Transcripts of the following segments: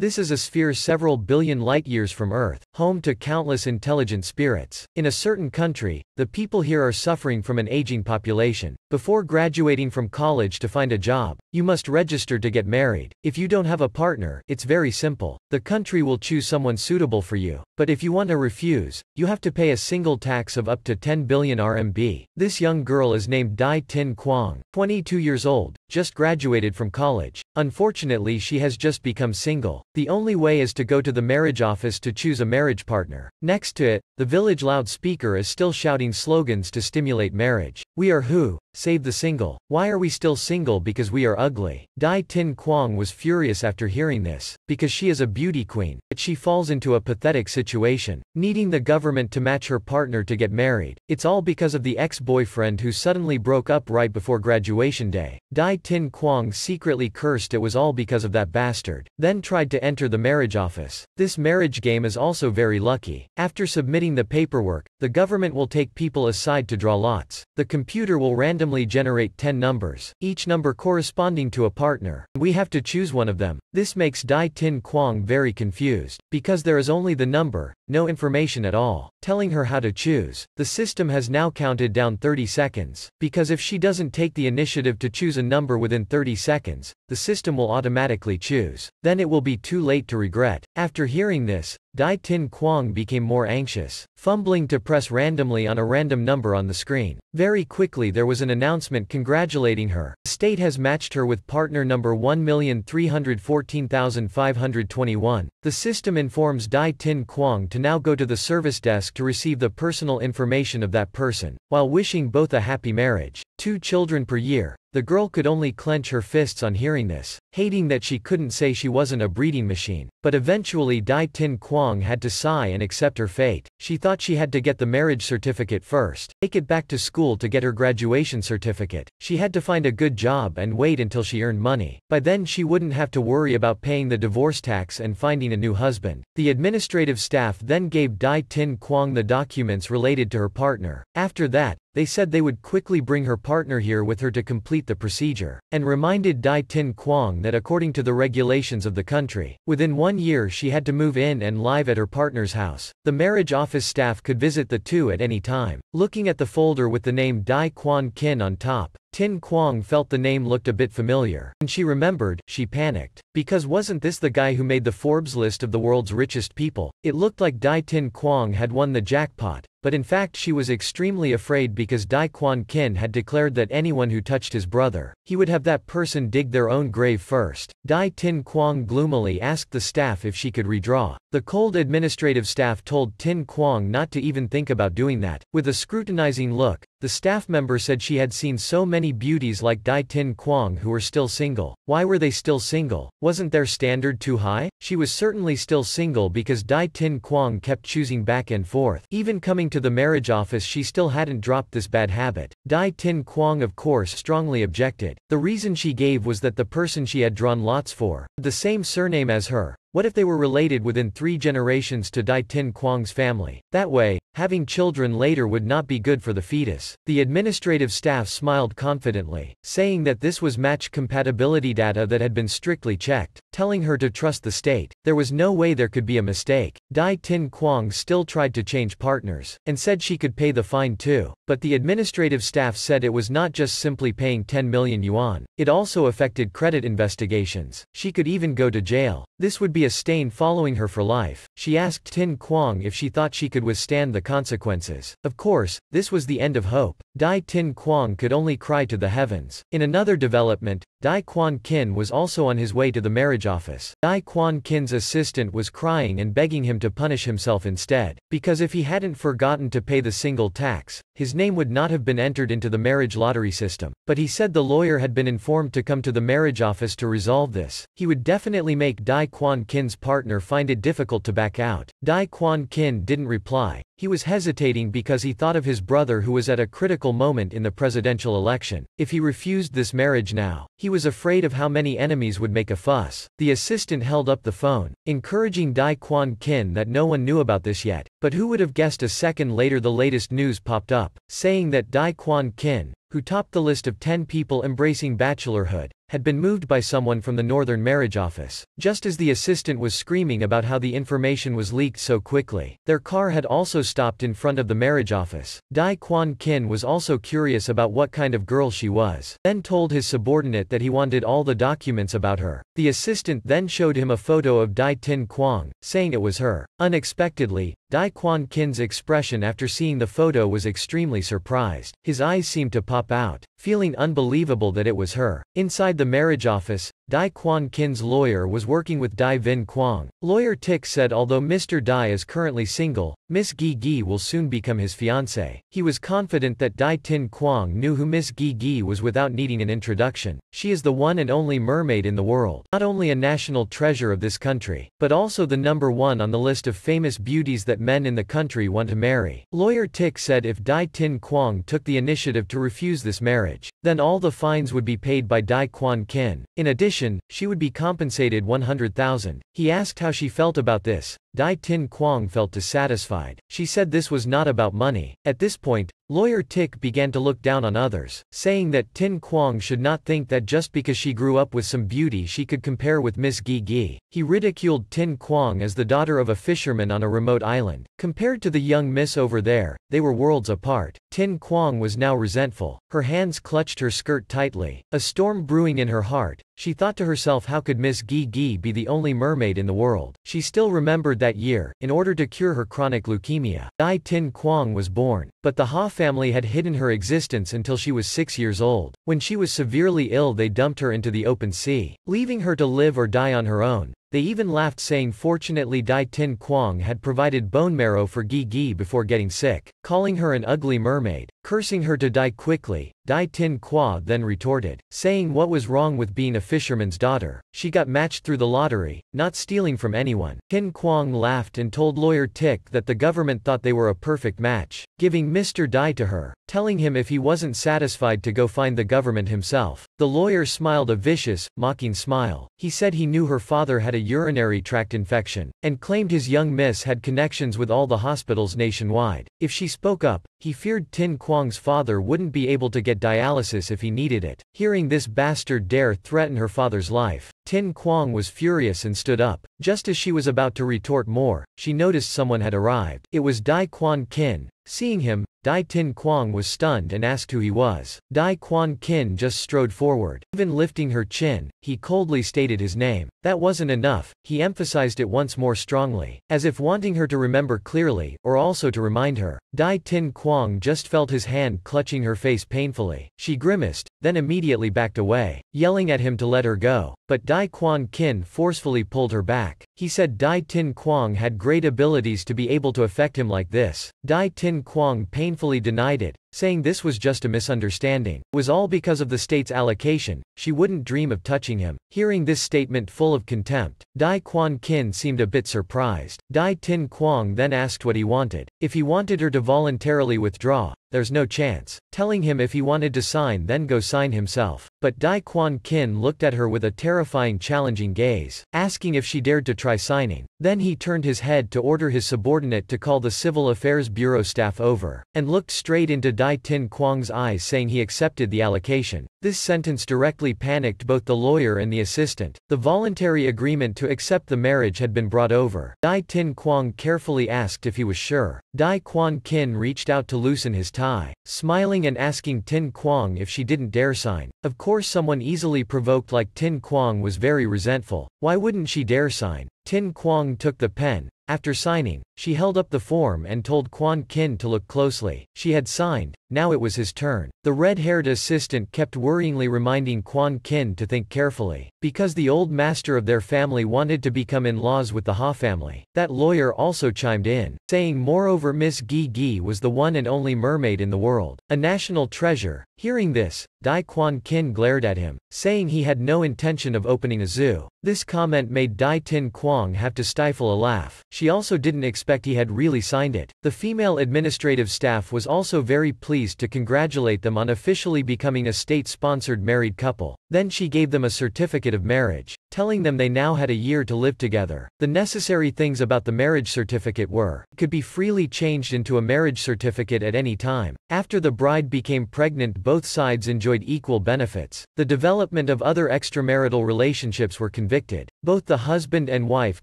This is a sphere several billion light-years from Earth, home to countless intelligent spirits. In a certain country, the people here are suffering from an aging population. Before graduating from college to find a job, you must register to get married. If you don't have a partner, it's very simple. The country will choose someone suitable for you. But if you want to refuse, you have to pay a single tax of up to 10 billion RMB. This young girl is named Dai Tin Quang, 22 years old, just graduated from college. Unfortunately she has just become single. The only way is to go to the marriage office to choose a marriage partner. Next to it, the village loudspeaker is still shouting slogans to stimulate marriage. We are who? Save the single. Why are we still single because we are ugly? Dai Tin Quang was furious after hearing this, because she is a beauty queen, but she falls into a pathetic situation, needing the government to match her partner to get married. It's all because of the ex-boyfriend who suddenly broke up right before graduation day. Dai Tin Quang secretly cursed it was all because of that bastard, then tried to enter the marriage office. This marriage game is also very lucky. After submitting the paperwork, the government will take people aside to draw lots. The computer will randomly generate 10 numbers, each number corresponding to a partner. We have to choose one of them. This makes Dai Tin Quang very confused, because there is only the number, no information at all, telling her how to choose. The system has now counted down 30 seconds, because if she doesn't take the initiative to choose a number within 30 seconds, the system will automatically choose. Then it will be too late to regret. After hearing this, Dai Tin Quang became more anxious, fumbling to press randomly on a random number on the screen. Very quickly there was an announcement congratulating her. State has matched her with partner number 1314521. The system informs Dai Tin Quang to now go to the service desk to receive the personal information of that person, while wishing both a happy marriage. Two children per year, the girl could only clench her fists on hearing this, hating that she couldn't say she wasn't a breeding machine. But eventually Dai Tin Quang had to sigh and accept her fate. She thought she had to get the marriage certificate first, take it back to school to get her graduation certificate. She had to find a good job and wait until she earned money. By then she wouldn't have to worry about paying the divorce tax and finding a new husband. The administrative staff then gave Dai Tin Quang the documents related to her partner. After that, they said they would quickly bring her partner here with her to complete the procedure, and reminded Dai Tin Quang that according to the regulations of the country, within one year she had to move in and live at her partner's house. The marriage office staff could visit the two at any time. Looking at the folder with the name Dai Quan Kin on top, Tin Quang felt the name looked a bit familiar. When she remembered, she panicked. Because wasn't this the guy who made the Forbes list of the world's richest people? It looked like Dai Tin Quang had won the jackpot, but in fact she was extremely afraid because Dai Quan Kin had declared that anyone who touched his brother, he would have that person dig their own grave first. Dai Tin Quang gloomily asked the staff if she could redraw. The cold administrative staff told Tin Quang not to even think about doing that. With a scrutinizing look, the staff member said she had seen so many beauties like Dai Tin Quang who were still single. Why were they still single? Wasn't their standard too high? She was certainly still single because Dai Tin Quang kept choosing back and forth. Even coming to the marriage office she still hadn't dropped this bad habit. Dai Tin Quang of course strongly objected. The reason she gave was that the person she had drawn lots for, the same surname as her, what if they were related within three generations to Dai Tin Quang's family? That way, having children later would not be good for the fetus. The administrative staff smiled confidently, saying that this was match compatibility data that had been strictly checked, telling her to trust the state. There was no way there could be a mistake. Dai Tin Quang still tried to change partners, and said she could pay the fine too. But the administrative staff said it was not just simply paying 10 million yuan, it also affected credit investigations. She could even go to jail. This would be a stain following her for life. She asked Tin Quang if she thought she could withstand the consequences. Of course, this was the end of hope. Dai Tin Quang could only cry to the heavens. In another development, Dai Quan Kin was also on his way to the marriage office. Dai Quan Kin's assistant was crying and begging him to punish himself instead, because if he hadn't forgotten to pay the single tax, his name would not have been entered into the marriage lottery system. But he said the lawyer had been informed to come to the marriage office to resolve this. He would definitely make Dai Quan Kin's partner find it difficult to back out. Dai Quan Kin didn't reply. He was hesitating because he thought of his brother who was at a critical moment in the presidential election. If he refused this marriage now, he was afraid of how many enemies would make a fuss. The assistant held up the phone, encouraging Dai Quan Kin that no one knew about this yet. But who would have guessed a second later the latest news popped up, saying that Dai Quan Kin, who topped the list of 10 people embracing bachelorhood, had been moved by someone from the Northern Marriage Office. Just as the assistant was screaming about how the information was leaked so quickly, their car had also stopped in front of the marriage office. Dai Quan Kin was also curious about what kind of girl she was, then told his subordinate that he wanted all the documents about her. The assistant then showed him a photo of Dai Tin Quang, saying it was her. Unexpectedly, Dai Quan Kin's expression after seeing the photo was extremely surprised. His eyes seemed to pop out, feeling unbelievable that it was her. Inside the marriage office, Dai Quan Kin's lawyer was working with Dai Tin Quang. Lawyer Tick said although Mr. Dai is currently single, Miss Gi Gi will soon become his fiancée. He was confident that Dai Tin Quang knew who Miss Gi Gi was without needing an introduction. She is the one and only mermaid in the world. Not only a national treasure of this country, but also the number one on the list of famous beauties that men in the country want to marry. Lawyer Tick said if Dai Tin Quang took the initiative to refuse this marriage, then all the fines would be paid by Dai Quan Kin. In addition, she would be compensated 100,000. He asked how she felt about this. Dai Tin Quang felt dissatisfied. She said this was not about money. At this point, lawyer Tick began to look down on others, saying that Tin Quang should not think that just because she grew up with some beauty she could compare with Miss Gi Gi. He ridiculed Tin Quang as the daughter of a fisherman on a remote island. Compared to the young miss over there, they were worlds apart. Tin Quang was now resentful. Her hands clutched her skirt tightly, a storm brewing in her heart. She thought to herself how could Miss Gi Gi be the only mermaid in the world. She still remembered that year, in order to cure her chronic leukemia. Dai Tin Quang was born, but the Ha family had hidden her existence until she was six years old. When she was severely ill they dumped her into the open sea, leaving her to live or die on her own. They even laughed saying fortunately Dai Tin Quang had provided bone marrow for Gi Gi before getting sick, calling her an ugly mermaid, cursing her to die quickly. Dai Tin Qua then retorted, saying what was wrong with being a fisherman's daughter. She got matched through the lottery, not stealing from anyone. Tin Quang laughed and told lawyer Tick that the government thought they were a perfect match, giving Mr. Dai to her, telling him if he wasn't satisfied to go find the government himself. The lawyer smiled a vicious, mocking smile. He said he knew her father had a urinary tract infection, and claimed his young miss had connections with all the hospitals nationwide. If she spoke up, he feared Tin Quang's father wouldn't be able to get dialysis if he needed it. Hearing this bastard dare threaten her father's life, Tin Quang was furious and stood up. Just as she was about to retort more, she noticed someone had arrived. It was Dai Quan Kin. Seeing him, Dai Tin Quang was stunned and asked who he was. Dai Quan Kin just strode forward. Even lifting her chin, he coldly stated his name. That wasn't enough, he emphasized it once more strongly, as if wanting her to remember clearly, or also to remind her. Dai Tin Quang just felt his hand clutching her face painfully. She grimaced, then immediately backed away, yelling at him to let her go. But Dai Quan Kin forcefully pulled her back. He said Dai Tin Quang had great abilities to be able to affect him like this. Dai Tin Quang painfully denied it, saying this was just a misunderstanding. Was all because of the state's allocation, she wouldn't dream of touching him. Hearing this statement full of contempt, Dai Quan Kin seemed a bit surprised. Dai Tin Quang then asked what he wanted. If he wanted her to voluntarily withdraw, there's no chance. Telling him if he wanted to sign then go sign himself. But Dai Quan Kin looked at her with a terrifying challenging gaze, asking if she dared to try signing. Then he turned his head to order his subordinate to call the Civil Affairs Bureau staff over, and looked straight into Dai Tin Quang's eyes saying he accepted the allocation. This sentence directly panicked both the lawyer and the assistant. The voluntary agreement to accept the marriage had been brought over. Dai Tin Quang carefully asked if he was sure. Dai Quan Kin reached out to loosen his tie, smiling and asking Tin Quang if she didn't dare sign. Of course someone easily provoked like Tin Quang was very resentful. Why wouldn't she dare sign? Tin Quang took the pen, after signing, she held up the form and told Quan Kin to look closely. She had signed, now it was his turn. The red-haired assistant kept worryingly reminding Quan Kin to think carefully, because the old master of their family wanted to become in-laws with the Ha family. That lawyer also chimed in, saying moreover Miss Gi Gi was the one and only mermaid in the world, a national treasure. Hearing this, Dai Quan Kin glared at him, saying he had no intention of opening a zoo. This comment made Dai Tin Quang have to stifle a laugh. She also didn't expect expect he had really signed it. The female administrative staff was also very pleased to congratulate them on officially becoming a state-sponsored married couple. Then she gave them a certificate of marriage, telling them they now had a year to live together. The necessary things about the marriage certificate were, could be freely changed into a marriage certificate at any time. After the bride became pregnant both sides enjoyed equal benefits. The development of other extramarital relationships were convicted. Both the husband and wife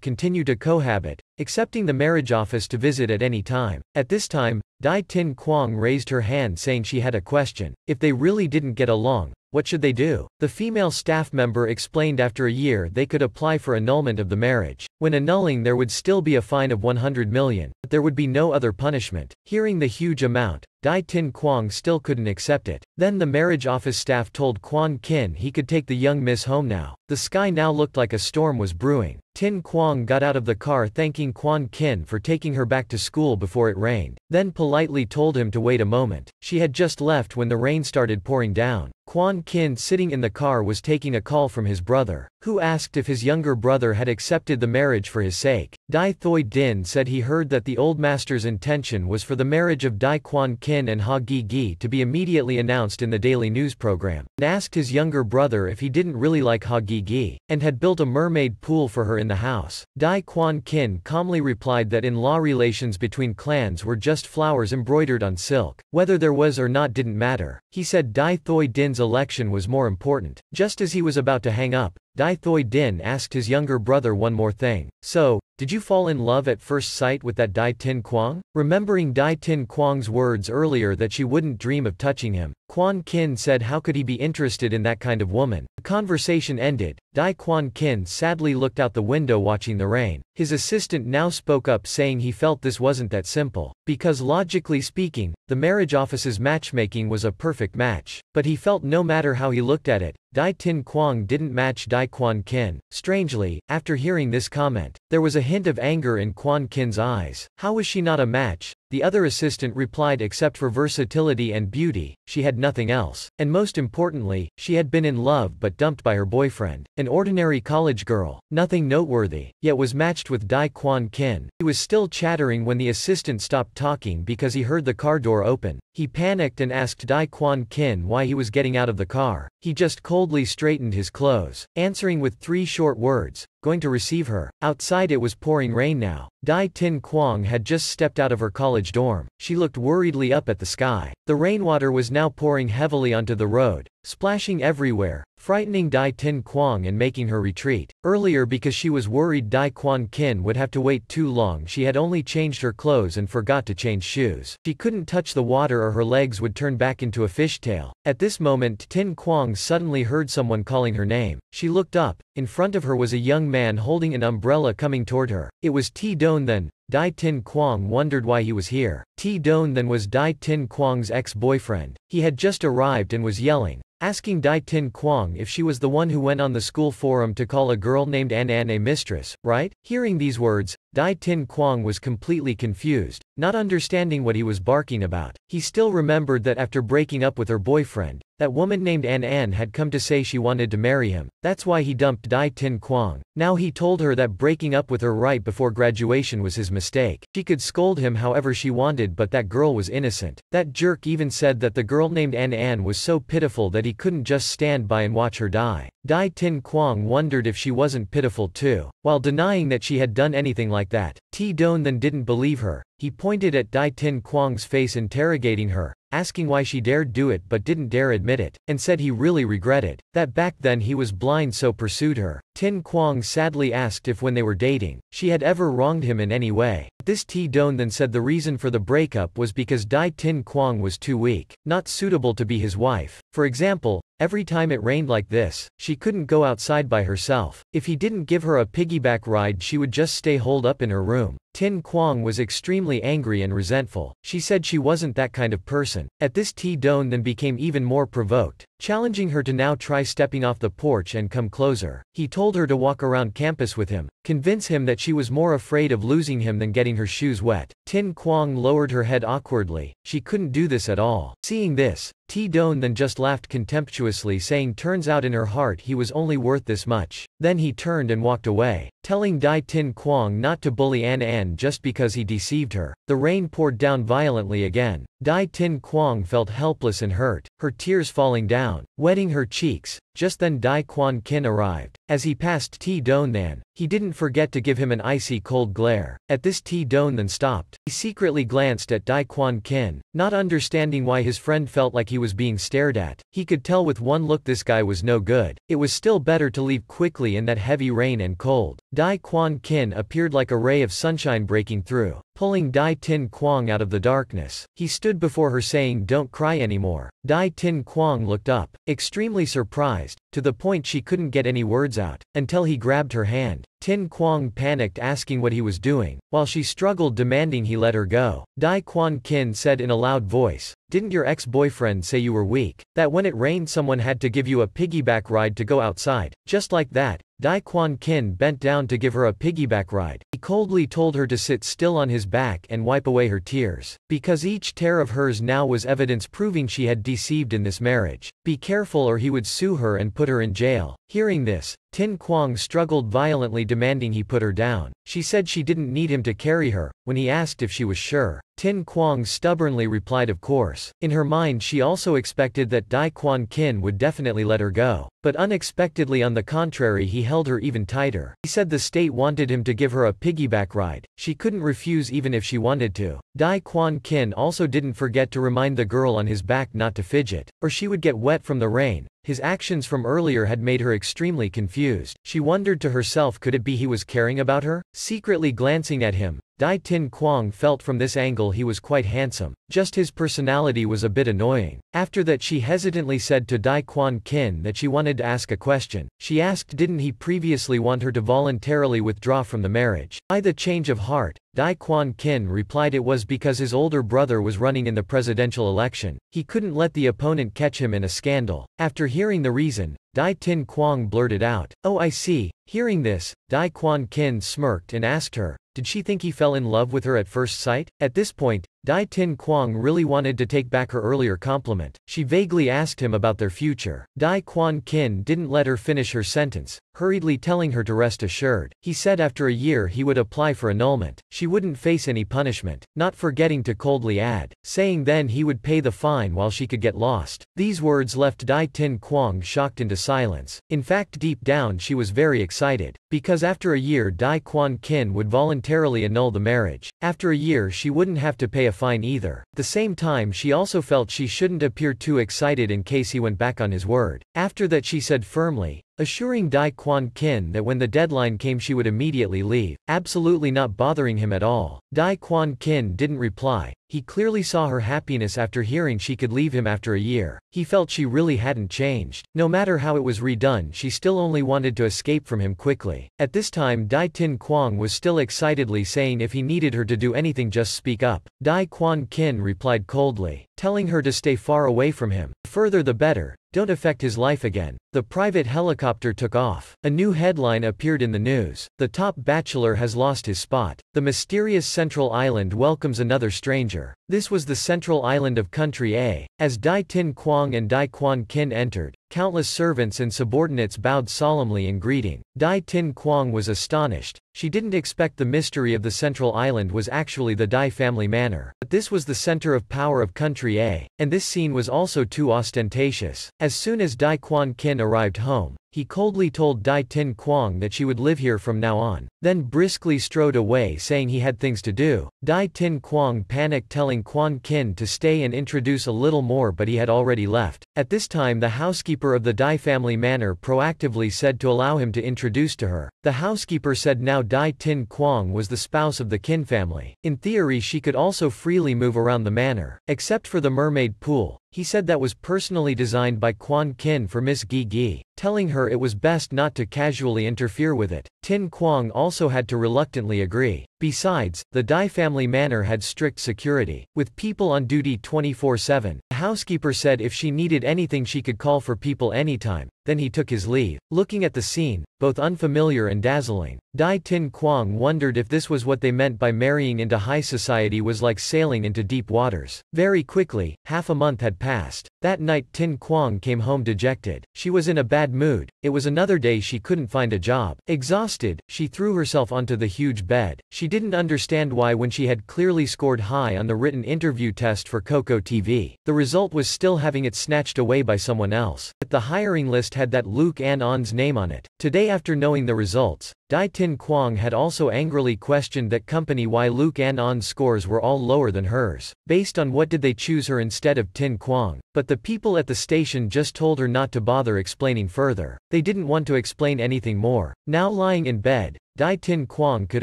continue to cohabit, accepting the marriage office to visit at any time. At this time, Dai Tin Quang raised her hand saying she had a question. If they really didn't get along, what should they do? The female staff member explained after a year they could apply for annulment of the marriage. When annulling there would still be a fine of 100 million, but there would be no other punishment. Hearing the huge amount, Dai Tin Quang still couldn't accept it. Then the marriage office staff told Quan Kin he could take the young miss home now. The sky now looked like a storm was brewing. Tin Quang got out of the car thanking Quan Kin for taking her back to school before it rained, then politely told him to wait a moment. She had just left when the rain started pouring down. Quan Kin sitting in the car was taking a call from his brother, who asked if his younger brother had accepted the marriage for his sake. Dai Thoi Din said he heard that the old master's intention was for the marriage of Dai Quan Kin and Ha Gi Gi to be immediately announced in the daily news program, and asked his younger brother if he didn't really like Ha Gi Gi, and had built a mermaid pool for her in the house. Dai Quan Kin calmly replied that in-law relations between clans were just flowers embroidered on silk. Whether there was or not didn't matter. He said Dai Thoi Din's election was more important. Just as he was about to hang up, Dai Thoi Din asked his younger brother one more thing. So, did you fall in love at first sight with that Dai Tin Quang? Remembering Dai Tin Quang's words earlier that she wouldn't dream of touching him, Quan Kin said how could he be interested in that kind of woman. The conversation ended, Dai Quan Kin sadly looked out the window watching the rain. His assistant now spoke up saying he felt this wasn't that simple, because logically speaking, the marriage office's matchmaking was a perfect match. But he felt no matter how he looked at it, Dai Tin Quang didn't match Dai Quan Kin. Strangely, after hearing this comment, there was a hint of anger in Quan Kin's eyes. How was she not a match? The other assistant replied except for versatility and beauty, she had nothing else. And most importantly, she had been in love but dumped by her boyfriend. An ordinary college girl, nothing noteworthy, yet was matched with Dai Quan Kin. He was still chattering when the assistant stopped talking because he heard the car door open. He panicked and asked Dai Quan Kin why he was getting out of the car. He just coldly straightened his clothes, answering with three short words, going to receive her. Outside it was pouring rain now. Dai Tin Quang had just stepped out of her college dorm. She looked worriedly up at the sky. The rainwater was now pouring heavily onto the road, splashing everywhere, frightening Dai Tin Quang and making her retreat. Earlier because she was worried Dai Quan Kin would have to wait too long she had only changed her clothes and forgot to change shoes. She couldn't touch the water or her legs would turn back into a fishtail. At this moment Tin Quang suddenly heard someone calling her name. She looked up, in front of her was a young man holding an umbrella coming toward her. It was T Don then, Dai Tin Quang wondered why he was here. T Don then was Dai Tin Quang's ex-boyfriend. He had just arrived and was yelling, asking Dai Tin Quang if she was the one who went on the school forum to call a girl named An An a mistress, right? Hearing these words, Dai Tin Quang was completely confused, not understanding what he was barking about. He still remembered that after breaking up with her boyfriend, that woman named An An had come to say she wanted to marry him. That's why he dumped Dai Tin Quang. Now he told her that breaking up with her right before graduation was his mistake. She could scold him however she wanted but that girl was innocent. That jerk even said that the girl named An An was so pitiful that he couldn't just stand by and watch her die. Dai Tin Quang wondered if she wasn't pitiful too. While denying that she had done anything like that, T Don then didn't believe her. He pointed at Dai Tin Quang's face interrogating her, asking why she dared do it but didn't dare admit it, and said he really regretted, that back then he was blind so pursued her. Tin Quang sadly asked if when they were dating, she had ever wronged him in any way. This T Don then said the reason for the breakup was because Dai Tin Quang was too weak, not suitable to be his wife. For example, Every time it rained like this, she couldn't go outside by herself. If he didn't give her a piggyback ride she would just stay holed up in her room. Tin Quang was extremely angry and resentful. She said she wasn't that kind of person. At this T Don then became even more provoked. Challenging her to now try stepping off the porch and come closer. He told her to walk around campus with him, convince him that she was more afraid of losing him than getting her shoes wet. Tin Quang lowered her head awkwardly, she couldn't do this at all. Seeing this, T Doan then just laughed contemptuously saying turns out in her heart he was only worth this much. Then he turned and walked away, telling Dai Tin Quang not to bully An An just because he deceived her. The rain poured down violently again. Dai Tin Quang felt helpless and hurt, her tears falling down, wetting her cheeks. Just then Dai Quan Kin arrived. As he passed T Doan Nan, he didn't forget to give him an icy cold glare. At this T Doan then stopped. He secretly glanced at Dai Quan Kin, not understanding why his friend felt like he was being stared at. He could tell with one look this guy was no good. It was still better to leave quickly in that heavy rain and cold. Dai Quan Kin appeared like a ray of sunshine breaking through pulling Dai Tin Quang out of the darkness. He stood before her saying don't cry anymore. Dai Tin Quang looked up, extremely surprised, to the point she couldn't get any words out, until he grabbed her hand. Tin Quang panicked asking what he was doing, while she struggled demanding he let her go. Dai Quan Kin said in a loud voice, Didn't your ex-boyfriend say you were weak? That when it rained someone had to give you a piggyback ride to go outside? Just like that, Dai Quan Kin bent down to give her a piggyback ride. He coldly told her to sit still on his back and wipe away her tears. Because each tear of hers now was evidence proving she had deceived in this marriage. Be careful or he would sue her and put her in jail. Hearing this, Tin Quang struggled violently demanding he put her down. She said she didn't need him to carry her, when he asked if she was sure. Tin Quang stubbornly replied of course. In her mind she also expected that Dai Quan Kin would definitely let her go. But unexpectedly on the contrary he held her even tighter. He said the state wanted him to give her a piggyback ride. She couldn't refuse even if she wanted to. Dai Quan Kin also didn't forget to remind the girl on his back not to fidget, or she would get wet from the rain. His actions from earlier had made her extremely confused. She wondered to herself could it be he was caring about her? Secretly glancing at him, Dai Tin Quang felt from this angle he was quite handsome, just his personality was a bit annoying. After that she hesitantly said to Dai Quan Kin that she wanted to ask a question. She asked didn't he previously want her to voluntarily withdraw from the marriage. By the change of heart, Dai Quan Kin replied it was because his older brother was running in the presidential election. He couldn't let the opponent catch him in a scandal. After hearing the reason, Dai Tin Quang blurted out, Oh I see. Hearing this, Dai Quan Kin smirked and asked her, did she think he fell in love with her at first sight? At this point, Dai Tin Quang really wanted to take back her earlier compliment. She vaguely asked him about their future. Dai Quan Kin didn't let her finish her sentence, hurriedly telling her to rest assured. He said after a year he would apply for annulment. She wouldn't face any punishment, not forgetting to coldly add, saying then he would pay the fine while she could get lost. These words left Dai Tin Quang shocked into silence. In fact deep down she was very excited, because after a year Dai Quan Kin would voluntarily annul the marriage. After a year she wouldn't have to pay fine either. The same time she also felt she shouldn't appear too excited in case he went back on his word. After that she said firmly, assuring Dai Quan Kin that when the deadline came she would immediately leave, absolutely not bothering him at all. Dai Quan Kin didn't reply, he clearly saw her happiness after hearing she could leave him after a year. He felt she really hadn't changed. No matter how it was redone she still only wanted to escape from him quickly. At this time Dai Tin Quang was still excitedly saying if he needed her to do anything just speak up. Dai Quan Kin replied coldly, telling her to stay far away from him. Further the better, don't affect his life again. The private helicopter took off. A new headline appeared in the news. The top bachelor has lost his spot. The mysterious central island welcomes another stranger. This was the central island of Country A. As Dai Tin Quang and Dai Quan Kin entered, countless servants and subordinates bowed solemnly in greeting. Dai Tin Quang was astonished. She didn't expect the mystery of the central island was actually the Dai family manor. But this was the center of power of Country A, and this scene was also too ostentatious. As soon as Dai Quan Kin arrived home, he coldly told Dai Tin Quang that she would live here from now on, then briskly strode away saying he had things to do. Dai Tin Quang panicked telling Quan Kin to stay and introduce a little more but he had already left. At this time the housekeeper of the Dai family manor proactively said to allow him to introduce to her. The housekeeper said now Dai Tin Quang was the spouse of the Kin family. In theory she could also freely move around the manor, except for the mermaid pool. He said that was personally designed by Quan Kin for Miss Gi Gi, telling her it was best not to casually interfere with it. Tin Quang also had to reluctantly agree. Besides, the Dai family manor had strict security, with people on duty 24-7. The housekeeper said if she needed anything she could call for people anytime, then he took his leave. Looking at the scene, both unfamiliar and dazzling, Dai Tin Quang wondered if this was what they meant by marrying into high society was like sailing into deep waters. Very quickly, half a month had passed. That night Tin Quang came home dejected. She was in a bad mood, it was another day she couldn't find a job. Exhausted, she threw herself onto the huge bed. She didn't understand why when she had clearly scored high on the written interview test for Coco TV, the result was still having it snatched away by someone else. But the hiring list had that Luke An On's name on it. Today after knowing the results, Dai Tin Quang had also angrily questioned that company why Luke An On's scores were all lower than hers. Based on what did they choose her instead of Tin Quang? But the people at the station just told her not to bother explaining further. They didn't want to explain anything more. Now lying in bed, Dai Tin Quang could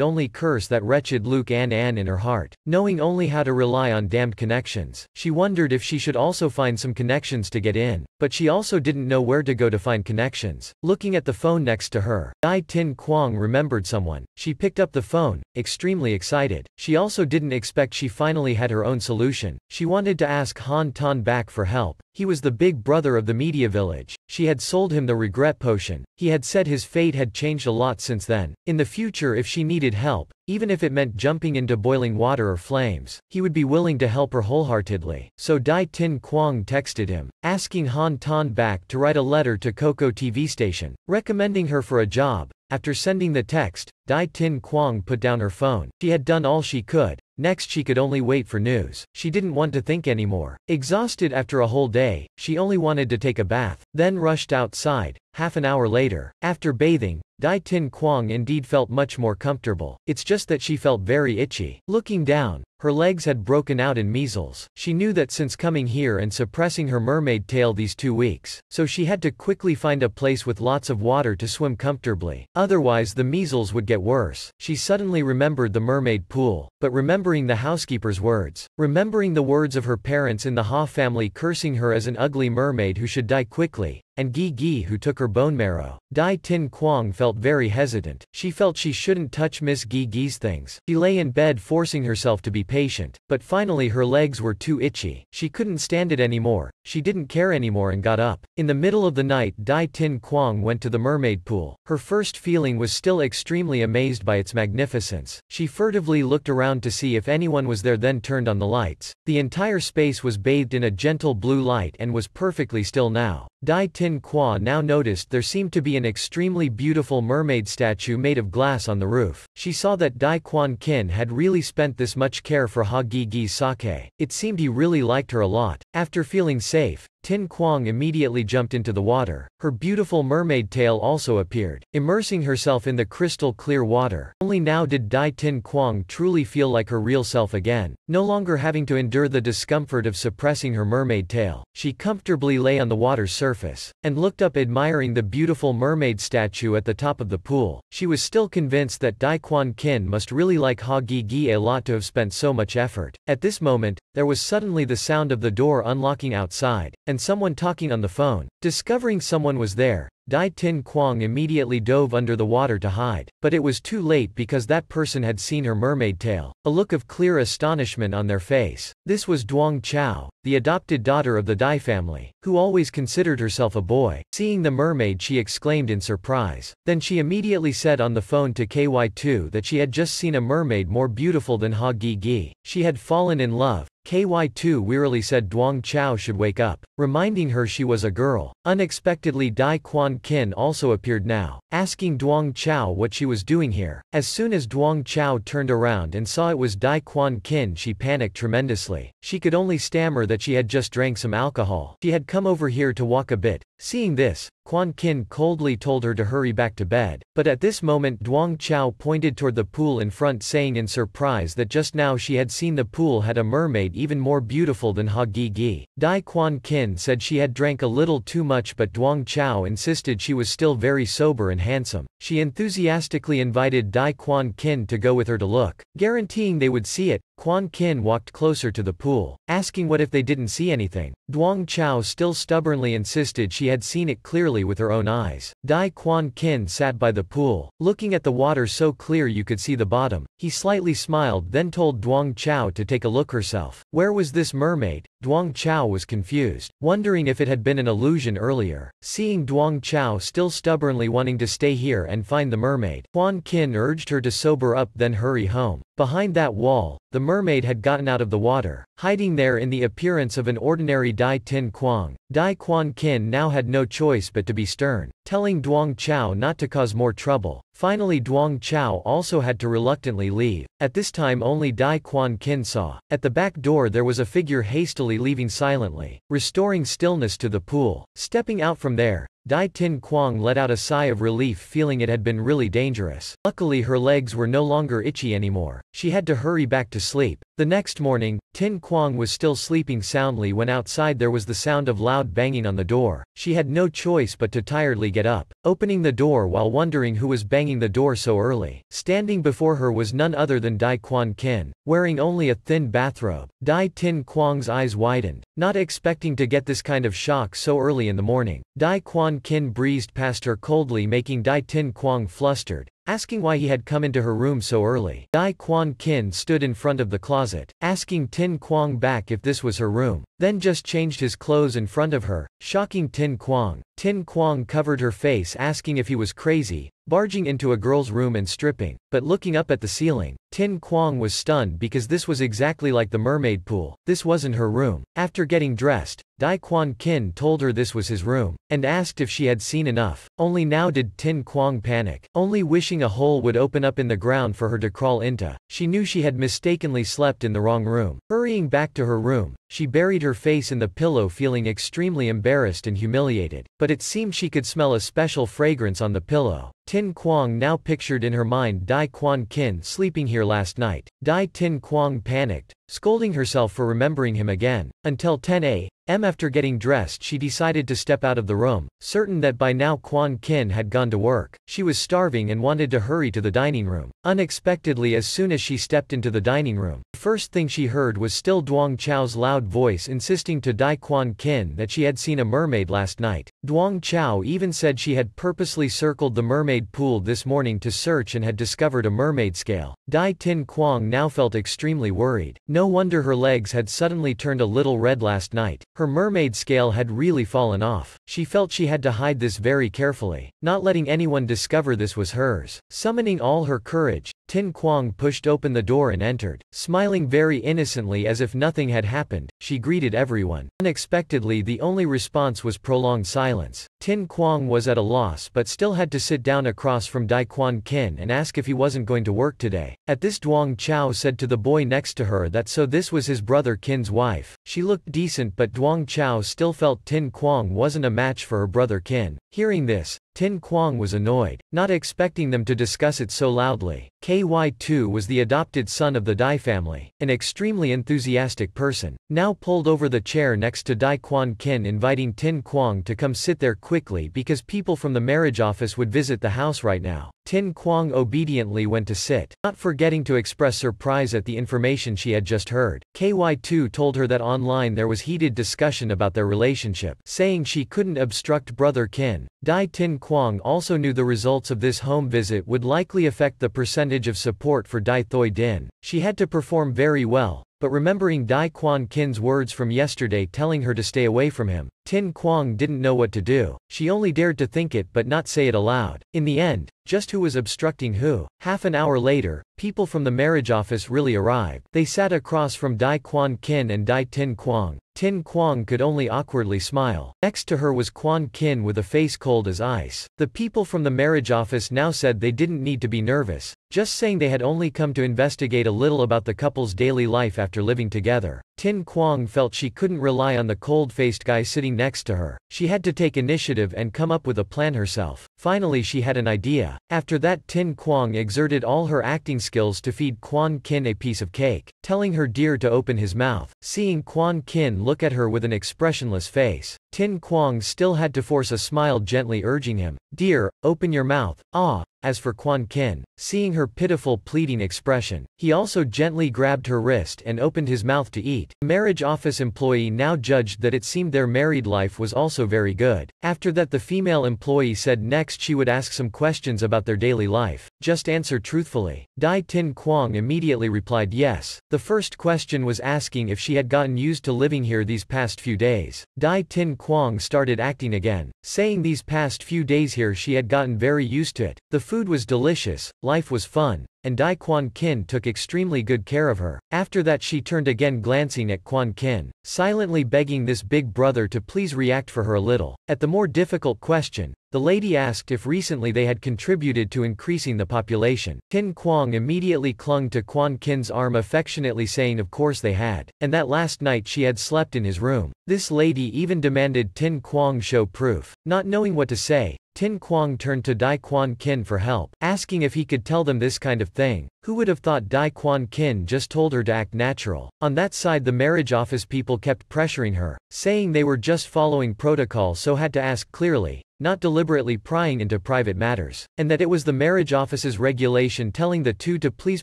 only curse that wretched Luke An An in her heart, knowing only how to rely on damned connections. She wondered if she should also find some connections to get in, but she also didn't know where to go to find connections. Looking at the phone next to her, Dai Tin Quang remembered someone. She picked up the phone, extremely excited. She also didn't expect she finally had her own solution. She wanted to ask Han Tan back for help. He was the big brother of the media village. She had sold him the regret potion. He had said his fate had changed a lot since then. In the future if she needed help, even if it meant jumping into boiling water or flames, he would be willing to help her wholeheartedly. So Dai Tin Quang texted him, asking Han Tan back to write a letter to Coco TV station, recommending her for a job. After sending the text, Dai Tin Quang put down her phone. She had done all she could. Next she could only wait for news. She didn't want to think anymore. Exhausted after a whole day, she only wanted to take a bath, then rushed outside. Half an hour later, after bathing, Dai Tin Quang indeed felt much more comfortable. It's just that she felt very itchy. Looking down, her legs had broken out in measles. She knew that since coming here and suppressing her mermaid tail these two weeks, so she had to quickly find a place with lots of water to swim comfortably. Otherwise the measles would get worse. She suddenly remembered the mermaid pool, but remembering the housekeeper's words, remembering the words of her parents in the Ha family cursing her as an ugly mermaid who should die quickly, and Gi Gi who took her bone marrow. Dai Tin Quang felt very hesitant. She felt she shouldn't touch Miss Gi Gi's things. She lay in bed forcing herself to be patient, but finally her legs were too itchy. She couldn't stand it anymore. She didn't care anymore and got up. In the middle of the night Dai Tin Quang went to the mermaid pool. Her first feeling was still extremely amazed by its magnificence. She furtively looked around to see if anyone was there then turned on the lights. The entire space was bathed in a gentle blue light and was perfectly still now. Dai Tin Qua now noticed there seemed to be an extremely beautiful mermaid statue made of glass on the roof. She saw that Dai Quan Kin had really spent this much care for Ha Gi Gi's sake. It seemed he really liked her a lot. After feeling safe, Tin Quang immediately jumped into the water. Her beautiful mermaid tail also appeared, immersing herself in the crystal clear water. Only now did Dai Tin Quang truly feel like her real self again, no longer having to endure the discomfort of suppressing her mermaid tail. She comfortably lay on the water's surface, and looked up admiring the beautiful mermaid statue at the top of the pool. She was still convinced that Dai Quan Kin must really like Ha Gi Gi a lot to have spent so much effort. At this moment, there was suddenly the sound of the door unlocking outside, and someone talking on the phone. Discovering someone was there, Dai Tin Quang immediately dove under the water to hide, but it was too late because that person had seen her mermaid tail, a look of clear astonishment on their face. This was Duong Chao, the adopted daughter of the Dai family, who always considered herself a boy. Seeing the mermaid she exclaimed in surprise. Then she immediately said on the phone to KY2 that she had just seen a mermaid more beautiful than Ha Gi Gi. She had fallen in love, KY2 wearily said Duong Chao should wake up, reminding her she was a girl. Unexpectedly Dai Quan Kin also appeared now, asking Duong Chao what she was doing here. As soon as Duong Chao turned around and saw it was Dai Quan Kin she panicked tremendously. She could only stammer that she had just drank some alcohol. She had come over here to walk a bit. Seeing this, Quan Kin coldly told her to hurry back to bed, but at this moment Duong Chao pointed toward the pool in front saying in surprise that just now she had seen the pool had a mermaid even more beautiful than Ha Gi Gi. Dai Quan Kin said she had drank a little too much but Duong Chao insisted she was still very sober and handsome. She enthusiastically invited Dai Quan Kin to go with her to look, guaranteeing they would see it. Quan Kin walked closer to the pool, asking what if they didn't see anything. Duong Chao still stubbornly insisted she had seen it clearly with her own eyes. Dai Quan Kin sat by the pool, looking at the water so clear you could see the bottom. He slightly smiled then told Duong Chao to take a look herself. Where was this mermaid? Duong Chao was confused, wondering if it had been an illusion earlier. Seeing Duong Chao still stubbornly wanting to stay here and find the mermaid, Quan Qin urged her to sober up then hurry home. Behind that wall, the mermaid had gotten out of the water, hiding there in the appearance of an ordinary Dai Tin Quang. Dai Quan Qin now had no choice but to be stern, telling Duong Chao not to cause more trouble. Finally Duong Chao also had to reluctantly leave. At this time only Dai Quan Qin saw. At the back door there was a figure hastily leaving silently, restoring stillness to the pool. Stepping out from there, Dai Tin Quang let out a sigh of relief feeling it had been really dangerous. Luckily her legs were no longer itchy anymore. She had to hurry back to sleep. The next morning, Tin Quang was still sleeping soundly when outside there was the sound of loud banging on the door. She had no choice but to tiredly get up, opening the door while wondering who was banging the door so early. Standing before her was none other than Dai Quan Qin, wearing only a thin bathrobe. Dai Tin Quang's eyes widened, not expecting to get this kind of shock so early in the morning. Dai Quan Qin breezed past her coldly making Dai Tin Quang flustered, asking why he had come into her room so early. Dai Quan Qin stood in front of the closet, asking Tin Quang back if this was her room, then just changed his clothes in front of her, shocking Tin Quang. Tin Quang covered her face asking if he was crazy, barging into a girl's room and stripping, but looking up at the ceiling, Tin Quang was stunned because this was exactly like the mermaid pool, this wasn't her room. After getting dressed, Dai Quan Kin told her this was his room, and asked if she had seen enough. Only now did Tin Quang panic, only wishing a hole would open up in the ground for her to crawl into. She knew she had mistakenly slept in the wrong room. Hurrying back to her room, she buried her face in the pillow feeling extremely embarrassed and humiliated, but it seemed she could smell a special fragrance on the pillow. Tin Quang now pictured in her mind Dai Quan Kin sleeping here last night. Dai Tin Quang panicked, scolding herself for remembering him again. Until 10 a.m. after getting dressed she decided to step out of the room, certain that by now Quan Qin had gone to work. She was starving and wanted to hurry to the dining room. Unexpectedly as soon as she stepped into the dining room, the first thing she heard was still Duong Chao's loud voice insisting to Dai Quan Qin that she had seen a mermaid last night. Duong Chao even said she had purposely circled the mermaid pool this morning to search and had discovered a mermaid scale. Dai Tin Quang now felt extremely worried. No wonder her legs had suddenly turned a little red last night. Her mermaid scale had really fallen off. She felt she had to hide this very carefully, not letting anyone discover this was hers. Summoning all her courage, Tin Quang pushed open the door and entered. Smiling very innocently as if nothing had happened, she greeted everyone. Unexpectedly the only response was prolonged silence. Tin Quang was at a loss but still had to sit down across from Dai Quan Kin and ask if he wasn't going to work today. At this Duong Chao said to the boy next to her that so this was his brother Kin's wife. She looked decent but Duong Chao still felt Tin Quang wasn't a match for her brother Qin. Hearing this, Tin Quang was annoyed, not expecting them to discuss it so loudly. KY2 was the adopted son of the Dai family, an extremely enthusiastic person, now pulled over the chair next to Dai Quan Kin inviting Tin Quang to come sit there quickly because people from the marriage office would visit the house right now. Tin Quang obediently went to sit, not forgetting to express surprise at the information she had just heard. KY2 told her that online there was heated discussion about their relationship, saying she couldn't obstruct brother Kin. Dai Tin Quang also knew the results of this home visit would likely affect the percentage of support for Dai Thoi Din. She had to perform very well, but remembering Dai Quan Kin's words from yesterday telling her to stay away from him, Tin Quang didn't know what to do. She only dared to think it but not say it aloud. In the end, just who was obstructing who? Half an hour later, people from the marriage office really arrived. They sat across from Dai Quan Kin and Dai Tin Quang. Tin Quang could only awkwardly smile. Next to her was Quan Kin with a face cold as ice. The people from the marriage office now said they didn't need to be nervous, just saying they had only come to investigate a little about the couple's daily life after living together. Tin Quang felt she couldn't rely on the cold-faced guy sitting next to her. She had to take initiative and come up with a plan herself. Finally she had an idea. After that Tin Quang exerted all her acting skills to feed Quan Kin a piece of cake, telling her dear to open his mouth. Seeing Quan Kin look at her with an expressionless face, Tin Quang still had to force a smile gently urging him, Dear, open your mouth, ah, As for Quan Kin, seeing her pitiful pleading expression, he also gently grabbed her wrist and opened his mouth to eat. The Marriage office employee now judged that it seemed their married life was also very good. After that the female employee said next she would ask some questions about their daily life. Just answer truthfully. Dai Tin Quang immediately replied yes. The first question was asking if she had gotten used to living here these past few days. Dai Tin Quang started acting again, saying these past few days here she had gotten very used to it. The food was delicious, life was fun, and Dai Quan Kin took extremely good care of her. After that she turned again glancing at Quan Kin, silently begging this big brother to please react for her a little. At the more difficult question, the lady asked if recently they had contributed to increasing the population. Tin Quang immediately clung to Quan Kin's arm affectionately saying of course they had, and that last night she had slept in his room. This lady even demanded Tin Quang show proof. Not knowing what to say, Tin Quang turned to Dai Quan Kin for help, asking if he could tell them this kind of thing. Who would have thought Dai Quan Kin just told her to act natural? On that side the marriage office people kept pressuring her, saying they were just following protocol so had to ask clearly, not deliberately prying into private matters, and that it was the marriage office's regulation telling the two to please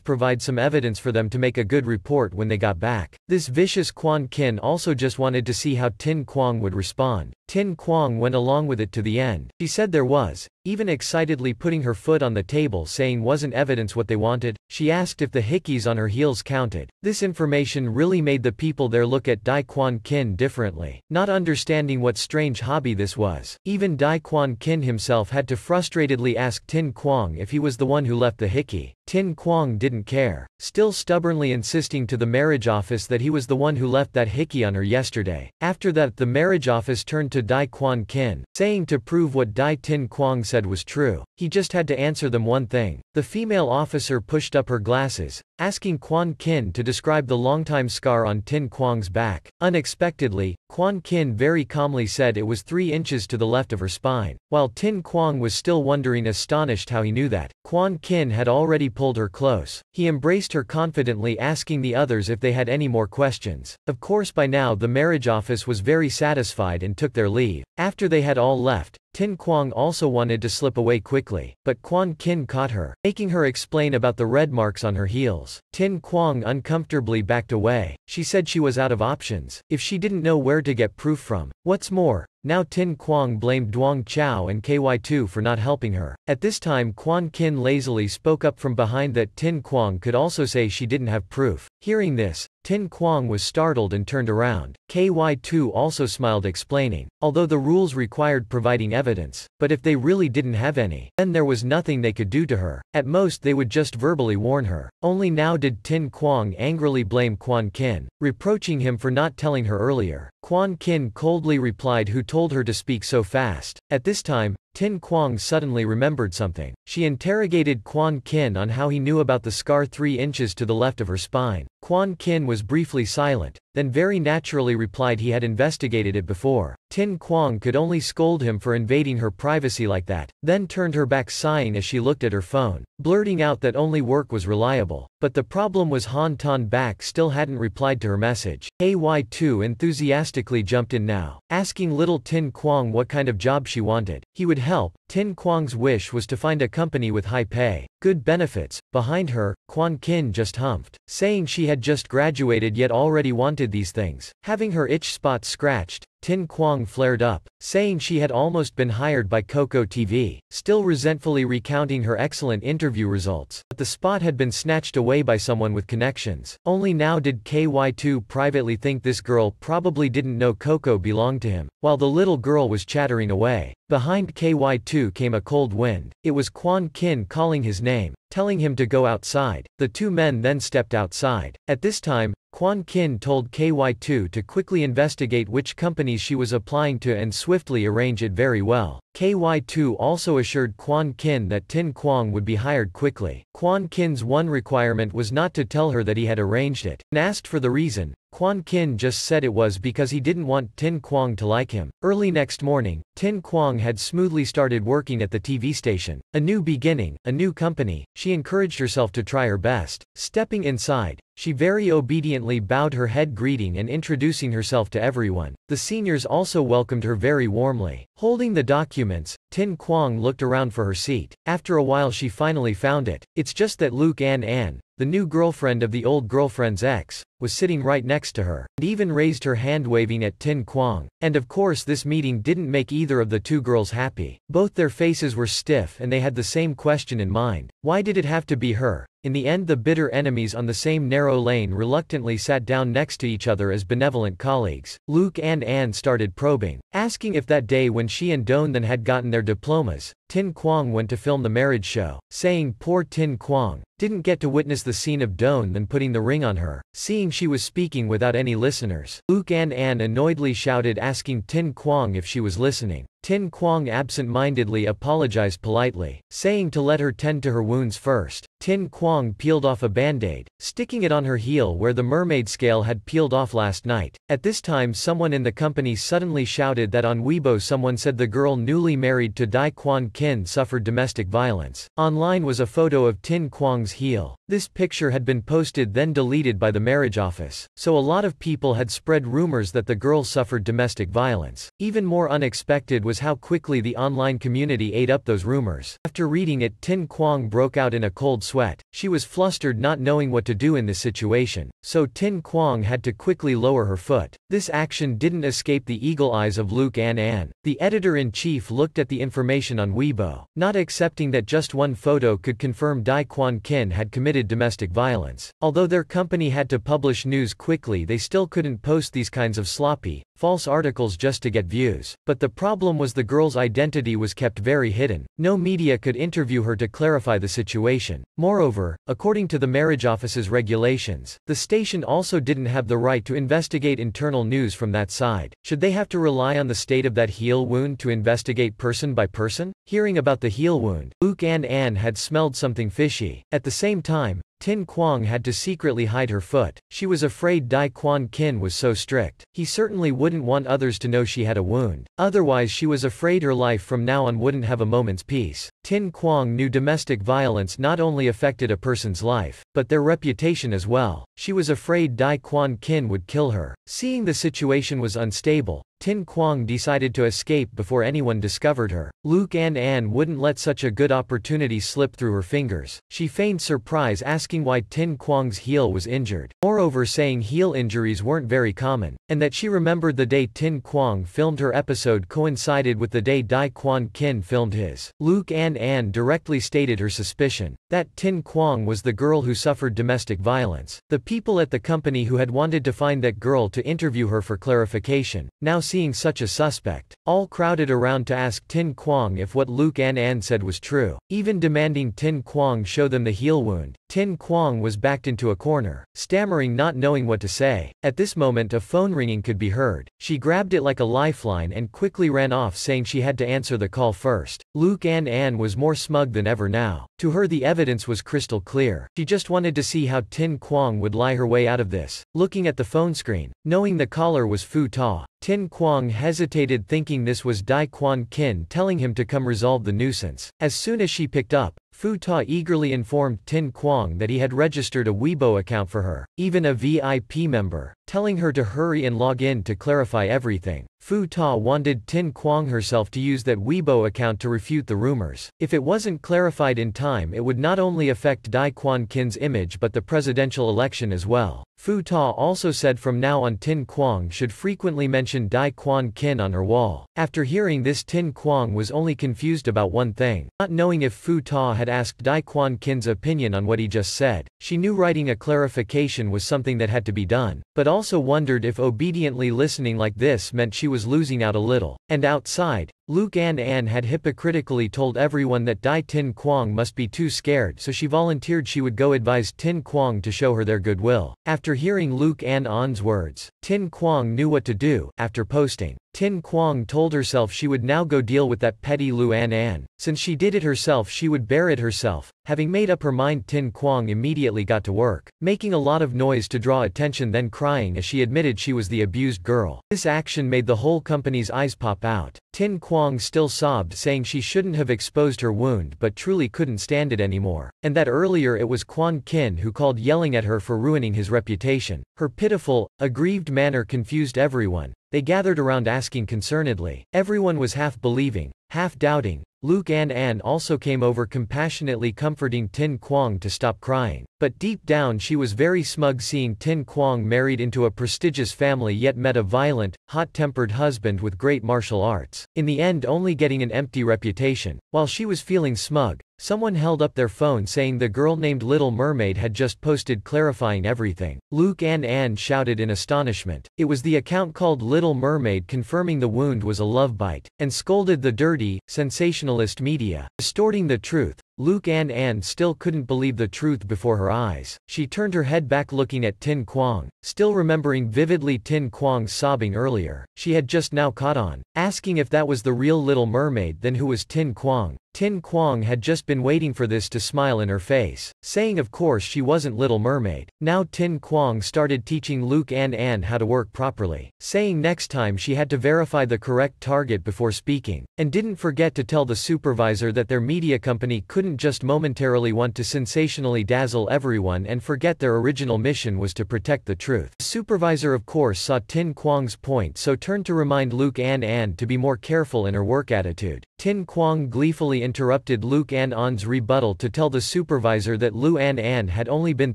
provide some evidence for them to make a good report when they got back. This vicious Quan Kin also just wanted to see how Tin Quang would respond. Tin Quang went along with it to the end. She said there was, even excitedly putting her foot on the table saying wasn't evidence what they wanted, she asked if the hickeys on her heels counted. This information really made the people there look at Dai Quan Kin differently, not understanding what strange hobby this was. Even Dai Quan Kin himself had to frustratedly ask Tin Quang if he was the one who left the hickey. Tin Quang didn't care, still stubbornly insisting to the marriage office that he was the one who left that hickey on her yesterday. After that the marriage office turned to Dai Quan Kin, saying to prove what Dai Tin Quang said was true. He just had to answer them one thing. The female officer pushed up her glasses, asking Quan Kin to describe the longtime scar on Tin Quang's back. Unexpectedly, Quan Kin very calmly said it was three inches to the left of her spine. While Tin Quang was still wondering astonished how he knew that, Quan Kin had already pulled her close. He embraced her confidently asking the others if they had any more questions. Of course by now the marriage office was very satisfied and took their leave. After they had all left, Tin Quang also wanted to slip away quickly, but Quan Kin caught her, making her explain about the red marks on her heels. Tin Quang uncomfortably backed away. She said she was out of options, if she didn't know where to get proof from. What's more, now Tin Quang blamed Duang Chao and KY2 for not helping her. At this time Quan Kin lazily spoke up from behind that Tin Quang could also say she didn't have proof. Hearing this, Tin Quang was startled and turned around. KY2 also smiled explaining, although the rules required providing evidence, but if they really didn't have any, then there was nothing they could do to her. At most they would just verbally warn her. Only now did Tin Quang angrily blame Quan Kin, reproaching him for not telling her earlier. Quan Kin coldly replied who told her to speak so fast. At this time, Tin Quang suddenly remembered something. She interrogated Quan Kin on how he knew about the scar 3 inches to the left of her spine. Quan Kin was briefly silent, then very naturally replied he had investigated it before. Tin Quang could only scold him for invading her privacy like that, then turned her back sighing as she looked at her phone, blurting out that only work was reliable. But the problem was Han Tan Bak still hadn't replied to her message. AY2 enthusiastically jumped in now, asking little Tin Quang what kind of job she wanted. He would help. Tin Quang's wish was to find a company with high pay, good benefits. Behind her, Quan Kin just humphed, saying she had just graduated yet already wanted these things. Having her itch spot scratched, Tin Quang flared up, saying she had almost been hired by Coco TV, still resentfully recounting her excellent interview results. But the spot had been snatched away by someone with connections. Only now did KY2 privately think this girl probably didn't know Coco belonged to him, while the little girl was chattering away. Behind KY2 came a cold wind. It was Quan Kin calling his name, telling him to go outside. The two men then stepped outside. At this time, Quan Kin told KY2 to quickly investigate which companies she was applying to and swiftly arrange it very well. KY2 also assured Quan Kin that Tin Quang would be hired quickly. Quan Kin's one requirement was not to tell her that he had arranged it. and asked for the reason, Quan Kin just said it was because he didn't want Tin Quang to like him. Early next morning, Tin Quang had smoothly started working at the TV station. A new beginning, a new company, she encouraged herself to try her best. Stepping inside, She very obediently bowed her head greeting and introducing herself to everyone. The seniors also welcomed her very warmly. Holding the documents, Tin Quang looked around for her seat. After a while she finally found it. It's just that Luke An An, the new girlfriend of the old girlfriend's ex, was sitting right next to her, and even raised her hand waving at Tin Quang. And of course this meeting didn't make either of the two girls happy. Both their faces were stiff and they had the same question in mind. Why did it have to be her? In the end the bitter enemies on the same narrow lane reluctantly sat down next to each other as benevolent colleagues. Luke and Anne started probing, asking if that day when she and Doan then had gotten their diplomas, Tin Quang went to film the marriage show, saying poor Tin Quang didn't get to witness the scene of Doan then putting the ring on her, seeing she was speaking without any listeners. Luke and Anne annoyedly shouted asking Tin Quang if she was listening. Tin Quang absent-mindedly apologized politely, saying to let her tend to her wounds first. Tin Quang peeled off a band-aid, sticking it on her heel where the mermaid scale had peeled off last night. At this time someone in the company suddenly shouted that on Weibo someone said the girl newly married to Dai Quan Kin suffered domestic violence. Online was a photo of Tin Quang's heel. This picture had been posted then deleted by the marriage office, so a lot of people had spread rumors that the girl suffered domestic violence. Even more unexpected was how quickly the online community ate up those rumors. After reading it Tin Quang broke out in a cold sweat, she was flustered not knowing what to do in this situation, so Tin Quang had to quickly lower her foot. This action didn't escape the eagle eyes of Luke An An. The editor-in-chief looked at the information on Weibo, not accepting that just one photo could confirm Dai Quan Kin had committed domestic violence. Although their company had to publish news quickly they still couldn't post these kinds of sloppy, false articles just to get views. But the problem was the girl's identity was kept very hidden. No media could interview her to clarify the situation. Moreover, according to the marriage office's regulations, the station also didn't have the right to investigate internal news from that side. Should they have to rely on the state of that heel wound to investigate person by person? Hearing about the heel wound, Luke and Anne had smelled something fishy. At the same time, Tin Quang had to secretly hide her foot, she was afraid Dai Quan Kin was so strict. He certainly wouldn't want others to know she had a wound. Otherwise she was afraid her life from now on wouldn't have a moment's peace. Tin Quang knew domestic violence not only affected a person's life, but their reputation as well. She was afraid Dai Quan Kin would kill her. Seeing the situation was unstable, Tin Quang decided to escape before anyone discovered her. Luke and Anne wouldn't let such a good opportunity slip through her fingers. She feigned surprise asking why Tin Quang's heel was injured, moreover saying heel injuries weren't very common, and that she remembered the day Tin Quang filmed her episode coincided with the day Dai Quan Kin filmed his. Luke and Anne directly stated her suspicion, that Tin Quang was the girl who suffered domestic violence. The people at the company who had wanted to find that girl to interview her for clarification, now seeing such a suspect, all crowded around to ask Tin Quang if what Luke An An said was true, even demanding Tin Quang show them the heel wound. Tin Quang was backed into a corner, stammering not knowing what to say. At this moment a phone ringing could be heard. She grabbed it like a lifeline and quickly ran off saying she had to answer the call first. Luke An An was more smug than ever now. To her the evidence was crystal clear. She just wanted to see how Tin Quang would lie her way out of this. Looking at the phone screen, knowing the caller was Fu Ta, Tin Quang hesitated thinking this was Dai Quan Kin telling him to come resolve the nuisance. As soon as she picked up, Fu Ta eagerly informed Tin Quang that he had registered a Weibo account for her, even a VIP member, telling her to hurry and log in to clarify everything. Fu Ta wanted Tin Quang herself to use that Weibo account to refute the rumors. If it wasn't clarified in time it would not only affect Dai Quan Kin's image but the presidential election as well. Fu Ta also said from now on Tin Quang should frequently mention Dai Quan Kin on her wall. After hearing this Tin Quang was only confused about one thing, not knowing if Fu Ta had asked Dai Quan Kin's opinion on what he just said. She knew writing a clarification was something that had to be done, but also wondered if obediently listening like this meant she was losing out a little. And outside, Luke and An had hypocritically told everyone that Dai Tin Quang must be too scared so she volunteered she would go advise Tin Quang to show her their goodwill. After hearing Luke and An's words, Tin Quang knew what to do. After posting, Tin Quang told herself she would now go deal with that petty Lu An An. Since she did it herself she would bear it herself, Having made up her mind Tin Quang immediately got to work, making a lot of noise to draw attention then crying as she admitted she was the abused girl. This action made the whole company's eyes pop out. Tin Quang still sobbed saying she shouldn't have exposed her wound but truly couldn't stand it anymore, and that earlier it was Quan Kin who called yelling at her for ruining his reputation. Her pitiful, aggrieved manner confused everyone, they gathered around asking concernedly. Everyone was half believing, half doubting, Luke An An also came over compassionately comforting Tin Quang to stop crying. But deep down she was very smug seeing Tin Quang married into a prestigious family yet met a violent, hot-tempered husband with great martial arts. In the end only getting an empty reputation. While she was feeling smug, Someone held up their phone saying the girl named Little Mermaid had just posted clarifying everything. Luke and Anne shouted in astonishment. It was the account called Little Mermaid confirming the wound was a love bite, and scolded the dirty, sensationalist media, distorting the truth. Luke An An still couldn't believe the truth before her eyes. She turned her head back looking at Tin Quang, still remembering vividly Tin Quang's sobbing earlier. She had just now caught on, asking if that was the real Little Mermaid then who was Tin Quang. Tin Quang had just been waiting for this to smile in her face, saying of course she wasn't Little Mermaid. Now Tin Quang started teaching Luke An An how to work properly, saying next time she had to verify the correct target before speaking, and didn't forget to tell the supervisor that their media company couldn't just momentarily want to sensationally dazzle everyone and forget their original mission was to protect the truth. The supervisor of course saw Tin Quang's point so turned to remind Luke An An to be more careful in her work attitude. Tin Quang gleefully interrupted Luke An An's rebuttal to tell the supervisor that Lu An An had only been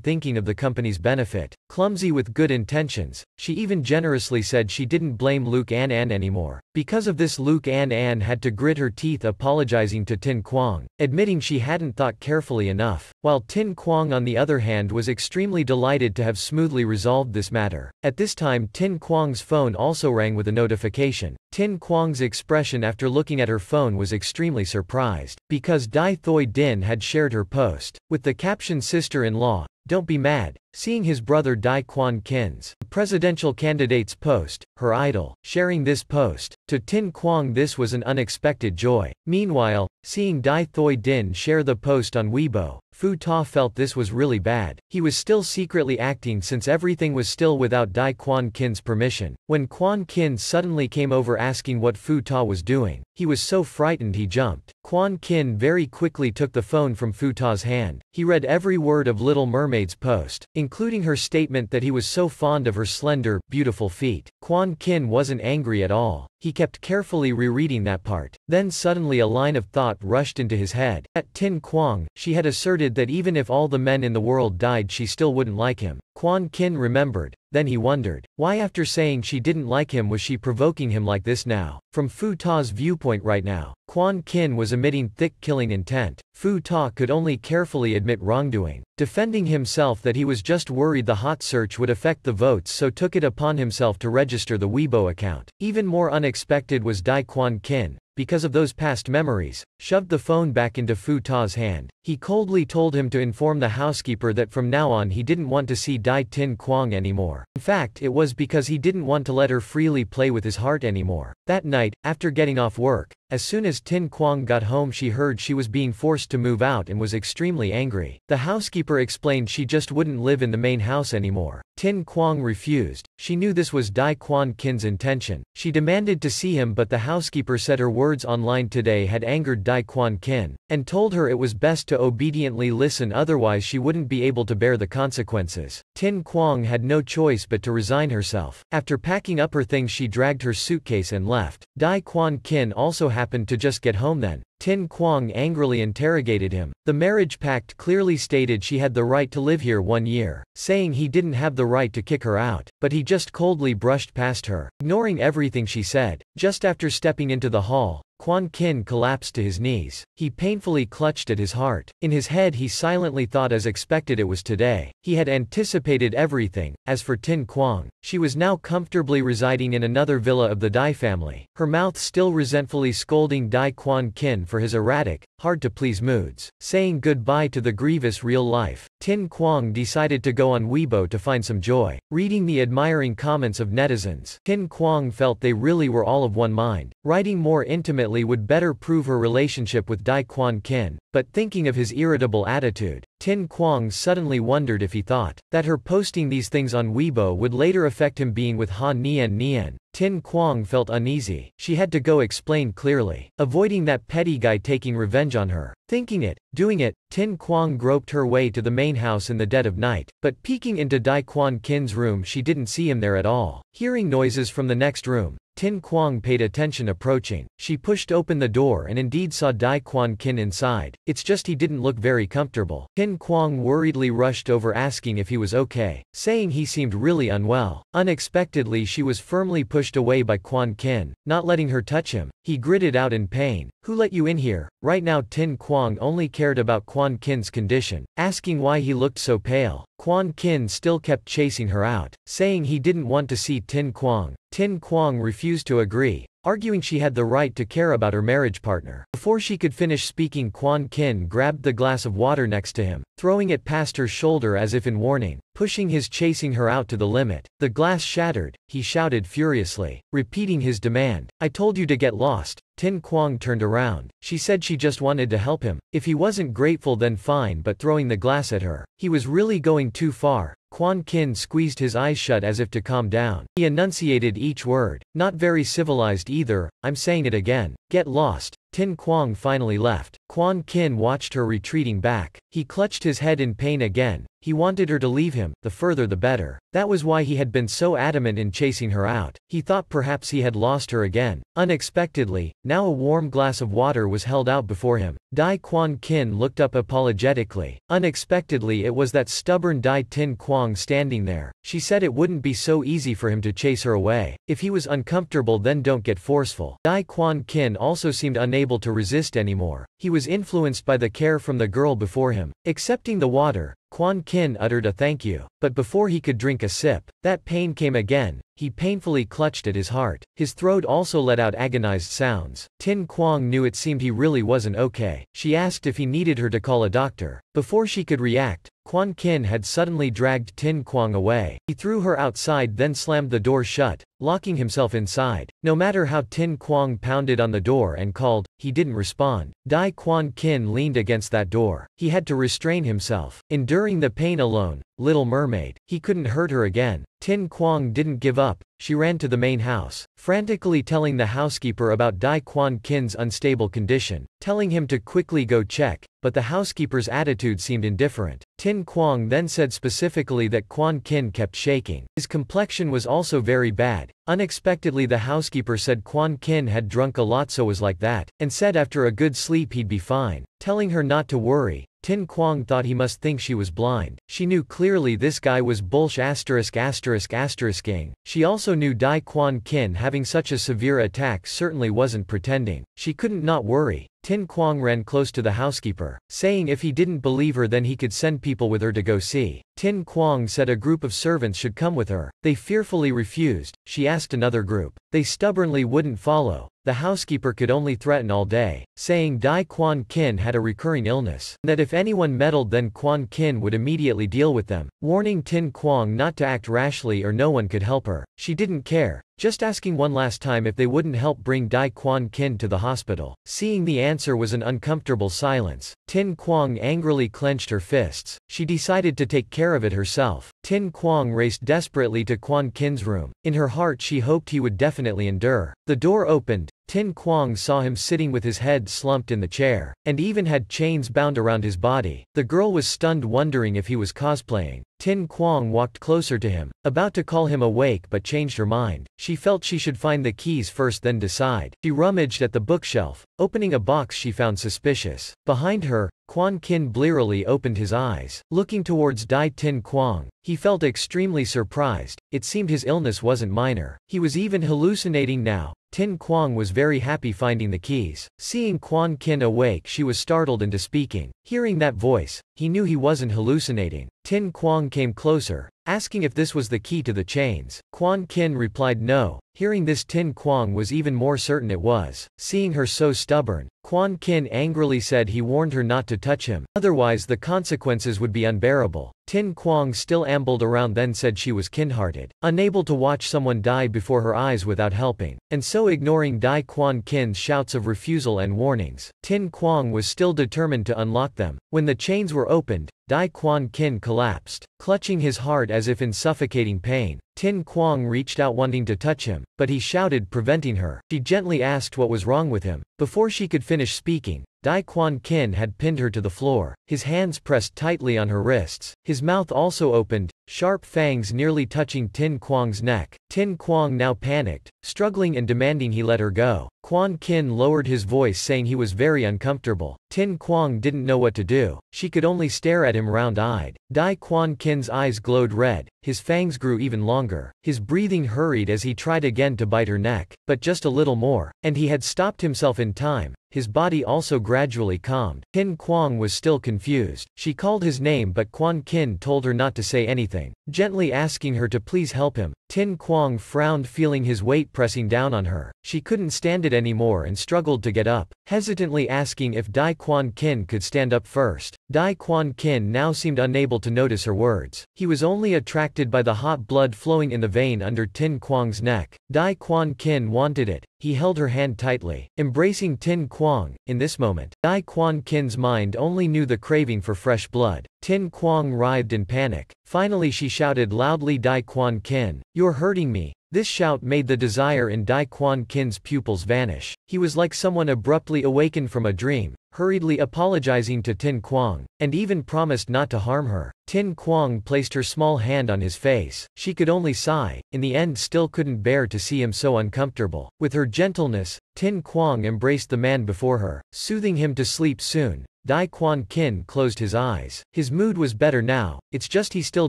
thinking of the company's benefit. Clumsy with good intentions, she even generously said she didn't blame Luke An An anymore. Because of this Luke An An had to grit her teeth apologizing to Tin Quang, admitting she hadn't thought carefully enough, while Tin Quang on the other hand was extremely delighted to have smoothly resolved this matter. At this time Tin Quang's phone also rang with a notification. Tin Quang's expression after looking at her phone was extremely surprised, because Dai Thoi Din had shared her post, with the caption sister-in-law, don't be mad, seeing his brother Dai Quan Kin's presidential candidate's post, her idol, sharing this post. To Tin Quang this was an unexpected joy. Meanwhile, seeing Dai Thoi Din share the post on Weibo, Fu Ta felt this was really bad. He was still secretly acting since everything was still without Dai Quan Kin's permission. When Quan Kin suddenly came over asking what Fu Ta was doing, he was so frightened he jumped. Quan Kin very quickly took the phone from Fu Ta's hand. He read every word of Little Post, including her statement that he was so fond of her slender, beautiful feet. Quan Kin wasn't angry at all. He kept carefully rereading that part. Then suddenly a line of thought rushed into his head. At Tin Quang, she had asserted that even if all the men in the world died she still wouldn't like him. Quan Kin remembered, then he wondered, why after saying she didn't like him was she provoking him like this now? From Fu Ta's viewpoint right now, Quan Kin was emitting thick killing intent. Fu Ta could only carefully admit wrongdoing, defending himself that he was just worried the hot search would affect the votes so took it upon himself to register the Weibo account. Even more unexpected was Dai Quan Kin, because of those past memories, shoved the phone back into Fu Ta's hand. He coldly told him to inform the housekeeper that from now on he didn't want to see Dai Tin Quang anymore. In fact, it was because he didn't want to let her freely play with his heart anymore. That night, after getting off work, as soon as Tin Quang got home she heard she was being forced to move out and was extremely angry. The housekeeper explained she just wouldn't live in the main house anymore. Tin Quang refused. She knew this was Dai Quan Kin's intention. She demanded to see him but the housekeeper said her words online today had angered Dai Quan Kin, and told her it was best to obediently listen otherwise she wouldn't be able to bear the consequences. Tin Quang had no choice but to resign herself. After packing up her things she dragged her suitcase and left. Dai Quan Kin also happened to just get home then. Tin Quang angrily interrogated him. The marriage pact clearly stated she had the right to live here one year, saying he didn't have the right to kick her out, but he just coldly brushed past her, ignoring everything she said. Just after stepping into the hall, Quan Kin collapsed to his knees. He painfully clutched at his heart. In his head he silently thought as expected it was today. He had anticipated everything. As for Tin Quang, she was now comfortably residing in another villa of the Dai family, her mouth still resentfully scolding Dai Quan Kin for his erratic, hard-to-please moods. Saying goodbye to the grievous real life, Tin Quang decided to go on Weibo to find some joy. Reading the admiring comments of netizens, Tin Quang felt they really were all of one mind. Writing more intimately would better prove her relationship with Dai Quan Kin, but thinking of his irritable attitude, Tin Quang suddenly wondered if he thought that her posting these things on Weibo would later affect him being with Ha Nian Nian. Tin Quang felt uneasy. She had to go explain clearly, avoiding that petty guy taking revenge on her. Thinking it, doing it, Tin Quang groped her way to the main house in the dead of night, but peeking into Dai Quan Kin's room she didn't see him there at all. Hearing noises from the next room, Tin Quang paid attention approaching. She pushed open the door and indeed saw Dai Quan Kin inside. It's just he didn't look very comfortable. Tin Quang worriedly rushed over asking if he was okay, saying he seemed really unwell. Unexpectedly she was firmly pushed away by Quan Kin, not letting her touch him. He gritted out in pain. Who let you in here? Right now Tin Quang only cared about Quan Kin's condition, asking why he looked so pale. Quan Kin still kept chasing her out, saying he didn't want to see Tin Quang. Tin Quang refused to agree, arguing she had the right to care about her marriage partner. Before she could finish speaking Quan Kin grabbed the glass of water next to him, throwing it past her shoulder as if in warning, pushing his chasing her out to the limit. The glass shattered, he shouted furiously, repeating his demand. I told you to get lost. Tin Quang turned around. She said she just wanted to help him. If he wasn't grateful then fine but throwing the glass at her. He was really going too far. Quan Kin squeezed his eyes shut as if to calm down. He enunciated each word. Not very civilized either, I'm saying it again. Get lost. Tin Quang finally left. Quan Kin watched her retreating back. He clutched his head in pain again. He wanted her to leave him, the further the better. That was why he had been so adamant in chasing her out. He thought perhaps he had lost her again. Unexpectedly, now a warm glass of water was held out before him. Dai Quan Kin looked up apologetically. Unexpectedly it was that stubborn Dai Tin Quang standing there. She said it wouldn't be so easy for him to chase her away. If he was uncomfortable then don't get forceful. Dai Quan Kin also seemed unable to resist anymore. He was influenced by the care from the girl before him. Accepting the water, Quan Kin uttered a thank you, but before he could drink a sip, that pain came again, he painfully clutched at his heart. His throat also let out agonized sounds. Tin Quang knew it seemed he really wasn't okay. She asked if he needed her to call a doctor. Before she could react, Quan Kin had suddenly dragged Tin Quang away. He threw her outside then slammed the door shut, locking himself inside. No matter how Tin Quang pounded on the door and called, he didn't respond. Dai Quan Kin leaned against that door. He had to restrain himself. Enduring the pain alone, Little Mermaid. He couldn't hurt her again. Tin Quang didn't give up, she ran to the main house, frantically telling the housekeeper about Dai Quan Kin's unstable condition, telling him to quickly go check, but the housekeeper's attitude seemed indifferent. Tin Quang then said specifically that Quan Kin kept shaking. His complexion was also very bad. Unexpectedly the housekeeper said Quan Kin had drunk a lot so was like that, and said after a good sleep he'd be fine, telling her not to worry, Tin Quang thought he must think she was blind. She knew clearly this guy was bullsh asterisk asterisk asterisking. She also knew Dai Quan Kin having such a severe attack certainly wasn't pretending. She couldn't not worry. Tin Quang ran close to the housekeeper, saying if he didn't believe her then he could send people with her to go see. Tin Quang said a group of servants should come with her. They fearfully refused. She asked another group. They stubbornly wouldn't follow. The housekeeper could only threaten all day, saying Dai Quan Kin had a recurring illness, that if anyone meddled then Quan Kin would immediately deal with them, warning Tin Quang not to act rashly or no one could help her. She didn't care, just asking one last time if they wouldn't help bring Dai Quan Kin to the hospital. Seeing the answer was an uncomfortable silence, Tin Quang angrily clenched her fists. She decided to take care of it herself. Tin Quang raced desperately to Quan Kin's room. In her heart she hoped he would definitely endure. The door opened, Tin Quang saw him sitting with his head slumped in the chair, and even had chains bound around his body. The girl was stunned wondering if he was cosplaying. Tin Quang walked closer to him, about to call him awake but changed her mind. She felt she should find the keys first then decide. She rummaged at the bookshelf, opening a box she found suspicious. Behind her, Quan Kin blearily opened his eyes. Looking towards Dai Tin Quang, he felt extremely surprised. It seemed his illness wasn't minor. He was even hallucinating now. Tin Quang was very happy finding the keys. Seeing Quan Kin awake she was startled into speaking. Hearing that voice, he knew he wasn't hallucinating. Tin Quang came closer, asking if this was the key to the chains. Quan Kin replied no, Hearing this Tin Quang was even more certain it was. Seeing her so stubborn, Quan Kin angrily said he warned her not to touch him, otherwise the consequences would be unbearable. Tin Quang still ambled around then said she was kindhearted, unable to watch someone die before her eyes without helping, and so ignoring Dai Quan Kin's shouts of refusal and warnings. Tin Quang was still determined to unlock them. When the chains were opened, Dai Quan Kin collapsed, clutching his heart as if in suffocating pain. Tin Quang reached out wanting to touch him, but he shouted preventing her. She gently asked what was wrong with him. Before she could finish speaking, Dai Quan Kin had pinned her to the floor, his hands pressed tightly on her wrists, his mouth also opened, sharp fangs nearly touching Tin Quang's neck. Tin Quang now panicked, struggling and demanding he let her go. Quan Kin lowered his voice saying he was very uncomfortable. Tin Quang didn't know what to do. She could only stare at him round-eyed. Dai Quan Kin's eyes glowed red, his fangs grew even longer. His breathing hurried as he tried again to bite her neck, but just a little more, and he had stopped himself in time. His body also gradually calmed. Tin Quang was still confused. She called his name but Quan Kin told her not to say anything, gently asking her to please help him. Tin Quang frowned feeling his weight pressing down on her. She couldn't stand it anymore and struggled to get up, hesitantly asking if Dai Quan Kin could stand up first. Dai Quan Kin now seemed unable to notice her words. He was only attracted by the hot blood flowing in the vein under Tin Quang's neck. Dai Quan Kin wanted it, he held her hand tightly, embracing Tin Quang. In this moment, Dai Quan Kin's mind only knew the craving for fresh blood. Tin Quang writhed in panic. Finally she shouted loudly Dai Quan Kin, you're hurting me. This shout made the desire in Dai Quan Kin's pupils vanish. He was like someone abruptly awakened from a dream, hurriedly apologizing to Tin Quang, and even promised not to harm her. Tin Quang placed her small hand on his face. She could only sigh, in the end still couldn't bear to see him so uncomfortable. With her gentleness, Tin Quang embraced the man before her, soothing him to sleep soon. Dai Quan Kin closed his eyes. His mood was better now, it's just he still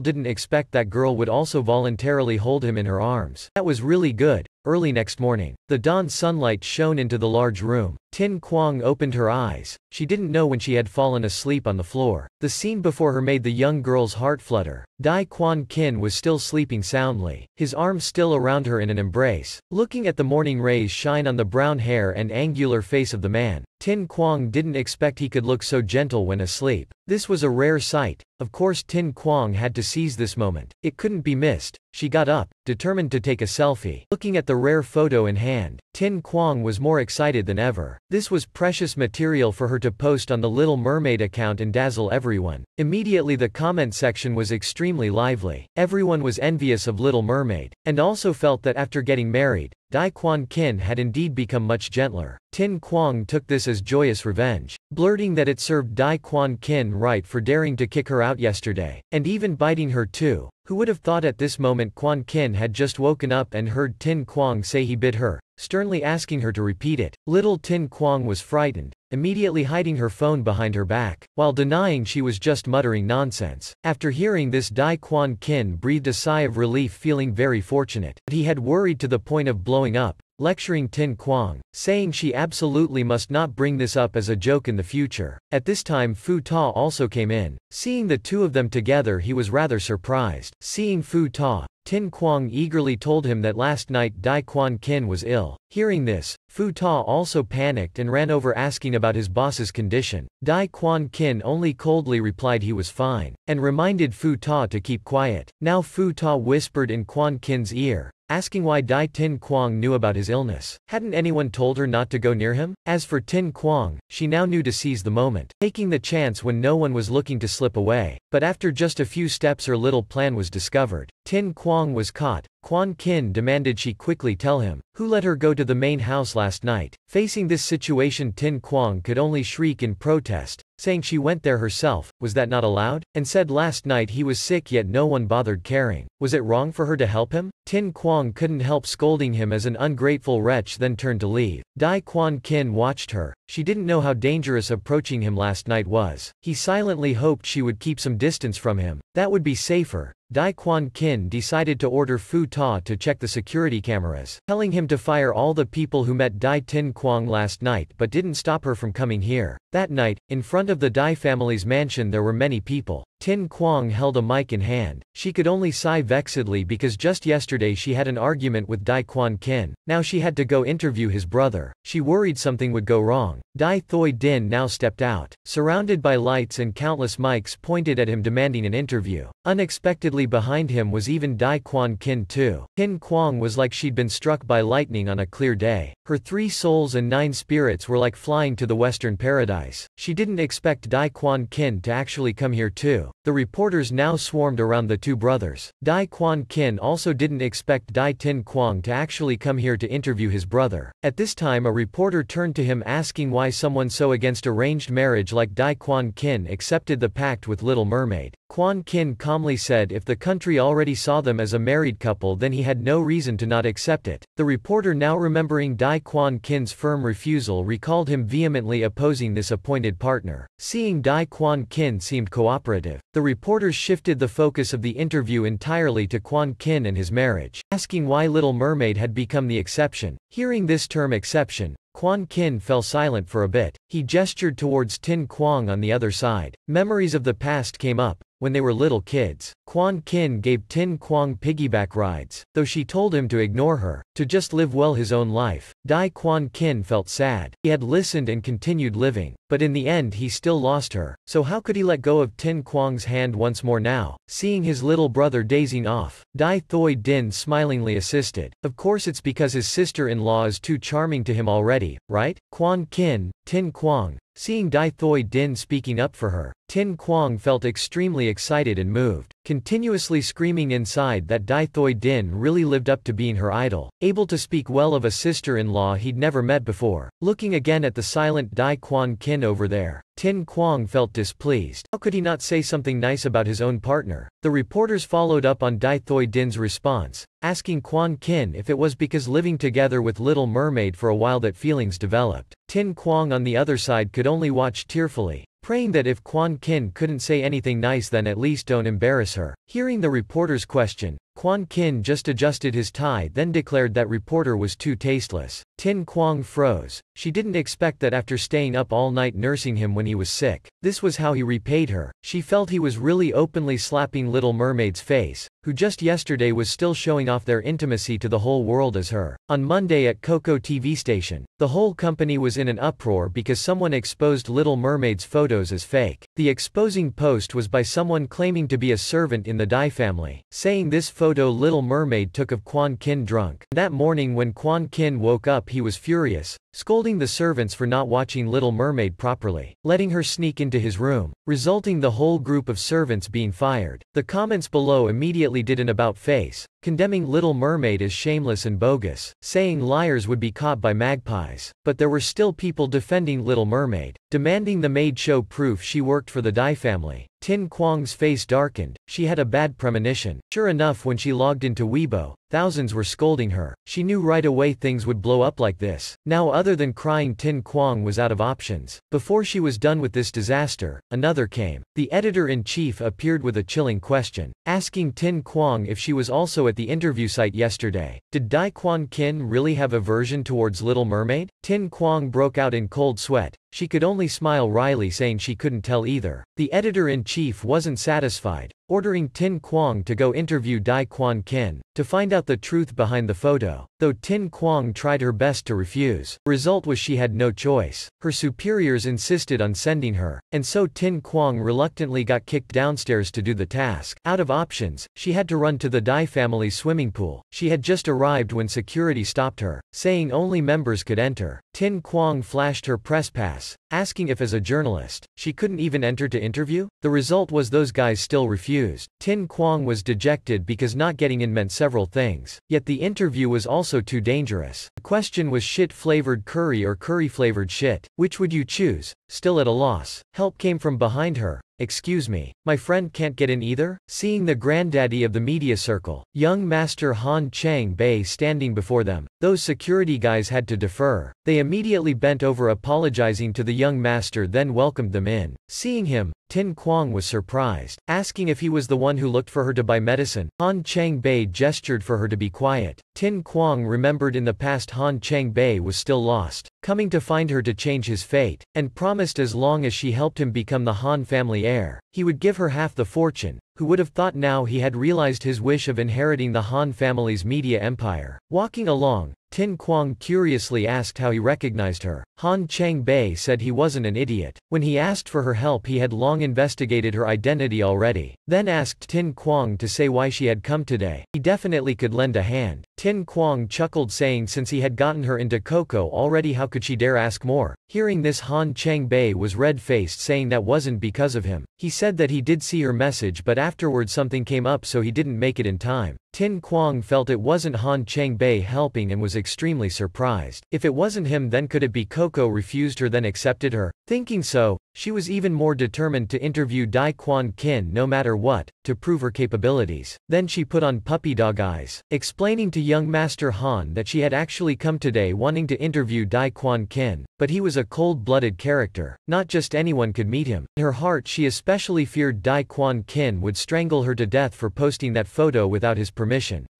didn't expect that girl would also voluntarily hold him in her arms. That was really good. Early next morning, the dawn sunlight shone into the large room. Tin Quang opened her eyes. She didn't know when she had fallen asleep on the floor. The scene before her made the young girl's heart flutter. Dai Quan Kin was still sleeping soundly, his arms still around her in an embrace. Looking at the morning rays shine on the brown hair and angular face of the man, Tin Quang didn't expect he could look so gentle when asleep. This was a rare sight. Of course Tin Quang had to seize this moment. It couldn't be missed. She got up, determined to take a selfie. Looking at the rare photo in hand, Tin Quang was more excited than ever. This was precious material for her to post on the Little Mermaid account and dazzle everyone. Immediately the comment section was extremely lively. Everyone was envious of Little Mermaid, and also felt that after getting married, Dai Quan Kin had indeed become much gentler. Tin Quang took this as joyous revenge, blurting that it served Dai Quan Kin right for daring to kick her out yesterday, and even biting her too. Who would have thought at this moment Quan Kin had just woken up and heard Tin Quang say he bit her, sternly asking her to repeat it. Little Tin Quang was frightened, immediately hiding her phone behind her back, while denying she was just muttering nonsense. After hearing this Dai Quan Kin breathed a sigh of relief feeling very fortunate. He had worried to the point of blowing up, lecturing Tin Quang, saying she absolutely must not bring this up as a joke in the future. At this time Fu Ta also came in. Seeing the two of them together he was rather surprised. Seeing Fu Ta, Tin Quang eagerly told him that last night Dai Quan Kin was ill. Hearing this, Fu Ta also panicked and ran over asking about his boss's condition. Dai Quan Kin only coldly replied he was fine, and reminded Fu Ta to keep quiet. Now Fu Ta whispered in Quan Kin's ear, asking why Dai Tin Quang knew about his illness. Hadn't anyone told her not to go near him? As for Tin Quang, she now knew to seize the moment, taking the chance when no one was looking to slip away. But after just a few steps her little plan was discovered. Tin Quang was caught, Quan Kin demanded she quickly tell him, who let her go to the main house last night. Facing this situation Tin Quang could only shriek in protest, saying she went there herself, was that not allowed? And said last night he was sick yet no one bothered caring. Was it wrong for her to help him? Tin Quang couldn't help scolding him as an ungrateful wretch then turned to leave. Dai Quan Kin watched her, she didn't know how dangerous approaching him last night was. He silently hoped she would keep some distance from him, that would be safer. Dai Quan Kin decided to order Fu Ta to check the security cameras, telling him to fire all the people who met Dai Tin Quang last night but didn't stop her from coming here. That night, in front of the Dai family's mansion there were many people. Tin Quang held a mic in hand. She could only sigh vexedly because just yesterday she had an argument with Dai Quan Kin. Now she had to go interview his brother. She worried something would go wrong. Dai Thoi Din now stepped out. Surrounded by lights and countless mics pointed at him demanding an interview. Unexpectedly behind him was even Dai Quan Kin too. Tin Quang was like she'd been struck by lightning on a clear day. Her three souls and nine spirits were like flying to the western paradise. She didn't expect Dai Quan Kin to actually come here too. The reporters now swarmed around the two brothers. Dai Quan Kin also didn't expect Dai Tin Quang to actually come here to interview his brother. At this time a reporter turned to him asking why someone so against arranged marriage like Dai Quan Kin accepted the pact with Little Mermaid. Quan Kin calmly said if the country already saw them as a married couple then he had no reason to not accept it. The reporter now remembering Dai Quan Kin's firm refusal recalled him vehemently opposing this appointed partner. Seeing Dai Quan Kin seemed cooperative, the reporters shifted the focus of the interview entirely to Quan Kin and his marriage, asking why Little Mermaid had become the exception. Hearing this term exception, Quan Kin fell silent for a bit. He gestured towards Tin Quang on the other side. Memories of the past came up, when they were little kids, Quan Kin gave Tin Quang piggyback rides, though she told him to ignore her, to just live well his own life. Dai Quan Kin felt sad. He had listened and continued living, but in the end he still lost her, so how could he let go of Tin Quang's hand once more now? Seeing his little brother dazing off, Dai Thoi Din smilingly assisted. Of course it's because his sister-in-law is too charming to him already, right? Quan Kin, Tin Quang, Seeing Dai Thoi Din speaking up for her, Tin Quang felt extremely excited and moved, continuously screaming inside that Dai Thoi Din really lived up to being her idol, able to speak well of a sister-in-law he'd never met before. Looking again at the silent Dai Quan Kin over there, Tin Quang felt displeased. How could he not say something nice about his own partner? The reporters followed up on Dai Thoi Din's response, asking Quan Kin if it was because living together with Little Mermaid for a while that feelings developed. Tin Quang on the other side could only watch tearfully, praying that if Quan Kin couldn't say anything nice then at least don't embarrass her. Hearing the reporter's question, Quan Kin just adjusted his tie then declared that reporter was too tasteless. Tin Quang froze. She didn't expect that after staying up all night nursing him when he was sick, this was how he repaid her. She felt he was really openly slapping Little Mermaid's face, who just yesterday was still showing off their intimacy to the whole world as her. On Monday at Coco TV station, the whole company was in an uproar because someone exposed Little Mermaid's photos as fake. The exposing post was by someone claiming to be a servant in the Dai family, saying this photo Little Mermaid took of Quan Kin drunk. That morning when Quan Kin woke up he was furious, scolding the servants for not watching Little Mermaid properly, letting her sneak into his room, resulting the whole group of servants being fired. The comments below immediately did an about face, condemning Little Mermaid as shameless and bogus, saying liars would be caught by magpies. But there were still people defending Little Mermaid, demanding the maid show proof she worked for the Dai family. Tin Quang's face darkened, she had a bad premonition. Sure enough when she logged into Weibo, thousands were scolding her. She knew right away things would blow up like this. Now other than crying Tin Quang was out of options. Before she was done with this disaster, another came. The editor-in-chief appeared with a chilling question, asking Tin Quang if she was also at the interview site yesterday. Did Dai Quan Kin really have aversion towards Little Mermaid? Tin Quang broke out in cold sweat, she could only smile wryly saying she couldn't tell either. The editor-in-chief wasn't satisfied, ordering Tin Quang to go interview Dai Quan Kin, to find out the truth behind the photo, though Tin Quang tried her best to refuse. Result was she had no choice. Her superiors insisted on sending her, and so Tin Quang reluctantly got kicked downstairs to do the task. Out of options, she had to run to the Dai family's swimming pool. She had just arrived when security stopped her, saying only members could enter. Tin Quang flashed her press pass, asking if as a journalist, she couldn't even enter to interview? The result was those guys still refused. Tin Quang was dejected because not getting in meant several things, yet the interview was also too dangerous. The question was shit-flavored curry or curry-flavored shit. Which would you choose? Still at a loss. Help came from behind her, Excuse me, my friend can't get in either? Seeing the granddaddy of the media circle, young Master Han Chang Bei standing before them, those security guys had to defer. They immediately bent over apologizing to the young master then welcomed them in. Seeing him, Tin Quang was surprised, asking if he was the one who looked for her to buy medicine. Han Chang Bei gestured for her to be quiet. Tin Quang remembered in the past Han Chang Bei was still lost, coming to find her to change his fate, and promised as long as she helped him become the Han family heir, he would give her half the fortune. Who would have thought now he had realized his wish of inheriting the Han family's media empire? Walking along, Tin Quang curiously asked how he recognized her. Han Chang Bei said he wasn't an idiot. When he asked for her help he had long investigated her identity already, then asked Tin Quang to say why she had come today. He definitely could lend a hand. Tin Quang chuckled saying since he had gotten her into Coco already how could she dare ask more. Hearing this Han Chang Bei was red-faced saying that wasn't because of him. He said that he did see her message but afterwards something came up so he didn't make it in time. Tin Quang felt it wasn't Han Cheng Bei helping and was extremely surprised. If it wasn't him then could it be Coco refused her then accepted her? Thinking so, she was even more determined to interview Dai Quan Kin no matter what, to prove her capabilities. Then she put on puppy dog eyes, explaining to young Master Han that she had actually come today wanting to interview Dai Quan Kin, but he was a cold-blooded character. Not just anyone could meet him. In her heart she especially feared Dai Quan Kin would strangle her to death for posting that photo without his permission.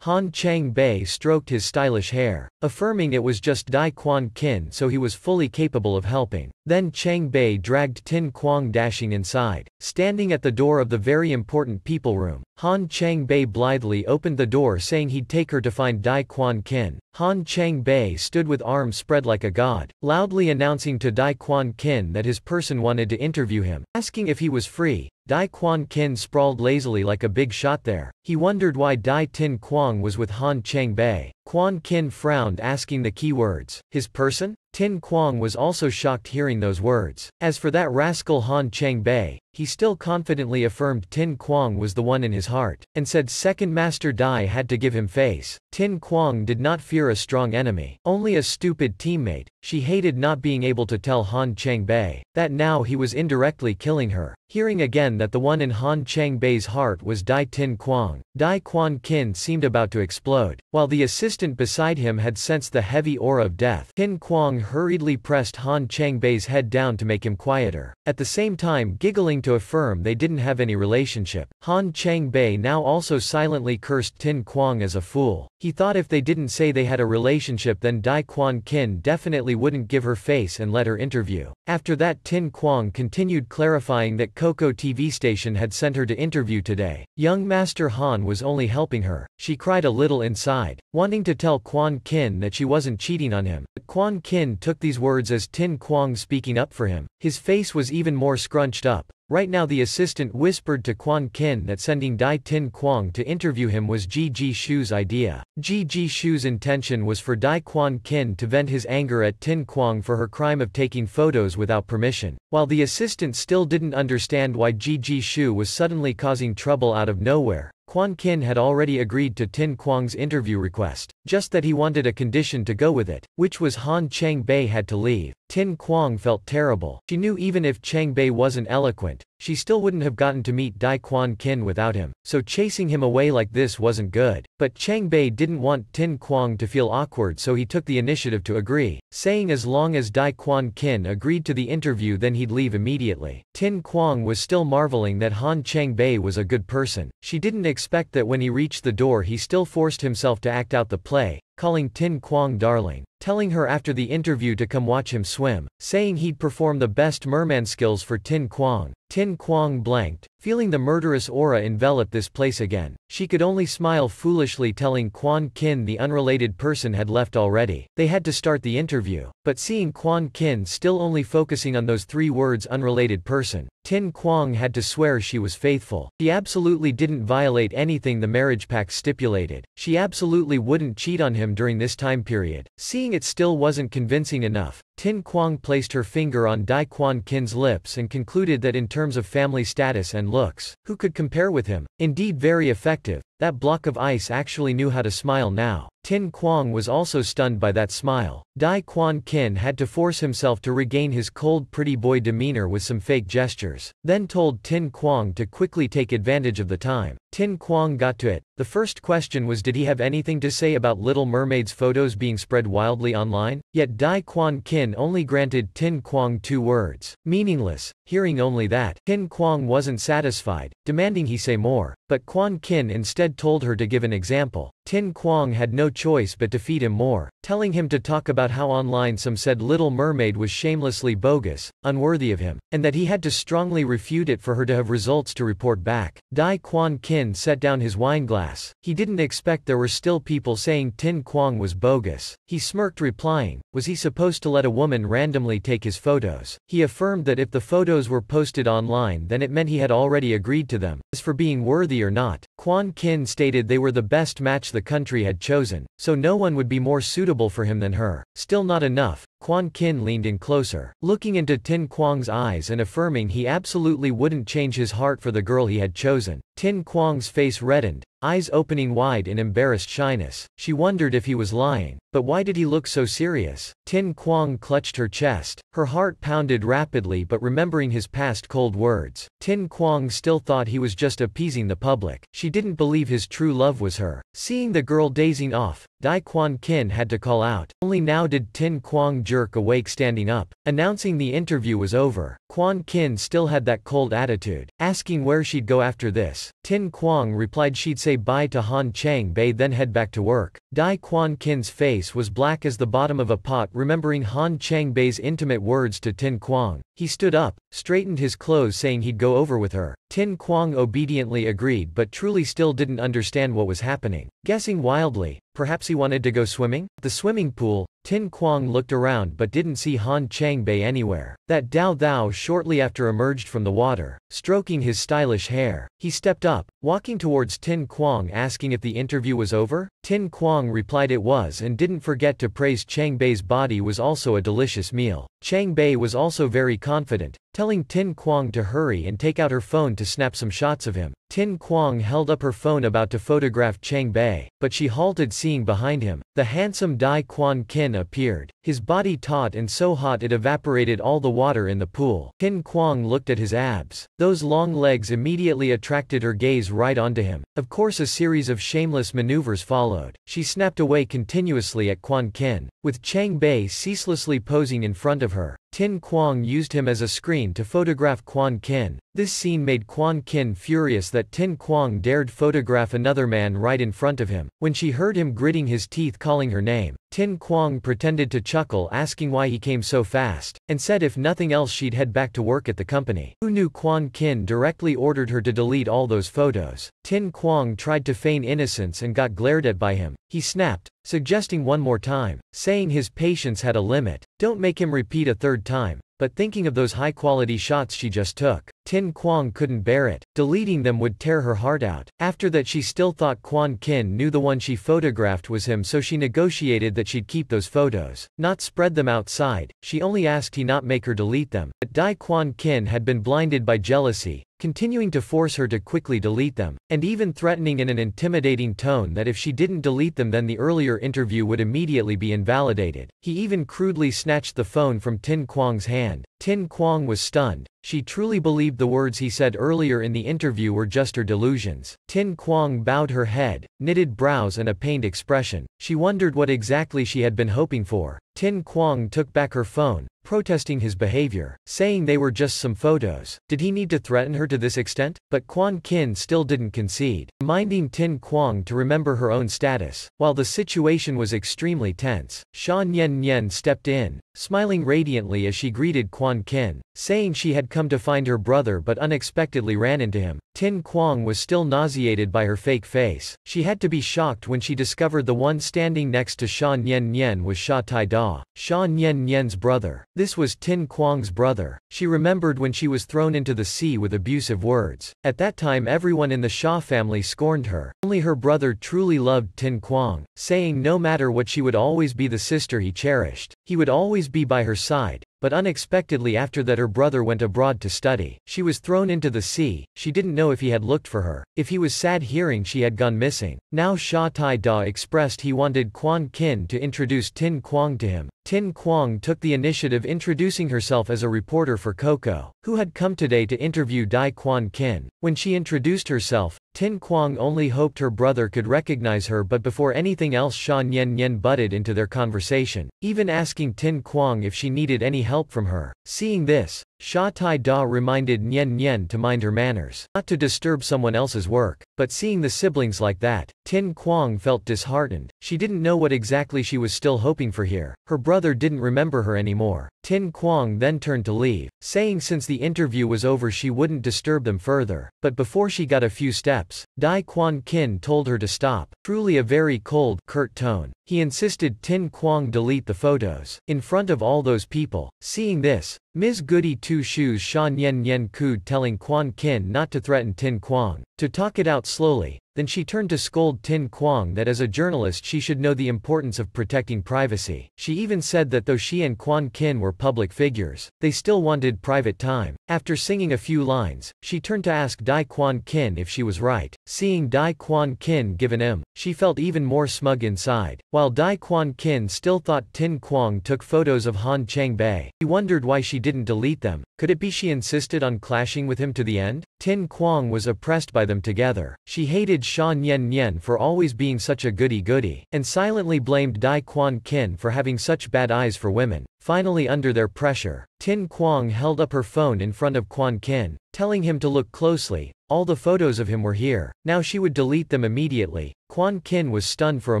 Han Chang Bei stroked his stylish hair, affirming it was just Dai Quan Kin so he was fully capable of helping. Then Chang Bei dragged Tin Quang dashing inside. Standing at the door of the very important people room, Han Chang Bei blithely opened the door saying he'd take her to find Dai Quan Kin. Han Chang Bei stood with arms spread like a god, loudly announcing to Dai Quan Kin that his person wanted to interview him, asking if he was free. Dai Quan Kin sprawled lazily like a big shot there. He wondered why Dai Tin Quang was with Han Chang Bei. Quan Kin frowned asking the key words. His person? Tin Quang was also shocked hearing those words. As for that rascal Han Chang Bei, he still confidently affirmed Tin Quang was the one in his heart, and said second master Dai had to give him face. Tin Quang did not fear a strong enemy, only a stupid teammate. She hated not being able to tell Han Chang Bei that now he was indirectly killing her. Hearing again that the one in Han Chang Bei's heart was Dai Tin Quang, Dai Quan Kin seemed about to explode. While the assistant beside him had sensed the heavy aura of death, Tin Quang hurriedly pressed Han Chang Bei's head down to make him quieter, at the same time giggling to affirm they didn't have any relationship. Han Chang Bei now also silently cursed Tin Quang as a fool. He thought if they didn't say they had a relationship then Dai Quan Kin definitely wouldn't give her face and let her interview. After that Tin Quang continued clarifying that Coco TV station had sent her to interview today. Young Master Han was only helping her. She cried a little inside, wanting to tell Quan Kin that she wasn't cheating on him. But Quan Kin took these words as Tin Quang speaking up for him. His face was even more scrunched up. Right now the assistant whispered to Quan Kin that sending Dai Tin Quang to interview him was Ji Shu's idea. Ji Shu's intention was for Dai Quan Kin to vent his anger at Tin Quang for her crime of taking photos without permission. While the assistant still didn't understand why Ji Shu was suddenly causing trouble out of nowhere, Quan Kin had already agreed to Tin Quang's interview request, just that he wanted a condition to go with it, which was Han Cheng Bei had to leave. Tin Quang felt terrible. She knew even if Cheng Bei wasn't eloquent, she still wouldn't have gotten to meet Dai Quan Kin without him, so chasing him away like this wasn't good. But Cheng Bei didn't want Tin Quang to feel awkward so he took the initiative to agree, saying as long as Dai Quan Kin agreed to the interview then he'd leave immediately. Tin Quang was still marveling that Han Cheng Bei was a good person. She didn't expect that when he reached the door he still forced himself to act out the play, calling Tin Quang darling, telling her after the interview to come watch him swim, saying he'd perform the best merman skills for Tin Quang. Tin Quang blanked, feeling the murderous aura envelop this place again. She could only smile foolishly telling Quan Kin the unrelated person had left already. They had to start the interview, but seeing Quan Kin still only focusing on those three words unrelated person, Tin Quang had to swear she was faithful. She absolutely didn't violate anything the marriage pact stipulated. She absolutely wouldn't cheat on him during this time period. Seeing it still wasn't convincing enough, Tin Quang placed her finger on Dai Quan Kin's lips and concluded that in terms of family status and looks, who could compare with him? Indeed very effective, that block of ice actually knew how to smile now. Tin Quang was also stunned by that smile. Dai Quan Kin had to force himself to regain his cold pretty boy demeanor with some fake gestures, then told Tin Quang to quickly take advantage of the time. Tin Quang got to it. The first question was did he have anything to say about Little Mermaid's photos being spread wildly online? Yet Dai Quan Kin only granted Tin Quang two words. Meaningless. Hearing only that, Tin Quang wasn't satisfied, demanding he say more, but Quan Kin instead told her to give an example. Tin Quang had no choice but to feed him more, telling him to talk about how online some said Little Mermaid was shamelessly bogus, unworthy of him, and that he had to strongly refute it for her to have results to report back. Dai Quan Kin set down his wine glass. He didn't expect there were still people saying Tin Quang was bogus. He smirked replying, was he supposed to let a woman randomly take his photos? He affirmed that if the photos were posted online then it meant he had already agreed to them. As for being worthy or not, Quan Kin stated they were the best match the country had chosen, so no one would be more suitable for him than her. Still not enough, Quan Kin leaned in closer, looking into Tin Quang's eyes and affirming he absolutely wouldn't change his heart for the girl he had chosen. Tin Quang's face reddened, eyes opening wide in embarrassed shyness. She wondered if he was lying, but why did he look so serious? Tin Quang clutched her chest, her heart pounded rapidly but remembering his past cold words. Tin Quang still thought he was just appeasing the public. She didn't believe his true love was her. Seeing the girl dazing off, Dai Quan Kin had to call out. Only now did Tin Quang jerk awake standing up, announcing the interview was over. Quan Kin still had that cold attitude, asking where she'd go after this. Tin Quang replied she'd say bye to Han Chang Bei then head back to work. Dai Quan Kin's face was black as the bottom of a pot remembering Han Changbei's intimate words to Tin Quang. He stood up, straightened his clothes saying he'd go over with her. Tin Quang obediently agreed but truly still didn't understand what was happening. Guessing wildly, perhaps he wanted to go swimming? The swimming pool, Tin Quang looked around but didn't see Han Changbei anywhere. That Dao Thao shortly after emerged from the water, stroking his stylish hair. He stepped up, walking towards Tin Quang asking if the interview was over. Tin Quang replied it was and didn't forget to praise Changbei's body was also a delicious meal. Changbei was also very confident, telling Tin Quang to hurry and take out her phone to snap some shots of him. Tin Quang held up her phone about to photograph Chang Bei, but she halted seeing behind him. The handsome Dai Quan Kin appeared, his body taut and so hot it evaporated all the water in the pool. Tin Quang looked at his abs. Those long legs immediately attracted her gaze right onto him. Of course a series of shameless maneuvers followed. She snapped away continuously at Quan Kin, with Chang Bei ceaselessly posing in front of her. Tin Quang used him as a screen to photograph Quan Kin. This scene made Quan Kin furious that Tin Quang dared photograph another man right in front of him. When she heard him gritting his teeth calling her name, Tin Quang pretended to chuckle asking why he came so fast, and said if nothing else she'd head back to work at the company. Who knew Quan Kin directly ordered her to delete all those photos. Tin Quang tried to feign innocence and got glared at by him. He snapped, suggesting one more time, saying his patience had a limit. Don't make him repeat a third time, but thinking of those high-quality shots she just took, Tin Quang couldn't bear it. Deleting them would tear her heart out. After that she still thought Quan Kin knew the one she photographed was him so she negotiated that she'd keep those photos, not spread them outside, she only asked he not make her delete them. But Dai Quan Kin had been blinded by jealousy, continuing to force her to quickly delete them, and even threatening in an intimidating tone that if she didn't delete them then the earlier interview would immediately be invalidated. He even crudely snatched the phone from Tin Quang's hand. Tin Quang was stunned, she truly believed the words he said earlier in the interview were just her delusions. Tin Quang bowed her head, knitted brows and a pained expression. She wondered what exactly she had been hoping for. Tin Quang took back her phone, protesting his behavior, saying they were just some photos. Did he need to threaten her to this extent? But Quan Kin still didn't concede, reminding Tin Quang to remember her own status. While the situation was extremely tense, Sha Nian Nian stepped in, smiling radiantly as she greeted Quan Kin, saying she had come to find her brother but unexpectedly ran into him. Tin Quang was still nauseated by her fake face. She had to be shocked when she discovered the one standing next to Sha Nian Nian was Sha Tai Da, Sha Nian Nian's brother. This was Tin Quang's brother. She remembered when she was thrown into the sea with abusive words. At that time everyone in the Sha family scorned her. Only her brother truly loved Tin Quang, saying no matter what she would always be the sister he cherished. He would always be by her side, but unexpectedly after that her brother went abroad to study. She was thrown into the sea, she didn't know if he had looked for her, if he was sad hearing she had gone missing. Now Sha Tai Da expressed he wanted Quan Kin to introduce Tin Quang to him. Tin Quang took the initiative introducing herself as a reporter for Coco, who had come today to interview Dai Quan Kin. When she introduced herself, Tin Quang only hoped her brother could recognize her but before anything else Sha Nian Nian butted into their conversation, even asking Tin Quang if she needed any help from her. Seeing this, Sha Tai Da reminded Nian Nian to mind her manners, not to disturb someone else's work. But seeing the siblings like that, Tin Quang felt disheartened. She didn't know what exactly she was still hoping for here. Her brother didn't remember her anymore. Tin Quang then turned to leave, saying since the interview was over she wouldn't disturb them further. But before she got a few steps, Dai Quan Kin told her to stop. Truly a very cold, curt tone. He insisted Tin Quang delete the photos. In front of all those people. Seeing this, Ms. Goody Two Shoes Sha Nian Nian cooed telling Quan Kin not to threaten Tin Quang, to talk it out slowly, then she turned to scold Tin Quang that as a journalist she should know the importance of protecting privacy. She even said that though she and Quan Kin were public figures, they still wanted private time. After singing a few lines, she turned to ask Dai Quan Kin if she was right. Seeing Dai Quan Kin give an M, she felt even more smug inside. While Dai Quan Kin still thought Tin Quang took photos of Han Cheng Bei, he wondered why she didn't delete them. Could it be she insisted on clashing with him to the end? Tin Quang was oppressed by them together. She hated Sha Nian Nian for always being such a goody-goody, and silently blamed Dai Quan Kin for having such bad eyes for women. Finally under their pressure, Tin Quang held up her phone in front of Quan Kin, telling him to look closely, all the photos of him were here, now she would delete them immediately. Quan Kin was stunned for a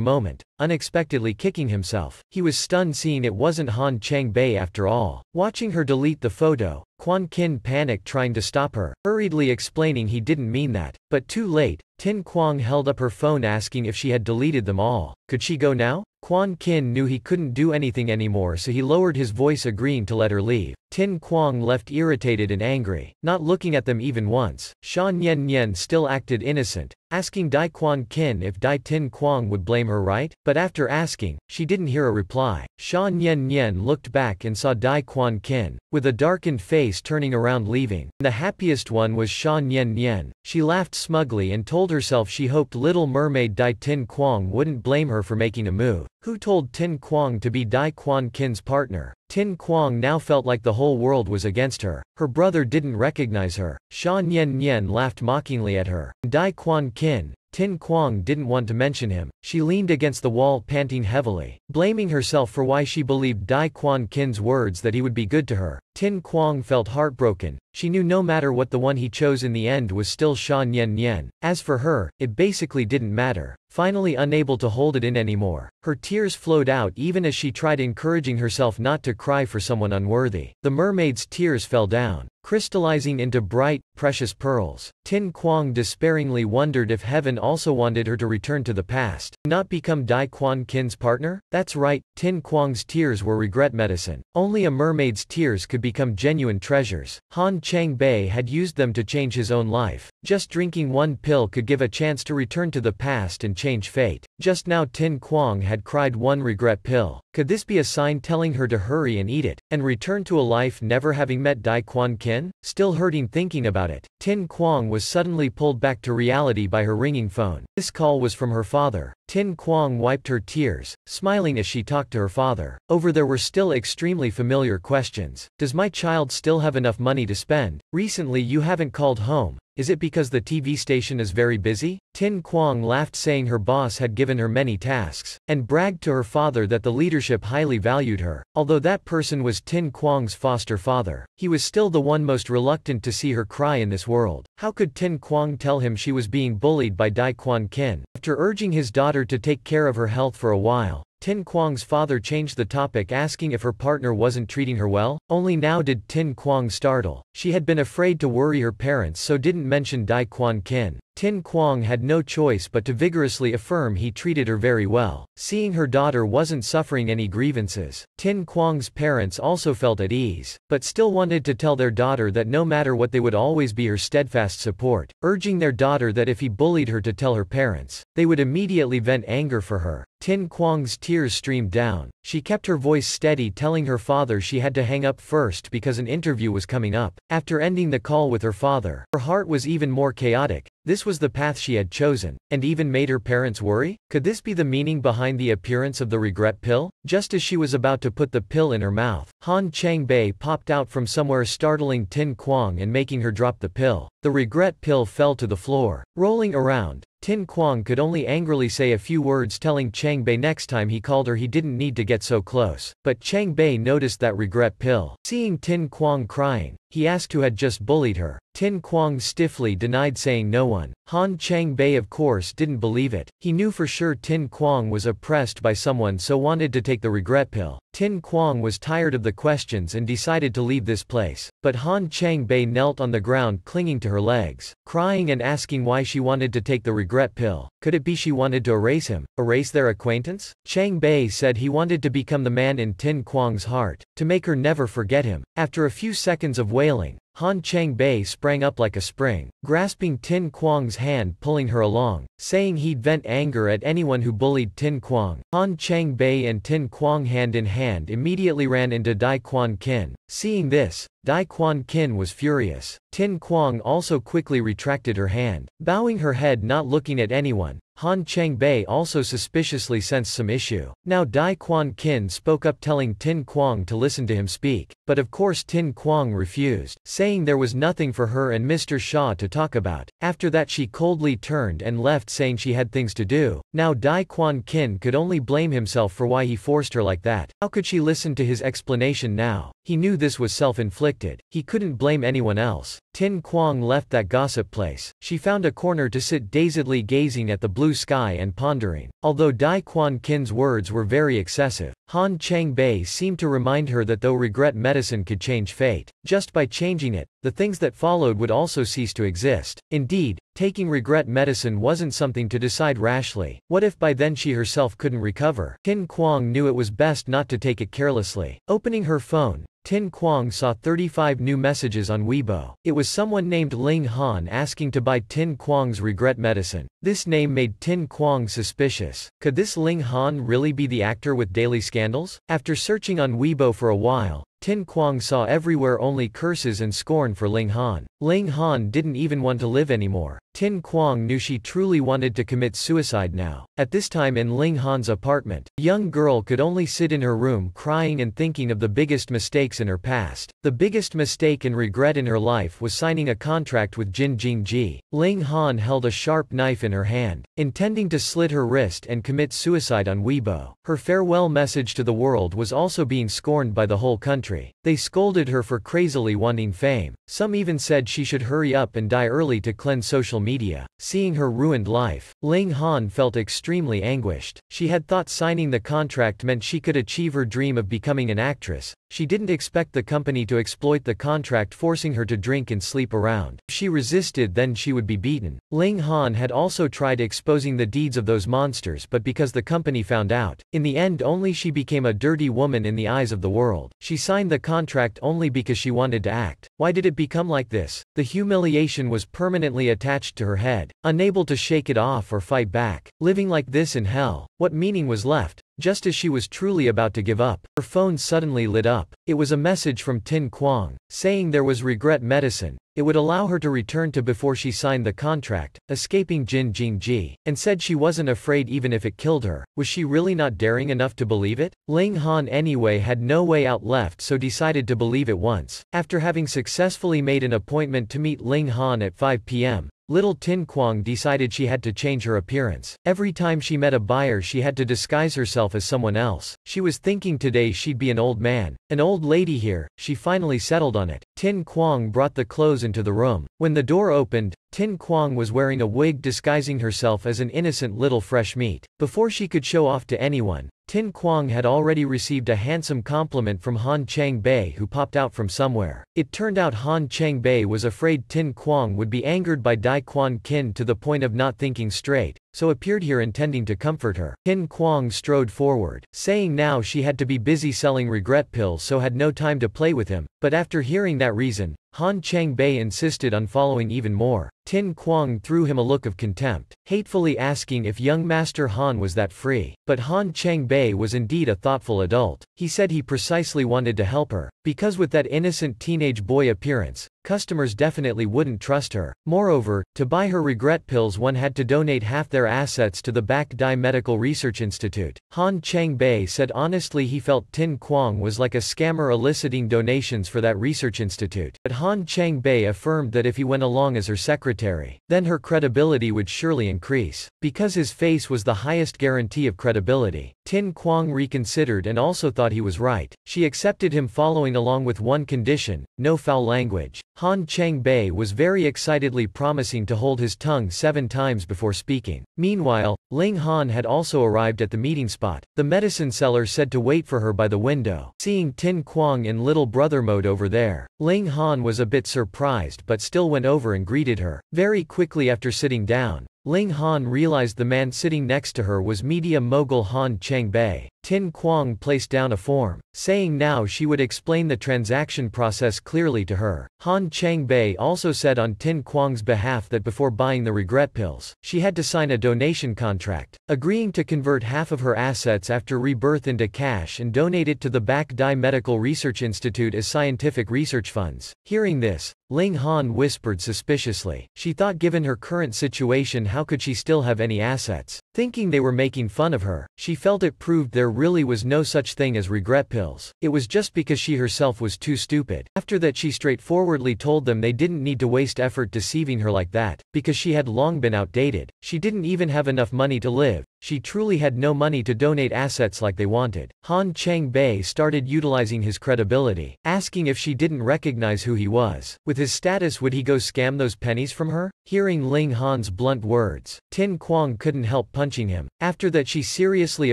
moment, unexpectedly kicking himself. He was stunned seeing it wasn't Han Cheng Bei after all. Watching her delete the photo, Quan Kin panicked trying to stop her, hurriedly explaining he didn't mean that. But too late, Tin Quang held up her phone asking if she had deleted them all. Could she go now? Quan Kin knew he couldn't do anything anymore so he lowered his voice agreeing to let her leave. Tin Quang left irritated and angry, not looking at them even once. Sha Nian Nian still acted innocent, asking Dai Quan Kin if Dai Tin Quang would blame her right? But after asking, she didn't hear a reply. Sha Nian Nian looked back and saw Dai Quan Kin, with a darkened face turning around leaving. The happiest one was Sha Nian Nian. She laughed smugly and told herself she hoped Little Mermaid Dai Tin Quang wouldn't blame her for making a move. Who told Tin Quang to be Dai Quan Kin's partner? Tin Quang now felt like the whole world was against her. Her brother didn't recognize her. Sha Nian Nian laughed mockingly at her. Dai Quan Kin, Tin Quang didn't want to mention him. She leaned against the wall panting heavily, blaming herself for why she believed Dai Quan Kin's words that he would be good to her. Tin Quang felt heartbroken. She knew no matter what the one he chose in the end was still Sha Nian Nian. As for her, it basically didn't matter. Finally unable to hold it in anymore, her tears flowed out even as she tried encouraging herself not to cry for someone unworthy. The mermaid's tears fell down, crystallizing into bright, precious pearls. Tin Quang despairingly wondered if heaven also wanted her to return to the past, not become Dai Quan Kin's partner? That's right, Tin Quang's tears were regret medicine. Only a mermaid's tears could become genuine treasures. Han Cheng Bei had used them to change his own life. Just drinking one pill could give a chance to return to the past and change fate. Just now Tin Quang had cried one regret pill. Could this be a sign telling her to hurry and eat it, and return to a life never having met Dai Quan Kin? Still hurting thinking about it, Tin Quang was suddenly pulled back to reality by her ringing phone. This call was from her father. Tin Quang wiped her tears, smiling as she talked to her father. Over there were still extremely familiar questions. Does my child still have enough money to spend? Recently you haven't called home. Is it because the TV station is very busy? Tin Quang laughed saying her boss had given her many tasks, and bragged to her father that the leadership highly valued her. Although that person was Tin Quang's foster father, he was still the one most reluctant to see her cry in this world. How could Tin Quang tell him she was being bullied by Dai Quan Kin? After urging his daughter to take care of her health for a while, Tin Quang's father changed the topic asking if her partner wasn't treating her well, only now did Tin Quang startle. She had been afraid to worry her parents so didn't mention Dai Quan Kin. Tin Quang had no choice but to vigorously affirm he treated her very well. Seeing her daughter wasn't suffering any grievances, Tin Quang's parents also felt at ease, but still wanted to tell their daughter that no matter what they would always be her steadfast support, urging their daughter that if he bullied her to tell her parents, they would immediately vent anger for her. Tin Quang's tears streamed down. She kept her voice steady telling her father she had to hang up first because an interview was coming up. After ending the call with her father, her heart was even more chaotic. This was the path she had chosen, and even made her parents worry? Could this be the meaning behind the appearance of the regret pill? Just as she was about to put the pill in her mouth, Han Chang-bei popped out from somewhere startling Tin Quang and making her drop the pill. The regret pill fell to the floor. Rolling around, Tin Quang could only angrily say a few words telling Chang Bei next time he called her he didn't need to get so close. But Chang Bei noticed that regret pill. Seeing Tin Quang crying, he asked who had just bullied her. Tin Quang stiffly denied saying no one. Han Chang Bei of course didn't believe it. He knew for sure Tin Quang was oppressed by someone so wanted to take the regret pill. Tin Quang was tired of the questions and decided to leave this place. But Han Chang Bei knelt on the ground clinging to her legs, crying and asking why she wanted to take the regret pill. Could it be she wanted to erase him, erase their acquaintance? Chang Bei said he wanted to become the man in Tin Quang's heart, to make her never forget him. After a few seconds of wailing, Han Chang Bei sprang up like a spring, grasping Tin Quang's hand pulling her along, saying he'd vent anger at anyone who bullied Tin Quang. Han Chang Bei and Tin Quang hand in hand immediately ran into Dai Quan Kin. Seeing this, Dai Quan Kin was furious. Tin Quang also quickly retracted her hand, bowing her head not looking at anyone. Han Cheng Bei also suspiciously sensed some issue. Now Dai Quan Kin spoke up telling Tin Quang to listen to him speak, but of course Tin Quang refused, saying there was nothing for her and Mr. Shaw to talk about. After that she coldly turned and left saying she had things to do. Now Dai Quan Kin could only blame himself for why he forced her like that. How could she listen to his explanation now? He knew this was self-inflicted. He couldn't blame anyone else. Tin Quang left that gossip place. She found a corner to sit dazedly gazing at the blue sky and pondering. Although Dai Quan Kin's words were very excessive, Han Cheng Bei seemed to remind her that though regret medicine could change fate, just by changing it, the things that followed would also cease to exist. Indeed, taking regret medicine wasn't something to decide rashly. What if by then she herself couldn't recover? Tin Quang knew it was best not to take it carelessly. Opening her phone, Tin Quang saw 35 new messages on Weibo. It was someone named Ling Han asking to buy Tin Quang's regret medicine. This name made Tin Quang suspicious. Could this Ling Han really be the actor with daily scandals? After searching on Weibo for a while, Tin Quang saw everywhere only curses and scorn for Ling Han. Ling Han didn't even want to live anymore. Tin Quang knew she truly wanted to commit suicide now. At this time in Ling Han's apartment, young girl could only sit in her room crying and thinking of the biggest mistakes in her past. The biggest mistake and regret in her life was signing a contract with Jin Jingji. Ling Han held a sharp knife in her hand, intending to slit her wrist and commit suicide on Weibo. Her farewell message to the world was also being scorned by the whole country. They scolded her for crazily wanting fame. Some even said she should hurry up and die early to cleanse social media. Seeing her ruined life, Ling Han felt extremely anguished. She had thought signing the contract meant she could achieve her dream of becoming an actress. She didn't expect the company to exploit the contract forcing her to drink and sleep around. If she resisted then she would be beaten. Ling Han had also tried exposing the deeds of those monsters but because the company found out, in the end only she became a dirty woman in the eyes of the world. She signed the contract only because she wanted to act. Why did it become like this? The humiliation was permanently attached to her head, unable to shake it off or fight back. Living like this in hell, what meaning was left? Just as she was truly about to give up, her phone suddenly lit up. It was a message from Tin Quang, saying there was regret medicine. It would allow her to return to before she signed the contract, escaping Jin Jingji, and said she wasn't afraid even if it killed her. Was she really not daring enough to believe it? Ling Han anyway had no way out left so decided to believe it once. After having successfully made an appointment to meet Ling Han at 5 p.m., Little Tin Quang decided she had to change her appearance. Every time she met a buyer she had to disguise herself as someone else. She was thinking today she'd be an old man. An old lady here, she finally settled on it. Tin Quang brought the clothes into the room. When the door opened, Tin Quang was wearing a wig disguising herself as an innocent little fresh meat. Before she could show off to anyone, Tin Quang had already received a handsome compliment from Han Cheng Bei who popped out from somewhere. It turned out Han Cheng Bei was afraid Tin Quang would be angered by Dai Quan Kin to the point of not thinking straight, so appeared here intending to comfort her. Tin Quang strode forward, saying now she had to be busy selling regret pills so had no time to play with him, but after hearing that reason, Han Cheng Bei insisted on following even more. Tin Quang threw him a look of contempt, hatefully asking if young Master Han was that free. But Han Cheng Bei was indeed a thoughtful adult. He said he precisely wanted to help her, because with that innocent teenage boy appearance, customers definitely wouldn't trust her. Moreover, to buy her regret pills one had to donate half their assets to the Bac Dai Medical Research Institute. Han Cheng Bei said honestly he felt Tin Quang was like a scammer eliciting donations for that research institute. But Han Cheng Bei affirmed that if he went along as her secretary, then her credibility would surely increase. Because his face was the highest guarantee of credibility, Tin Quang reconsidered and also thought he was right. She accepted him following along with one condition, no foul language. Han Cheng Bei was very excitedly promising to hold his tongue seven times before speaking. Meanwhile, Ling Han had also arrived at the meeting spot. The medicine seller said to wait for her by the window. Seeing Tin Quang in little brother mode over there, Ling Han was a bit surprised but still went over and greeted her. Very quickly after sitting down, Ling Han realized the man sitting next to her was media mogul Han Cheng-bei. Tin Quang placed down a form, saying now she would explain the transaction process clearly to her. Han Cheng-bei also said on Tin Quang's behalf that before buying the regret pills, she had to sign a donation contract, agreeing to convert half of her assets after rebirth into cash and donate it to the Bac Dai Medical Research Institute as scientific research funds. Hearing this, Ling Han whispered suspiciously. She thought given her current situation how could she still have any assets? Thinking they were making fun of her, she felt it proved there really was no such thing as regret pills. It was just because she herself was too stupid. After that she straightforwardly told them they didn't need to waste effort deceiving her like that, because she had long been outdated. She didn't even have enough money to live. She truly had no money to donate assets like they wanted. Han Cheng Bei started utilizing his credibility, asking if she didn't recognize who he was. With his status would he go scam those pennies from her? Hearing Ling Han's blunt words, Tin Quang couldn't help punching him. After that she seriously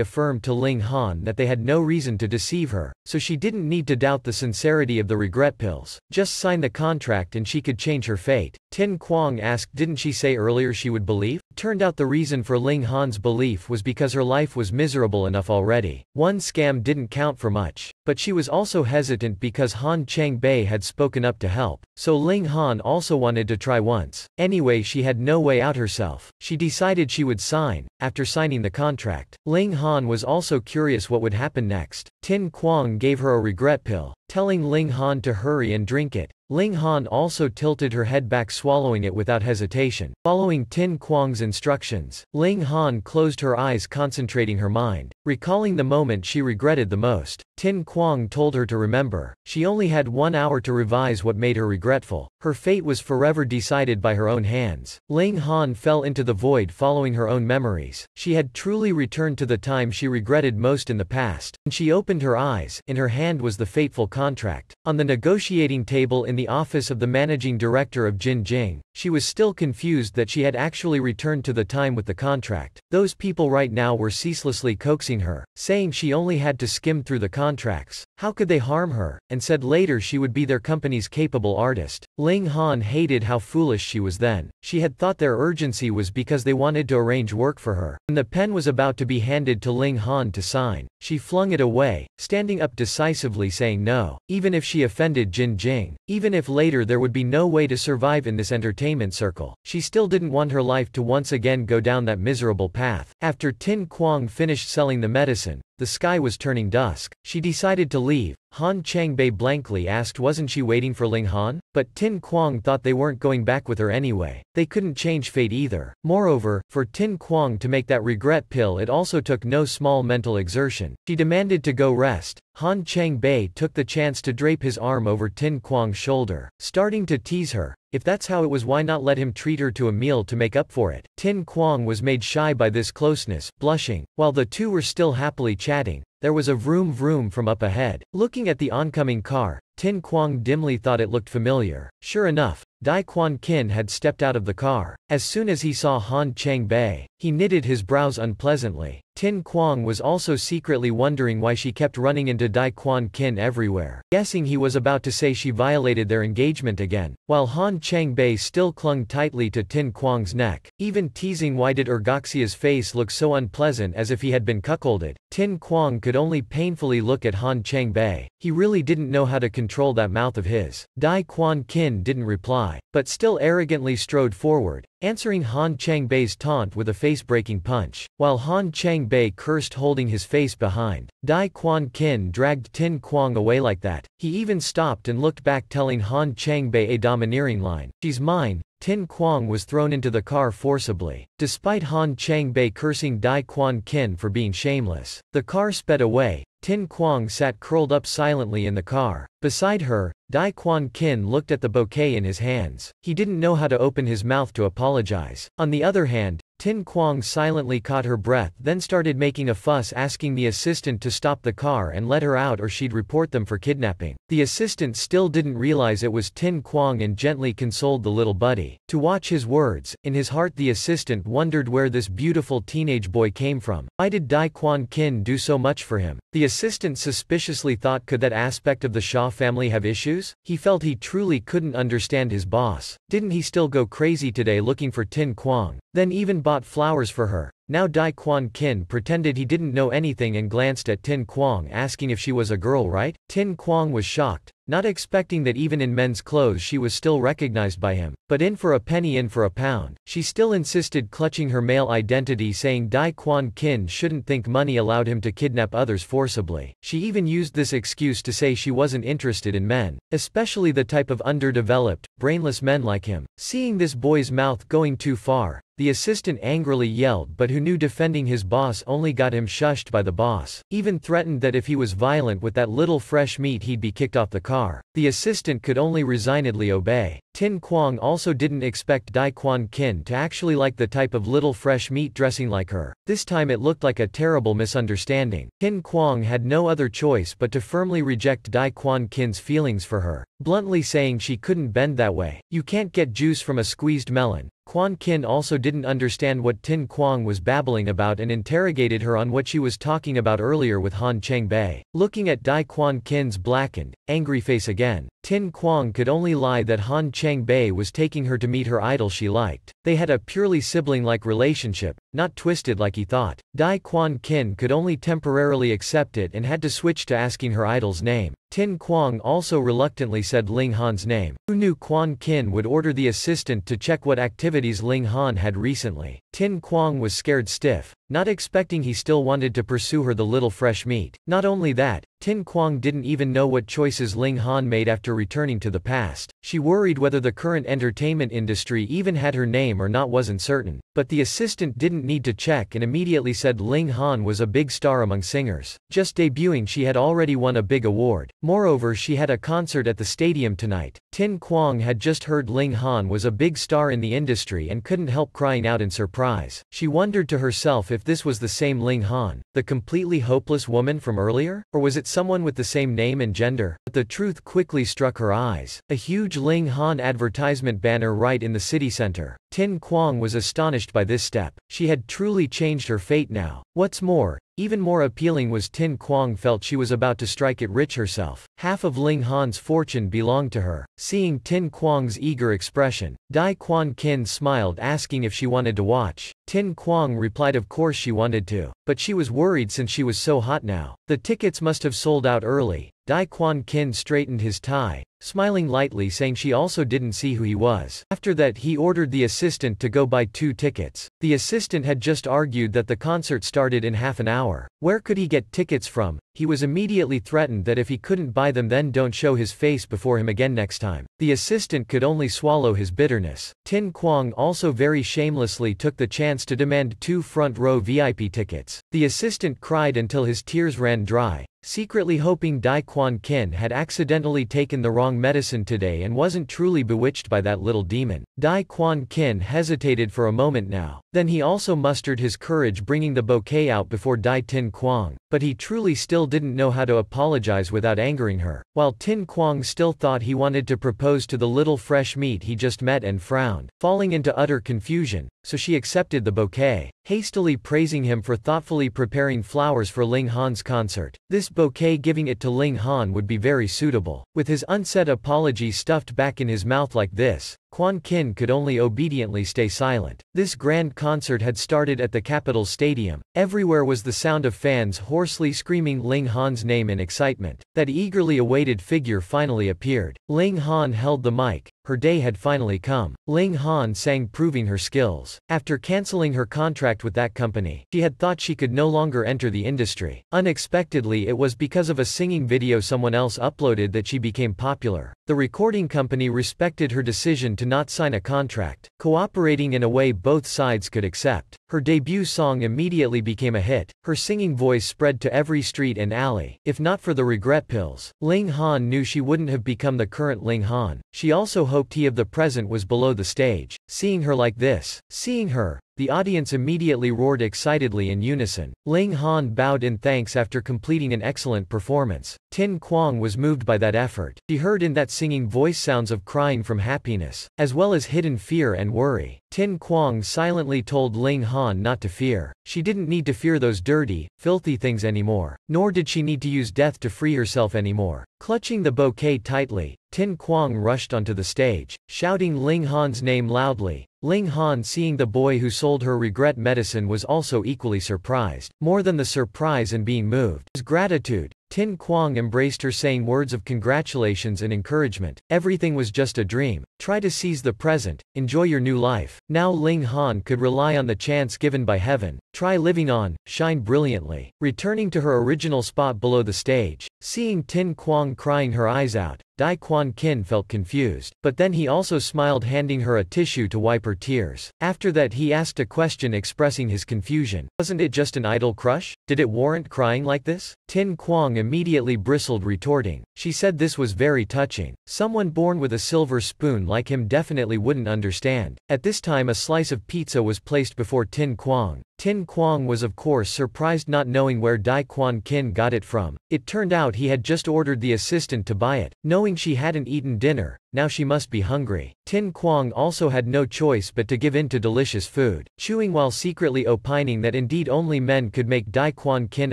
affirmed to Ling Han that they had no reason to deceive her, so she didn't need to doubt the sincerity of the regret pills. Just sign the contract and she could change her fate. Tin Quang asked didn't she say earlier she would believe? Turned out the reason for Ling Han's belief was because her life was miserable enough already. One scam didn't count for much, but she was also hesitant because Han Cheng Bei had spoken up to help, so Ling Han also wanted to try once. Anyway she had no way out herself. She decided she would sign. After signing the contract, Ling Han was also curious what would happen next. Tin Quang gave her a regret pill, telling Ling Han to hurry and drink it. Ling Han also tilted her head back swallowing it without hesitation. Following Tin Quang's instructions, Ling Han closed her eyes concentrating her mind, recalling the moment she regretted the most. Tin Quang told her to remember, she only had one hour to revise what made her regretful. Her fate was forever decided by her own hands. Ling Han fell into the void following her own memories. She had truly returned to the time she regretted most in the past. And she opened her eyes, in her hand was the fateful contract. On the negotiating table in the office of the managing director of Jin Jing, she was still confused that she had actually returned to the time with the contract. Those people right now were ceaselessly coaxing her, saying she only had to skim through the contracts. How could they harm her? And said later she would be their company's capable artist. Ling Han hated how foolish she was then. She had thought their urgency was because they wanted to arrange work for her. When the pen was about to be handed to Ling Han to sign, she flung it away, standing up decisively saying no, even if she offended Jin Jing, even if later there would be no way to survive in this entertainment circle. She still didn't want her life to once again go down that miserable path. After Tin Quang finished selling the medicine, the sky was turning dusk. She decided to leave. Han Cheng-bei blankly asked wasn't she waiting for Ling Han? But Tin Quang thought they weren't going back with her anyway. They couldn't change fate either. Moreover, for Tin Quang to make that regret pill it also took no small mental exertion. She demanded to go rest. Han Cheng-bei took the chance to drape his arm over Tin Quang's shoulder, starting to tease her. If that's how it was why not let him treat her to a meal to make up for it? Tin Quang was made shy by this closeness, blushing. While the two were still happily chatting, there was a vroom vroom from up ahead. Looking at the oncoming car, Tin Quang dimly thought it looked familiar. Sure enough, Dai Quan Kin had stepped out of the car. As soon as he saw Han Cheng Bei, he knitted his brows unpleasantly. Tin Quang was also secretly wondering why she kept running into Dai Quan Kin everywhere, guessing he was about to say she violated their engagement again, while Han Cheng Bei still clung tightly to Tin Quang's neck, even teasing why did Ergoxia's face look so unpleasant as if he had been cuckolded. Tin Quang could only painfully look at Han Cheng Bei. He really didn't know how to control that mouth of his. Dai Quan Kin didn't reply, but still arrogantly strode forward, answering Han Cheng Bei's taunt with a face-breaking punch, while Han Cheng Bei cursed holding his face behind. Dai Quan Kin dragged Tin Quang away like that. He even stopped and looked back telling Han Cheng Bei a domineering line. She's mine. Tin Quang was thrown into the car forcibly. Despite Han Cheng Bei cursing Dai Quan Kin for being shameless, the car sped away, Tin Quang sat curled up silently in the car. Beside her, Dai Quan Kin looked at the bouquet in his hands. He didn't know how to open his mouth to apologize. On the other hand, Tin Quang silently caught her breath then started making a fuss asking the assistant to stop the car and let her out or she'd report them for kidnapping. The assistant still didn't realize it was Tin Quang and gently consoled the little buddy. To watch his words, in his heart the assistant wondered where this beautiful teenage boy came from. Why did Dai Quan Kin do so much for him? The assistant suspiciously thought could that aspect of the Shaw family have issues? He felt he truly couldn't understand his boss. Didn't he still go crazy today looking for Tin Quang? Then even bought flowers for her. Now Dai Quan Kin pretended he didn't know anything and glanced at Tin Quang asking if she was a girl right? Tin Quang was shocked, not expecting that even in men's clothes she was still recognized by him. But in for a penny in for a pound. She still insisted clutching her male identity saying Dai Quan Kin shouldn't think money allowed him to kidnap others forcibly. She even used this excuse to say she wasn't interested in men, especially the type of underdeveloped, brainless men like him. Seeing this boy's mouth going too far, the assistant angrily yelled but who knew defending his boss only got him shushed by the boss, even threatened that if he was violent with that little fresh meat he'd be kicked off the car. The assistant could only resignedly obey. Tin Quang also didn't expect Dai Quan Kin to actually like the type of little fresh meat dressing like her. This time it looked like a terrible misunderstanding. Tin Quang had no other choice but to firmly reject Dai Quan Kin's feelings for her, bluntly saying she couldn't bend that way. You can't get juice from a squeezed melon. Quan Kin also didn't understand what Tin Quang was babbling about and interrogated her on what she was talking about earlier with Han Cheng Bei. Looking at Dai Quan Kin's blackened, angry face again, Tin Quang could only lie that Han Cheng Bei was taking her to meet her idol she liked. They had a purely sibling-like relationship, not twisted like he thought. Dai Quan Kin could only temporarily accept it and had to switch to asking her idol's name. Tin Quang also reluctantly said Ling Han's name. Who knew Quan Kin would order the assistant to check what activities Ling Han had recently? Tin Quang was scared stiff, not expecting he still wanted to pursue her the little fresh meat. Not only that, Tin Quang didn't even know what choices Ling Han made after returning to the past. She worried whether the current entertainment industry even had her name or not wasn't certain. But the assistant didn't need to check and immediately said Ling Han was a big star among singers. Just debuting she had already won a big award. Moreover she had a concert at the stadium tonight. Tin Quang had just heard Ling Han was a big star in the industry and couldn't help crying out in surprise. She wondered to herself if this was the same Ling Han, the completely hopeless woman from earlier? Or was it someone with the same name and gender? But the truth quickly struck her eyes. A huge Ling Han advertisement banner right in the city center. Tin Quang was astonished by this step. She had truly changed her fate now. What's more, even more appealing was Tin Quang felt she was about to strike it rich herself. Half of Ling Han's fortune belonged to her. Seeing Tin Quang's eager expression, Dai Quan Kin smiled asking if she wanted to watch. Tin Quang replied of course she wanted to, but she was worried since she was so hot now. The tickets must have sold out early. Dai Quan Kin straightened his tie, smiling lightly saying she also didn't see who he was. After that he ordered the assistant to go buy two tickets. The assistant had just argued that the concert started in half an hour. Where could he get tickets from? He was immediately threatened that if he couldn't buy them then don't show his face before him again next time. The assistant could only swallow his bitterness. Tin Quang also very shamelessly took the chance to demand two front row VIP tickets. The assistant cried until his tears ran dry, secretly hoping Dai Quan Kin had accidentally taken the wrong medicine today and wasn't truly bewitched by that little demon. Dai Quan Kin hesitated for a moment now. Then he also mustered his courage bringing the bouquet out before Dai Tin Quang, but he truly still didn't know how to apologize without angering her. While Tin Quang still thought he wanted to propose to the little fresh meat he just met and frowned. Falling into utter confusion, so she accepted the bouquet, hastily praising him for thoughtfully preparing flowers for Ling Han's concert. This bouquet giving it to Ling Han would be very suitable. With his unsaid apology stuffed back in his mouth like this, Quan Kin could only obediently stay silent. This grand concert had started at the capital stadium. Everywhere was the sound of fans hoarsely screaming Ling Han's name in excitement. That eagerly awaited figure finally appeared. Ling Han held the mic. Her day had finally come. Ling Han sang proving her skills. After canceling her contract with that company, she had thought she could no longer enter the industry. Unexpectedly it was because of a singing video someone else uploaded that she became popular. The recording company respected her decision to not sign a contract, cooperating in a way both sides could accept. Her debut song immediately became a hit, her singing voice spread to every street and alley. If not for the regret pills, Ling Han knew she wouldn't have become the current Ling Han. She also hoped he of the present was below the stage. Seeing her like this, seeing her, the audience immediately roared excitedly in unison. Ling Han bowed in thanks after completing an excellent performance. Tin Quang was moved by that effort. She heard in that singing voice sounds of crying from happiness, as well as hidden fear and worry. Tin Quang silently told Ling Han not to fear. She didn't need to fear those dirty, filthy things anymore, nor did she need to use death to free herself anymore. Clutching the bouquet tightly, Tin Quang rushed onto the stage, shouting Ling Han's name loudly. Ling Han seeing the boy who sold her regret medicine was also equally surprised. More than the surprise and being moved, his gratitude. Tin Quang embraced her saying words of congratulations and encouragement. Everything was just a dream. Try to seize the present, enjoy your new life. Now Ling Han could rely on the chance given by heaven. Try living on, shine brilliantly. Returning to her original spot below the stage, seeing Tin Quang crying her eyes out, Dai Quan Kin felt confused, but then he also smiled handing her a tissue to wipe her tears. After that he asked a question expressing his confusion. Wasn't it just an idle crush? Did it warrant crying like this? Tin Quang immediately bristled retorting. She said this was very touching. Someone born with a silver spoon like him definitely wouldn't understand. At this time a slice of pizza was placed before Tin Quang. Tin Quang was of course surprised not knowing where Dai Quan Kin got it from. It turned out he had just ordered the assistant to buy it. Knowing she hadn't eaten dinner, now she must be hungry. Tin Quang also had no choice but to give in to delicious food, chewing while secretly opining that indeed only men could make Dai Quan Kin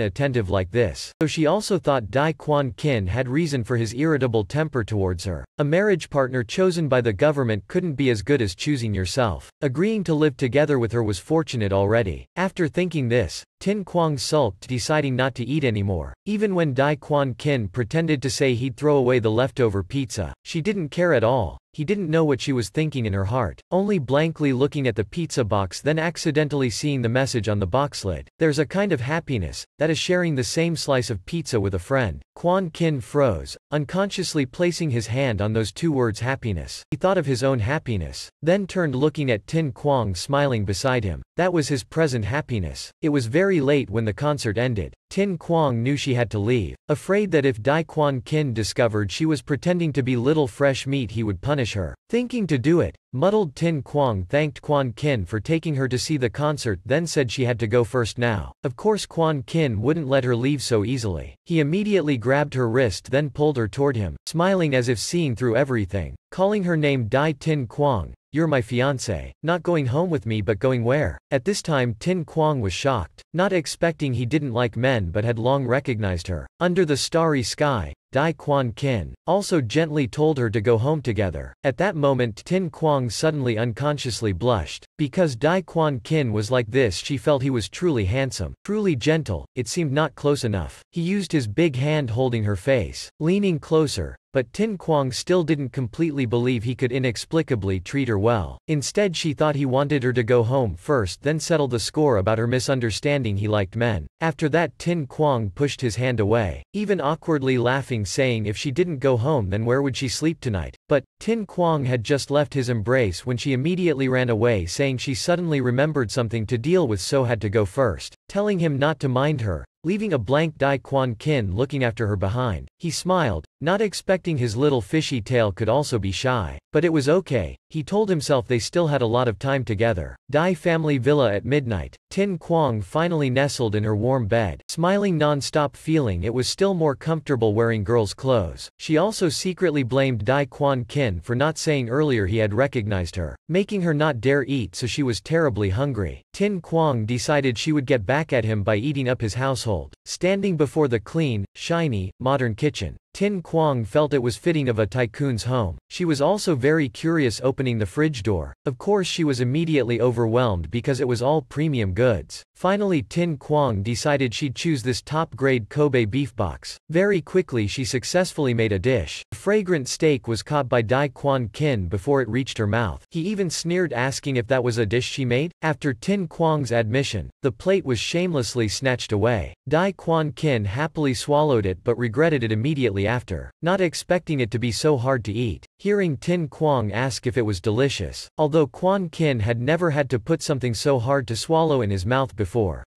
attentive like this. Though she also thought Dai Quan Kin had reason for his irritable temper towards her. A marriage partner chosen by the government couldn't be as good as choosing yourself. Agreeing to live together with her was fortunate already. After thinking this, Tin Quang sulked deciding not to eat anymore. Even when Dai Quan Kin pretended to say he'd throw away the leftover pizza, she didn't care at all. He didn't know what she was thinking in her heart, only blankly looking at the pizza box then accidentally seeing the message on the box lid. There's a kind of happiness, that is sharing the same slice of pizza with a friend. Quan Kin froze, unconsciously placing his hand on those two words happiness. He thought of his own happiness, then turned looking at Tin Quang smiling beside him. That was his present happiness. It was very late when the concert ended. Tin Quang knew she had to leave, afraid that if Dai Quan Kin discovered she was pretending to be little fresh meat he would punish her. Thinking to do it, muddled Tin Quang thanked Quan Kin for taking her to see the concert then said she had to go first now. Of course Quan Kin wouldn't let her leave so easily. He immediately grabbed her wrist then pulled her toward him, smiling as if seeing through everything. Calling her name Dai Tin Quang, you're my fiancé. Not going home with me but going where? At this time Tin Quang was shocked, not expecting he didn't like men but had long recognized her. Under the starry sky, Dai Quan Kin also gently told her to go home together. At that moment Tin Quang suddenly unconsciously blushed. Because Dai Quan Kin was like this she felt he was truly handsome, truly gentle, it seemed not close enough. He used his big hand holding her face, leaning closer, but Tin Quang still didn't completely believe he could inexplicably treat her well. Instead she thought he wanted her to go home first then settle the score about her misunderstanding he liked men. After that Tin Quang pushed his hand away, even awkwardly laughing saying if she didn't go home then where would she sleep tonight? But, Tin Quang had just left his embrace when she immediately ran away saying she suddenly remembered something to deal with so had to go first, telling him not to mind her, leaving a blank Dai Quan Kin looking after her behind. He smiled, not expecting his little fishy tail could also be shy. But it was okay, he told himself they still had a lot of time together. Dai family villa at midnight. Tin Quang finally nestled in her warm bed, smiling non-stop feeling it was still more comfortable wearing girls' clothes. She also secretly blamed Dai Quan Kin for not saying earlier he had recognized her, making her not dare eat so she was terribly hungry. Tin Quang decided she would get back at him by eating up his household, standing before the clean, shiny, modern kitchen. Tin Quang felt it was fitting of a tycoon's home. She was also very curious opening the fridge door. Of course she was immediately overwhelmed because it was all premium goods. Finally Tin Quang decided she'd choose this top-grade Kobe beef box. Very quickly she successfully made a dish. A fragrant steak was caught by Dai Quan Kin before it reached her mouth. He even sneered asking if that was a dish she made. After Tin Quang's admission, the plate was shamelessly snatched away. Dai Quan Kin happily swallowed it but regretted it immediately after, not expecting it to be so hard to eat. Hearing Tin Quang ask if it was delicious, although Quan Kin had never had to put something so hard to swallow in his mouth before,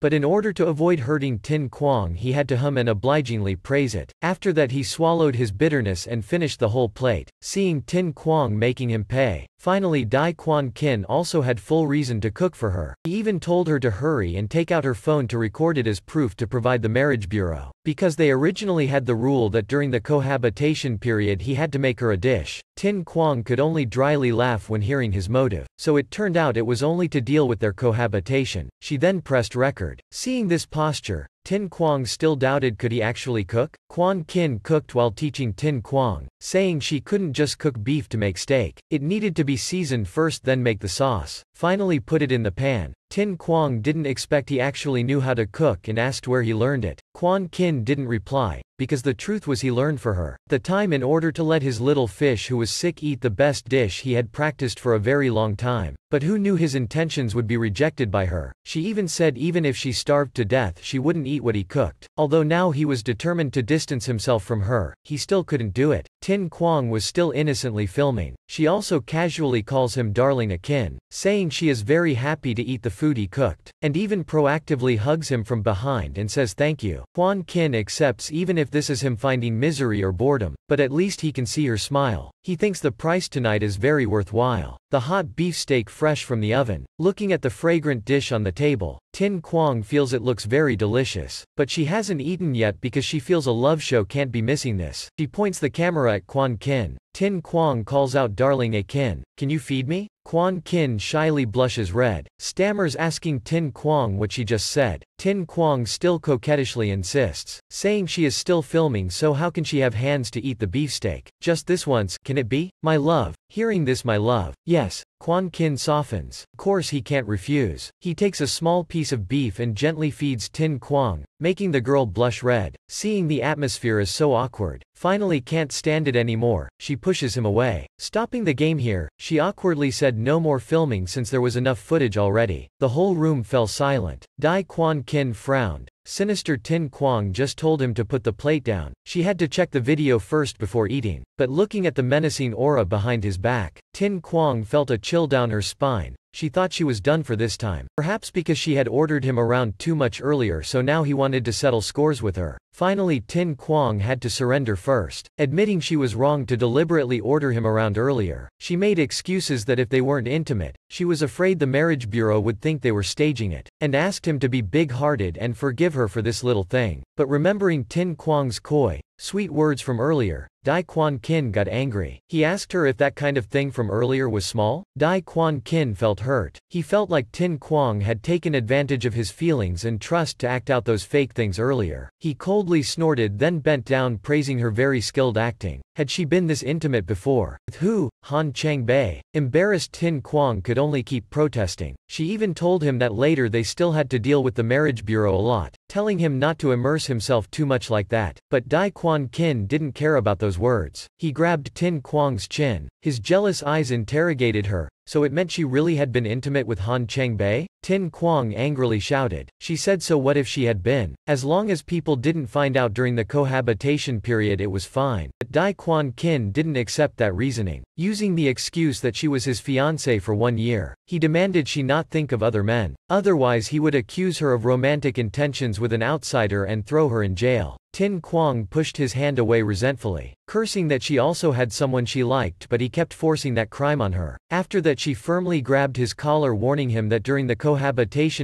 but in order to avoid hurting Tin Quang he had to hum and obligingly praise it. After that he swallowed his bitterness and finished the whole plate, seeing Tin Quang making him pay. Finally Dai Quan Kin also had full reason to cook for her. He even told her to hurry and take out her phone to record it as proof to provide the marriage bureau. Because they originally had the rule that during the cohabitation period he had to make her a dish, Tin Quang could only dryly laugh when hearing his motive, so it turned out it was only to deal with their cohabitation. She then pressed record. Seeing this posture, Tin Quang still doubted could he actually cook? Quan Kin cooked while teaching Tin Quang, saying she couldn't just cook beef to make steak. It needed to be seasoned first then make the sauce. Finally put it in the pan. Tin Quang didn't expect he actually knew how to cook and asked where he learned it. Quan Kin didn't reply, because the truth was he learned for her. The time in order to let his little fish who was sick eat the best dish he had practiced for a very long time. But who knew his intentions would be rejected by her? She even said even if she starved to death she wouldn't eat what he cooked. Although now he was determined to distance himself from her, he still couldn't do it. Tin Quang was still innocently filming. She also casually calls him darling Akin, saying she is very happy to eat the food he cooked, and even proactively hugs him from behind and says thank you. Quan Kin accepts even if this is him finding misery or boredom, but at least he can see her smile. He thinks the price tonight is very worthwhile. The hot beefsteak fresh from the oven. Looking at the fragrant dish on the table, Tin Quang feels it looks very delicious, but she hasn't eaten yet because she feels a love show can't be missing this. She points the camera at Quan Kin. Tin Quang calls out darling Akin, can you feed me? Quan Kin shyly blushes red, stammers asking Tin Quang what she just said. Tin Quang still coquettishly insists, saying she is still filming so how can she have hands to eat the beefsteak? Just this once, can it be? My love. Hearing this my love. Yes, Quan Kin softens. Of course he can't refuse. He takes a small piece of beef and gently feeds Tin Quang, making the girl blush red. Seeing the atmosphere is so awkward, finally can't stand it anymore, she pushes him away. Stopping the game here, she awkwardly said no more filming since there was enough footage already. The whole room fell silent. Dai Quan Kin frowned. Sinister Tin Quang just told him to put the plate down. She had to check the video first before eating. But looking at the menacing aura behind his back, Tin Quang felt a chill down her spine. She thought she was done for this time. Perhaps because she had ordered him around too much earlier so now he wanted to settle scores with her. Finally Tin Quang had to surrender first, admitting she was wrong to deliberately order him around earlier. She made excuses that if they weren't intimate, she was afraid the marriage bureau would think they were staging it, and asked him to be big-hearted and forgive her for this little thing. But remembering Tin Quang's coy, sweet words from earlier, Dai Quan Kin got angry. He asked her if that kind of thing from earlier was small. Dai Quan Kin felt hurt. He felt like Tin Quang had taken advantage of his feelings and trust to act out those fake things earlier. He coldly snorted then bent down praising her very skilled acting. Had she been this intimate before? With who? Han Bei. Embarrassed Tin Quang could only keep protesting. She even told him that later they still had to deal with the marriage bureau a lot, telling him not to immerse himself too much like that. But Dai Quan Kin didn't care about those words. He grabbed Tin Quang's chin. His jealous eyes interrogated her, so it meant she really had been intimate with Han Bei? Tin Quang angrily shouted. She said so what if she had been? As long as people didn't find out during the cohabitation period it was fine. But Dai Quan Kin didn't accept that reasoning. Using the excuse that she was his fiancée for one year, he demanded she not think of other men. Otherwise he would accuse her of romantic intentions with an outsider and throw her in jail. Tin Quang pushed his hand away resentfully, cursing that she also had someone she liked but he kept forcing that crime on her. After that she firmly grabbed his collar warning him that during the cohabitation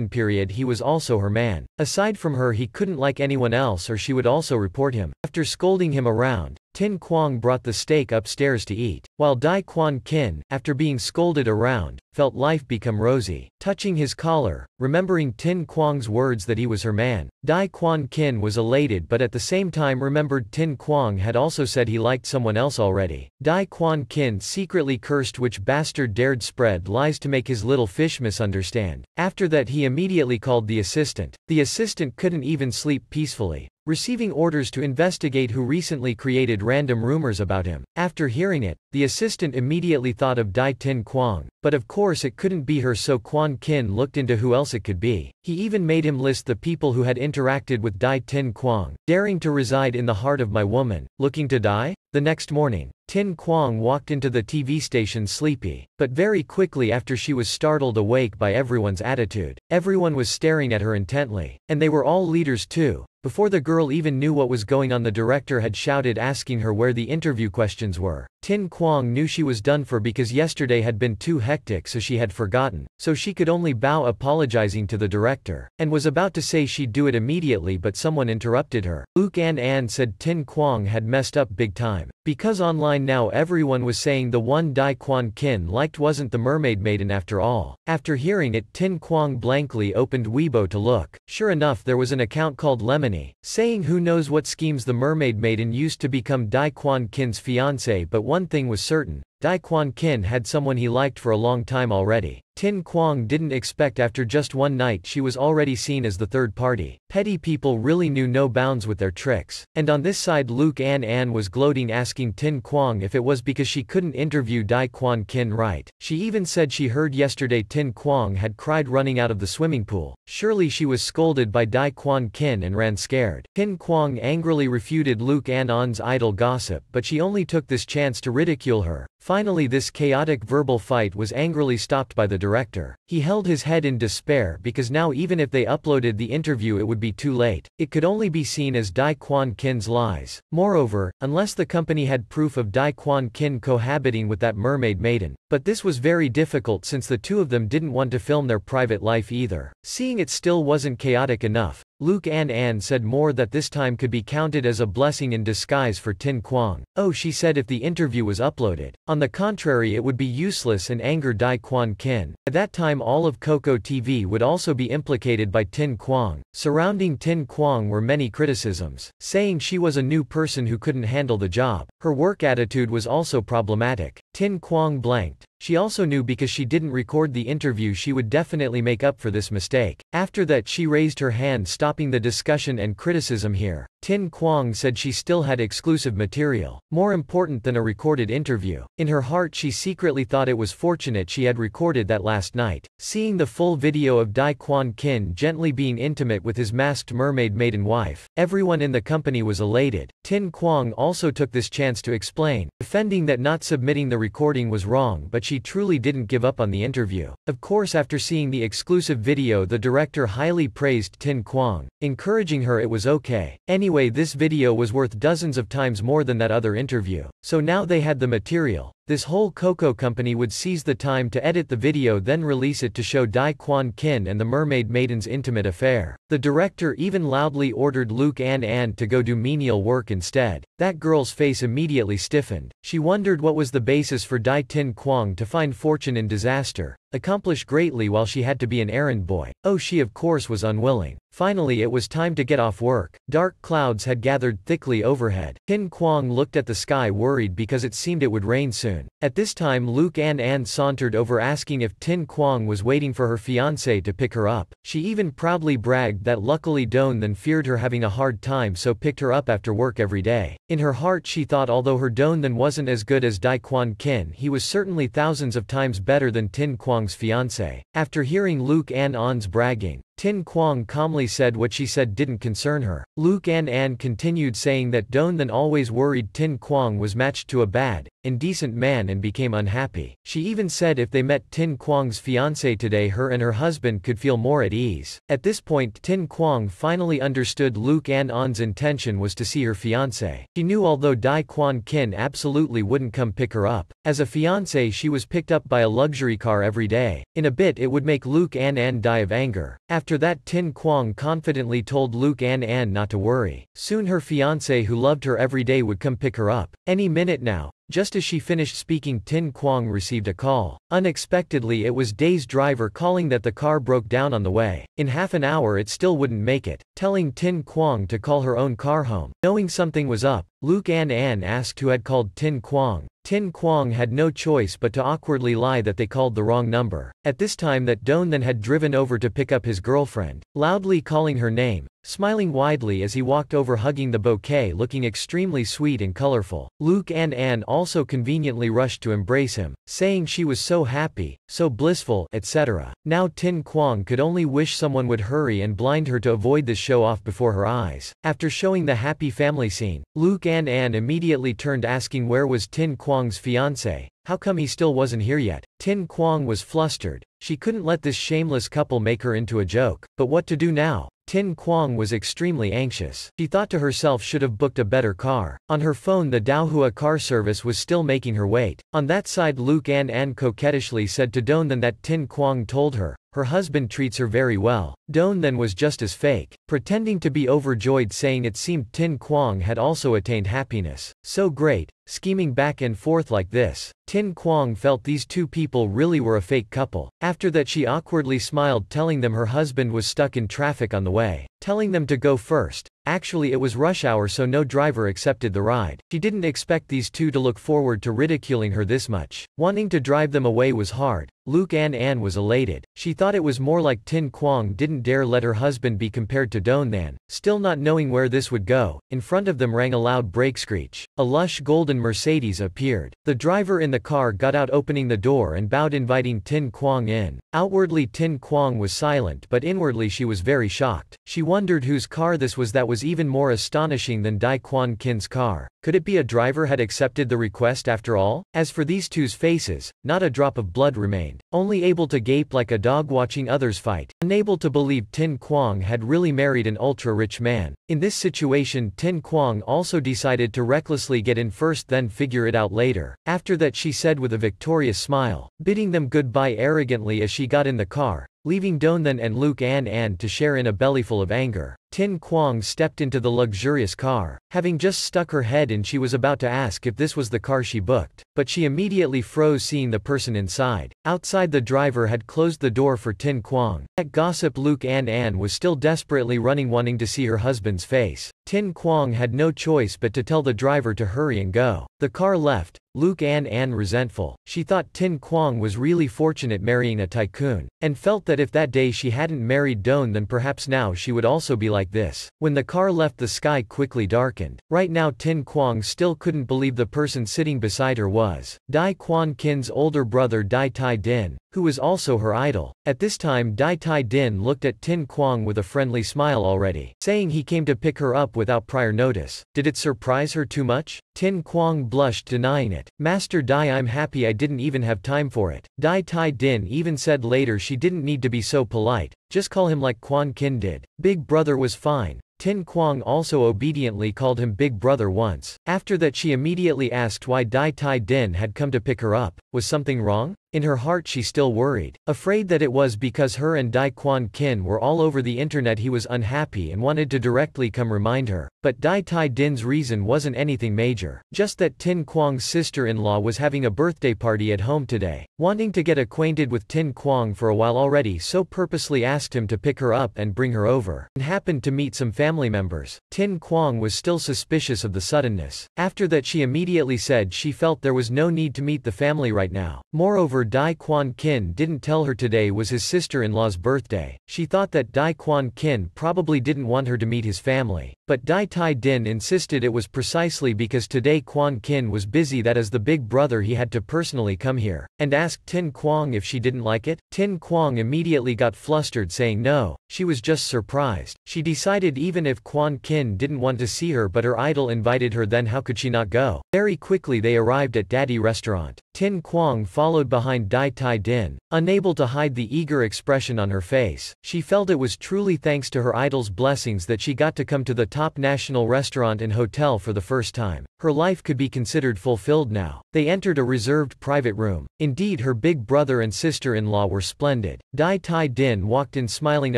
period he was also her man. Aside from her he couldn't like anyone else or she would also report him. After scolding him around, Tin Quang brought the steak upstairs to eat, while Dai Quan Kin, after being scolded around, felt life become rosy. Touching his collar, remembering Tin Quang's words that he was her man, Dai Quan Kin was elated but at the same time remembered Tin Quang had also said he liked someone else already. Dai Quan Kin secretly cursed which bastard dared spread lies to make his little fish misunderstand. After that he immediately called the assistant. The assistant couldn't even sleep peacefully, receiving orders to investigate who recently created random rumors about him. After hearing it, the assistant immediately thought of Dai Tin Quang, but of course it couldn't be her so Quan Kin looked into who else it could be. He even made him list the people who had interacted with Dai Tin Quang, daring to reside in the heart of my woman, looking to die? The next morning, Tin Quang walked into the TV station sleepy, but very quickly after she was startled awake by everyone's attitude. Everyone was staring at her intently, and they were all leaders too. Before the girl even knew what was going on the director had shouted asking her where the interview questions were. Tin Quang knew she was done for because yesterday had been too hectic so she had forgotten, so she could only bow apologizing to the director, and was about to say she'd do it immediately but someone interrupted her. Luke An An said Tin Quang had messed up big time. Because online now everyone was saying the one Dai Quan Kin liked wasn't the mermaid maiden after all. After hearing it Tin Quang blankly opened Weibo to look. Sure enough there was an account called Lemony, saying who knows what schemes the mermaid maiden used to become Dai Quan Kin's fiancé but one thing was certain, Dai Quan Kin had someone he liked for a long time already. Tin Quang didn't expect after just one night she was already seen as the third party. Petty people really knew no bounds with their tricks. And on this side Luke An An was gloating asking Tin Quang if it was because she couldn't interview Dai Quan Kin right. She even said she heard yesterday Tin Quang had cried running out of the swimming pool. Surely she was scolded by Dai Quan Kin and ran scared. Tin Quang angrily refuted Luke An An's idle gossip but she only took this chance to ridicule her. Finally this chaotic verbal fight was angrily stopped by the director. He held his head in despair because now even if they uploaded the interview it would be too late. It could only be seen as Dai Quan Kin's lies. Moreover, unless the company had proof of Dai Quan Kin cohabiting with that mermaid maiden. But this was very difficult since the two of them didn't want to film their private life either. Seeing it still wasn't chaotic enough, Luke An An said more that this time could be counted as a blessing in disguise for Tin Quang. Oh she said if the interview was uploaded. On the contrary it would be useless and anger Dai Quan Kin. At that time all of Coco TV would also be implicated by Tin Quang. Surrounding Tin Quang were many criticisms, saying she was a new person who couldn't handle the job. Her work attitude was also problematic. Tin Quang blanked. She also knew because she didn't record the interview she would definitely make up for this mistake. After that she raised her hand stopping the discussion and criticism here. Tin Quang said she still had exclusive material, more important than a recorded interview. In her heart she secretly thought it was fortunate she had recorded that last night. Seeing the full video of Dai Quan Kin gently being intimate with his masked mermaid maiden wife, everyone in the company was elated. Tin Quang also took this chance to explain, defending that not submitting the recording was wrong but she truly didn't give up on the interview. Of course after seeing the exclusive video the director highly praised Tin Quang, encouraging her it was okay. Anyway this video was worth dozens of times more than that other interview. So now they had the material. This whole Coco company would seize the time to edit the video then release it to show Dai Quan Kin and the mermaid maiden's intimate affair. The director even loudly ordered Luke and An to go do menial work instead. That girl's face immediately stiffened. She wondered what was the basis for Dai Tin Quang to find fortune in disaster, accomplish greatly while she had to be an errand boy. Oh she of course was unwilling. Finally it was time to get off work. Dark clouds had gathered thickly overhead. Tin Quang looked at the sky worried because it seemed it would rain soon. At this time Luke and An sauntered over asking if Tin Quang was waiting for her fiancé to pick her up. She even proudly bragged that luckily Don then feared her having a hard time so picked her up after work every day. In her heart she thought although her Don then wasn't as good as Dai Quan Kin he was certainly thousands of times better than Tin Quang's fiancé. After hearing Luke and An's bragging, Tin Quang calmly said what she said didn't concern her. Luke An An continued saying that Don then always worried Tin Quang was matched to a bad, indecent man and became unhappy. She even said if they met Tin Quang's fiancé today her and her husband could feel more at ease. At this point Tin Quang finally understood Luke An An's intention was to see her fiancé. She knew although Dai Quan Kin absolutely wouldn't come pick her up, as a fiancé she was picked up by a luxury car every day. In a bit it would make Luke An An die of anger. After that Tin Quang confidently told Luke An An not to worry. Soon her fiancé who loved her every day would come pick her up. Any minute now, just as she finished speaking Tin Quang received a call. Unexpectedly it was Day's driver calling that the car broke down on the way. In half an hour it still wouldn't make it, telling Tin Quang to call her own car home. Knowing something was up, Luke An An asked who had called Tin Quang. Tin Quang had no choice but to awkwardly lie that they called the wrong number. At this time that Don then had driven over to pick up his girlfriend, loudly calling her name, smiling widely as he walked over hugging the bouquet looking extremely sweet and colorful. Luke and Anne also conveniently rushed to embrace him, saying she was so happy, so blissful, etc. Now Tin Quang could only wish someone would hurry and blind her to avoid this show off before her eyes. After showing the happy family scene, Luke and Anne immediately turned asking where was Tin Quang's fiancé, how come he still wasn't here yet? Tin Quang was flustered, she couldn't let this shameless couple make her into a joke, but what to do now? Tin Quang was extremely anxious. She thought to herself should have booked a better car. On her phone the Daohua car service was still making her wait. On that side Luke An An coquettishly said to Don then that Tin Quang told her, her husband treats her very well. Doan then was just as fake, pretending to be overjoyed saying it seemed Tin Quang had also attained happiness. So great, scheming back and forth like this. Tin Quang felt these two people really were a fake couple. After that she awkwardly smiled telling them her husband was stuck in traffic on the way, telling them to go first. Actually it was rush hour so no driver accepted the ride. She didn't expect these two to look forward to ridiculing her this much. Wanting to drive them away was hard. Luke An An was elated. She thought it was more like Tin Quang didn't dare let her husband be compared to Don Than. Still not knowing where this would go, in front of them rang a loud brake screech. A lush golden Mercedes appeared. The driver in the car got out opening the door and bowed inviting Tin Quang in. Outwardly Tin Quang was silent but inwardly she was very shocked. She wondered whose car this was that was even more astonishing than Dai Quan Kin's car. Could it be a driver had accepted the request after all? As for these two's faces, not a drop of blood remained. Only able to gape like a dog watching others fight. Unable to believe Tin Quang had really married an ultra-rich man. In this situation Tin Quang also decided to recklessly get in first then figure it out later. After that she said with a victorious smile, bidding them goodbye arrogantly as she got in the car, leaving Donthan and Luke An An to share in a bellyful of anger. Tin Quang stepped into the luxurious car, having just stuck her head in she was about to ask if this was the car she booked, but she immediately froze seeing the person inside. Outside the driver had closed the door for Tin Quang. At gossip Luke An An was still desperately running wanting to see her husband's face. Tin Quang had no choice but to tell the driver to hurry and go. The car left, Luke An An resentful. She thought Tin Quang was really fortunate marrying a tycoon, and felt that if that day she hadn't married Don then perhaps now she would also be like this. When the car left the sky quickly darkened. Right now Tin Quang still couldn't believe the person sitting beside her was Dai Quan Kin's older brother Dai Tai Din, who was also her idol. At this time Dai Tai Din looked at Tin Quang with a friendly smile already, saying he came to pick her up without prior notice. Did it surprise her too much? Tin Quang blushed denying it. Master Dai I'm happy I didn't even have time for it. Dai Tai Din even said later she didn't need to be so polite, just call him like Quan Kin did. Big brother was fine. Tin Quang also obediently called him Big Brother once. After that she immediately asked why Dai Tai Din had come to pick her up. Was something wrong? In her heart she still worried, afraid that it was because her and Dai Quan Kin were all over the internet he was unhappy and wanted to directly come remind her. But Dai Tai Din's reason wasn't anything major, just that Tin Quang's sister-in-law was having a birthday party at home today. Wanting to get acquainted with Tin Quang for a while already so purposely asked him to pick her up and bring her over, and happened to meet some family members. Tin Quang was still suspicious of the suddenness. After that she immediately said she felt there was no need to meet the family right now. Moreover However Dai Quan Kin didn't tell her today was his sister-in-law's birthday. She thought that Dai Quan Kin probably didn't want her to meet his family. But Dai Tai Din insisted it was precisely because today Quan Kin was busy that as the big brother he had to personally come here, and asked Tin Quang if she didn't like it. Tin Quang immediately got flustered saying no, she was just surprised. She decided even if Quan Kin didn't want to see her but her idol invited her then how could she not go? Very quickly they arrived at Daddy restaurant. Tin Quang followed behind Dai Tai Din, unable to hide the eager expression on her face. She felt it was truly thanks to her idol's blessings that she got to come to the top national restaurant and hotel for the first time. Her life could be considered fulfilled now. They entered a reserved private room. Indeed her big brother and sister-in-law were splendid. Dai Tai Din walked in smiling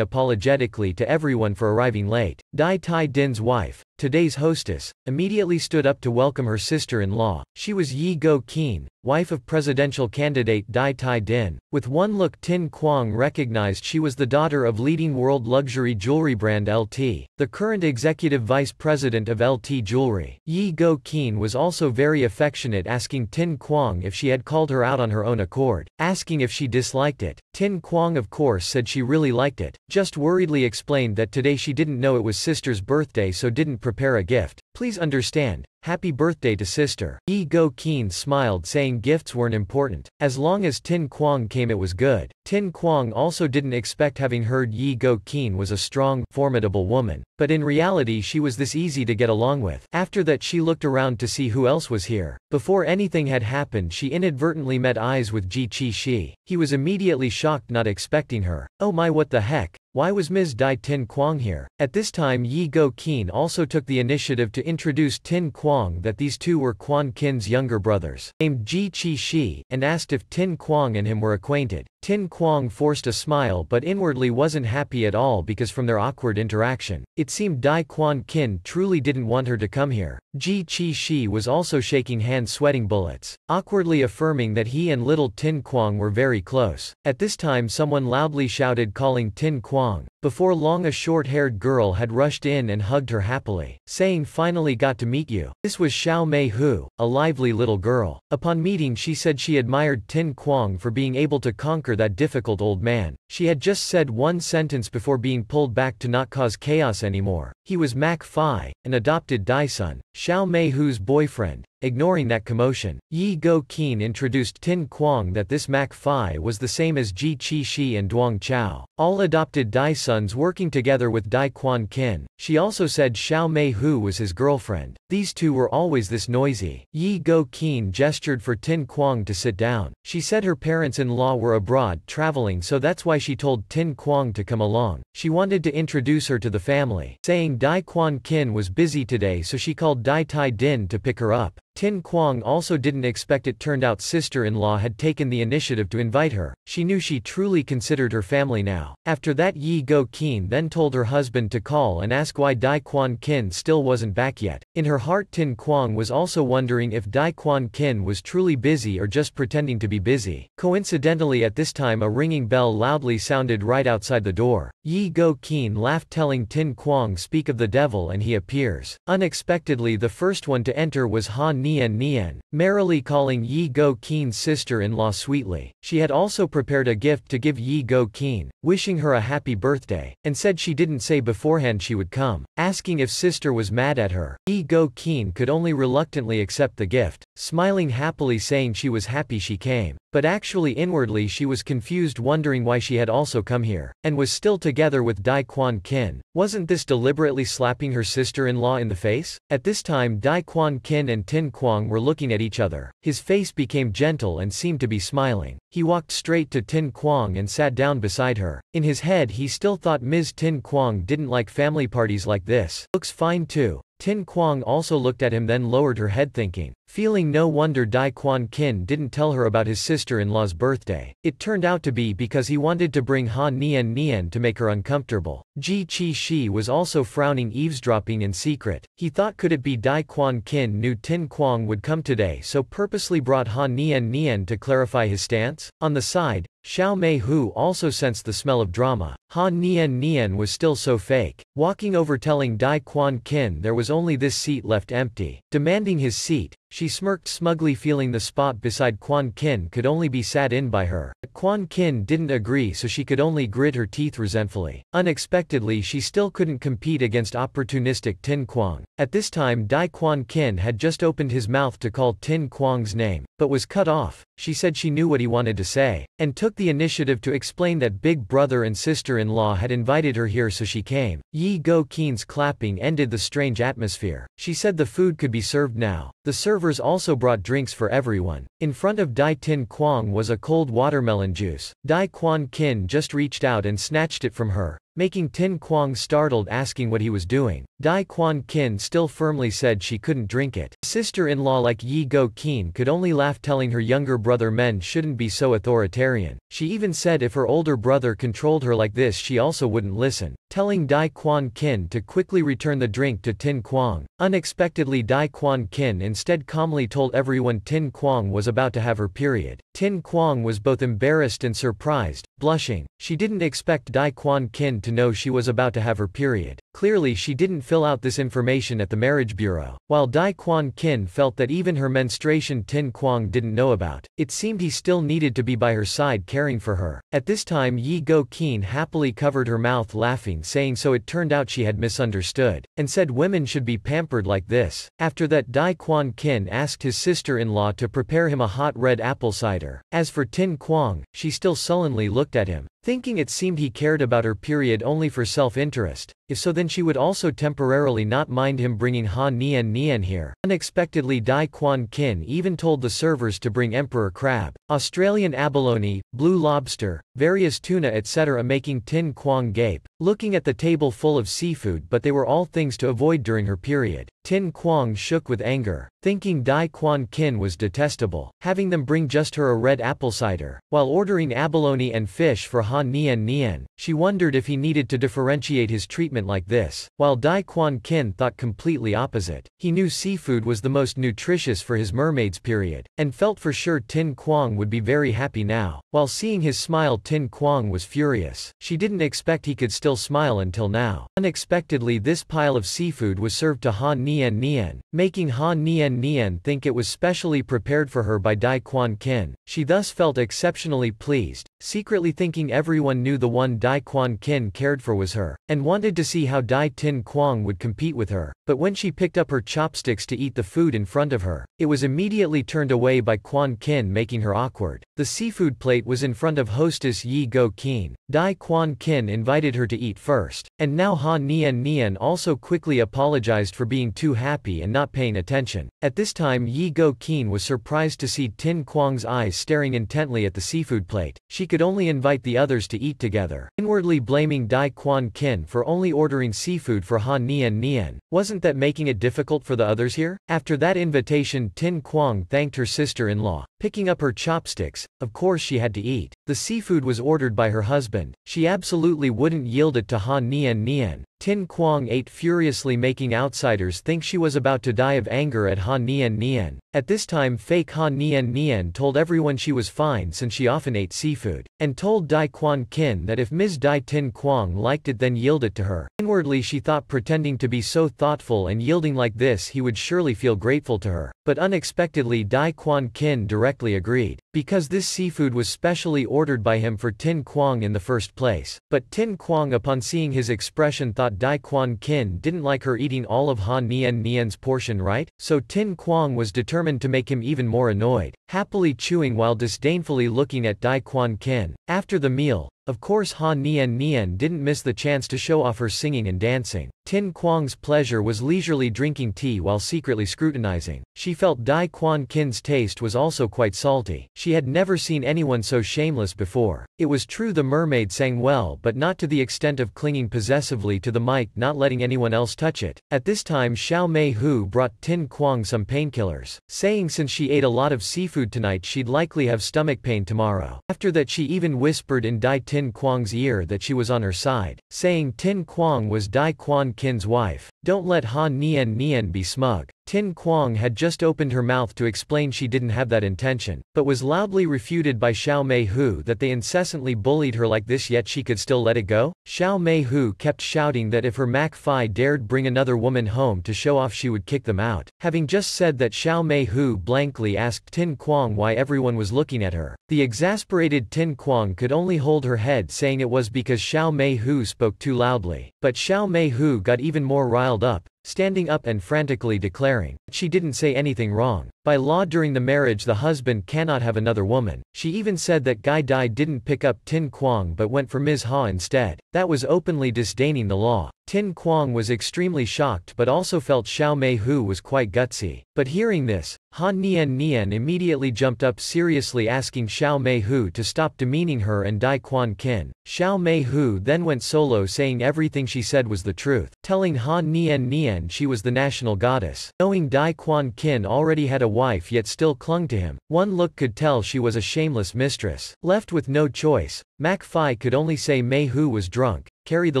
apologetically to everyone for arriving late. Dai Tai Din's wife, today's hostess, immediately stood up to welcome her sister-in-law. She was Yi Go Keen, wife of presidential candidate Dai Tai Din. With one look Tin Quang recognized she was the daughter of leading world luxury jewelry brand LT, the current executive vice president of LT Jewelry. Yi Go Keen was also very affectionate asking Tin Quang if she had called her out on her own accord, asking if she disliked it. Tin Quang of course said she really liked it, just worriedly explained that today she didn't know it was sister's birthday so didn't prepare a gift. Please understand, Happy birthday to sister. Yi Go Keen smiled saying gifts weren't important. As long as Tin Quang came it was good. Tin Quang also didn't expect having heard Yi Go Keen was a strong, formidable woman. But in reality she was this easy to get along with. After that she looked around to see who else was here. Before anything had happened she inadvertently met eyes with Ji Chi Shi. He was immediately shocked not expecting her. Oh my what the heck, why was Ms. Dai Tin Quang here? At this time Yi Go Keen also took the initiative to introduce Tin Quang that these two were Quan Kin's younger brothers, named Ji Chi Shi, and asked if Tin Quang and him were acquainted. Tin Quang forced a smile but inwardly wasn't happy at all because from their awkward interaction, it seemed Dai Quan Kin truly didn't want her to come here. Ji Chi Shi was also shaking hands sweating bullets, awkwardly affirming that he and little Tin Quang were very close. At this time someone loudly shouted calling Tin Quang. Before long a short-haired girl had rushed in and hugged her happily, saying finally got to meet you. This was Xiao Mei Hu, a lively little girl. Upon meeting she said she admired Tin Quang for being able to conquer that difficult old man. She had just said one sentence before being pulled back to not cause chaos anymore. He was Mac Fai, an adopted Daisun, Xiao Mei Hu's boyfriend, Ignoring that commotion, Yi Go Keen introduced Tin Quang that this Mac Fai was the same as Ji Chi Shi and Duang Chao, all adopted Dai sons working together with Dai Quan Kin. She also said Xiao Mei Hu was his girlfriend. These two were always this noisy. Yi Go Keen gestured for Tin Quang to sit down. She said her parents-in-law were abroad traveling so that's why she told Tin Quang to come along. She wanted to introduce her to the family, saying Dai Quan Kin was busy today so she called Dai Tai Din to pick her up. Tin Quang also didn't expect it turned out sister-in-law had taken the initiative to invite her. She knew she truly considered her family now. After that Yi Go Keen then told her husband to call and ask why Dai Quan Kin still wasn't back yet. In her heart Tin Quang was also wondering if Dai Quan Kin was truly busy or just pretending to be busy. Coincidentally at this time a ringing bell loudly sounded right outside the door. Yi Go Keen laughed telling Tin Quang speak of the devil and he appears. Unexpectedly the first one to enter was Han Nian Nian, merrily calling Yi Go Keen's sister-in-law sweetly. She had also prepared a gift to give Yi Go Keen, wishing her a happy birthday, and said she didn't say beforehand she would come, asking if sister was mad at her. Yi Go Keen could only reluctantly accept the gift, smiling happily saying she was happy she came. But actually inwardly she was confused wondering why she had also come here, and was still together with Dai Quan Kin. Wasn't this deliberately slapping her sister-in-law in the face? At this time Dai Quan Kin and Tin Quang were looking at each other. His face became gentle and seemed to be smiling. He walked straight to Tin Quang and sat down beside her. In his head he still thought Ms. Tin Quang didn't like family parties like this. Looks fine too. Tin Quang also looked at him then lowered her head thinking, feeling no wonder Dai Quan Kin didn't tell her about his sister-in-law's birthday. It turned out to be because he wanted to bring Han Nian Nian to make her uncomfortable. Ji Chi Shi was also frowning eavesdropping in secret. He thought could it be Dai Quan Kin knew Tin Quang would come today so purposely brought Han Nian Nian to clarify his stance? On the side, Xiao Mei Hu also sensed the smell of drama. Han Nian Nian was still so fake. Walking over telling Dai Quan Kin there was only this seat left empty. Demanding his seat, She smirked smugly feeling the spot beside Quan Kin could only be sat in by her. But Quan Kin didn't agree so she could only grit her teeth resentfully. Unexpectedly she still couldn't compete against opportunistic Tin Quang. At this time Dai Quan Kin had just opened his mouth to call Tin Quang's name, but was cut off. She said she knew what he wanted to say, and took the initiative to explain that big brother and sister-in-law had invited her here so she came. Yi Go Keen's clapping ended the strange atmosphere. She said the food could be served now. The servers also brought drinks for everyone. In front of Dai Tin Quang was a cold watermelon juice. Dai Quan Kin just reached out and snatched it from her, making Tin Quang startled asking what he was doing. Dai Quan Kin still firmly said she couldn't drink it. Sister-in-law like Yi Go Keen could only laugh telling her younger brother men shouldn't be so authoritarian. She even said if her older brother controlled her like this she also wouldn't listen, telling Dai Quan Kin to quickly return the drink to Tin Quang. Unexpectedly Dai Quan Kin instead calmly told everyone Tin Quang was about to have her period. Tin Quang was both embarrassed and surprised, blushing. She didn't expect Dai Quan Kin to know she was about to have her period. Clearly she didn't fill out this information at the marriage bureau. While Dai Quan Kin felt that even her menstruation Tin Quang didn't know about, it seemed he still needed to be by her side caring for her. At this time Yi Go Keen happily covered her mouth laughing saying so it turned out she had misunderstood, and said women should be pampered like this. After that Dai Quan Kin asked his sister-in-law to prepare him a hot red apple cider. As for Tin Quang, she still sullenly looked at him, thinking it seemed he cared about her period only for self-interest. If so then she would also temporarily not mind him bringing Han Nian Nian here. Unexpectedly Dai Quan Kin even told the servers to bring emperor crab, Australian abalone, blue lobster, various tuna etc making Tin Quang gape, looking at the table full of seafood but they were all things to avoid during her period. Tin Quang shook with anger, thinking Dai Quan Kin was detestable, having them bring just her a red apple cider, while ordering abalone and fish for Han Nian Nian. She wondered if he needed to differentiate his treatment like this, while Dai Quan Kin thought completely opposite. He knew seafood was the most nutritious for his mermaid's period, and felt for sure Tin Quang would be very happy now. While seeing his smile Tin Quang was furious. She didn't expect he could still smile until now. Unexpectedly this pile of seafood was served to Han Nian Nian, Nian, making Han Nian Nian think it was specially prepared for her by Dai Quan Kin. She thus felt exceptionally pleased, secretly thinking everyone knew the one Dai Quan Kin cared for was her, and wanted to see how Dai Tin Quang would compete with her. But when she picked up her chopsticks to eat the food in front of her, it was immediately turned away by Quan Kin making her awkward. The seafood plate was in front of hostess Yi Go Keen. Dai Quan Kin invited her to eat first, and now Han Nian Nian also quickly apologized for being too happy and not paying attention. At this time Yi Go Keen was surprised to see Tin Quang's eyes staring intently at the seafood plate. She could only invite the others to eat together, inwardly blaming Dai Quan Kin for only ordering seafood for Han Nian Nian. Wasn't that making it difficult for the others here? After that invitation Tin Quang thanked her sister-in-law, picking up her chopsticks, of course she had to eat. The seafood was ordered by her husband, she absolutely wouldn't yield it to Han Nian Nian. Tin Quang ate furiously making outsiders think she was about to die of anger at Han Nian Nian. At this time fake Han Nian Nian told everyone she was fine since she often ate seafood, and told Dai Quan Kin that if Ms. Dai Tin Quang liked it then yield it to her. Inwardly she thought pretending to be so thoughtful and yielding like this he would surely feel grateful to her, but unexpectedly Dai Quan Kin directly agreed, because this seafood was specially ordered by him for Tin Quang in the first place. But Tin Quang upon seeing his expression thought Dai Quan Kin didn't like her eating all of Han Nian Nian's portion right? So Tin Quang was determined to make him even more annoyed, happily chewing while disdainfully looking at Dai Quan Kin. After the meal, of course Han Nian Nian didn't miss the chance to show off her singing and dancing. Tin Quang's pleasure was leisurely drinking tea while secretly scrutinizing. She felt Dai Quan Kin's taste was also quite salty. She had never seen anyone so shameless before. It was true the mermaid sang well but not to the extent of clinging possessively to the mic not letting anyone else touch it. At this time Xiao Mei Hu brought Tin Quang some painkillers, saying since she ate a lot of seafood tonight she'd likely have stomach pain tomorrow. After that she even whispered in Dai Tin Quang's ear that she was on her side, saying Tin Quang was Dai Quan Kin's wife. Don't let Han Nian Nian be smug. Tin Quang had just opened her mouth to explain she didn't have that intention, but was loudly refuted by Xiao Mei Hu that they incessantly bullied her like this yet she could still let it go? Xiao Mei Hu kept shouting that if her Mac Fi dared bring another woman home to show off she would kick them out. Having just said that Xiao Mei Hu blankly asked Tin Quang why everyone was looking at her. The exasperated Tin Quang could only hold her head saying it was because Xiao Mei Hu spoke too loudly. But Xiao Mei Hu got even more riled up, standing up and frantically declaring, she didn't say anything wrong. By law during the marriage the husband cannot have another woman. She even said that Gai Dai didn't pick up Tin Quang but went for Ms. Ha instead. That was openly disdaining the law. Tin Quang was extremely shocked but also felt Xiao Mei Hu was quite gutsy. But hearing this, Han Nian Nian immediately jumped up seriously asking Xiao Mei Hu to stop demeaning her and Dai Quan Kin. Xiao Mei Hu then went solo saying everything she said was the truth, telling Han Nian Nian she was the national goddess. Knowing Dai Quan Kin already had a wife yet still clung to him, one look could tell she was a shameless mistress. Left with no choice, Mac Fi could only say Mei Hu was drunk, carry the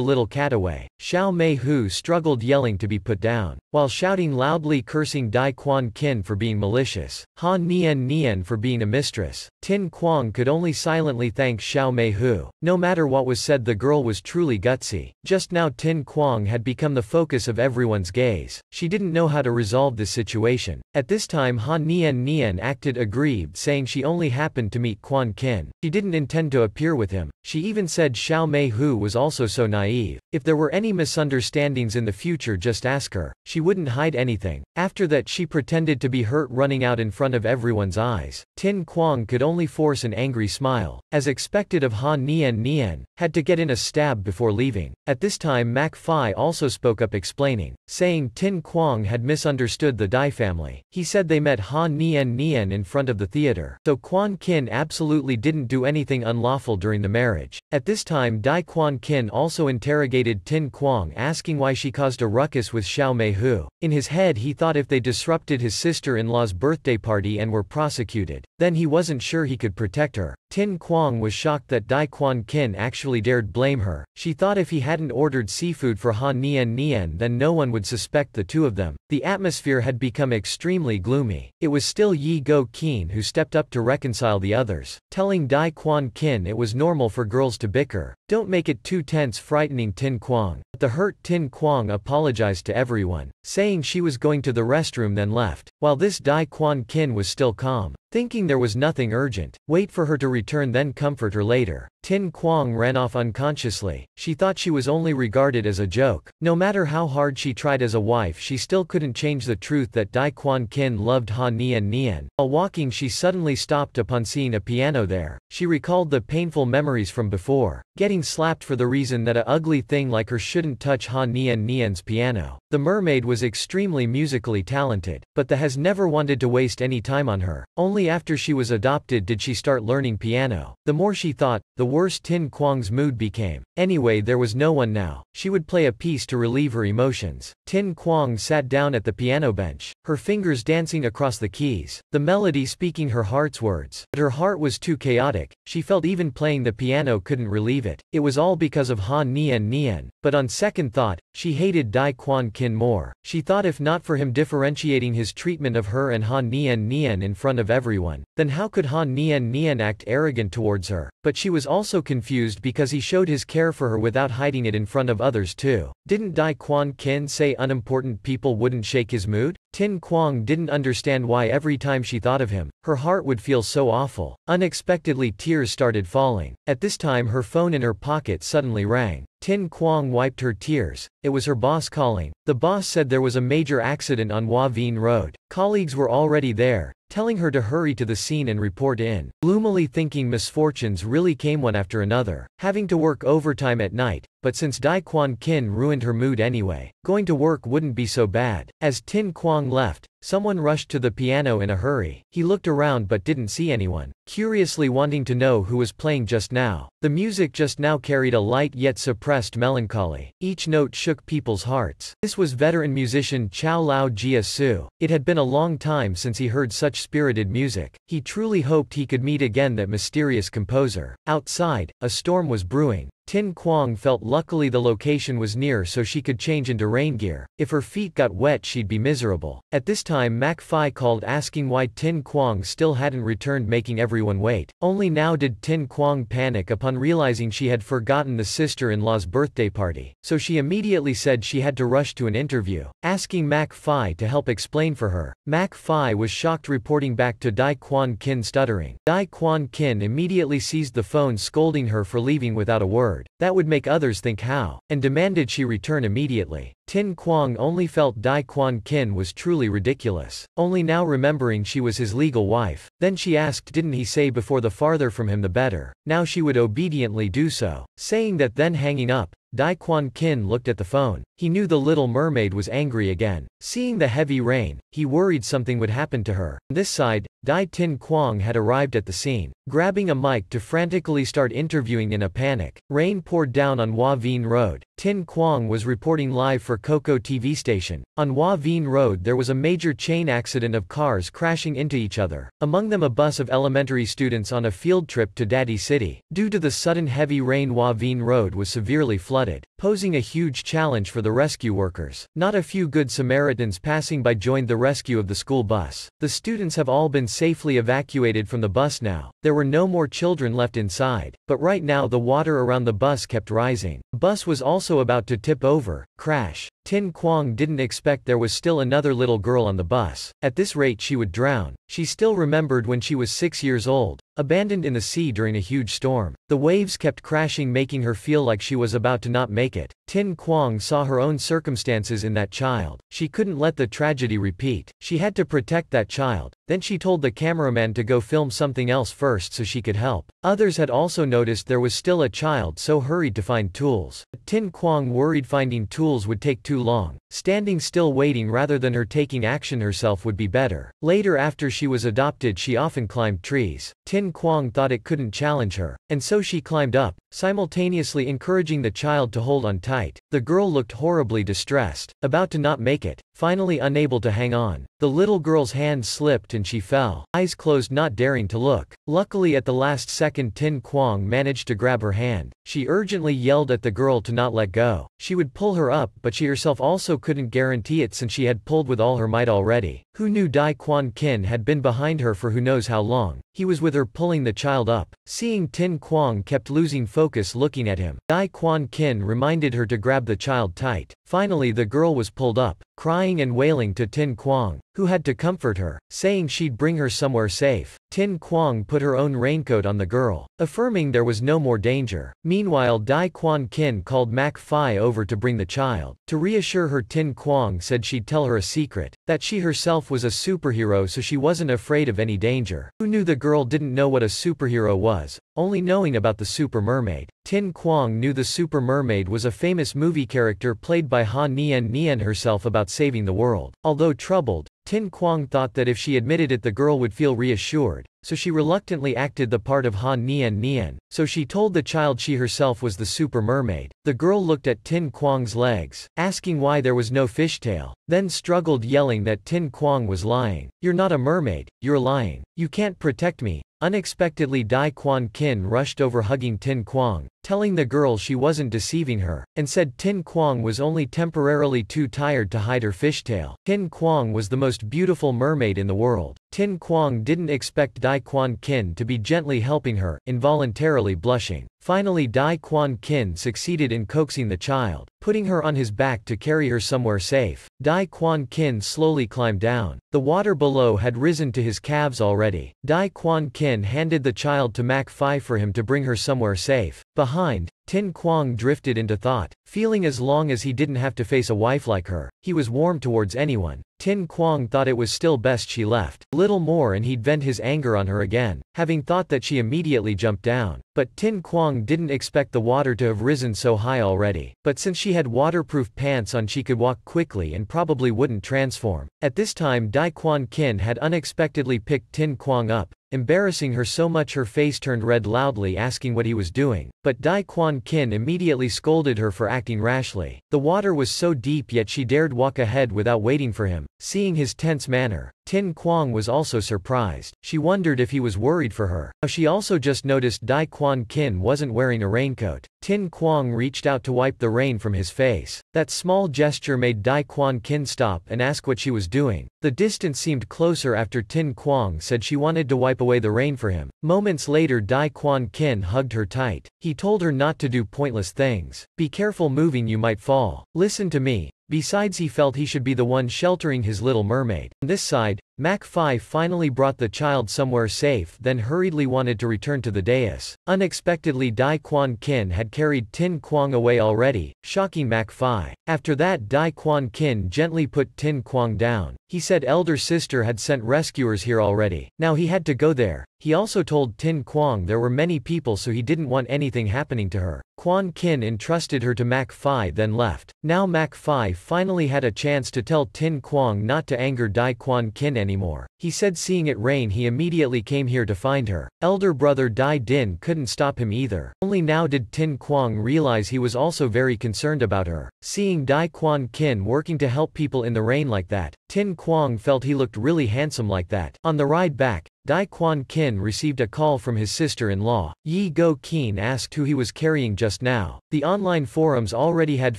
little cat away. Xiao Mei Hu struggled yelling to be put down, while shouting loudly cursing Dai Quan Kin for being malicious, Han Nian Nian for being a mistress. Tin Quang could only silently thank Xiao Mei Hu. No matter what was said the girl was truly gutsy. Just now Tin Quang had become the focus of everyone's gaze. She didn't know how to resolve this situation. At this time Han Nian Nian acted aggrieved saying she only happened to meet Quan Kin. She didn't intend to appear with him. She even said Xiao Mei Hu was also so naive. If there were any misunderstandings in the future just ask her. She wouldn't hide anything. After that she pretended to be hurt running out in front of everyone's eyes. Tin Quang could only force an angry smile. As expected of Han Nian Nian, had to get in a stab before leaving. At this time Mac Fi also spoke up explaining, saying Tin Quang had misunderstood the Dai family. He said they met Han Nian Nian in front of the theater. So Quan Kin absolutely didn't do anything unlawful during the marriage. At this time Dai Quan Kin also interrogated Tin Quang asking why she caused a ruckus with Xiao Mei Hu. In his head he thought if they disrupted his sister-in-law's birthday party and were prosecuted, then he wasn't sure he could protect her. Tin Quang was shocked that Dai Quan Kin actually dared blame her. She thought if he hadn't ordered seafood for Han Nian Nian then no one would suspect the two of them. The atmosphere had become extremely gloomy. It was still Yi Go Keen who stepped up to reconcile the others, telling Dai Quan Kin it was normal for girls to bicker. Don't make it too tense frightening Tin Quang. The hurt Tin Quang apologized to everyone, saying she was going to the restroom then left, while this Dai Quan Kin was still calm. Thinking there was nothing urgent, wait for her to return then comfort her later. Tin Quang ran off unconsciously. She thought she was only regarded as a joke. No matter how hard she tried as a wife she still couldn't change the truth that Dai Quan Kin loved Han Nian Nian. While walking she suddenly stopped upon seeing a piano there. She recalled the painful memories from before, getting slapped for the reason that a ugly thing like her shouldn't touch Han Nian Nian's piano. The mermaid was extremely musically talented, but the has never wanted to waste any time on her. Only after she was adopted did she start learning piano. The more she thought, the worse Tin Quang's mood became. Anyway there was no one now. She would play a piece to relieve her emotions. Tin Quang sat down at the piano bench, her fingers dancing across the keys, the melody speaking her heart's words. But her heart was too chaotic, she felt even playing the piano couldn't relieve it. It was all because of Han Nian Nian. But on second thought, she hated Dai Quan Kin more. She thought if not for him differentiating his treatment of her and Han Nian Nian in front of everyone, then how could Han Nian Nian act arrogant towards her? But she was also confused because he showed his care for her without hiding it in front of others too. Didn't Dai Quan Kin say unimportant people wouldn't shake his mood? Tin Quang didn't understand why every time she thought of him, her heart would feel so awful. Unexpectedly tears started falling. At this time her phone in her pocket suddenly rang. Tin Quang wiped her tears, it was her boss calling. The boss said there was a major accident on Hua Vien Road. Colleagues were already there, telling her to hurry to the scene and report in. Gloomily thinking misfortunes really came one after another, having to work overtime at night, but since Dai Quan Kin ruined her mood anyway, going to work wouldn't be so bad. As Tin Quang left, someone rushed to the piano in a hurry. He looked around but didn't see anyone, curiously wanting to know who was playing just now. The music just now carried a light yet suppressed melancholy. Each note shook people's hearts. This was veteran musician Chow Lao Jia Su. It had been a long time since he heard such spirited music. He truly hoped he could meet again that mysterious composer. Outside, a storm was brewing. Tin Quang felt luckily the location was near so she could change into rain gear. If her feet got wet she'd be miserable. At this time Mac Fi called asking why Tin Quang still hadn't returned making everyone wait. Only now did Tin Quang panic upon realizing she had forgotten the sister-in-law's birthday party. So she immediately said she had to rush to an interview, asking Mac Fi to help explain for her. Mac Fi was shocked reporting back to Dai Quan Kin stuttering. Dai Quan Kin immediately seized the phone scolding her for leaving without a word. That would make others think how, and demanded she return immediately. Tin Quang only felt Dai Quan Kin was truly ridiculous, only now remembering she was his legal wife. Then she asked didn't he say before the farther from him the better. Now she would obediently do so, saying that then hanging up, Dai Quan Kin looked at the phone. He knew the little mermaid was angry again. Seeing the heavy rain, he worried something would happen to her. This side, Dai Tin Quang had arrived at the scene, grabbing a mic to frantically start interviewing in a panic. Rain poured down on Hua Vien Road. Tin Quang was reporting live for Coco TV station. On Vien Road there was a major chain accident of cars crashing into each other, among them a bus of elementary students on a field trip to Daddy City. Due to the sudden heavy rain Vien Road was severely flooded, posing a huge challenge for the rescue workers. Not a few good Samaritans passing by joined the rescue of the school bus. The students have all been safely evacuated from the bus now. There were no more children left inside, but right now the water around the bus kept rising. Bus was also about to tip over, crash. Tin Quang didn't expect there was still another little girl on the bus. At this rate she would drown. She still remembered when she was six years old, abandoned in the sea during a huge storm. The waves kept crashing making her feel like she was about to not make it. Tin Quang saw her own circumstances in that child. She couldn't let the tragedy repeat. She had to protect that child. Then she told the cameraman to go film something else first so she could help. Others had also noticed there was still a child so hurried to find tools. But Tin Quang worried finding tools would take too long. Standing still waiting rather than her taking action herself would be better. Later after she was adopted she often climbed trees. Tin Quang thought it couldn't challenge her, and so she climbed up, simultaneously encouraging the child to hold on tight. The girl looked horribly distressed, about to not make it, finally unable to hang on. The little girl's hand slipped and she fell, eyes closed not daring to look. Luckily at the last second Tin Quang managed to grab her hand. She urgently yelled at the girl to not let go. She would pull her up but she herself also couldn't guarantee it since she had pulled with all her might already. Who knew Dai Quan Kin had been behind her for who knows how long. He was with her pulling the child up. Seeing Tin Quang kept losing focus looking at him. Dai Quan Kin reminded her to grab the child tight. Finally the girl was pulled up, crying and wailing to Tin Quang, who had to comfort her, saying she'd bring her somewhere safe. Tin Quang put her own raincoat on the girl, affirming there was no more danger. Meanwhile Dai Quan Kin called Mac Fi over to bring the child. To reassure her Tin Quang said she'd tell her a secret, that she herself was a superhero so she wasn't afraid of any danger. Who knew the girl didn't know what a superhero was, only knowing about the super mermaid. Tin Quang knew the super mermaid was a famous movie character played by Ha Nian Nian herself about saving the world. Although troubled, Tin Quang thought that if she admitted it the girl would feel reassured, so she reluctantly acted the part of Han Nian Nian, so she told the child she herself was the super mermaid. The girl looked at Tin Quang's legs, asking why there was no fishtail, then struggled yelling that Tin Quang was lying. You're not a mermaid, you're lying. You can't protect me, Unexpectedly Dai Quan Kin rushed over hugging Tin Quang, telling the girl she wasn't deceiving her, and said Tin Quang was only temporarily too tired to hide her fishtail. Tin Quang was the most beautiful mermaid in the world. Tin Quang didn't expect Dai Quan Kin to be gently helping her, involuntarily blushing. Finally Dai Quan Kin succeeded in coaxing the child, putting her on his back to carry her somewhere safe. Dai Quan Kin slowly climbed down. The water below had risen to his calves already. Dai Quan Kin handed the child to Mac Fi for him to bring her somewhere safe. Behind, Tin Quang drifted into thought, feeling as long as he didn't have to face a wife like her, he was warm towards anyone. Tin Quang thought it was still best she left. Little more and he'd vent his anger on her again, having thought that she immediately jumped down. But Tin Quang didn't expect the water to have risen so high already. But since she had waterproof pants on she could walk quickly and probably wouldn't transform. At this time Dai Quan Kin had unexpectedly picked Tin Quang up, embarrassing her so much her face turned red loudly asking what he was doing. But Dai Quan Kin immediately scolded her for acting rashly. The water was so deep yet she dared walk ahead without waiting for him. Seeing his tense manner, Tin Quang was also surprised. She wondered if he was worried for her. She also just noticed Dai Quan Kin wasn't wearing a raincoat. Tin Quang reached out to wipe the rain from his face. That small gesture made Dai Quan Kin stop and ask what she was doing. The distance seemed closer after Tin Quang said she wanted to wipe away the rain for him. Moments later Dai Quan Kin hugged her tight. He told her not to do pointless things. Be careful moving you might fall. Listen to me, Besides he felt he should be the one sheltering his little mermaid. On this side, Mac Fi finally brought the child somewhere safe then hurriedly wanted to return to the dais. Unexpectedly Dai Quan Kin had carried Tin Quang away already, shocking Mac Fi. After that Dai Quan Kin gently put Tin Quang down. He said elder sister had sent rescuers here already. Now he had to go there. He also told Tin Quang there were many people so he didn't want anything happening to her. Quan Kin entrusted her to Mac Fi then left. Now Mac Fi finally had a chance to tell Tin Quang not to anger Dai Quan Kin anymore. He said seeing it rain he immediately came here to find her. Elder brother Dai Din couldn't stop him either. Only now did Tin Quang realize he was also very concerned about her. Seeing Dai Quan Kin working to help people in the rain like that, Tin Quang felt he looked really handsome like that. On the ride back, Dai Quan Kin received a call from his sister-in-law. Yi Go Keen asked who he was carrying just now. The online forums already had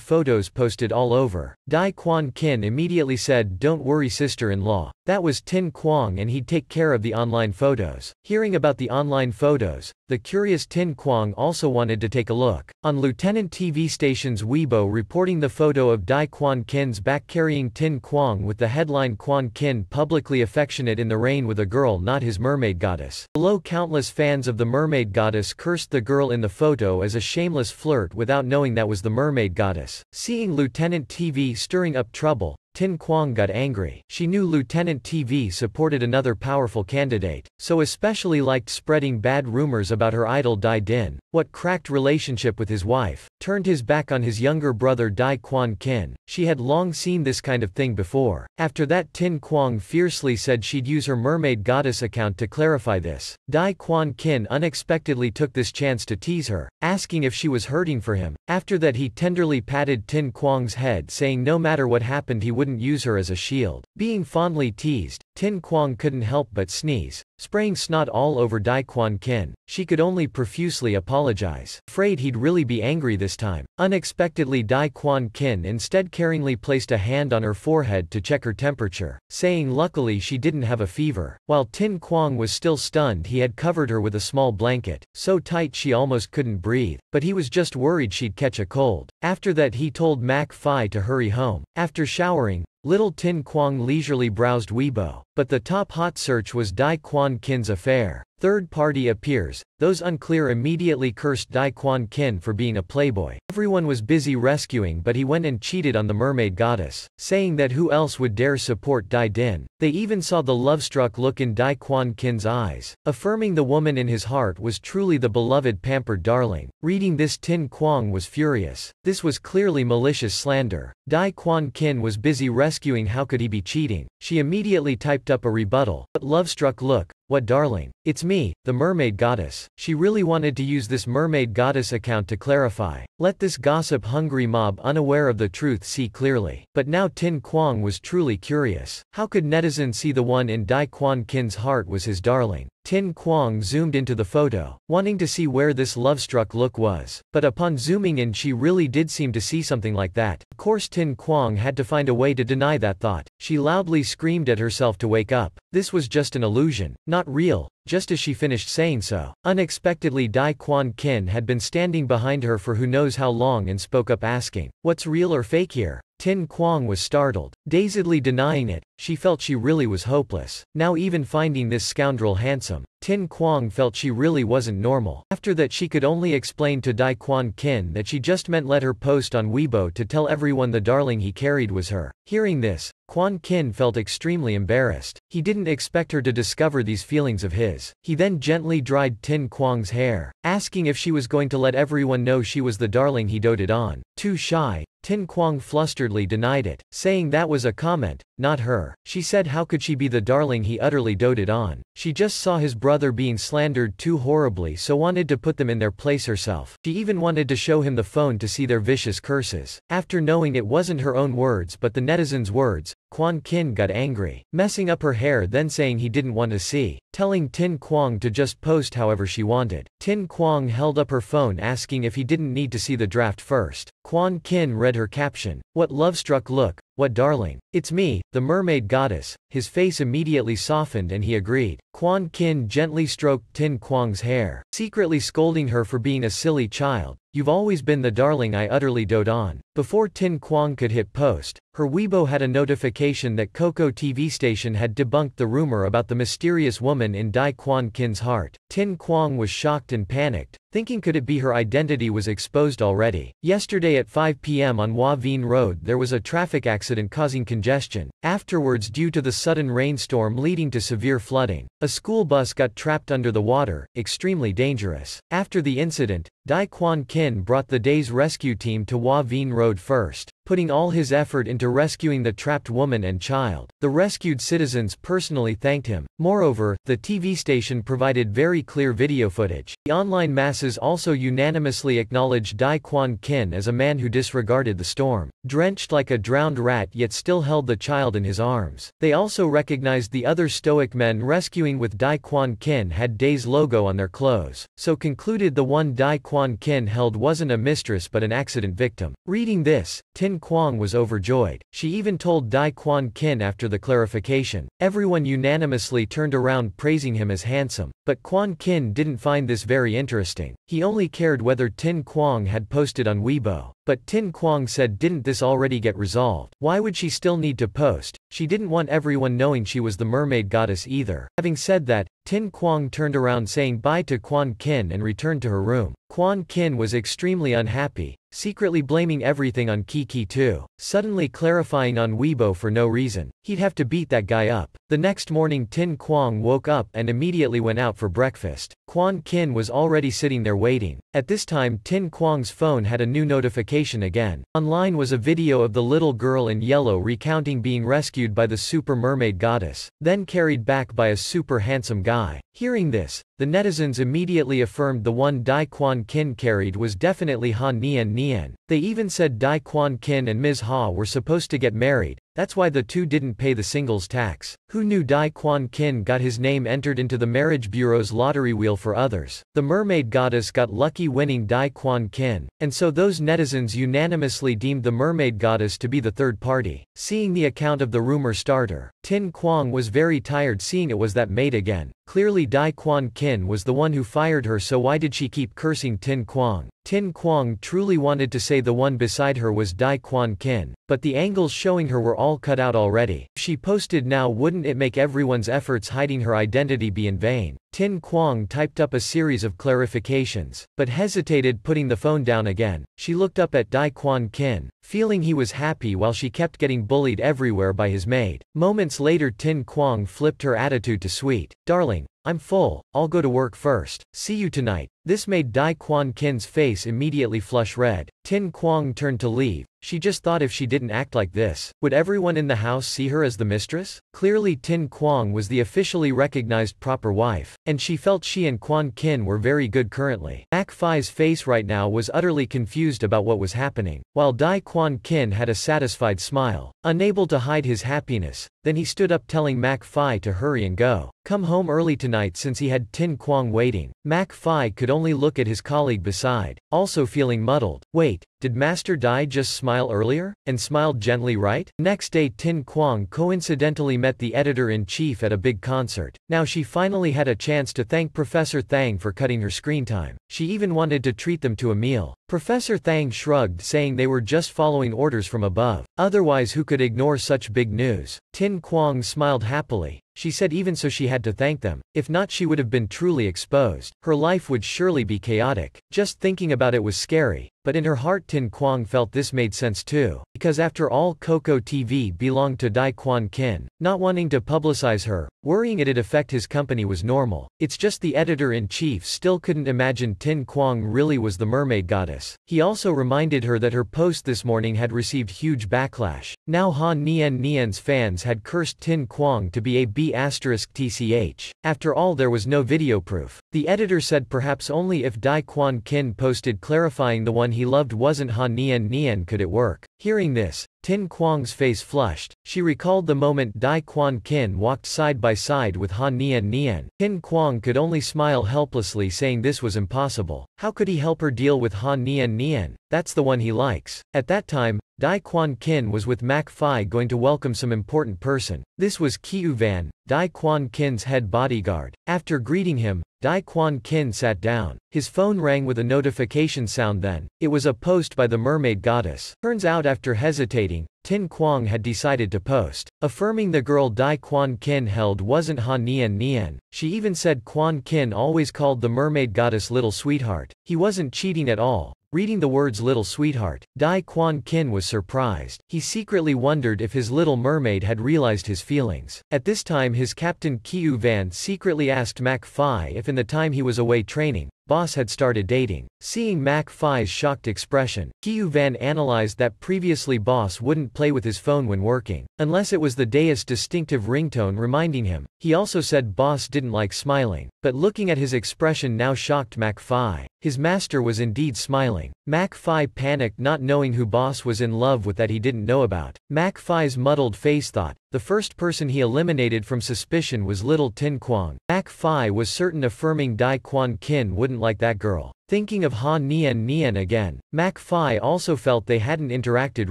photos posted all over. Dai Quan Kin immediately said don't worry sister-in-law. That was Tin Quang and he'd take care of the online photos. Hearing about the online photos, the curious Tin Quang also wanted to take a look. On Lieutenant TV station's Weibo reporting the photo of Dai Quan Kin's back carrying Tin Quang with the headline Quan Kin publicly affectionate in the rain with a girl not his mermaid goddess. Below countless fans of the mermaid goddess cursed the girl in the photo as a shameless flirt without knowing that was the mermaid goddess. Seeing Lieutenant TV stirring up trouble, Tin Quang got angry. She knew Lieutenant TV supported another powerful candidate, so especially liked spreading bad rumors about her idol Dai Din. What cracked relationship with his wife, turned his back on his younger brother Dai Quan Kin. She had long seen this kind of thing before. After that Tin Quang fiercely said she'd use her mermaid goddess account to clarify this. Dai Quan Kin unexpectedly took this chance to tease her, asking if she was hurting for him. After that he tenderly patted Tin Quang's head saying no matter what happened he would wouldn't use her as a shield. Being fondly teased, Tin Quang couldn't help but sneeze, spraying snot all over Dai Quan Kin. She could only profusely apologize. Afraid he'd really be angry this time. Unexpectedly Dai Quan Kin instead caringly placed a hand on her forehead to check her temperature, saying luckily she didn't have a fever. While Tin Quang was still stunned he had covered her with a small blanket, so tight she almost couldn't breathe, but he was just worried she'd catch a cold. After that he told Mac Fi to hurry home. After showering, Little Tin Quang leisurely browsed Weibo, but the top hot search was Dai Quan Kin's affair. Third party appears, those unclear immediately cursed Dai Quan Kin for being a playboy. Everyone was busy rescuing but he went and cheated on the mermaid goddess, saying that who else would dare support Dai Din. They even saw the love-struck look in Dai Quan Kin's eyes, affirming the woman in his heart was truly the beloved pampered darling. Reading this Tin Quang was furious. This was clearly malicious slander. Dai Quan Kin was busy rescuing how could he be cheating. She immediately typed up a rebuttal. But love-struck look, what darling? It's me, the mermaid goddess. She really wanted to use this mermaid goddess account to clarify. Let this gossip-hungry mob unaware of the truth see clearly. But now Tin Quang was truly curious. How could netizens see the one in Dai Quan Kin's heart was his darling? Tin Quang zoomed into the photo, wanting to see where this love-struck look was, but upon zooming in she really did seem to see something like that. Of course Tin Quang had to find a way to deny that thought. She loudly screamed at herself to wake up. This was just an illusion, not real. Just as she finished saying so, unexpectedly Dai Quan Kin had been standing behind her for who knows how long and spoke up asking, What's real or fake here? Tin Quang was startled, dazedly denying it, she felt she really was hopeless. Now even finding this scoundrel handsome, Tin Quang felt she really wasn't normal. After that she could only explain to Dai Quan Kin that she just meant let her post on Weibo to tell everyone the darling he carried was her. Hearing this, Quan Kin felt extremely embarrassed. He didn't expect her to discover these feelings of his. He then gently dried Tin Quang's hair, asking if she was going to let everyone know she was the darling he doted on. Too shy, Tin Quang flusteredly denied it, saying that was a comment, not her. She said how could she be the darling he utterly doted on. She just saw his brother being slandered too horribly so wanted to put them in their place herself. She even wanted to show him the phone to see their vicious curses. After knowing it wasn't her own words but the netizens' words, Quan Kin got angry, messing up her hair then saying he didn't want to see, telling Tin Quang to just post however she wanted. Tin Quang held up her phone asking if he didn't need to see the draft first. Quan Kin read her caption, What love-struck look, what darling. It's me, the mermaid goddess. His face immediately softened and he agreed. Quan Kin gently stroked Tin Quang's hair, secretly scolding her for being a silly child. You've always been the darling I utterly dote on. Before Tin Quang could hit post, her Weibo had a notification that Coco TV station had debunked the rumor about the mysterious woman in Dai Quan Kin's heart. Tin Quang was shocked and panicked, thinking could it be her identity was exposed already. Yesterday at 5 p.m. on Hua Vien Road there was a traffic accident causing congestion, afterwards due to the sudden rainstorm leading to severe flooding. A school bus got trapped under the water, extremely dangerous. After the incident, Dai Quan Kin brought the day's rescue team to Hua Vien Road first, putting all his effort into rescuing the trapped woman and child. The rescued citizens personally thanked him. Moreover, the TV station provided very clear video footage. The online masses also unanimously acknowledged Dai Quan Kin as a man who disregarded the storm, drenched like a drowned rat yet still held the child in his arms. They also recognized the other stoic men rescuing with Dai Quan Kin had Day's logo on their clothes, so concluded the one Dai Quan Kin held wasn't a mistress but an accident victim. Reading this, Tin Quang was overjoyed. She even told Dai Quan Kin after the clarification. Everyone unanimously turned around praising him as handsome. But Quan Kin didn't find this very interesting. He only cared whether Tin Quang had posted on Weibo. But Tin Quang said didn't this already get resolved? Why would she still need to post? She didn't want everyone knowing she was the mermaid goddess either. Having said that, Tin Quang turned around saying bye to Quan Kin and returned to her room. Quan Kin was extremely unhappy, secretly blaming everything on Kiki too, suddenly clarifying on Weibo for no reason. He'd have to beat that guy up. The next morning Tin Quang woke up and immediately went out for breakfast. Quan Kin was already sitting there waiting. At this time Tin Quang's phone had a new notification again. Online was a video of the little girl in yellow recounting being rescued by the super mermaid goddess, then carried back by a super handsome guy. Hearing this, the netizens immediately affirmed the one Dai Quan Kin carried was definitely Ha Nian Nian. They even said Dai Quan Kin and Ms. Ha were supposed to get married, that's why the two didn't pay the singles tax. Who knew Dai Quan Kin got his name entered into the marriage bureau's lottery wheel for others? The mermaid goddess got lucky winning Dai Quan Kin, and so those netizens unanimously deemed the mermaid goddess to be the third party. Seeing the account of the rumor starter, Tin Quang was very tired seeing it was that maid again. Clearly Dai Quan Kin was the one who fired her so why did she keep cursing Tin Quang? Tin Quang truly wanted to say the one beside her was Dai Quan Kin, but the angles showing her were all cut out already. She posted now wouldn't it make everyone's efforts hiding her identity be in vain? Tin Quang typed up a series of clarifications, but hesitated putting the phone down again. She looked up at Dai Quan Kin, feeling he was happy while she kept getting bullied everywhere by his maid. Moments later Tin Quang flipped her attitude to sweet. Darling, I'm full, I'll go to work first. See you tonight. This made Dai Quan Kin's face immediately flush red. Tin Quang turned to leave. She just thought if she didn't act like this, would everyone in the house see her as the mistress? Clearly Tin Quang was the officially recognized proper wife, and she felt she and Quan Kin were very good currently. Mak Fi's face right now was utterly confused about what was happening, while Dai Quan Kin had a satisfied smile, unable to hide his happiness, then he stood up telling Mak Fi to hurry and go. Come home early tonight since he had Tin Quang waiting. Mak Fi could only look at his colleague beside, also feeling muddled. Wait, did Master Dai just smile earlier? And smiled gently right? Next day Tin Quang coincidentally met the editor-in-chief at a big concert. Now she finally had a chance to thank Professor Thang for cutting her screen time. She even wanted to treat them to a meal. Professor Thang shrugged saying they were just following orders from above. Otherwise who could ignore such big news? Tin Quang smiled happily. She said even so she had to thank them, if not she would have been truly exposed. Her life would surely be chaotic. Just thinking about it was scary. But in her heart Tin Quang felt this made sense too. Because after all Coco TV belonged to Dai Quan Kin, not wanting to publicize her, worrying it'd affect his company was normal. It's just the editor-in-chief still couldn't imagine Tin Quang really was the mermaid goddess. He also reminded her that her post this morning had received huge backlash. Now Ha Nian Nian's fans had cursed Tin Quang to be a B asterisk TCH. After all there was no video proof. The editor said perhaps only if Dai Quan Kin posted clarifying the one he loved wasn't Ha Nian Nian could it work. Hearing this, Tin Quang's face flushed. She recalled the moment Dai Quan Kin walked side by side with Han Nian Nian. Tin Quang could only smile helplessly saying this was impossible. How could he help her deal with Han Nian Nian? That's the one he likes. At that time, Dai Quan Kin was with Mac Fai going to welcome some important person. This was Kiu Van, Dai Quan Kin's head bodyguard. After greeting him, Dai Quan Kin sat down. His phone rang with a notification sound then. It was a post by the mermaid goddess. Turns out after hesitating, Tin Quang had decided to post, affirming the girl Dai Quan Kin held wasn't Han Nian Nian. She even said Quan Kin always called the mermaid goddess little sweetheart. He wasn't cheating at all, Reading the words Little Sweetheart, Dai Quan Kin was surprised. He secretly wondered if his little mermaid had realized his feelings. At this time his captain Kiu Van secretly asked Mac Fai if in the time he was away training, Boss had started dating. Seeing Mac Fai's shocked expression, Kiyu Van analyzed that previously Boss wouldn't play with his phone when working, unless it was the day's distinctive ringtone reminding him. He also said Boss didn't like smiling, but looking at his expression now shocked Mac Fai. His master was indeed smiling. Mac Fai panicked not knowing who Boss was in love with that he didn't know about. Mac Fai's muddled face thought, the first person he eliminated from suspicion was little Tin Quang. Mac Fai was certain affirming Dai Quan Kin wouldn't like that girl. Thinking of Ha Nian Nian again, Mac Fai also felt they hadn't interacted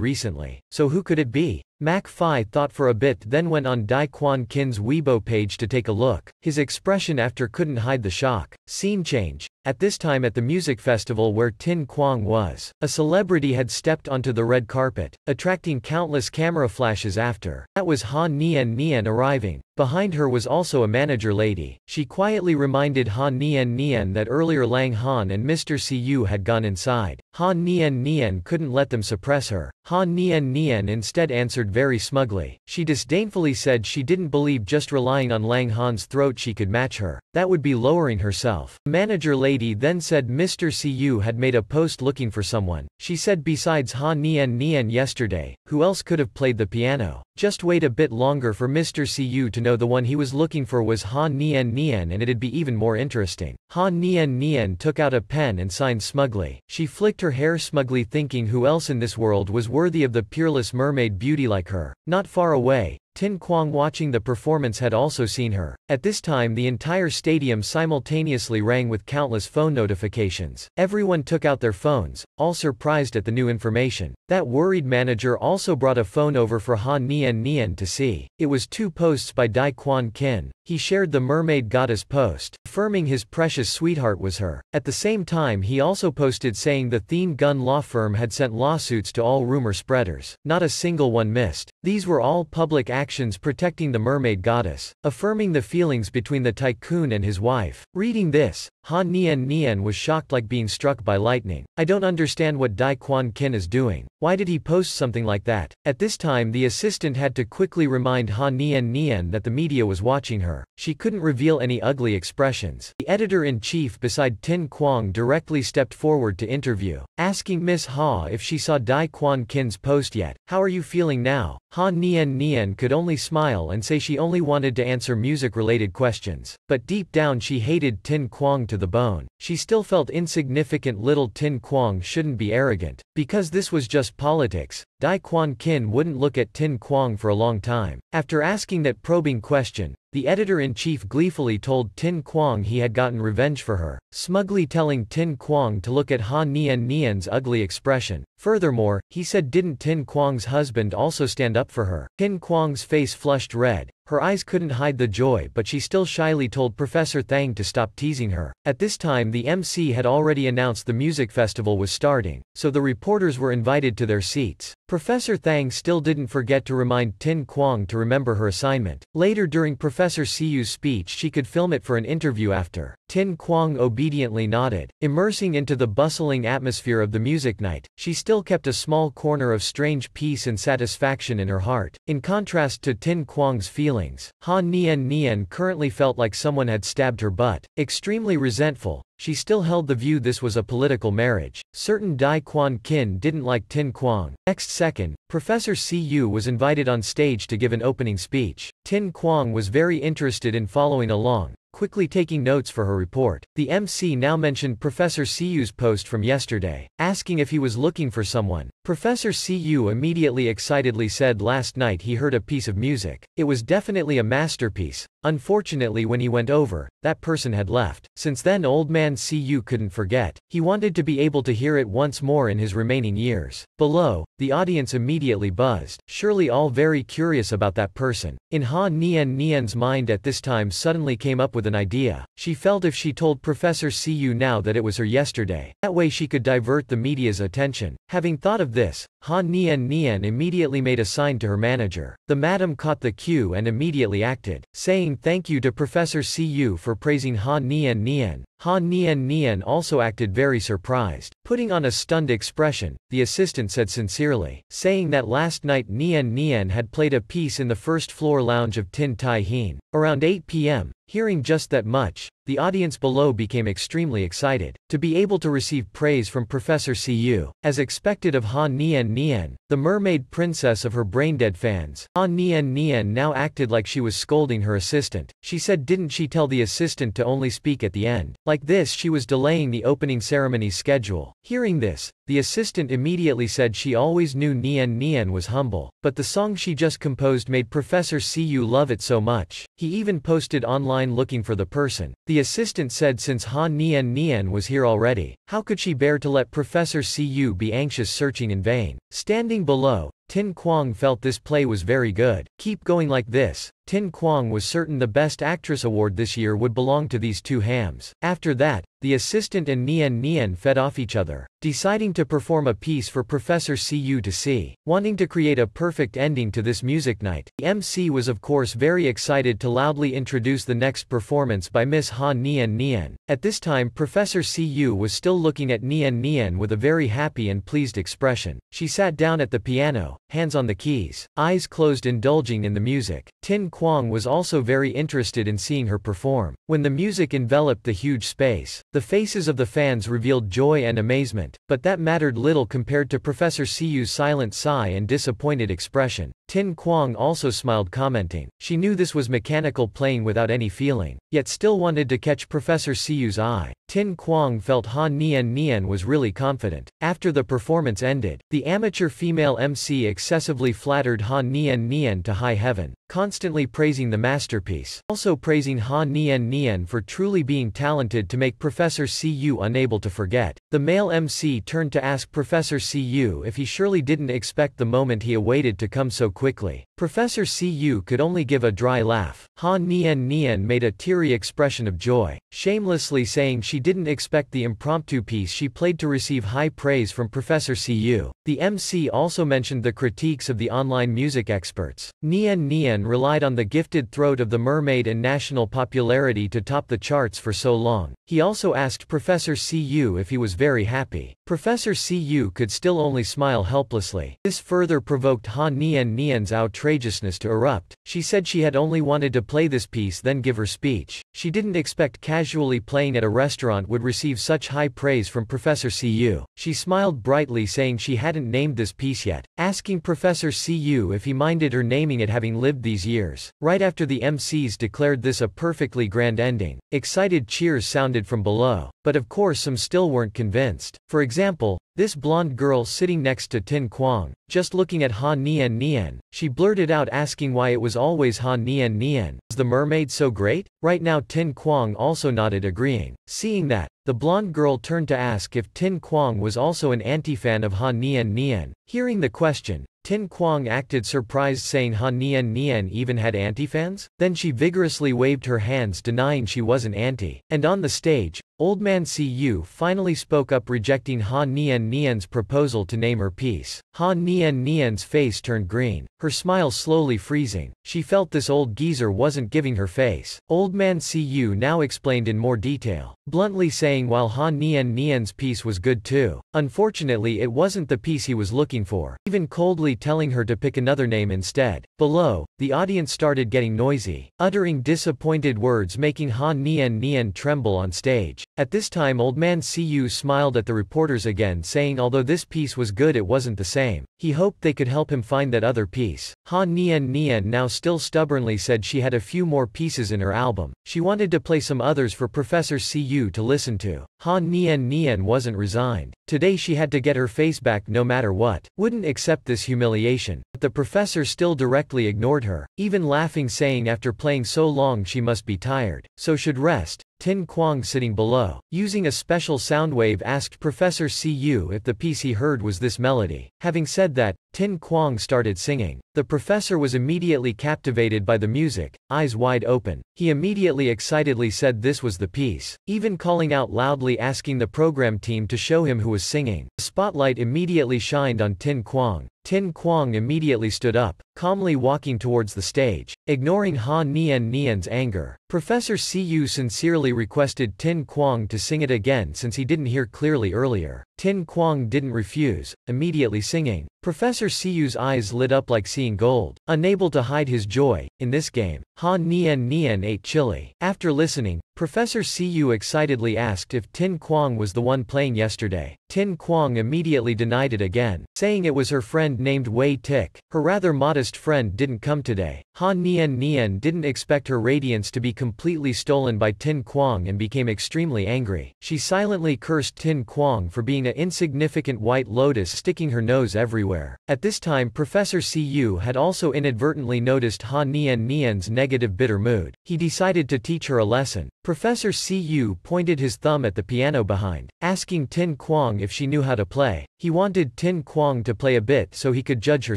recently. So who could it be? Mac Fai thought for a bit then went on Dai Quan Kin's Weibo page to take a look. His expression after couldn't hide the shock. Scene change. At this time at the music festival where Tin Quang was, a celebrity had stepped onto the red carpet, attracting countless camera flashes after. That was Ha Nian Nian arriving. Behind her was also a manager lady. She quietly reminded Han Nian Nian that earlier Lang Han and Mr. Siu had gone inside. Han Nian Nian couldn't let them suppress her. Han Nian Nian instead answered very smugly. She disdainfully said she didn't believe just relying on Lang Han's throat she could match her. That would be lowering herself. Manager lady then said Mr. Siu had made a post looking for someone. She said besides Han Nian Nian yesterday, who else could have played the piano? Just wait a bit longer for Mr. Siu to know the one he was looking for was Han Nian Nian and it'd be even more interesting. Han Nian Nian took out a pen and signed smugly. She flicked her hair smugly thinking who else in this world was worthy of the peerless mermaid beauty like her. Not far away, Tin Quang watching the performance had also seen her. At this time the entire stadium simultaneously rang with countless phone notifications. Everyone took out their phones, all surprised at the new information. That worried manager also brought a phone over for Han Nian Nian to see. It was two posts by Dai Quan Kin. He shared the mermaid goddess post, affirming his precious sweetheart was her. At the same time he also posted saying the Thien Gun law firm had sent lawsuits to all rumor spreaders. Not a single one missed. These were all public actions protecting the mermaid goddess, affirming the feelings between the tycoon and his wife. Reading this, Han Nian Nian was shocked like being struck by lightning. I don't understand what Dai Quan Kin is doing. Why did he post something like that? At this time the assistant had to quickly remind Han Nian Nian that the media was watching her. She couldn't reveal any ugly expressions. The editor-in-chief beside Tin Quang directly stepped forward to interview, asking Miss Ha if she saw Dai Quan Kin's post yet. How are you feeling now? Han Nian Nian could only smile and say she only wanted to answer music-related questions. But deep down she hated Tin Quang to the bone. She still felt insignificant little Tin Quang shouldn't be arrogant. Because this was just politics, Dai Quan Kin wouldn't look at Tin Quang for a long time. After asking that probing question, the editor-in-chief gleefully told Tin Quang he had gotten revenge for her, smugly telling Tin Quang to look at Han Nian Nian's ugly expression. Furthermore, he said didn't Tin Quang's husband also stand up for her? Tin Quang's face flushed red, her eyes couldn't hide the joy but she still shyly told Professor Thang to stop teasing her. At this time the MC had already announced the music festival was starting, so the reporters were invited to their seats. Professor Thang still didn't forget to remind Tin Quang to remember her assignment. Later during Professor Siyu's speech she could film it for an interview after. Tin Quang obediently nodded. Immersing into the bustling atmosphere of the music night, she still kept a small corner of strange peace and satisfaction in her heart. In contrast to Tin Quang's feelings, Ha Nian Nian currently felt like someone had stabbed her butt. Extremely resentful, she still held the view this was a political marriage. Certain Dai Quan Kin didn't like Tin Quang. Next second, Professor Siyu was invited on stage to give an opening speech. Tin Quang was very interested in following along, quickly taking notes for her report. The MC now mentioned Professor Siyu's post from yesterday, asking if he was looking for someone. Professor Siyu immediately excitedly said last night he heard a piece of music. It was definitely a masterpiece. Unfortunately when he went over, that person had left. Since then old man Siyu couldn't forget. He wanted to be able to hear it once more in his remaining years. Below, the audience immediately buzzed, surely all very curious about that person. In Ha Nian Nian's mind at this time suddenly came up with an idea. She felt if she told Professor Siyu now that it was her yesterday, that way she could divert the media's attention. Having thought of this, Ha Nian Nian immediately made a sign to her manager. The madam caught the cue and immediately acted, saying thank you to Professor Siyu for praising Ha Nian Nian. Ha Nian Nian also acted very surprised. Putting on a stunned expression, the assistant said sincerely, saying that last night Nian Nian had played a piece in the first floor lounge of Tin Tai Hien. Around 8 p.m., hearing just that much, the audience below became extremely excited, to be able to receive praise from Professor Siyu. As expected of Han Nian Nian, the mermaid princess of her brain-dead fans, Han Nian Nian now acted like she was scolding her assistant. She said didn't she tell the assistant to only speak at the end. Like this she was delaying the opening ceremony schedule. Hearing this, the assistant immediately said she always knew Nian Nian was humble, but the song she just composed made Professor Siyu love it so much. He even posted online looking for the person. The assistant said since Ha Nian Nian was here already, how could she bear to let Professor Siyu be anxious searching in vain? Standing below, Tin Quang felt this play was very good. Keep going like this. Tin Quang was certain the Best Actress award this year would belong to these two hams. After that, the assistant and Nian Nian fed off each other, deciding to perform a piece for Professor Siyu to see. Wanting to create a perfect ending to this music night, the MC was of course very excited to loudly introduce the next performance by Miss Ha Nian Nian. At this time Professor Siyu was still looking at Nian Nian with a very happy and pleased expression. She sat down at the piano, hands on the keys, eyes closed indulging in the music. Tin Quang was also very interested in seeing her perform. When the music enveloped the huge space, the faces of the fans revealed joy and amazement, but that mattered little compared to Professor Siyu's silent sigh and disappointed expression. Tin Quang also smiled commenting, she knew this was mechanical playing without any feeling, yet still wanted to catch Professor Siyu's eye. Tin Quang felt Han Nian Nian was really confident. After the performance ended, the amateur female MC excessively flattered Han Nian Nian to high heaven, constantly praising the masterpiece, also praising Han Nian Nian for truly being talented to make Professor Siyu unable to forget. The male MC turned to ask Professor Siyu if he surely didn't expect the moment he awaited to come so quickly quickly. Professor Siyu could only give a dry laugh. Ha Nian Nian made a teary expression of joy, shamelessly saying she didn't expect the impromptu piece she played to receive high praise from Professor Siyu. The MC also mentioned the critiques of the online music experts. Nian Nian relied on the gifted throat of the mermaid and national popularity to top the charts for so long. He also asked Professor Siyu if he was very happy. Professor Siyu could still only smile helplessly. This further provoked Ha Nian Nian's outrageousness to erupt. She said she had only wanted to play this piece then give her speech. She didn't expect casually playing at a restaurant would receive such high praise from Professor Siyu. She smiled brightly saying she hadn't named this piece yet, asking Professor Siyu if he minded her naming it having lived these years. Right after the MCs declared this a perfectly grand ending, excited cheers sounded from below, but of course some still weren't convinced. For example, this blonde girl sitting next to Tin Quang, just looking at Ha Nian Nian, she blurted out asking why it was always Ha Nian Nian. Is the mermaid so great? Right now Tin Quang also nodded agreeing. Seeing that, the blonde girl turned to ask if Tin Quang was also an anti-fan of Han Nian Nian. Hearing the question, Tin Quang acted surprised saying Han Nian Nian even had anti-fans? Then she vigorously waved her hands denying she wasn't anti. And on the stage, Old Man Siyu finally spoke up rejecting Han Nian Nian's proposal to name her piece. Han Nian Nian's face turned green, her smile slowly freezing. She felt this old geezer wasn't giving her face. Old Man Siyu now explained in more detail, bluntly saying while Han Nian Nian's piece was good too, unfortunately it wasn't the piece he was looking for, even coldly telling her to pick another name instead. Below, the audience started getting noisy, uttering disappointed words making Han Nian Nian tremble on stage. At this time Old Man Siyu smiled at the reporters again saying although this piece was good it wasn't the same. He hoped they could help him find that other piece. Han Nian Nian now still stubbornly said she had a few more pieces in her album. She wanted to play some others for Professor Siyu to listen to. Han Nian Nian wasn't resigned. Today she had to get her face back no matter what. Wouldn't accept this humiliation. But the professor still directly ignored her, even laughing saying after playing so long she must be tired, so should rest. Tin Quang sitting below, using a special sound wave asked Professor Siyu if the piece he heard was this melody. Having said that, Tin Quang started singing. The professor was immediately captivated by the music, eyes wide open. He immediately excitedly said this was the piece, even calling out loudly asking the program team to show him who was singing. The spotlight immediately shined on Tin Quang. Tin Quang immediately stood up, calmly walking towards the stage, ignoring Han Nian Nian's anger. Professor Siyu sincerely requested Tin Quang to sing it again since he didn't hear clearly earlier. Tin Quang didn't refuse, immediately singing. Professor Siyu's eyes lit up like seeing gold. Unable to hide his joy, in this game, Han Nian Nian ate chili. After listening, Professor Siyu excitedly asked if Tin Quang was the one playing yesterday. Tin Quang immediately denied it again, saying it was her friend named Wei Tik. Her rather modest friend didn't come today. Han Nian Nian didn't expect her radiance to be completely stolen by Tin Quang and became extremely angry. She silently cursed Tin Quang for being an insignificant white lotus sticking her nose everywhere. At this time Professor Siyu had also inadvertently noticed Han Nian Nian's negative bitter mood. He decided to teach her a lesson. Professor Siyu pointed his thumb at the piano behind, asking Tin Quang if she knew how to play. He wanted Tin Quang to play a bit so he could judge her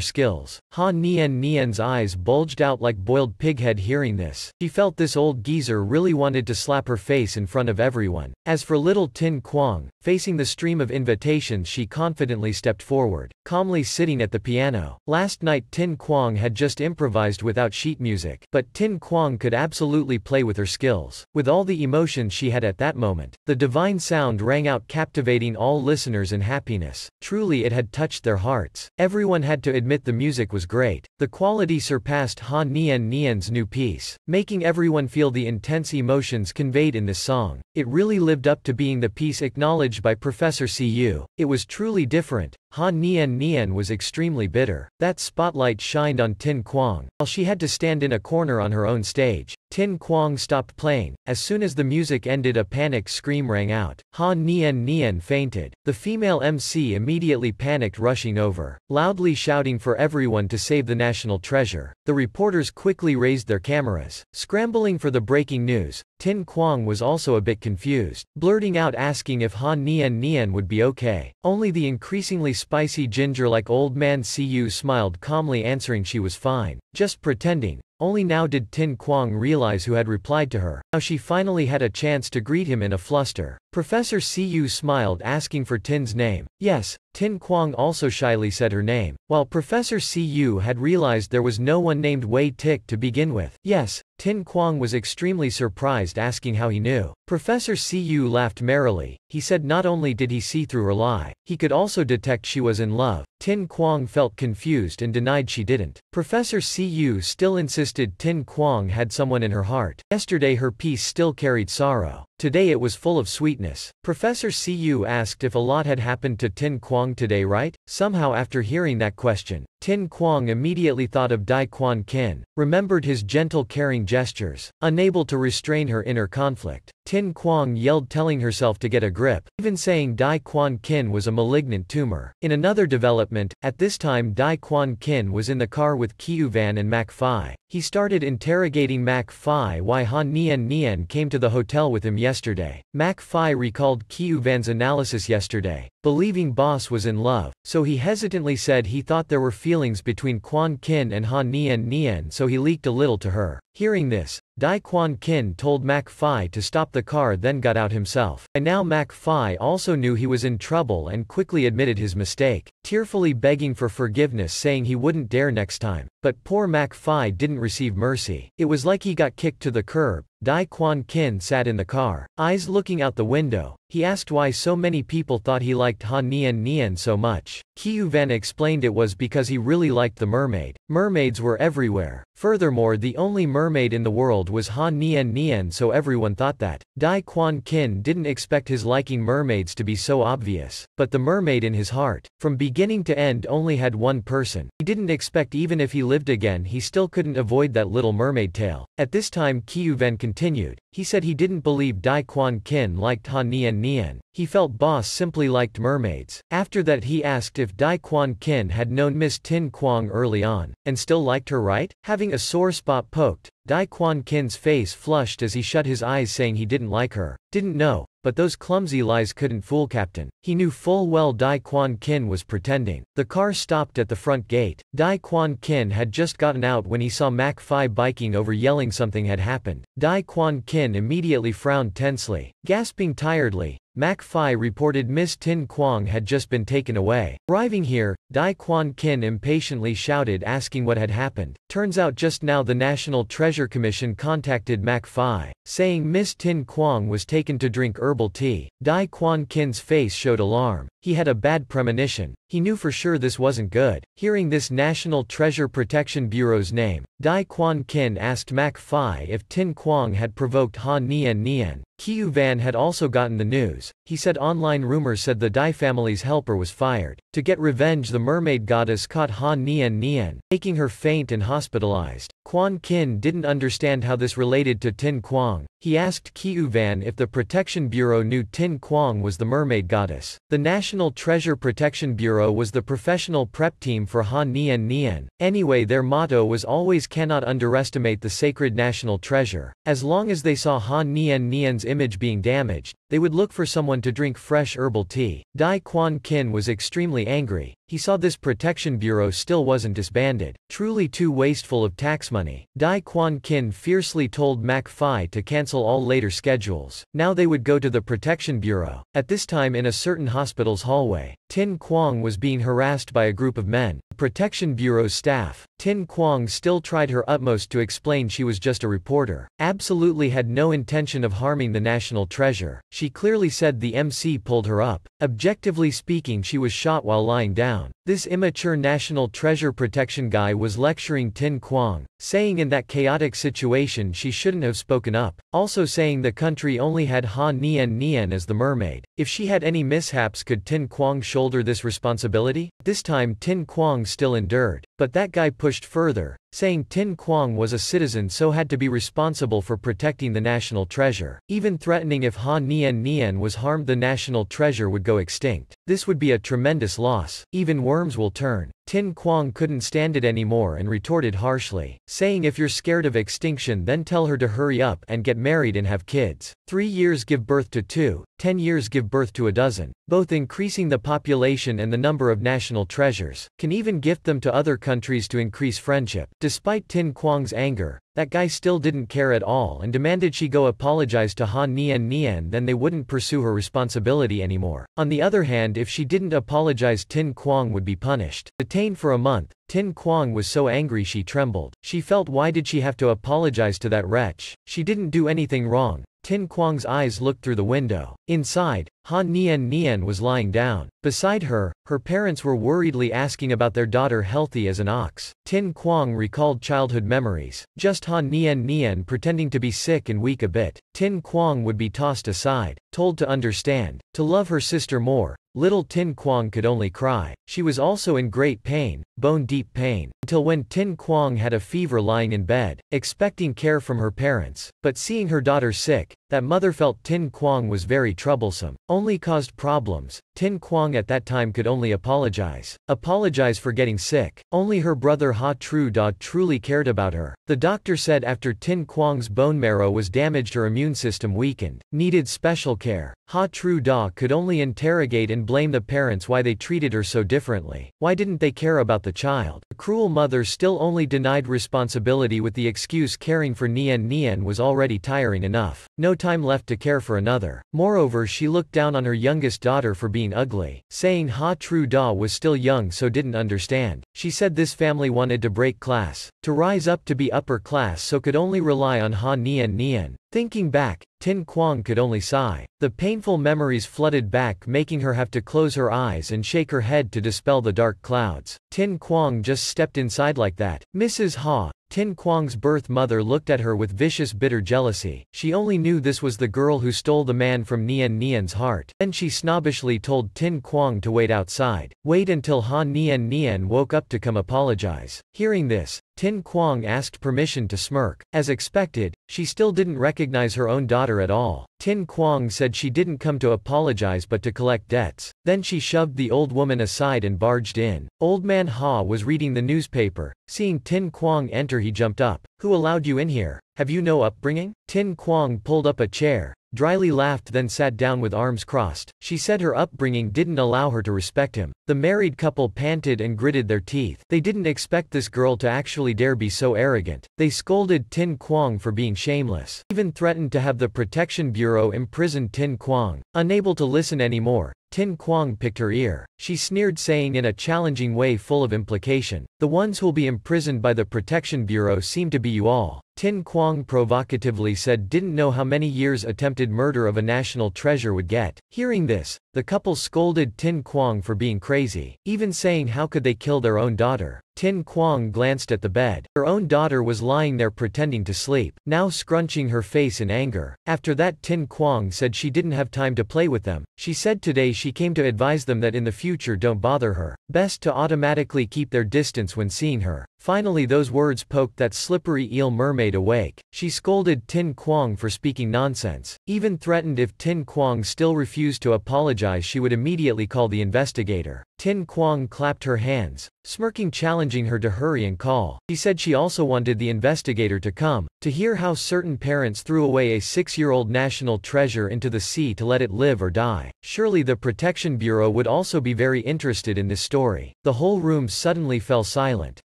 skills. Han Nian Nian's eyes bulged out like boiled pighead hearing this. She felt this old geezer really wanted to slap her face in front of everyone. As for little Tin Quang, facing the stream of invitations she confidently stepped forward, calmly sitting at the piano. Last night Tin Quang had just improvised without sheet music, but Tin Quang could absolutely play with her skills. With all the emotions she had at that moment, the divine sound rang out captivating all listeners in happiness. Truly it had touched their hearts. Everyone had to admit the music was great. The quality surpassed Han Nian Nian's new piece, making everyone feel the intense emotions conveyed in this song. It really lived up to being the piece acknowledged by Professor Siyu. It was truly different. Han Nian Nian was extremely bitter. That spotlight shined on Tin Quang. While she had to stand in a corner on her own stage, Tin Quang stopped playing. As soon as the music ended a panicked scream rang out. Han Nian Nian fainted. The female MC immediately panicked rushing over, loudly shouting for everyone to save the national treasure. The reporters quickly raised their cameras, scrambling for the breaking news. Tin Quang was also a bit confused, blurting out asking if Han Nian Nian would be okay. Only the increasingly spicy ginger like old man Siyu smiled calmly answering she was fine, just pretending. Only now did Tin Quang realize who had replied to her. Now she finally had a chance to greet him in a fluster. Professor Siyu smiled asking for Tin's name. Yes, Tin Quang also shyly said her name, while Professor Siyu had realized there was no one named Wei Tik to begin with. Yes, Tin Quang was extremely surprised asking how he knew. Professor Siyu laughed merrily, he said not only did he see through her lie, he could also detect she was in love. Tin Quang felt confused and denied she didn't. Professor Siyu still insisted Tin Quang had someone in her heart. Yesterday her piece still carried sorrow. Today it was full of sweetness. Professor Siyu asked if a lot had happened to Tin Quang today right? Somehow after hearing that question, Tin Quang immediately thought of Dai Quan Kin, remembered his gentle caring gestures, unable to restrain her inner conflict. Tin Quang yelled telling herself to get a grip, even saying Dai Quan Kin was a malignant tumor. In another development, at this time Dai Quan Kin was in the car with Kiu Van and Mac Phi. He started interrogating Mac Phi why Han Nian Nian came to the hotel with him yesterday. Mac Phi recalled Kiu Van's analysis yesterday, believing Boss was in love, so he hesitantly said he thought there were feelings between Quan Kin and Han Nian Nian so he leaked a little to her. Hearing this, Dai Quan Kin told Mac Phi to stop the car then got out himself. And now Mac Phi also knew he was in trouble and quickly admitted his mistake, tearfully begging for forgiveness saying he wouldn't dare next time. But poor Mac Phi didn't receive mercy. It was like he got kicked to the curb. Dai Quan Kin sat in the car, eyes looking out the window. He asked why so many people thought he liked Han Nian Nian so much. Kiu Van explained it was because he really liked the mermaid. Mermaids were everywhere. Furthermore the only mermaid in the world was Han Nian Nian so everyone thought that. Dai Quan Kin didn't expect his liking mermaids to be so obvious. But the mermaid in his heart, from beginning to end only had one person. He didn't expect even if he lived again he still couldn't avoid that little mermaid tale. At this time Kiu Van continued, he said he didn't believe Dai Quan Kin liked Han Nian Nian, He felt Boss simply liked mermaids. After that he asked if Dai Quan Kin had known Miss Tin Quang early on, and still liked her right? Having a sore spot poked, Dai Quan Kin's face flushed as he shut his eyes saying he didn't like her. Didn't know, but those clumsy lies couldn't fool Captain. He knew full well Dai Quan Kin was pretending. The car stopped at the front gate. Dai Quan Kin had just gotten out when he saw Mac Phi biking over yelling something had happened. Dai Quan Kin immediately frowned tensely. Gasping tiredly, Mac Phi reported Miss Tin Quang had just been taken away. Arriving here, Dai Quan Kin impatiently shouted asking what had happened. Turns out just now the National Treasure Commission contacted Mac Phi, saying Miss Tin Quang was taken to drink herbal tea. Dai Quan Kin's face showed alarm. He had a bad premonition. He knew for sure this wasn't good. Hearing this National Treasure Protection Bureau's name, Dai Quan Kin asked Mac Phi if Tin Quang had provoked Han Nian Nien. Kiu Van had also gotten the news. He said online rumors said the Dai family's helper was fired. To get revenge the mermaid goddess caught Han Nian Nian, making her faint and hospitalized. Quan Kin didn't understand how this related to Tin Quang. He asked Kiu Van if the Protection Bureau knew Tin Quang was the mermaid goddess. The National Treasure Protection Bureau was the professional prep team for Han Nian Nian. Anyway their motto was always cannot underestimate the sacred national treasure. As long as they saw Han Nian Nian's image being damaged, they would look for someone to drink fresh herbal tea. Dai Quan Kin was extremely angry. He saw this protection bureau still wasn't disbanded. Truly too wasteful of tax money. Dai Quan Kin fiercely told Mac Phi to cancel all later schedules. Now they would go to the protection bureau. At this time in a certain hospital's hallway, Tin Quang was being harassed by a group of men. Protection Bureau's staff. Tin Quang still tried her utmost to explain she was just a reporter. Absolutely had no intention of harming the national treasure. She clearly said the MC pulled her up. Objectively speaking she was shot while lying down. This immature national treasure protection guy was lecturing Tin Quang, saying in that chaotic situation she shouldn't have spoken up, also saying the country only had Han Nian Nian as the mermaid. If she had any mishaps could Tin Quang shoulder this responsibility? This time Tin Quang still endured. But that guy pushed further, saying Tin Quang was a citizen so had to be responsible for protecting the national treasure, even threatening if Han Nian Nian was harmed the national treasure would go extinct. This would be a tremendous loss. Even worms will turn. Tin Quang couldn't stand it anymore and retorted harshly, saying if you're scared of extinction then tell her to hurry up and get married and have kids. Three years give birth to two, ten years give birth to a dozen, both increasing the population and the number of national treasures, can even gift them to other countries to increase friendship. Despite Tin Quang's anger, that guy still didn't care at all and demanded she go apologize to Han Nian Nian then they wouldn't pursue her responsibility anymore. On the other hand if she didn't apologize Tin Quang would be punished. Detained for a month, Tin Quang was so angry she trembled. She felt why did she have to apologize to that wretch? She didn't do anything wrong. Tin Quang's eyes looked through the window. Inside, Han Nian Nian was lying down. Beside her, her parents were worriedly asking about their daughter healthy as an ox. Tin Quang recalled childhood memories. Just Han Nian Nian pretending to be sick and weak a bit. Tin Quang would be tossed aside, told to understand, to love her sister more, little Tin Quang could only cry. She was also in great pain, bone-deep pain, until when Tin Quang had a fever lying in bed, expecting care from her parents, but seeing her daughter sick, that mother felt Tin Quang was very troublesome, only caused problems. Tin Quang at that time could only apologize. Apologize for getting sick. Only her brother Ha Tru Da truly cared about her. The doctor said after Tin Quang's bone marrow was damaged her immune system weakened, needed special care. Ha Tru Da could only interrogate and blame the parents why they treated her so differently. Why didn't they care about the child? The cruel mother still only denied responsibility with the excuse caring for Nian Nian was already tiring enough. No time left to care for another. Moreover she looked down on her youngest daughter for being ugly, saying Ha Tru Da was still young so didn't understand. She said this family wanted to break class, to rise up to be upper class so could only rely on Ha Nian Nian. Thinking back, Tin Quang could only sigh. The painful memories flooded back making her have to close her eyes and shake her head to dispel the dark clouds. Tin Quang just stepped inside like that. Mrs. Ha, Tin Quang's birth mother looked at her with vicious bitter jealousy. She only knew this was the girl who stole the man from Nian Nian's heart. Then she snobbishly told Tin Quang to wait outside. Wait until Ha Nian Nian woke up to come apologize. Hearing this, Tin Quang asked permission to smirk. As expected, she still didn't recognize her own daughter at all. Tin Quang said she didn't come to apologize but to collect debts. Then she shoved the old woman aside and barged in. Old man Ha was reading the newspaper. Seeing Tin Quang enter he jumped up. Who allowed you in here? Have you no upbringing? Tin Quang pulled up a chair, dryly laughed then sat down with arms crossed. She said her upbringing didn't allow her to respect him. The married couple panted and gritted their teeth. They didn't expect this girl to actually dare be so arrogant. They scolded Tin Quang for being shameless. Even threatened to have the Protection Bureau imprison Tin Quang. Unable to listen anymore, Tin Quang picked her ear. She sneered saying in a challenging way full of implication, the ones who'll be imprisoned by the Protection Bureau seem to be you all. Tin Quang provocatively said didn't know how many years attempted murder of a national treasure would get. Hearing this, the couple scolded Tin Quang for being crazy, even saying how could they kill their own daughter. Tin Quang glanced at the bed. Her own daughter was lying there pretending to sleep, now scrunching her face in anger. After that Tin Quang said she didn't have time to play with them. She said today she came to advise them that in the future don't bother her. Best to automatically keep their distance when seeing her. Finally those words poked that slippery eel mermaid awake. She scolded Tin Quang for speaking nonsense. Even threatened if Tin Quang still refused to apologize she would immediately call the investigator. Tin Quang clapped her hands, smirking challenging her to hurry and call. She said she also wanted the investigator to come, to hear how certain parents threw away a six-year-old national treasure into the sea to let it live or die. Surely the Protection Bureau would also be very interested in this story. The whole room suddenly fell silent,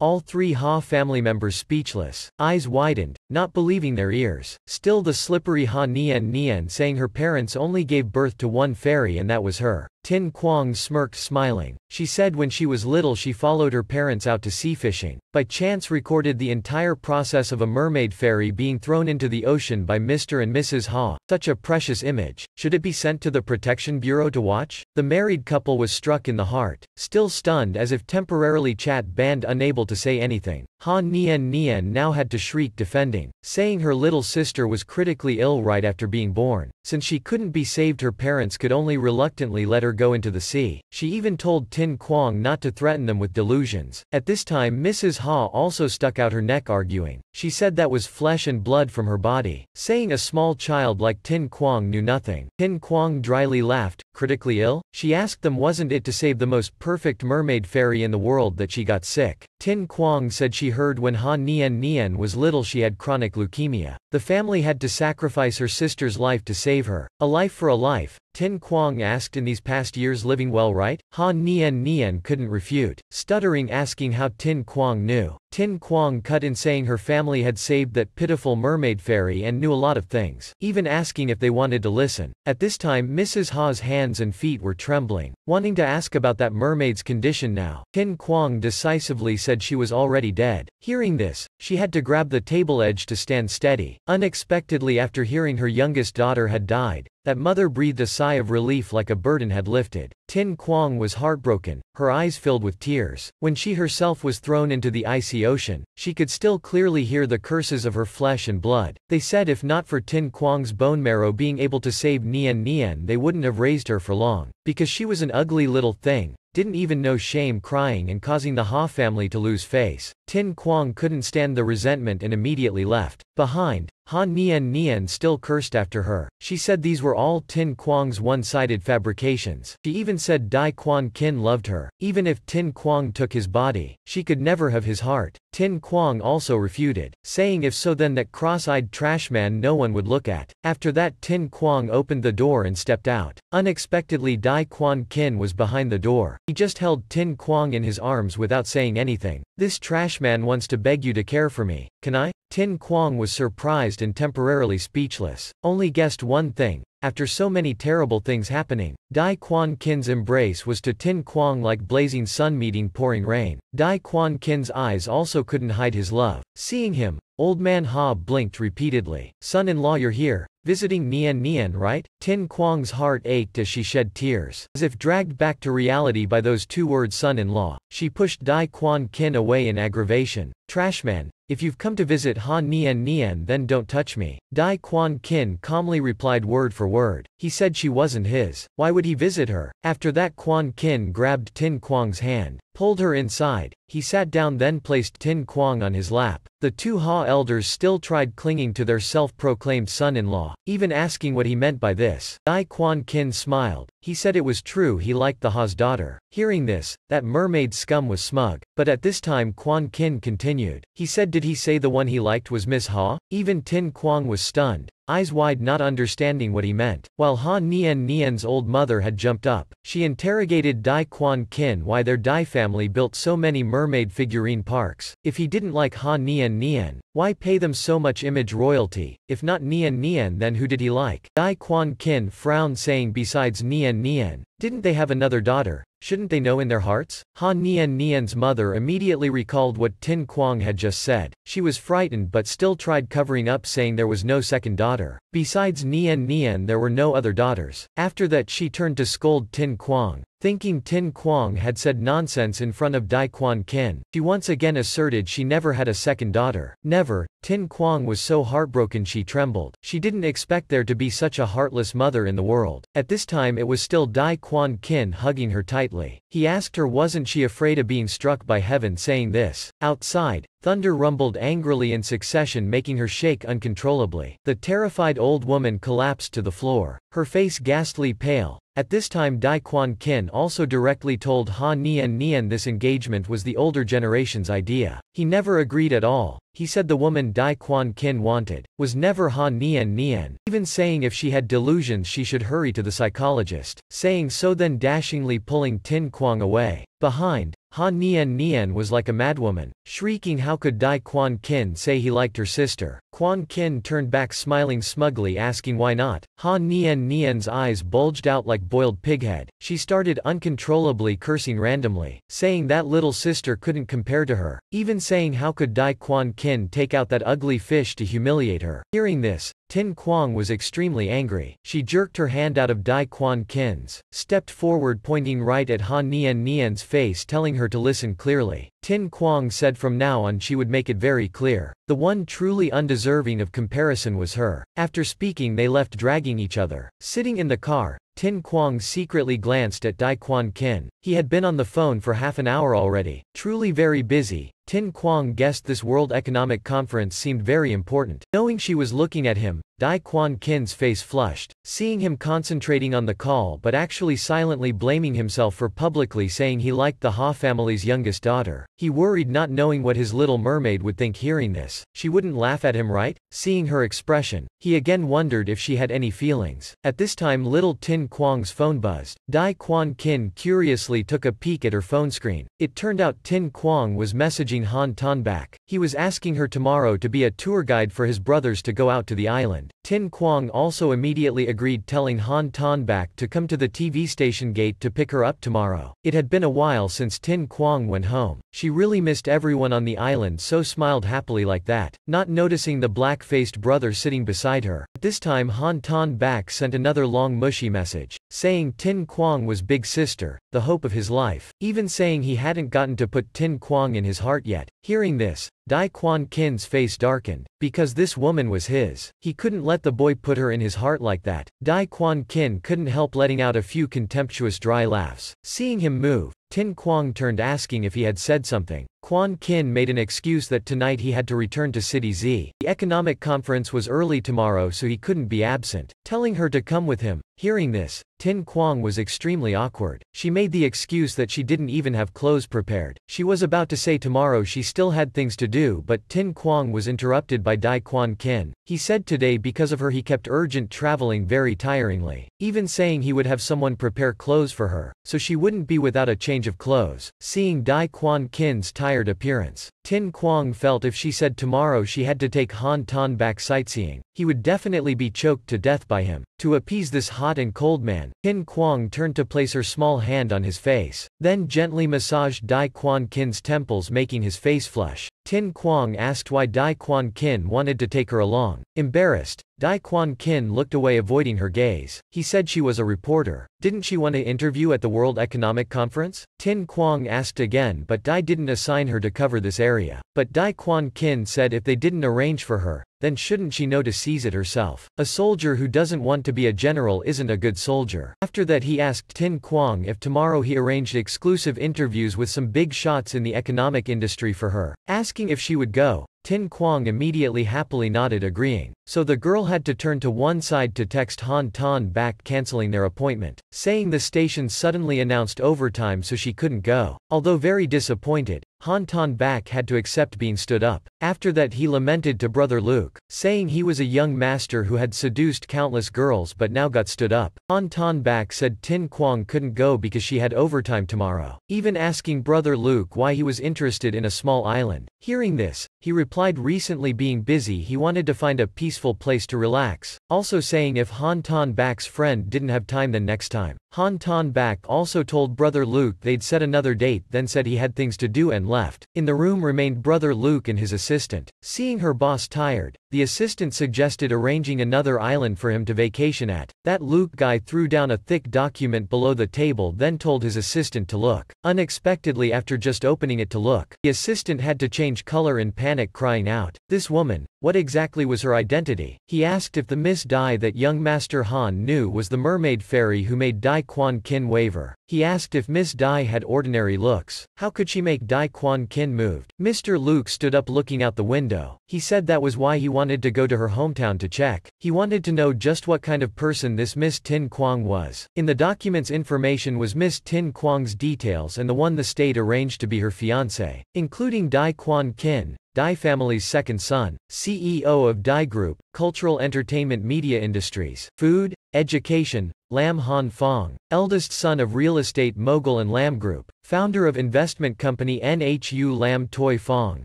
all three Ha family members speechless, eyes widened, not believing their ears. Still the slippery Ha Nian Nian saying her parents only gave birth to one fairy and that was her. Tin Quang smirked smiling. She said when she was little she followed her parents out to sea fishing. By chance recorded the entire process of a mermaid fairy being thrown into the ocean by Mr. and Mrs. Ha. Such a precious image. Should it be sent to the Protection Bureau to watch? The married couple was struck in the heart, still stunned as if temporarily chat banned unable to say anything. Ha Nian Nian now had to shriek defending, saying her little sister was critically ill right after being born. Since she couldn't be saved her parents could only reluctantly let her go into the sea. She even told Tin Quang not to threaten them with delusions. At this time Mrs. Ha also stuck out her neck arguing. She said that was flesh and blood from her body, saying a small child like Tin Quang knew nothing. Tin Quang dryly laughed, critically ill? She asked them wasn't it to save the most perfect mermaid fairy in the world that she got sick. Tin Quang said she heard when Ha Nian Nian was little she had chronic leukemia. The family had to sacrifice her sister's life to save her. A life for a life, Tin Quang asked in these past years living well right? Ha Nian Nian couldn't refute, stuttering asking how Tin Quang knew. Tin Quang cut in saying her family had saved that pitiful mermaid fairy and knew a lot of things, even asking if they wanted to listen. At this time Mrs. Ha's hands and feet were trembling, wanting to ask about that mermaid's condition now. Tin Quang decisively said she was already dead. Hearing this, she had to grab the table edge to stand steady. Unexpectedly after hearing her youngest daughter had died, That mother breathed a sigh of relief like a burden had lifted. Tin Quang was heartbroken, her eyes filled with tears. When she herself was thrown into the icy ocean, she could still clearly hear the curses of her flesh and blood. They said if not for Tin Quang's bone marrow being able to save Nian Nian they wouldn't have raised her for long. Because she was an ugly little thing, didn't even know shame crying and causing the Ha family to lose face. Tin Quang couldn't stand the resentment and immediately left. Behind, Ha Nian Nian still cursed after her. She said these were all Tin Quang's one-sided fabrications. She even said Dai Quan Kin loved her. Even if Tin Quang took his body, she could never have his heart. Tin Quang also refuted, saying if so then that cross-eyed trash man no one would look at. After that Tin Quang opened the door and stepped out. Unexpectedly Dai Quan Kin was behind the door. He just held Tin Quang in his arms without saying anything. This trashman wants to beg you to care for me, can I? Tin Quang was surprised and temporarily speechless. Only guessed one thing, after so many terrible things happening, Dai Quan Kin's embrace was to Tin Quang like blazing sun meeting pouring rain. Dai Quan Kin's eyes also couldn't hide his love. Seeing him, Old Man Ha blinked repeatedly. Son-in-law you're here, visiting Nian Nian right? Tin Quang's heart ached as she shed tears. As if dragged back to reality by those two words son-in-law, she pushed Dai Quan Kin away in aggravation. Trashman, if you've come to visit Ha Nian Nian then don't touch me. Dai Quan Kin calmly replied word for word. He said she wasn't his. Why would he visit her? After that Quan Kin grabbed Tin Quang's hand, pulled her inside, he sat down then placed Tin Quang on his lap. The two Ha elders still tried clinging to their self-proclaimed son-in-law, even asking what he meant by this. Dai Quan Kin smiled. He said it was true he liked the Ha's daughter. Hearing this, that mermaid scum was smug. But at this time Quan Kin continued. He said did he say the one he liked was Miss Ha? Even Tin Quang was stunned eyes wide not understanding what he meant. While Ha Nian Nian's old mother had jumped up, she interrogated Dai Quan Kin why their Dai family built so many mermaid figurine parks. If he didn't like Ha Nian Nian, why pay them so much image royalty? If not Nian Nian then who did he like? Dai Quan Kin frowned saying besides Nian Nian, didn't they have another daughter? Shouldn't they know in their hearts? Han Nian Nian's mother immediately recalled what Tin Quang had just said. She was frightened but still tried covering up saying there was no second daughter. Besides Nian Nian there were no other daughters. After that she turned to scold Tin Quang thinking Tin Quang had said nonsense in front of Dai Quan Kin. She once again asserted she never had a second daughter. Never. Tin Quang was so heartbroken she trembled. She didn't expect there to be such a heartless mother in the world. At this time it was still Dai Quan Kin hugging her tightly. He asked her wasn't she afraid of being struck by heaven saying this. Outside, Thunder rumbled angrily in succession making her shake uncontrollably. The terrified old woman collapsed to the floor, her face ghastly pale. At this time Dai Quan Kin also directly told Ha Nian Nian this engagement was the older generation's idea. He never agreed at all. He said the woman Dai Quan Kin wanted, was never Ha Nian Nian, even saying if she had delusions she should hurry to the psychologist, saying so then dashingly pulling Tin Quang away. Behind, Ha Nian Nian was like a madwoman, shrieking how could Dai Quan Kin say he liked her sister. Quan Kin turned back smiling smugly asking why not. Ha Nian Nian's eyes bulged out like boiled pighead. She started uncontrollably cursing randomly, saying that little sister couldn't compare to her, even saying how could Dai Quan Kin take out that ugly fish to humiliate her. Hearing this, Tin Quang was extremely angry. She jerked her hand out of Dai Quan Kin's, stepped forward pointing right at Han Nian Nian's face telling her to listen clearly. Tin Quang said from now on she would make it very clear. The one truly undeserving of comparison was her. After speaking they left dragging each other. Sitting in the car, Tin Quang secretly glanced at Dai Quan Kin. He had been on the phone for half an hour already. Truly very busy, Tin Quang guessed this World Economic Conference seemed very important. Knowing she was looking at him, Dai Quan Kin's face flushed, seeing him concentrating on the call but actually silently blaming himself for publicly saying he liked the Ha family's youngest daughter. He worried not knowing what his little mermaid would think hearing this. She wouldn't laugh at him right? Seeing her expression, he again wondered if she had any feelings. At this time little Tin Quang's phone buzzed. Dai Quan Kin curiously took a peek at her phone screen. It turned out Tin Quang was messaging Han Tan back. He was asking her tomorrow to be a tour guide for his brothers to go out to the island. Tin Quang also immediately agreed telling Han Ton back to come to the TV station gate to pick her up tomorrow. It had been a while since Tin Quang went home. She really missed everyone on the island so smiled happily like that, not noticing the black-faced brother sitting beside her. At this time Han Ton back sent another long mushy message, saying Tin Quang was big sister, the hope of his life, even saying he hadn't gotten to put Tin Quang in his heart yet. Hearing this, Dai Quan Kin's face darkened, because this woman was his. He couldn't let the boy put her in his heart like that. Dai Quan Kin couldn't help letting out a few contemptuous dry laughs. Seeing him move, Tin Quang turned asking if he had said something. Quan Kin made an excuse that tonight he had to return to City Z. The economic conference was early tomorrow so he couldn't be absent, telling her to come with him. Hearing this, Tin Quang was extremely awkward. She made the excuse that she didn't even have clothes prepared. She was about to say tomorrow she still had things to do but Tin Quang was interrupted by Dai Quan Kin. He said today because of her he kept urgent traveling very tiringly, even saying he would have someone prepare clothes for her, so she wouldn't be without a change of clothes. Seeing Dai Quan Kin's tired appearance. Tin Quang felt if she said tomorrow she had to take Han Ton back sightseeing, he would definitely be choked to death by him. To appease this hot and cold man, Tin Quang turned to place her small hand on his face, then gently massaged Dai Quan Kin's temples making his face flush. Tin Quang asked why Dai Quan Kin wanted to take her along. Embarrassed, Dai Quan Kin looked away avoiding her gaze. He said she was a reporter. Didn't she want to interview at the World Economic Conference? Tin Quang asked again but Dai didn't assign her to cover this area. But Dai Quan Kin said if they didn't arrange for her, then shouldn't she know to seize it herself? A soldier who doesn't want to be a general isn't a good soldier. After that he asked Tin Quang if tomorrow he arranged exclusive interviews with some big shots in the economic industry for her, asking if she would go. Tin Quang immediately happily nodded agreeing. So the girl had to turn to one side to text Han Ton back canceling their appointment, saying the station suddenly announced overtime so she couldn't go. Although very disappointed, Han Ton back had to accept being stood up. After that he lamented to brother Luke, saying he was a young master who had seduced countless girls but now got stood up. Han Ton back said Tin Quang couldn't go because she had overtime tomorrow, even asking brother Luke why he was interested in a small island. Hearing this, he replied recently being busy he wanted to find a peaceful place to relax, also saying if Han Ton back's friend didn't have time then next time. Han Ton back also told brother Luke they'd set another date then said he had things to do and left. In the room remained brother Luke and his assistant. Seeing her boss tired, the assistant suggested arranging another island for him to vacation at. That Luke guy threw down a thick document below the table then told his assistant to look. Unexpectedly after just opening it to look, the assistant had to change color in panic crying out, This woman, what exactly was her identity? He asked if the Miss Dai that young Master Han knew was the mermaid fairy who made Dai Quan Kin waver. He asked if Miss Dai had ordinary looks. How could she make Dai Quan Kin moved? Mr. Luke stood up looking out the window. He said that was why he wanted to go to her hometown to check. He wanted to know just what kind of person this Miss Tin Quang was. In the documents information was Miss Tin Quang's details and the one the state arranged to be her fiancé, including Dai Quan Kin, Dai family's second son, CEO of Dai Group, Cultural Entertainment Media Industries, Food, Education, Lam Han Fong, eldest son of real estate mogul and Lam Group, founder of investment company NHU Lam Toi Fong.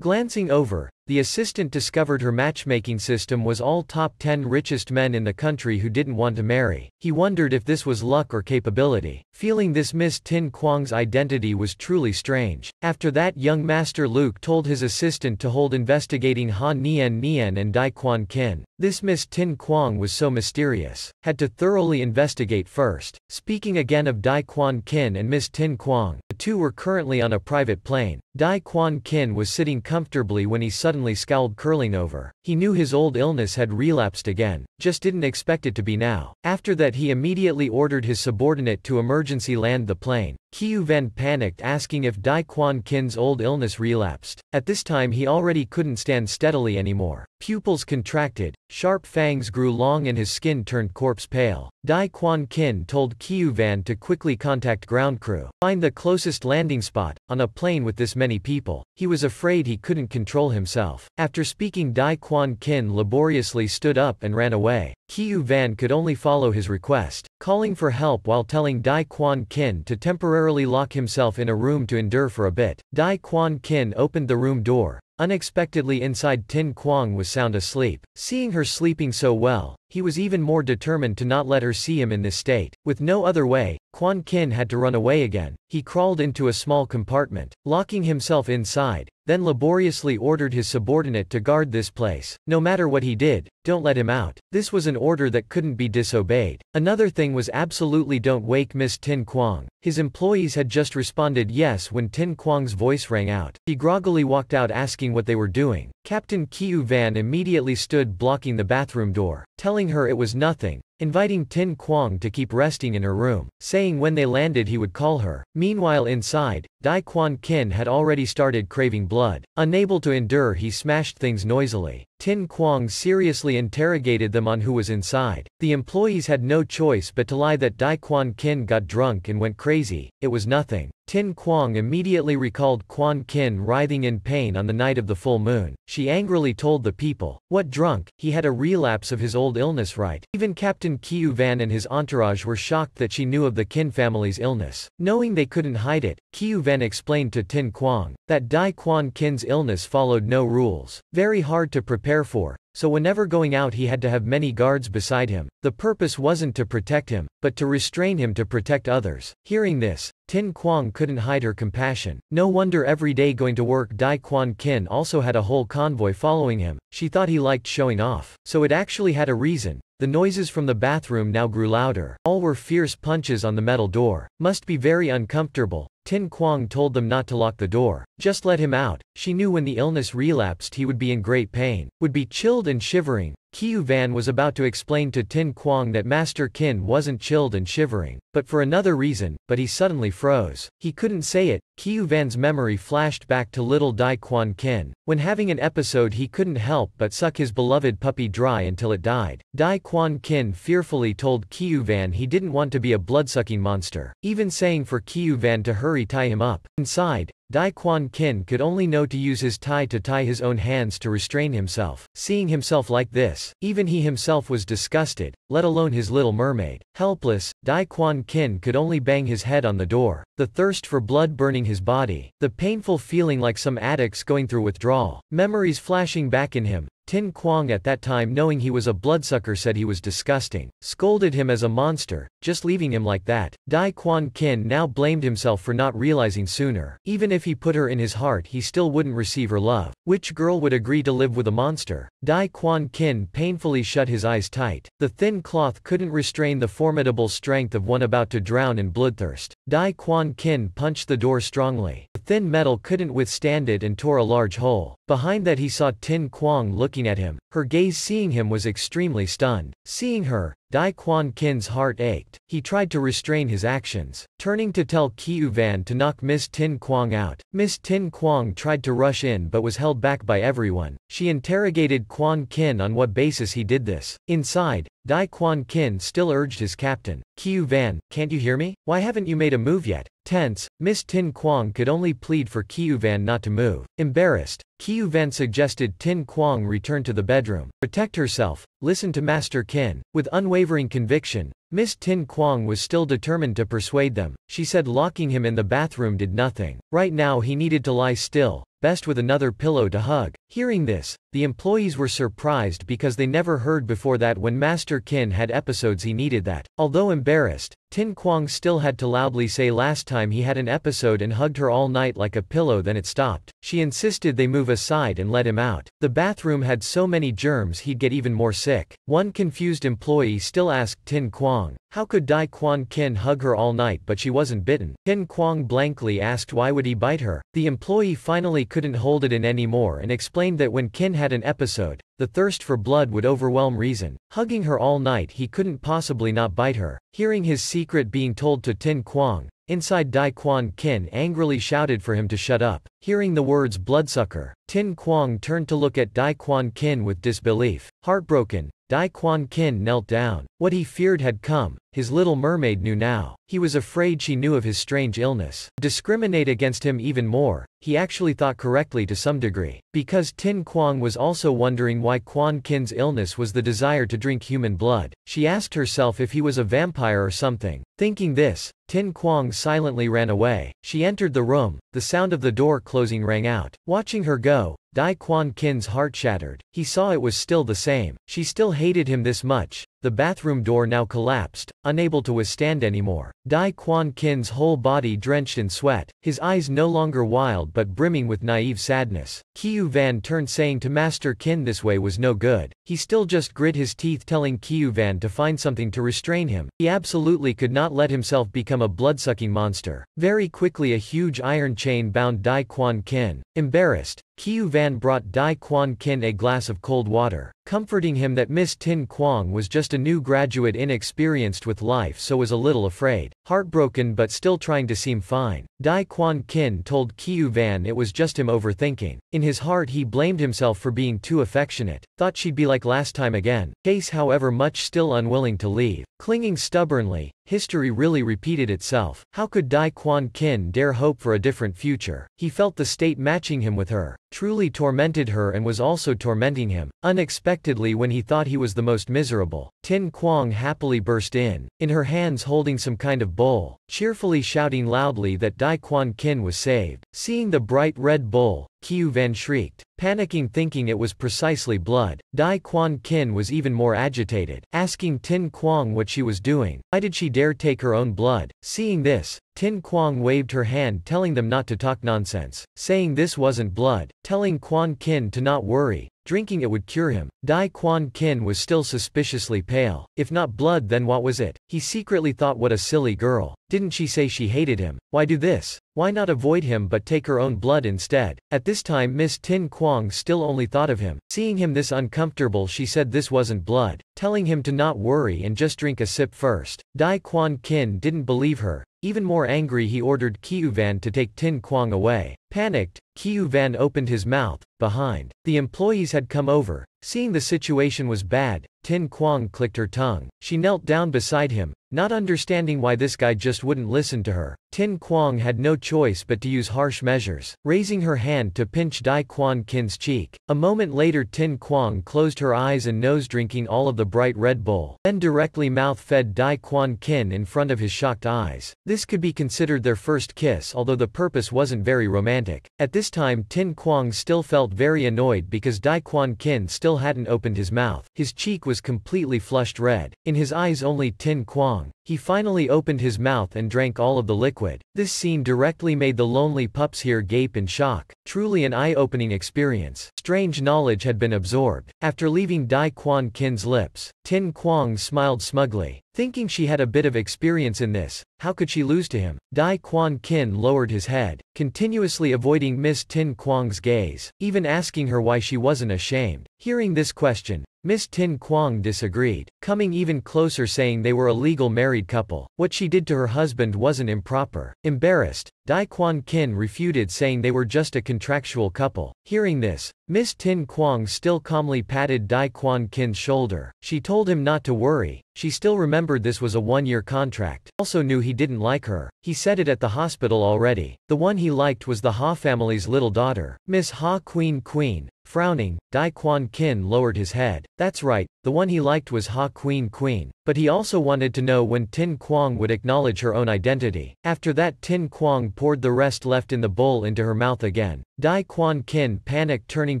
Glancing over, the assistant discovered her matchmaking system was all top 10 richest men in the country who didn't want to marry. He wondered if this was luck or capability. Feeling this Miss Tin Quang's identity was truly strange. After that young Master Luke told his assistant to hold investigating Ha Nian Nian and Dai Quan Kin. This Miss Tin Quang was so mysterious. Had to thoroughly investigate first. Speaking again of Dai Quan Kin and Miss Tin Quang, the two were currently on a private plane. Dai Quan Kin was sitting comfortably when he suddenly scowled curling over. He knew his old illness had relapsed again, just didn't expect it to be now. After that he immediately ordered his subordinate to emergency land the plane. Kiu Van panicked asking if Dai Quan Kin's old illness relapsed. At this time he already couldn't stand steadily anymore. Pupils contracted, sharp fangs grew long and his skin turned corpse pale. Dai Quan Kin told Kiu Van to quickly contact ground crew. Find the closest landing spot, on a plane with this many people. He was afraid he couldn't control himself. After speaking Dai Quan Kin laboriously stood up and ran away. Kiu Van could only follow his request, calling for help while telling Dai Quan Kin to temporarily lock himself in a room to endure for a bit. Dai Quan Kin opened the room door, Unexpectedly inside Tin Quang was sound asleep. Seeing her sleeping so well, he was even more determined to not let her see him in this state. With no other way, Quan Kin had to run away again. He crawled into a small compartment, locking himself inside, then laboriously ordered his subordinate to guard this place. No matter what he did, don't let him out. This was an order that couldn't be disobeyed. Another thing was absolutely don't wake Miss Tin Quang. His employees had just responded yes when Tin Quang's voice rang out. He groggily walked out asking what they were doing. Captain Kiu Van immediately stood blocking the bathroom door, telling her it was nothing, inviting Tin Quang to keep resting in her room, saying when they landed he would call her. Meanwhile inside, Dai Quan Kin had already started craving blood. Unable to endure he smashed things noisily. Tin Quang seriously interrogated them on who was inside. The employees had no choice but to lie that Dai Quan Kin got drunk and went crazy, it was nothing. Tin Quang immediately recalled Quan Kin writhing in pain on the night of the full moon. She angrily told the people, what drunk, he had a relapse of his old illness right. Even Captain Kiu Van and his entourage were shocked that she knew of the Kin family's illness. Knowing they couldn't hide it, Kiu Van explained to Tin Quang, that Dai Quan Kin's illness followed no rules. Very hard to prepare for, so whenever going out he had to have many guards beside him. The purpose wasn't to protect him, but to restrain him to protect others. Hearing this, Tin Quang couldn't hide her compassion. No wonder every day going to work Dai Quan Kin also had a whole convoy following him. She thought he liked showing off. So it actually had a reason. The noises from the bathroom now grew louder. All were fierce punches on the metal door. Must be very uncomfortable. Tin Quang told them not to lock the door. Just let him out. She knew when the illness relapsed he would be in great pain, would be chilled and shivering. Kiu Van was about to explain to Tin Quang that Master Qin wasn't chilled and shivering, but for another reason, but he suddenly froze. He couldn't say it. Kiu Van's memory flashed back to little Dai Quan Qin. When having an episode he couldn't help but suck his beloved puppy dry until it died. Dai Quan Qin fearfully told Kiu Van he didn't want to be a bloodsucking monster, even saying for Kiu Van to hurry tie him up. Inside, Dai Quan Kin could only know to use his tie to tie his own hands to restrain himself. Seeing himself like this, even he himself was disgusted, let alone his little mermaid. Helpless, Dai Quan Kin could only bang his head on the door, the thirst for blood burning his body, the painful feeling like some addicts going through withdrawal, memories flashing back in him, Tin Quang at that time knowing he was a bloodsucker said he was disgusting, scolded him as a monster, just leaving him like that. Dai Quan Kin now blamed himself for not realizing sooner. Even if he put her in his heart he still wouldn't receive her love. Which girl would agree to live with a monster? Dai Quan Kin painfully shut his eyes tight. The thin cloth couldn't restrain the formidable strength of one about to drown in bloodthirst. Dai Quan Kin punched the door strongly. The thin metal couldn't withstand it and tore a large hole. Behind that he saw Tin Quang looking at him, her gaze seeing him was extremely stunned. Seeing her, Dai Quan Kin's heart ached. He tried to restrain his actions, turning to tell Kiu Van to knock Miss Tin Quang out. Miss Tin Quang tried to rush in but was held back by everyone. She interrogated Quan Kin on what basis he did this. Inside, Dai Quan Kin still urged his captain, Kiu Van, can't you hear me? Why haven't you made a move yet? Tense, Miss Tin Quang could only plead for Kiu Van not to move. Embarrassed, Kiu Van suggested Tin Quang return to the bedroom, protect herself, listen to Master Qin. With unwavering conviction, Miss Tin Quang was still determined to persuade them. She said locking him in the bathroom did nothing. Right now he needed to lie still, best with another pillow to hug. Hearing this, the employees were surprised because they never heard before that when Master Kin had episodes he needed that. Although embarrassed, Tin Quang still had to loudly say last time he had an episode and hugged her all night like a pillow then it stopped. She insisted they move aside and let him out. The bathroom had so many germs he'd get even more sick. One confused employee still asked Tin Quang, how could Dai Quan Kin hug her all night but she wasn't bitten? Tin Quang blankly asked why would he bite her. The employee finally couldn't hold it in anymore and explained that when Kin had an episode, the thirst for blood would overwhelm reason. Hugging her all night he couldn't possibly not bite her. Hearing his secret being told to Tin Quang, inside Dai Quan Kin angrily shouted for him to shut up. Hearing the words bloodsucker, Tin Quang turned to look at Dai Quan Kin with disbelief. Heartbroken, Dai Quan Kin knelt down. What he feared had come, his little mermaid knew now. He was afraid she knew of his strange illness. Discriminate against him even more, he actually thought correctly to some degree. Because Tin Quang was also wondering why Quan Kin's illness was the desire to drink human blood, she asked herself if he was a vampire or something. Thinking this, Tin Quang silently ran away. She entered the room, the sound of the door closing rang out. Watching her go, Dai Quan Kin's heart shattered. He saw it was still the same. She still hated him this much. The bathroom door now collapsed, unable to withstand anymore. Dai Quan Kin's whole body drenched in sweat, his eyes no longer wild but brimming with naive sadness. Kiyu Van turned saying to Master Kin this way was no good. He still just grit his teeth telling Kiyu Van to find something to restrain him. He absolutely could not let himself become a blood-sucking monster. Very quickly a huge iron chain bound Dai Quan Kin. Embarrassed, Kiyu Van brought Dai Quan Kin a glass of cold water, comforting him that Miss Tin Quang was just a new graduate inexperienced with life so was a little afraid. Heartbroken but still trying to seem fine, Dai Quan Kin told Kiyu Van it was just him overthinking. In his heart he blamed himself for being too affectionate, thought she'd be like last time again. Case however much still unwilling to leave. Clinging stubbornly, history really repeated itself. How could Dai Quan Kin dare hope for a different future? He felt the state matching him with her, truly tormented her and was also tormenting him. Unexpectedly when he thought he was the most miserable, Tin Quang happily burst in, in her hands holding some kind of bowl, cheerfully shouting loudly that Dai Quan Kin was saved. Seeing the bright red bowl, Kiyu Van shrieked, panicking thinking it was precisely blood. Dai Quan Kin was even more agitated, asking Tin Quang what she was doing. Why did she dare take her own blood? Seeing this, Tin Quang waved her hand telling them not to talk nonsense, saying this wasn't blood, telling Quan Kin to not worry, drinking it would cure him. Dai Quan Kin was still suspiciously pale. If not blood then what was it? He secretly thought what a silly girl. Didn't she say she hated him? Why do this? Why not avoid him but take her own blood instead? At this time Miss Tin Quang still only thought of him. Seeing him this uncomfortable she said this wasn't blood, telling him to not worry and just drink a sip first. Dai Quan Kin didn't believe her. Even more angry he ordered Kiyu Van to take Tin Quang away. Panicked, Kiyu Van opened his mouth, behind. The employees had come over. Seeing the situation was bad, Tin Quang clicked her tongue. She knelt down beside him, not understanding why this guy just wouldn't listen to her. Tin Quang had no choice but to use harsh measures, raising her hand to pinch Dai Quan Kin's cheek. A moment later Tin Quang closed her eyes and nose drinking all of the bright red bull, then directly mouth-fed Dai Quan Kin in front of his shocked eyes. This could be considered their first kiss although the purpose wasn't very romantic. At this time Tin Quang still felt very annoyed because Dai Quan Kin still hadn't opened his mouth. His cheek was completely flushed red. In his eyes only Tin Quang. He finally opened his mouth and drank all of the liquid. This scene directly made the lonely pups here gape in shock. Truly an eye-opening experience. Strange knowledge had been absorbed. After leaving Dai Quan Kin's lips, Tin Quang smiled smugly. Thinking she had a bit of experience in this, how could she lose to him? Dai Quan Kin lowered his head, continuously avoiding Miss Tin Quang's gaze, even asking her why she wasn't ashamed. Hearing this question, Miss Tin Quang disagreed, coming even closer saying they were a legal married couple. What she did to her husband wasn't improper. Embarrassed, Dai Quan Kin refuted saying they were just a contractual couple. Hearing this, Miss Tin Quang still calmly patted Dai Quan Kin's shoulder. She told him not to worry, she still remembered this was a one-year contract. Also knew he didn't like her. He said it at the hospital already. The one he liked was the Ha family's little daughter, Miss Ha Queen Queen. Frowning, Dai Quan Kin lowered his head. That's right, the one he liked was Ha Queen Queen. But he also wanted to know when Tin Quang would acknowledge her own identity. After that Tin Quang poured the rest left in the bowl into her mouth again. Dai Quan Kin panicked turning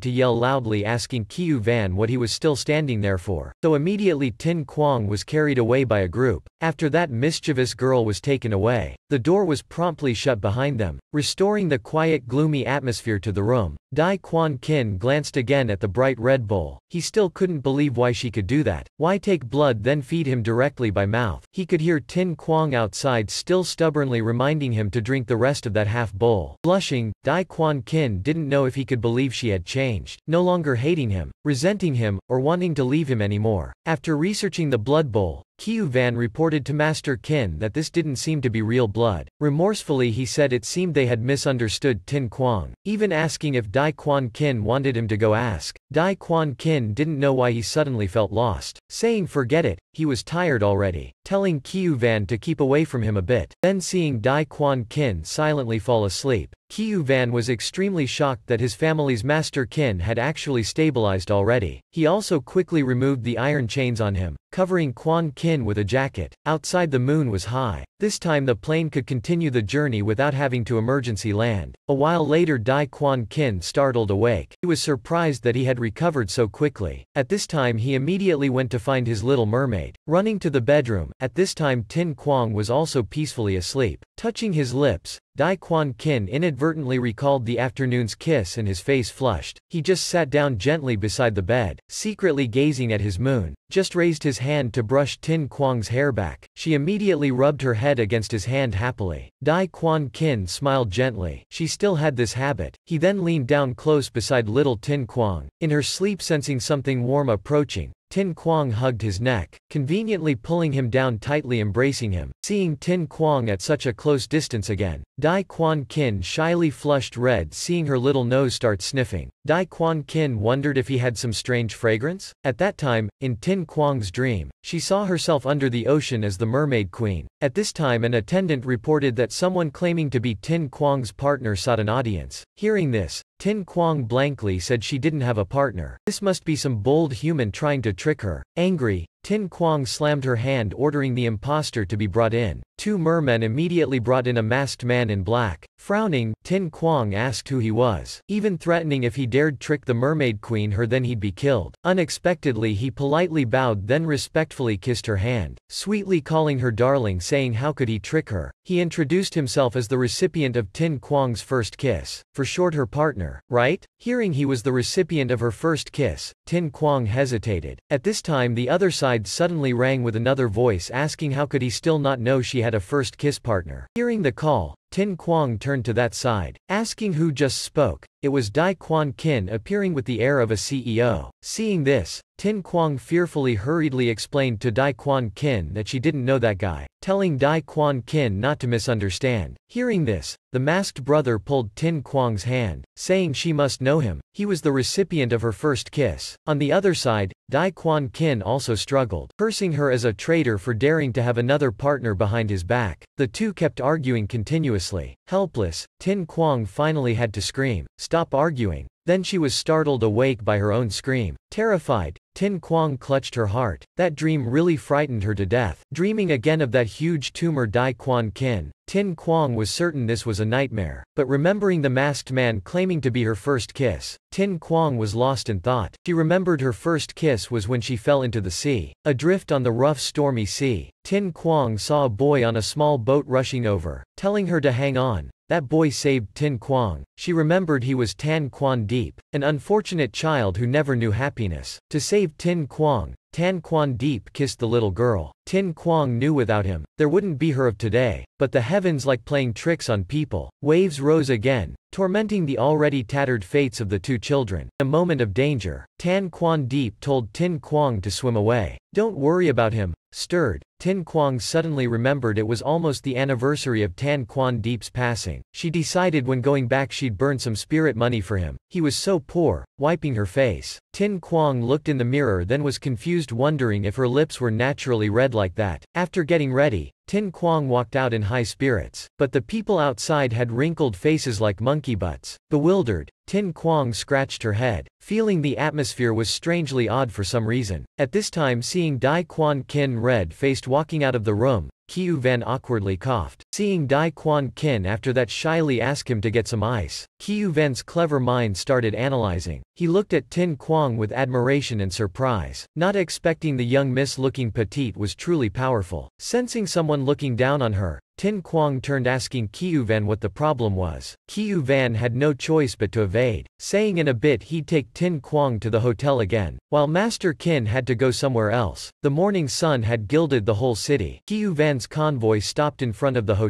to yell loudly asking Kiyu Van what he was still standing there for. So immediately Tin Quang was carried away by a group. After that mischievous girl was taken away. The door was promptly shut behind them, restoring the quiet gloomy atmosphere to the room. Dai Quan Kin glanced again at the bright red bowl. He still couldn't believe why she could do that. Why take blood then feed him directly by mouth? He could hear Tin Quang outside still stubbornly reminding him to drink the rest of that half bowl. Blushing, Dai Quan Kin didn't know if he could believe she had changed, no longer hating him, resenting him, or wanting to leave him anymore. After researching the blood bowl, Kiyu Van reported to Master Qin that this didn't seem to be real blood. Remorsefully he said it seemed they had misunderstood Tin Quang, even asking if Dai Quan Qin wanted him to go ask. Dai Quan Qin didn't know why he suddenly felt lost, saying forget it, he was tired already, telling Kiyu Van to keep away from him a bit, then seeing Dai Quan Qin silently fall asleep. Kiyu Van was extremely shocked that his family's master Qin had actually stabilized already. He also quickly removed the iron chains on him, covering Quan Qin with a jacket. Outside the moon was high. This time the plane could continue the journey without having to emergency land. A while later Dai Quan Qin startled awake. He was surprised that he had recovered so quickly. At this time he immediately went to find his little mermaid. Running to the bedroom, at this time Tin Quang was also peacefully asleep. Touching his lips, Dai Quan Kin inadvertently recalled the afternoon's kiss and his face flushed. He just sat down gently beside the bed, secretly gazing at his moon, just raised his hand to brush Tin Quang's hair back. She immediately rubbed her head against his hand happily. Dai Quan Kin smiled gently. She still had this habit. He then leaned down close beside little Tin Quang. In her sleep sensing something warm approaching, Tin Quang hugged his neck, conveniently pulling him down tightly embracing him. Seeing Tin Quang at such a close distance again, Dai Quan Qin shyly flushed red seeing her little nose start sniffing. Dai Quan Qin wondered if he had some strange fragrance? At that time, in Tin Quang's dream, she saw herself under the ocean as the mermaid queen. At this time an attendant reported that someone claiming to be Tin Quang's partner sought an audience. Hearing this, Tin Quang blankly said she didn't have a partner. This must be some bold human trying to trick her. Angry, Tin Quang slammed her hand ordering the impostor to be brought in. Two mermen immediately brought in a masked man in black. Frowning, Tin Quang asked who he was, even threatening if he dared trick the mermaid queen her then he'd be killed. Unexpectedly he politely bowed then respectfully kissed her hand, sweetly calling her darling saying how could he trick her. He introduced himself as the recipient of Tin Quang's first kiss, for short her partner, right? Hearing he was the recipient of her first kiss, Tin Quang hesitated. At this time the other side suddenly rang with another voice asking how could he still not know she had a first kiss partner. Hearing the call, Tin Quang turned to that side, asking who just spoke. It was Dai Quan Kin appearing with the air of a CEO. Seeing this, Tin Quang fearfully hurriedly explained to Dai Quan Kin that she didn't know that guy, telling Dai Quan Kin not to misunderstand. Hearing this, the masked brother pulled Tin Quang's hand, saying she must know him, he was the recipient of her first kiss. On the other side, Dai Quan Kin also struggled, cursing her as a traitor for daring to have another partner behind his back. The two kept arguing continuously. Helpless, Tin Quang finally had to scream, stop arguing. Then she was startled awake by her own scream. Terrified, Tin Quang clutched her heart. That dream really frightened her to death. Dreaming again of that huge tumor Dai Quan Kin, Tin Quang was certain this was a nightmare. But remembering the masked man claiming to be her first kiss, Tin Quang was lost in thought. She remembered her first kiss was when she fell into the sea. Adrift on the rough stormy sea, Tin Quang saw a boy on a small boat rushing over, telling her to hang on. That boy saved Tin Quang. She remembered he was Tan Quan Deep, an unfortunate child who never knew happiness. To save Tin Quang, Tan Quan Deep kissed the little girl. Tin Quang knew without him, there wouldn't be her of today, but the heavens like playing tricks on people. Waves rose again, tormenting the already tattered fates of the two children. A moment of danger, Tan Quan Deep told Tin Quang to swim away. Don't worry about him. Stirred, Tin Quang suddenly remembered it was almost the anniversary of Tan Quan Deep's passing. She decided when going back she'd burn some spirit money for him. He was so poor, wiping her face. Tin Quang looked in the mirror then was confused wondering if her lips were naturally red like that. After getting ready, Tin Quang walked out in high spirits, but the people outside had wrinkled faces like monkey butts. Bewildered, Tin Quang scratched her head, feeling the atmosphere was strangely odd for some reason. At this time seeing Dai Quan Kin red-faced walking out of the room, Kiu Van awkwardly coughed. Seeing Dai Quan Kin after that shyly asked him to get some ice. Kiu Van's clever mind started analyzing. He looked at Tin Quang with admiration and surprise, not expecting the young miss looking petite was truly powerful. Sensing someone looking down on her, Tin Quang turned asking Kiu Van what the problem was. Kiu Van had no choice but to evade, saying in a bit he'd take Tin Quang to the hotel again, while Master Kin had to go somewhere else. The morning sun had gilded the whole city. Kiu Van's convoy stopped in front of the hotel.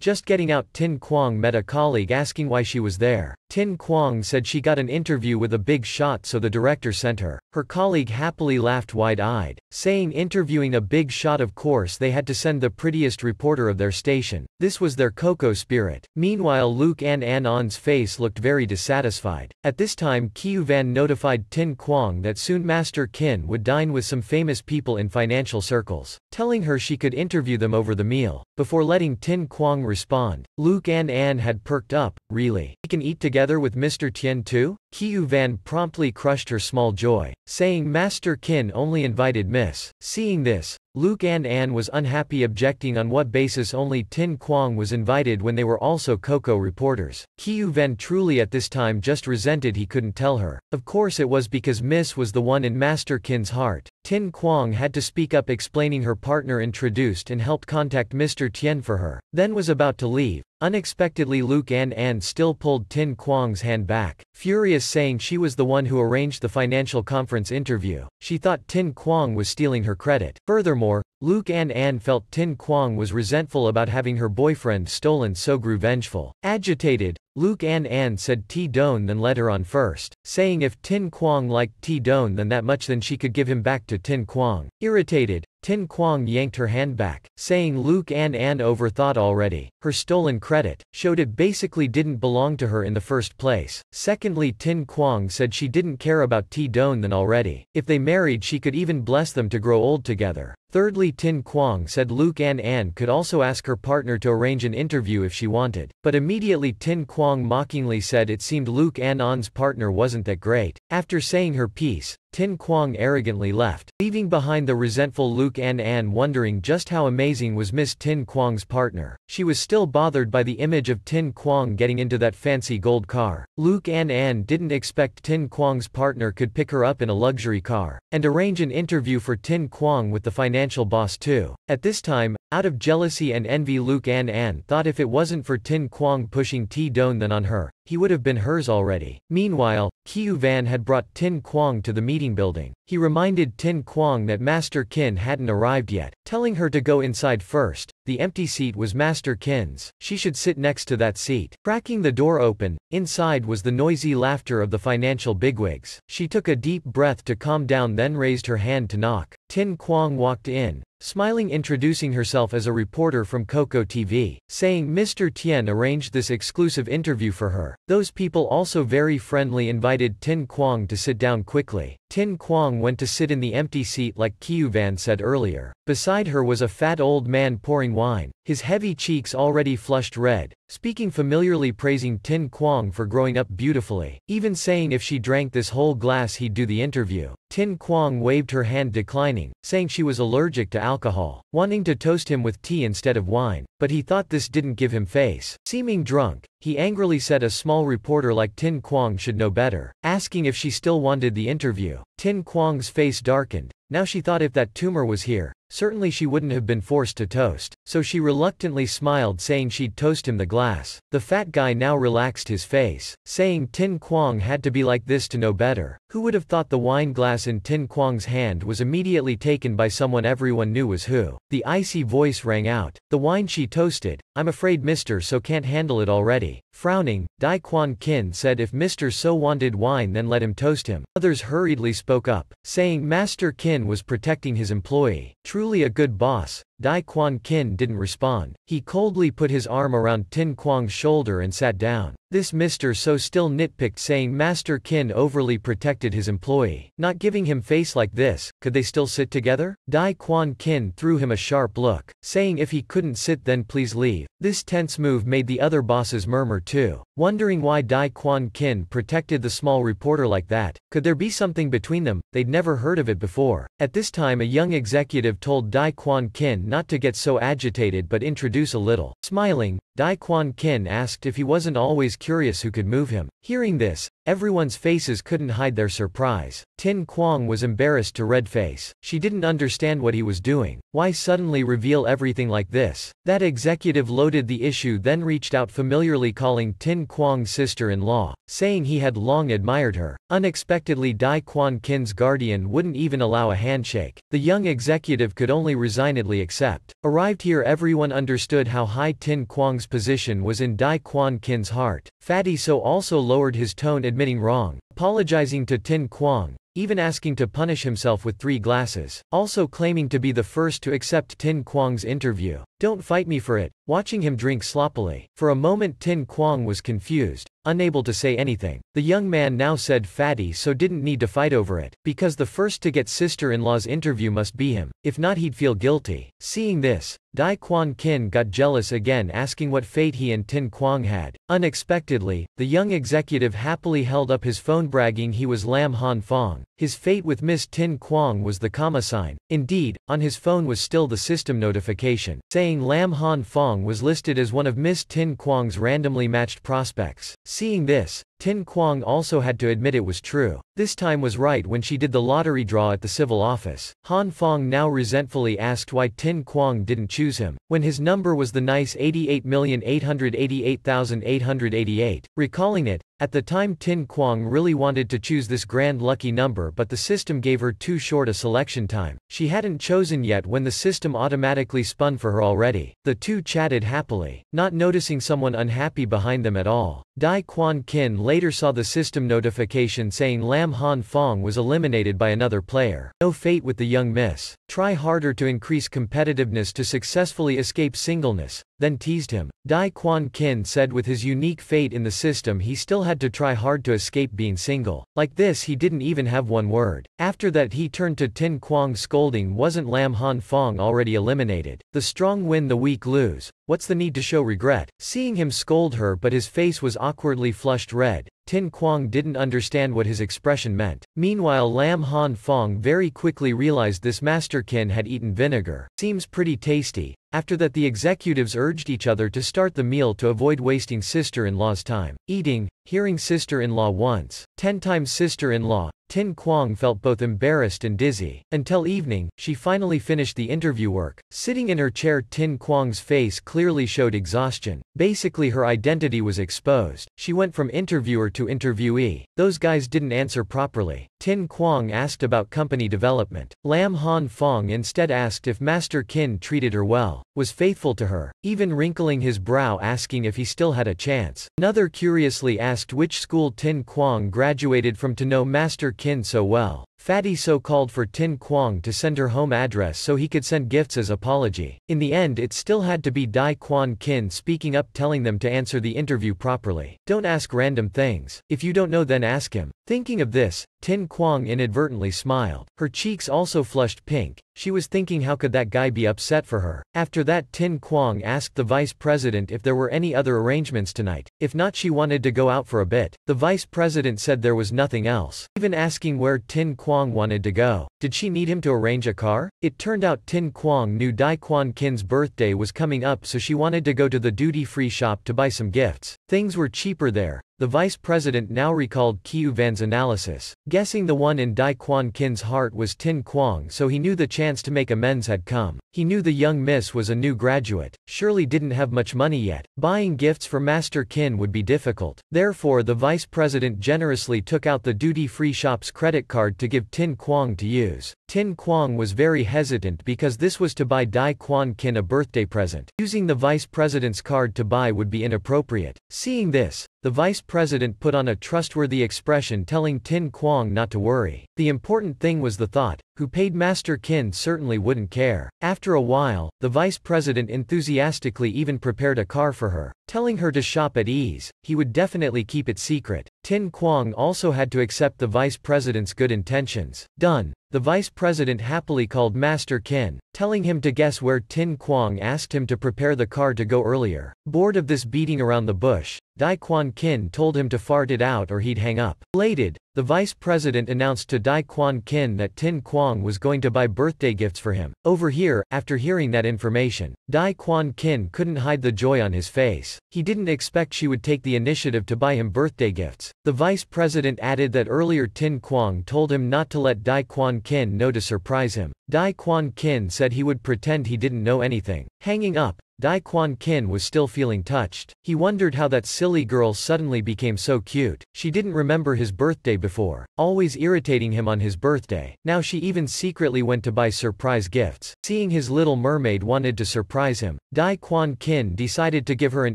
Just getting out Tin Quang met a colleague asking why she was there. Tin Quang said she got an interview with a big shot so the director sent her. Her colleague happily laughed wide-eyed, saying interviewing a big shot of course they had to send the prettiest reporter of their station. This was their Coco spirit. Meanwhile Luke and An On's face looked very dissatisfied. At this time Kiu Van notified Tin Quang that soon Master Kin would dine with some famous people in financial circles, telling her she could interview them over the meal. Before letting Tin Quang respond, Luke and Anne had perked up, really. We can eat together with Mr. Tien too? Kiu Van promptly crushed her small joy, saying Master Kin only invited Miss. Seeing this, Luke and An was unhappy objecting on what basis only Tin Quang was invited when they were also Coco reporters. Kiu Van truly at this time just resented he couldn't tell her. Of course it was because Miss was the one in Master Kin's heart. Tin Quang had to speak up explaining her partner introduced and helped contact Mr. Tien for her, then was about to leave. Unexpectedly Luke and An still pulled Tin Quang's hand back, furious saying she was the one who arranged the financial conference interview. She thought Tin Quang was stealing her credit. Furthermore, Luke and An felt Tin Quang was resentful about having her boyfriend stolen so grew vengeful. Agitated, Luke and An said T Doan then led her on first, saying if Tin Quang liked T Doan then that much then she could give him back to Tin Quang. Irritated, Tin Quang yanked her hand back, saying Luke and An overthought already. Her stolen credit showed it basically didn't belong to her in the first place. Secondly, Tin Quang said she didn't care about T Doan then already. If they married, she could even bless them to grow old together. Thirdly, Tin Quang said Luke and An could also ask her partner to arrange an interview if she wanted. But immediately Tin Quang mockingly said it seemed Luke and An's partner wasn't that great. After saying her piece, Tin Quang arrogantly left, leaving behind the resentful Luke An wondering just how amazing was Miss Tin Quang's partner. She was still bothered by the image of Tin Quang getting into that fancy gold car. Luke An didn't expect Tin Quang's partner could pick her up in a luxury car, and arrange an interview for Tin Quang with the financial boss too. At this time, out of jealousy and envy Luke and An thought if it wasn't for Tin Quang pushing T Don then on her, he would have been hers already. Meanwhile, Kiu Van had brought Tin Quang to the meeting building. He reminded Tin Quang that Master Kin hadn't arrived yet, telling her to go inside first. The empty seat was Master Kin's. She should sit next to that seat. Cracking the door open, inside was the noisy laughter of the financial bigwigs. She took a deep breath to calm down then raised her hand to knock. Tin Quang walked in, smiling introducing herself as a reporter from Coco TV, saying Mr. Tien arranged this exclusive interview for her. Those people also very friendly invited Tin Quang to sit down quickly. Tin Quang went to sit in the empty seat like Kiu Van said earlier. Beside her was a fat old man pouring wine, his heavy cheeks already flushed red, speaking familiarly praising Tin Quang for growing up beautifully, even saying if she drank this whole glass he'd do the interview. Tin Quang waved her hand declining, saying she was allergic to alcohol, wanting to toast him with tea instead of wine, but he thought this didn't give him face. Seeming drunk, he angrily said a small reporter like Tin Quang should know better, asking if she still wanted the interview. Tin Quang's face darkened, now she thought if that tumor was here, certainly she wouldn't have been forced to toast, so she reluctantly smiled saying she'd toast him the glass. The fat guy now relaxed his face, saying Tin Quang had to be like this to know better. Who would have thought the wine glass in Tin Quang's hand was immediately taken by someone everyone knew was who? The icy voice rang out. The wine she toasted, I'm afraid Mr. So can't handle it already. Frowning, Dai Quan Kin said if Mr. So wanted wine then let him toast him. Others hurriedly spoke up, saying Master Kin was protecting his employee. Truly a good boss, Dai Quan Kin didn't respond. He coldly put his arm around Tin Quang's shoulder and sat down. This Mr. So still nitpicked saying Master Kin overly protected his employee. Not giving him face like this, could they still sit together? Dai Quan Kin threw him a sharp look, saying if he couldn't sit then please leave. This tense move made the other bosses murmur too, wondering why Dai Quan Kin protected the small reporter like that. Could there be something between them? They'd never heard of it before. At this time a young executive told Dai Quan Kin not to get so agitated but introduce a little. Smiling, Dai Quan Kin asked if he wasn't always curious who could move him. Hearing this, everyone's faces couldn't hide their surprise. Tin Quang was embarrassed to red face. She didn't understand what he was doing. Why suddenly reveal everything like this? That executive loaded the issue then reached out familiarly calling calling Tin Quang sister-in-law, saying he had long admired her. Unexpectedly Dai Quan Kin's guardian wouldn't even allow a handshake. The young executive could only resignedly accept. Arrived here everyone understood how high Tin Quang's position was in Dai Quan Kin's heart. Fatty So also lowered his tone admitting wrong, apologizing to Tin Quang, even asking to punish himself with three glasses, also claiming to be the first to accept Tin Quang's interview. Don't fight me for it, watching him drink sloppily. For a moment Tin Quang was confused, unable to say anything. The young man now said fatty so didn't need to fight over it, because the first to get sister-in-law's interview must be him, if not he'd feel guilty. Seeing this, Dai Quan Kin got jealous again asking what fate he and Tin Quang had. Unexpectedly, the young executive happily held up his phone bragging he was Lam Han Fong. His fate with Miss Tin Quang was the comma sign. Indeed, on his phone was still the system notification, saying Lam Han Fong was listed as one of Miss Tin Quang's randomly matched prospects. Seeing this, Tin Quang also had to admit it was true. This time was right when she did the lottery draw at the civil office. Han Fong now resentfully asked why Tin Quang didn't choose him, when his number was the nice 88,888,888. Recalling it, at the time Tin Quang really wanted to choose this grand lucky number but the system gave her too short a selection time. She hadn't chosen yet when the system automatically spun for her already. The two chatted happily, not noticing someone unhappy behind them at all. Dai Quan Kin later saw the system notification saying Lam Han Fong was eliminated by another player. No fate with the young miss. Try harder to increase competitiveness to successfully escape singleness, then teased him. Dai Quan Kin said with his unique fate in the system he still had to try hard to escape being single. Like this he didn't even have one word. After that he turned to Tin Quang scolding wasn't Lam Han Fong already eliminated. The strong win the weak lose. What's the need to show regret? Seeing him scold her but his face was awkwardly flushed red, Tin Quang didn't understand what his expression meant. Meanwhile Lam Han Fong very quickly realized this masterkin had eaten vinegar. Seems pretty tasty. After that the executives urged each other to start the meal to avoid wasting sister-in-law's time. Eating, hearing sister-in-law once, ten times sister-in-law, Tin Quang felt both embarrassed and dizzy. Until evening, she finally finished the interview work. Sitting in her chair Tin Quang's face clearly showed exhaustion. Basically her identity was exposed. She went from interviewer to interviewee. Those guys didn't answer properly. Tin Quang asked about company development. Lam Han Fong instead asked if Master Kin treated her well, was faithful to her, even wrinkling his brow asking if he still had a chance. Another curiously asked which school Tin Quang graduated from to know Master Kin so well. Fatty So called for Tin Quang to send her home address so he could send gifts as apology. In the end it still had to be Dai Quan Kin speaking up telling them to answer the interview properly. Don't ask random things. If you don't know then ask him. Thinking of this, Tin Quang inadvertently smiled. Her cheeks also flushed pink. She was thinking how could that guy be upset for her. After that Tin Quang asked the vice president if there were any other arrangements tonight. If not she wanted to go out for a bit. The vice president said there was nothing else. Even asking where Tin Quang wanted to go. Did she need him to arrange a car? It turned out Tin Quang knew Dai Quan Kin's birthday was coming up so she wanted to go to the duty-free shop to buy some gifts. Things were cheaper there. The vice president now recalled Kiu Van's analysis, guessing the one in Dai Quan Kin's heart was Tin Quang so he knew the chance to make amends had come. He knew the young miss was a new graduate, surely didn't have much money yet. Buying gifts for Master Kin would be difficult. Therefore the vice president generously took out the duty-free shop's credit card to give Tin Quang to use. Tin Quang was very hesitant because this was to buy Dai Quan Kin a birthday present. Using the vice president's card to buy would be inappropriate. Seeing this, the vice president put on a trustworthy expression telling Tin Quang not to worry. The important thing was the thought, who paid Master Kin certainly wouldn't care. After a while, the vice president enthusiastically even prepared a car for her, telling her to shop at ease, he would definitely keep it secret. Tin Quang also had to accept the vice president's good intentions. Done. The vice president happily called Master Kin, telling him to guess where Tin Quang asked him to prepare the car to go earlier. Bored of this beating around the bush, Dai Quan Kin told him to fart it out or he'd hang up. Elated, the vice president announced to Dai Quan Kin that Tin Quang was going to buy birthday gifts for him. Over here, after hearing that information, Dai Quan Kin couldn't hide the joy on his face. He didn't expect she would take the initiative to buy him birthday gifts. The vice president added that earlier Tin Quang told him not to let Dai Quan Kin know to surprise him. Dai Quan Kin said he would pretend he didn't know anything. Hanging up, Dai Quan Kin was still feeling touched. He wondered how that silly girl suddenly became so cute. She didn't remember his birthday before, always irritating him on his birthday. Now she even secretly went to buy surprise gifts. Seeing his little mermaid wanted to surprise him, Dai Quan Kin decided to give her an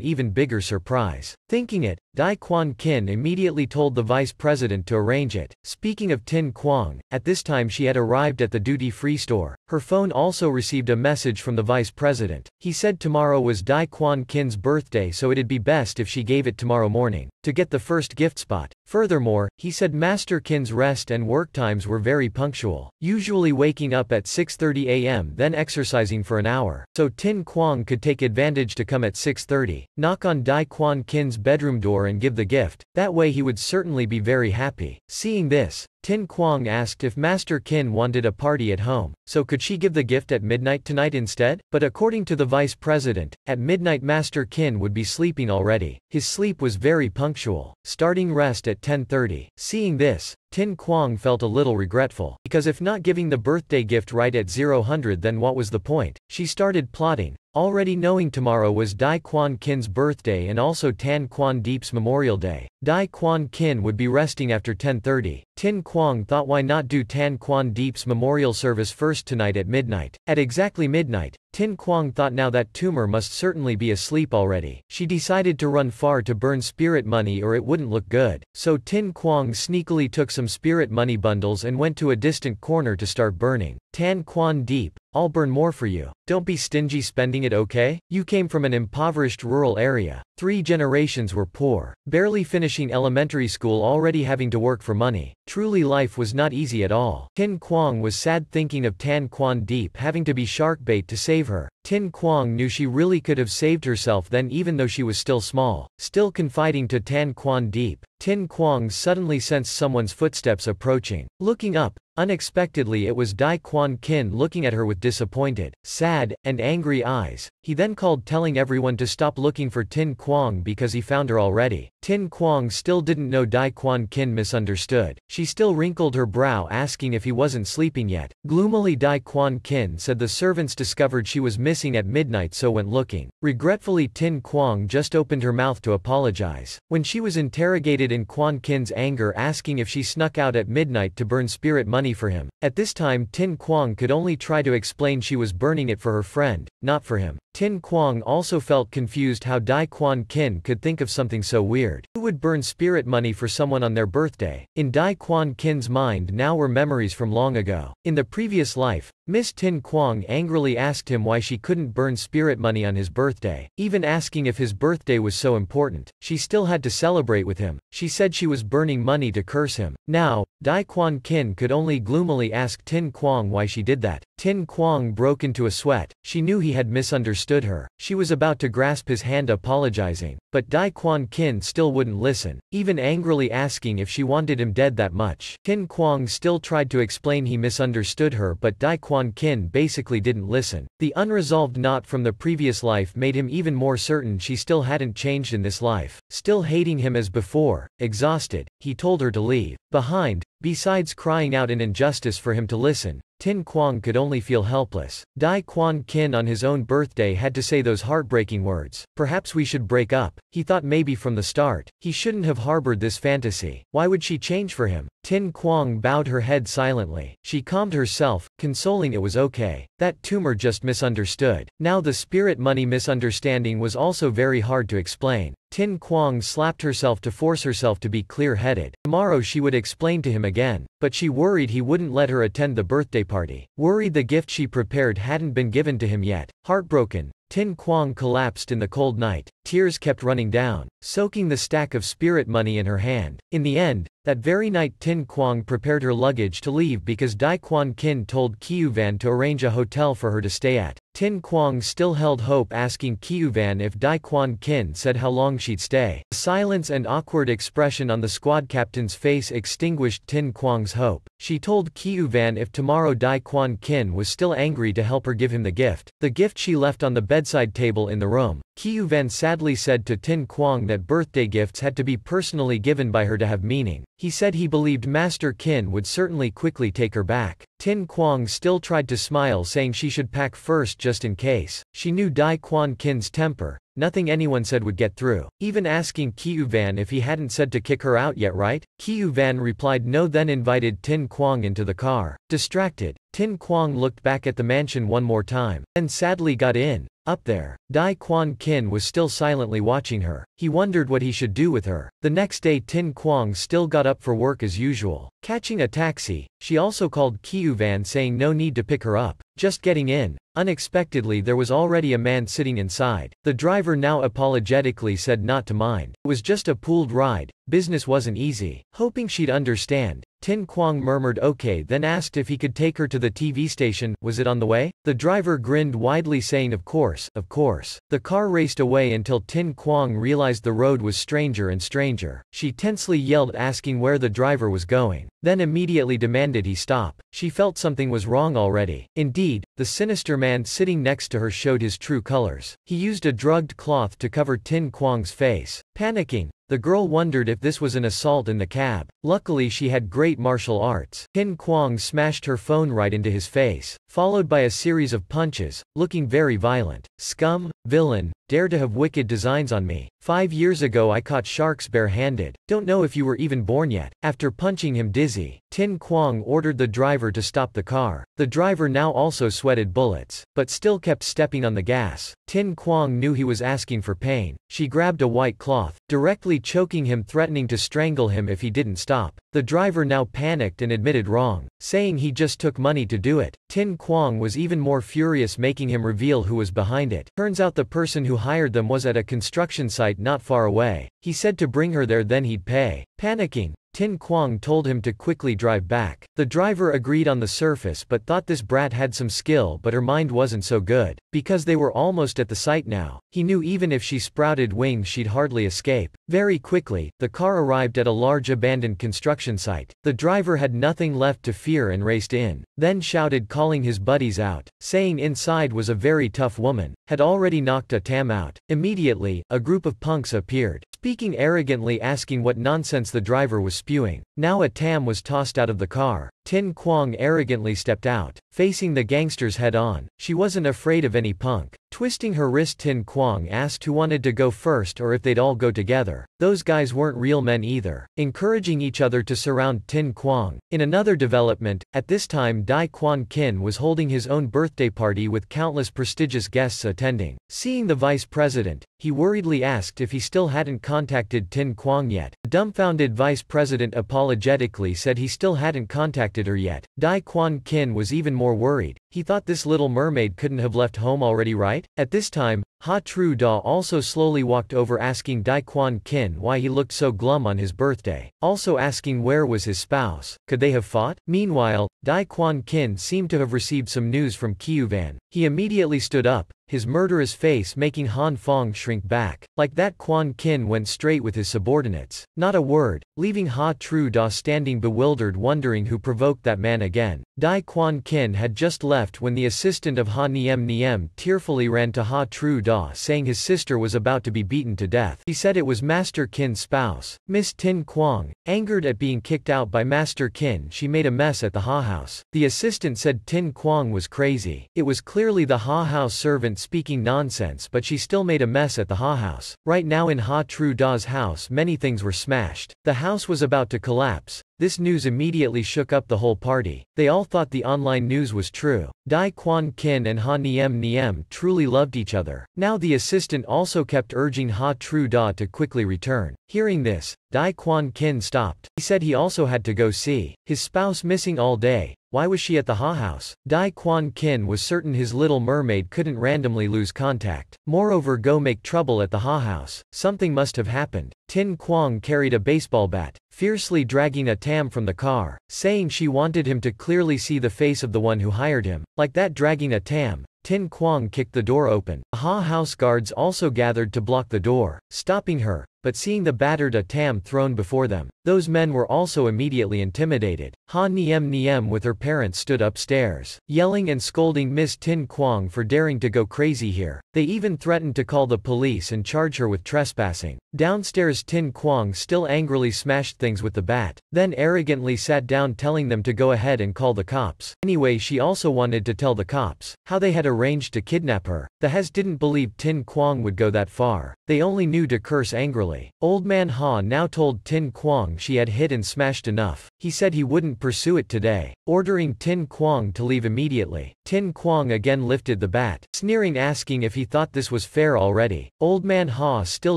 even bigger surprise. Thinking it, Dai Quan Kin immediately told the vice president to arrange it. Speaking of Tin Quang, at this time she had arrived at the duty-free store. Her phone also received a message from the vice president. He said tomorrow was Dai Quan Kin's birthday so it'd be best if she gave it tomorrow morning, to get the first gift spot. Furthermore, he said Master Kin's rest and work times were very punctual, usually waking up at 6.30 am then exercising for an hour, so Tin Quang could take advantage to come at 6.30, knock on Dai Quan Kin's bedroom door and give the gift, that way he would certainly be very happy. Seeing this, Tin Quang asked if Master Kin wanted a party at home, so could she give the gift at midnight tonight instead? But according to the vice president, at midnight Master Kin would be sleeping already. His sleep was very punctual, starting rest at 10.30. Seeing this, Tin Quang felt a little regretful, because if not giving the birthday gift right at 000 then what was the point? She started plotting, already knowing tomorrow was Dai Quan Kin's birthday and also Tan Quan Deep's Memorial Day. Dai Quan Kin would be resting after 10.30. Tin Quang thought why not do Tan Quan Deep's memorial service first tonight at midnight. At exactly midnight, Tin Quang thought now that tumor must certainly be asleep already. She decided to run far to burn spirit money or it wouldn't look good. So Tin Quang sneakily took some spirit money bundles and went to a distant corner to start burning. Tan Quan Deep, I'll burn more for you. Don't be stingy spending it okay? You came from an impoverished rural area. Three generations were poor, barely finishing elementary school already having to work for money. Truly life was not easy at all. Tin Quang was sad thinking of Tan Quan Deep having to be shark bait to save her. Tin Quang knew she really could have saved herself then even though she was still small. Still confiding to Tan Quan Deep, Tin Quang suddenly sensed someone's footsteps approaching. Looking up, Unexpectedly it was Dai Quan Kin looking at her with disappointed, sad, and angry eyes. He then called telling everyone to stop looking for Tin Quang because he found her already. Tin Quang still didn't know Dai Quan Kin misunderstood. She still wrinkled her brow asking if he wasn't sleeping yet. Gloomily Dai Quan Kin said the servants discovered she was missing at midnight so went looking. Regretfully Tin Quang just opened her mouth to apologize. When she was interrogated in Quan Kin's anger asking if she snuck out at midnight to burn spirit money for him. At this time Tin Quang could only try to explain she was burning it for her friend, not for him. Tin Quang also felt confused how Dai Quan Kin could think of something so weird. Who would burn spirit money for someone on their birthday? In Dai Quan Kin's mind now were memories from long ago. In the previous life, Miss Tin Quang angrily asked him why she couldn't burn spirit money on his birthday, even asking if his birthday was so important. She still had to celebrate with him. She said she was burning money to curse him. Now, Dai Quan Kin could only gloomily ask Tin Quang why she did that. Tin Quang broke into a sweat. She knew he had misunderstood her. She was about to grasp his hand apologizing, but Dai Quan Kin still wouldn't listen, even angrily asking if she wanted him dead that much. Tin Quang still tried to explain he misunderstood her but Dai Quan Kin basically didn't listen. The unresolved knot from the previous life made him even more certain she still hadn't changed in this life. Still hating him as before, exhausted, he told her to leave. Behind, besides crying out in injustice for him to listen, Tin Quang could only feel helpless. Dai Quan Kin on his own birthday had to say those heartbreaking words. Perhaps we should break up. He thought maybe from the start, he shouldn't have harbored this fantasy. Why would she change for him? Tin Quang bowed her head silently. She calmed herself, consoling it was okay. That tumor just misunderstood. Now the spirit money misunderstanding was also very hard to explain. Tin Quang slapped herself to force herself to be clear-headed. Tomorrow she would explain to him again, but she worried he wouldn't let her attend the birthday party. Worried the gift she prepared hadn't been given to him yet. Heartbroken, Tin Quang collapsed in the cold night. Tears kept running down, soaking the stack of spirit money in her hand. In the end, that very night Tin Quang prepared her luggage to leave because Dai Quan Kin told Kiu Van to arrange a hotel for her to stay at. Tin Quang still held hope asking Kiu Van if Dai Quan Kin said how long she'd stay. The silence and awkward expression on the squad captain's face extinguished Tin Quang's hope. She told Kiu Van if tomorrow Dai Quan Kin was still angry to help her give him the gift. The gift she left on the bedside table in the room. Kiu Van sadly said to Tin Quang that birthday gifts had to be personally given by her to have meaning. He said he believed Master Kin would certainly quickly take her back. Tin Quang still tried to smile saying she should pack first just in case. She knew Dai Quan Kin's temper, Nothing anyone said would get through. Even asking Kiu Van if he hadn't said to kick her out yet right? Kiu Van replied no then invited Tin Quang into the car. Distracted, Tin Quang looked back at the mansion one more time, and sadly got in. Up there, Dai Quan Kin was still silently watching her. He wondered what he should do with her. The next day Tin Quang still got up for work as usual. Catching a taxi, she also called Van saying no need to pick her up, just getting in. Unexpectedly there was already a man sitting inside. The driver now apologetically said not to mind. It was just a pooled ride, business wasn't easy. Hoping she'd understand, Tin Quang murmured okay then asked if he could take her to the TV station, was it on the way? The driver grinned widely saying of course, of course. The car raced away until Tin Quang realized the road was stranger and stranger. She tensely yelled asking where the driver was going, then immediately demanded he stop. She felt something was wrong already. Indeed, the sinister man sitting next to her showed his true colors. He used a drugged cloth to cover Tin Quang's face. Panicking, the girl wondered if this was an assault in the cab. Luckily she had great martial arts. Hin Kwang smashed her phone right into his face, followed by a series of punches, looking very violent. Scum, villain, dare to have wicked designs on me. Five years ago I caught sharks bare-handed. Don't know if you were even born yet. After punching him dizzy, Tin Quang ordered the driver to stop the car. The driver now also sweated bullets, but still kept stepping on the gas. Tin Quang knew he was asking for pain. She grabbed a white cloth, directly choking him threatening to strangle him if he didn't stop. The driver now panicked and admitted wrong, saying he just took money to do it. Tin Quang was even more furious making him reveal who was behind it. Turns out the person who hired them was at a construction site not far away. He said to bring her there then he'd pay. Panicking, Tin Quang told him to quickly drive back. The driver agreed on the surface but thought this brat had some skill but her mind wasn't so good. Because they were almost at the site now, he knew even if she sprouted wings she'd hardly escape. Very quickly, the car arrived at a large abandoned construction site. The driver had nothing left to fear and raced in, then shouted calling his buddies out, saying inside was a very tough woman, had already knocked a tam out. Immediately, a group of punks appeared, speaking arrogantly asking what nonsense the driver was spewing. Now a tam was tossed out of the car. Tin Quang arrogantly stepped out, facing the gangsters head on. She wasn't afraid of any punk. Twisting her wrist Tin Quang asked who wanted to go first or if they'd all go together. Those guys weren't real men either, encouraging each other to surround Tin Quang. In another development, at this time Dai Quan Kin was holding his own birthday party with countless prestigious guests attending. Seeing the vice president, he worriedly asked if he still hadn't contacted Tin Quang yet. The dumbfounded vice president apologetically said he still hadn't contacted her yet. Dai Quan Kin was even more worried. He thought this little mermaid couldn't have left home already right? At this time, Ha Tru Da also slowly walked over asking Dai Quan Kin why he looked so glum on his birthday, also asking where was his spouse, could they have fought? Meanwhile, Dai Quan Kin seemed to have received some news from Kiu Van. He immediately stood up, his murderous face making Han Fong shrink back. Like that Quan Kin went straight with his subordinates. Not a word, leaving Ha Tru Da standing bewildered wondering who provoked that man again. Dai Quan Kin had just left when the assistant of Ha Niem Niem tearfully ran to Ha Tru Da saying his sister was about to be beaten to death. He said it was Master Kin's spouse, Miss Tin Quang. Angered at being kicked out by Master Kin she made a mess at the Ha house. The assistant said Tin Quang was crazy. It was clearly the Ha house servant speaking nonsense but she still made a mess at the Ha house. Right now in Ha Tru Da's house many things were smashed. The house was about to collapse. This news immediately shook up the whole party. They all thought the online news was true. Dai Quan Kin and Ha Niem Niem truly loved each other. Now the assistant also kept urging Ha Tru Da to quickly return. Hearing this, Dai Quan Kin stopped. He said he also had to go see his spouse missing all day. Why was she at the Ha house? Dai Quan Kin was certain his little mermaid couldn't randomly lose contact. Moreover go make trouble at the Ha house. Something must have happened. Tin Quang carried a baseball bat, fiercely dragging a tam from the car, saying she wanted him to clearly see the face of the one who hired him. Like that dragging a tam, Tin Quang kicked the door open. Ha house guards also gathered to block the door, stopping her, but seeing the battered Atam thrown before them, those men were also immediately intimidated. Ha Niem Niem with her parents stood upstairs, yelling and scolding Miss Tin Quang for daring to go crazy here. They even threatened to call the police and charge her with trespassing. Downstairs Tin Quang still angrily smashed things with the bat, then arrogantly sat down telling them to go ahead and call the cops. Anyway she also wanted to tell the cops, how they had arranged to kidnap her. The Hes didn't believe Tin Quang would go that far. They only knew to curse angrily. Old man Ha now told Tin Quang she had hit and smashed enough. He said he wouldn't pursue it today, ordering Tin Quang to leave immediately. Tin Quang again lifted the bat, sneering asking if he thought this was fair already. Old man Ha still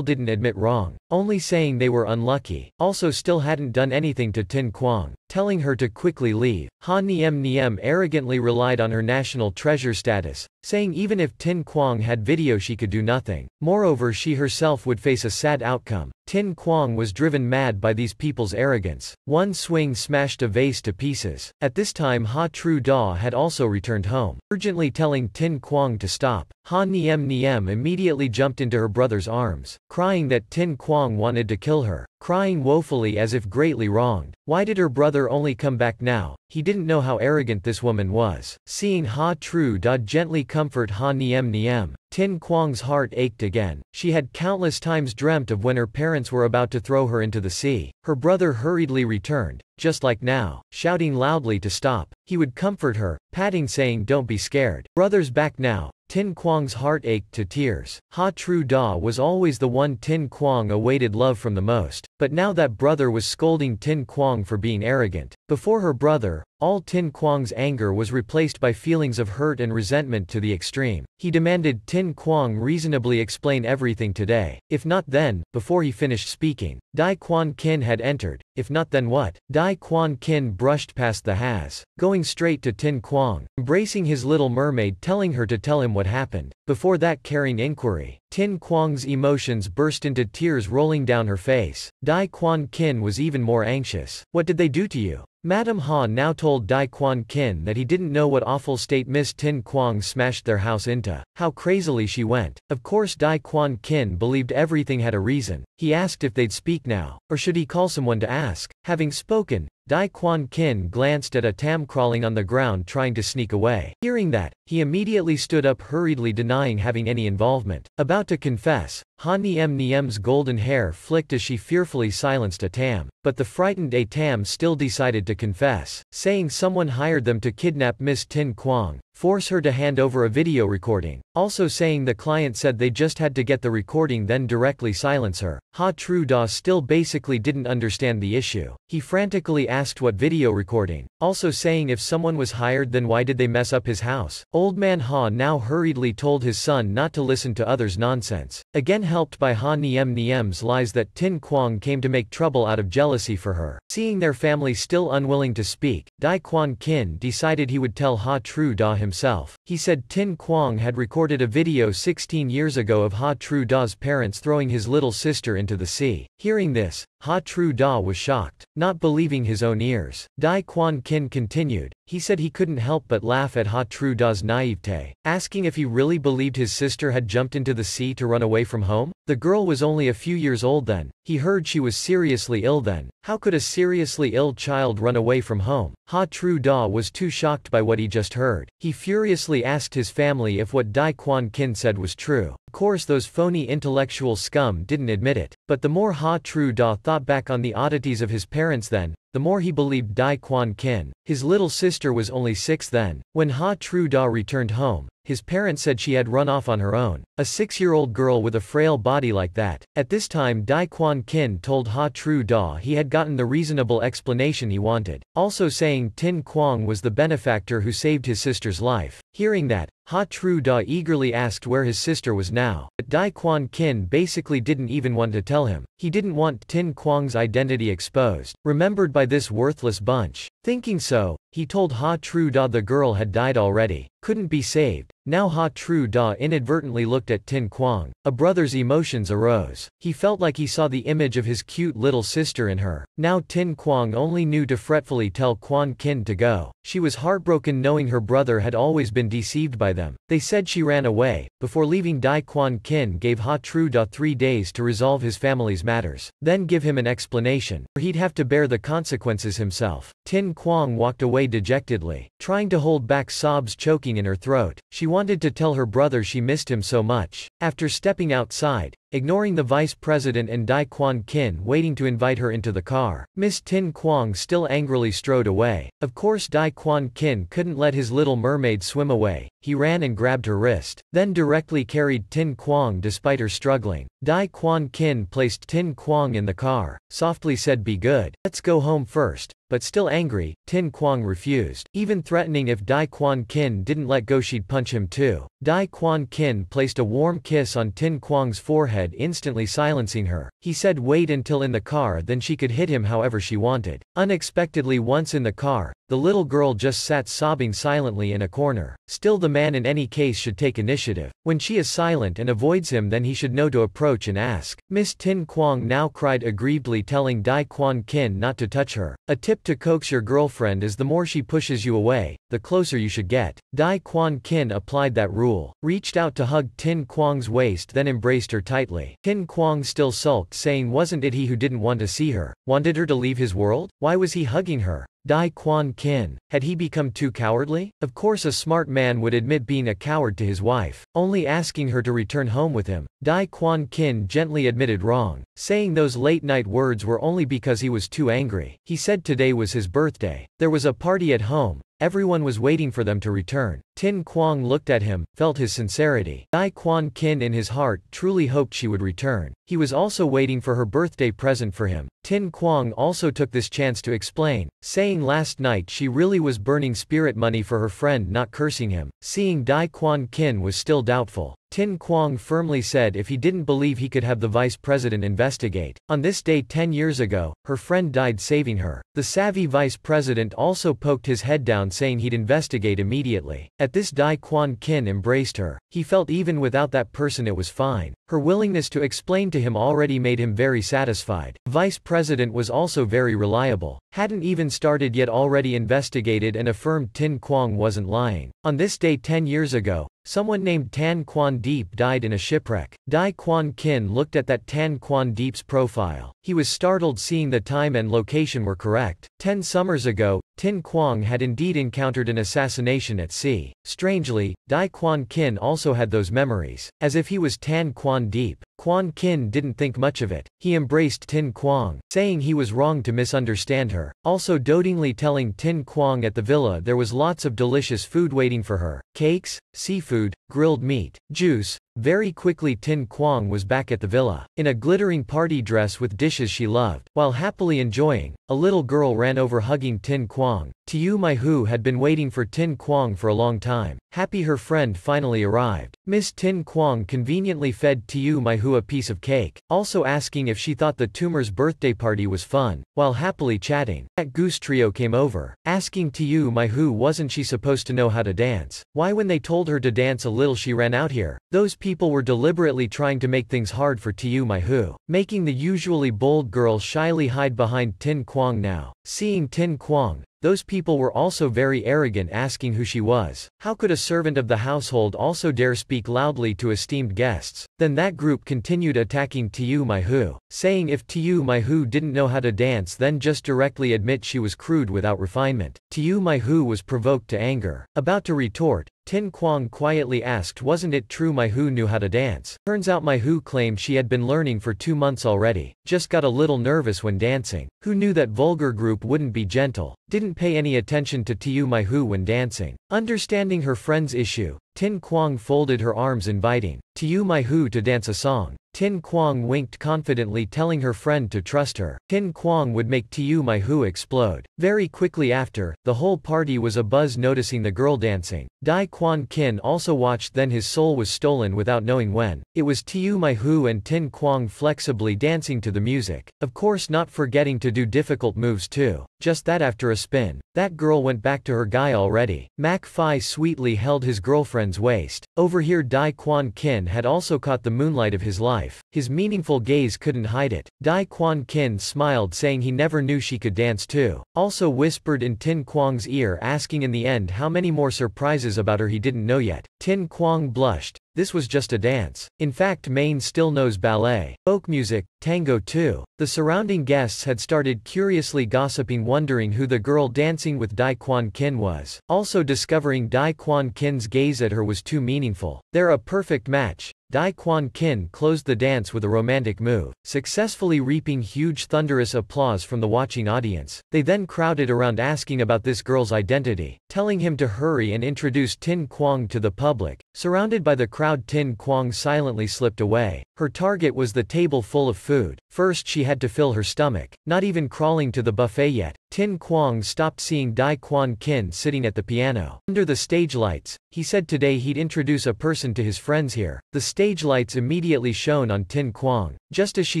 didn't admit wrong, only saying they were unlucky, also still hadn't done anything to Tin Quang, telling her to quickly leave. Ha Niem Niem arrogantly relied on her national treasure status, saying even if Tin Quang had video she could do nothing. Moreover she herself would face a sad outcome. Tin Quang was driven mad by these people's arrogance. One swing smashed a vase to pieces. At this time Ha Tru Da had also returned home, urgently telling Tin Quang to stop. Ha Niem Niem immediately jumped into her brother's arms, crying that Tin Quang wanted to kill her, crying woefully as if greatly wronged. Why did her brother only come back now? He didn't know how arrogant this woman was. Seeing Ha Tru Da gently comfort Ha Niem Niem, Tin Quang's heart ached again. She had countless times dreamt of when her parents were about to throw her into the sea. Her brother hurriedly returned, just like now, shouting loudly to stop. He would comfort her, patting saying don't be scared. Brother's back now, Tin Quang's heart ached to tears. Ha Tru Da was always the one Tin Quang awaited love from the most, but now that brother was scolding Tin Quang for being arrogant. Before her brother, all Tin Quang's anger was replaced by feelings of hurt and resentment to the extreme. He demanded Tin Quang reasonably explain everything today. If not then, before he finished speaking, Dai Quan Kin had entered. If not then what? Dai Quan Kin brushed past the Has, going straight to Tin Quang, embracing his little mermaid telling her to tell him what happened. Before that caring inquiry, Tin Quang's emotions burst into tears rolling down her face. Dai Quan Kin was even more anxious. What did they do to you? Madam Ha now told Dai Quan Kin that he didn't know what awful state Miss Tin Quang smashed their house into, how crazily she went. Of course Dai Quan Kin believed everything had a reason. He asked if they'd speak now, or should he call someone to ask. Having spoken, Dai Quan Kin glanced at a tam crawling on the ground trying to sneak away. Hearing that, he immediately stood up hurriedly denying having any involvement. About to confess, Ha Niem Niem's golden hair flicked as she fearfully silenced a tam. But the frightened A Tam still decided to confess, saying someone hired them to kidnap Miss Tin Quang, force her to hand over a video recording, also saying the client said they just had to get the recording then directly silence her. Ha Tru Da still basically didn't understand the issue. He frantically asked what video recording, also saying if someone was hired then why did they mess up his house. Old man Ha now hurriedly told his son not to listen to others' nonsense. Again helped by Ha Niem Niem's lies that Tin Quang came to make trouble out of jealousy for her. Seeing their family still unwilling to speak, Dai Quan Kin decided he would tell Ha Tru Da himself. He said Tin Quang had recorded a video 16 years ago of Ha Tru Da's parents throwing his little sister into the sea. Hearing this, Ha Tru Da was shocked, not believing his own ears. Dai Quan Kin continued, he said he couldn't help but laugh at Ha Tru Da's naivete, asking if he really believed his sister had jumped into the sea to run away from home. The girl was only a few years old then, he heard she was seriously ill then. How could a seriously ill child run away from home? Ha Tru Da was too shocked by what he just heard. He furiously asked his family if what Dai Quan Kin said was true. Of course those phony intellectual scum didn't admit it, but the more Ha Tru Da thought back on the oddities of his parents then, the more he believed Dai Quan Kin. His little sister was only six then. When Ha Tru Da returned home, his parents said she had run off on her own. A six-year-old girl with a frail body like that. At this time Dai Quan Kin told Ha Tru Da he had gotten the reasonable explanation he wanted, also saying Tin Quang was the benefactor who saved his sister's life. Hearing that, Ha Tru Da eagerly asked where his sister was now, but Dai Quan Kin basically didn't even want to tell him. He didn't want Tin Quang's identity exposed, remembered by this worthless bunch. Thinking so, he told Ha Tru Da the girl had died already. couldn't be saved. Now Ha Tru Da inadvertently looked at Tin Quang. A brother's emotions arose. He felt like he saw the image of his cute little sister in her. Now Tin Quang only knew to fretfully tell Quan Kin to go. She was heartbroken knowing her brother had always been deceived by them. They said she ran away. Before leaving Dai Quan Kin gave Ha Tru Da three days to resolve his family's matters. Then give him an explanation, or he'd have to bear the consequences himself. Tin Quang walked away dejectedly, trying to hold back sobs choking in her throat. She wanted to tell her brother she missed him so much. After stepping outside, ignoring the vice president and Dai Quan Kin waiting to invite her into the car. Miss Tin Quang still angrily strode away. Of course Dai Quan Kin couldn't let his little mermaid swim away, he ran and grabbed her wrist, then directly carried Tin Quang despite her struggling. Dai Quan Kin placed Tin Quang in the car, softly said be good, let's go home first, but still angry, Tin Quang refused, even threatening if Dai Quan Kin didn't let go she'd punch him too. Dai Quan Kin placed a warm kiss on Tin Quang's forehead instantly silencing her. He said wait until in the car then she could hit him however she wanted. Unexpectedly once in the car, the little girl just sat sobbing silently in a corner. Still the man in any case should take initiative. When she is silent and avoids him then he should know to approach and ask. Miss Tin Quang now cried aggrievedly telling Dai Quan Kin not to touch her. A tip to coax your girlfriend is the more she pushes you away, the closer you should get. Dai Quan Kin applied that rule, reached out to hug Tin Quang's waist then embraced her tightly. Tin Quang still sulked saying wasn't it he who didn't want to see her, wanted her to leave his world? Why was he hugging her? Dai Quan Kin. Had he become too cowardly? Of course a smart man would admit being a coward to his wife, only asking her to return home with him. Dai Quan Kin gently admitted wrong, saying those late-night words were only because he was too angry. He said today was his birthday. There was a party at home, Everyone was waiting for them to return. Tin Quang looked at him, felt his sincerity. Dai Quan Kin in his heart truly hoped she would return. He was also waiting for her birthday present for him. Tin Quang also took this chance to explain, saying last night she really was burning spirit money for her friend not cursing him. Seeing Dai Quan Kin was still doubtful. Tin Quang firmly said if he didn't believe he could have the vice president investigate. On this day 10 years ago, her friend died saving her. The savvy vice president also poked his head down saying he'd investigate immediately. At this Dai Quan Kin embraced her. He felt even without that person it was fine. Her willingness to explain to him already made him very satisfied. Vice president was also very reliable. Hadn't even started yet already investigated and affirmed Tin Quang wasn't lying. On this day 10 years ago, Someone named Tan Quan Deep died in a shipwreck. Dai Quan Kin looked at that Tan Quan Deep's profile. He was startled seeing the time and location were correct. Ten summers ago, Tin Quang had indeed encountered an assassination at sea. Strangely, Dai Quan Kin also had those memories. As if he was Tan Quan Deep. Quan Kin didn't think much of it. He embraced Tin Quang, saying he was wrong to misunderstand her, also dotingly telling Tin Quang at the villa there was lots of delicious food waiting for her, cakes, seafood, grilled meat, juice, very quickly Tin Quang was back at the villa, in a glittering party dress with dishes she loved. While happily enjoying, a little girl ran over hugging Tin Quang. Tiu Mai Hu had been waiting for Tin Quang for a long time. Happy her friend finally arrived. Miss Tin Quang conveniently fed Tiu Mai Hu a piece of cake, also asking if she thought the tumor's birthday party was fun. While happily chatting, that goose trio came over, asking Tiu Mai Hu wasn't she supposed to know how to dance? Why when they told her to dance a little she ran out here? Those people were deliberately trying to make things hard for Tiu Mai Hu, making the usually bold girl shyly hide behind Tin Quang now. Seeing Tin Quang, those people were also very arrogant asking who she was. How could a servant of the household also dare speak loudly to esteemed guests? Then that group continued attacking Tiu Mai Hu, saying if Tiu Mai Hu didn't know how to dance then just directly admit she was crude without refinement. Tiu Mai Hu was provoked to anger. About to retort, Tin Quang quietly asked wasn't it true Mai Hu knew how to dance. Turns out Mai Hu claimed she had been learning for two months already, just got a little nervous when dancing. Who knew that vulgar group wouldn't be gentle, didn't pay any attention to Tiu Mai Hu when dancing. Understanding her friend's issue, Tin Quang folded her arms inviting Tiu Mai Hu to dance a song. Tin Quang winked confidently telling her friend to trust her. Tin Quang would make Tiu Mai Hu explode. Very quickly after, the whole party was abuzz noticing the girl dancing. Dai Quan Kin also watched then his soul was stolen without knowing when. It was Tiu Mai Hu and Tin Quang flexibly dancing to the music. Of course not forgetting to do difficult moves too. Just that after a spin, that girl went back to her guy already. Mac Fi sweetly held his girlfriend's waist. Over here Dai Quan Kin had also caught the moonlight of his life. His meaningful gaze couldn't hide it. Dai Quan Kin smiled saying he never knew she could dance too. Also whispered in Tin Quang's ear asking in the end how many more surprises about her he didn't know yet. Tin Quang blushed. This was just a dance. In fact Maine still knows ballet, folk music, tango too. The surrounding guests had started curiously gossiping wondering who the girl dancing with Dai Quan Kin was. Also discovering Dai Quan Kin's gaze at her was too meaningful. They're a perfect match. Dai Quan Kin closed the dance with a romantic move, successfully reaping huge thunderous applause from the watching audience. They then crowded around asking about this girl's identity, telling him to hurry and introduce Tin Quang to the public. Surrounded by the crowd Tin Quang silently slipped away. Her target was the table full of food. First she had to fill her stomach, not even crawling to the buffet yet. Tin Quang stopped seeing Dai Quan Kin sitting at the piano. Under the stage lights, he said today he'd introduce a person to his friends here. The stage lights immediately shone on Tin Quang, just as she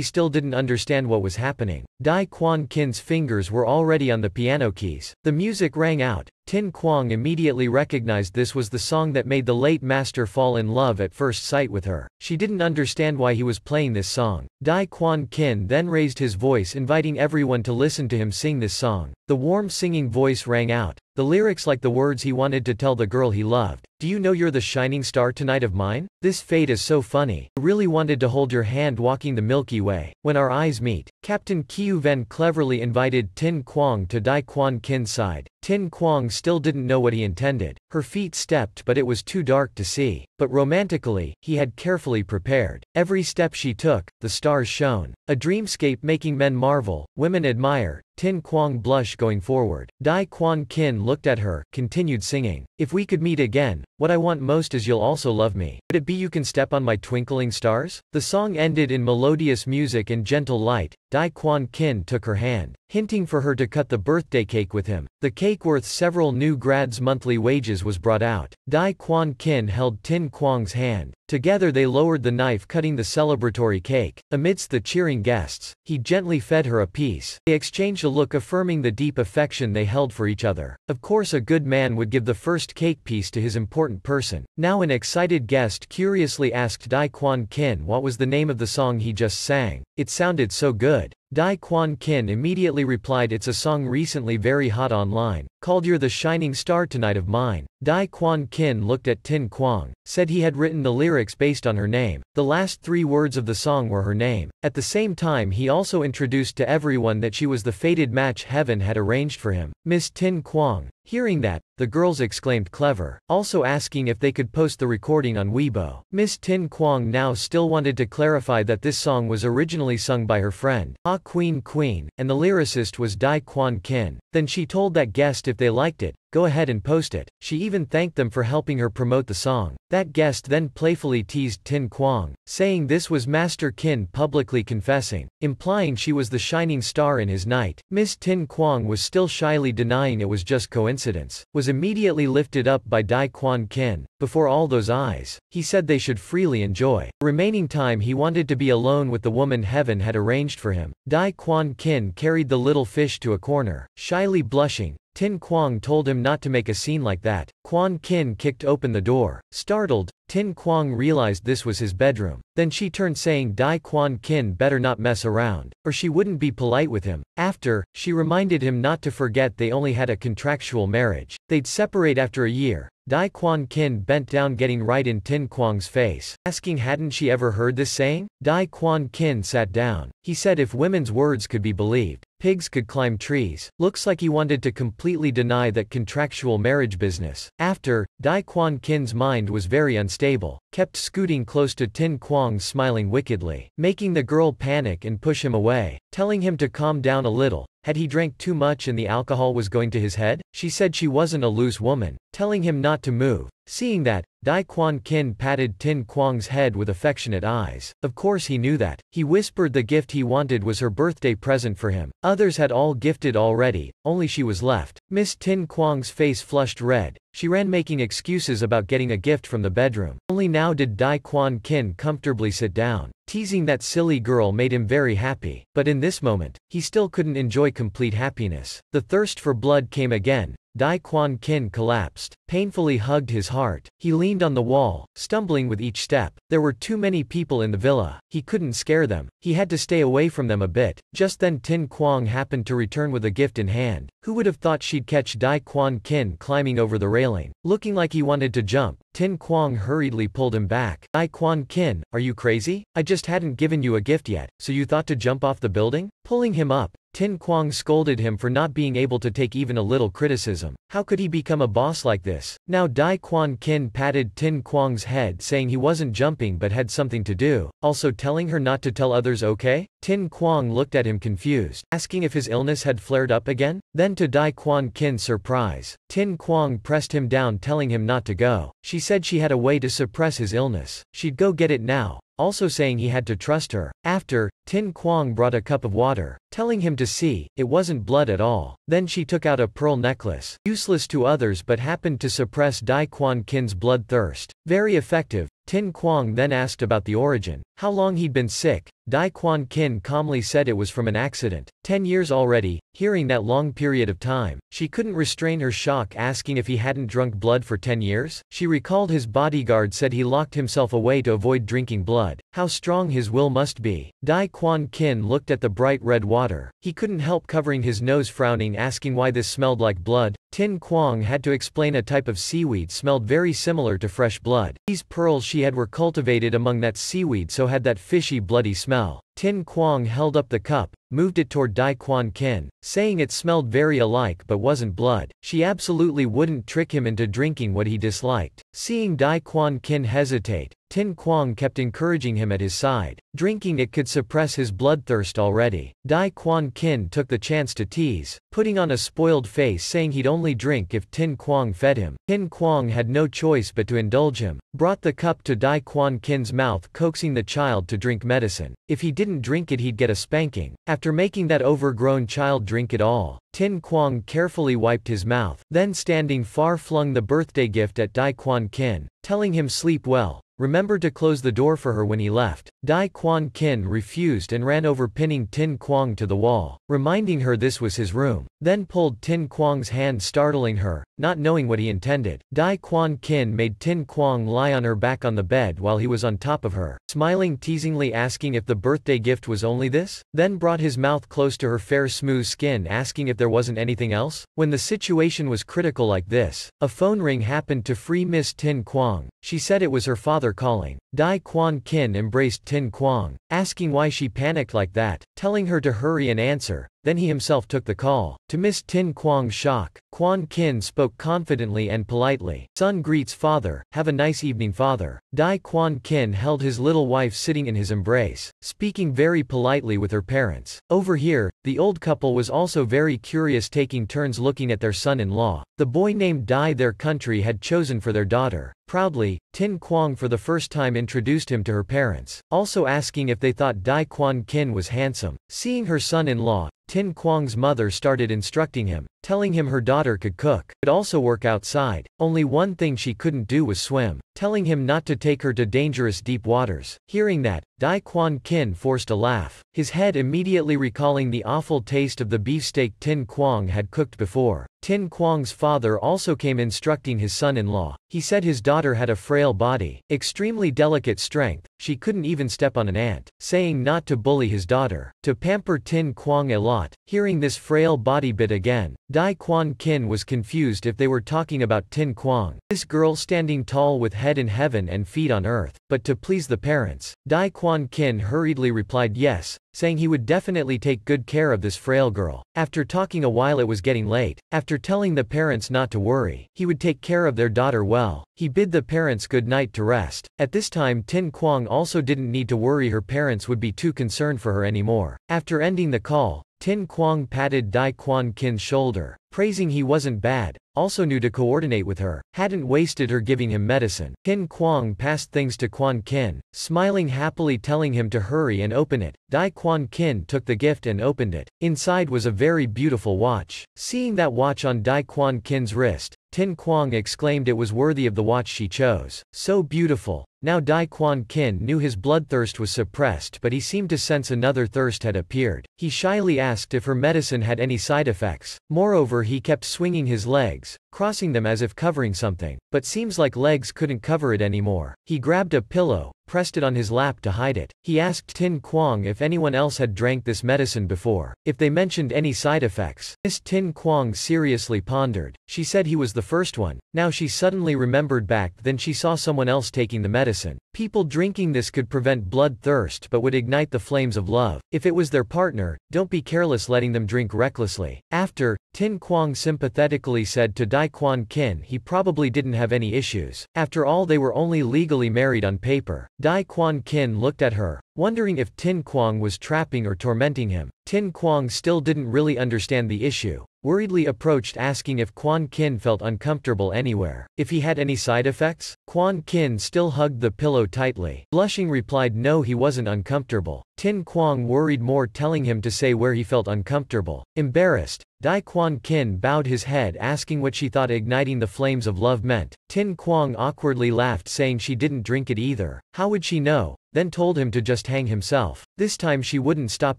still didn't understand what was happening. Dai Quan Kin's fingers were already on the piano keys. The music rang out. Tin Quang immediately recognized this was the song that made the late master fall in love at first sight with her. She didn't understand why he was playing this song. Dai Quan Kin then raised his voice inviting everyone to listen to him sing this song. The warm singing voice rang out, the lyrics like the words he wanted to tell the girl he loved. Do you know you're the shining star tonight of mine? This fate is so funny. I really wanted to hold your hand walking the Milky Way. When our eyes meet, Captain Kiu Van cleverly invited Tin Quang to Dai Quan Kin's side. Tin Quang still didn't know what he intended. Her feet stepped but it was too dark to see. But romantically, he had carefully prepared. Every step she took, the stars shone. A dreamscape making men marvel, women admire, Tin Quang blush going forward. Dai Quan Kin looked at her, continued singing. If we could meet again, what I want most is you'll also love me. Could it be you can step on my twinkling stars? The song ended in melodious music and gentle light. Dai Quan Kin took her hand, hinting for her to cut the birthday cake with him. The cake worth several new grads' monthly wages was brought out. Dai Quan Kin held Tin Quang's hand. Together they lowered the knife cutting the celebratory cake. Amidst the cheering guests, he gently fed her a piece. They exchanged a look affirming the deep affection they held for each other. Of course a good man would give the first cake piece to his important person. Now an excited guest curiously asked Dai Quan Kin what was the name of the song he just sang. It sounded so good. Dai Quan Kin immediately replied it's a song recently very hot online, called You're the Shining Star Tonight of Mine. Dai Quan Kin looked at Tin Quang, said he had written the lyrics based on her name. The last three words of the song were her name. At the same time he also introduced to everyone that she was the fated match heaven had arranged for him. Miss Tin Quang, Hearing that, the girls exclaimed clever, also asking if they could post the recording on Weibo. Miss Tin Quang now still wanted to clarify that this song was originally sung by her friend, Ah Queen Queen, and the lyricist was Dai Quan Kin. Then she told that guest if they liked it, go ahead and post it. She even thanked them for helping her promote the song. That guest then playfully teased Tin Quang, saying this was Master Kin publicly confessing, implying she was the shining star in his night. Miss Tin Quang was still shyly denying it was just coincidence, was immediately lifted up by Dai Quan Kin, before all those eyes. He said they should freely enjoy. Remaining time he wanted to be alone with the woman heaven had arranged for him. Dai Quan Kin carried the little fish to a corner, shyly blushing, Tin Quang told him not to make a scene like that. Quan Kin kicked open the door. Startled, Tin Quang realized this was his bedroom. Then she turned saying Dai Quan Kin better not mess around, or she wouldn't be polite with him. After, she reminded him not to forget they only had a contractual marriage. They'd separate after a year. Dai Quan Kin bent down getting right in Tin Quang's face, asking hadn't she ever heard this saying? Dai Quan Kin sat down. He said if women's words could be believed, pigs could climb trees. Looks like he wanted to completely deny that contractual marriage business. After, Dai Quan Kin's mind was very unstable, kept scooting close to Tin Quang smiling wickedly, making the girl panic and push him away, telling him to calm down a little, had he drank too much and the alcohol was going to his head? She said she wasn't a loose woman, telling him not to move, Seeing that, Dai Quan Kin patted Tin Quang's head with affectionate eyes. Of course he knew that. He whispered the gift he wanted was her birthday present for him. Others had all gifted already, only she was left. Miss Tin Quang's face flushed red. She ran making excuses about getting a gift from the bedroom. Only now did Dai Quan Kin comfortably sit down. Teasing that silly girl made him very happy. But in this moment, he still couldn't enjoy complete happiness. The thirst for blood came again, Dai Quan Kin collapsed, painfully hugged his heart. He leaned on the wall, stumbling with each step. There were too many people in the villa. He couldn't scare them. He had to stay away from them a bit. Just then Tin Quang happened to return with a gift in hand. Who would have thought she'd catch Dai Quan Kin climbing over the railing? Looking like he wanted to jump, Tin Quang hurriedly pulled him back. Dai Quan Kin, are you crazy? I just hadn't given you a gift yet, so you thought to jump off the building? Pulling him up, Tin Quang scolded him for not being able to take even a little criticism. How could he become a boss like this? Now Dai Quan Kin patted Tin Quang's head saying he wasn't jumping but had something to do, also telling her not to tell others okay? Tin Quang looked at him confused, asking if his illness had flared up again? Then to Dai Quan Kin's surprise, Tin Quang pressed him down telling him not to go. She said she had a way to suppress his illness. She'd go get it now, also saying he had to trust her. After, Tin Quang brought a cup of water, telling him to see, it wasn't blood at all. Then she took out a pearl necklace, useless to others but happened to suppress Dai Quan Kin's bloodthirst. Very effective, Tin Quang then asked about the origin, how long he'd been sick. Dai Quan Kin calmly said it was from an accident. Ten years already, hearing that long period of time, she couldn't restrain her shock asking if he hadn't drunk blood for ten years. She recalled his bodyguard said he locked himself away to avoid drinking blood. How strong his will must be. Dai Quan Kin looked at the bright red water. He couldn't help covering his nose frowning asking why this smelled like blood. Tin Quang had to explain a type of seaweed smelled very similar to fresh blood. These pearls she had were cultivated among that seaweed so had that fishy bloody smell. Tin Quang held up the cup, moved it toward Dai Quan Kin, saying it smelled very alike but wasn't blood. She absolutely wouldn't trick him into drinking what he disliked. Seeing Dai Quan Kin hesitate, Tin Quang kept encouraging him at his side. Drinking it could suppress his bloodthirst already. Dai Quan Kin took the chance to tease, putting on a spoiled face saying he'd only drink if Tin Quang fed him. Tin Quang had no choice but to indulge him, brought the cup to Dai Quan Kin's mouth coaxing the child to drink medicine. If he didn't drink it he'd get a spanking. After making that overgrown child drink it all, Tin Quang carefully wiped his mouth, then standing far flung the birthday gift at Dai Quan Kin, telling him sleep well, Remember to close the door for her when he left. Dai Quan Kin refused and ran over pinning Tin Quang to the wall, reminding her this was his room, then pulled Tin Quang's hand startling her, not knowing what he intended. Dai Quan Kin made Tin Quang lie on her back on the bed while he was on top of her, smiling teasingly asking if the birthday gift was only this, then brought his mouth close to her fair smooth skin asking if there wasn't anything else. When the situation was critical like this, a phone ring happened to free Miss Tin Quang. She said it was her father calling. Dai Quan Kin embraced Tin Quang, asking why she panicked like that, telling her to hurry and answer, then he himself took the call. To Miss Tin Quang's shock, Quan Kin spoke confidently and politely. Son greets father, have a nice evening father. Dai Quan Kin held his little wife sitting in his embrace, speaking very politely with her parents. Over here, the old couple was also very curious taking turns looking at their son-in-law. The boy named Dai their country had chosen for their daughter. Proudly, Tin Quang for the first time introduced him to her parents, also asking if they thought Dai Quan Kin was handsome. Seeing her son-in-law, Tin Quang's mother started instructing him, telling him her daughter could cook, could also work outside, only one thing she couldn't do was swim, telling him not to take her to dangerous deep waters. Hearing that, Dai Quan Kin forced a laugh, his head immediately recalling the awful taste of the beefsteak Tin Quang had cooked before. Tin Quang's father also came instructing his son-in-law. He said his daughter had a frail body, extremely delicate strength, she couldn't even step on an ant, saying not to bully his daughter, to pamper Tin Quang a lot. Hearing this frail body bit again, Dai Quan Kin was confused if they were talking about Tin Quang, this girl standing tall with head in heaven and feet on earth, but to please the parents, Dai Quan Kin hurriedly replied yes, saying he would definitely take good care of this frail girl. After talking a while it was getting late, after telling the parents not to worry, he would take care of their daughter well, he bid the parents good night to rest. At this time Tin Quang also didn't need to worry her parents would be too concerned for her anymore. After ending the call, Tin Quang patted Dai Quan Kin's shoulder, praising he wasn't bad, also knew to coordinate with her, hadn't wasted her giving him medicine. Tin Quang passed things to Quan Kin, smiling happily telling him to hurry and open it. Dai Quan Kin took the gift and opened it. Inside was a very beautiful watch. Seeing that watch on Dai Quan Kin's wrist, Tin Quang exclaimed it was worthy of the watch she chose. So beautiful. Now Dai Quan Kin knew his bloodthirst was suppressed but he seemed to sense another thirst had appeared. He shyly asked if her medicine had any side effects. Moreover he kept swinging his legs, crossing them as if covering something, but seems like legs couldn't cover it anymore. He grabbed a pillow, pressed it on his lap to hide it. He asked Tin Quang if anyone else had drank this medicine before, if they mentioned any side effects. Miss Tin Quang seriously pondered. She said he was the first one. Now she suddenly remembered back then she saw someone else taking the medicine. People drinking this could prevent blood thirst but would ignite the flames of love. If it was their partner, don't be careless letting them drink recklessly. After, Tin Quang sympathetically said to Quan Kin he probably didn't have any issues. After all they were only legally married on paper. Dai Quan Kin looked at her, wondering if Tin Quang was trapping or tormenting him. Tin Quang still didn't really understand the issue worriedly approached asking if Quan Kin felt uncomfortable anywhere. If he had any side effects? Quan Kin still hugged the pillow tightly. Blushing replied no he wasn't uncomfortable. Tin Quang worried more telling him to say where he felt uncomfortable. Embarrassed, Dai Quan Kin bowed his head asking what she thought igniting the flames of love meant. Tin Quang awkwardly laughed saying she didn't drink it either. How would she know? Then told him to just hang himself. This time she wouldn't stop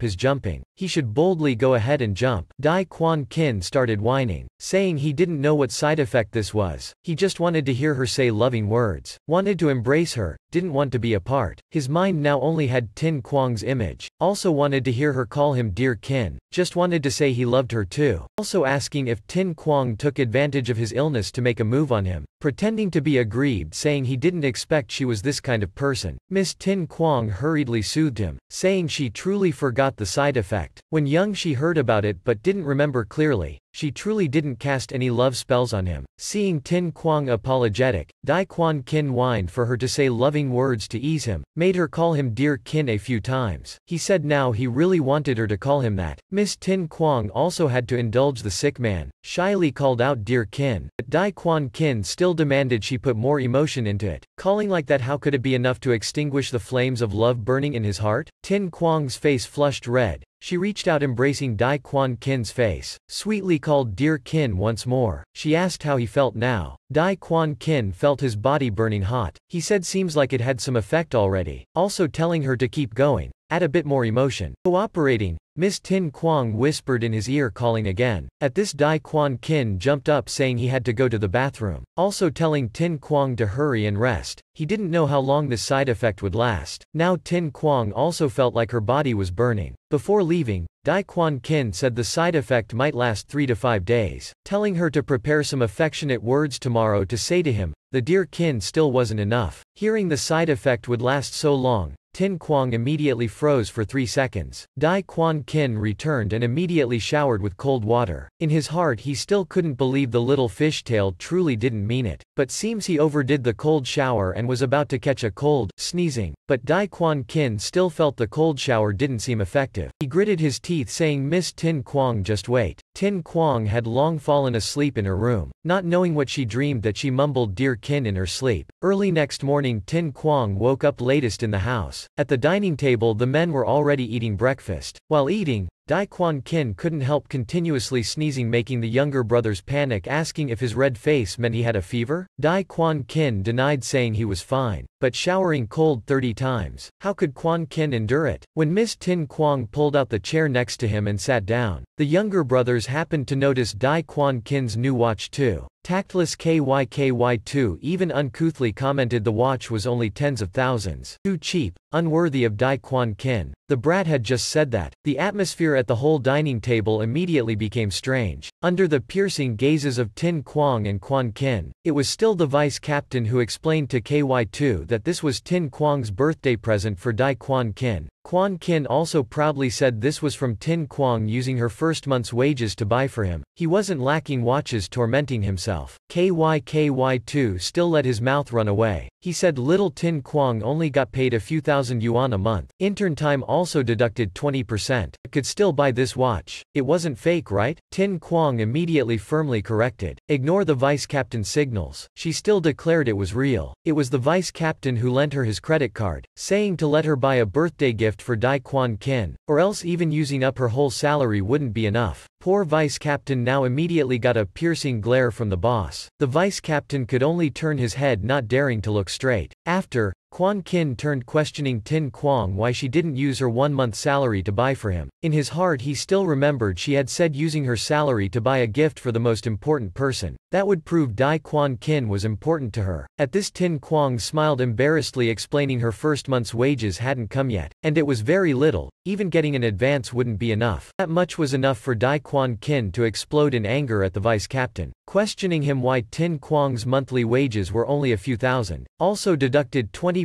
his jumping. He should boldly go ahead and jump. Dai Quan Kin started whining, saying he didn't know what side effect this was. He just wanted to hear her say loving words, wanted to embrace her, didn't want to be apart. His mind now only had Tin Quang's image. Also wanted to hear her call him dear Kin. Just wanted to say he loved her too. Also asking if Tin Quang took advantage of his illness to make a move on him. Pretending to be aggrieved saying he didn't expect she was this kind of person. Miss Tin Quang hurriedly soothed him, saying she truly forgot the side effect. When young she heard about it but didn't remember clearly, she truly didn't cast any love spells on him. Seeing Tin Quang apologetic, Dai Quan Kin whined for her to say loving words to ease him, made her call him dear Kin a few times. He said now he really wanted her to call him that. Miss Tin Quang also had to indulge the sick man, shyly called out dear Kin, but Dai Quan Kin still demanded she put more emotion into it. Calling like that how could it be enough to extinguish the flames of love burning in his heart? Tin Quang's face flushed red, she reached out embracing Dai Quan Kin's face, sweetly called Dear Kin once more. She asked how he felt now. Dai Quan Kin felt his body burning hot. He said seems like it had some effect already, also telling her to keep going, add a bit more emotion. Cooperating, Miss Tin Quang whispered in his ear calling again. At this Dai Quan Kin jumped up saying he had to go to the bathroom, also telling Tin Quang to hurry and rest. He didn't know how long this side effect would last. Now Tin Quang also felt like her body was burning. Before leaving, Dai Quan Kin said the side effect might last 3 to 5 days, telling her to prepare some affectionate words tomorrow to say to him. The dear Kin still wasn't enough. Hearing the side effect would last so long, Tin Quang immediately froze for three seconds. Dai Quan Kin returned and immediately showered with cold water. In his heart he still couldn't believe the little fishtail truly didn't mean it, but seems he overdid the cold shower and was about to catch a cold, sneezing, but Dai Quan Kin still felt the cold shower didn't seem effective. He gritted his teeth saying Miss Tin Quang just wait. Tin Quang had long fallen asleep in her room, not knowing what she dreamed that she mumbled dear Kin in her sleep. Early next morning Tin Quang woke up latest in the house. At the dining table the men were already eating breakfast. While eating, Dai Quan Kin couldn't help continuously sneezing making the younger brothers panic asking if his red face meant he had a fever. Dai Quan Kin denied saying he was fine, but showering cold 30 times. How could Quan Kin endure it? When Miss Tin Quang pulled out the chair next to him and sat down, the younger brothers happened to notice Dai Quan Kin's new watch too. Tactless KYKY2 even uncouthly commented the watch was only tens of thousands. Too cheap, unworthy of Dai Quan Kin. The brat had just said that. The atmosphere at the whole dining table immediately became strange. Under the piercing gazes of Tin Quang and Quan Kin, it was still the vice captain who explained to KY2 that this was Tin Quang's birthday present for Dai Quan Kin, Quan Kin also proudly said this was from Tin Quang using her first month's wages to buy for him. He wasn't lacking watches tormenting himself. KYKY2 still let his mouth run away. He said little Tin Quang only got paid a few thousand yuan a month. Intern time also deducted 20%. Could still buy this watch. It wasn't fake right? Tin Immediately firmly corrected. Ignore the vice captain's signals. She still declared it was real. It was the vice captain who lent her his credit card, saying to let her buy a birthday gift gift for Dai Quan Kin, or else even using up her whole salary wouldn't be enough. Poor vice captain now immediately got a piercing glare from the boss. The vice captain could only turn his head not daring to look straight. After, Quan Kin turned questioning Tin Quang why she didn't use her one-month salary to buy for him. In his heart he still remembered she had said using her salary to buy a gift for the most important person. That would prove Dai Quan Kin was important to her. At this Tin Quang smiled embarrassedly explaining her first month's wages hadn't come yet, and it was very little, even getting an advance wouldn't be enough. That much was enough for Dai Quan Kin to explode in anger at the vice captain, questioning him why Tin Quang's monthly wages were only a few thousand. Also deducted 20%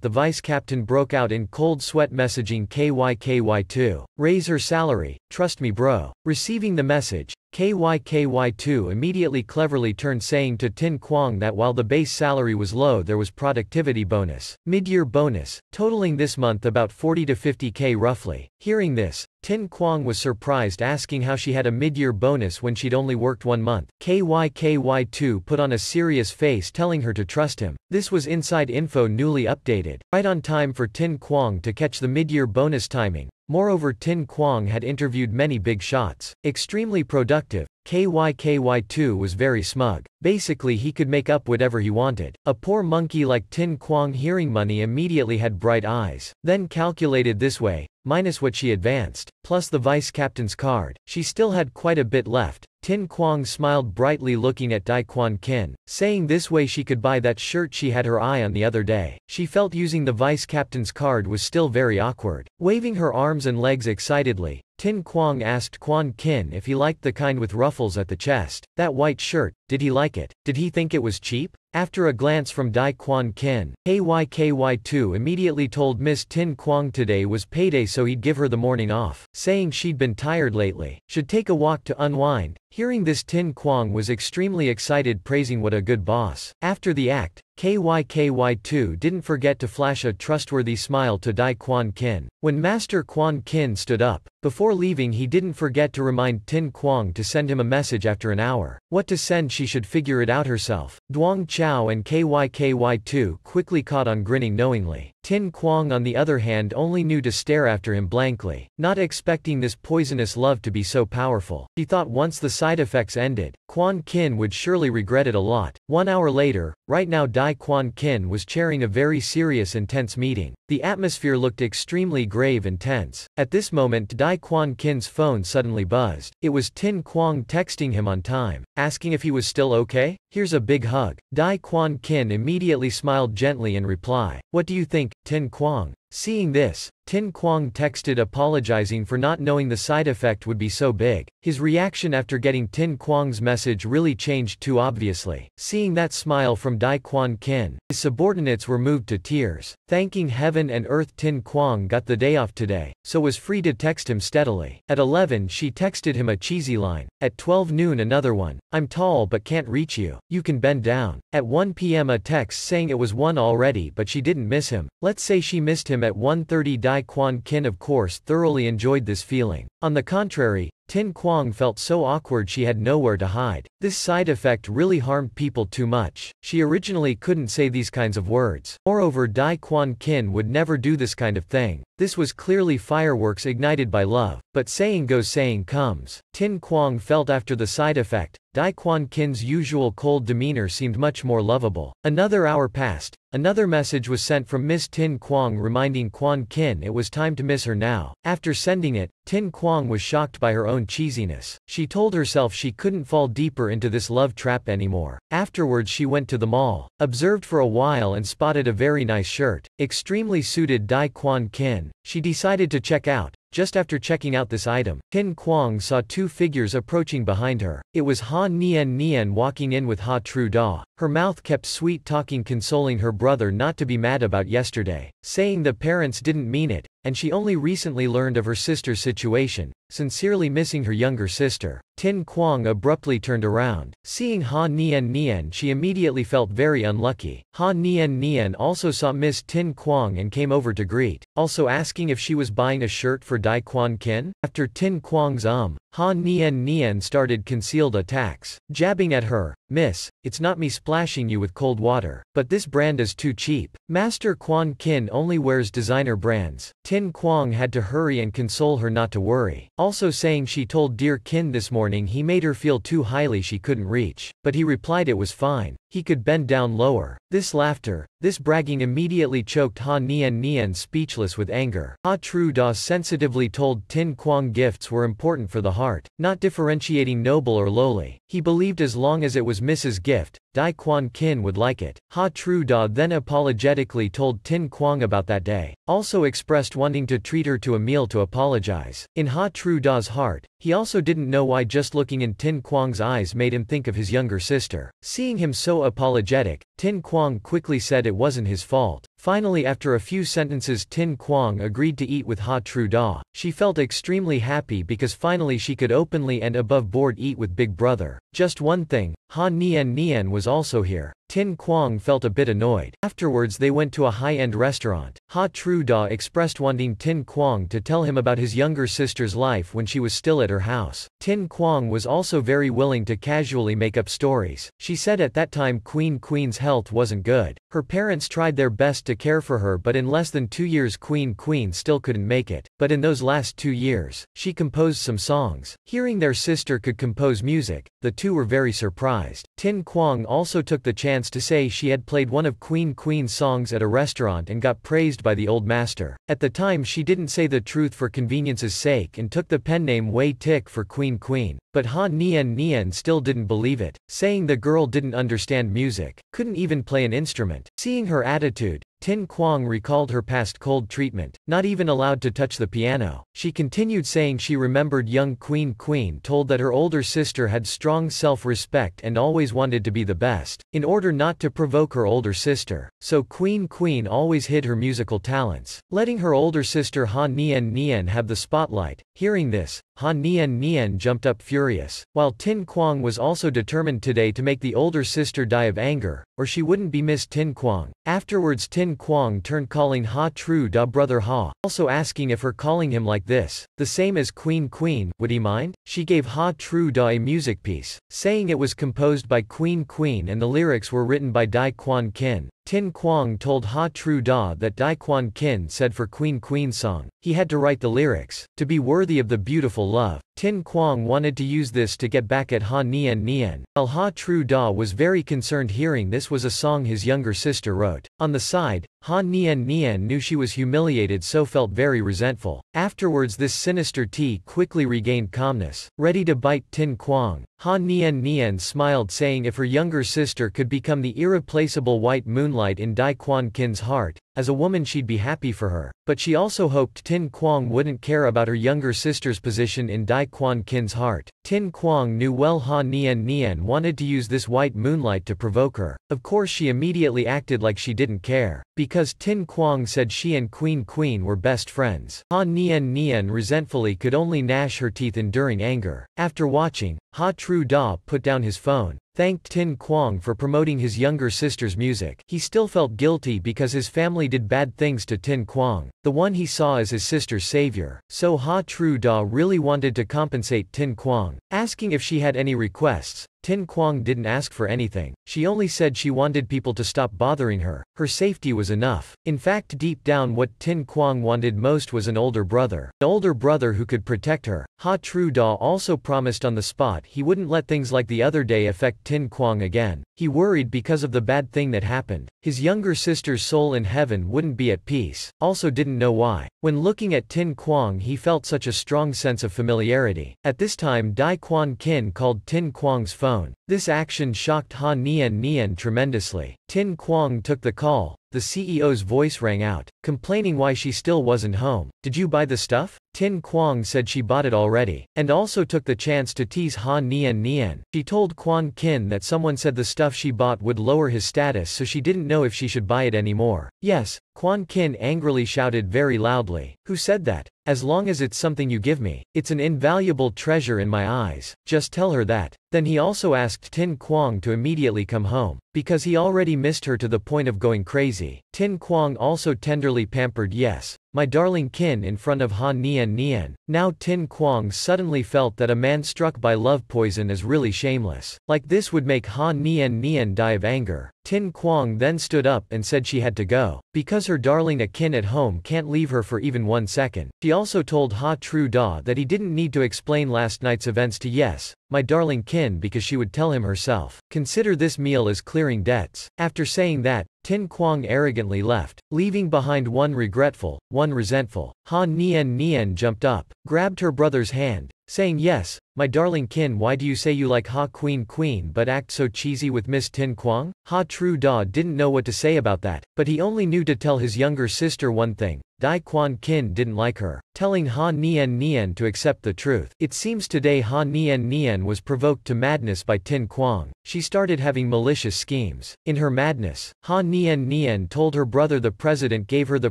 the vice captain broke out in cold sweat messaging KYKY2. Raise her salary, trust me bro. Receiving the message, KYKY2 immediately cleverly turned saying to Tin Quang that while the base salary was low there was productivity bonus, mid-year bonus, totaling this month about 40 to 50k roughly. Hearing this, Tin Quang was surprised asking how she had a mid-year bonus when she'd only worked one month. KYKY2 put on a serious face telling her to trust him. This was inside info newly updated, right on time for Tin Quang to catch the mid-year bonus timing. Moreover Tin Quang had interviewed many big shots. Extremely productive, KYKY2 was very smug. Basically he could make up whatever he wanted. A poor monkey like Tin Quang hearing money immediately had bright eyes. Then calculated this way, minus what she advanced, plus the vice captain's card, she still had quite a bit left. Tin Quang smiled brightly looking at Dai Quan Kin, saying this way she could buy that shirt she had her eye on the other day. She felt using the vice captain's card was still very awkward. Waving her arms and legs excitedly, Tin Quang asked Quan Kin if he liked the kind with ruffles at the chest. That white shirt, did he like it? Did he think it was cheap? After a glance from Dai Quan Kin, KYKY2 immediately told Miss Tin Quang today was payday so he'd give her the morning off, saying she'd been tired lately, should take a walk to unwind. Hearing this Tin Quang was extremely excited praising what a good boss. After the act, KYKY2 didn't forget to flash a trustworthy smile to Dai Quan Kin. When Master Quan Kin stood up, before leaving he didn't forget to remind Tin Quang to send him a message after an hour. What to send she should figure it out herself. Duong Chao and KYKY2 quickly caught on grinning knowingly. Tin Quang on the other hand only knew to stare after him blankly, not expecting this poisonous love to be so powerful. He thought once the side effects ended, Quan Kin would surely regret it a lot. One hour later, right now Dai Quan Kin was chairing a very serious intense meeting. The atmosphere looked extremely grave and tense. At this moment Dai Quan Kin's phone suddenly buzzed. It was Tin Quang texting him on time, asking if he was still okay? Here's a big hug. Dai Quan Kin immediately smiled gently in reply. What do you think, Tin Quang? Seeing this, Tin Quang texted apologizing for not knowing the side effect would be so big. His reaction after getting Tin Quang's message really changed too obviously. Seeing that smile from Dai Quan Kin, his subordinates were moved to tears. Thanking heaven and earth Tin Quang got the day off today, so was free to text him steadily. At 11 she texted him a cheesy line. At 12 noon another one. I'm tall but can't reach you. You can bend down. At 1 p.m. a text saying it was 1 already but she didn't miss him. Let's say she missed him at 1.30 Dai Quan Kin of course thoroughly enjoyed this feeling. On the contrary, Tin Quang felt so awkward she had nowhere to hide. This side effect really harmed people too much. She originally couldn't say these kinds of words. Moreover Dai Quan Kin would never do this kind of thing. This was clearly fireworks ignited by love. But saying goes saying comes. Tin Quang felt after the side effect, Dai Quan Kin's usual cold demeanor seemed much more lovable. Another hour passed. Another message was sent from Miss Tin Quang reminding Quan Kin it was time to miss her now. After sending it, Tin Quang was shocked by her own cheesiness. She told herself she couldn't fall deeper into this love trap anymore. Afterwards she went to the mall, observed for a while and spotted a very nice shirt, extremely suited Dai Quan Kin. She decided to check out, Just after checking out this item, Tin Quang saw two figures approaching behind her. It was Ha Nian Nian walking in with Ha Tru Da. Her mouth kept sweet talking consoling her brother not to be mad about yesterday, saying the parents didn't mean it, and she only recently learned of her sister's situation, sincerely missing her younger sister. Tin Quang abruptly turned around. Seeing Ha Nian Nian she immediately felt very unlucky. Ha Nian Nian also saw Miss Tin Quang and came over to greet, also asking if she was buying a shirt for Dai Quan Kin. After Tin Quang's um, Ha Nian Nian started concealed attacks, jabbing at her, Miss, it's not me splashing you with cold water, but this brand is too cheap. Master Quan Kin only wears designer brands. Tin Quang had to hurry and console her not to worry, also saying she told dear Kin this morning he made her feel too highly she couldn't reach, but he replied it was fine, he could bend down lower. This laughter, this bragging immediately choked Ha Nian Nian speechless with anger. Ha Tru Da sensitively told Tin Quang gifts were important for the heart, not differentiating noble or lowly. He believed as long as it was Mrs. Gift, Dai Quan Kin would like it. Ha Tru Da then apologetically told Tin Quang about that day, also expressed wanting to treat her to a meal to apologize. In Ha Tru Da's heart, he also didn't know why just looking in Tin Quang's eyes made him think of his younger sister. Seeing him so apologetic, Tin Quang quickly said it wasn't his fault. Finally after a few sentences Tin Quang agreed to eat with Ha Tru Da. She felt extremely happy because finally she could openly and above board eat with Big Brother. Just one thing, Ha Nian Nian was also here. Tin Quang felt a bit annoyed. Afterwards they went to a high-end restaurant. Ha Tru Da expressed wanting Tin Quang to tell him about his younger sister's life when she was still at her house. Tin Quang was also very willing to casually make up stories. She said at that time Queen Queen's health wasn't good. Her parents tried their best to care for her but in less than two years Queen Queen still couldn't make it. But in those last two years, she composed some songs. Hearing their sister could compose music, the two were very surprised. Tin Quang also took the chance to say she had played one of Queen Queen's songs at a restaurant and got praised by the old master. At the time she didn't say the truth for convenience's sake and took the pen name Wei Tik for Queen Queen. But Ha Nian Nian still didn't believe it, saying the girl didn't understand music, couldn't even play an instrument. Seeing her attitude, Tin Quang recalled her past cold treatment, not even allowed to touch the piano. She continued saying she remembered young Queen Queen told that her older sister had strong self-respect and always wanted to be the best, in order not to provoke her older sister, so Queen Queen always hid her musical talents, letting her older sister Ha Nian Nian have the spotlight. Hearing this, Ha Nian Nian jumped up furious, while Tin Quang was also determined today to make the older sister die of anger, or she wouldn't be Miss Tin Quang. Afterwards Tin Quang turned calling Ha Tru Da brother Ha, also asking if her calling him like this, the same as Queen Queen, would he mind? She gave Ha Tru Da a music piece, saying it was composed by Queen Queen and the lyrics were written by Dai Quan Kin. Tin Quang told Ha Tru Da that Dai Quan Kin said for Queen Queen song, he had to write the lyrics, to be worthy of the beautiful love. Tin Quang wanted to use this to get back at Ha Nian Nian, while Ha Tru Da was very concerned hearing this was a song his younger sister wrote. On the side, Ha Nian Nian knew she was humiliated so felt very resentful. Afterwards this sinister T quickly regained calmness, ready to bite Tin Quang. Han Nian Nian smiled saying if her younger sister could become the irreplaceable white moonlight in Dai Quan Kin's heart, as a woman she'd be happy for her, but she also hoped Tin Quang wouldn't care about her younger sister's position in Dai Quan Kin's heart. Tin Quang knew well Ha Nian Nian wanted to use this white moonlight to provoke her. Of course she immediately acted like she didn't care, because Tin Quang said she and Queen Queen were best friends. Ha Nian Nian resentfully could only gnash her teeth in enduring anger. After watching, Ha Tru Da put down his phone, thanked Tin Quang for promoting his younger sister's music. He still felt guilty because his family did bad things to Tin Quang, the one he saw as his sister's savior. So Ha Tru Da really wanted to compensate Tin Quang, asking if she had any requests. Tin Quang didn't ask for anything, she only said she wanted people to stop bothering her, her safety was enough. In fact deep down what Tin Quang wanted most was an older brother, an older brother who could protect her. Ha Tru Da also promised on the spot he wouldn't let things like the other day affect Tin Quang again. He worried because of the bad thing that happened. His younger sister's soul in heaven wouldn't be at peace, also didn't know why. When looking at Tin Quang he felt such a strong sense of familiarity. At this time Dai Quan Kin called Tin Quang's phone. This action shocked Ha Nian Nian tremendously. Tin Quang took the call, the CEO's voice rang out, complaining why she still wasn't home. Did you buy the stuff? Tin Quang said she bought it already, and also took the chance to tease Ha Nian Nian. She told Quan Kin that someone said the stuff she bought would lower his status so she didn't know if she should buy it anymore. Yes, Quan Kin angrily shouted very loudly. Who said that? As long as it's something you give me, it's an invaluable treasure in my eyes, just tell her that. Then he also asked Tin Quang to immediately come home, because he already missed her to the point of going crazy. Tin Quang also tenderly pampered yes, my darling Kin in front of Han Nian Nian. Now Tin Quang suddenly felt that a man struck by love poison is really shameless. Like this would make Han Nian Nian die of anger. Tin Quang then stood up and said she had to go, because her darling Akin at home can't leave her for even one second. She also told Ha Tru Da that he didn't need to explain last night's events to Yes, my darling Kin because she would tell him herself. Consider this meal as clearing debts. After saying that, Tin Quang arrogantly left, leaving behind one regretful, one resentful. Han Nian Nian jumped up, grabbed her brother's hand, saying yes, my darling kin why do you say you like Ha Queen Queen but act so cheesy with Miss Tin Quang? Ha True Da didn't know what to say about that, but he only knew to tell his younger sister one thing, Dai Quan Kin didn't like her, telling Ha Nian Nian to accept the truth. It seems today Ha Nian Nian was provoked to madness by Tin Quang. She started having malicious schemes. In her madness, Ha Nian Nian told her brother the president gave her the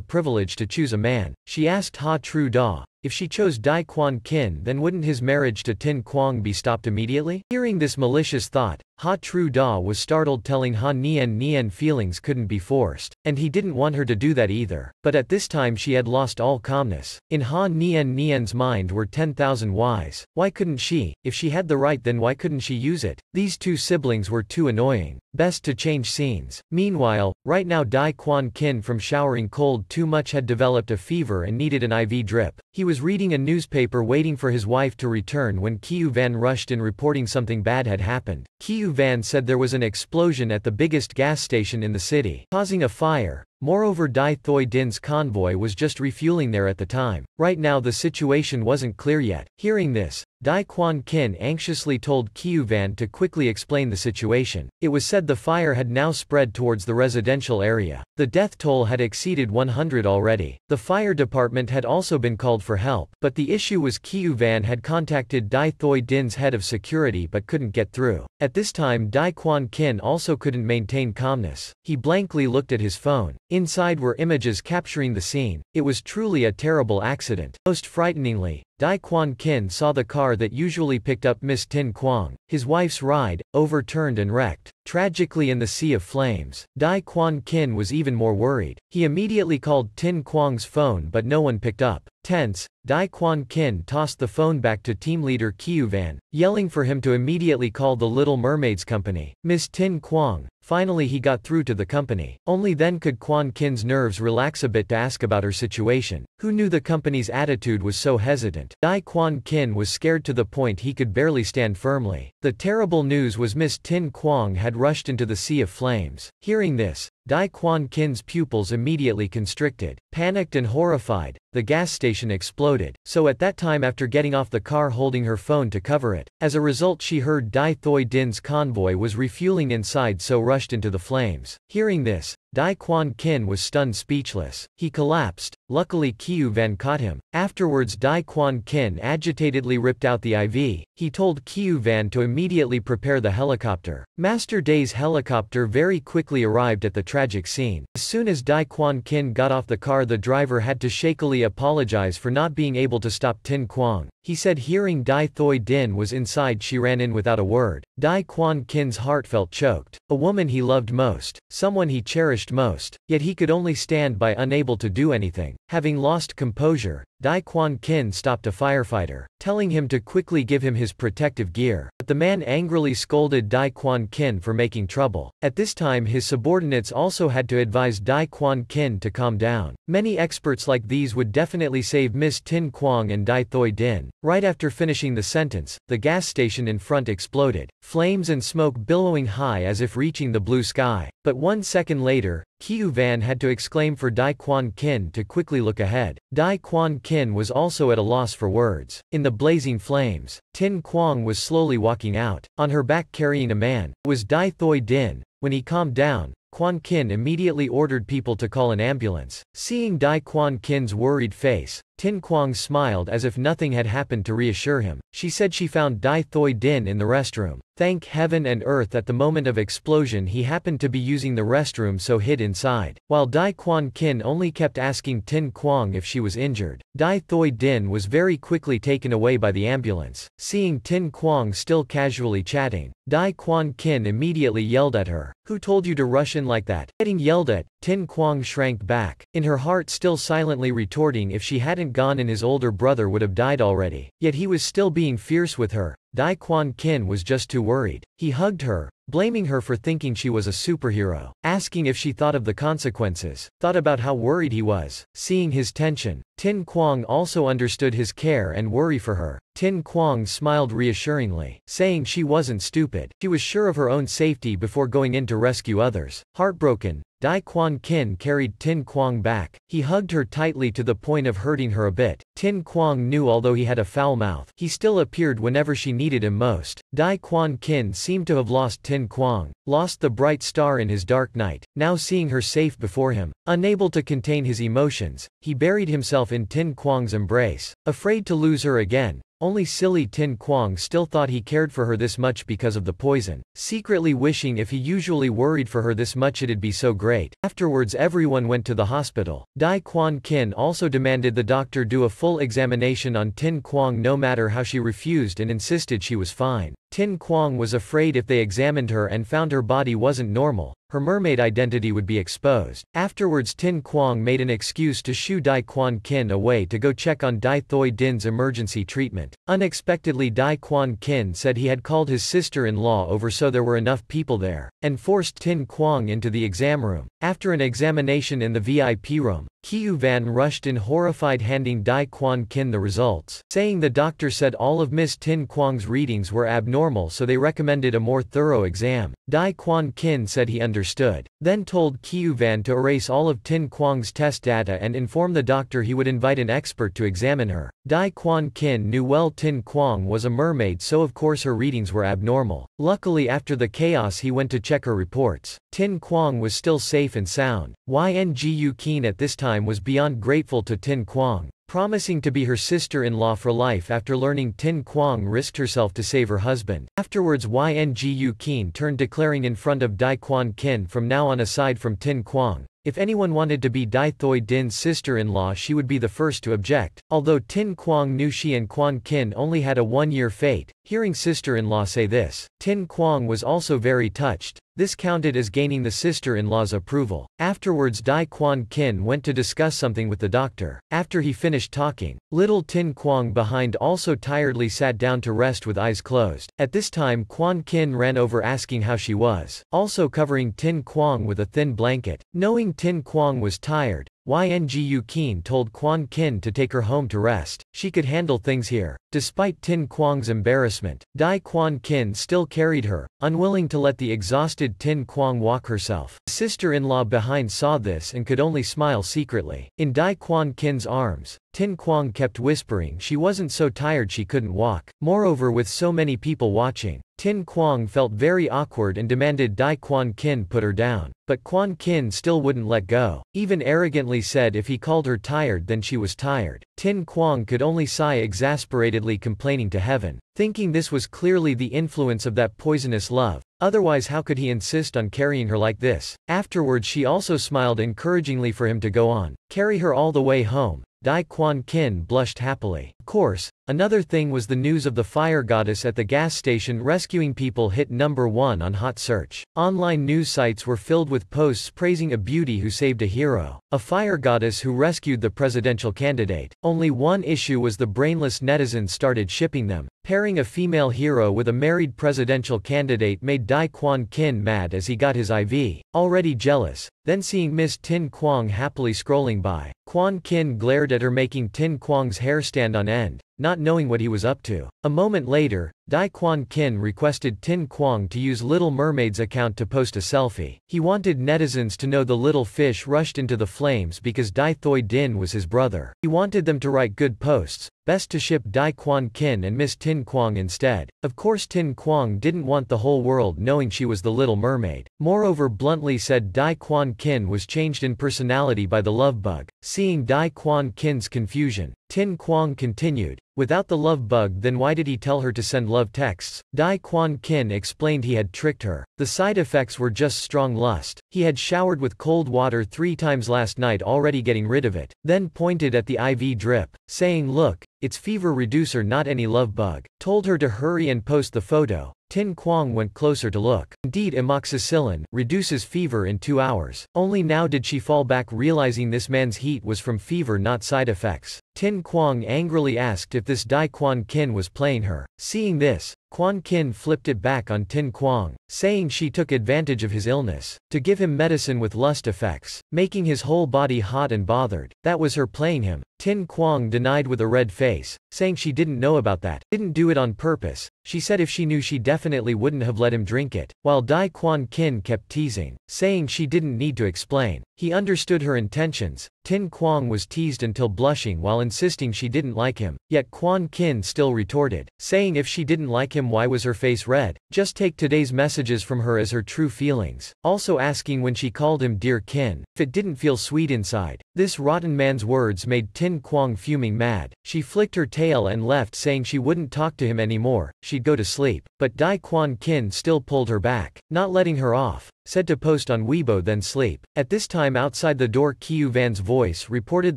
privilege to choose a man. She asked Ha True Da, if she chose Dai Quan Kin then wouldn't his marriage to Tin Quang be stopped immediately? Hearing this malicious thought, Ha Tru Da was startled telling Ha Nian Nian feelings couldn't be forced, and he didn't want her to do that either. But at this time she had lost all calmness. In Ha Nian Nian's mind were 10,000 whys. Why couldn't she? If she had the right then why couldn't she use it? These two siblings were too annoying. Best to change scenes. Meanwhile, right now Dai Quan Kin from showering cold too much had developed a fever and needed an IV drip. He was reading a newspaper waiting for his wife to return when Kiu Van rushed in reporting something bad had happened. Van said there was an explosion at the biggest gas station in the city, causing a fire. Moreover Dai Thoi Din's convoy was just refueling there at the time. Right now the situation wasn't clear yet. Hearing this, Dai Quan Kin anxiously told Kiu Van to quickly explain the situation. It was said the fire had now spread towards the residential area. The death toll had exceeded 100 already. The fire department had also been called for help, but the issue was Kiu Van had contacted Dai Thoi Din's head of security but couldn't get through. At this time Dai Quan Kin also couldn't maintain calmness. He blankly looked at his phone. Inside were images capturing the scene. It was truly a terrible accident. Most frighteningly, Dai Quan Kin saw the car that usually picked up Miss Tin Quang, his wife's ride, overturned and wrecked. Tragically in the sea of flames, Dai Quan Kin was even more worried. He immediately called Tin Quang's phone but no one picked up. Tense, Dai Quan Kin tossed the phone back to team leader Kiu Van, yelling for him to immediately call the Little Mermaids Company. Miss Tin Quang, Finally he got through to the company. Only then could Quan Kin's nerves relax a bit to ask about her situation. Who knew the company's attitude was so hesitant? Dai Quan Kin was scared to the point he could barely stand firmly. The terrible news was Miss Tin Quang had rushed into the sea of flames. Hearing this, Dai Quan Kin's pupils immediately constricted. Panicked and horrified, the gas station exploded, so at that time after getting off the car holding her phone to cover it, as a result she heard Dai Thoi Din's convoy was refueling inside so rushed into the flames. Hearing this, Dai Quan Kin was stunned speechless. He collapsed, luckily Kiu Van caught him. Afterwards Dai Quan Kin agitatedly ripped out the IV. He told Kiu Van to immediately prepare the helicopter. Master Dai's helicopter very quickly arrived at the tragic scene. As soon as Dai Quan Kin got off the car the driver had to shakily apologize for not being able to stop Tin Quang. He said hearing Dai Thoi Din was inside she ran in without a word. Dai Quan Kin's heart felt choked. A woman he loved most, someone he cherished most, yet he could only stand by unable to do anything. Having lost composure, Dai Quan Kin stopped a firefighter, telling him to quickly give him his protective gear. But the man angrily scolded Dai Quan Kin for making trouble. At this time his subordinates also had to advise Dai Quan Kin to calm down. Many experts like these would definitely save Miss Tin Quang and Dai Thoi Din. Right after finishing the sentence, the gas station in front exploded, flames and smoke billowing high as if reaching the blue sky. But one second later, Kiu Van had to exclaim for Dai Quan Kin to quickly look ahead. Dai Quan Kin was also at a loss for words. In the blazing flames, Tin Quang was slowly walking out. On her back carrying a man, was Dai Thoi Din. When he calmed down, Quan Kin immediately ordered people to call an ambulance. Seeing Dai Quan Kin's worried face, Tin Quang smiled as if nothing had happened to reassure him. She said she found Dai Thoi Din in the restroom. Thank heaven and earth at the moment of explosion he happened to be using the restroom so hid inside. While Dai Quan Kin only kept asking Tin Quang if she was injured. Dai Thoi Din was very quickly taken away by the ambulance. Seeing Tin Quang still casually chatting, Dai Quan Kin immediately yelled at her. Who told you to rush in like that? Getting yelled at, Tin Quang shrank back, in her heart still silently retorting if she hadn't gone and his older brother would have died already. Yet he was still being fierce with her, Dai Quan Kin was just too worried. He hugged her, blaming her for thinking she was a superhero, asking if she thought of the consequences, thought about how worried he was. Seeing his tension, Tin Quang also understood his care and worry for her. Tin Quang smiled reassuringly, saying she wasn't stupid. She was sure of her own safety before going in to rescue others. Heartbroken, Dai Quan Kin carried Tin Quang back. He hugged her tightly to the point of hurting her a bit. Tin Quang knew although he had a foul mouth, he still appeared whenever she needed him most. Dai Quan Kin seemed to have lost Tin Quang, lost the bright star in his dark night, now seeing her safe before him. Unable to contain his emotions, he buried himself in Tin Quang's embrace. Afraid to lose her again, only silly Tin Quang still thought he cared for her this much because of the poison, secretly wishing if he usually worried for her this much it'd be so great. Afterwards everyone went to the hospital. Dai Quan Kin also demanded the doctor do a full examination on Tin Quang no matter how she refused and insisted she was fine. Tin Quang was afraid if they examined her and found her body wasn't normal, her mermaid identity would be exposed. Afterwards Tin Quang made an excuse to shoo Dai Quan Kin away to go check on Dai Thoi Din's emergency treatment. Unexpectedly Dai Quan Kin said he had called his sister-in-law over so there were enough people there, and forced Tin Quang into the exam room. After an examination in the VIP room, Kiu Van rushed in horrified handing Dai Quan Kin the results, saying the doctor said all of Miss Tin Quang's readings were abnormal so they recommended a more thorough exam. Dai Quan Kin said he understood, then told Kiu Van to erase all of Tin Quang's test data and inform the doctor he would invite an expert to examine her. Dai Quan Kin knew well Tin Quang was a mermaid so of course her readings were abnormal. Luckily after the chaos he went to check her reports. Tin Quang was still safe and sound. Yngu Keen at this time was beyond grateful to Tin Quang, promising to be her sister-in-law for life after learning Tin Quang risked herself to save her husband. Afterwards Yngu Keen turned declaring in front of Dai Quan Kin from now on aside from Tin Quang, if anyone wanted to be Dai Thoi Din's sister-in-law she would be the first to object. Although Tin Quang knew she and Quan Kin only had a one-year fate, hearing sister-in-law say this, Tin Quang was also very touched, this counted as gaining the sister-in-law's approval. Afterwards Dai Quan Kin went to discuss something with the doctor. After he finished talking, little Tin Quang behind also tiredly sat down to rest with eyes closed. At this time Quan Kin ran over asking how she was, also covering Tin Quang with a thin blanket. Knowing Tin Quang was tired, Yngu Keen told Quan Kin to take her home to rest, she could handle things here. Despite Tin Quang's embarrassment, Dai Quan Kin still carried her, unwilling to let the exhausted Tin Quang walk herself. Sister-in-law behind saw this and could only smile secretly. In Dai Quan Kin's arms, Tin Quang kept whispering she wasn't so tired she couldn't walk. Moreover with so many people watching, Tin Quang felt very awkward and demanded Dai Quan Kin put her down. But Quan Kin still wouldn't let go, even arrogantly said if he called her tired then she was tired. Tin Quang could only sigh exasperatedly complaining to heaven, thinking this was clearly the influence of that poisonous love, otherwise how could he insist on carrying her like this? Afterwards she also smiled encouragingly for him to go on, carry her all the way home. Dai Quan Kin blushed happily. Course, Another thing was the news of the fire goddess at the gas station rescuing people hit number one on Hot Search. Online news sites were filled with posts praising a beauty who saved a hero, a fire goddess who rescued the presidential candidate. Only one issue was the brainless netizens started shipping them. Pairing a female hero with a married presidential candidate made Dai Quan Kin mad as he got his IV. Already jealous, then seeing Miss Tin Quang happily scrolling by, Quan Kin glared at her making Tin Quang's hair stand on end end not knowing what he was up to. A moment later, Dai Quan Kin requested Tin Quang to use Little Mermaid's account to post a selfie. He wanted netizens to know the little fish rushed into the flames because Dai Thoi Din was his brother. He wanted them to write good posts, best to ship Dai Quan Kin and Miss Tin Quang instead. Of course Tin Quang didn't want the whole world knowing she was the Little Mermaid. Moreover bluntly said Dai Quan Kin was changed in personality by the love bug. Seeing Dai Quan Kin's confusion, Tin Quang continued, Without the love bug then why did he tell her to send love texts? Dai Quan Kin explained he had tricked her. The side effects were just strong lust. He had showered with cold water three times last night already getting rid of it. Then pointed at the IV drip, saying look, it's fever reducer not any love bug. Told her to hurry and post the photo. Tin Quang went closer to look. Indeed amoxicillin reduces fever in two hours. Only now did she fall back realizing this man's heat was from fever not side effects. Tin Quang angrily asked if this Dai Quan Kin was playing her. Seeing this, Quan Kin flipped it back on Tin Quang, saying she took advantage of his illness, to give him medicine with lust effects, making his whole body hot and bothered. That was her playing him. Tin Quang denied with a red face, saying she didn't know about that, didn't do it on purpose. She said if she knew she definitely wouldn't have let him drink it, while Dai Quan Kin kept teasing, saying she didn't need to explain. He understood her intentions. Tin Quang was teased until blushing while insisting she didn't like him, yet Quan Kin still retorted, saying if she didn't like him why was her face red, just take today's messages from her as her true feelings, also asking when she called him dear Kin, if it didn't feel sweet inside. This rotten man's words made Tin Quang fuming mad. She flicked her tail and left saying she wouldn't talk to him anymore, she'd go to sleep. But Dai Quan Kin still pulled her back, not letting her off said to post on Weibo then sleep. At this time outside the door Kiu Van's voice reported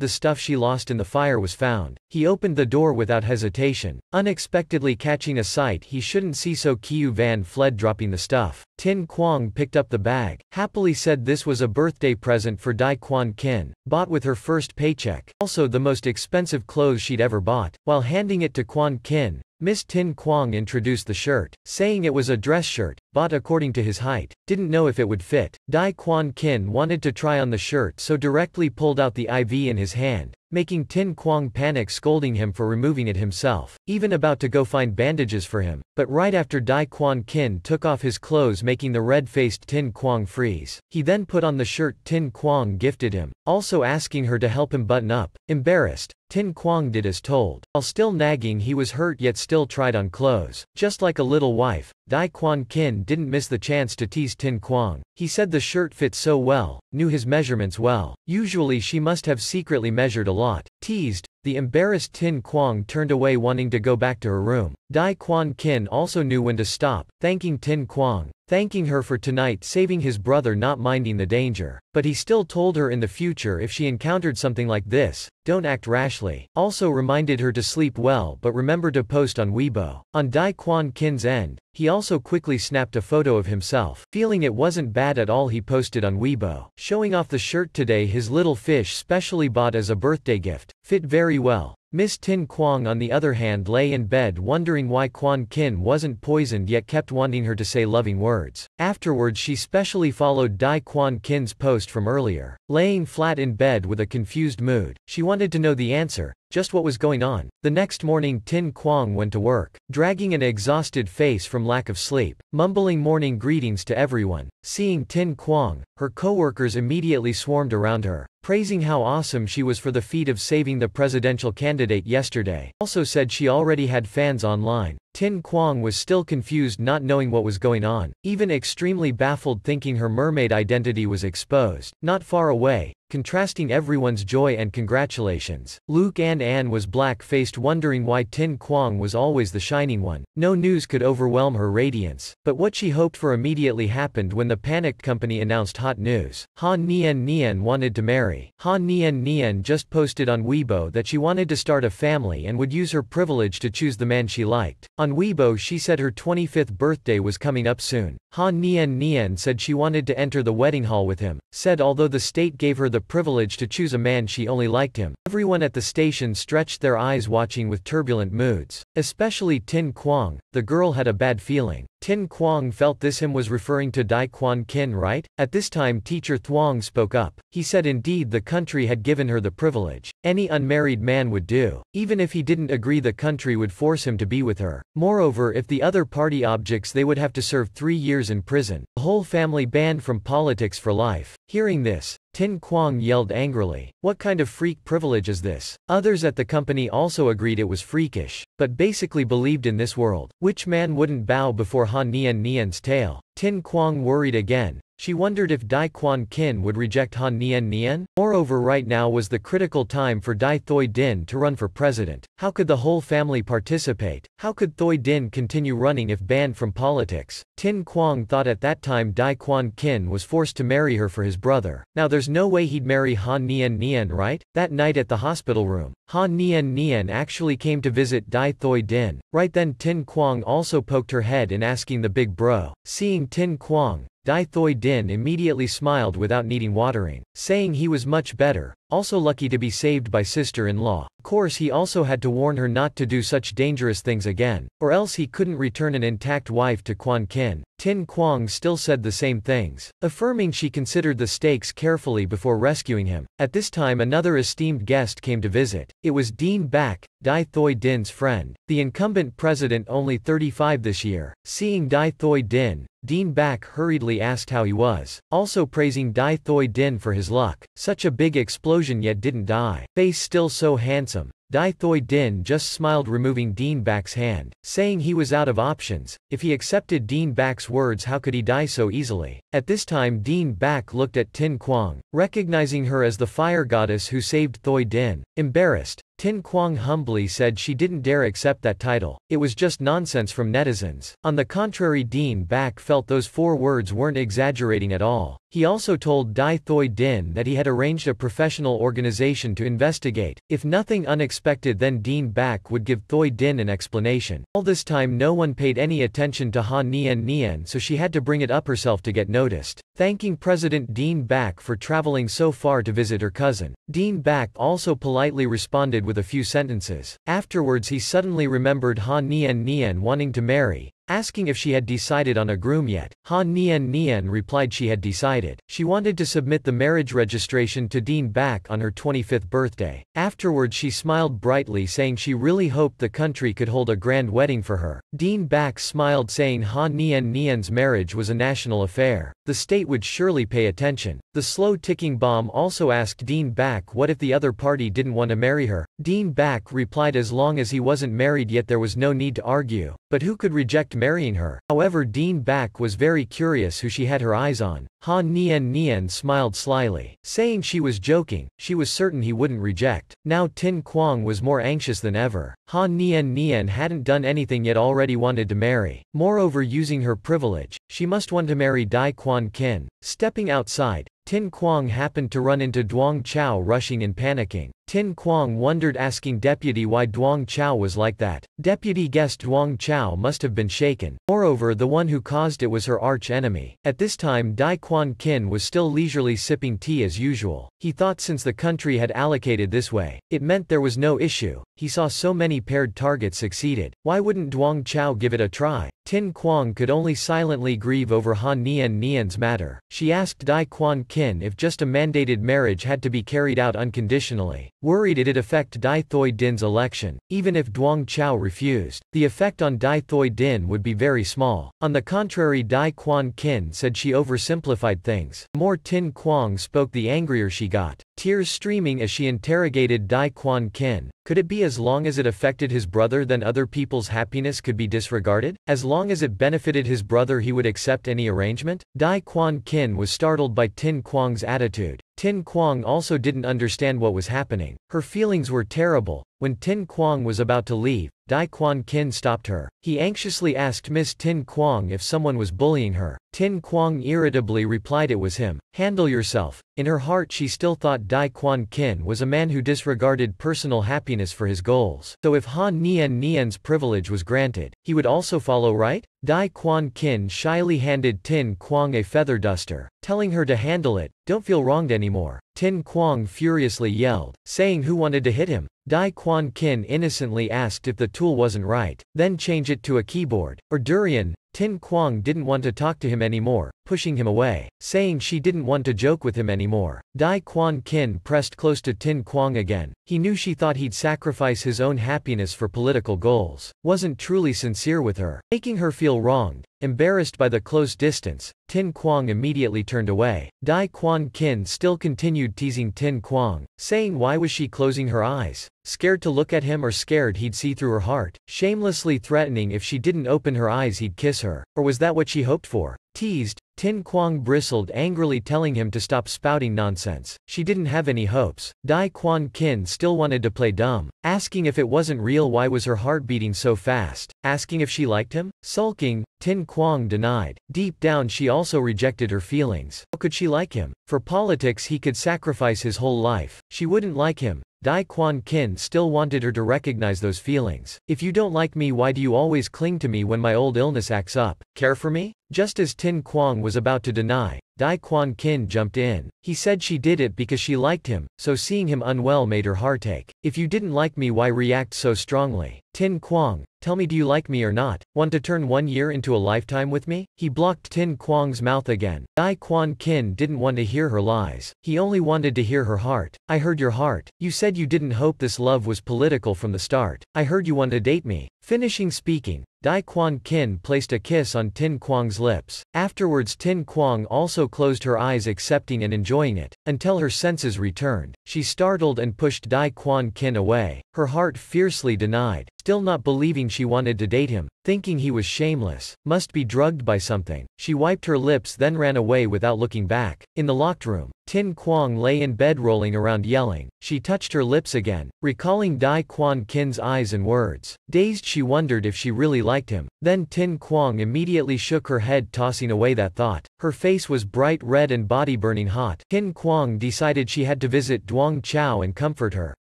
the stuff she lost in the fire was found. He opened the door without hesitation, unexpectedly catching a sight he shouldn't see so Kiu Van fled dropping the stuff. Tin Quang picked up the bag, happily said this was a birthday present for Dai Quan Kin, bought with her first paycheck, also the most expensive clothes she'd ever bought. While handing it to Quan Kin, Miss Tin Quang introduced the shirt, saying it was a dress shirt, bought according to his height, didn't know if it would fit. Dai Quan Kin wanted to try on the shirt so directly pulled out the IV in his hand, making Tin Quang panic scolding him for removing it himself, even about to go find bandages for him, but right after Dai Quan Kin took off his clothes making the red-faced Tin Quang freeze. He then put on the shirt Tin Quang gifted him, also asking her to help him button up. Embarrassed, Tin Quang did as told. While still nagging he was hurt yet still tried on clothes. Just like a little wife, Dai Quan Kin didn't miss the chance to tease Tin Quang. He said the shirt fit so well, knew his measurements well. Usually she must have secretly measured a lot. Teased, the embarrassed Tin Quang turned away wanting to go back to her room. Dai Quan Kin also knew when to stop, thanking Tin Quang, thanking her for tonight saving his brother not minding the danger. But he still told her in the future if she encountered something like this, don't act rashly. Also reminded her to sleep well but remember to post on Weibo. On Dai Quan Kin's end, he also quickly snapped a photo of himself. Feeling it wasn't bad at all he posted on Weibo. Showing off the shirt today his little fish specially bought as a birthday gift. Fit very well. Miss Tin Quang on the other hand lay in bed wondering why Quan Kin wasn't poisoned yet kept wanting her to say loving words. Afterwards she specially followed Dai Quan Kin's post from earlier. Laying flat in bed with a confused mood, she wanted to know the answer, just what was going on. The next morning Tin Quang went to work, dragging an exhausted face from lack of sleep, mumbling morning greetings to everyone. Seeing Tin Quang, her co-workers immediately swarmed around her, praising how awesome she was for the feat of saving the presidential candidate yesterday. Also said she already had fans online. Tin Quang was still confused not knowing what was going on, even extremely baffled thinking her mermaid identity was exposed. Not far away, contrasting everyone's joy and congratulations. Luke and Anne was black-faced wondering why Tin Quang was always the shining one. No news could overwhelm her radiance. But what she hoped for immediately happened when the panicked company announced hot news. Han Nian Nian wanted to marry. Han Nian Nian just posted on Weibo that she wanted to start a family and would use her privilege to choose the man she liked. On Weibo she said her 25th birthday was coming up soon. Han Nian Nian said she wanted to enter the wedding hall with him, said although the state gave her the privilege to choose a man she only liked him. Everyone at the station stretched their eyes watching with turbulent moods. Especially Tin Quang, the girl had a bad feeling. Tin Quang felt this hymn was referring to Dai Quan Kin right? At this time teacher Thuong spoke up. He said indeed the country had given her the privilege. Any unmarried man would do. Even if he didn't agree the country would force him to be with her. Moreover if the other party objects they would have to serve three years in prison. The whole family banned from politics for life. Hearing this, Tin Quang yelled angrily. What kind of freak privilege is this? Others at the company also agreed it was freakish, but basically believed in this world. Which man wouldn't bow before Han Nian Nian's tail? Tin Quang worried again, she wondered if Dai Quan Kin would reject Han Nian Nian. Moreover right now was the critical time for Dai Thoi Din to run for president. How could the whole family participate? How could Thoi Din continue running if banned from politics? Tin Quang thought at that time Dai Quan Kin was forced to marry her for his brother. Now there's no way he'd marry Han Nian Nian right? That night at the hospital room, Han Nian Nian actually came to visit Dai Thoi Din. Right then Tin Quang also poked her head in asking the big bro. Seeing Tin Quang, Dai Thoi Din immediately smiled without needing watering, saying he was much better, also lucky to be saved by sister-in-law. Of course he also had to warn her not to do such dangerous things again, or else he couldn't return an intact wife to Quan Kin. Tin Quang still said the same things, affirming she considered the stakes carefully before rescuing him. At this time another esteemed guest came to visit. It was Dean Bak, Dai Thoi Din's friend, the incumbent president only 35 this year. Seeing Dai Thoi Din, Dean Bak hurriedly asked how he was, also praising Dai Thoi Din for his luck. Such a big explosion yet didn't die. Face still so handsome. Dai Thoi Din just smiled removing Dean Bak's hand, saying he was out of options. If he accepted Dean Bak's words how could he die so easily? At this time Dean Bak looked at Tin Quang, recognizing her as the fire goddess who saved Thoi Din. Embarrassed, Tin Quang humbly said she didn't dare accept that title, it was just nonsense from netizens. On the contrary Dean Back felt those four words weren't exaggerating at all. He also told Dai Thoi Din that he had arranged a professional organization to investigate. If nothing unexpected then Dean Back would give Thoi Din an explanation. All this time no one paid any attention to Han Nian Nian so she had to bring it up herself to get noticed. Thanking President Dean Back for traveling so far to visit her cousin. Dean Back also politely responded with a few sentences. Afterwards he suddenly remembered Han Nian Nian wanting to marry, asking if she had decided on a groom yet. Han Nian Nian replied she had decided. She wanted to submit the marriage registration to Dean back on her 25th birthday. Afterwards she smiled brightly saying she really hoped the country could hold a grand wedding for her. Dean back smiled saying Han Nian Nian's marriage was a national affair. The state would surely pay attention. The slow ticking bomb also asked Dean Back what if the other party didn't want to marry her. Dean Back replied as long as he wasn't married yet there was no need to argue. But who could reject marrying her? However Dean Back was very curious who she had her eyes on. Han Nian Nian smiled slyly, saying she was joking, she was certain he wouldn't reject. Now Tin Quang was more anxious than ever. Han Nian Nian hadn't done anything yet already wanted to marry. Moreover using her privilege, she must want to marry Dai Quan Kin. Stepping outside, Tin Quang happened to run into Duong Chao rushing and panicking. Tin Quang wondered asking Deputy why Duong Chao was like that. Deputy guessed Duong Chao must have been shaken. Moreover the one who caused it was her arch-enemy. At this time Dai Quan Kin was still leisurely sipping tea as usual. He thought since the country had allocated this way, it meant there was no issue. He saw so many paired targets succeeded. Why wouldn't Duong Chao give it a try? Tin Quang could only silently grieve over Han Nian Nian's matter. She asked Dai Quan Kin if just a mandated marriage had to be carried out unconditionally. Worried it'd affect Dai Thoi Din's election, even if Duong Chao refused, the effect on Dai Thoi Din would be very small. On the contrary Dai Quan Kin said she oversimplified things. The more Tin Quang spoke the angrier she got, tears streaming as she interrogated Dai Quan Kin. Could it be as long as it affected his brother then other people's happiness could be disregarded? As long as it benefited his brother he would accept any arrangement? Dai Quan Kin was startled by Tin Quang's attitude. Tin Quang also didn't understand what was happening. Her feelings were terrible. When Tin Quang was about to leave, Dai Quan Kin stopped her. He anxiously asked Miss Tin Quang if someone was bullying her. Tin Quang irritably replied it was him. Handle yourself. In her heart she still thought Dai Quan Kin was a man who disregarded personal happiness for his goals. So if Han Nian Nian's privilege was granted, he would also follow right? Dai Quan Kin shyly handed Tin Quang a feather duster, telling her to handle it, don't feel wronged anymore. Tin Quang furiously yelled, saying who wanted to hit him. Dai Quan Kin innocently asked if the tool wasn't right, then change it to a keyboard, or durian, Tin Quang didn't want to talk to him anymore, pushing him away, saying she didn't want to joke with him anymore. Dai Quan Kin pressed close to Tin Quang again. He knew she thought he'd sacrifice his own happiness for political goals, wasn't truly sincere with her, making her feel wronged. Embarrassed by the close distance, Tin Quang immediately turned away. Dai Quan Kin still continued teasing Tin Quang, saying why was she closing her eyes? Scared to look at him or scared he'd see through her heart, shamelessly threatening if she didn't open her eyes he'd kiss her, or was that what she hoped for? Teased, Tin Quang bristled angrily telling him to stop spouting nonsense. She didn't have any hopes. Dai Quan Kin still wanted to play dumb, asking if it wasn't real why was her heart beating so fast, asking if she liked him, sulking, Tin Quang denied. Deep down she also rejected her feelings. How could she like him? For politics he could sacrifice his whole life. She wouldn't like him. Dai Quan Kin still wanted her to recognize those feelings. If you don't like me why do you always cling to me when my old illness acts up? Care for me? Just as Tin Quang was about to deny, Dai Quan Kin jumped in. He said she did it because she liked him, so seeing him unwell made her heartache. If you didn't like me why react so strongly? Tin Quang, tell me do you like me or not? Want to turn one year into a lifetime with me? He blocked Tin Quang's mouth again. Dai Quan Kin didn't want to hear her lies. He only wanted to hear her heart. I heard your heart. You said you didn't hope this love was political from the start. I heard you want to date me. Finishing speaking, Dai Quan Kin placed a kiss on Tin Quang's lips. Afterwards Tin Quang also closed her eyes accepting and enjoying it, until her senses returned. She startled and pushed Dai Quan Kin away. Her heart fiercely denied, still not believing she wanted to date him, thinking he was shameless, must be drugged by something. She wiped her lips then ran away without looking back. In the locked room, Tin Quang lay in bed rolling around yelling. She touched her lips again, recalling Dai Quan Kin's eyes and words. Dazed she wondered if she really liked him. Then Tin Quang immediately shook her head tossing away that thought. Her face was bright red and body burning hot. Tin Quang decided she had to visit Duong Chao and comfort her.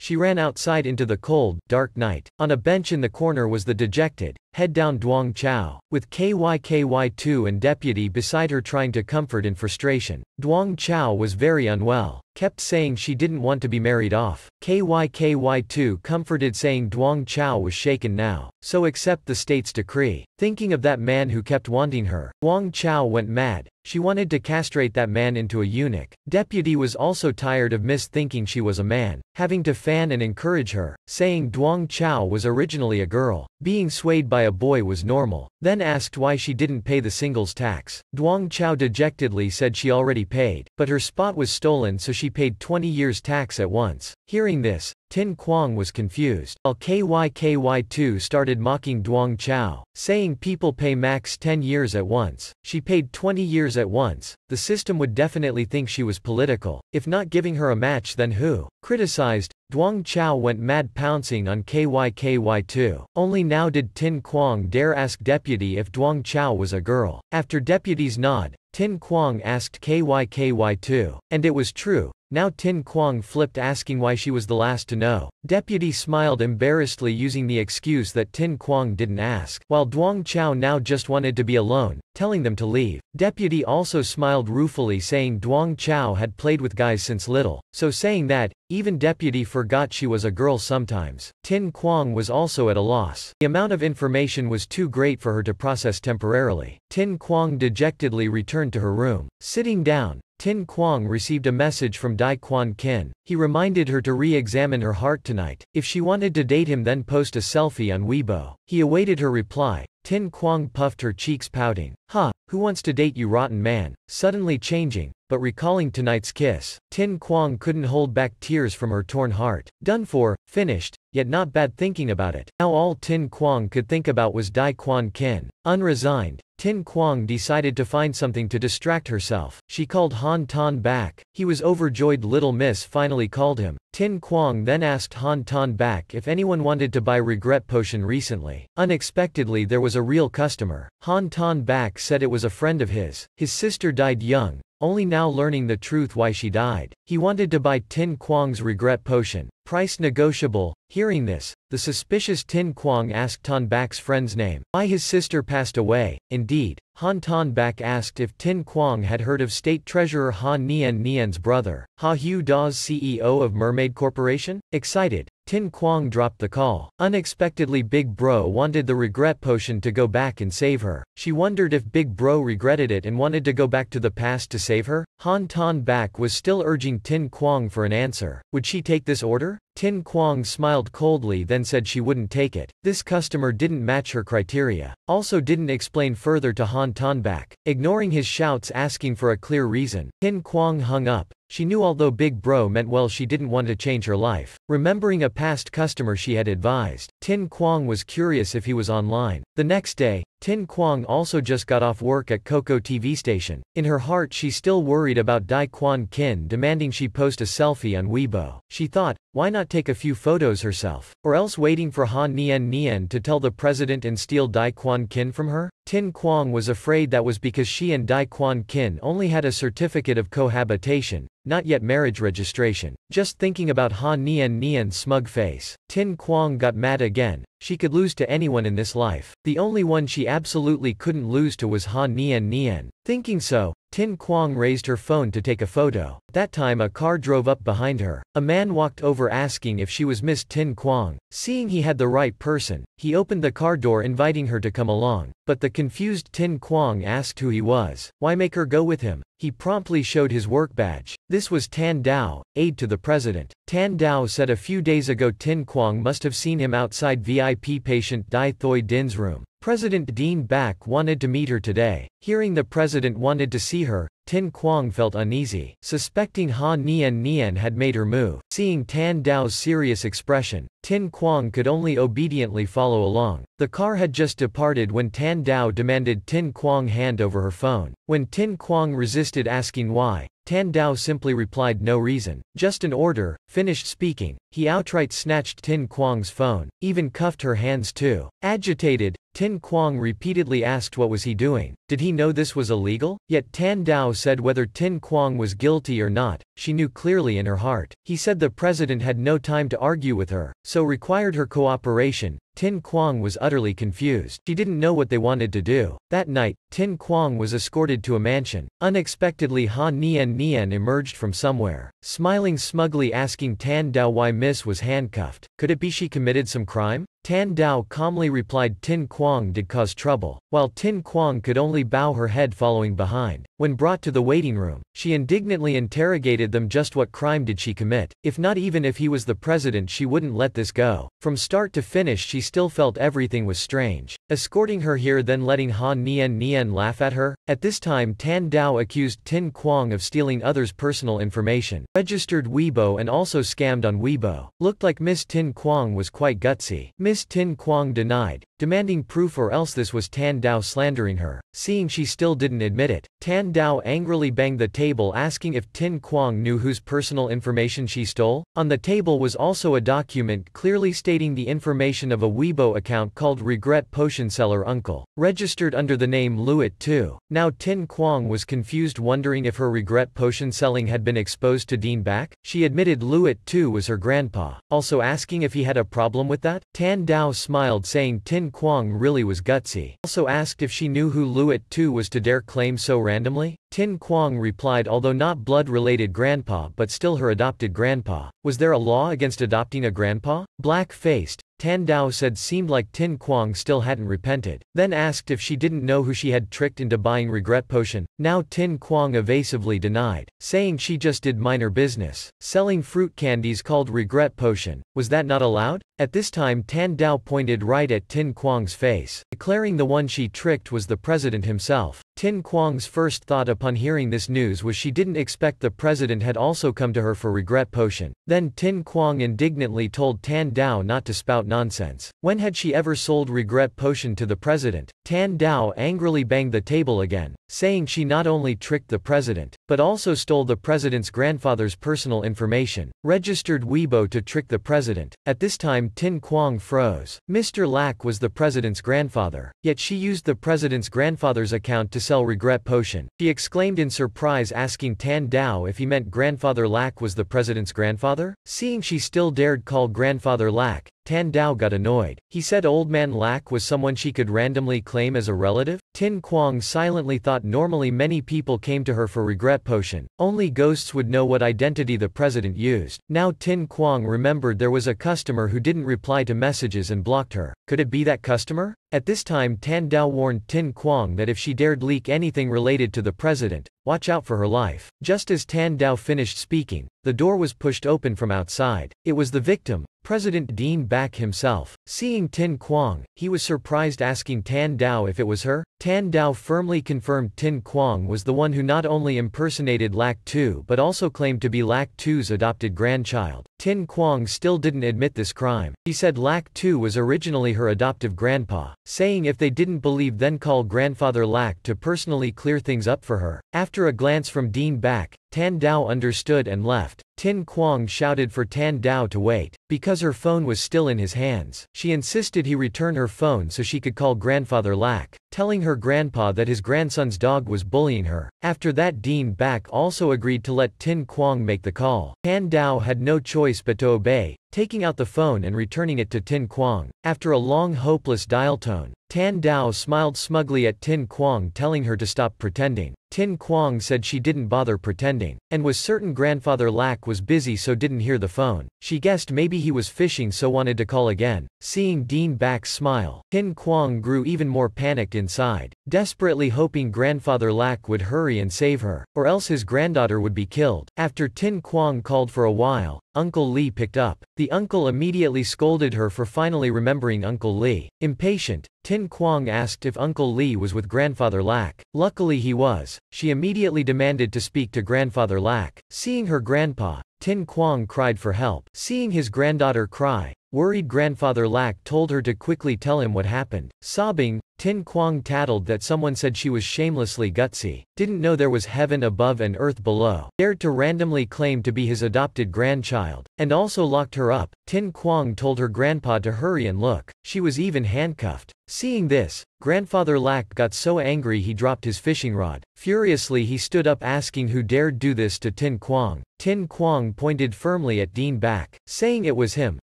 She ran outside into the cold, dark night. On a bench in the corner was the dejected, head down Duong Chao, with KYKY2 and deputy beside her trying to comfort in frustration. Duong Chao was very unwell, kept saying she didn't want to be married off. KYKY2 comforted saying Duong Chao was shaken now, so accept the state's decree. Thinking of that man who kept wanting her, Duong Chao went mad, she wanted to castrate that man into a eunuch. Deputy was also tired of Miss thinking she was a man, having to fan and encourage her, saying Duong Chao was originally a girl. Being swayed by a boy was normal. Then asked why she didn't pay the singles tax. Duong Chao dejectedly said she already paid, but her spot was stolen so she paid 20 years tax at once. Hearing this, Tin Quang was confused. While KYKY2 started mocking Duong Chao, saying people pay max 10 years at once. She paid 20 years at once. The system would definitely think she was political. If not giving her a match then who? Criticized, Duong Chao went mad pouncing on KYKY2. Only now did Tin Quang dare ask Deputy if Duong Chao was a girl. After Deputy's nod, Tin Quang asked KYKY2. And it was true. Now Tin Quang flipped asking why she was the last to know. Deputy smiled embarrassedly using the excuse that Tin Quang didn't ask. While Duong Chao now just wanted to be alone, telling them to leave. Deputy also smiled ruefully saying Duong Chao had played with guys since little, so saying that, even Deputy forgot she was a girl sometimes. Tin Quang was also at a loss. The amount of information was too great for her to process temporarily. Tin Quang dejectedly returned to her room. Sitting down, Tin Quang received a message from Dai Quan Kin. He reminded her to re-examine her heart tonight. If she wanted to date him then post a selfie on Weibo. He awaited her reply. Tin Quang puffed her cheeks pouting. Huh, who wants to date you rotten man? Suddenly changing, but recalling tonight's kiss, Tin Quang couldn't hold back tears from her torn heart. Done for, finished, yet not bad thinking about it. Now all Tin Quang could think about was Dai Quan Kin. Unresigned, Tin Quang decided to find something to distract herself. She called Han Tan back. He was overjoyed little miss finally called him. Tin Quang then asked Han Tan back if anyone wanted to buy regret potion recently. Unexpectedly there was a real customer. Han Tan back said it was a friend of his. His sister died young, only now learning the truth why she died. He wanted to buy Tin Quang's regret potion. Price negotiable. Hearing this, the suspicious Tin Quang asked Tan Bak's friend's name. Why his sister passed away. Indeed, Han Tan Bak asked if Tin Quang had heard of State Treasurer Han Nian Nian's brother, Ha Hu Da's CEO of Mermaid Corporation? Excited, Tin Quang dropped the call. Unexpectedly Big Bro wanted the regret potion to go back and save her. She wondered if Big Bro regretted it and wanted to go back to the past to save her? Han Ton Bak was still urging Tin Quang for an answer. Would she take this order? Tin Quang smiled coldly then said she wouldn't take it. This customer didn't match her criteria. Also didn't explain further to Han Tonbak. Ignoring his shouts asking for a clear reason, Tin Quang hung up. She knew although Big Bro meant well she didn't want to change her life. Remembering a past customer she had advised, Tin Quang was curious if he was online. The next day, Tin Quang also just got off work at Coco TV station. In her heart she still worried about Dai Quan Kin demanding she post a selfie on Weibo. She thought, why not take a few photos herself? Or else waiting for Han Nian Nian to tell the president and steal Dai Quan Kin from her? Tin Quang was afraid that was because she and Dai Quan Kin only had a certificate of cohabitation, not yet marriage registration. Just thinking about Han Nian Nian's smug face, Tin Quang got mad again. She could lose to anyone in this life. The only one she absolutely couldn't lose to was Han Nian Nian. Thinking so, Tin Quang raised her phone to take a photo. That time a car drove up behind her. A man walked over asking if she was Miss Tin Quang. Seeing he had the right person, he opened the car door inviting her to come along. But the confused Tin Quang asked who he was. Why make her go with him? He promptly showed his work badge. This was Tan Dao, aide to the president. Tan Dao said a few days ago Tin Quang must have seen him outside VIP patient Dai Thoi Din's room. President Dean Back wanted to meet her today. Hearing the president wanted to see her, Tin Quang felt uneasy. Suspecting Han Nian Nian had made her move. Seeing Tan Dao's serious expression, Tin Quang could only obediently follow along. The car had just departed when Tan Dao demanded Tin Quang hand over her phone. When Tin Quang resisted asking why, Tan Dao simply replied no reason, just an order, finished speaking, he outright snatched Tin Quang's phone, even cuffed her hands too. Agitated, Tin Quang repeatedly asked what was he doing, did he know this was illegal? Yet Tan Dao said whether Tin Quang was guilty or not, she knew clearly in her heart. He said the president had no time to argue with her, so required her cooperation, Tin Quang was utterly confused. She didn't know what they wanted to do. That night, Tin Quang was escorted to a mansion. Unexpectedly Han Nian Nian emerged from somewhere, smiling smugly asking Tan Dao why Miss was handcuffed. Could it be she committed some crime? Tan Dao calmly replied Tin Quang did cause trouble, while Tin Quang could only bow her head following behind. When brought to the waiting room, she indignantly interrogated them just what crime did she commit, if not even if he was the president she wouldn't let this go. From start to finish she still felt everything was strange. Escorting her here then letting Han Nian Nian laugh at her, at this time Tan Dao accused Tin Quang of stealing others' personal information, registered Weibo and also scammed on Weibo. Looked like Miss Tin Quang was quite gutsy. Miss Tin Quang denied, demanding proof or else this was Tan Dao slandering her. Seeing she still didn't admit it, Tan Dao angrily banged the table asking if Tin Quang knew whose personal information she stole. On the table was also a document clearly stating the information of a Weibo account called Regret Potion Seller Uncle, registered under the name Luit 2. Now Tin Quang was confused wondering if her regret potion selling had been exposed to Dean Back. She admitted Luit 2 was her grandpa, also asking if he had a problem with that. Tan Dao smiled saying Tin Quang really was gutsy. Also asked if she knew who Luit 2 was to dare claim so randomly? Tin Quang replied although not blood-related grandpa but still her adopted grandpa. Was there a law against adopting a grandpa? Black-faced, Tan Dao said seemed like Tin Quang still hadn't repented, then asked if she didn't know who she had tricked into buying regret potion. Now Tin Quang evasively denied, saying she just did minor business, selling fruit candies called regret potion. Was that not allowed? At this time Tan Dao pointed right at Tin Quang's face, declaring the one she tricked was the president himself. Tin Quang's first thought upon hearing this news was she didn't expect the president had also come to her for regret potion. Then Tin Quang indignantly told Tan Dao not to spout nonsense. When had she ever sold regret potion to the president? Tan Dao angrily banged the table again, saying she not only tricked the president, but also stole the president's grandfather's personal information, registered Weibo to trick the president. At this time Tin Quang froze. Mr. Lack was the president's grandfather, yet she used the president's grandfather's account to sell regret potion. She exclaimed in surprise asking Tan Dao if he meant grandfather Lack was the president's grandfather? Seeing she still dared call grandfather Lack, Tan Dao got annoyed. He said Old Man Lack was someone she could randomly claim as a relative? Tin Quang silently thought normally many people came to her for regret potion. Only ghosts would know what identity the president used. Now Tin Quang remembered there was a customer who didn't reply to messages and blocked her. Could it be that customer? At this time Tan Dao warned Tin Quang that if she dared leak anything related to the president, watch out for her life. Just as Tan Dao finished speaking, the door was pushed open from outside. It was the victim, President Dean Back himself. Seeing Tin Quang, he was surprised asking Tan Dao if it was her. Tan Dao firmly confirmed Tin Quang was the one who not only impersonated Lack Tu but also claimed to be Lack Tu's adopted grandchild. Tin Quang still didn't admit this crime. He said Lack Tu was originally her adoptive grandpa, saying if they didn't believe then call grandfather Lack to personally clear things up for her. After a glance from Dean Back, Tan Dao understood and left. Tin Quang shouted for Tan Dao to wait. Because her phone was still in his hands, she insisted he return her phone so she could call grandfather Lack, telling her grandpa that his grandson's dog was bullying her. After that Dean Back also agreed to let Tin Quang make the call. Tan Dao had no choice but to obey, taking out the phone and returning it to Tin Quang. After a long hopeless dial tone, Tan Dao smiled smugly at Tin Quang telling her to stop pretending. Tin Quang said she didn't bother pretending, and was certain grandfather Lack was busy so didn't hear the phone. She guessed maybe he was fishing so wanted to call again. Seeing Dean Back smile, Tin Quang grew even more panicked inside, desperately hoping grandfather Lack would hurry and save her, or else his granddaughter would be killed. After Tin Quang called for a while, Uncle Lee picked up. The uncle immediately scolded her for finally remembering Uncle Lee. Impatient, Tin Quang asked if Uncle Lee was with Grandfather Lack. Luckily he was. She immediately demanded to speak to Grandfather Lack. Seeing her grandpa, Tin Quang cried for help. Seeing his granddaughter cry, worried Grandfather Lack told her to quickly tell him what happened. Sobbing, Tin Quang tattled that someone said she was shamelessly gutsy, didn't know there was heaven above and earth below, dared to randomly claim to be his adopted grandchild, and also locked her up. Tin Quang told her grandpa to hurry and look, she was even handcuffed. Seeing this, grandfather Lack got so angry he dropped his fishing rod. Furiously he stood up asking who dared do this to Tin Quang. Tin Quang pointed firmly at Dean Back, saying it was him.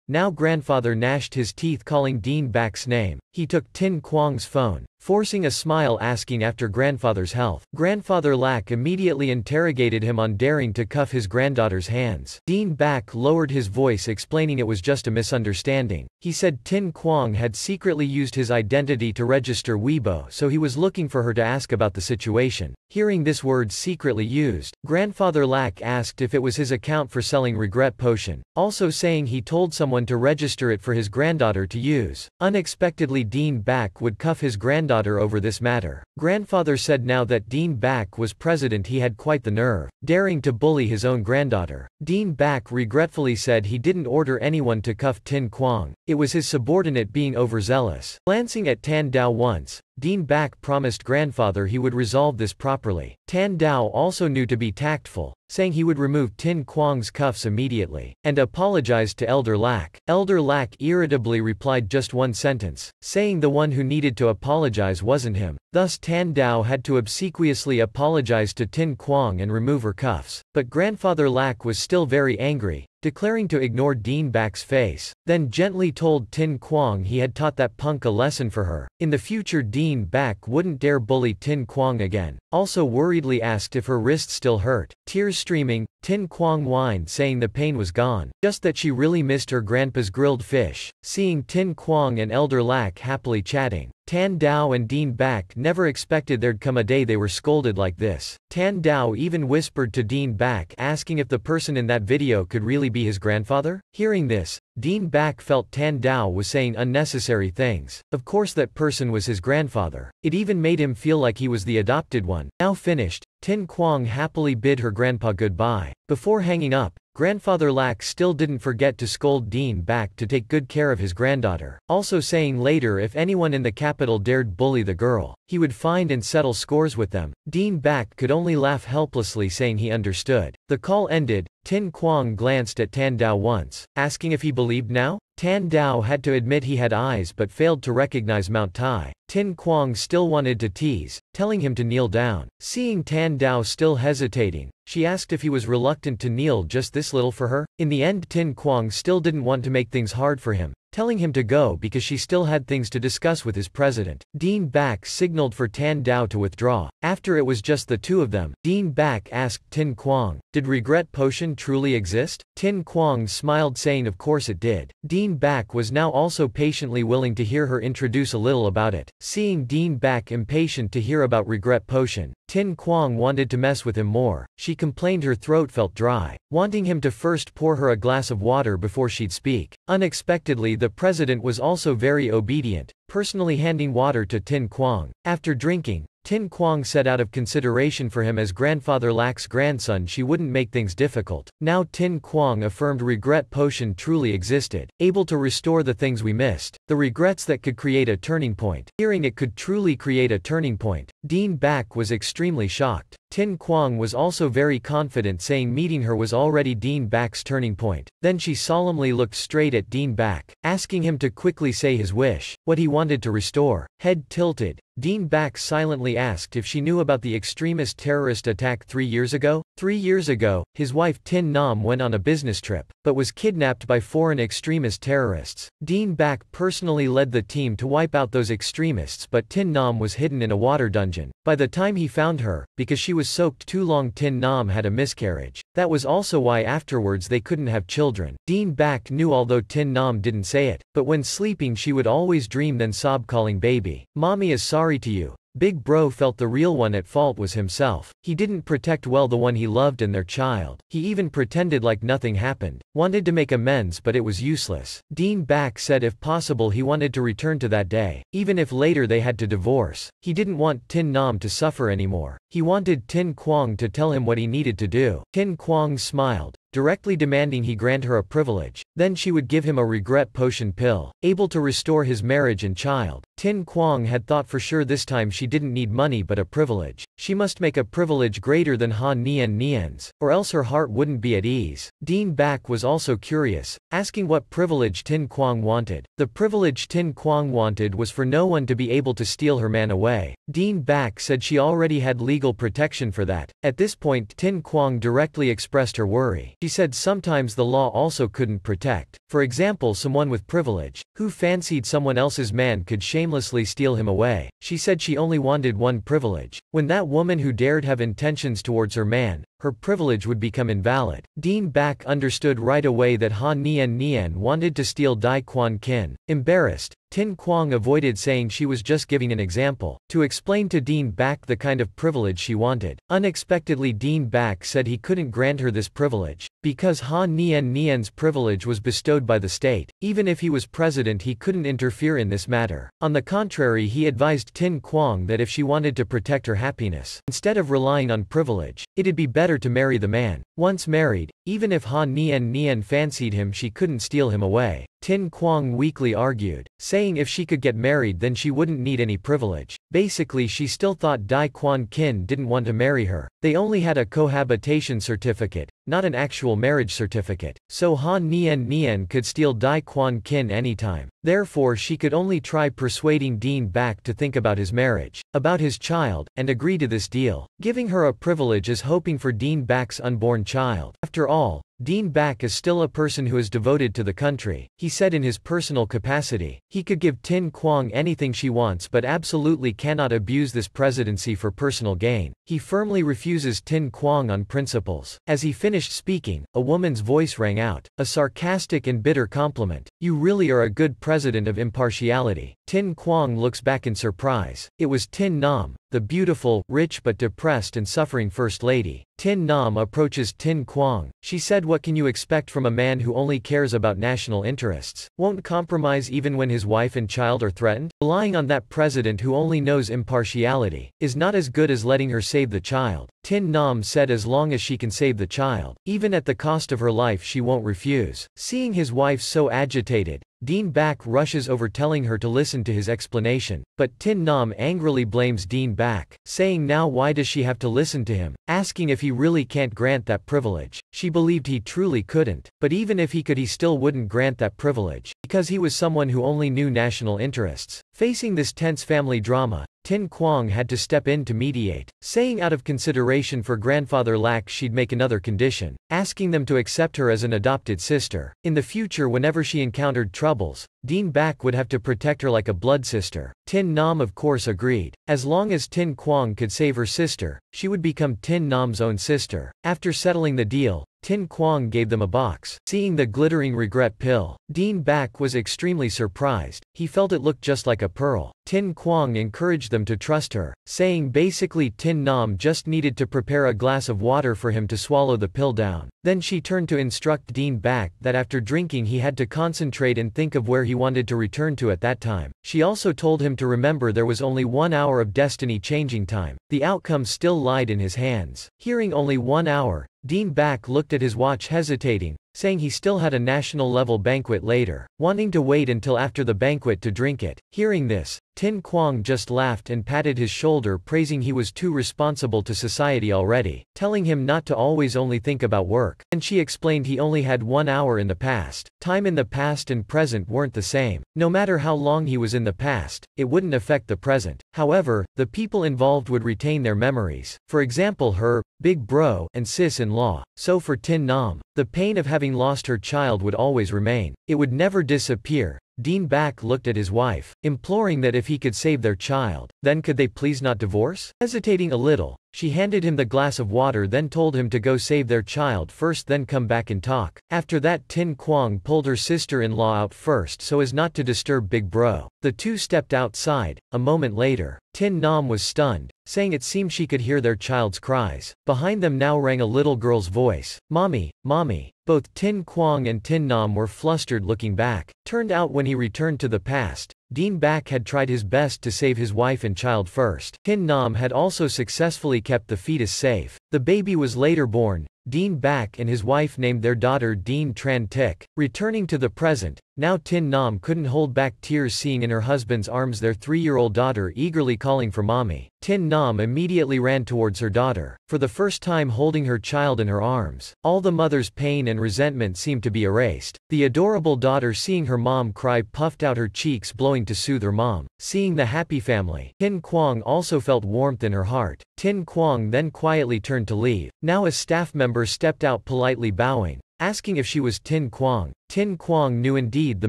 Now grandfather gnashed his teeth calling Dean Back's name. He took Tin Quang's phone, forcing a smile asking after grandfather's health. Grandfather Lack immediately interrogated him on daring to cuff his granddaughter's hands. Dean Back lowered his voice explaining it was just a misunderstanding. He said Tin Quang had secretly used his identity to register Weibo so he was looking for her to ask about the situation. Hearing this word secretly used, grandfather Lack asked if it was his account for selling regret potion, also saying he told someone to register it for his granddaughter to use. Unexpectedly Dean Back would cuff his granddaughter over this matter. Grandfather said now that Dean Back was president he had quite the nerve, daring to bully his own granddaughter. Dean Back regretfully said he didn't order anyone to cuff Tin Quang, it was his subordinate being overzealous. Glancing at Tan Dao once, Dean Back promised grandfather he would resolve this properly. Tan Dao also knew to be tactful, saying he would remove Tin Quang's cuffs immediately, and apologized to Elder Lack. Elder Lack irritably replied just one sentence, saying the one who needed to apologize wasn't him. Thus Tan Dao had to obsequiously apologize to Tin Quang and remove her cuffs. But grandfather Lack was still very angry, declaring to ignore Dean Back's face, then gently told Tin Quang he had taught that punk a lesson for her. In the future Dean Back wouldn't dare bully Tin Quang again. Also worriedly asked if her wrist still hurt. Tears streaming, Tin Quang whined saying the pain was gone, just that she really missed her grandpa's grilled fish. Seeing Tin Quang and Elder Lack happily chatting, Tan Dao and Dean Back never expected there'd come a day they were scolded like this. Tan Dao even whispered to Dean Back asking if the person in that video could really be his grandfather? Hearing this, Dean Back felt Tan Dao was saying unnecessary things. Of course that person was his grandfather. It even made him feel like he was the adopted one. Now finished, Tin Quang happily bid her grandpa goodbye. Before hanging up, Grandfather Lack still didn't forget to scold Dean Back to take good care of his granddaughter, also saying later if anyone in the capital dared bully the girl, he would find and settle scores with them. Dean Back could only laugh helplessly saying he understood. The call ended, Tin Quang glanced at Tan Dao once, asking if he believed now? Tan Dao had to admit he had eyes but failed to recognize Mount Tai. Tin Quang still wanted to tease, telling him to kneel down. Seeing Tan Dao still hesitating, she asked if he was reluctant to kneel just this little for her. In the end Tin Quang still didn't want to make things hard for him, telling him to go because she still had things to discuss with his president. Dean Back signaled for Tan Dao to withdraw. After it was just the two of them, Dean Back asked Tin Quang, did regret potion truly exist? Tin Quang smiled saying of course it did. Dean Back was now also patiently willing to hear her introduce a little about it. Seeing Dean Back impatient to hear about regret potion, Tin Quang wanted to mess with him more. She complained her throat felt dry, wanting him to first pour her a glass of water before she'd speak. Unexpectedly the president was also very obedient, personally handing water to Tin Quang. After drinking, Tin Quang said out of consideration for him as grandfather Lak's grandson she wouldn't make things difficult. Now Tin Quang affirmed regret potion truly existed, able to restore the things we missed, the regrets that could create a turning point. Hearing it could truly create a turning point, Dean Back was extremely shocked. Tin Quang was also very confident saying meeting her was already Dean Back's turning point. Then she solemnly looked straight at Dean Back, asking him to quickly say his wish, what he wanted to restore. Head tilted, Dean Back silently asked if she knew about the extremist terrorist attack three years ago. Three years ago, his wife Tin Nam went on a business trip, but was kidnapped by foreign extremist terrorists. Dean Back personally led the team to wipe out those extremists but Tin Nam was hidden in a water dungeon. By the time he found her, because she was soaked too long Tin Nam had a miscarriage. That was also why afterwards they couldn't have children. Dean Back knew although Tin Nam didn't say it, but when sleeping she would always dream then sob calling baby. Mommy is sorry to you. Big Bro felt the real one at fault was himself. He didn't protect well the one he loved and their child. He even pretended like nothing happened. Wanted to make amends but it was useless. Dean Back said if possible he wanted to return to that day, even if later they had to divorce. He didn't want Tin Nam to suffer anymore. He wanted Tin Quang to tell him what he needed to do. Tin Quang smiled directly demanding he grant her a privilege, then she would give him a regret potion pill, able to restore his marriage and child. Tin Quang had thought for sure this time she didn't need money but a privilege. She must make a privilege greater than Han Nian Nian's, or else her heart wouldn't be at ease. Dean Back was also curious, asking what privilege Tin Quang wanted. The privilege Tin Quang wanted was for no one to be able to steal her man away. Dean Back said she already had legal protection for that. At this point Tin Quang directly expressed her worry. She said sometimes the law also couldn't protect. For example someone with privilege, who fancied someone else's man could shamelessly steal him away. She said she only wanted one privilege. When that woman who dared have intentions towards her man, her privilege would become invalid. Dean Back understood right away that Ha Nian Nian wanted to steal Dai Quan Kin. Embarrassed, Tin Quang avoided saying she was just giving an example, to explain to Dean Back the kind of privilege she wanted. Unexpectedly Dean Back said he couldn't grant her this privilege, because Ha Nian Nian's privilege was bestowed by the state, even if he was president he couldn't interfere in this matter. On the contrary he advised Tin Quang that if she wanted to protect her happiness, instead of relying on privilege, it'd be better to marry the man. Once married, even if Ha Nian Nian fancied him she couldn't steal him away. Tin Quang weakly argued, saying if she could get married then she wouldn't need any privilege. Basically she still thought Dai Quan Kin didn't want to marry her. They only had a cohabitation certificate, not an actual marriage certificate. So Han Nian Nian could steal Dai Quan Kin anytime. Therefore she could only try persuading Dean Back to think about his marriage, about his child, and agree to this deal. Giving her a privilege is hoping for Dean Back's unborn child. After all, Dean Back is still a person who is devoted to the country. He said in his personal capacity, he could give Tin Quang anything she wants but absolutely cannot abuse this presidency for personal gain. He firmly refuses Tin Quang on principles. As he finished speaking, a woman's voice rang out, a sarcastic and bitter compliment. You really are a good president of impartiality. Tin Quang looks back in surprise. It was Tin Nam, the beautiful, rich but depressed and suffering First Lady. Tin Nam approaches Tin Quang. She said what can you expect from a man who only cares about national interests? Won't compromise even when his wife and child are threatened? Relying on that president who only knows impartiality, is not as good as letting her save the child. Tin Nam said as long as she can save the child, even at the cost of her life she won't refuse. Seeing his wife so agitated, Dean Back rushes over telling her to listen to his explanation, but Tin Nam angrily blames Dean Back, saying now why does she have to listen to him, asking if he really can't grant that privilege. She believed he truly couldn't, but even if he could he still wouldn't grant that privilege, because he was someone who only knew national interests. Facing this tense family drama, Tin Quang had to step in to mediate, saying out of consideration for grandfather Lack she'd make another condition, asking them to accept her as an adopted sister. In the future whenever she encountered troubles, Dean Bak would have to protect her like a blood sister. Tin Nam of course agreed. As long as Tin Quang could save her sister, she would become Tin Nam's own sister. After settling the deal, Tin Quang gave them a box. Seeing the glittering regret pill, Dean Back was extremely surprised, he felt it looked just like a pearl. Tin Quang encouraged them to trust her, saying basically Tin Nam just needed to prepare a glass of water for him to swallow the pill down. Then she turned to instruct Dean Back that after drinking he had to concentrate and think of where he wanted to return to at that time. She also told him to remember there was only one hour of destiny changing time. The outcome still lied in his hands. Hearing only one hour, Dean Back looked at his watch hesitating, saying he still had a national level banquet later, wanting to wait until after the banquet to drink it. Hearing this, Tin Quang just laughed and patted his shoulder praising he was too responsible to society already, telling him not to always only think about work, and she explained he only had one hour in the past. Time in the past and present weren't the same. No matter how long he was in the past, it wouldn't affect the present. However, the people involved would retain their memories. For example her, big bro, and sis-in-law. So for Tin Nam, the pain of having lost her child would always remain. It would never disappear, Dean Back looked at his wife, imploring that if he could save their child, then could they please not divorce? Hesitating a little, she handed him the glass of water then told him to go save their child first then come back and talk. After that Tin Quang pulled her sister-in-law out first so as not to disturb Big Bro. The two stepped outside, a moment later, Tin Nam was stunned, saying it seemed she could hear their child's cries. Behind them now rang a little girl's voice, Mommy, Mommy. Both Tin Quang and Tin Nam were flustered looking back. Turned out when he returned to the past, Dean Bak had tried his best to save his wife and child first. Tin Nam had also successfully kept the fetus safe. The baby was later born, Dean Bak and his wife named their daughter Dean Tran Tik. Returning to the present, now Tin Nam couldn't hold back tears seeing in her husband's arms their three-year-old daughter eagerly calling for mommy. Tin Nam immediately ran towards her daughter, for the first time holding her child in her arms. All the mother's pain and resentment seemed to be erased. The adorable daughter seeing her mom cry puffed out her cheeks blowing to soothe her mom. Seeing the happy family, Tin Quang also felt warmth in her heart. Tin Quang then quietly turned to leave. Now a staff member stepped out politely bowing, asking if she was Tin Quang. Tin Quang knew indeed the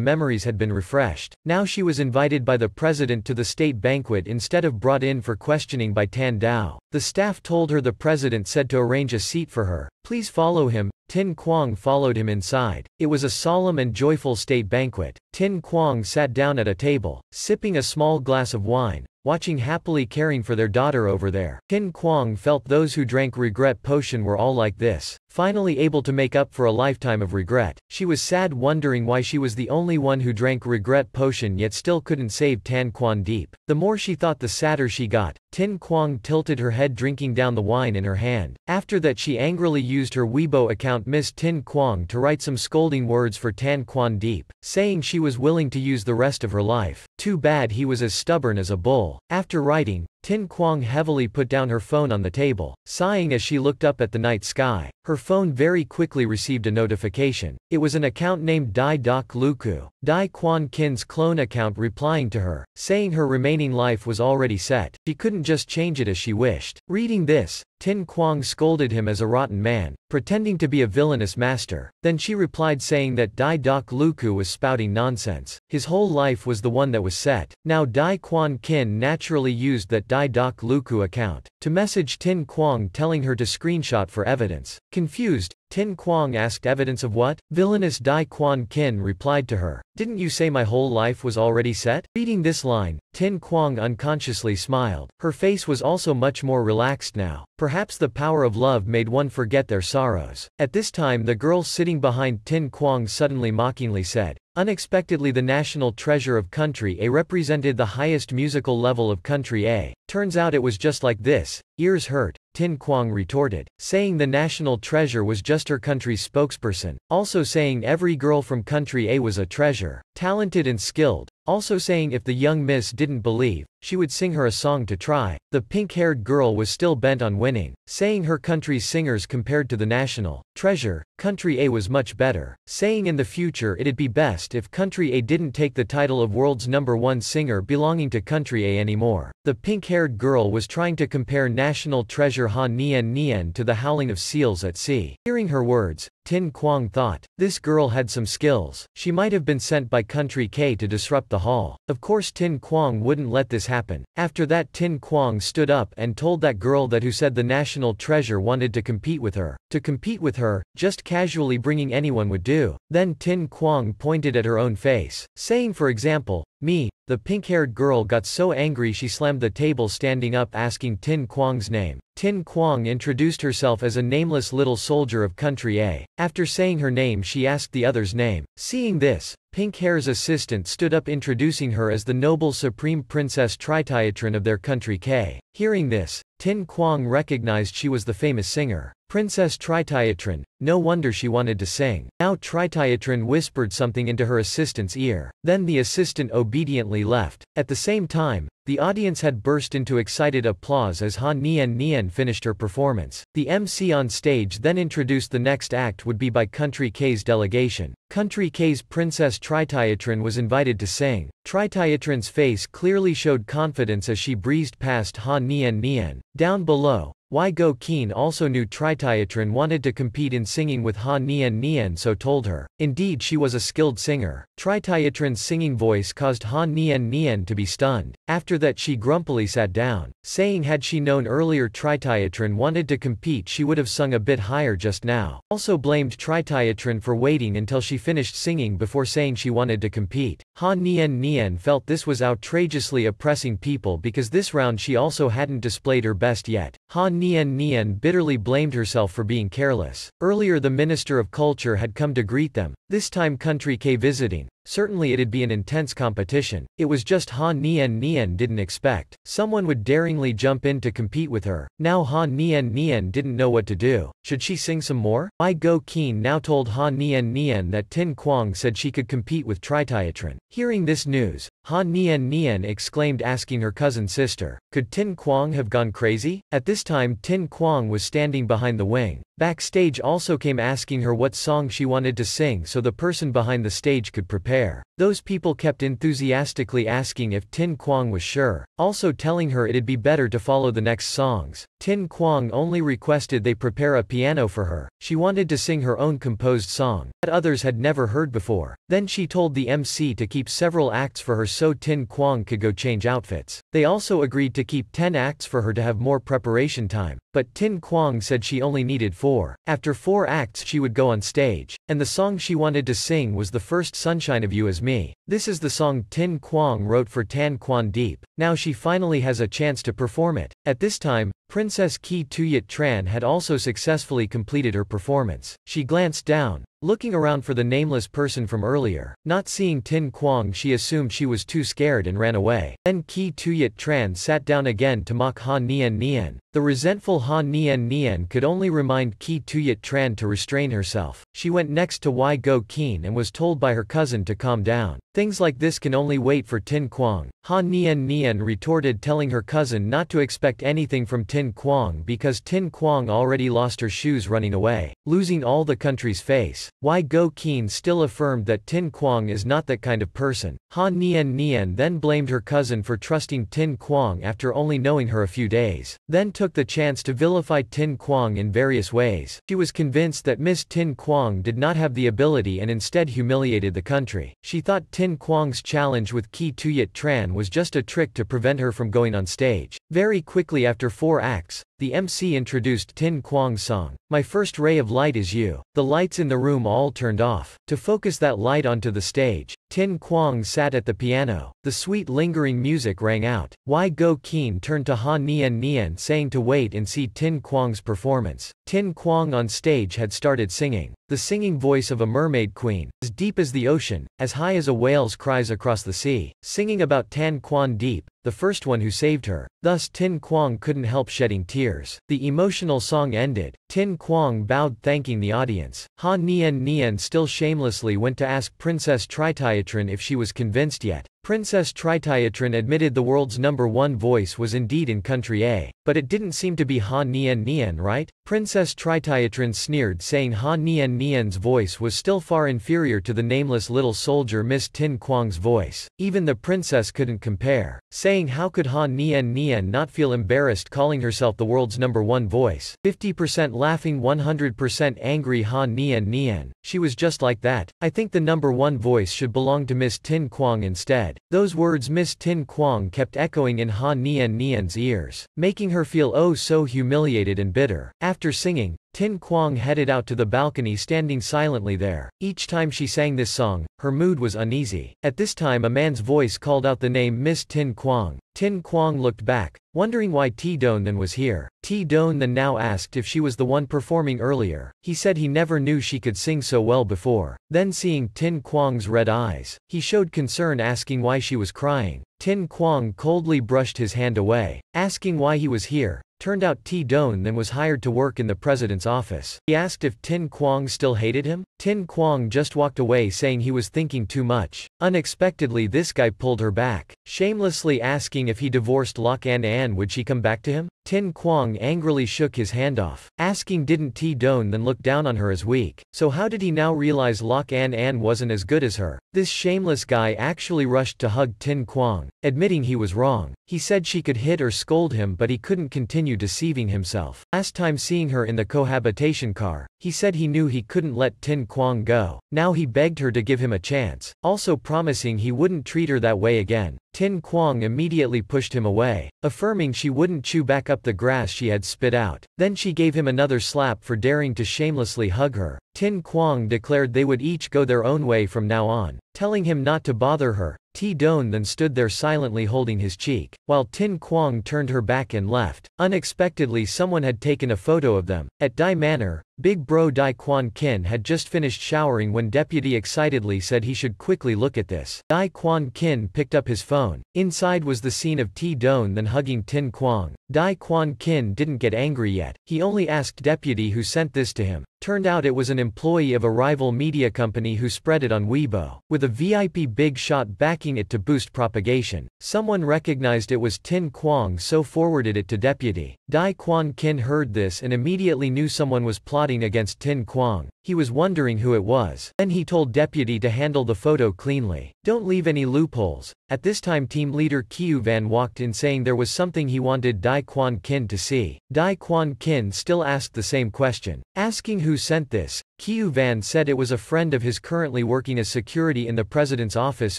memories had been refreshed. Now she was invited by the president to the state banquet instead of brought in for questioning by Tan Dao. The staff told her the president said to arrange a seat for her. Please follow him. Tin Quang followed him inside. It was a solemn and joyful state banquet. Tin Quang sat down at a table, sipping a small glass of wine, watching happily caring for their daughter over there. Tin Quang felt those who drank regret potion were all like this, finally able to make up for a lifetime of regret. She was sad wondering why she was the only one who drank regret potion yet still couldn't save Tan Quan Deep. The more she thought the sadder she got. Tin Quang tilted her head drinking down the wine in her hand. After that she angrily used her Weibo account Miss Tin Quang to write some scolding words for Tan Quan Deep, saying she was willing to use the rest of her life. Too bad he was as stubborn as a bull. After writing, Tin Quang heavily put down her phone on the table, sighing as she looked up at the night sky. Her phone very quickly received a notification. It was an account named Dai Doc Luku, Dai Quan Kin's clone account replying to her, saying her remaining life was already set. She couldn't just change it as she wished. Reading this, Tin Quang scolded him as a rotten man, pretending to be a villainous master. Then she replied saying that Dai Doc Luku was spouting nonsense. His whole life was the one that was set. Now Dai Quan Kin naturally used that Dai Doc Luku account to message Tin Quang telling her to screenshot for evidence. Confused, Tin Quang asked evidence of what? Villainous Dai Quan Kin replied to her, Didn't you say my whole life was already set? Reading this line, Tin Quang unconsciously smiled. Her face was also much more relaxed now. Perhaps the power of love made one forget their sorrows. At this time the girl sitting behind Tin Quang suddenly mockingly said, Unexpectedly the national treasure of country A represented the highest musical level of country A. Turns out it was just like this, ears hurt, Tin Quang retorted, saying the national treasure was just her country's spokesperson, also saying every girl from country A was a treasure, talented and skilled, also saying if the young miss didn't believe, she would sing her a song to try. The pink-haired girl was still bent on winning, saying her country's singers compared to the national treasure, country A was much better, saying in the future it'd be best if country A didn't take the title of world's number one singer belonging to country A anymore. The pink-haired girl was trying to compare national treasure Ha Nian Nian to the howling of seals at sea. Hearing her words, Tin Quang thought, this girl had some skills, she might have been sent by Country K to disrupt the hall. Of course Tin Quang wouldn't let this happen. After that Tin Quang stood up and told that girl that who said the national treasure wanted to compete with her. To compete with her, just casually bringing anyone would do. Then Tin Quang pointed at her own face, saying for example, me, the pink-haired girl got so angry she slammed the table standing up asking Tin Quang's name. Tin Quang introduced herself as a nameless little soldier of Country A. After saying her name she asked the other's name. Seeing this, Pink Hair's assistant stood up introducing her as the noble supreme princess Tritiatrin of their country K. Hearing this, Tin Quang recognized she was the famous singer. Princess Tritiatrin, no wonder she wanted to sing. Now Tritiatrin whispered something into her assistant's ear. Then the assistant obediently left. At the same time, the audience had burst into excited applause as Han Nian Nian finished her performance. The MC on stage then introduced the next act would be by Country K's delegation. Country K's Princess Tritiatrin was invited to sing. Tritiatrin's face clearly showed confidence as she breezed past Han Nian Nian. Down below, Wai Go Keen also knew Tritiatrin wanted to compete in singing with Ha Nian Nian so told her. Indeed she was a skilled singer. Tritiatrin's singing voice caused Ha Nian Nian to be stunned. After that she grumpily sat down, saying had she known earlier Tritiatrin wanted to compete she would have sung a bit higher just now. Also blamed Tritiatrin for waiting until she finished singing before saying she wanted to compete. Ha Nian Nian felt this was outrageously oppressing people because this round she also hadn't displayed her best yet. Ha Nian Nian bitterly blamed herself for being careless. Earlier the Minister of Culture had come to greet them, this time Country K visiting. Certainly it'd be an intense competition. It was just Han Nian Nian didn't expect. Someone would daringly jump in to compete with her. Now Han Nian Nian didn't know what to do. Should she sing some more? I Go Keen now told Han Nian Nian that Tin Quang said she could compete with Tritiatrin. Hearing this news, Han Nian Nian exclaimed asking her cousin sister, could Tin Quang have gone crazy? At this time Tin Quang was standing behind the wing. Backstage also came asking her what song she wanted to sing so the person behind the stage could prepare. Those people kept enthusiastically asking if Tin Quang was sure, also telling her it'd be better to follow the next songs. Tin Quang only requested they prepare a piano for her. She wanted to sing her own composed song, that others had never heard before. Then she told the MC to keep several acts for her so Tin Quang could go change outfits. They also agreed to keep 10 acts for her to have more preparation time. But Tin Quang said she only needed four. After four acts she would go on stage, and the song she wanted to sing was the first Sunshine of You As Me. This is the song Tin Quang wrote for Tan Quan Deep. Now she finally has a chance to perform it. At this time, Princess Ki Tuyet Tran had also successfully completed her performance. She glanced down, looking around for the nameless person from earlier. Not seeing Tin Quang she assumed she was too scared and ran away. Then Ki Tuyet Tran sat down again to mock Han Nian Nian. The resentful Han Nian Nian could only remind Ki Tuyet Tran to restrain herself. She went next to Wai Go Keen and was told by her cousin to calm down. Things like this can only wait for Tin Quang. Han Nian Nian retorted telling her cousin not to expect anything from Tin Quang because Tin Quang already lost her shoes running away, losing all the country's face. Wai Go Keen still affirmed that Tin Quang is not that kind of person. Han Nian Nian then blamed her cousin for trusting Tin Quang after only knowing her a few days, then took the chance to vilify Tin Quang in various ways. She was convinced that Miss Tin Quang did not have the ability and instead humiliated the country. She thought Tin Quang's challenge with Ki Tuyet Tran was just a trick to prevent her from going on stage. Very quickly after four acts, the MC introduced Tin Quang's song, My First Ray of Light Is You. The lights in the room all turned off. To focus that light onto the stage, Tin Quang sat at the piano. The sweet lingering music rang out. Wai Go Keen turned to Han Nian Nian saying to wait and see Tin Quang's performance. Tin Quang on stage had started singing. The singing voice of a mermaid queen, as deep as the ocean, as high as a whale's cries across the sea, singing about Tan Quan Deep, the first one who saved her. Thus Tin Quang couldn't help shedding tears. The emotional song ended. Tin Quang bowed thanking the audience. Han Nian Nian still shamelessly went to ask Princess Tritiatrin if she was convinced yet. Princess Tritiatrin admitted the world's number one voice was indeed in country A, but it didn't seem to be Ha Nian Nian right? Princess Tritiatrin sneered saying Ha Nian Nian's voice was still far inferior to the nameless little soldier Miss Tin Quang's voice. Even the princess couldn't compare, saying how could Ha Nian Nian not feel embarrassed calling herself the world's number one voice. 50% laughing 100% angry Ha Nian Nian. She was just like that. I think the number one voice should belong to Miss Tin Quang instead. Those words Miss Tin Quang kept echoing in Ha Nian Nian's ears, making her feel oh so humiliated and bitter. After singing, Tin Quang headed out to the balcony standing silently there. Each time she sang this song, her mood was uneasy. At this time a man's voice called out the name Miss Tin Quang. Tin Quang looked back, wondering why T Doan was here. T Doan now asked if she was the one performing earlier. He said he never knew she could sing so well before. Then seeing Tin Quang's red eyes, he showed concern asking why she was crying. Tin Quang coldly brushed his hand away, asking why he was here. Turned out T. Doan then was hired to work in the president's office. He asked if Tin Quang still hated him. Tin Quang just walked away saying he was thinking too much. Unexpectedly this guy pulled her back, shamelessly asking if he divorced Lok An An would she come back to him? Tin Quang angrily shook his hand off, asking didn't T Doan then look down on her as weak. So how did he now realize Lok An An wasn't as good as her? This shameless guy actually rushed to hug Tin Quang, admitting he was wrong. He said she could hit or scold him but he couldn't continue deceiving himself. Last time seeing her in the cohabitation car, he said he knew he couldn't let Tin Quang go. Now he begged her to give him a chance, also promising he wouldn't treat her that way again. Tin Quang immediately pushed him away, affirming she wouldn't chew back up the grass she had spit out. Then she gave him another slap for daring to shamelessly hug her. Tin Quang declared they would each go their own way from now on, telling him not to bother her. T Doan then stood there silently holding his cheek, while Tin Quang turned her back and left. Unexpectedly someone had taken a photo of them. At Dai Manor, Big Bro Dai Quan Kin had just finished showering when Deputy excitedly said he should quickly look at this. Dai Quan Kin picked up his phone. Inside was the scene of T Doan then hugging Tin Quang. Dai Quan Kin didn't get angry yet, he only asked Deputy who sent this to him. Turned out it was an employee of a rival media company who spread it on Weibo, with a VIP big shot backing it to boost propagation. Someone recognized it was Tin Quang so forwarded it to Deputy. Dai Quan Kin heard this and immediately knew someone was plotting against Tin Quang. He was wondering who it was. Then he told Deputy to handle the photo cleanly. Don't leave any loopholes. At this time team leader Kiu Van walked in saying there was something he wanted Dai Quan Kin to see. Dai Quan Kin still asked the same question. Asking who sent this, Kiu Van said it was a friend of his currently working as security in the president's office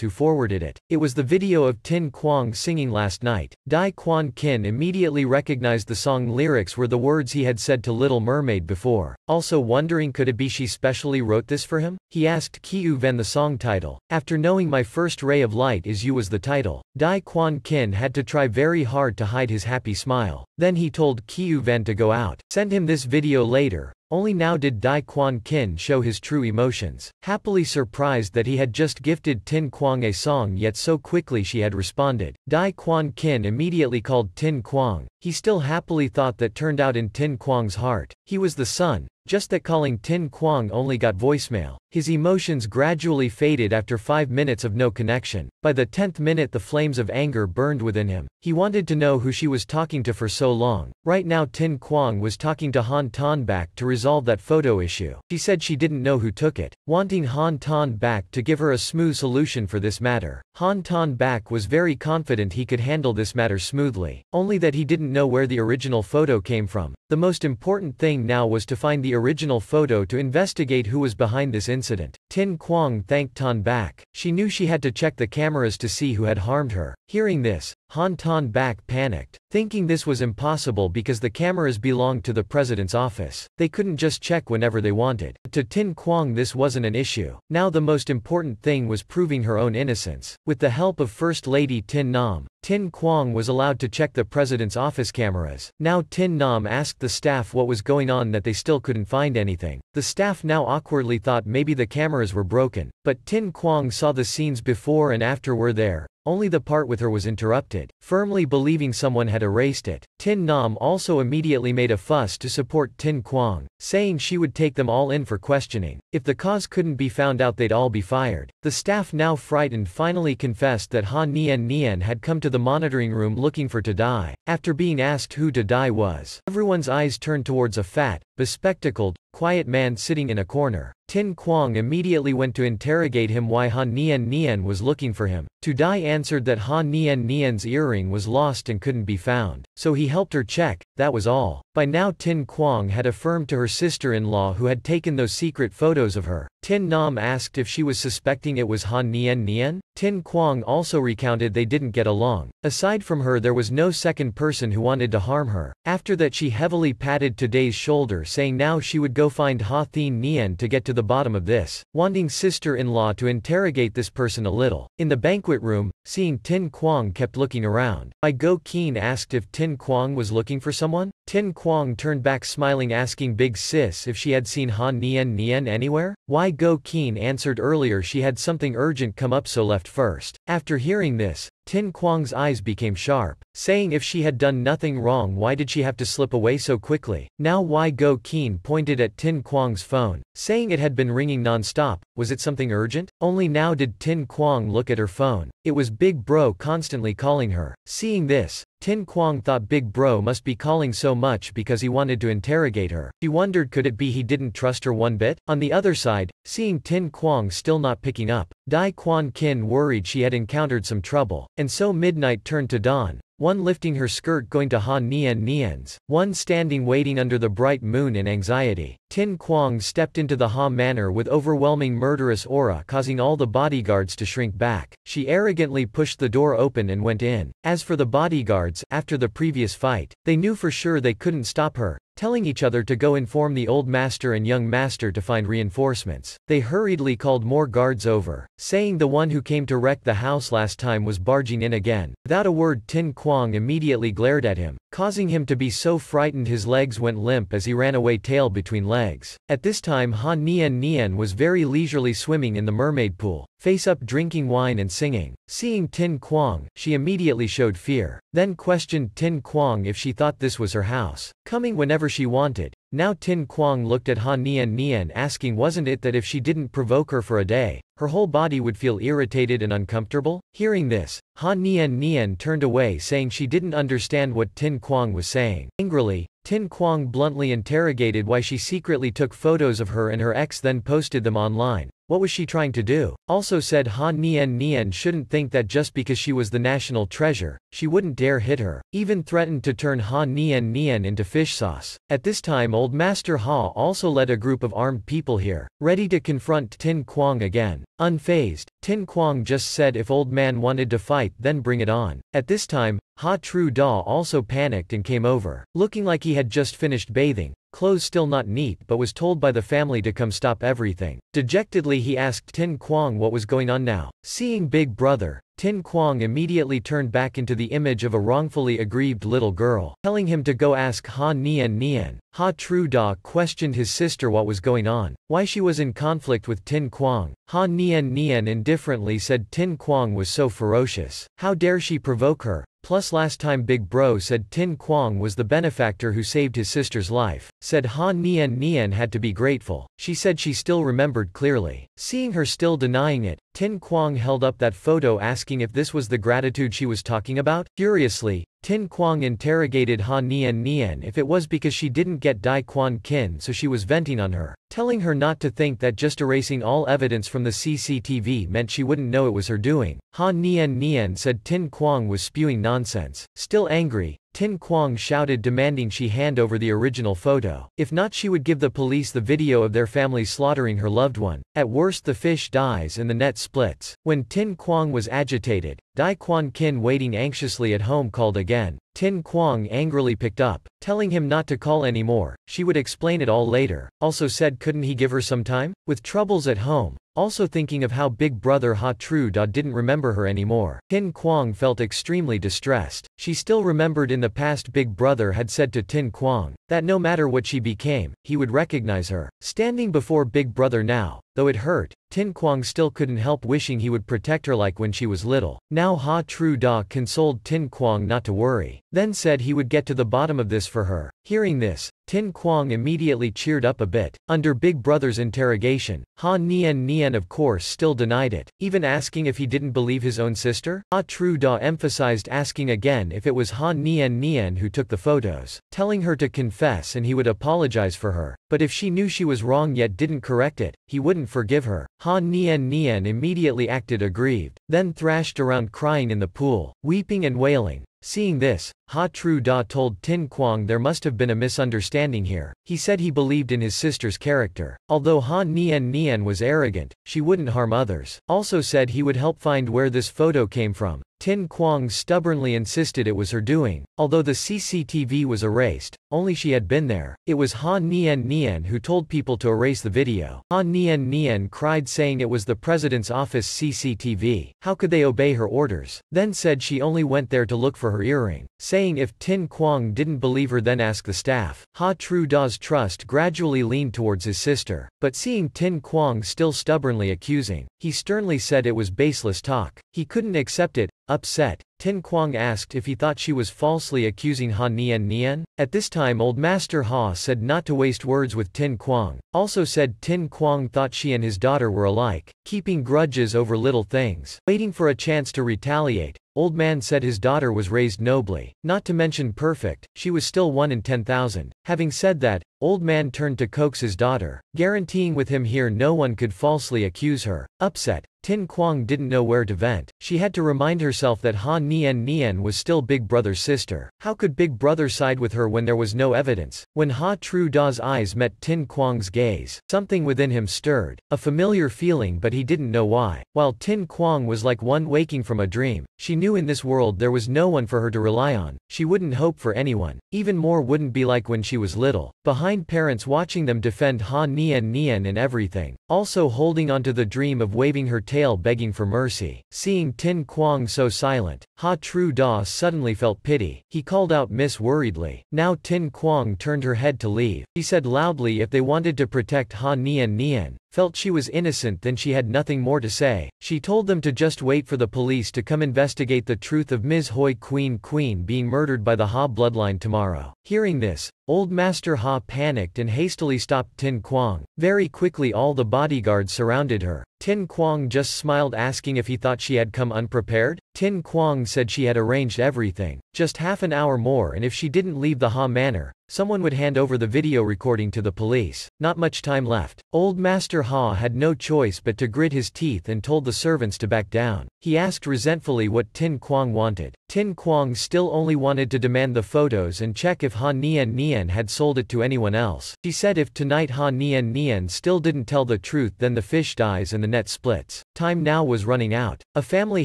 who forwarded it. It was the video of Tin Quang singing last night. Dai Quan Kin immediately recognized the song lyrics were the words he had said to Little Mermaid before. Also wondering could it be she specially wrote this for him? He asked Kiu Van the song title. After knowing my first ray of light is you was the title, Dai Quan Kin had to try very hard to hide his happy smile. Then he told Kiu Van to go out. Send him this video later. Only now did Dai Quan Kin show his true emotions, happily surprised that he had just gifted Tin Quang a song yet so quickly she had responded. Dai Quan Kin immediately called Tin Quang, he still happily thought that turned out in Tin Quang's heart. He was the son, just that calling Tin Quang only got voicemail. His emotions gradually faded after five minutes of no connection. By the tenth minute the flames of anger burned within him. He wanted to know who she was talking to for so long. Right now Tin Quang was talking to Han Tan back to resolve that photo issue. She said she didn't know who took it, wanting Han Tan back to give her a smooth solution for this matter. Han Tan back was very confident he could handle this matter smoothly, only that he didn't know where the original photo came from. The most important thing now was to find the original photo to investigate who was behind this incident. Tin Quang thanked Tan Bak. She knew she had to check the cameras to see who had harmed her. Hearing this, Han Tan Bak panicked, thinking this was impossible because the cameras belonged to the president's office. They couldn't just check whenever they wanted. To Tin Quang this wasn't an issue. Now the most important thing was proving her own innocence. With the help of First Lady Tin Nam, Tin Quang was allowed to check the president's office cameras. Now Tin Nam asked the staff what was going on that they still couldn't find anything. The staff now awkwardly thought maybe the cameras were broken, but Tin Quang saw the scenes before and after were there, only the part with her was interrupted, firmly believing someone had erased it. Tin Nam also immediately made a fuss to support Tin Quang, saying she would take them all in for questioning. If the cause couldn't be found out they'd all be fired. The staff now frightened finally confessed that Ha Nian Nian had come to the monitoring room looking for Tadai. After being asked who Tadai was, everyone's eyes turned towards a fat, bespectacled, quiet man sitting in a corner. Tin Quang immediately went to interrogate him why Han Nian Nian was looking for him. Tudai answered that Han Nian Nian's earring was lost and couldn't be found, so he helped her check, that was all. By now Tin Quang had affirmed to her sister-in-law who had taken those secret photos of her. Tin Nam asked if she was suspecting it was Han Nian Nian. Tin Quang also recounted they didn't get along. Aside from her there was no second person who wanted to harm her. After that she heavily patted Today's shoulder saying now she would go find Ha Thien Nian to get to the bottom of this, wanting sister-in-law to interrogate this person a little. In the banquet room, seeing Tin Quang kept looking around. I Go Keen asked if Tin Quang was looking for someone? Tin Quang turned back smiling asking Big Sis if she had seen Han Nian Nian anywhere? Wai Go Keen answered earlier she had something urgent come up so left first. After hearing this, Tin Quang's eyes became sharp, saying if she had done nothing wrong why did she have to slip away so quickly. Now Wai Go Keen pointed at Tin Quang's phone, saying it had been ringing non-stop, was it something urgent? Only now did Tin Quang look at her phone, it was Big Bro constantly calling her. Seeing this, Tin Quang thought Big Bro must be calling so much because he wanted to interrogate her. She wondered could it be he didn't trust her one bit? On the other side, seeing Tin Quang still not picking up, Dai Quan Kin worried she had encountered some trouble, and so midnight turned to dawn, one lifting her skirt going to Han Nian Nian's, one standing waiting under the bright moon in anxiety. Tin Quang stepped into the Ha manor with overwhelming murderous aura causing all the bodyguards to shrink back. She arrogantly pushed the door open and went in. As for the bodyguards, after the previous fight, they knew for sure they couldn't stop her, telling each other to go inform the old master and young master to find reinforcements. They hurriedly called more guards over, saying the one who came to wreck the house last time was barging in again. Without a word Tin Quang immediately glared at him, causing him to be so frightened his legs went limp as he ran away tail between legs. At this time Han Nian Nian was very leisurely swimming in the mermaid pool, face up drinking wine and singing. Seeing Tin Quang, she immediately showed fear, then questioned Tin Quang if she thought this was her house, coming whenever she wanted. Now Tin Quang looked at Han Nian Nian asking wasn't it that if she didn't provoke her for a day, her whole body would feel irritated and uncomfortable? Hearing this, Han Nian Nian turned away saying she didn't understand what Tin Quang was saying. Angrily, Tin Quang bluntly interrogated why she secretly took photos of her and her ex then posted them online. What was she trying to do? Also said Han Nian Nian shouldn't think that just because she was the national treasure, she wouldn't dare hit her. Even threatened to turn Ha Nian Nian into fish sauce. At this time Old Master Ha also led a group of armed people here, ready to confront Tin Quang again. Unfazed, Tin Quang just said if old man wanted to fight then bring it on. At this time, Ha Tru Da also panicked and came over, looking like he had just finished bathing, clothes still not neat but was told by the family to come stop everything. Dejectedly he asked Tin Quang what was going on now. Seeing Big Brother, Tin Quang immediately turned back into the image of a wrongfully aggrieved little girl, telling him to go ask Ha Nian Nian. Ha Tru Da questioned his sister what was going on, why she was in conflict with Tin Quang. Ha Nian Nian indifferently said Tin Quang was so ferocious. How dare she provoke her? Plus last time Big Bro said Tin Quang was the benefactor who saved his sister's life. Said Ha Nian Nian had to be grateful. She said she still remembered clearly. Seeing her still denying it, Tin Quang held up that photo asking if this was the gratitude she was talking about. Furiously, Tin Quang interrogated Ha Nian Nian if it was because she didn't get Dai Quan Kin so she was venting on her, telling her not to think that just erasing all evidence from the CCTV meant she wouldn't know it was her doing. Ha Nian Nian said Tin Quang was spewing nonsense. Still angry, Tin Quang shouted demanding she hand over the original photo. If not she would give the police the video of their family slaughtering her loved one. At worst the fish dies and the net splits. When Tin Quang was agitated, Dai Quan Kin waiting anxiously at home called again. Tin Quang angrily picked up, telling him not to call anymore, she would explain it all later, also said couldn't he give her some time? With troubles at home, also thinking of how big brother Ha Tru Da didn't remember her anymore. Tin Quang felt extremely distressed. She still remembered in the past big brother had said to Tin Quang, that no matter what she became, he would recognize her. Standing before big brother now, though it hurt, Tin Quang still couldn't help wishing he would protect her like when she was little. Now Ha Tru Da consoled Tin Quang not to worry, then said he would get to the bottom of this for her. Hearing this, Tin Quang immediately cheered up a bit. Under Big Brother's interrogation, Ha Nian Nian of course still denied it, even asking if he didn't believe his own sister. Ha Tru Da emphasized asking again if it was Ha Nian Nian who took the photos, telling her to confess and he would apologize for her, but if she knew she was wrong yet didn't correct it, he wouldn't forgive her. Ha Nian Nian immediately acted aggrieved, then thrashed around crying in the pool, weeping and wailing. Seeing this, Ha Tru Da told Tin Quang there must have been a misunderstanding here. He said he believed in his sister's character. Although Ha Nian Nian was arrogant, she wouldn't harm others. Also said he would help find where this photo came from. Tin Quang stubbornly insisted it was her doing. Although the CCTV was erased, only she had been there. It was Ha Nian Nian who told people to erase the video. Ha Nian Nian cried saying it was the president's office CCTV. How could they obey her orders? Then said she only went there to look for her earring, saying if Tin Quang didn't believe her then ask the staff. Ha Tru Da's trust gradually leaned towards his sister, but seeing Tin Quang still stubbornly accusing, he sternly said it was baseless talk. He couldn't accept it, Upset, Tin Quang asked if he thought she was falsely accusing Ha Nian Nian. At this time Old Master Ha said not to waste words with Tin Quang, also said Tin Quang thought she and his daughter were alike, keeping grudges over little things, waiting for a chance to retaliate. Old man said his daughter was raised nobly, not to mention perfect, she was still one in 10,000. Having said that, Old man turned to coax his daughter, guaranteeing with him here no one could falsely accuse her. Upset, Tin Quang didn't know where to vent. She had to remind herself that Ha Nian Nian was still Big Brother's sister. How could Big Brother side with her when there was no evidence? When Ha Tru Da's eyes met Tin Quang's gaze, something within him stirred. A familiar feeling but he didn't know why. While Tin Quang was like one waking from a dream, she knew in this world there was no one for her to rely on. She wouldn't hope for anyone. Even more wouldn't be like when she was little. Behind parents watching them defend Ha Nian Nian and everything. Also holding onto the dream of waving her tail begging for mercy. Seeing Tin Quang so silent, Ha Tru Da suddenly felt pity. He called out Miss worriedly. Now Tin Quang turned her head to leave. She said loudly if they wanted to protect Ha Nian Nian, felt she was innocent then she had nothing more to say. She told them to just wait for the police to come investigate the truth of Ms. Hoi Queen Queen being murdered by the Ha bloodline tomorrow. Hearing this, Old Master Ha panicked and hastily stopped Tin Quang. Very quickly all the bodyguards surrounded her. Tin Quang just smiled asking if he thought she had come unprepared. Tin Quang said she had arranged everything. Just half an hour more and if she didn't leave the Ha manor, someone would hand over the video recording to the police. Not much time left. Old Master Ha had no choice but to grit his teeth and told the servants to back down. He asked resentfully what Tin Quang wanted. Tin Quang still only wanted to demand the photos and check if Ha Nian Nian had sold it to anyone else. She said if tonight Ha Nian Nian still didn't tell the truth then the fish dies and the net splits. Time now was running out. A family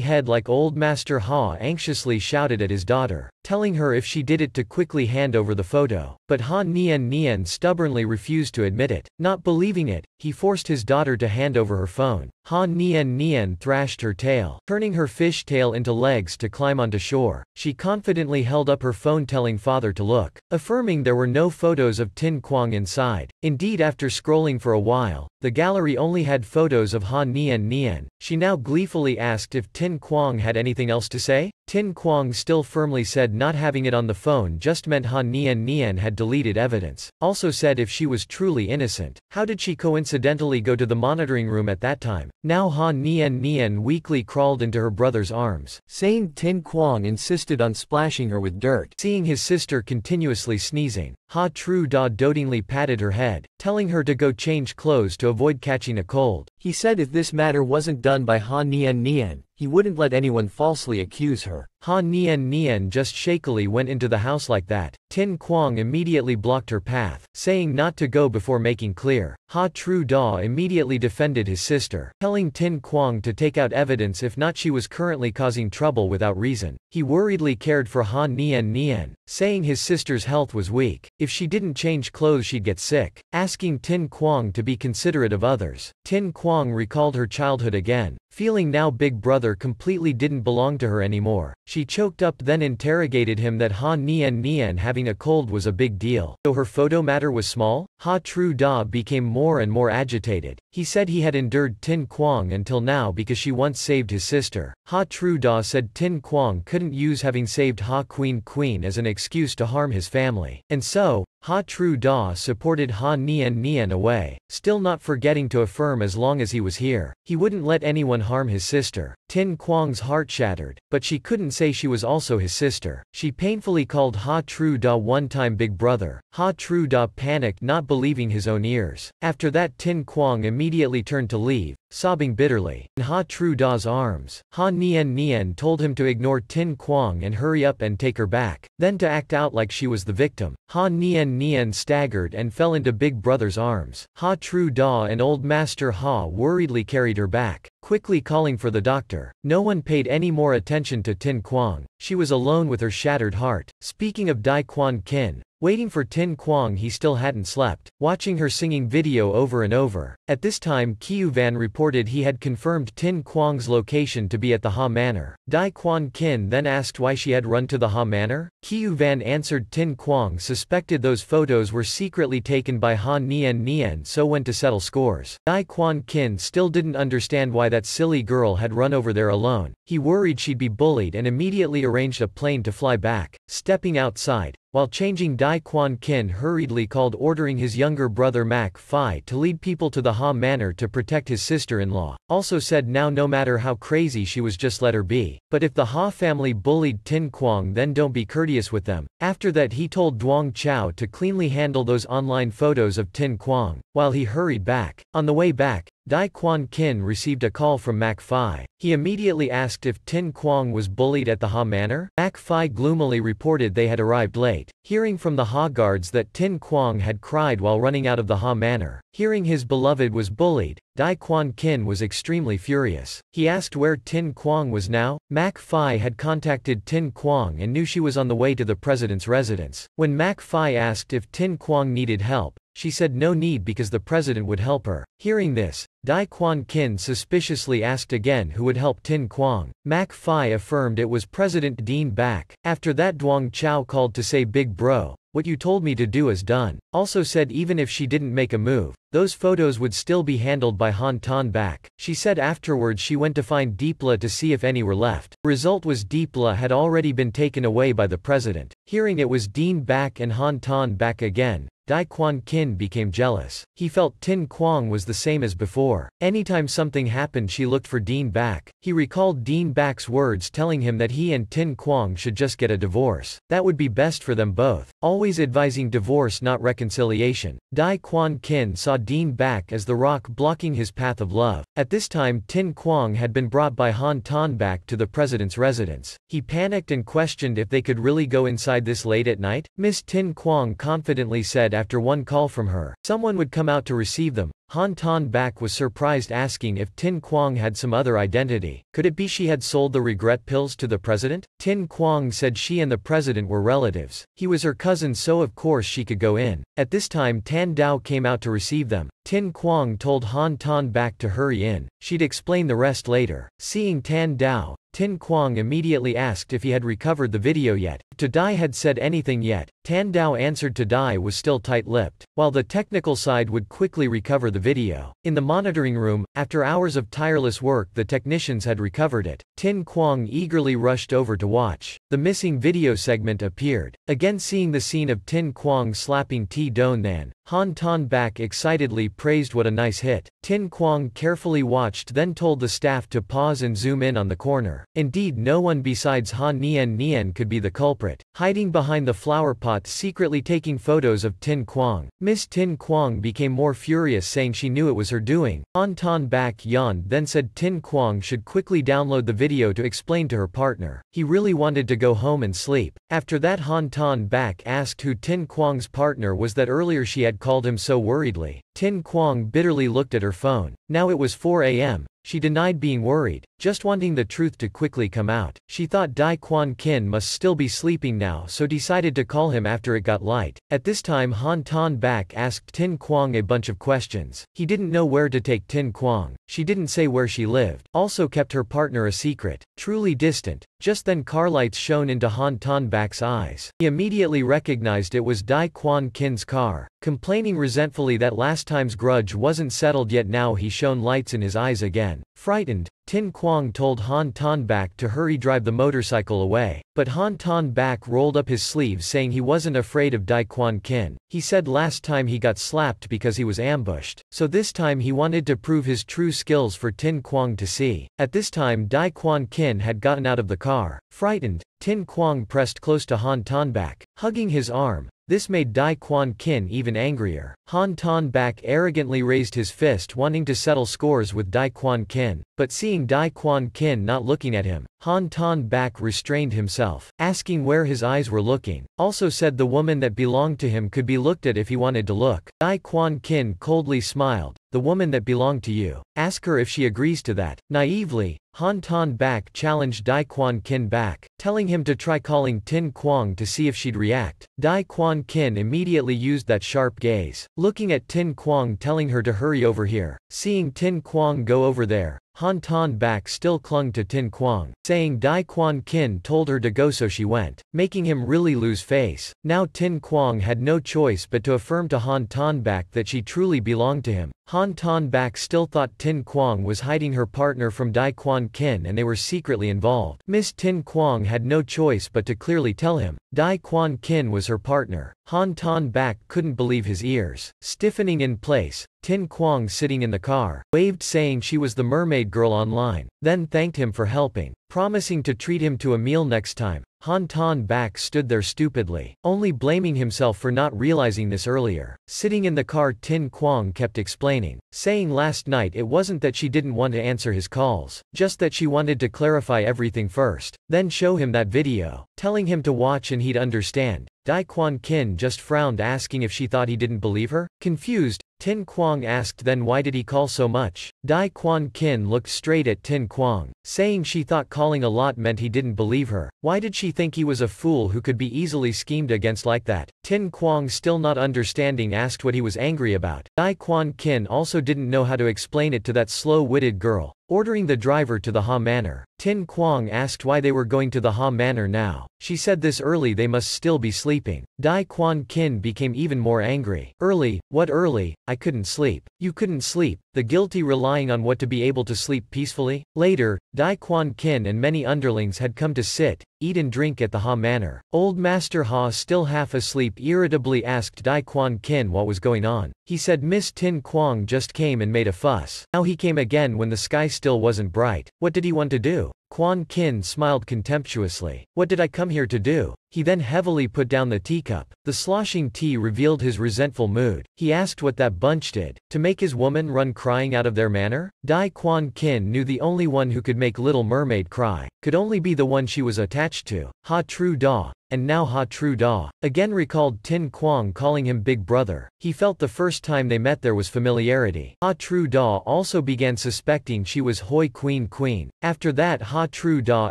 head like old Master Ha anxiously shouted at his daughter, telling her if she did it to quickly hand over the photo. But Ha Nian Nian stubbornly refused to admit it. Not believing it, he forced his daughter to hand over her phone. Ha Nian Nian thrashed her tail, turning her fish tail into legs to climb onto shore. She confidently held up her phone telling father to look, affirming there were no photos of Tin Quang inside. Indeed after scrolling for a while, the gallery only had photos of Ha Nian Nian. She now gleefully asked if Tin Quang had anything else to say. Tin Quang still firmly said not having it on the phone just meant Ha Nian Nian had deleted evidence. Also said if she was truly innocent, how did she coincidentally go to the monitoring room at that time? Now Ha Nian Nian weakly crawled into her brother's arms, saying Tin Quang insisted on splashing her with dirt. Seeing his sister continuously sneezing, Ha Tru Da dotingly patted her head, telling her to go change clothes to avoid catching a cold. He said if this matter wasn't done by Han Nian Nian, he wouldn't let anyone falsely accuse her. Ha Nian Nian just shakily went into the house like that. Tin Quang immediately blocked her path, saying not to go before making clear. Ha Tru Da immediately defended his sister, telling Tin Quang to take out evidence if not she was currently causing trouble without reason. He worriedly cared for Ha Nian Nian, saying his sister's health was weak. If she didn't change clothes she'd get sick, asking Tin Quang to be considerate of others. Tin Quang recalled her childhood again, feeling now Big Brother completely didn't belong to her anymore. She choked up then interrogated him that Ha Nian Nian having a cold was a big deal. Though her photo matter was small, Ha Tru Da became more and more agitated. He said he had endured Tin Quang until now because she once saved his sister. Ha Tru Da said Tin Quang couldn't use having saved Ha Queen Queen as an excuse to harm his family. And so, Ha Tru Da supported Ha Nian Nian away, still not forgetting to affirm as long as he was here, he wouldn't let anyone harm his sister. Tin Quang's heart shattered, but she couldn't say she was also his sister. She painfully called Ha Tru Da one time big brother. Ha Tru Da panicked not believing his own ears. After that Tin Quang immediately turned to leave, sobbing bitterly. In Ha Tru Da's arms, Ha Nian Nian told him to ignore Tin Quang and hurry up and take her back, then to act out like she was the victim. Ha Nian Nian staggered and fell into Big Brother's arms. Ha Tru Da and Old Master Ha worriedly carried her back, quickly calling for the doctor. No one paid any more attention to Tin Quang. She was alone with her shattered heart. Speaking of Dai Quan Kin, Waiting for Tin Quang he still hadn't slept, watching her singing video over and over. At this time Kiu Van reported he had confirmed Tin Quang's location to be at the Ha Manor. Dai Quan Kin then asked why she had run to the Ha Manor. Kiu Van answered Tin Quang suspected those photos were secretly taken by Ha Nian Nian so went to settle scores. Dai Quan Kin still didn't understand why that silly girl had run over there alone. He worried she'd be bullied and immediately arranged a plane to fly back. Stepping outside, while changing Dai Quan Kin hurriedly called ordering his younger brother Mac Phi to lead people to the Ha Manor to protect his sister-in-law. Also said now no matter how crazy she was just let her be. But if the Ha family bullied Tin Quang then don't be courteous with them. After that he told Duong Chao to cleanly handle those online photos of Tin Quang, while he hurried back. On the way back, Dai Quan Kin received a call from Mac Phi. He immediately asked if Tin Quang was bullied at the Ha Manor. Mac Phi gloomily reported they had arrived late. Hearing from the Ha guards that Tin Quang had cried while running out of the Ha Manor, hearing his beloved was bullied, Dai Quan Kin was extremely furious. He asked where Tin Quang was now. Mac Phi had contacted Tin Quang and knew she was on the way to the president's residence. When Mac Phi asked if Tin Quang needed help, she said no need because the president would help her. Hearing this, Dai Quan Kin suspiciously asked again who would help Tin Quang. Mac Phi affirmed it was President Dean Back. After that Duong Chao called to say big bro, what you told me to do is done. Also said even if she didn't make a move, those photos would still be handled by Han Tan Back. She said afterwards she went to find Deepla to see if any were left. Result was Deepla had already been taken away by the president. Hearing it was Dean Back and Han Tan Back again, Dai Quan Kin became jealous. He felt Tin Quang was the same as before. Anytime something happened she looked for Dean Back. He recalled Dean Back's words telling him that he and Tin Quang should just get a divorce. That would be best for them both. Always advising divorce not reconciliation. Dai Quan Kin saw Dean Back as the rock blocking his path of love. At this time Tin Quang had been brought by Han Tan Bak to the president's residence. He panicked and questioned if they could really go inside this late at night. Miss Tin Quang confidently said after one call from her, someone would come out to receive them. Han Tan Bak was surprised asking if Tin Quang had some other identity. Could it be she had sold the regret pills to the president? Tin Quang said she and the president were relatives. He was her cousin so of course she could go in. At this time Tan Dao came out to receive them. Tin Quang told Han Tan Bak to hurry in. She'd explain the rest later. Seeing Tan Dao, Tin Quang immediately asked if he had recovered the video yet. To Dai had said anything yet, Tan Dao answered to Dai was still tight-lipped, while the technical side would quickly recover the video. In the monitoring room, after hours of tireless work the technicians had recovered it. Tin Quang eagerly rushed over to watch. The missing video segment appeared. Again seeing the scene of Tin Quang slapping T Don Nan, Han Tan Bak excitedly praised what a nice hit. Tin Kwang carefully watched then told the staff to pause and zoom in on the corner. Indeed no one besides Han Nian Nian could be the culprit. Hiding behind the flowerpot secretly taking photos of Tin Quang. Miss Tin Quang became more furious saying she knew it was her doing. Han Tan Bak yawned then said Tin Quang should quickly download the video to explain to her partner. He really wanted to go home and sleep. After that Han Tan Bak asked who Tin Quang's partner was that earlier she had called him so worriedly. Tin Quang bitterly looked at her phone. Now it was 4 a.m. she denied being worried, just wanting the truth to quickly come out. She thought Dai Quan Kin must still be sleeping now so decided to call him after it got light. At this time Han Tan Bak asked Tin Quang a bunch of questions. He didn't know where to take Tin Quang. She didn't say where she lived. Also kept her partner a secret. Truly distant. Just then car lights shone into Han Tan Bak's eyes. He immediately recognized it was Dai Quan Kin's car. Complaining resentfully that last time's grudge wasn't settled yet now he shone lights in his eyes again. Frightened, Tin Quang told Han Tan Bak to hurry drive the motorcycle away, but Han Tan Bak rolled up his sleeves saying he wasn't afraid of Dai Quan Kin. He said last time he got slapped because he was ambushed, so this time he wanted to prove his true skills for Tin Quang to see. At this time Dai Quan Kin had gotten out of the car. Frightened, Tin Quang pressed close to Han Tan Bak, hugging his arm, this made Dai Quan Kin even angrier. Han Tan Bak arrogantly raised his fist wanting to settle scores with Dai Quan Kin, but seeing Dai Quan Kin not looking at him, Han Tan Bak restrained himself, asking where his eyes were looking, also said the woman that belonged to him could be looked at if he wanted to look. Dai Quan Kin coldly smiled, the woman that belonged to you. Ask her if she agrees to that. Naively, Han Tan Bak challenged Dai Quan Kin back, telling him to try calling Tin Quang to see if she'd react. Dai Quan Kin immediately used that sharp gaze, looking at Tin Quang telling her to hurry over here. Seeing Tin Quang go over there, Han Tan Bak still clung to Tin Quang, saying Dai Quan Kin told her to go so she went, making him really lose face. Now Tin Quang had no choice but to affirm to Han Tan Bak that she truly belonged to him. Han Tan Bak still thought Tin Quang was hiding her partner from Dai Quan Kin and they were secretly involved. Miss Tin Quang had no choice but to clearly tell him, Dai Quan Kin was her partner. Han Tan Bak couldn't believe his ears. Stiffening in place, Tin Quang sitting in the car, waved saying she was the mermaid girl online, then thanked him for helping, promising to treat him to a meal next time. Han Tan Bak stood there stupidly, only blaming himself for not realizing this earlier. Sitting in the car Tin Quang kept explaining, saying last night it wasn't that she didn't want to answer his calls, just that she wanted to clarify everything first, then show him that video, telling him to watch and he'd understand. Dai Quan Kin just frowned asking if she thought he didn't believe her. Confused, Tin Quang asked then why did he call so much? Dai Quan Kin looked straight at Tin Quang, saying she thought calling a lot meant he didn't believe her. Why did she think he was a fool who could be easily schemed against like that? Tin Quang still not understanding asked what he was angry about. Dai Quan Kin also didn't know how to explain it to that slow-witted girl. Ordering the driver to the Ha Manor, Tin Quang asked why they were going to the Ha Manor now. She said this early they must still be sleeping. Dai Quan Kin became even more angry. Early? What early? I couldn't sleep. You couldn't sleep. The guilty relying on what to be able to sleep peacefully? Later, Dai Quan Kin and many underlings had come to sit, eat and drink at the Ha Manor. Old Master Ha still half asleep irritably asked Dai Quan Kin what was going on. He said Miss Tin Quang just came and made a fuss. Now he came again when the sky still wasn't bright. What did he want to do? Quan Kin smiled contemptuously. What did I come here to do? He then heavily put down the teacup. The sloshing tea revealed his resentful mood. He asked what that bunch did. To make his woman run crying out of their manor? Dai Quan Kin knew the only one who could make Little Mermaid cry. Could only be the one she was attached to. Ha Tru Da and now Ha Tru Da. Again recalled Tin Quang calling him Big Brother. He felt the first time they met there was familiarity. Ha Tru Da also began suspecting she was Hoi Queen Queen. After that Ha Tru Da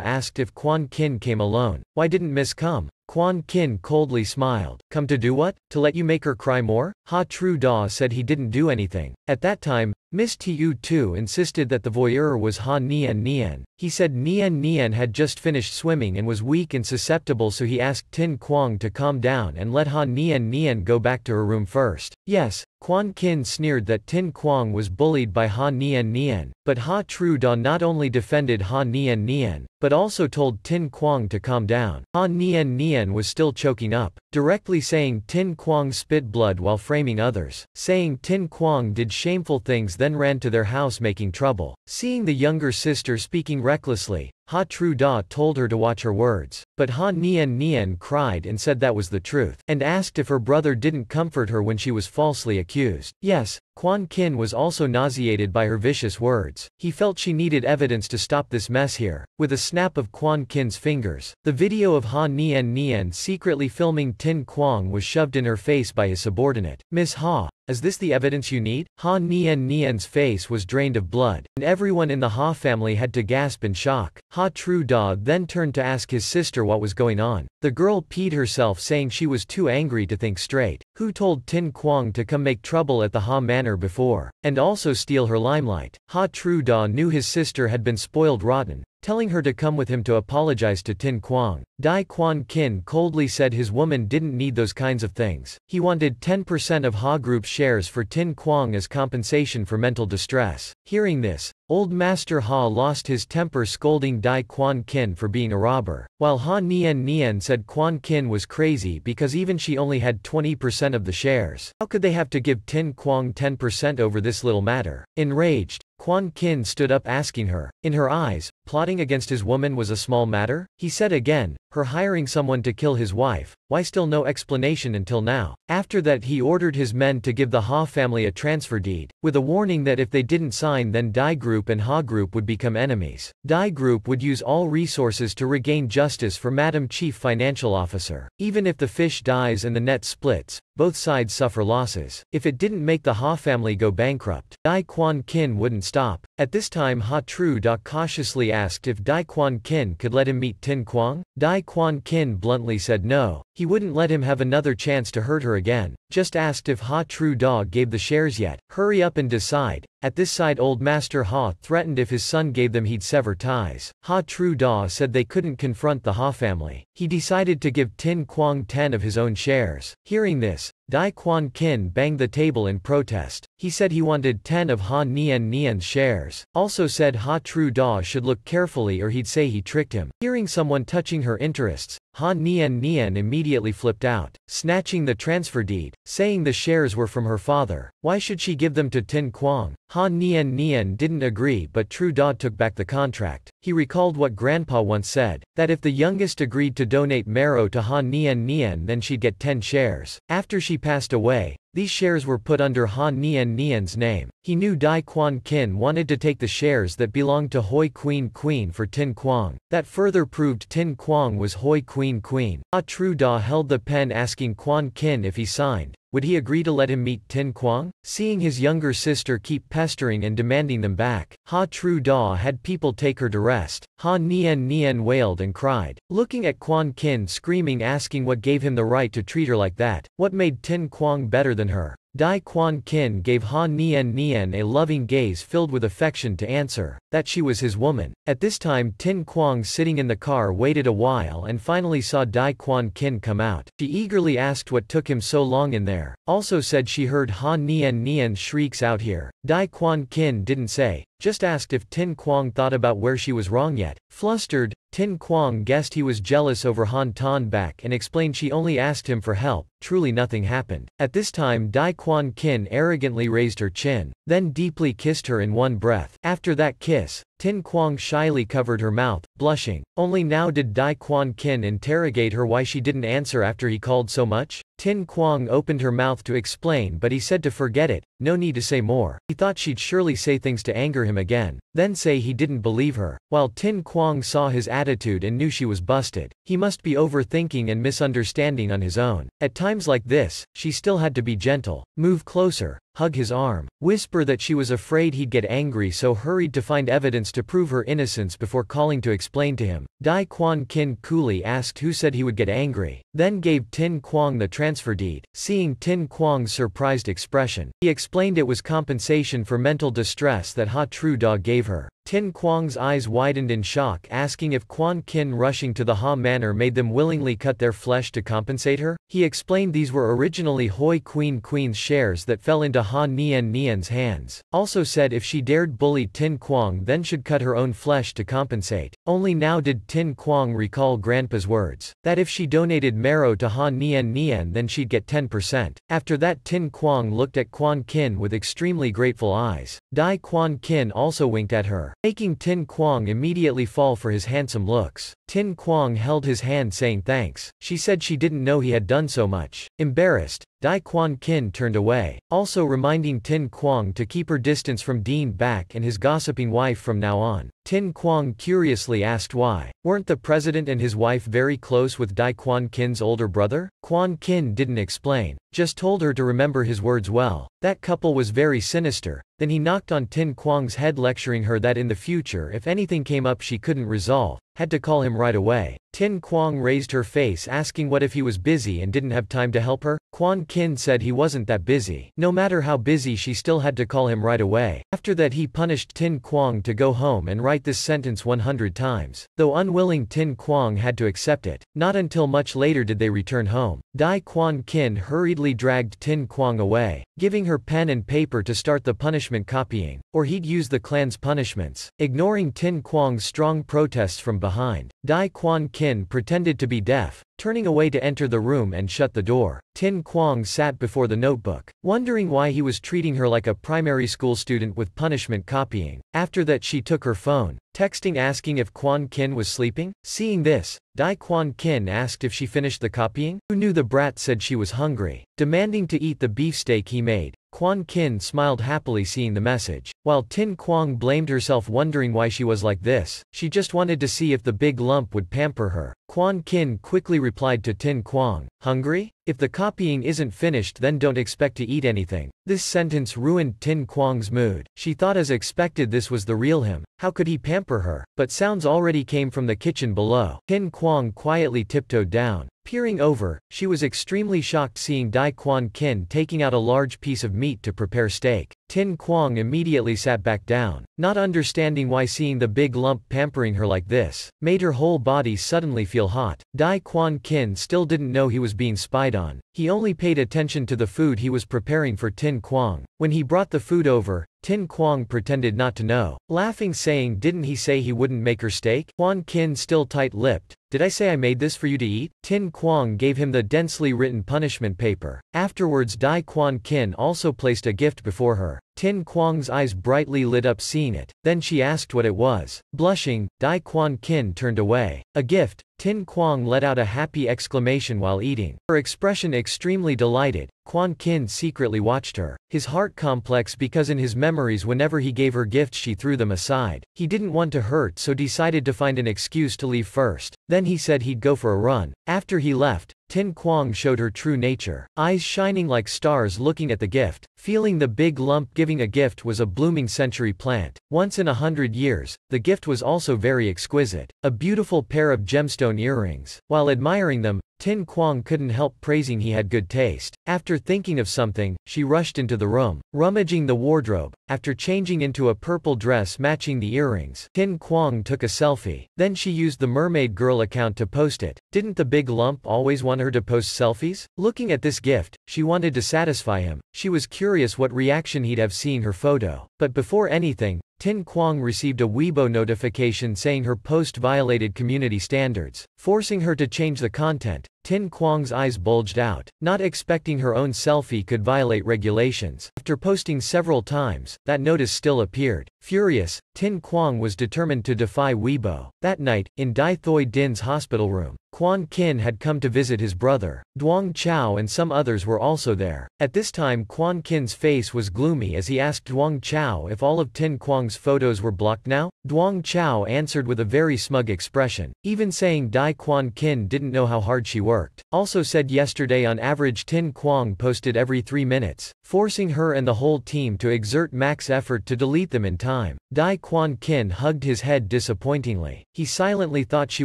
asked if Quan Kin came alone. Why didn't Miss come? Quan Kin coldly smiled. Come to do what? To let you make her cry more? Ha Tru Da said he didn't do anything. At that time, Miss Tu too insisted that the voyeur was Ha Nian Nian. He said Nian Nian had just finished swimming and was weak and susceptible so he asked Tin Quang to calm down and let Ha Nian Nian go back to her room first. Yes, Quan Kin sneered that Tin Quang was bullied by Ha Nian Nian, but Ha Tru Da not only defended Ha Nian Nian, but also told Tin Quang to calm down. Ha Nian Nian was still choking up, directly saying Tin Quang spit blood while framing others, saying Tin Quang did shameful things then ran to their house making trouble. Seeing the younger sister speaking recklessly, Ha Tru Da told her to watch her words, but Ha Nian Nian cried and said that was the truth, and asked if her brother didn't comfort her when she was falsely accused. Yes, Quan Kin was also nauseated by her vicious words. He felt she needed evidence to stop this mess here. With a snap of Quan Kin's fingers, the video of Ha Nian Nian secretly filming Tin Quang was shoved in her face by his subordinate. Miss Ha, Is this the evidence you need? Ha Nian Nian's face was drained of blood, and everyone in the Ha family had to gasp in shock. Ha Tru Da then turned to ask his sister what was going on. The girl peed herself saying she was too angry to think straight. Who told Tin Quang to come make trouble at the Ha manor before, and also steal her limelight? Ha Tru Da knew his sister had been spoiled rotten, telling her to come with him to apologize to Tin Quang. Dai Quan Kin coldly said his woman didn't need those kinds of things. He wanted 10% of Ha Group shares for Tin Quang as compensation for mental distress. Hearing this, Old Master Ha lost his temper scolding Dai Quan Kin for being a robber, while Ha Nian Nian said Quan Kin was crazy because even she only had 20% of the shares. How could they have to give Tin Quang 10% over this little matter? Enraged, Quan Kin stood up asking her, in her eyes, plotting against his woman was a small matter? He said again, her hiring someone to kill his wife, why still no explanation until now? After that he ordered his men to give the Ha family a transfer deed, with a warning that if they didn't sign then Dai Group and Ha Group would become enemies. Dai Group would use all resources to regain justice for Madam Chief Financial Officer. Even if the fish dies and the net splits, both sides suffer losses. If it didn't make the Ha family go bankrupt, Dai Quan Kin wouldn't stop. At this time Ha Tru Da cautiously asked if Dai Quan Kin could let him meet Tin Quang. Dai Quan Kin bluntly said no, he wouldn't let him have another chance to hurt her again, just asked if Ha Tru Da gave the shares yet. Hurry up and decide. At this side old Master Ha threatened if his son gave them he'd sever ties. Ha Tru Da said they couldn't confront the Ha family. He decided to give Tin Quang 10 of his own shares. Hearing this, Dai Quan Kin banged the table in protest. He said he wanted 10 of Ha Nian Nian's shares. Also said Ha Tru Da should look carefully or he'd say he tricked him. Hearing someone touching her interests, Ha Nian Nian immediately flipped out, snatching the transfer deed, saying the shares were from her father. Why should she give them to Tin Quang? Ha Nian Nian didn't agree but Tru Da took back the contract. He recalled what Grandpa once said, that if the youngest agreed to donate marrow to Ha Nian Nian then she'd get 10 shares. After she passed away, these shares were put under Han Nian Nian's name. He knew Dai Quan Kin wanted to take the shares that belonged to Hoi Queen Queen for Tin Quang. That further proved Tin Quang was Hoi Queen Queen. Ah Tru Da held the pen asking Quan Kin if he signed. Would he agree to let him meet Tin Quang? Seeing his younger sister keep pestering and demanding them back, Ha Tru Da had people take her to rest. Ha Nian Nian wailed and cried, looking at Quan Kin screaming asking what gave him the right to treat her like that, what made Tin Quang better than her. Dai Quan Kin gave Ha Nian Nian a loving gaze filled with affection to answer, that she was his woman. At this time Tin Quang sitting in the car waited a while and finally saw Dai Quan Kin come out. She eagerly asked what took him so long in there, also said she heard Ha Nian Nian's shrieks out here. Dai Quan Kin didn't say, just asked if Tin Quang thought about where she was wrong yet. Flustered, Tin Quang guessed he was jealous over Han Tan Bak and explained she only asked him for help, truly nothing happened. At this time Dai Quan Kin arrogantly raised her chin, then deeply kissed her in one breath. After that kiss, Tin Quang shyly covered her mouth, blushing. Only now did Dai Quan Kin interrogate her why she didn't answer after he called so much. Tin Quang opened her mouth to explain but he said to forget it, no need to say more. He thought she'd surely say things to anger him again, then say he didn't believe her. While Tin Quang saw his attitude and knew she was busted, he must be overthinking and misunderstanding on his own. At times like this, she still had to be gentle, move closer, hug his arm, whisper that she was afraid he'd get angry so hurried to find evidence to prove her innocence before calling to explain to him. Dai Quan Kin coolly asked who said he would get angry, then gave Tin Quang the transfer deed. Seeing Tin Quang's surprised expression, he explained it was compensation for mental distress that Ha Tru Da gave her. Tin Quang's eyes widened in shock asking if Quan Kin rushing to the Ha manor made them willingly cut their flesh to compensate her. He explained these were originally Hoi Queen Queen's shares that fell into Ha Nian Nian's hands. Also said if she dared bully Tin Quang then should cut her own flesh to compensate. Only now did Tin Quang recall Grandpa's words, that if she donated marrow to Ha Nian Nian then she'd get 10%. After that Tin Quang looked at Quan Kin with extremely grateful eyes. Dai Quan Kin also winked at her making Tin Quang immediately fall for his handsome looks. Tin Quang held his hand saying thanks. She said she didn't know he had done so much. Embarrassed, Dai Quan Kin turned away, also reminding Tin Quang to keep her distance from Dean Back and his gossiping wife from now on. Tin Quang curiously asked why. Weren't the president and his wife very close with Dai Quan Kin's older brother? Quan Kin didn't explain, just told her to remember his words well. That couple was very sinister. Then he knocked on Tin Quang's head lecturing her that in the future if anything came up she couldn't resolve, had to call him right away. Tin Quang raised her face asking what if he was busy and didn't have time to help her? Quan Kin said he wasn't that busy. No matter how busy she still had to call him right away. After that he punished Tin Quang to go home and write this sentence 100 times. Though unwilling Tin Quang had to accept it. Not until much later did they return home. Dai Quan Kin hurriedly dragged Tin Quang away, giving her pen and paper to start the punishment copying, or he'd use the clan's punishments. Ignoring Tin Quang's strong protests from behind, Dai Quan Kin pretended to be deaf, turning away to enter the room and shut the door. Tin Quang sat before the notebook, wondering why he was treating her like a primary school student with punishment copying. After that she took her phone, texting asking if Quan Kin was sleeping. Seeing this, Dai Quan Kin asked if she finished the copying, who knew the brat said she was hungry, demanding to eat the beefsteak he made. Quan Kin smiled happily seeing the message. While Tin Quang blamed herself wondering why she was like this, she just wanted to see if the big lump would pamper her. Quan Kin quickly replied to Tin Quang, Hungry? If the copying isn't finished then don't expect to eat anything. This sentence ruined Tin Quang's mood. She thought as expected this was the real him. How could he pamper her? But sounds already came from the kitchen below. Tin Quang quietly tiptoed down. Peering over, she was extremely shocked seeing Dai Quan Kin taking out a large piece of meat to prepare steak. Tin Quang immediately sat back down, not understanding why seeing the big lump pampering her like this, made her whole body suddenly feel hot. Dai Quan Kin still didn't know he was being spied on. He only paid attention to the food he was preparing for Tin Quang. When he brought the food over, Tin Quang pretended not to know, laughing saying didn't he say he wouldn't make her steak? Quan Kin still tight-lipped, did I say I made this for you to eat? Tin Quang gave him the densely written punishment paper. Afterwards Dai Quan Kin also placed a gift before her. Tin Quang's eyes brightly lit up seeing it, then she asked what it was. Blushing, Dai Quan Kin turned away. A gift, Tin Quang let out a happy exclamation while eating. Her expression extremely delighted, Quan Kin secretly watched her, his heart complex because in his memories whenever he gave her gifts she threw them aside. He didn't want to hurt so decided to find an excuse to leave first. Then he said he'd go for a run. After he left, Tin Quang showed her true nature, eyes shining like stars looking at the gift, feeling the big lump giving a gift was a blooming century plant. Once in a hundred years, the gift was also very exquisite, a beautiful pair of gemstone earrings. While admiring them, Tin Quang couldn't help praising he had good taste. After thinking of something, she rushed into the room, rummaging the wardrobe. After changing into a purple dress matching the earrings, Tin Quang took a selfie. Then she used the Mermaid Girl account to post it. Didn't the big lump always want her to post selfies? Looking at this gift, she wanted to satisfy him. She was curious what reaction he'd have seeing her photo. But before anything, Tin Quang received a Weibo notification saying her post violated community standards, forcing her to change the content. Tin Quang's eyes bulged out, not expecting her own selfie could violate regulations. After posting several times, that notice still appeared. Furious, Tin Quang was determined to defy Weibo. That night, in Dai Thoi Din's hospital room, Quan Kin had come to visit his brother. Duong Chao and some others were also there. At this time Quan Kin's face was gloomy as he asked Duong Chao if all of Tin Quang's photos were blocked now. Duong Chao answered with a very smug expression, even saying Dai Quan Kin didn't know how hard she worked. Worked, also said yesterday on average Tin Quang posted every three minutes, forcing her and the whole team to exert max effort to delete them in time. Dai Quan Kin hugged his head disappointingly. He silently thought she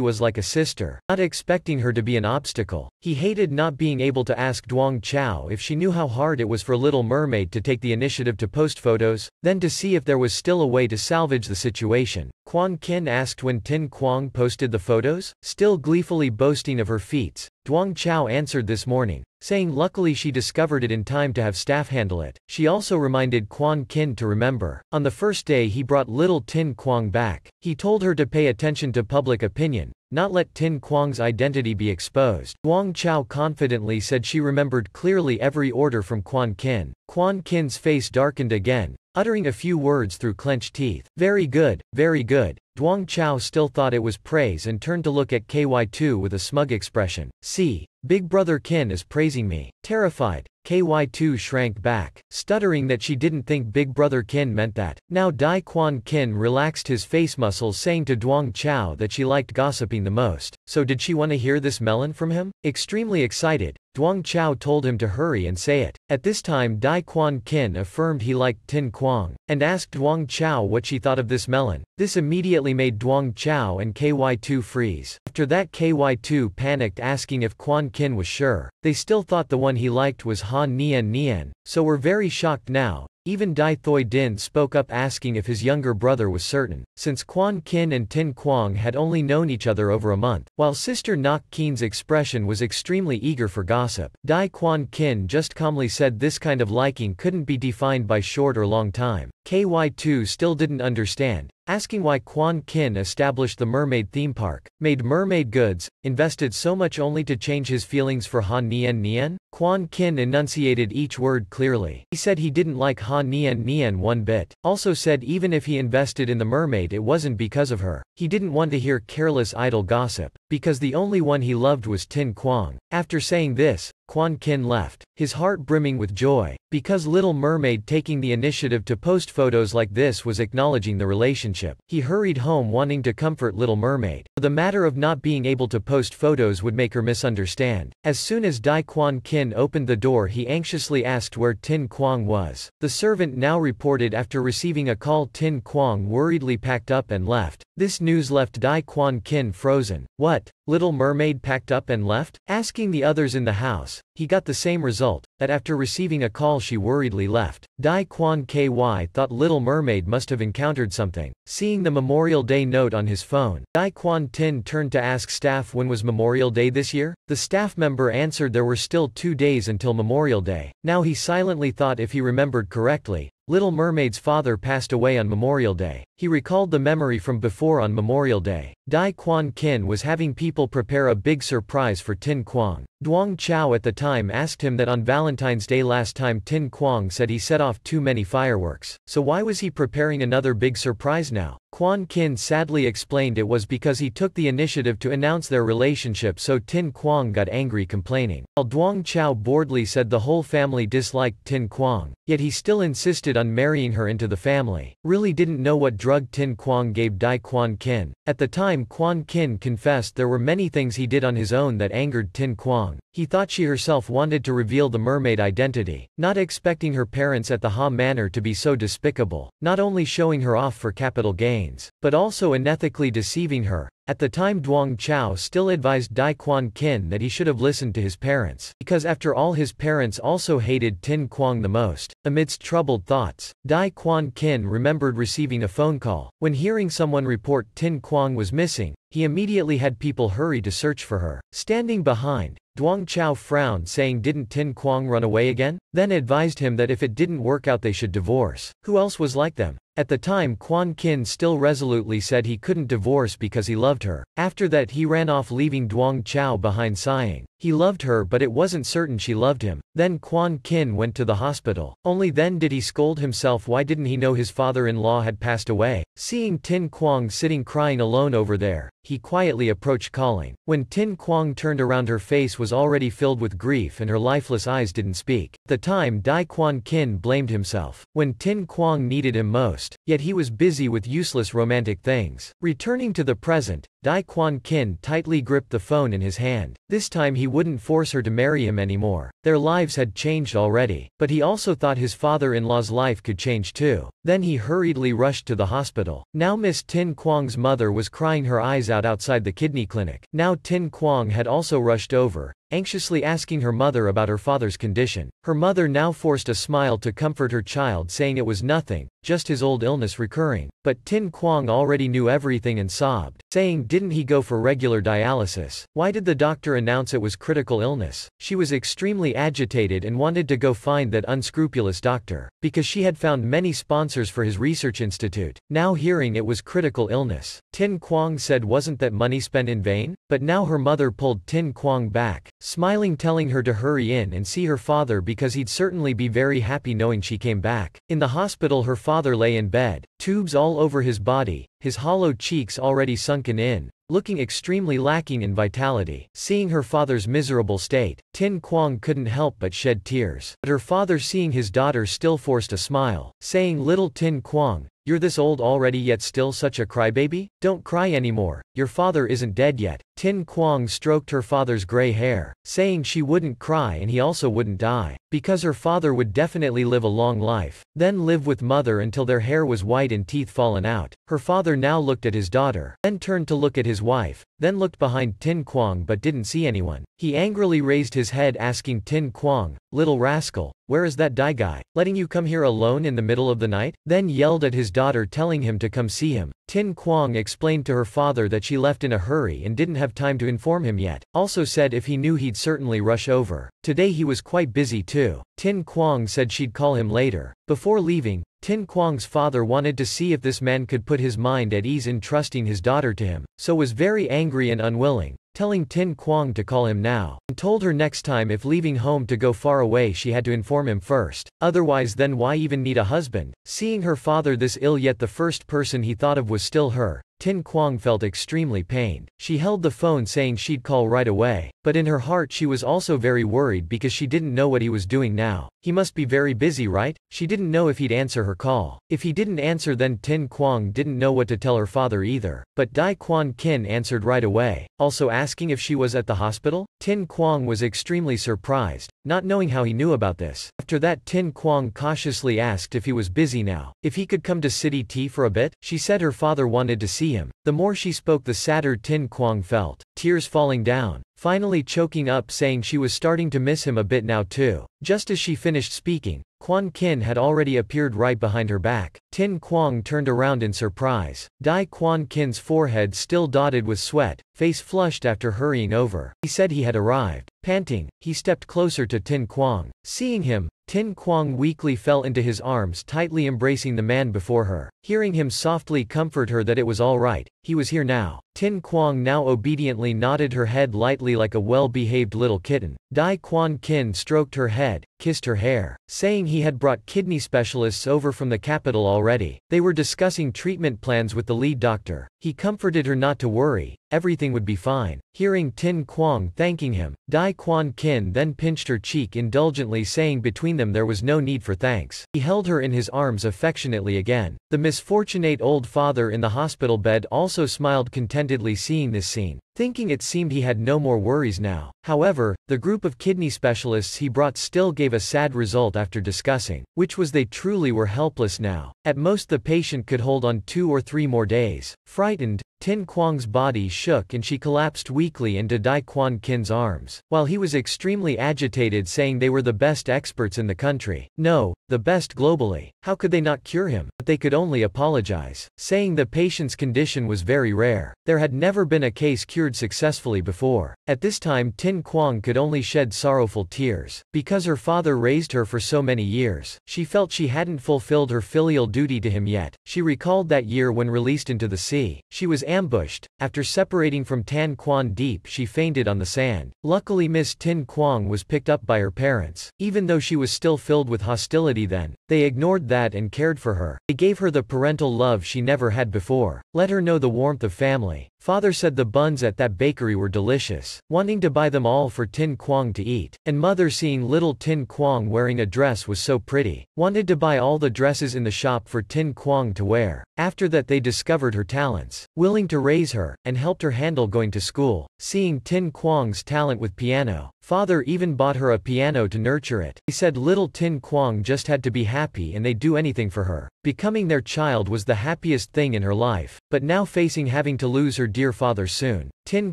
was like a sister, not expecting her to be an obstacle. He hated not being able to ask Duong Chao if she knew how hard it was for Little Mermaid to take the initiative to post photos, then to see if there was still a way to salvage the situation. Quan Kin asked when Tin Quang posted the photos, still gleefully boasting of her feats. Duong Chao answered this morning, saying luckily she discovered it in time to have staff handle it. She also reminded Quan Kin to remember. On the first day he brought little Tin Quang back. He told her to pay attention to public opinion, not let Tin Quang's identity be exposed. Duong Chao confidently said she remembered clearly every order from Quan Kin. Quan Kin's face darkened again, uttering a few words through clenched teeth. Very good, very good. Duong Chao still thought it was praise and turned to look at KY2 with a smug expression. See, Big Brother Kin is praising me. Terrified, KY2 shrank back, stuttering that she didn't think Big Brother Kin meant that. Now Dai Quan Kin relaxed his face muscles saying to Duong Chao that she liked gossiping the most. So did she want to hear this melon from him? Extremely excited, Duong Chao told him to hurry and say it. At this time Dai Quan Kin affirmed he liked Tin Quang, and asked Duong Chao what she thought of this melon. This immediately made Duong Chao and KY2 freeze. After that KY2 panicked asking if Quan Kin was sure. They still thought the one he liked was Han Nian Nian, so were very shocked now, even Dai Thoi Din spoke up asking if his younger brother was certain, since Quan Kin and Tin Quang had only known each other over a month, while sister Nok Keen's expression was extremely eager for gossip. Dai Quan Kin just calmly said this kind of liking couldn't be defined by short or long time. KY2 still didn't understand, asking why Quan Kin established the mermaid theme park, made mermaid goods, invested so much only to change his feelings for Han Nian Nian? Quan Kin enunciated each word clearly. He said he didn't like Han Nian Nian one bit. Also said even if he invested in the mermaid it wasn't because of her. He didn't want to hear careless idle gossip, because the only one he loved was Tin Quang. After saying this, Quan Kin left, his heart brimming with joy, because Little Mermaid taking the initiative to post photos like this was acknowledging the relationship. He hurried home wanting to comfort Little Mermaid. The matter of not being able to post photos would make her misunderstand. As soon as Dai Quan Kin opened the door he anxiously asked where Tin Quang was. The servant now reported after receiving a call Tin Quang worriedly packed up and left. This news left Dai Quan Kin frozen. What? Little Mermaid packed up and left? Asking the others in the house, he got the same result, that after receiving a call she worriedly left. Dai Quan Kin thought Little Mermaid must have encountered something. Seeing the Memorial Day note on his phone, Dai Quan Tin turned to ask staff when was Memorial Day this year? The staff member answered there were still two days until Memorial Day. Now he silently thought if he remembered correctly, Little Mermaid's father passed away on Memorial Day. He recalled the memory from before on Memorial Day. Dai Quan Kin was having people prepare a big surprise for Tin Quang. Duong Chao at the time asked him that on Valentine's Day last time Tin Quang said he set off too many fireworks. So why was he preparing another big surprise now? Quan Kin sadly explained it was because he took the initiative to announce their relationship so Tin Quang got angry complaining. While Duong Chao boredly said the whole family disliked Tin Quang, yet he still insisted on marrying her into the family. Really didn't know what drug Tin Quang gave Dai Quan Kin. At the time Quan Kin confessed there were many things he did on his own that angered Tin Quang. He thought she herself wanted to reveal the mermaid identity, not expecting her parents at the Ha Manor to be so despicable, not only showing her off for capital gains, but also unethically deceiving her, at the time Duong Chao still advised Dai Quan Kin that he should have listened to his parents, because after all his parents also hated Tin Quang the most. Amidst troubled thoughts, Dai Quan Kin remembered receiving a phone call. When hearing someone report Tin Quang was missing, he immediately had people hurry to search for her. Standing behind, Duong Chao frowned saying didn't Tin Quang run away again? Then advised him that if it didn't work out they should divorce. Who else was like them? At the time Quan Kin still resolutely said he couldn't divorce because he loved her. After that he ran off leaving Duong Chao behind sighing. He loved her but it wasn't certain she loved him. Then Quan Kin went to the hospital. Only then did he scold himself why didn't he know his father-in-law had passed away. Seeing Tin Quang sitting crying alone over there, he quietly approached calling. When Tin Quang turned around her face was already filled with grief and her lifeless eyes didn't speak. The time Dai Quan Kin blamed himself. When Tin Quang needed him most, yet he was busy with useless romantic things. Returning to the present, Dai Quan Kin tightly gripped the phone in his hand. This time he wouldn't force her to marry him anymore. Their lives had changed already, but he also thought his father-in-law's life could change too. Then he hurriedly rushed to the hospital. Now Miss Tin Quang's mother was crying her eyes out outside the kidney clinic. Now Tin Quang had also rushed over, anxiously asking her mother about her father's condition. Her mother now forced a smile to comfort her child saying it was nothing, just his old illness recurring. But Tin Quang already knew everything and sobbed, saying didn't he go for regular dialysis? Why did the doctor announce it was critical illness? She was extremely agitated and wanted to go find that unscrupulous doctor, because she had found many sponsors for his research institute. Now hearing it was critical illness, Tin Quang said wasn't that money spent in vain? But now her mother pulled Tin Quang back, smiling telling her to hurry in and see her father because he'd certainly be very happy knowing she came back. In the hospital her father lay in bed, tubes all over his body, his hollow cheeks already sunken in, looking extremely lacking in vitality. Seeing her father's miserable state, Tin Quang couldn't help but shed tears. But her father seeing his daughter still forced a smile, saying little Tin Quang, you're this old already yet still such a crybaby? Don't cry anymore, your father isn't dead yet. Tin Quang stroked her father's gray hair, saying she wouldn't cry and he also wouldn't die, because her father would definitely live a long life, then live with mother until their hair was white and teeth fallen out. Her father now looked at his daughter, then turned to look at his wife, then looked behind Tin Quang but didn't see anyone. He angrily raised his head asking Tin Quang, little rascal, where is that Dai guy, letting you come here alone in the middle of the night? Then yelled at his daughter telling him to come see him. Tin Quang explained to her father that she left in a hurry and didn't have time to inform him yet, also said if he knew he'd certainly rush over. Today he was quite busy too. Tin Quang said she'd call him later. Before leaving, Tin Quang's father wanted to see if this man could put his mind at ease in trusting his daughter to him, so was very angry and unwilling, telling Tin Kwang to call him now, and told her next time if leaving home to go far away she had to inform him first, otherwise then why even need a husband? Seeing her father this ill yet the first person he thought of was still her, Tin Quang felt extremely pained. She held the phone saying she'd call right away, but in her heart she was also very worried because she didn't know what he was doing now. He must be very busy right? She didn't know if he'd answer her call. If he didn't answer then Tin Quang didn't know what to tell her father either. But Dai Quan Kin answered right away, also asking if she was at the hospital? Tin Quang was extremely surprised, not knowing how he knew about this. After that Tin Quang cautiously asked if he was busy now, if he could come to City Tea for a bit, she said her father wanted to see The more she spoke the sadder Tin Quang felt, tears falling down, finally choking up saying she was starting to miss him a bit now too. Just as she finished speaking, Quan Kin had already appeared right behind her back. Tin Quang turned around in surprise. Dai Quan Kin's forehead still dotted with sweat, face flushed after hurrying over. He said he had arrived. Panting, he stepped closer to Tin Quang. Seeing him, Tin Quang weakly fell into his arms tightly embracing the man before her. Hearing him softly comfort her that it was all right, he was here now. Tin Quang now obediently nodded her head lightly like a well-behaved little kitten. Dai Quan Kin stroked her head, kissed her hair, saying he had brought kidney specialists over from the capital already. They were discussing treatment plans with the lead doctor. He comforted her not to worry, everything would be fine. Hearing Tin Quang thanking him, Dai Quan Kin then pinched her cheek indulgently saying between them there was no need for thanks. He held her in his arms affectionately again. The misfortunate old father in the hospital bed also smiled contentedly seeing this scene thinking it seemed he had no more worries now. However, the group of kidney specialists he brought still gave a sad result after discussing, which was they truly were helpless now. At most the patient could hold on two or three more days. Frightened, Tin Quang's body shook and she collapsed weakly into Dai Quan Kin's arms, while he was extremely agitated saying they were the best experts in the country. No, the best globally. How could they not cure him? But they could only apologize, saying the patient's condition was very rare. There had never been a case cured successfully before. At this time Tin Quang could only shed sorrowful tears. Because her father raised her for so many years, she felt she hadn't fulfilled her filial duty to him yet. She recalled that year when released into the sea. She was ambushed. After separating from Tan Quan Deep she fainted on the sand. Luckily Miss Tin Quang was picked up by her parents. Even though she was still filled with hostility then, they ignored that and cared for her. They gave her the parental love she never had before. Let her know the warmth of family. Father said the buns at that bakery were delicious, wanting to buy them all for Tin Quang to eat. And mother seeing little Tin Quang wearing a dress was so pretty, wanted to buy all the dresses in the shop for Tin Quang to wear. After that they discovered her talents, willing to raise her, and helped her handle going to school. Seeing Tin Quang's talent with piano, father even bought her a piano to nurture it. He said little Tin Quang just had to be happy and they'd do anything for her. Becoming their child was the happiest thing in her life, but now facing having to lose her dear father soon, Tin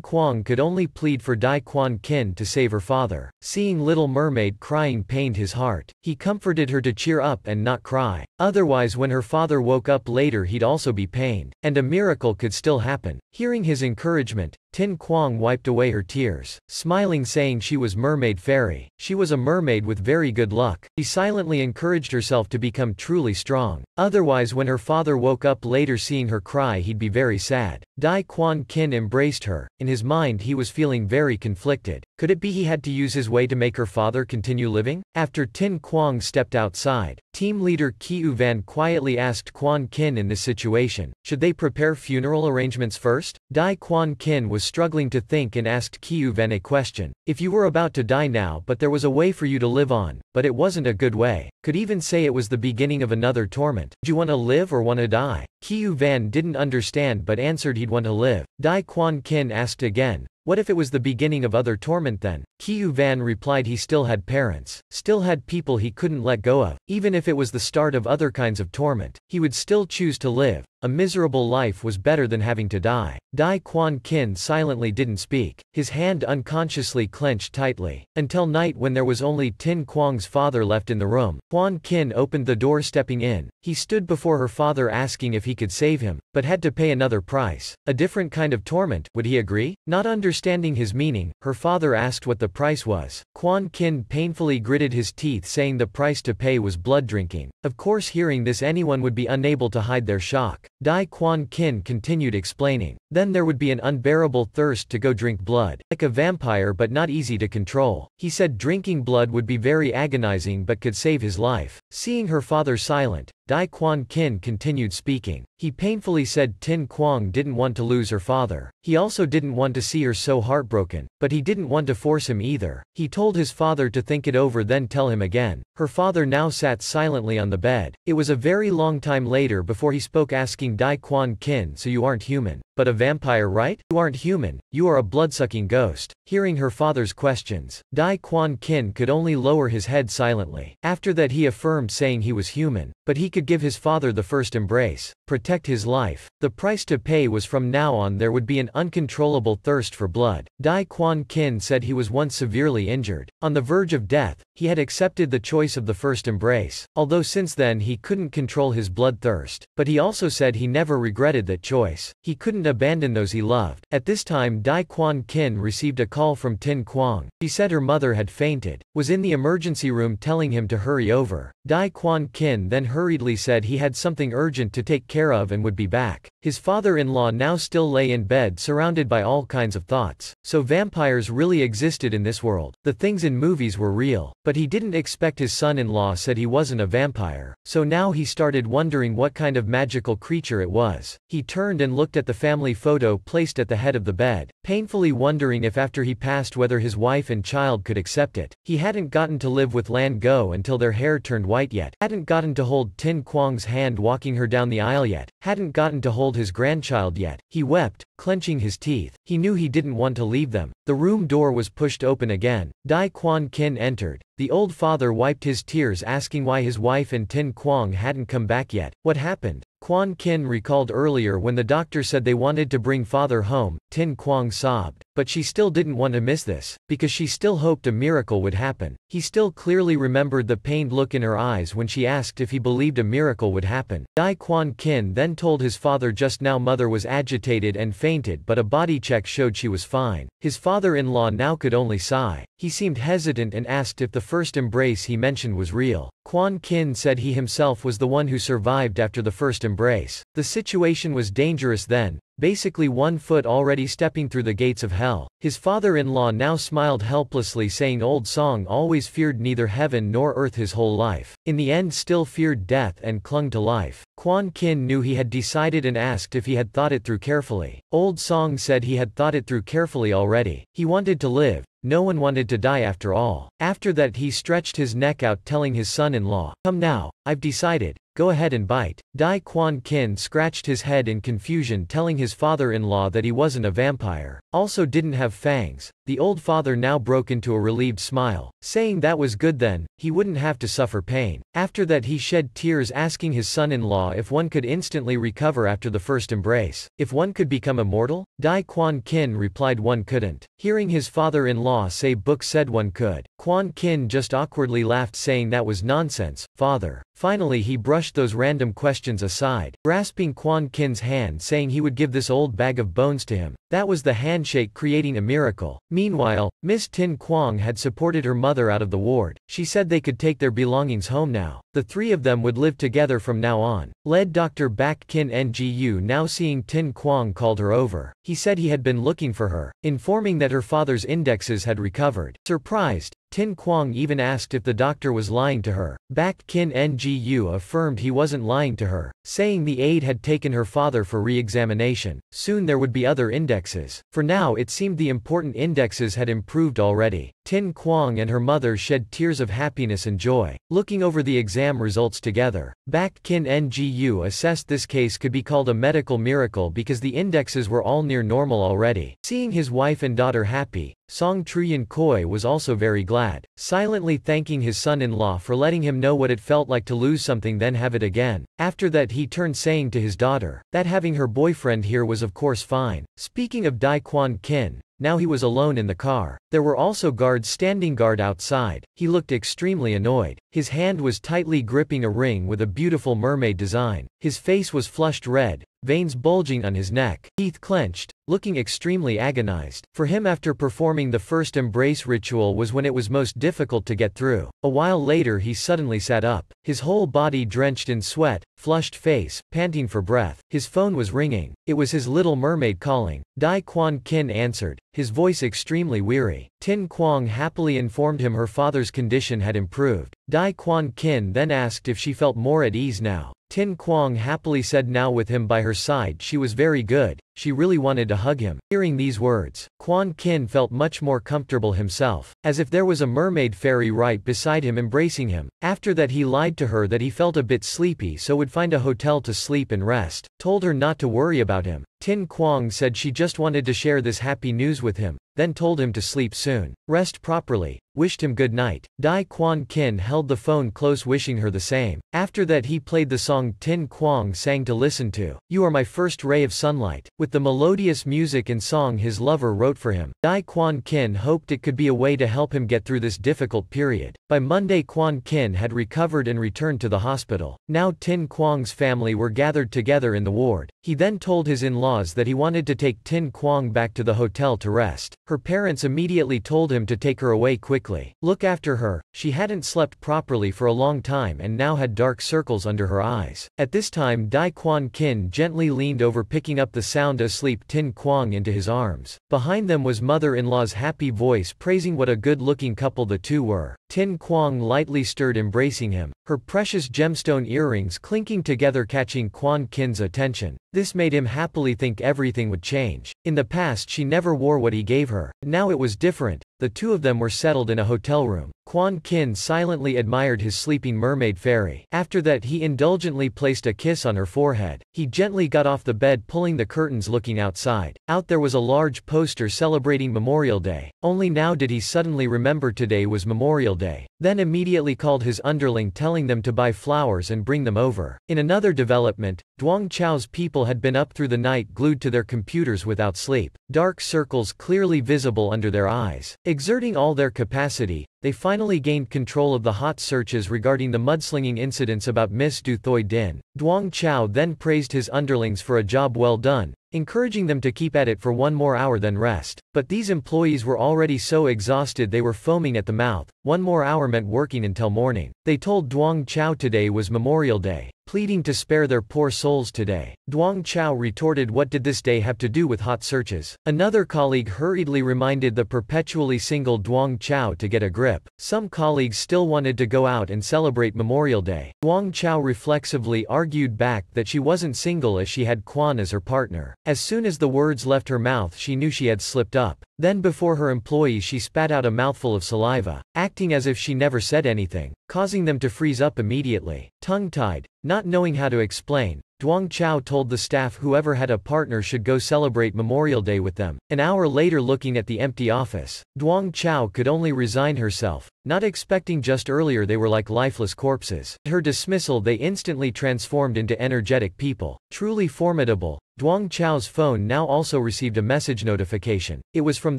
Quang could only plead for Dai Quan Kin to save her father. Seeing Little Mermaid crying pained his heart. He comforted her to cheer up and not cry. Otherwise when her father woke up later he'd also be pained. And a miracle could still happen. Hearing his encouragement, Tin Quang wiped away her tears, smiling saying she was Mermaid Fairy. She was a mermaid with very good luck. She silently encouraged herself to become truly strong. Otherwise when her father woke up later seeing her cry he'd be very sad. Dai Quan Kin embraced her, in his mind he was feeling very conflicted. Could it be he had to use his way to make her father continue living? After Tin Quang stepped outside, team leader Kiu Van quietly asked Quan Kin in this situation, should they prepare funeral arrangements first? Dai Quan Kin was struggling to think and asked Kiu Van a question. If you were about to die now but there was a way for you to live on, but it wasn't a good way, could even say it was the beginning of another torment, do you want to live or want to die? Kiu Van didn't understand but answered he'd want to live. Dai Quan Kin asked again, what if it was the beginning of other torment then? Kiu Van replied he still had parents, still had people he couldn't let go of, even if it was the start of other kinds of torment, he would still choose to live, a miserable life was better than having to die. Dai Quan Kin silently didn't speak, his hand unconsciously clenched tightly, until night when there was only Tin Quang's father left in the room. Quan Kin opened the door stepping in, he stood before her father asking if he could save him, but had to pay another price, a different kind of torment, would he agree? Not understanding his meaning, her father asked what the price was. Quan Kin painfully gritted his teeth saying the price to pay was blood drinking. Of course hearing this anyone would be unable to hide their shock. Dai Quan Kin continued explaining. Then there would be an unbearable thirst to go drink blood, like a vampire but not easy to control. He said drinking blood would be very agonizing but could save his life. Seeing her father silent, Dai Quan Kin continued speaking. He painfully said Tin Quang didn't want to lose her father. He also didn't want to see her so heartbroken, but he didn't want to force him either. He told his father to think it over then tell him again. Her father now sat silently on the bed. It was a very long time later before he spoke asking Dai Quan Kin so you aren't human, but a vampire right? You aren't human, you are a blood-sucking ghost. Hearing her father's questions, Dai Quan Kin could only lower his head silently. After that he affirmed saying he was human, but he could give his father the first embrace, protect his life. The price to pay was from now on there would be an uncontrollable thirst for blood. Dai Quan Kin said he was once severely injured. On the verge of death, he had accepted the choice of the first embrace, although since then he couldn't control his bloodthirst, but he also said he never regretted that choice. He couldn't abandon those he loved. At this time Dai Quan Kin received a call from Tin Quang. She said her mother had fainted, was in the emergency room telling him to hurry over. Dai Quan Kin then hurriedly said he had something urgent to take care of and would be back. His father-in-law now still lay in bed surrounded by all kinds of thoughts. So vampires really existed in this world. The things in movies were real. But he didn't expect his son-in-law said he wasn't a vampire. So now he started wondering what kind of magical creature it was. He turned and looked at the family photo placed at the head of the bed, painfully wondering if after he passed whether his wife and child could accept it. He hadn't gotten to live with Lan Go until their hair turned white yet, hadn't gotten to hold Tin Quang's hand walking her down the aisle yet, hadn't gotten to hold his grandchild yet. He wept, clenching his teeth. He knew he didn't want to leave them. The room door was pushed open again. Dai Quan Kin entered. The old father wiped his tears asking why his wife and Tin Quang hadn't come back yet. What happened? Quan Kin recalled earlier when the doctor said they wanted to bring father home, Tin Quang sobbed. But she still didn't want to miss this, because she still hoped a miracle would happen. He still clearly remembered the pained look in her eyes when she asked if he believed a miracle would happen. Dai Quan Kin then told his father just now mother was agitated and fainted but a body check showed she was fine. His father-in-law now could only sigh. He seemed hesitant and asked if the first embrace he mentioned was real. Quan Kin said he himself was the one who survived after the first embrace. The situation was dangerous then, basically one foot already stepping through the gates of hell. His father-in-law now smiled helplessly saying old song always feared neither heaven nor earth his whole life. In the end still feared death and clung to life. Quan Kin knew he had decided and asked if he had thought it through carefully. Old Song said he had thought it through carefully already. He wanted to live, no one wanted to die after all. After that he stretched his neck out telling his son-in-law, Come now, I've decided, go ahead and bite. Dai Quan Kin scratched his head in confusion telling his father-in-law that he wasn't a vampire, also didn't have fangs. The old father now broke into a relieved smile, saying that was good then, he wouldn't have to suffer pain. After that he shed tears asking his son-in-law if one could instantly recover after the first embrace, if one could become immortal? Dai Quan Kin replied one couldn't. Hearing his father-in-law say book said one could, Quan Kin just awkwardly laughed saying that was nonsense, father. Finally he brushed those random questions aside, grasping Quan Kin's hand saying he would give this old bag of bones to him. That was the handshake creating a miracle. Meanwhile, Miss Tin Quang had supported her mother out of the ward. She said they could take their belongings home now. The three of them would live together from now on. Led Dr. Bak Kin Ngu now seeing Tin Quang called her over. He said he had been looking for her, informing that her father's indexes had recovered. Surprised, Tin Quang even asked if the doctor was lying to her. Bak Kin Ngu affirmed he wasn't lying to her, saying the aide had taken her father for re-examination. Soon there would be other indexes. For now it seemed the important indexes had improved already. Tin Quang and her mother shed tears of happiness and joy. Looking over the exam results together, Bak Kin Ngu assessed this case could be called a medical miracle because the indexes were all near normal already. Seeing his wife and daughter happy, Song Truyen Koi was also very glad, silently thanking his son-in-law for letting him know what it felt like to lose something then have it again. After that he turned saying to his daughter, that having her boyfriend here was of course fine. Speaking of Dai Quan Kin, now he was alone in the car. There were also guards standing guard outside. He looked extremely annoyed. His hand was tightly gripping a ring with a beautiful mermaid design. His face was flushed red, veins bulging on his neck, teeth clenched, looking extremely agonized. For him after performing the first embrace ritual was when it was most difficult to get through. A while later he suddenly sat up, his whole body drenched in sweat, flushed face, panting for breath. His phone was ringing. It was his little mermaid calling. Dai Quan Kin answered, his voice extremely weary. Tin Quang happily informed him her father's condition had improved. Dai Quan Kin then asked if she felt more at ease now. Tin Quang happily said now with him by her side she was very good, she really wanted to hug him. Hearing these words, Quan Kin felt much more comfortable himself, as if there was a mermaid fairy right beside him embracing him. After that he lied to her that he felt a bit sleepy so would find a hotel to sleep and rest, told her not to worry about him. Tin Quang said she just wanted to share this happy news with him, then told him to sleep soon, rest properly, wished him good night. Dai Quan Kin held the phone close wishing her the same. After that he played the song Tin Quang sang to listen to. You are my first ray of sunlight. With the melodious music and song his lover wrote for him. Dai Quan Kin hoped it could be a way to help him get through this difficult period. By Monday Quan Kin had recovered and returned to the hospital. Now Tin Quang's family were gathered together in the ward. He then told his in-laws that he wanted to take Tin Quang back to the hotel to rest. Her parents immediately told him to take her away quickly. Look after her, she hadn't slept properly for a long time and now had dark circles under her eyes. At this time Dai Quan Kin gently leaned over picking up the sound asleep Tin Quang into his arms. Behind them was mother-in-law's happy voice praising what a good-looking couple the two were. Tin Quang lightly stirred embracing him, her precious gemstone earrings clinking together catching Quan Kin's attention. This made him happily think everything would change. In the past she never wore what he gave her, now it was different, the two of them were settled in a hotel room. Quan Kin silently admired his sleeping mermaid fairy. After that he indulgently placed a kiss on her forehead. He gently got off the bed pulling the curtains looking outside. Out there was a large poster celebrating Memorial Day. Only now did he suddenly remember today was Memorial Day. Then immediately called his underling telling them to buy flowers and bring them over. In another development, Duong Chao's people had been up through the night glued to their computers without sleep. Dark circles clearly visible under their eyes. Exerting all their capacity, they finally gained control of the hot searches regarding the mudslinging incidents about Miss Du Thoi Din. Duong Chao then praised his underlings for a job well done, encouraging them to keep at it for one more hour than rest. But these employees were already so exhausted they were foaming at the mouth. One more hour meant working until morning. They told Duong Chao today was Memorial Day pleading to spare their poor souls today. Duong Chao retorted what did this day have to do with hot searches? Another colleague hurriedly reminded the perpetually single Duong Chao to get a grip. Some colleagues still wanted to go out and celebrate Memorial Day. Duong Chao reflexively argued back that she wasn't single as she had Quan as her partner. As soon as the words left her mouth she knew she had slipped up. Then before her employees she spat out a mouthful of saliva, acting as if she never said anything, causing them to freeze up immediately. Tongue-tied, not knowing how to explain, Duong Chao told the staff whoever had a partner should go celebrate Memorial Day with them. An hour later looking at the empty office, Duong Chao could only resign herself, not expecting just earlier they were like lifeless corpses. At her dismissal they instantly transformed into energetic people, truly formidable, Duong Chao's phone now also received a message notification. It was from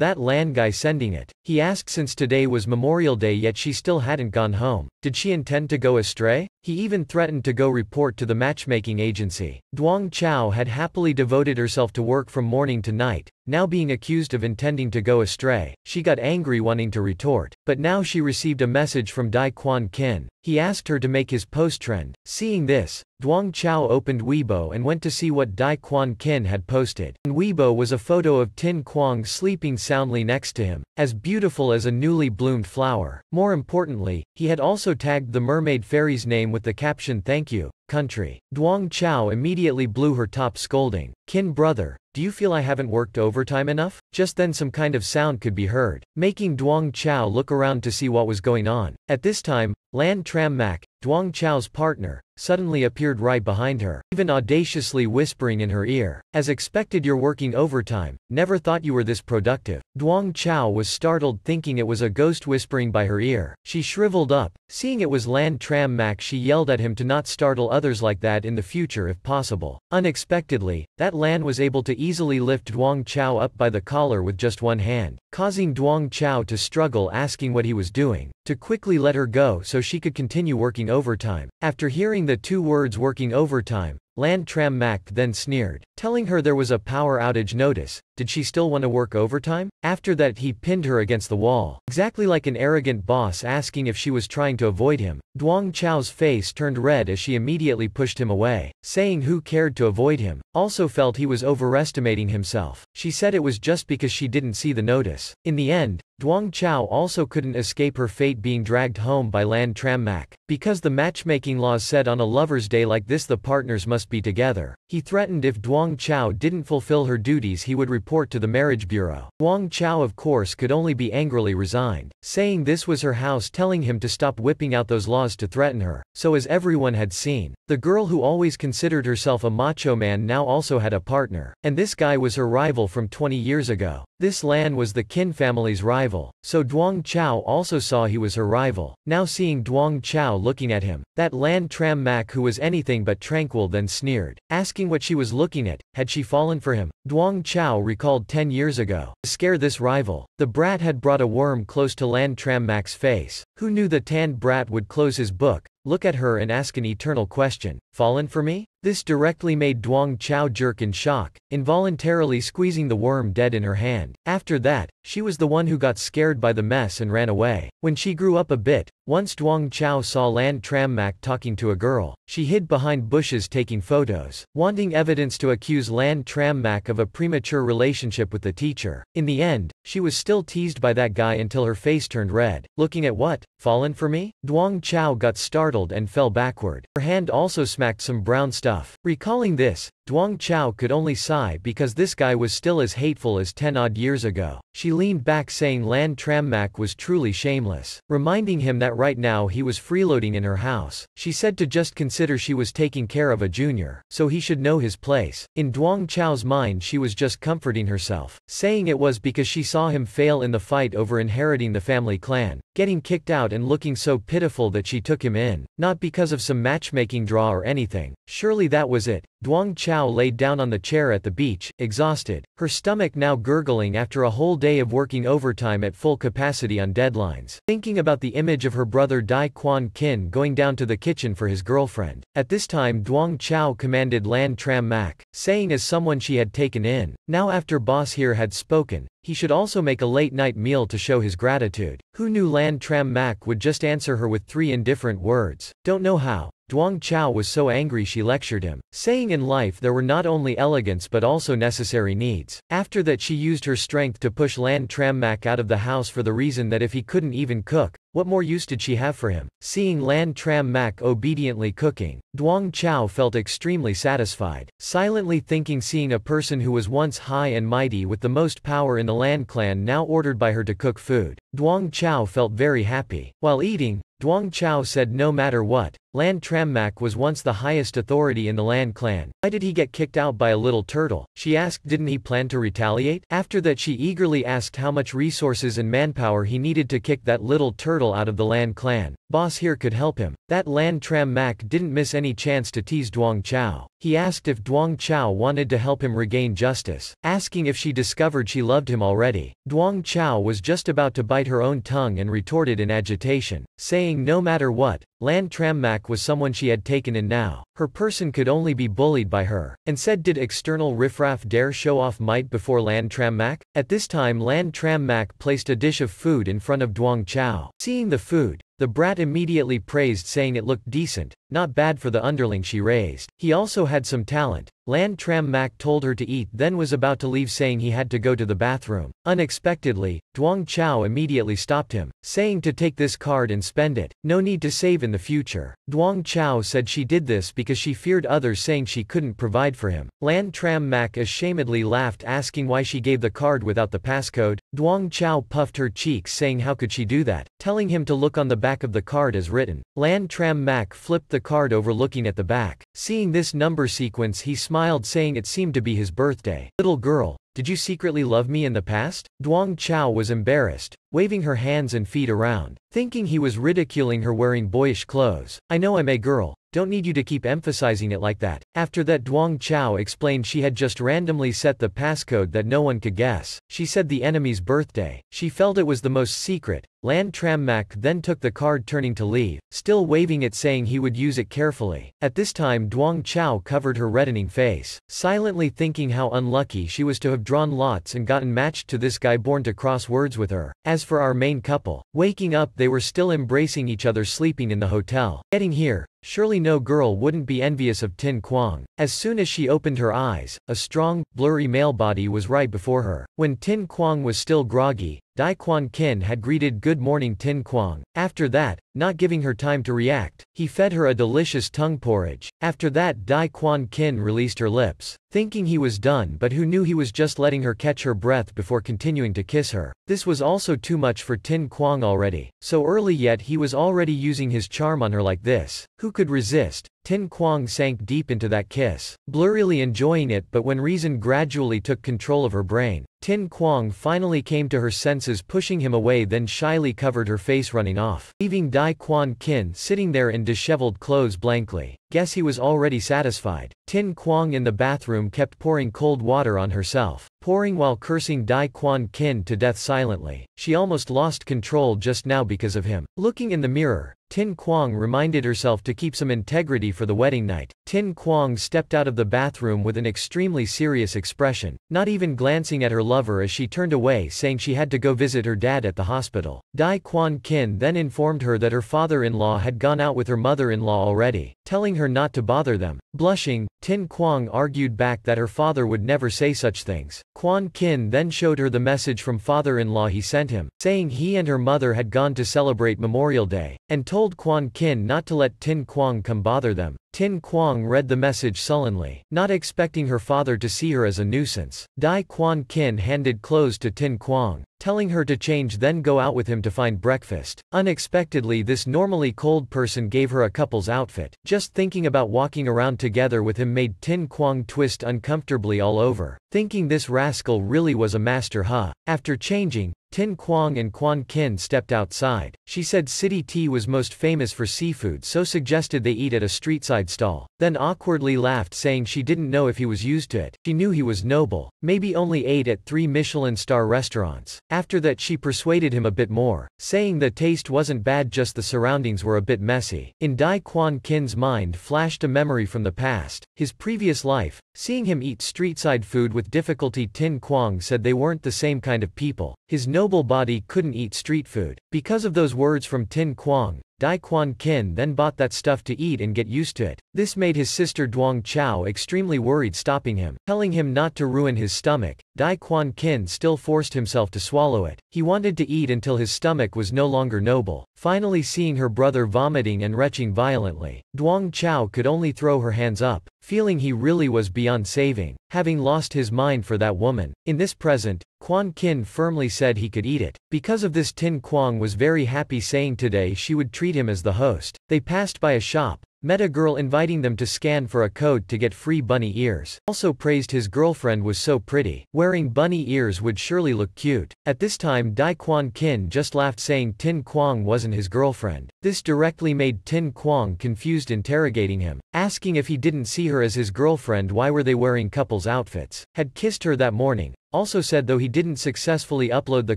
that land guy sending it. He asked since today was Memorial Day yet she still hadn't gone home. Did she intend to go astray? He even threatened to go report to the matchmaking agency. Duong Chao had happily devoted herself to work from morning to night, now being accused of intending to go astray, she got angry wanting to retort. But now she received a message from Dai Quan Kin. He asked her to make his post trend. Seeing this, Duong Chao opened Weibo and went to see what Dai Quan Kin had posted. On Weibo was a photo of Tin Quang sleeping soundly next to him, as beautiful as a newly bloomed flower. More importantly, he had also tagged the mermaid fairy's name with the caption Thank you, country. Duong Chao immediately blew her top scolding. Kin brother, do you feel I haven't worked overtime enough? Just then some kind of sound could be heard, making Duong Chao look around to see what was going on. At this time, Lan Tram Mak, Duong Chao's partner, suddenly appeared right behind her, even audaciously whispering in her ear. As expected you're working overtime, never thought you were this productive. Duong Chao was startled thinking it was a ghost whispering by her ear. She shriveled up, seeing it was Lan Tram Mac she yelled at him to not startle others like that in the future if possible. Unexpectedly, that Lan was able to easily lift Duong Chao up by the collar with just one hand, causing Duong Chao to struggle asking what he was doing, to quickly let her go so she could continue working overtime. After hearing the two words working overtime, Lan Tram Mak then sneered, telling her there was a power outage notice, did she still want to work overtime? After that he pinned her against the wall, exactly like an arrogant boss asking if she was trying to avoid him. Duong Chao's face turned red as she immediately pushed him away, saying who cared to avoid him, also felt he was overestimating himself. She said it was just because she didn't see the notice. In the end, Duong Chao also couldn't escape her fate being dragged home by Lan Tram Mac. Because the matchmaking laws said on a lover's day like this the partners must be together, he threatened if Duong Chao didn't fulfill her duties he would report to the marriage bureau. Duong Chao of course could only be angrily resigned, saying this was her house telling him to stop whipping out those laws to threaten her. So as everyone had seen, the girl who always considered herself a macho man now also had a partner, and this guy was her rival from 20 years ago. This Lan was the Kin family's rival, so Duong Chao also saw he was her rival. Now seeing Duong Chao looking at him, that Lan Tram Mac who was anything but tranquil then sneered, asking what she was looking at, had she fallen for him? Duong Chao recalled 10 years ago. To scare this rival, the brat had brought a worm close to Lan Tram Mac's face. Who knew the tanned brat would close his book, look at her and ask an eternal question, fallen for me? This directly made Duong Chao jerk in shock, involuntarily squeezing the worm dead in her hand. After that, she was the one who got scared by the mess and ran away. When she grew up a bit, once Duong Chao saw Lan Trammak talking to a girl, she hid behind bushes taking photos, wanting evidence to accuse Lan Trammak of a premature relationship with the teacher. In the end, she was still teased by that guy until her face turned red. Looking at what? Fallen for me? Duong Chao got startled and fell backward. Her hand also smacked some brown stuff. Recalling this, Duong Chao could only sigh because this guy was still as hateful as 10 odd years ago. She leaned back saying Lan Trammak was truly shameless, reminding him that right now he was freeloading in her house. She said to just consider she was taking care of a junior, so he should know his place. In Duong Chao's mind she was just comforting herself, saying it was because she saw him fail in the fight over inheriting the family clan, getting kicked out and looking so pitiful that she took him in, not because of some matchmaking draw or anything. Surely that was it. Duong Chao laid down on the chair at the beach, exhausted, her stomach now gurgling after a whole day of working overtime at full capacity on deadlines. Thinking about the image of her brother Dai Quan Kin going down to the kitchen for his girlfriend. At this time Duong Chao commanded Lan Tram Mak, saying as someone she had taken in, now after boss here had spoken, he should also make a late-night meal to show his gratitude. Who knew Lan Tram Mak would just answer her with three indifferent words. Don't know how. Duong Chao was so angry she lectured him, saying in life there were not only elegance but also necessary needs. After that she used her strength to push Lan Trammak out of the house for the reason that if he couldn't even cook, what more use did she have for him? Seeing Lan Tram Mak obediently cooking, Duong Chao felt extremely satisfied, silently thinking seeing a person who was once high and mighty with the most power in the Lan clan now ordered by her to cook food. Duong Chao felt very happy. While eating, Duong Chao said no matter what, Lan Trammak was once the highest authority in the Lan clan. Why did he get kicked out by a little turtle? She asked didn't he plan to retaliate? After that she eagerly asked how much resources and manpower he needed to kick that little turtle out of the Lan clan. Boss here could help him. That Lan Trammak didn't miss any chance to tease Duong Chao. He asked if Duong Chao wanted to help him regain justice, asking if she discovered she loved him already. Duong Chao was just about to bite her own tongue and retorted in agitation, saying no matter what, Lan Trammak was someone she had taken in now. Her person could only be bullied by her, and said did external riffraff dare show off might before Lan Trammak? At this time Lan Trammak placed a dish of food in front of Duong Chao. Seeing the food, the brat immediately praised saying it looked decent, not bad for the underling she raised. He also had some talent. Lan Trammak told her to eat then was about to leave saying he had to go to the bathroom. Unexpectedly, Duong Chao immediately stopped him, saying to take this card and spend it, no need to save in the future. Duong Chao said she did this because she feared others saying she couldn't provide for him. Lan Trammak ashamedly laughed asking why she gave the card without the passcode. Duong Chao puffed her cheeks saying how could she do that, telling him to look on the back of the card as written. Lan Trammak flipped the card overlooking at the back. Seeing this number sequence he smiled saying it seemed to be his birthday. Little girl, did you secretly love me in the past? Duong Chao was embarrassed, waving her hands and feet around, thinking he was ridiculing her wearing boyish clothes. I know I'm a girl, don't need you to keep emphasizing it like that. After that Duong Chao explained she had just randomly set the passcode that no one could guess. She said the enemy's birthday. She felt it was the most secret. Lan Trammak then took the card turning to leave, still waving it saying he would use it carefully. At this time Duong Chao covered her reddening face, silently thinking how unlucky she was to have drawn lots and gotten matched to this guy born to cross words with her. As for our main couple, waking up they were still embracing each other sleeping in the hotel. Getting here, Surely no girl wouldn't be envious of Tin Quang. As soon as she opened her eyes, a strong, blurry male body was right before her. When Tin Quang was still groggy, Dai Quan Kin had greeted good morning Tin Quang. After that, not giving her time to react, he fed her a delicious tongue porridge. After that Dai Quan Kin released her lips, thinking he was done but who knew he was just letting her catch her breath before continuing to kiss her. This was also too much for Tin Quang already. So early yet he was already using his charm on her like this. Who could resist? Tin Quang sank deep into that kiss, blurrily enjoying it but when reason gradually took control of her brain, Tin Quang finally came to her senses pushing him away then shyly covered her face running off, leaving Dai Quan Kin sitting there in disheveled clothes blankly. Guess he was already satisfied. Tin Quang in the bathroom kept pouring cold water on herself, pouring while cursing Dai Quan Kin to death silently. She almost lost control just now because of him. Looking in the mirror, Tin Quang reminded herself to keep some integrity for the wedding night. Tin Quang stepped out of the bathroom with an extremely serious expression, not even glancing at her lover as she turned away saying she had to go visit her dad at the hospital. Dai Quan Kin then informed her that her father-in-law had gone out with her mother-in-law already, telling her not to bother them. Blushing, Tin Quang argued back that her father would never say such things. Quan Kin then showed her the message from father-in-law he sent him, saying he and her mother had gone to celebrate Memorial Day, and told told Quan Kin not to let Tin Quang come bother them. Tin Quang read the message sullenly, not expecting her father to see her as a nuisance. Dai Quan Kin handed clothes to Tin Quang, telling her to change then go out with him to find breakfast. Unexpectedly this normally cold person gave her a couple's outfit. Just thinking about walking around together with him made Tin Quang twist uncomfortably all over, thinking this rascal really was a master huh. After changing, Tin Quang and Quan Kin stepped outside. She said City Tea was most famous for seafood so suggested they eat at a streetside stall. Then awkwardly laughed saying she didn't know if he was used to it. She knew he was noble. Maybe only ate at three Michelin star restaurants. After that she persuaded him a bit more, saying the taste wasn't bad just the surroundings were a bit messy. In Dai Quan Kin's mind flashed a memory from the past, his previous life, seeing him eat streetside food with difficulty Tin Quang said they weren't the same kind of people. His noble body couldn't eat street food. Because of those words from Tin Quang, Dai Quan Kin then bought that stuff to eat and get used to it. This made his sister Duong Chao extremely worried stopping him, telling him not to ruin his stomach. Dai Quan Kin still forced himself to swallow it. He wanted to eat until his stomach was no longer noble. Finally seeing her brother vomiting and retching violently, Duong Chao could only throw her hands up, feeling he really was beyond saving, having lost his mind for that woman. In this present, Quan Kin firmly said he could eat it. Because of this Tin Quang was very happy saying today she would treat him as the host. They passed by a shop, Met a girl inviting them to scan for a code to get free bunny ears. Also praised his girlfriend was so pretty. Wearing bunny ears would surely look cute. At this time Dai Quan Kin just laughed saying Tin Quang wasn't his girlfriend. This directly made Tin Quang confused interrogating him, asking if he didn't see her as his girlfriend why were they wearing couples outfits. Had kissed her that morning, also said though he didn't successfully upload the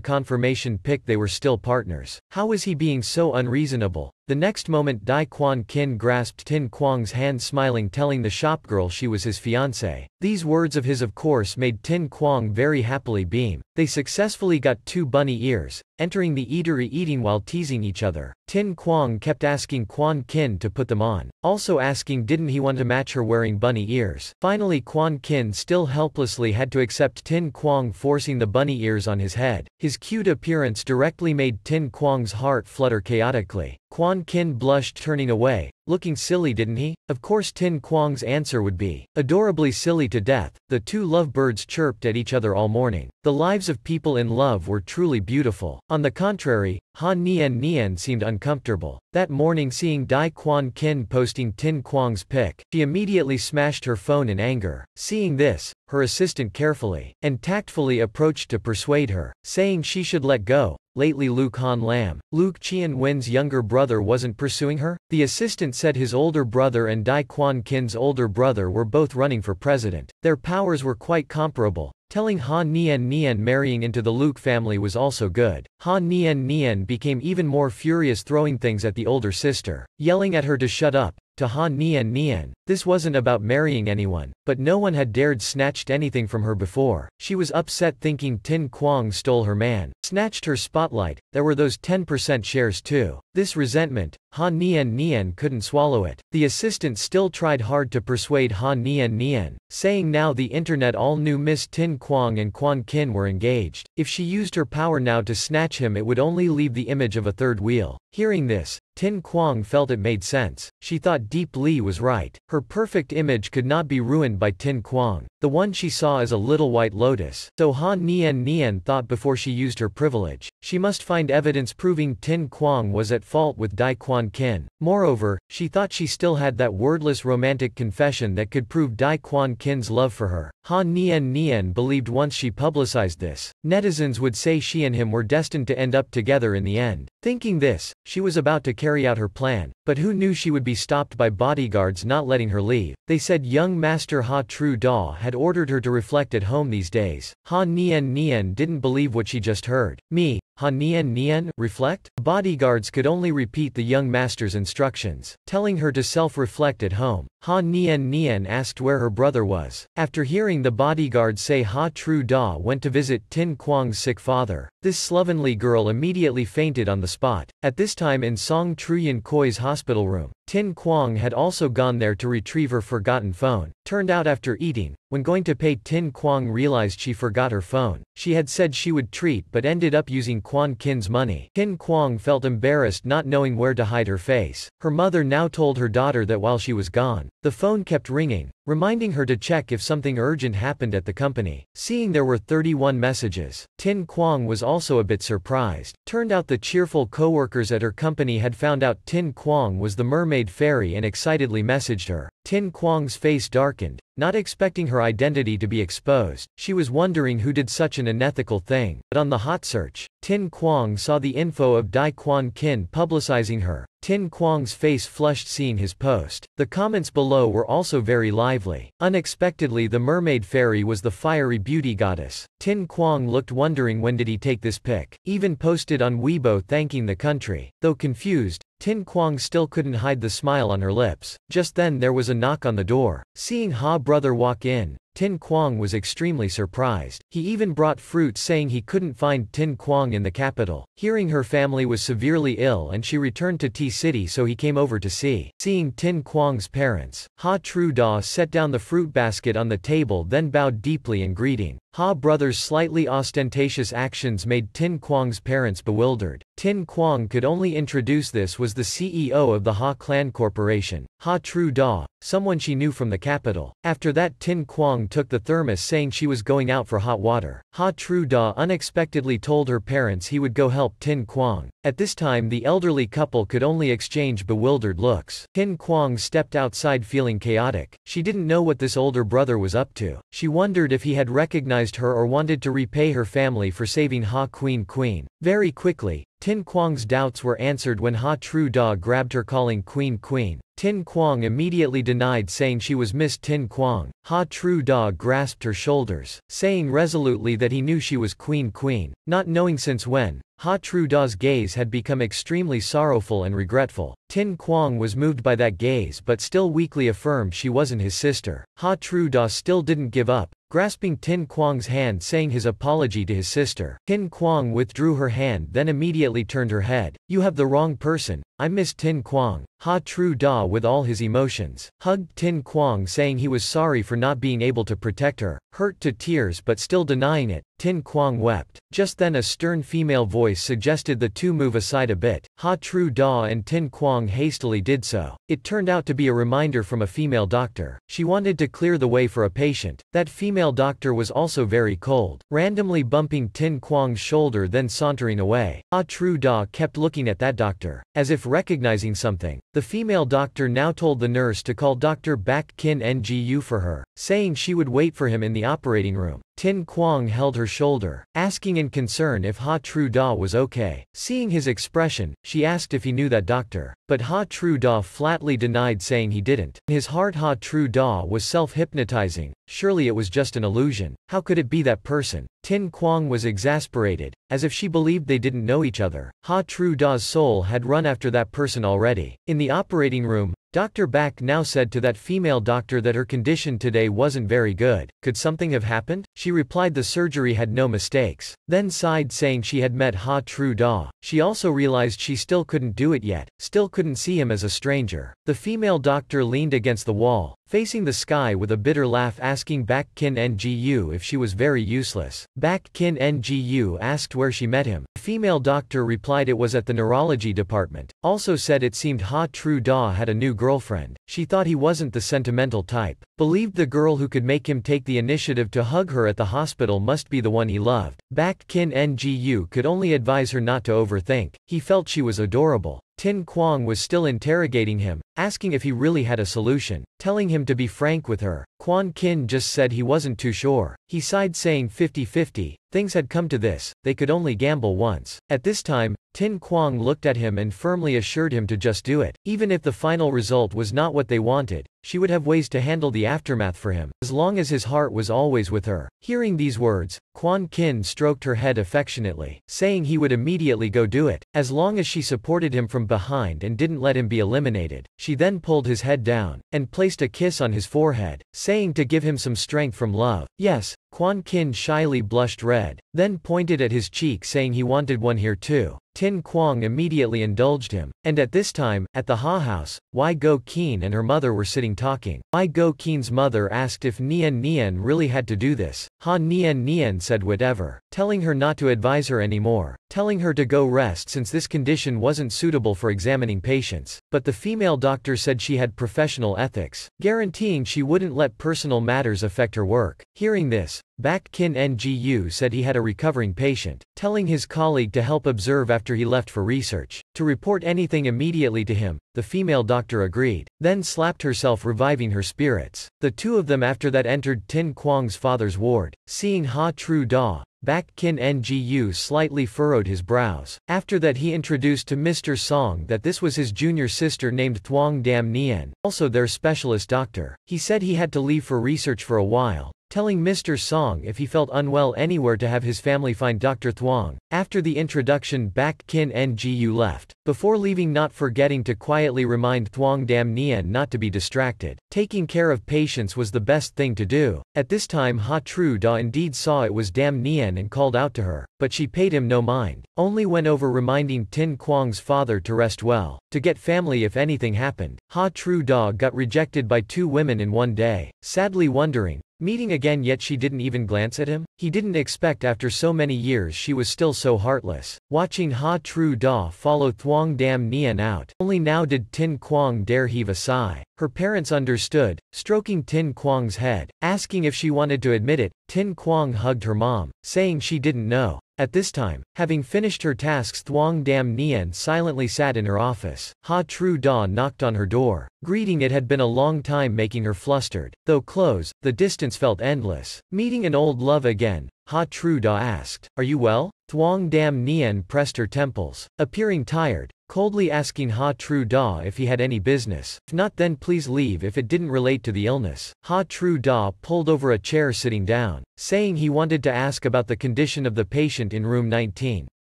confirmation pic they were still partners. How was he being so unreasonable? The next moment Dai Quan Kin grasped Tin Quang's hand smiling telling the shopgirl she was his fiancée. These words of his of course made Tin Quang very happily beam. They successfully got two bunny ears, entering the eatery eating while teasing each other. Tin Quang kept asking Quan Kin to put them on, also asking didn't he want to match her wearing bunny ears. Finally Quan Kin still helplessly had to accept Tin Quang forcing the bunny ears on his head. His cute appearance directly made Tin Quang's heart flutter chaotically. Quan Kin blushed turning away, looking silly didn't he? Of course Tin Quang's answer would be, adorably silly to death, the two lovebirds chirped at each other all morning. The lives of people in love were truly beautiful. On the contrary, Ha Nian Nian seemed uncomfortable. That morning seeing Dai Quan Kin posting Tin Quang's pic, she immediately smashed her phone in anger. Seeing this, her assistant carefully and tactfully approached to persuade her, saying she should let go, Lately Luke Han Lam, Luke Qian Wen's younger brother wasn't pursuing her? The assistant said his older brother and Dai Quan Kin's older brother were both running for president. Their powers were quite comparable, telling Ha Nian Nian marrying into the Luke family was also good. Ha Nian Nian became even more furious throwing things at the older sister, yelling at her to shut up, to Ha Nian Nian. This wasn't about marrying anyone, but no one had dared snatched anything from her before. She was upset thinking Tin Quang stole her man, snatched her spotlight, there were those 10% shares too. This resentment, Ha Nian Nian couldn't swallow it. The assistant still tried hard to persuade Ha Nian Nian, saying now the internet all knew Miss Tin Quang and Quan Kin were engaged. If she used her power now to snatch him it would only leave the image of a third wheel. Hearing this, Tin Quang felt it made sense. She thought Deep Lee was right. Her perfect image could not be ruined by Tin Quang. The one she saw as a little white lotus. So Han Nian Nian thought before she used her privilege. She must find evidence proving Tin Quang was at fault with Dai Quan Kin. Moreover, she thought she still had that wordless romantic confession that could prove Dai Quan Kin's love for her. Han Nian Nian believed once she publicized this, netizens would say she and him were destined to end up together in the end. Thinking this, she was about to carry out her plan, but who knew she would be stopped by bodyguards not letting her leave. They said young Master Ha Tru Da had ordered her to reflect at home these days. Ha Nian Nian didn't believe what she just heard. Me, Ha Nian Nian, reflect? Bodyguards could only repeat the young master's instructions, telling her to self-reflect at home. Ha Nian Nian asked where her brother was. After hearing the bodyguard say Ha Tru Da went to visit Tin Quang's sick father, this slovenly girl immediately fainted on the spot. At this time in Song Truyen Koi's hospital room, Tin Quang had also gone there to retrieve her forgotten phone. Turned out after eating, when going to pay Tin Quang realized she forgot her phone. She had said she would treat but ended up using Quan Kin's money. Tin Quang felt embarrassed not knowing where to hide her face. Her mother now told her daughter that while she was gone, the phone kept ringing, reminding her to check if something urgent happened at the company. Seeing there were 31 messages, Tin Quang was also a bit surprised. Turned out the cheerful co-workers at her company had found out Tin Quang was the mermaid fairy and excitedly messaged her. Tin Quang's face darkened, not expecting her identity to be exposed. She was wondering who did such an unethical thing. But on the hot search, Tin Quang saw the info of Dai Quan Kin publicizing her. Tin Quang's face flushed seeing his post. The comments below were also very lively. Unexpectedly the mermaid fairy was the fiery beauty goddess. Tin Quang looked wondering when did he take this pic. Even posted on Weibo thanking the country. Though confused, Tin Quang still couldn't hide the smile on her lips. Just then there was a knock on the door. Seeing Ha brother walk in, Tin Quang was extremely surprised. He even brought fruit saying he couldn't find Tin Quang in the capital. Hearing her family was severely ill and she returned to T City so he came over to see. Seeing Tin Quang's parents, Ha Tru Da set down the fruit basket on the table then bowed deeply in greeting. Ha brothers' slightly ostentatious actions made Tin Quang's parents bewildered. Tin Quang could only introduce this was the CEO of the Ha Clan Corporation, Ha Tru Da, someone she knew from the capital. After that Tin Quang took the thermos saying she was going out for hot water. Ha Tru Da unexpectedly told her parents he would go help Tin Quang. At this time the elderly couple could only exchange bewildered looks. Tin Quang stepped outside feeling chaotic. She didn't know what this older brother was up to. She wondered if he had recognized her or wanted to repay her family for saving Ha Queen Queen. Very quickly, Tin Quang's doubts were answered when Ha Tru Da grabbed her calling Queen Queen. Tin Quang immediately denied saying she was Miss Tin Quang. Ha Tru Da grasped her shoulders, saying resolutely that he knew she was Queen Queen, not knowing since when. Ha Tru Da's gaze had become extremely sorrowful and regretful. Tin Quang was moved by that gaze but still weakly affirmed she wasn't his sister. Ha Tru Da still didn't give up, grasping Tin Quang's hand saying his apology to his sister. Tin Quang withdrew her hand then immediately turned her head. You have the wrong person, I miss Tin Quang. Ha Tru Da with all his emotions, hugged Tin Quang saying he was sorry for not being able to protect her, hurt to tears but still denying it, Tin Quang wept. Just then a stern female voice suggested the two move aside a bit, Ha Tru Da and Tin Quang hastily did so. It turned out to be a reminder from a female doctor. She wanted to clear the way for a patient. That female doctor was also very cold, randomly bumping Tin Quang's shoulder then sauntering away. Ha Tru Da kept looking at that doctor, as if recognizing something. The female doctor now told the nurse to call Dr. Bak Kin Ngu for her, saying she would wait for him in the operating room. Tin Quang held her shoulder, asking in concern if Ha Tru Da was okay. Seeing his expression, she asked if he knew that doctor. But Ha Tru Da flatly denied saying he didn't. In his heart Ha Tru Da was self-hypnotizing, surely it was just an illusion. How could it be that person? Tin Quang was exasperated, as if she believed they didn't know each other. Ha Tru Da's soul had run after that person already. In the operating room, Dr. Bak now said to that female doctor that her condition today wasn't very good. Could something have happened? She replied the surgery had no mistakes. Then sighed saying she had met Ha Tru Da. She also realized she still couldn't do it yet, still couldn't see him as a stranger. The female doctor leaned against the wall, facing the sky with a bitter laugh asking Bak Kin Ngu if she was very useless. Bak Kin Ngu asked where she met him. The female doctor replied it was at the neurology department. Also said it seemed Ha Tru Da had a new girlfriend. She thought he wasn't the sentimental type. Believed the girl who could make him take the initiative to hug her at the hospital must be the one he loved. Bak Kin Ngu could only advise her not to overthink. He felt she was adorable. Tin Quang was still interrogating him, asking if he really had a solution, telling him to be frank with her. Quan Kin just said he wasn't too sure. He sighed saying 50-50, things had come to this, they could only gamble once. At this time, Tin Quang looked at him and firmly assured him to just do it. Even if the final result was not what they wanted, she would have ways to handle the aftermath for him, as long as his heart was always with her. Hearing these words, Quan Kin stroked her head affectionately, saying he would immediately go do it, as long as she supported him from behind and didn't let him be eliminated. She then pulled his head down, and placed a kiss on his forehead, saying to give him some strength from love. Yes, Quan Kin shyly blushed red, then pointed at his cheek saying he wanted one here too. Tin Quang immediately indulged him, and at this time, at the Ha house, Wai Go Keen and her mother were sitting talking. Wai Go Keen's mother asked if Nian Nian really had to do this. Ha Nian Nian said whatever, telling her not to advise her anymore, telling her to go rest since this condition wasn't suitable for examining patients. But the female doctor said she had professional ethics, guaranteeing she wouldn't let personal matters affect her work. Hearing this, Bak Kin Ngu said he had a recovering patient, telling his colleague to help observe after he left for research, to report anything immediately to him. The female doctor agreed, then slapped herself reviving her spirits. The two of them after that entered Tin Quang's father's ward. Seeing Ha Tru Da, Bak Kin Ngu slightly furrowed his brows. After that he introduced to Mr. Song that this was his junior sister named Thuong Dam Nien, also their specialist doctor. He said he had to leave for research for a while, telling Mr. Song if he felt unwell anywhere to have his family find Dr. Thuong. After the introduction Bak Kin Ngu left, before leaving not forgetting to quietly remind Thuong Dam Nien not to be distracted. Taking care of patients was the best thing to do. At this time Ha Tru Da indeed saw it was Dam Nien and called out to her, but she paid him no mind, only went over reminding Tin Quang's father to rest well, to get family if anything happened. Ha Tru Da got rejected by two women in one day, sadly wondering, Meeting again yet she didn't even glance at him? He didn't expect after so many years she was still so heartless. Watching Ha Tru Da follow Thuong Dam Nien out. Only now did Tin Quang dare heave a sigh. Her parents understood, stroking Tin Quang's head, asking if she wanted to admit it. Tin Quang hugged her mom, saying she didn't know. At this time, having finished her tasks Thuong Dam Nien silently sat in her office. Ha Tru Da knocked on her door. Greeting it had been a long time making her flustered. Though close, the distance felt endless. Meeting an old love again, Ha Tru Da asked, Are you well? Thuong Dam Nien pressed her temples, appearing tired, coldly asking Ha Tru Da if he had any business. If not then please leave if it didn't relate to the illness. Ha Tru Da pulled over a chair sitting down, saying he wanted to ask about the condition of the patient in room 19.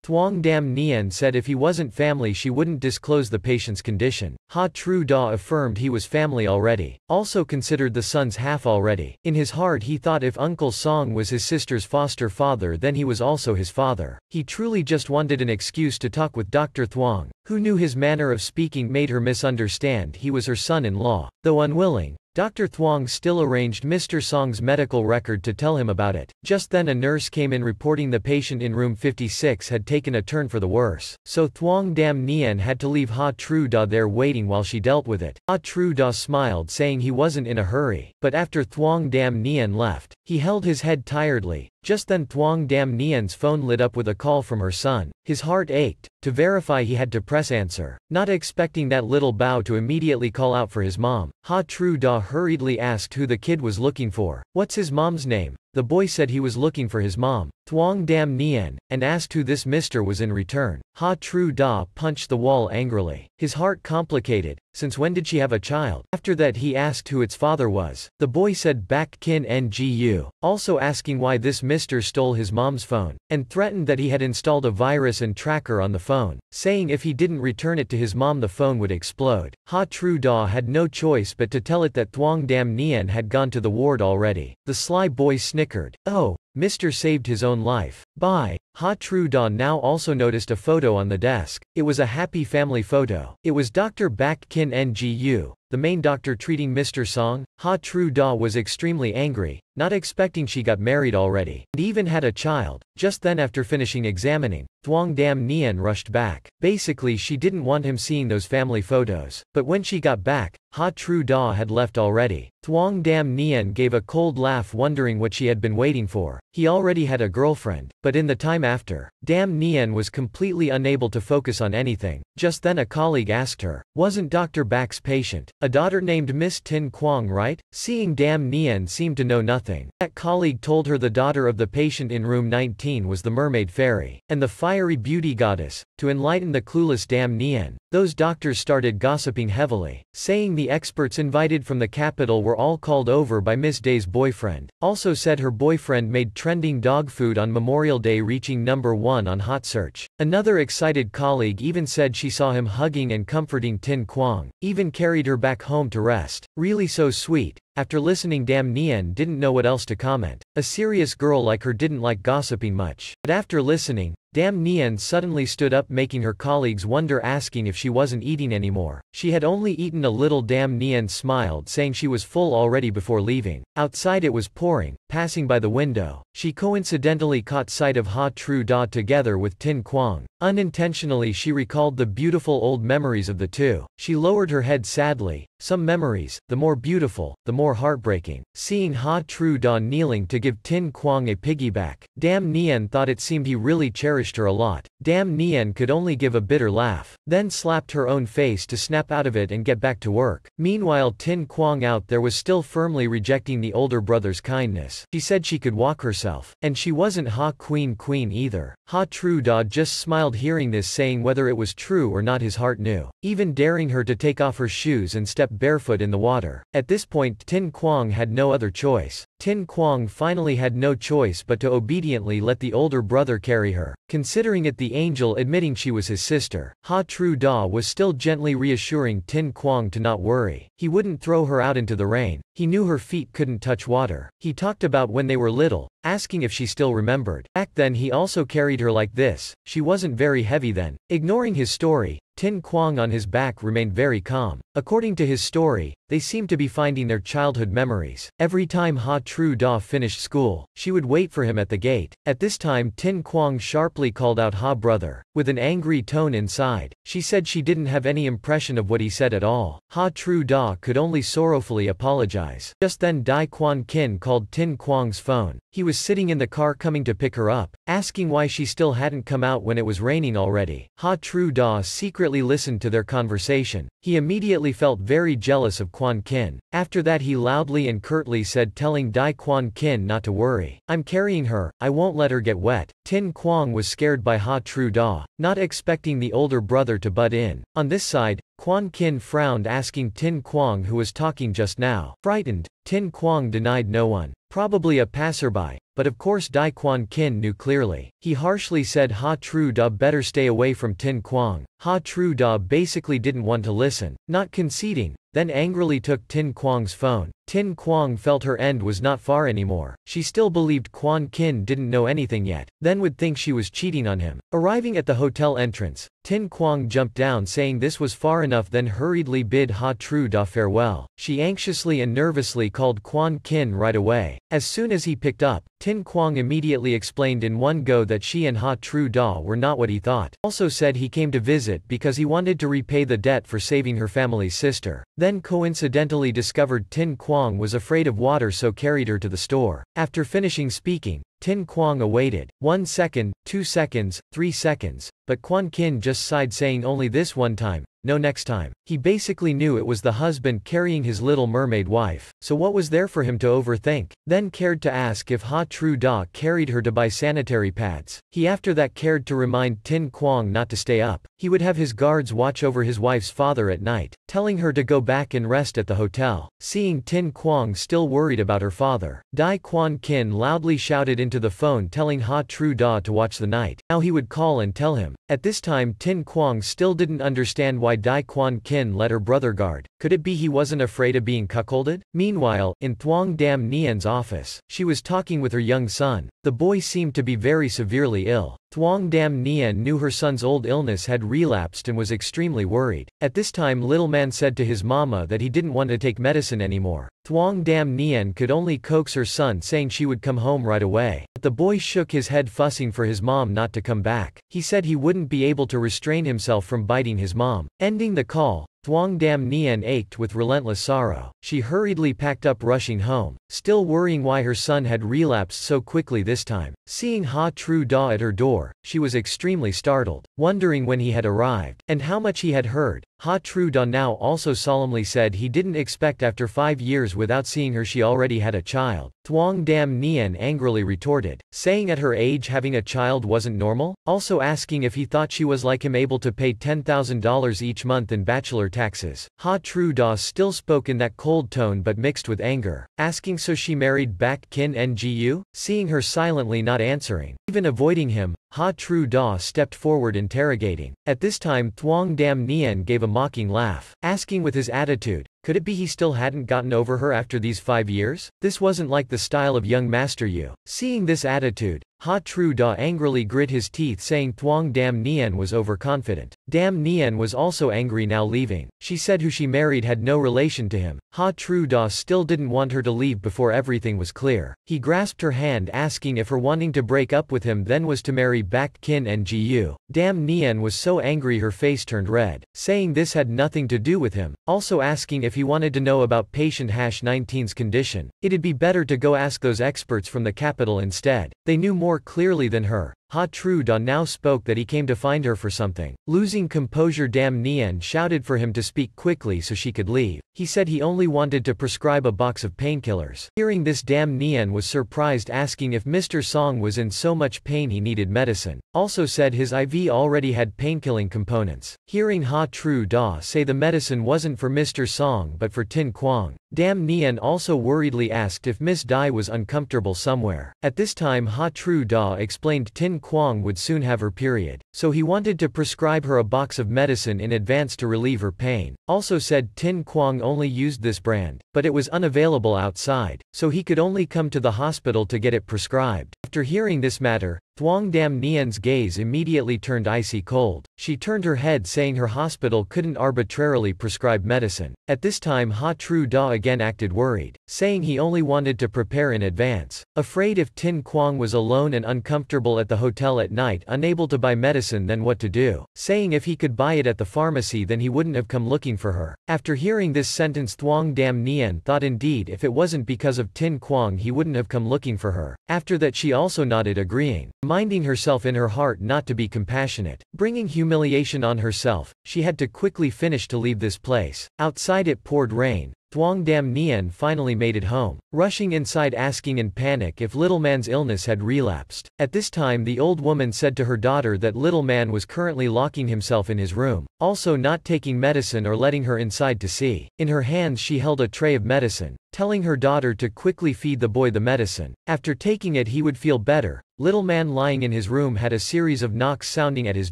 Thuong Dam Nien said if he wasn't family she wouldn't disclose the patient's condition. Ha Tru Da affirmed he was family already, also considered the son's half already. In his heart he thought if Uncle Song was his sister's foster father then he was also his father. He truly just wanted an excuse to talk with Dr. Thuong, who knew his manner of speaking made her misunderstand he was her son-in-law. Though unwilling, Dr. Thuong still arranged Mr. Song's medical record to tell him about it. Just then a nurse came in reporting the patient in room 56 had taken a turn for the worse. So Thuong Dam Nien had to leave Ha Tru Da there waiting while she dealt with it. Ha Tru Da smiled saying he wasn't in a hurry. But after Thuong Dam Nien left, he held his head tiredly, just then Thuong Dam Nien's phone lit up with a call from her son. His heart ached. To verify he had to press answer. Not expecting that little Bao to immediately call out for his mom. Ha Tru Da hurriedly asked who the kid was looking for. What's his mom's name? The boy said he was looking for his mom, Thuong Dam Nien, and asked who this mister was in return. Ha Tru Da punched the wall angrily. His heart complicated, since when did she have a child? After that he asked who its father was. The boy said Bak Kin Ngu, also asking why this mister stole his mom's phone, and threatened that he had installed a virus and tracker on the phone, saying if he didn't return it to his mom the phone would explode. Ha Tru Da had no choice but to tell it that Thuong Dam Nien had gone to the ward already. The sly boy snickered. Oh, Mr. saved his own life. Bye. Ha Tru Da now also noticed a photo on the desk. It was a happy family photo. It was Dr. Bak Kin Ngu, the main doctor treating Mr. Song. Ha Tru Da was extremely angry, not expecting she got married already, and even had a child. Just then after finishing examining, Thuong Dam Nien rushed back. Basically she didn't want him seeing those family photos. But when she got back, Ha Tru Da had left already. Thuong Dam Nien gave a cold laugh wondering what she had been waiting for. He already had a girlfriend, but in the time after, Dam Nien was completely unable to focus on anything. Just then a colleague asked her, wasn't Dr. Bak's patient, a daughter named Miss Tin Quang right? Seeing Dam Nien seemed to know nothing. That colleague told her the daughter of the patient in room 19 was the mermaid fairy, and the fiery beauty goddess, to enlighten the clueless Dam Nien. Those doctors started gossiping heavily, saying the experts invited from the capital were all called over by Miss Dai's boyfriend. Also said her boyfriend made trending dog food on Memorial Day reaching number one on Hot Search. Another excited colleague even said she saw him hugging and comforting Tin Quang, even carried her back home to rest. Really so sweet. After listening Dam Nien didn't know what else to comment. A serious girl like her didn't like gossiping much. But after listening, Dam Nien suddenly stood up making her colleagues wonder asking if she wasn't eating anymore. She had only eaten a little Dam Nien smiled saying she was full already before leaving. Outside it was pouring, passing by the window. She coincidentally caught sight of Ha Tru Da together with Tin Quang. Unintentionally she recalled the beautiful old memories of the two. She lowered her head sadly. Some memories, the more beautiful, the more heartbreaking. Seeing Ha Tru Da kneeling to give Tin Quang a piggyback. Dam Nien thought it seemed he really cherished her a lot. Dam Nien could only give a bitter laugh. Then slapped her own face to snap out of it and get back to work. Meanwhile Tin Quang out there was still firmly rejecting the older brother's kindness. She said she could walk herself. And she wasn't Ha Queen Queen either. Ha Tru Da just smiled hearing this saying whether it was true or not his heart knew. Even daring her to take off her shoes and step barefoot in the water. At this point Tin Quang had no other choice. Tin Quang finally had no choice but to obediently let the older brother carry her, considering it the angel admitting she was his sister. Ha Tru Da was still gently reassuring Tin Quang to not worry. He wouldn't throw her out into the rain. He knew her feet couldn't touch water. He talked about when they were little, asking if she still remembered. Back then he also carried her like this, she wasn't very heavy then. Ignoring his story, Tin Quang on his back remained very calm. According to his story, they seemed to be finding their childhood memories. Every time Ha Tru Da finished school, she would wait for him at the gate. At this time Tin Quang sharply called out Ha brother. With an angry tone inside, she said she didn't have any impression of what he said at all. Ha Tru Da could only sorrowfully apologize. Just then Dai Quan Kin called Tin Quang's phone. He was sitting in the car coming to pick her up, asking why she still hadn't come out when it was raining already. Ha Tru Da secretly listened to their conversation. He immediately felt very jealous of Quan Kin. After that he loudly and curtly said telling Dai Quan Kin not to worry. I'm carrying her, I won't let her get wet. Tin Quang was scared by Ha Tru Da, not expecting the older brother to butt in. On this side, Quan Kin frowned asking Tin Quang who was talking just now. Frightened, Tin Quang denied no one. Probably a passerby, but of course Dai Quan Kin knew clearly. He harshly said Ha Tru Da better stay away from Tin Quang. Ha Tru Da basically didn't want to listen, not conceding, then angrily took Tin Quang's phone. Tin Quang felt her end was not far anymore. She still believed Quan Kin didn't know anything yet, then would think she was cheating on him. Arriving at the hotel entrance, Tin Quang jumped down saying this was far enough then hurriedly bid Ha Tru Da farewell. She anxiously and nervously called Quan Kin right away. As soon as he picked up, Tin Quang immediately explained in one go that she and Ha Tru Da were not what he thought. Also said he came to visit because he wanted to repay the debt for saving her family's sister. Then coincidentally discovered Tin Quang was afraid of water so carried her to the store. After finishing speaking, Tin Quang awaited. One second, two seconds, three seconds, but Quan Kin just sighed saying only this one time, no next time. He basically knew it was the husband carrying his little mermaid wife, so what was there for him to overthink? Then cared to ask if Ha Tru Da carried her to buy sanitary pads. He after that cared to remind Tin Quang not to stay up. He would have his guards watch over his wife's father at night, telling her to go back and rest at the hotel. Seeing Tin Quang still worried about her father, Dai Quan Kin loudly shouted into the phone telling Ha Tru Da to watch the night. Now he would call and tell him. At this time Tin Quang still didn't understand why Dai Quan Kin let her brother guard. Could it be he wasn't afraid of being cuckolded? Meanwhile, in Thuong Dam Nian's office, she was talking with her young son. The boy seemed to be very severely ill. Thuong Dam Nian knew her son's old illness had relapsed and was extremely worried. At this time little man said to his mama that he didn't want to take medicine anymore. Thuong Dam Nian could only coax her son saying she would come home right away. But the boy shook his head fussing for his mom not to come back. He said he wouldn't be able to restrain himself from biting his mom. Ending the call, Thuong Dam Nian ached with relentless sorrow. She hurriedly packed up rushing home, still worrying why her son had relapsed so quickly this time. Seeing Ha Tru Da at her door, she was extremely startled, wondering when he had arrived, and how much he had heard. Ha Tru Da now also solemnly said he didn't expect after five years without seeing her she already had a child. Thuong Dam Nian angrily retorted, saying at her age having a child wasn't normal, also asking if he thought she was like him able to pay $10,000 each month in bachelor taxes. Ha Tru Da still spoke in that cold tone but mixed with anger, asking so she married back Kin Ngu? Seeing her silently not answering, even avoiding him, Ha Tru Da stepped forward interrogating. At this time Thuong Dam Nian gave a mocking laugh, asking with his attitude, could it be he still hadn't gotten over her after these five years? This wasn't like the style of young Master Yu. Seeing this attitude, Ha Tru Da angrily grit his teeth saying Thuong Dam Nian was overconfident. Dam Nian was also angry now leaving. She said who she married had no relation to him. Ha Tru Da still didn't want her to leave before everything was clear. He grasped her hand asking if her wanting to break up with him then was to marry back Kin Ngu. Dam Nian was so angry her face turned red, saying this had nothing to do with him, also asking if he wanted to know about patient hash 19's condition. It'd be better to go ask those experts from the capital instead. They knew more clearly than her. Ha Tru Da now spoke that he came to find her for something. Losing composure Dam Nien shouted for him to speak quickly so she could leave. He said he only wanted to prescribe a box of painkillers. Hearing this Dam Nien was surprised asking if Mr. Song was in so much pain he needed medicine. Also said his IV already had painkilling components. Hearing Ha Tru Da say the medicine wasn't for Mr. Song but for Tin Quang. Dam Nien also worriedly asked if Miss Dai was uncomfortable somewhere. At this time Ha Tru Da explained Tin Quang would soon have her period, so he wanted to prescribe her a box of medicine in advance to relieve her pain. Also said Tin Quang only used this brand, but it was unavailable outside, so he could only come to the hospital to get it prescribed. After hearing this matter, Thuong Dam Nien's gaze immediately turned icy cold. She turned her head saying her hospital couldn't arbitrarily prescribe medicine. At this time Ha Tru Da again acted worried, saying he only wanted to prepare in advance. Afraid if Tin Quang was alone and uncomfortable at the hotel at night unable to buy medicine then what to do, saying if he could buy it at the pharmacy then he wouldn't have come looking for her. After hearing this sentence Thuong Dam Nien thought indeed if it wasn't because of Tin Quang he wouldn't have come looking for her. After that she also nodded agreeing minding herself in her heart not to be compassionate, bringing humiliation on herself, she had to quickly finish to leave this place. Outside it poured rain, Thuong Dam Nien finally made it home, rushing inside asking in panic if Little Man's illness had relapsed. At this time the old woman said to her daughter that Little Man was currently locking himself in his room, also not taking medicine or letting her inside to see. In her hands she held a tray of medicine, telling her daughter to quickly feed the boy the medicine. After taking it he would feel better. Little man lying in his room had a series of knocks sounding at his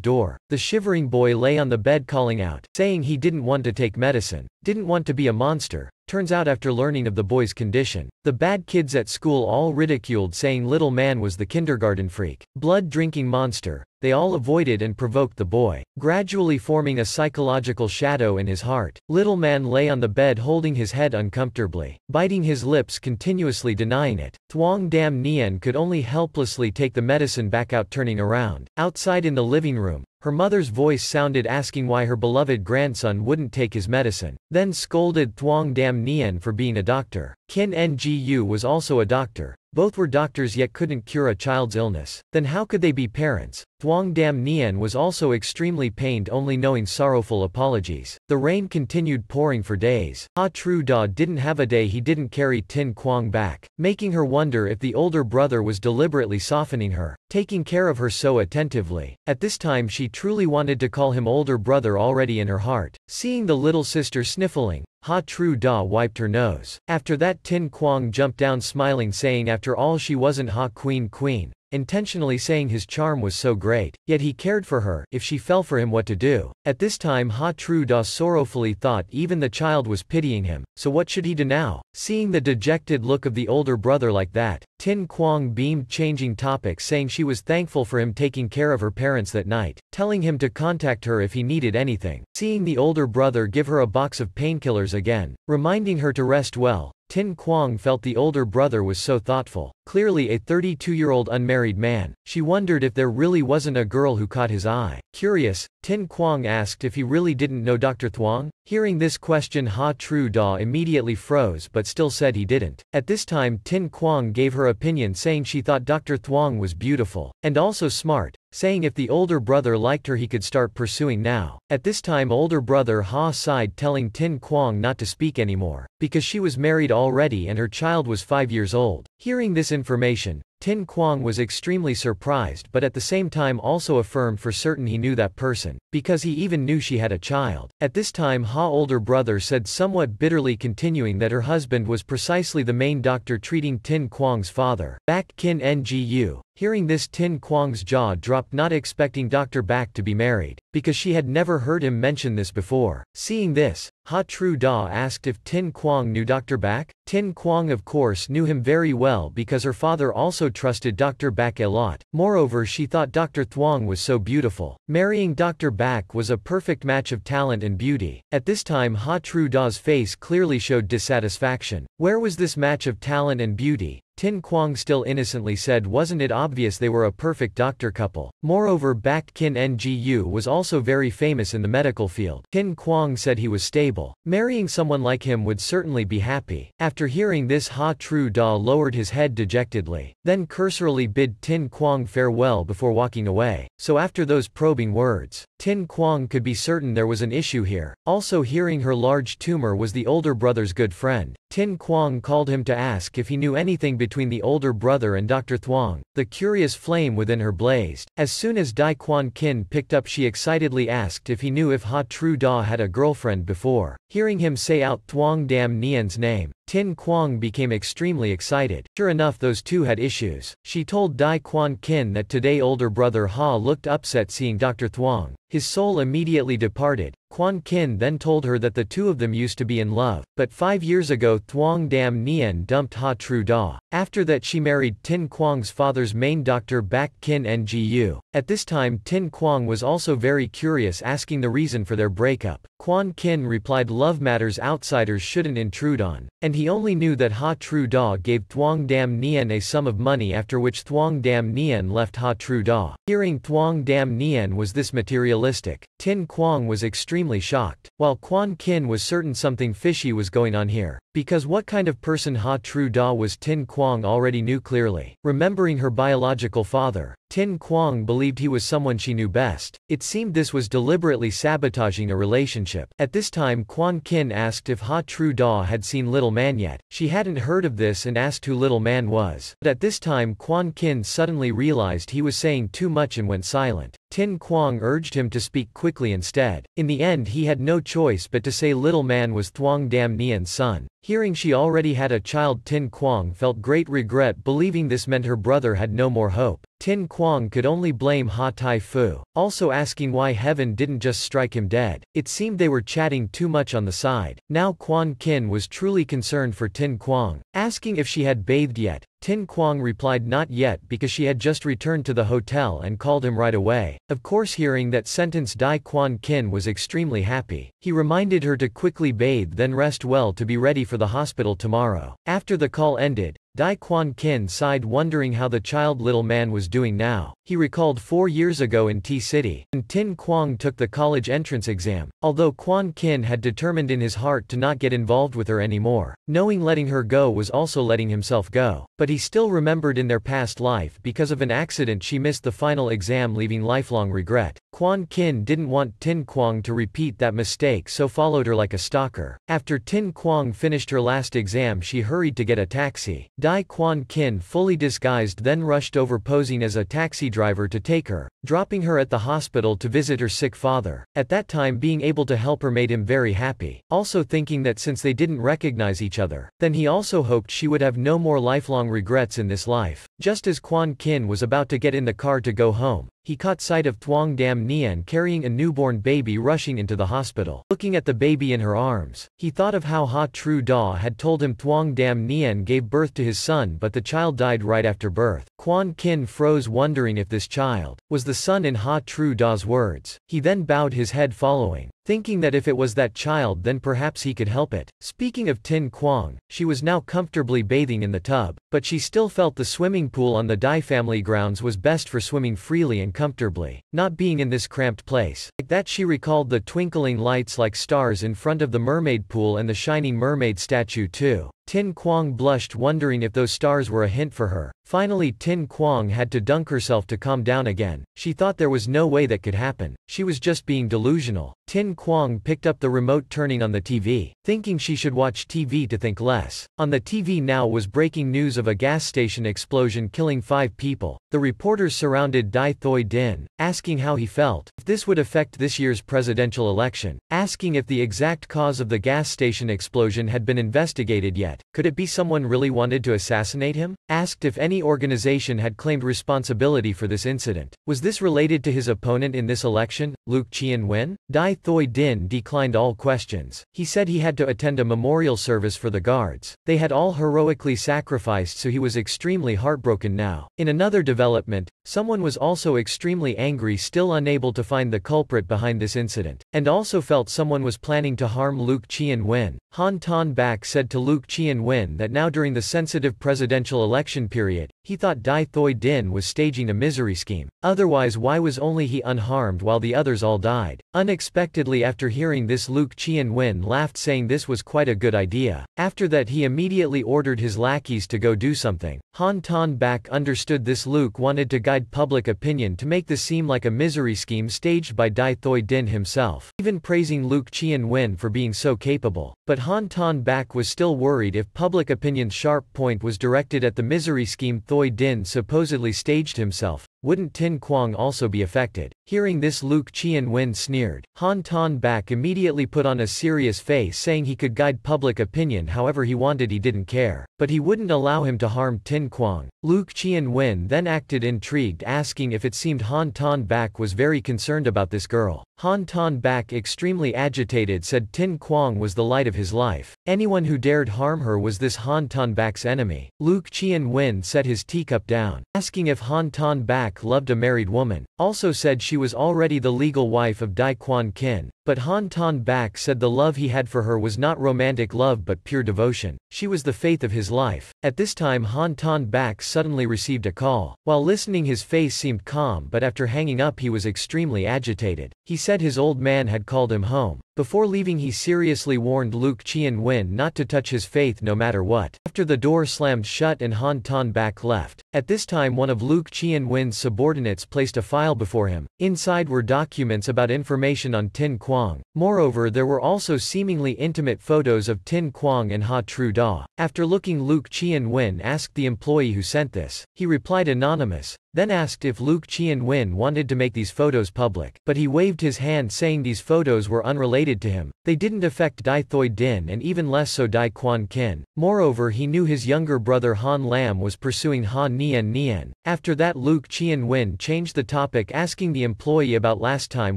door. The shivering boy lay on the bed calling out, saying he didn't want to take medicine, didn't want to be a monster. Turns out after learning of the boy's condition, the bad kids at school all ridiculed saying little man was the kindergarten freak, blood-drinking monster, they all avoided and provoked the boy, gradually forming a psychological shadow in his heart. Little man lay on the bed holding his head uncomfortably, biting his lips continuously denying it. Thuong Dam Nien could only helplessly take the medicine back out turning around. Outside in the living room, her mother's voice sounded asking why her beloved grandson wouldn't take his medicine, then scolded Thuong Dam Nien for being a doctor. Kin Ngu was also a doctor. Both were doctors yet couldn't cure a child's illness. Then how could they be parents? Thuong Dam Nien was also extremely pained only knowing sorrowful apologies. The rain continued pouring for days. Ha Tru Da didn't have a day he didn't carry Tin Quang back, making her wonder if the older brother was deliberately softening her, taking care of her so attentively. At this time she truly wanted to call him older brother already in her heart. Seeing the little sister sniffling, Ha Tru Da wiped her nose. After that Tin Quang jumped down smiling saying after all she wasn't Ha Queen Queen, intentionally saying his charm was so great, yet he cared for her, if she fell for him what to do. At this time Ha Tru Da sorrowfully thought even the child was pitying him, so what should he do now? Seeing the dejected look of the older brother like that, Tin Quang beamed changing topics saying she was thankful for him taking care of her parents that night, telling him to contact her if he needed anything. Seeing the older brother give her a box of painkillers again, reminding her to rest well, Tin Quang felt the older brother was so thoughtful, clearly a 32-year-old unmarried man. She wondered if there really wasn't a girl who caught his eye. Curious, Tin Quang asked if he really didn't know Dr. Thuong. Hearing this question Ha Tru Da immediately froze but still said he didn't. At this time Tin Quang gave her opinion saying she thought Dr. Thuong was beautiful, and also smart, saying if the older brother liked her he could start pursuing now. At this time older brother Ha sighed telling Tin Quang not to speak anymore, because she was married already and her child was five years old. Hearing this information, Tin Quang was extremely surprised but at the same time also affirmed for certain he knew that person, because he even knew she had a child. At this time Ha older brother said somewhat bitterly continuing that her husband was precisely the main doctor treating Tin Quang's father. Back Kin Ngu. Hearing this Tin Quang's jaw dropped not expecting Dr. Back to be married, because she had never heard him mention this before. Seeing this, Ha Tru Da asked if Tin Quang knew Dr. Back. Tin Quang of course knew him very well because her father also trusted Dr. Back a lot. Moreover she thought Dr. Thuong was so beautiful. Marrying Dr. Back was a perfect match of talent and beauty. At this time Ha Tru Da's face clearly showed dissatisfaction. Where was this match of talent and beauty? Tin Quang still innocently said wasn't it obvious they were a perfect doctor couple. Moreover Baek Kin Ngu was also very famous in the medical field. Tin Quang said he was stable. Marrying someone like him would certainly be happy. After hearing this Ha Tru Da lowered his head dejectedly, then cursorily bid Tin Quang farewell before walking away. So after those probing words, Tin Quang could be certain there was an issue here. Also hearing her large tumor was the older brother's good friend. Tin Quang called him to ask if he knew anything between the older brother and Dr. Thuong. The curious flame within her blazed. As soon as Dai Quan Kin picked up she excitedly asked if he knew if Ha Tru Da had a girlfriend before. Hearing him say out Thuong Dam Nian's name, Tin Quang became extremely excited. Sure enough those two had issues. She told Dai Quan Kin that today older brother Ha looked upset seeing Dr. Thuong. His soul immediately departed. Quan Kin then told her that the two of them used to be in love, but five years ago Thuong Dam Nien dumped Ha Tru Da. After that she married Tin Quang's father's main doctor Baek Kin Ngu. At this time Tin Quang was also very curious asking the reason for their breakup. Quan Kin replied love matters outsiders shouldn't intrude on, and he only knew that Ha Tru Da gave Thuong Dam Nien a sum of money after which Thuong Dam Nien left Ha Tru Da. Hearing Thuong Dam Nien was this materialistic, Tin Quang was extremely shocked, while Quan Kin was certain something fishy was going on here. Because what kind of person Ha Tru Da was Tin Quang already knew clearly. Remembering her biological father, Tin Quang believed he was someone she knew best. It seemed this was deliberately sabotaging a relationship. At this time Quan Kin asked if Ha Tru Da had seen Little Man yet. She hadn't heard of this and asked who Little Man was. But at this time Quan Kin suddenly realized he was saying too much and went silent. Tin Quang urged him to speak quickly instead. In the end he had no choice but to say Little Man was Thuong Dam Nian's son. Hearing she already had a child Tin Quang felt great regret believing this meant her brother had no more hope. Tin Quang could only blame Ha Tai Fu, also asking why heaven didn't just strike him dead. It seemed they were chatting too much on the side. Now Quan Kin was truly concerned for Tin Quang, asking if she had bathed yet. Tin Quang replied not yet because she had just returned to the hotel and called him right away. Of course hearing that sentence Dai Quan Kin was extremely happy. He reminded her to quickly bathe then rest well to be ready for the hospital tomorrow. After the call ended, Dai Quan Kin sighed wondering how the child little man was doing now. He recalled four years ago in T-City, when Tin Quang took the college entrance exam, although Quan Kin had determined in his heart to not get involved with her anymore. Knowing letting her go was also letting himself go. But he still remembered in their past life because of an accident she missed the final exam leaving lifelong regret. Quan Kin didn't want Tin Quang to repeat that mistake so followed her like a stalker. After Tin Quang finished her last exam she hurried to get a taxi. Dai Quan Kin fully disguised then rushed over posing as a taxi driver to take her, dropping her at the hospital to visit her sick father. At that time being able to help her made him very happy, also thinking that since they didn't recognize each other, then he also hoped she would have no more lifelong regrets in this life. Just as Quan Kin was about to get in the car to go home, he caught sight of Thuong Dam Nien carrying a newborn baby rushing into the hospital. Looking at the baby in her arms, he thought of how Ha Tru Da had told him Thuong Dam Nien gave birth to his son but the child died right after birth. Quan Kin froze wondering if this child was the son in Ha Tru Da's words. He then bowed his head following thinking that if it was that child then perhaps he could help it. Speaking of Tin Quang, she was now comfortably bathing in the tub, but she still felt the swimming pool on the Dai family grounds was best for swimming freely and comfortably, not being in this cramped place. Like that she recalled the twinkling lights like stars in front of the mermaid pool and the shining mermaid statue too. Tin Quang blushed wondering if those stars were a hint for her. Finally Tin Quang had to dunk herself to calm down again. She thought there was no way that could happen. She was just being delusional. Tin Quang picked up the remote turning on the TV, thinking she should watch TV to think less. On the TV now was breaking news of a gas station explosion killing five people. The reporters surrounded Dai Thoi Din, asking how he felt, if this would affect this year's presidential election, asking if the exact cause of the gas station explosion had been investigated yet. Could it be someone really wanted to assassinate him? Asked if any organization had claimed responsibility for this incident. Was this related to his opponent in this election, Luke Chien Wen? Dai Thoi Din declined all questions. He said he had to attend a memorial service for the guards. They had all heroically sacrificed so he was extremely heartbroken now. In another development, someone was also extremely angry still unable to find the culprit behind this incident, and also felt someone was planning to harm Luke Chien Wen. Han Tan Bak said to Luke Chien Wen that now during the sensitive presidential election period, he thought Dai Thoi Din was staging a misery scheme. Otherwise why was only he unharmed while the others all died? Unexpectedly after hearing this Luke Chien Wen laughed saying this was quite a good idea. After that he immediately ordered his lackeys to go do something. Han Tan Bak understood this Luke wanted to guide public opinion to make this seem like a misery scheme staged by Dai Thoi Din himself, even praising Luke Chien Wen for being so capable. But Han Tan Bak was still worried if public opinion's sharp point was directed at the misery scheme Thoi Din supposedly staged himself, wouldn't Tin Quang also be affected? Hearing this Luke Chien Wen sneered. Han Tan Bak immediately put on a serious face saying he could guide public opinion however he wanted he didn't care. But he wouldn't allow him to harm Tin Quang. Luke Chien Wen then acted intrigued asking if it seemed Han Tan Bak was very concerned about this girl. Han Tan Bak extremely agitated said Tin Quang was the light of his life. Anyone who dared harm her was this Han Tan Bak's enemy. Luke Chien Wen set his teacup down, asking if Han Tan Bak loved a married woman, also said she was already the legal wife of Dai Quan Kin, but Han Tan Bak said the love he had for her was not romantic love but pure devotion. She was the faith of his life. At this time Han Tan Bak suddenly received a call. While listening his face seemed calm but after hanging up he was extremely agitated. He said his old man had called him home. Before leaving he seriously warned Luke Wen not to touch his faith no matter what. After the door slammed shut and Han Tan Bak left. At this time one of Luke Wen's subordinates placed a file before him. Inside were documents about information on Tin Quang. Moreover there were also seemingly intimate photos of Tin Quang and Ha Tru Da. After looking Luke Wen asked the employee who sent this. He replied anonymous, then asked if Luke Wen wanted to make these photos public, but he waved his hand saying these photos were unrelated to him. They didn't affect Dai Thoi Din and even less so Dai Quan Kin. Moreover he knew his younger brother Han Lam was pursuing Han Nian Nian. After that Luke Chien Wen changed the topic asking the employee about last time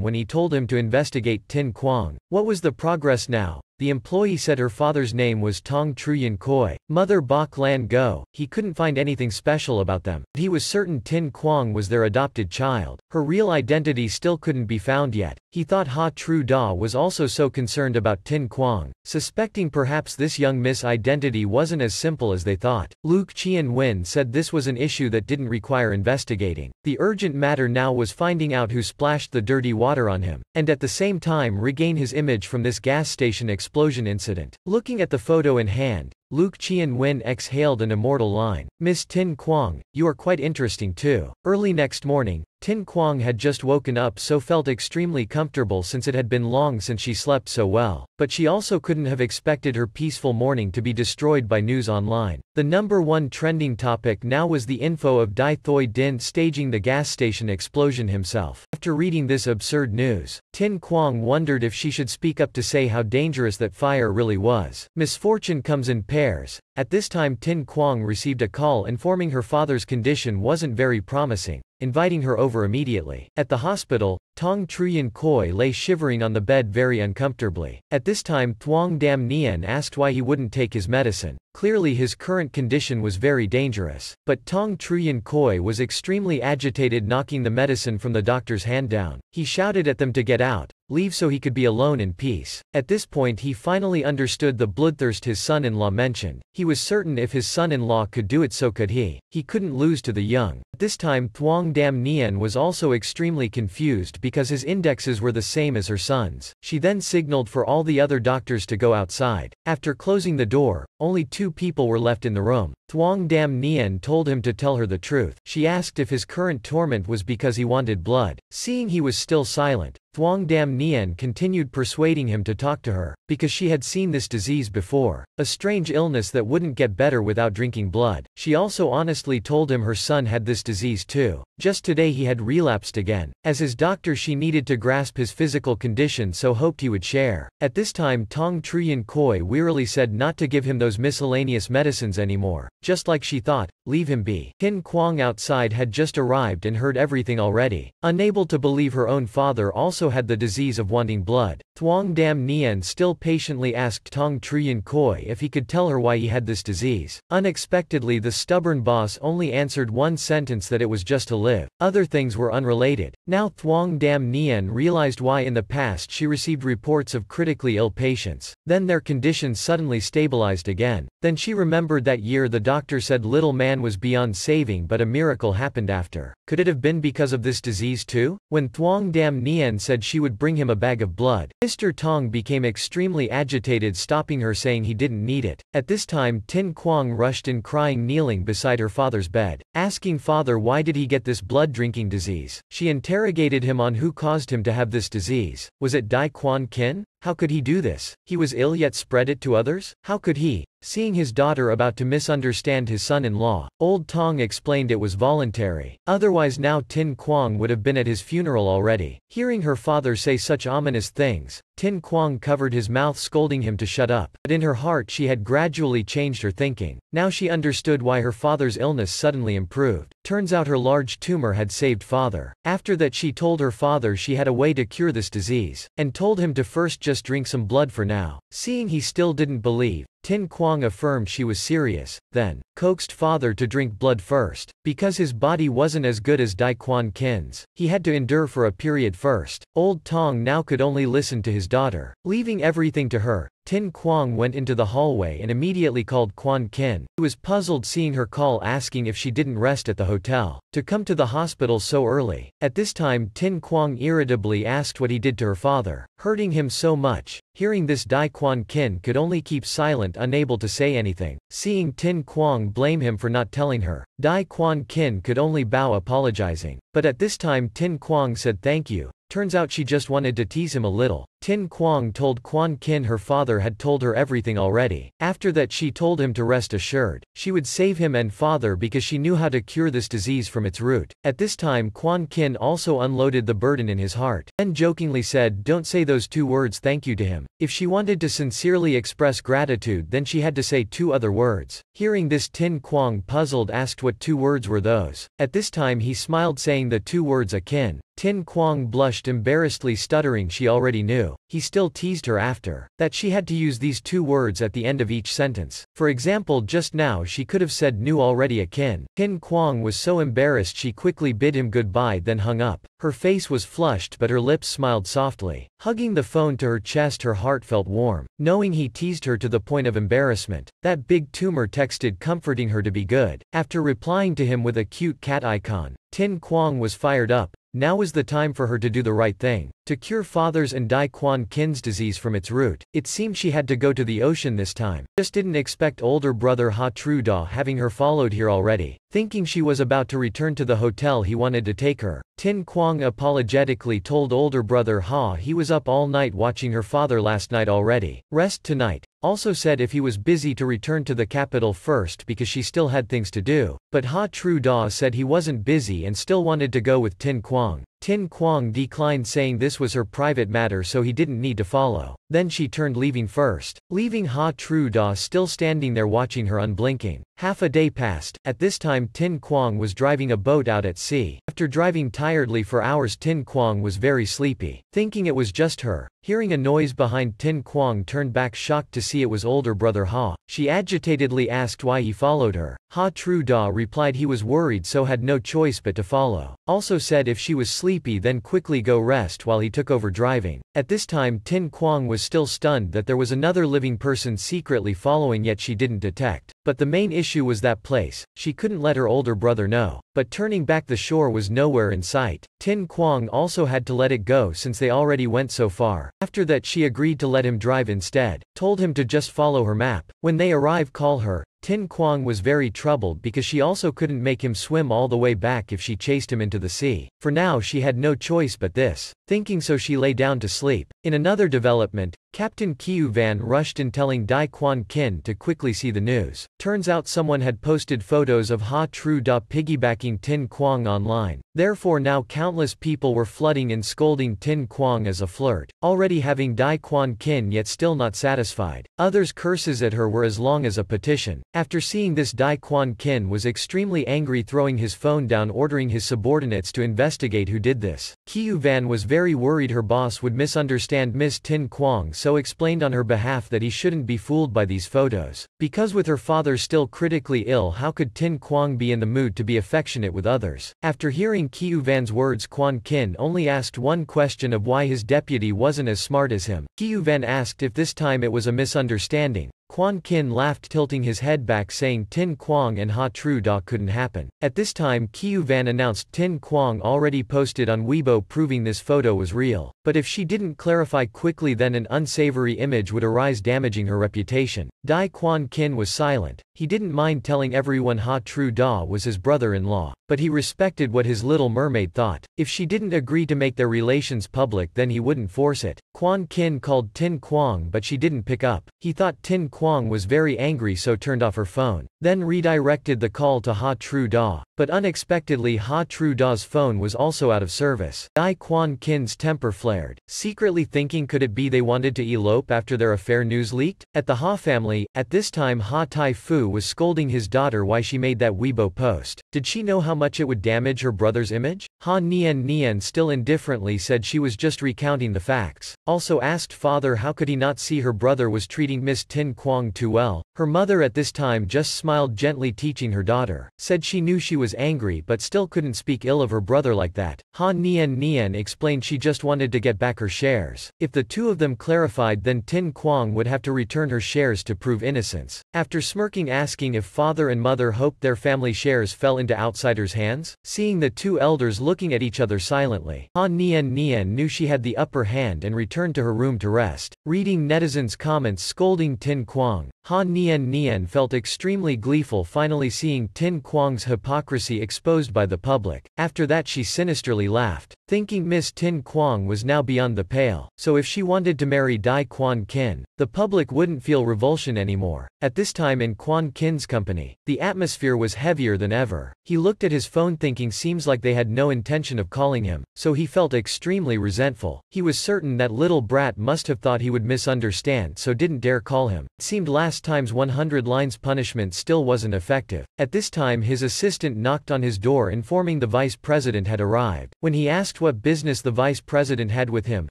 when he told him to investigate Tin Quang. What was the progress now? The employee said her father's name was Tong Truyen Koi, mother Bok Lan Go. He couldn't find anything special about them. But he was certain Tin Quang was their adopted child. Her real identity still couldn't be found yet. He thought Ha Tru Da was also so concerned about Tin Quang, suspecting perhaps this young miss identity wasn't as simple as they thought. Luke Chien Wen said this was an issue that didn't require investigating. The urgent matter now was finding out who splashed the dirty water on him, and at the same time regain his image from this gas station explosion incident. Looking at the photo in hand, Luke Chien Wen exhaled an immortal line. Miss Tin Quang, you are quite interesting too. Early next morning, Tin Quang had just woken up so felt extremely comfortable since it had been long since she slept so well. But she also couldn't have expected her peaceful morning to be destroyed by news online. The number one trending topic now was the info of Dai Thoi Din staging the gas station explosion himself. After reading this absurd news, Tin Quang wondered if she should speak up to say how dangerous that fire really was. Misfortune comes in pairs. At this time Tin Quang received a call informing her father's condition wasn't very promising inviting her over immediately. At the hospital, Tong Truyen Koi lay shivering on the bed very uncomfortably. At this time Thuong Dam Nien asked why he wouldn't take his medicine. Clearly his current condition was very dangerous. But Tong Truyen Koi was extremely agitated knocking the medicine from the doctor's hand down. He shouted at them to get out, leave so he could be alone in peace. At this point he finally understood the bloodthirst his son-in-law mentioned. He was certain if his son-in-law could do it so could he. He couldn't lose to the young. At this time Thuong Dam Nien was also extremely confused because his indexes were the same as her son's. She then signaled for all the other doctors to go outside. After closing the door, only two people were left in the room. Thuong Dam Nien told him to tell her the truth. She asked if his current torment was because he wanted blood. Seeing he was still silent, Thuong Dam Nien continued persuading him to talk to her, because she had seen this disease before, a strange illness that wouldn't get better without drinking blood. She also honestly told him her son had this disease too. Just today he had relapsed again. As his doctor she needed to grasp his physical condition so hoped he would share. At this time Tong Truyen Koi wearily said not to give him those miscellaneous medicines anymore. Just like she thought, leave him be. Tin Quang outside had just arrived and heard everything already. Unable to believe her own father also had the disease of wanting blood, Thuong Dam Nien still patiently asked Tong Truyen Koi if he could tell her why he had this disease. Unexpectedly the stubborn boss only answered one sentence that it was just to live. Other things were unrelated. Now Thuong Dam Nien realized why in the past she received reports of critically ill patients. Then their condition suddenly stabilized again. Then she remembered that year the doctor said little man was beyond saving but a miracle happened after. Could it have been because of this disease too? When Thuong Dam Nien said she would bring him a bag of blood, Mr. Tong became extremely agitated stopping her saying he didn't need it. At this time Tin Quang rushed in crying kneeling beside her father's bed, asking father why did he get this blood drinking disease. She interrogated him on who caused him to have this disease. Was it Dai Quan Kin? How could he do this? He was ill yet spread it to others? How could he? Seeing his daughter about to misunderstand his son-in-law, Old Tong explained it was voluntary. Otherwise now Tin Quang would have been at his funeral already. Hearing her father say such ominous things, Tin Quang covered his mouth scolding him to shut up, but in her heart she had gradually changed her thinking. Now she understood why her father's illness suddenly improved. Turns out her large tumor had saved father. After that she told her father she had a way to cure this disease, and told him to first just drink some blood for now. Seeing he still didn't believe, Tin Quang affirmed she was serious, then, coaxed father to drink blood first. Because his body wasn't as good as Dai Quan Kin's, he had to endure for a period first. Old Tong now could only listen to his daughter. Leaving everything to her, Tin Quang went into the hallway and immediately called Quan Kin. He was puzzled seeing her call asking if she didn't rest at the hotel, to come to the hospital so early. At this time Tin Quang irritably asked what he did to her father, hurting him so much. Hearing this Dai Quan Kin could only keep silent unable to say anything. Seeing Tin Quang blame him for not telling her, Dai Quan Kin could only bow apologizing. But at this time Tin Quang said thank you, Turns out she just wanted to tease him a little. Tin Quang told Quan Kin her father had told her everything already. After that she told him to rest assured. She would save him and father because she knew how to cure this disease from its root. At this time Quan Kin also unloaded the burden in his heart. Then jokingly said don't say those two words thank you to him. If she wanted to sincerely express gratitude then she had to say two other words. Hearing this Tin Quang puzzled asked what two words were those. At this time he smiled saying the two words akin. Tin Quang blushed embarrassedly stuttering she already knew. He still teased her after. That she had to use these two words at the end of each sentence. For example just now she could have said knew already akin. Tin Quang was so embarrassed she quickly bid him goodbye then hung up. Her face was flushed but her lips smiled softly. Hugging the phone to her chest her heart felt warm. Knowing he teased her to the point of embarrassment. That big tumor texted comforting her to be good. After replying to him with a cute cat icon, Tin Quang was fired up. Now was the time for her to do the right thing. To cure father's and Dai Quan Kin's disease from its root, it seemed she had to go to the ocean this time. Just didn't expect older brother Ha Tru Da having her followed here already. Thinking she was about to return to the hotel he wanted to take her, Tin Quang apologetically told older brother Ha he was up all night watching her father last night already. Rest tonight. Also said if he was busy to return to the capital first because she still had things to do. But Ha Tru Da said he wasn't busy and still wanted to go with Tin Quang. Tin Quang declined saying this was her private matter so he didn't need to follow. Then she turned leaving first, leaving Ha Tru Da still standing there watching her unblinking. Half a day passed. At this time Tin Quang was driving a boat out at sea. After driving tiredly for hours Tin Quang was very sleepy. Thinking it was just her, hearing a noise behind Tin Quang turned back shocked to see it was older brother Ha. She agitatedly asked why he followed her. Ha Tru Da replied he was worried so had no choice but to follow. Also said if she was sleepy then quickly go rest while he took over driving. At this time Tin Quang was still stunned that there was another living person secretly following yet she didn't detect. But the main issue was that place, she couldn't let her older brother know. But turning back the shore was nowhere in sight. Tin Quang also had to let it go since they already went so far. After that she agreed to let him drive instead, told him to just follow her map. When they arrive call her, Tin Quang was very troubled because she also couldn't make him swim all the way back if she chased him into the sea. For now she had no choice but this. Thinking so she lay down to sleep. In another development, Captain Kiu Van rushed in telling Dai Quan Kin to quickly see the news. Turns out someone had posted photos of Ha Tru Da piggybacking Tin Quang online. Therefore now countless people were flooding in scolding Tin Quang as a flirt, already having Dai Quan Kin yet still not satisfied. Others' curses at her were as long as a petition. After seeing this Dai Quan Kin was extremely angry throwing his phone down ordering his subordinates to investigate who did this. Kiu Van was very worried her boss would misunderstand Miss Tin Quang so explained on her behalf that he shouldn't be fooled by these photos. Because with her father still critically ill how could Tin Quang be in the mood to be affectionate with others? After hearing Kiu Van's words Quan Kin only asked one question of why his deputy wasn't as smart as him. Kiu Van asked if this time it was a misunderstanding, Quan Kin laughed tilting his head back saying Tin Quang and Ha Tru Da couldn't happen. At this time Kiu Van announced Tin Quang already posted on Weibo proving this photo was real. But if she didn't clarify quickly then an unsavory image would arise damaging her reputation. Dai Quan Kin was silent, he didn't mind telling everyone Ha Tru Da was his brother-in-law, but he respected what his little mermaid thought. If she didn't agree to make their relations public then he wouldn't force it. Quan Kin called Tin Quang but she didn't pick up. He thought Tin Quang was very angry so turned off her phone. Then redirected the call to Ha Tru Da. But unexpectedly Ha Tru Da's phone was also out of service. Dai Quan Kin's temper flared, secretly thinking could it be they wanted to elope after their affair news leaked? At the Ha family, at this time Ha Tai Fu was scolding his daughter why she made that Weibo post. Did she know how much it would damage her brother's image? Ha Nian Nian still indifferently said she was just recounting the facts. Also asked father how could he not see her brother was treating Miss Tin Quang too well. Her mother at this time just smiled gently teaching her daughter. Said she knew she was angry but still couldn't speak ill of her brother like that. Ha Nian Nian explained she just wanted to get back her shares. If the two of them clarified then Tin Quang would have to return her shares to prove innocence. After smirking asking if father and mother hoped their family shares fell into outsiders' hands, seeing the two elders looking at each other silently, Ha Nian Nian knew she had the upper hand and returned to her room to rest. Reading netizens' comments scolding Tin Quang, Quang. Ha Nian Nian felt extremely gleeful finally seeing Tin Quang's hypocrisy exposed by the public. After that she sinisterly laughed, thinking Miss Tin Quang was now beyond the pale, so if she wanted to marry Dai Quan Kin, the public wouldn't feel revulsion anymore. At this time in Quan Kin's company, the atmosphere was heavier than ever. He looked at his phone thinking seems like they had no intention of calling him, so he felt extremely resentful. He was certain that little brat must have thought he would misunderstand so didn't dare call him. It seemed last time's 100 lines punishment still wasn't effective. At this time his assistant knocked on his door informing the vice president had arrived. When he asked what business the vice president had with him,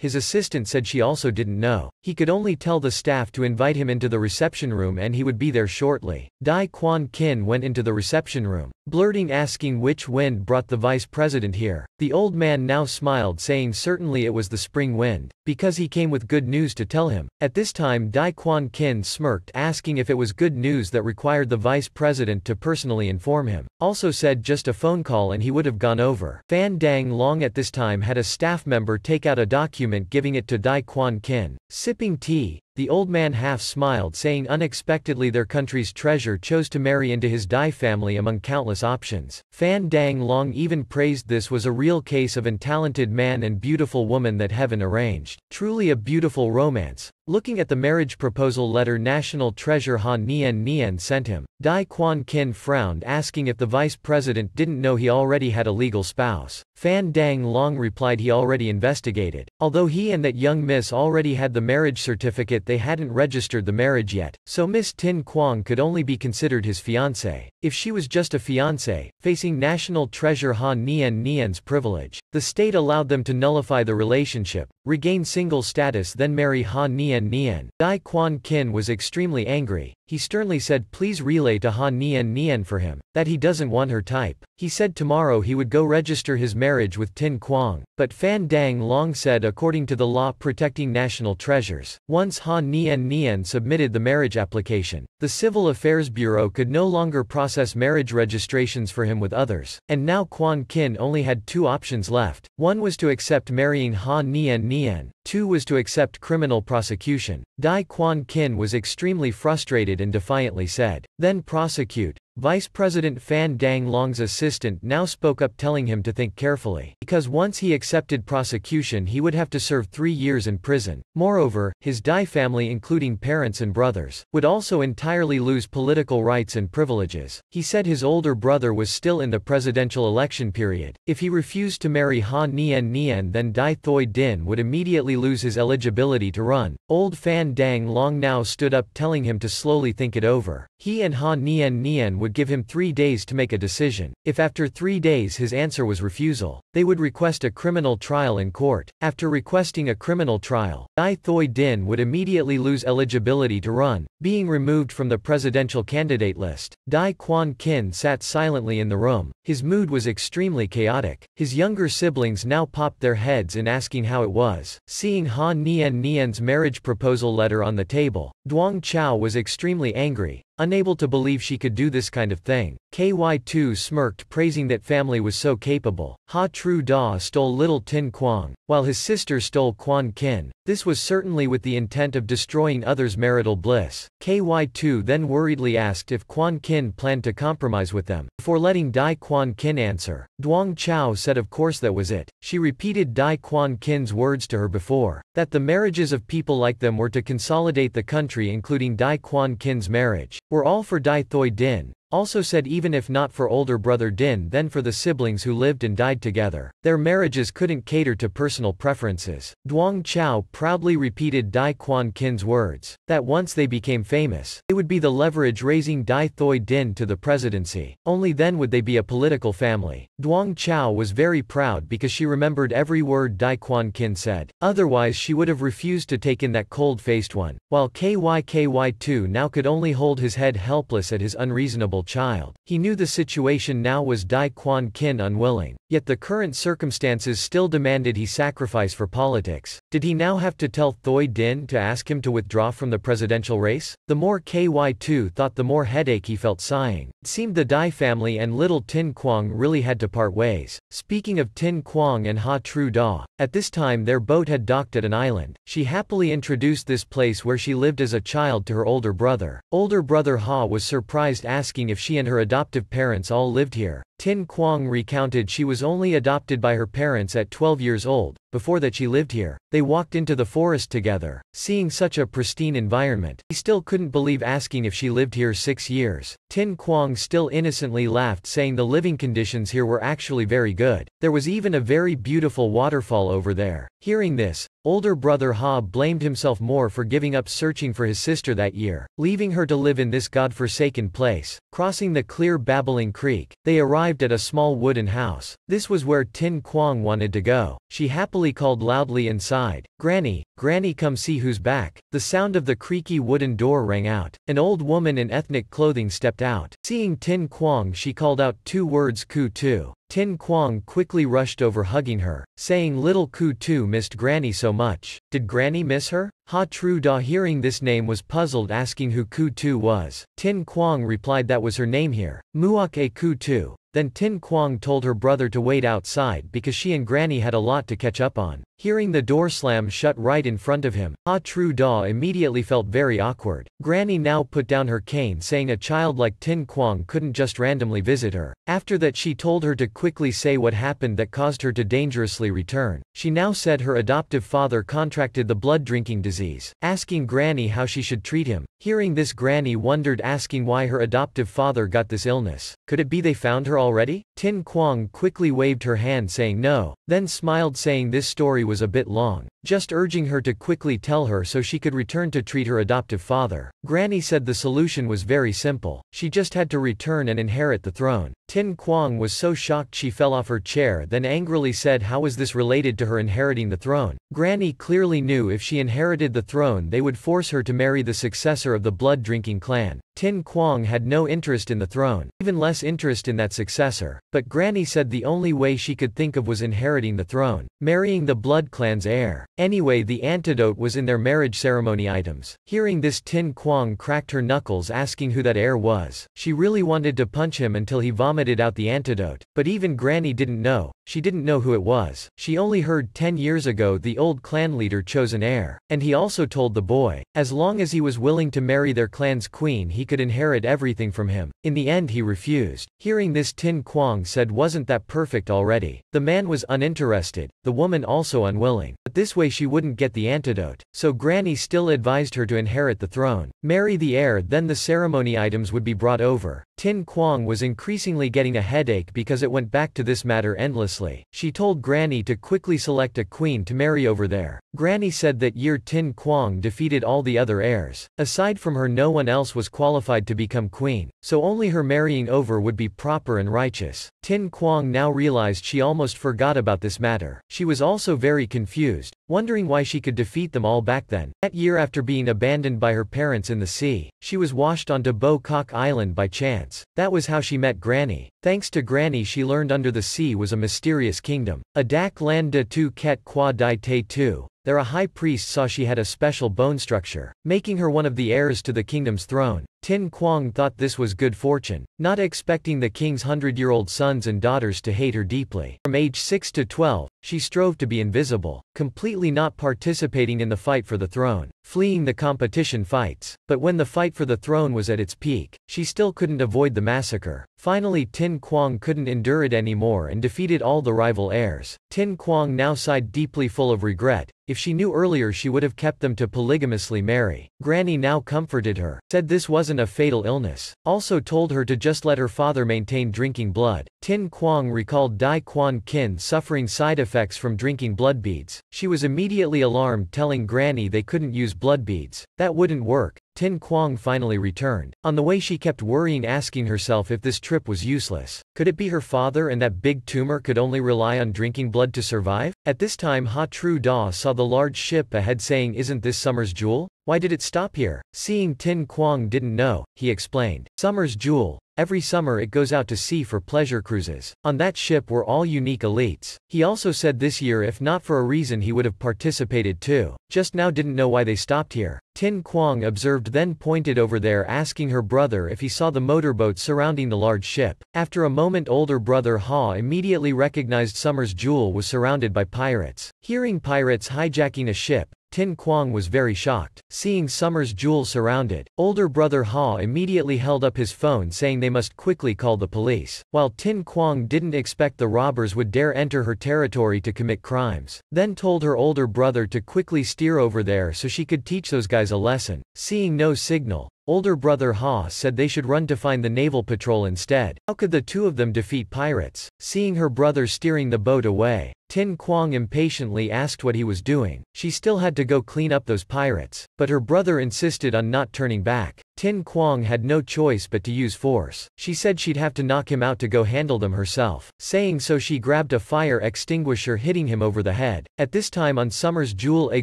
his assistant said she also didn't know. He could only tell the staff to invite him into the reception room and he would be there shortly. Dai Quan Kin went into the reception room, blurting asking which wind brought the vice president here. The old man now smiled saying certainly it was the spring wind, because he came with good news to tell him. At this time Dai Quan Kin smirked asking if it was good news that required the vice president to personally inform him. Also said just a phone call and he would have gone over. Fan Dang Long at this time had a staff member take out a document giving it to Dai Quan Kin. Sipping tea, the old man half smiled saying unexpectedly their country's treasure chose to marry into his Dai family among countless options. Fan Dang Long even praised this was a real case of untalented man and beautiful woman that heaven arranged. Truly a beautiful romance. Looking at the marriage proposal letter National Treasure Han Nian Nian sent him, Dai Quan Kin frowned asking if the vice president didn't know he already had a legal spouse. Fan Dang Long replied he already investigated. Although he and that young miss already had the marriage certificate they hadn't registered the marriage yet, so Miss Tin Kwang could only be considered his fiancée. If she was just a fiancée, facing National Treasure Han Nian Nian's privilege, the state allowed them to nullify the relationship, regain single status then marry Han Nian Nian. Dai Quan Kin was extremely angry, he sternly said please relay to Han Nian Nian for him, that he doesn't want her type. He said tomorrow he would go register his marriage with Tin Kwang, but Fan Dang Long said according to the law protecting national treasures, once Han Nian Nian submitted the marriage application, the Civil Affairs Bureau could no longer process marriage registrations for him with others, and now Quan Kin only had two options left, one was to accept marrying Han Nian Nian, two was to accept criminal prosecution. Dai Quan Kin was extremely frustrated and defiantly said, then prosecute, Vice President Fan Dang Long's assistant now spoke up telling him to think carefully, because once he accepted prosecution he would have to serve three years in prison. Moreover, his Dai family including parents and brothers, would also entirely lose political rights and privileges. He said his older brother was still in the presidential election period. If he refused to marry Ha Nian Nian then Dai Thoi Din would immediately lose his eligibility to run. Old Fan Dang Long now stood up telling him to slowly think it over. He and Ha Nian Nian would give him three days to make a decision. If after three days his answer was refusal, they would request a criminal trial in court. After requesting a criminal trial, Dai Thoi Din would immediately lose eligibility to run, being removed from the presidential candidate list. Dai Quan Kin sat silently in the room. His mood was extremely chaotic. His younger siblings now popped their heads in asking how it was. Seeing Han Nian Nian's marriage proposal letter on the table, Duong Chao was extremely angry, unable to believe she could do this kind of thing. KY2 smirked praising that family was so capable. Ha Tru Da stole little Tin Quang, while his sister stole Quan Kin. This was certainly with the intent of destroying others' marital bliss. KY2 then worriedly asked if Quan Kin planned to compromise with them. Before letting Dai Quan Kin answer, Duong Chao said of course that was it. She repeated Dai Quan Kin's words to her before, that the marriages of people like them were to consolidate the country including Dai Quan Kin's marriage, were all for Dai Thoi Din, also said even if not for older brother Din then for the siblings who lived and died together, their marriages couldn't cater to personal preferences. Duong Chao proudly repeated Dai Quan Kin's words, that once they became famous, it would be the leverage raising Dai Thoi Din to the presidency. Only then would they be a political family. Duong Chao was very proud because she remembered every word Dai Quan Kin said. Otherwise she would have refused to take in that cold-faced one, while KYKY2 now could only hold his head helpless at his unreasonable child. He knew the situation now was Dai Quan Kin unwilling, yet the current circumstances still demanded he sacrifice for politics. Did he now have to tell Thoi Din to ask him to withdraw from the presidential race? The more KY2 thought the more headache he felt sighing. It seemed the Dai family and little Tin Quang really had to part ways. Speaking of Tin Quang and Ha Tru Da, at this time their boat had docked at an island. She happily introduced this place where she lived as a child to her older brother. Older brother Ha was surprised asking if she and her adoptive parents all lived here. Tin Quang recounted she was only adopted by her parents at 12 years old, before that she lived here. They walked into the forest together, seeing such a pristine environment. He still couldn't believe asking if she lived here six years. Tin Quang still innocently laughed saying the living conditions here were actually very good. There was even a very beautiful waterfall over there. Hearing this, older brother Ha blamed himself more for giving up searching for his sister that year, leaving her to live in this god-forsaken place. Crossing the clear babbling creek, they arrived at a small wooden house. This was where Tin Quang wanted to go. She happily called loudly inside, Granny, Granny come see who's back. The sound of the creaky wooden door rang out. An old woman in ethnic clothing stepped out. Seeing Tin Quang she called out two words Ku Tu. Tin Quang quickly rushed over hugging her, saying little Ku Tu missed Granny so much. Did Granny miss her? Ha Tru Da hearing this name was puzzled asking who Ku Tu was. Tin Quang replied that was her name here. Muak e Ku Tu. Then Tin Quang told her brother to wait outside because she and Granny had a lot to catch up on. Hearing the door slam shut right in front of him, ah Ha Tru Da immediately felt very awkward. Granny now put down her cane saying a child like Tin Quang couldn't just randomly visit her. After that she told her to quickly say what happened that caused her to dangerously return. She now said her adoptive father contracted the blood drinking disease, asking Granny how she should treat him. Hearing this Granny wondered asking why her adoptive father got this illness. Could it be they found her already? Tin Quang quickly waved her hand saying no, then smiled saying this story was a bit long, just urging her to quickly tell her so she could return to treat her adoptive father. Granny said the solution was very simple, she just had to return and inherit the throne. Tin Quang was so shocked she fell off her chair then angrily said how is this related to her inheriting the throne. Granny clearly knew if she inherited the throne they would force her to marry the successor of the blood-drinking clan. Tin Quang had no interest in the throne, even less interest in that successor, but Granny said the only way she could think of was inheriting the throne, marrying the blood clan's heir. Anyway the antidote was in their marriage ceremony items. Hearing this Tin Quang cracked her knuckles asking who that heir was. She really wanted to punch him until he vomited out the antidote, but even Granny didn't know, she didn't know who it was. She only heard 10 years ago the old clan leader chose an heir, and he also told the boy, as long as he was willing to marry their clan's queen he he could inherit everything from him. In the end he refused. Hearing this Tin Quang said wasn't that perfect already. The man was uninterested, the woman also unwilling. But this way she wouldn't get the antidote. So Granny still advised her to inherit the throne. Marry the heir then the ceremony items would be brought over. Tin Quang was increasingly getting a headache because it went back to this matter endlessly. She told Granny to quickly select a queen to marry over there. Granny said that year Tin Quang defeated all the other heirs. Aside from her no one else was qualified to become queen, so only her marrying over would be proper and righteous. Tin Quang now realized she almost forgot about this matter. She was also very confused, wondering why she could defeat them all back then. That year after being abandoned by her parents in the sea, she was washed onto Bo Kok Island by chance. That was how she met Granny. Thanks to Granny she learned under the sea was a mysterious kingdom. Adak Land de Tu Ket qua Dai Te Tu. There a high priest saw she had a special bone structure, making her one of the heirs to the kingdom's throne. Tin Quang thought this was good fortune, not expecting the king's hundred-year-old sons and daughters to hate her deeply. From age 6 to 12, she strove to be invisible, completely not participating in the fight for the throne, fleeing the competition fights. But when the fight for the throne was at its peak, she still couldn't avoid the massacre. Finally Tin Quang couldn't endure it anymore and defeated all the rival heirs. Tin Quang now sighed deeply full of regret, if she knew earlier she would have kept them to polygamously marry. Granny now comforted her, said this wasn't a fatal illness, also told her to just let her father maintain drinking blood. Tin Quang recalled Dai Quan Kin suffering side effects from drinking blood beads. She was immediately alarmed telling Granny they couldn't use blood beads. That wouldn't work. Tin Quang finally returned. On the way she kept worrying asking herself if this trip was useless. Could it be her father and that big tumor could only rely on drinking blood to survive? At this time Ha Tru Da saw the large ship ahead saying isn't this Summer's Jewel? Why did it stop here? Seeing Tin Quang didn't know, he explained. Summer's Jewel, Every summer it goes out to sea for pleasure cruises. On that ship were all unique elites. He also said this year if not for a reason he would have participated too. Just now didn't know why they stopped here. Tin Quang observed then pointed over there asking her brother if he saw the motorboats surrounding the large ship. After a moment older brother Ha immediately recognized Summer's Jewel was surrounded by pirates. Hearing pirates hijacking a ship, Tin Quang was very shocked. Seeing Summer's jewel surrounded, older brother Ha immediately held up his phone saying they must quickly call the police. While Tin Quang didn't expect the robbers would dare enter her territory to commit crimes, then told her older brother to quickly steer over there so she could teach those guys a lesson. Seeing no signal, Older brother Ha said they should run to find the naval patrol instead. How could the two of them defeat pirates? Seeing her brother steering the boat away, Tin Quang impatiently asked what he was doing. She still had to go clean up those pirates, but her brother insisted on not turning back. Tin Quang had no choice but to use force. She said she'd have to knock him out to go handle them herself. Saying so she grabbed a fire extinguisher hitting him over the head. At this time on Summer's Jewel a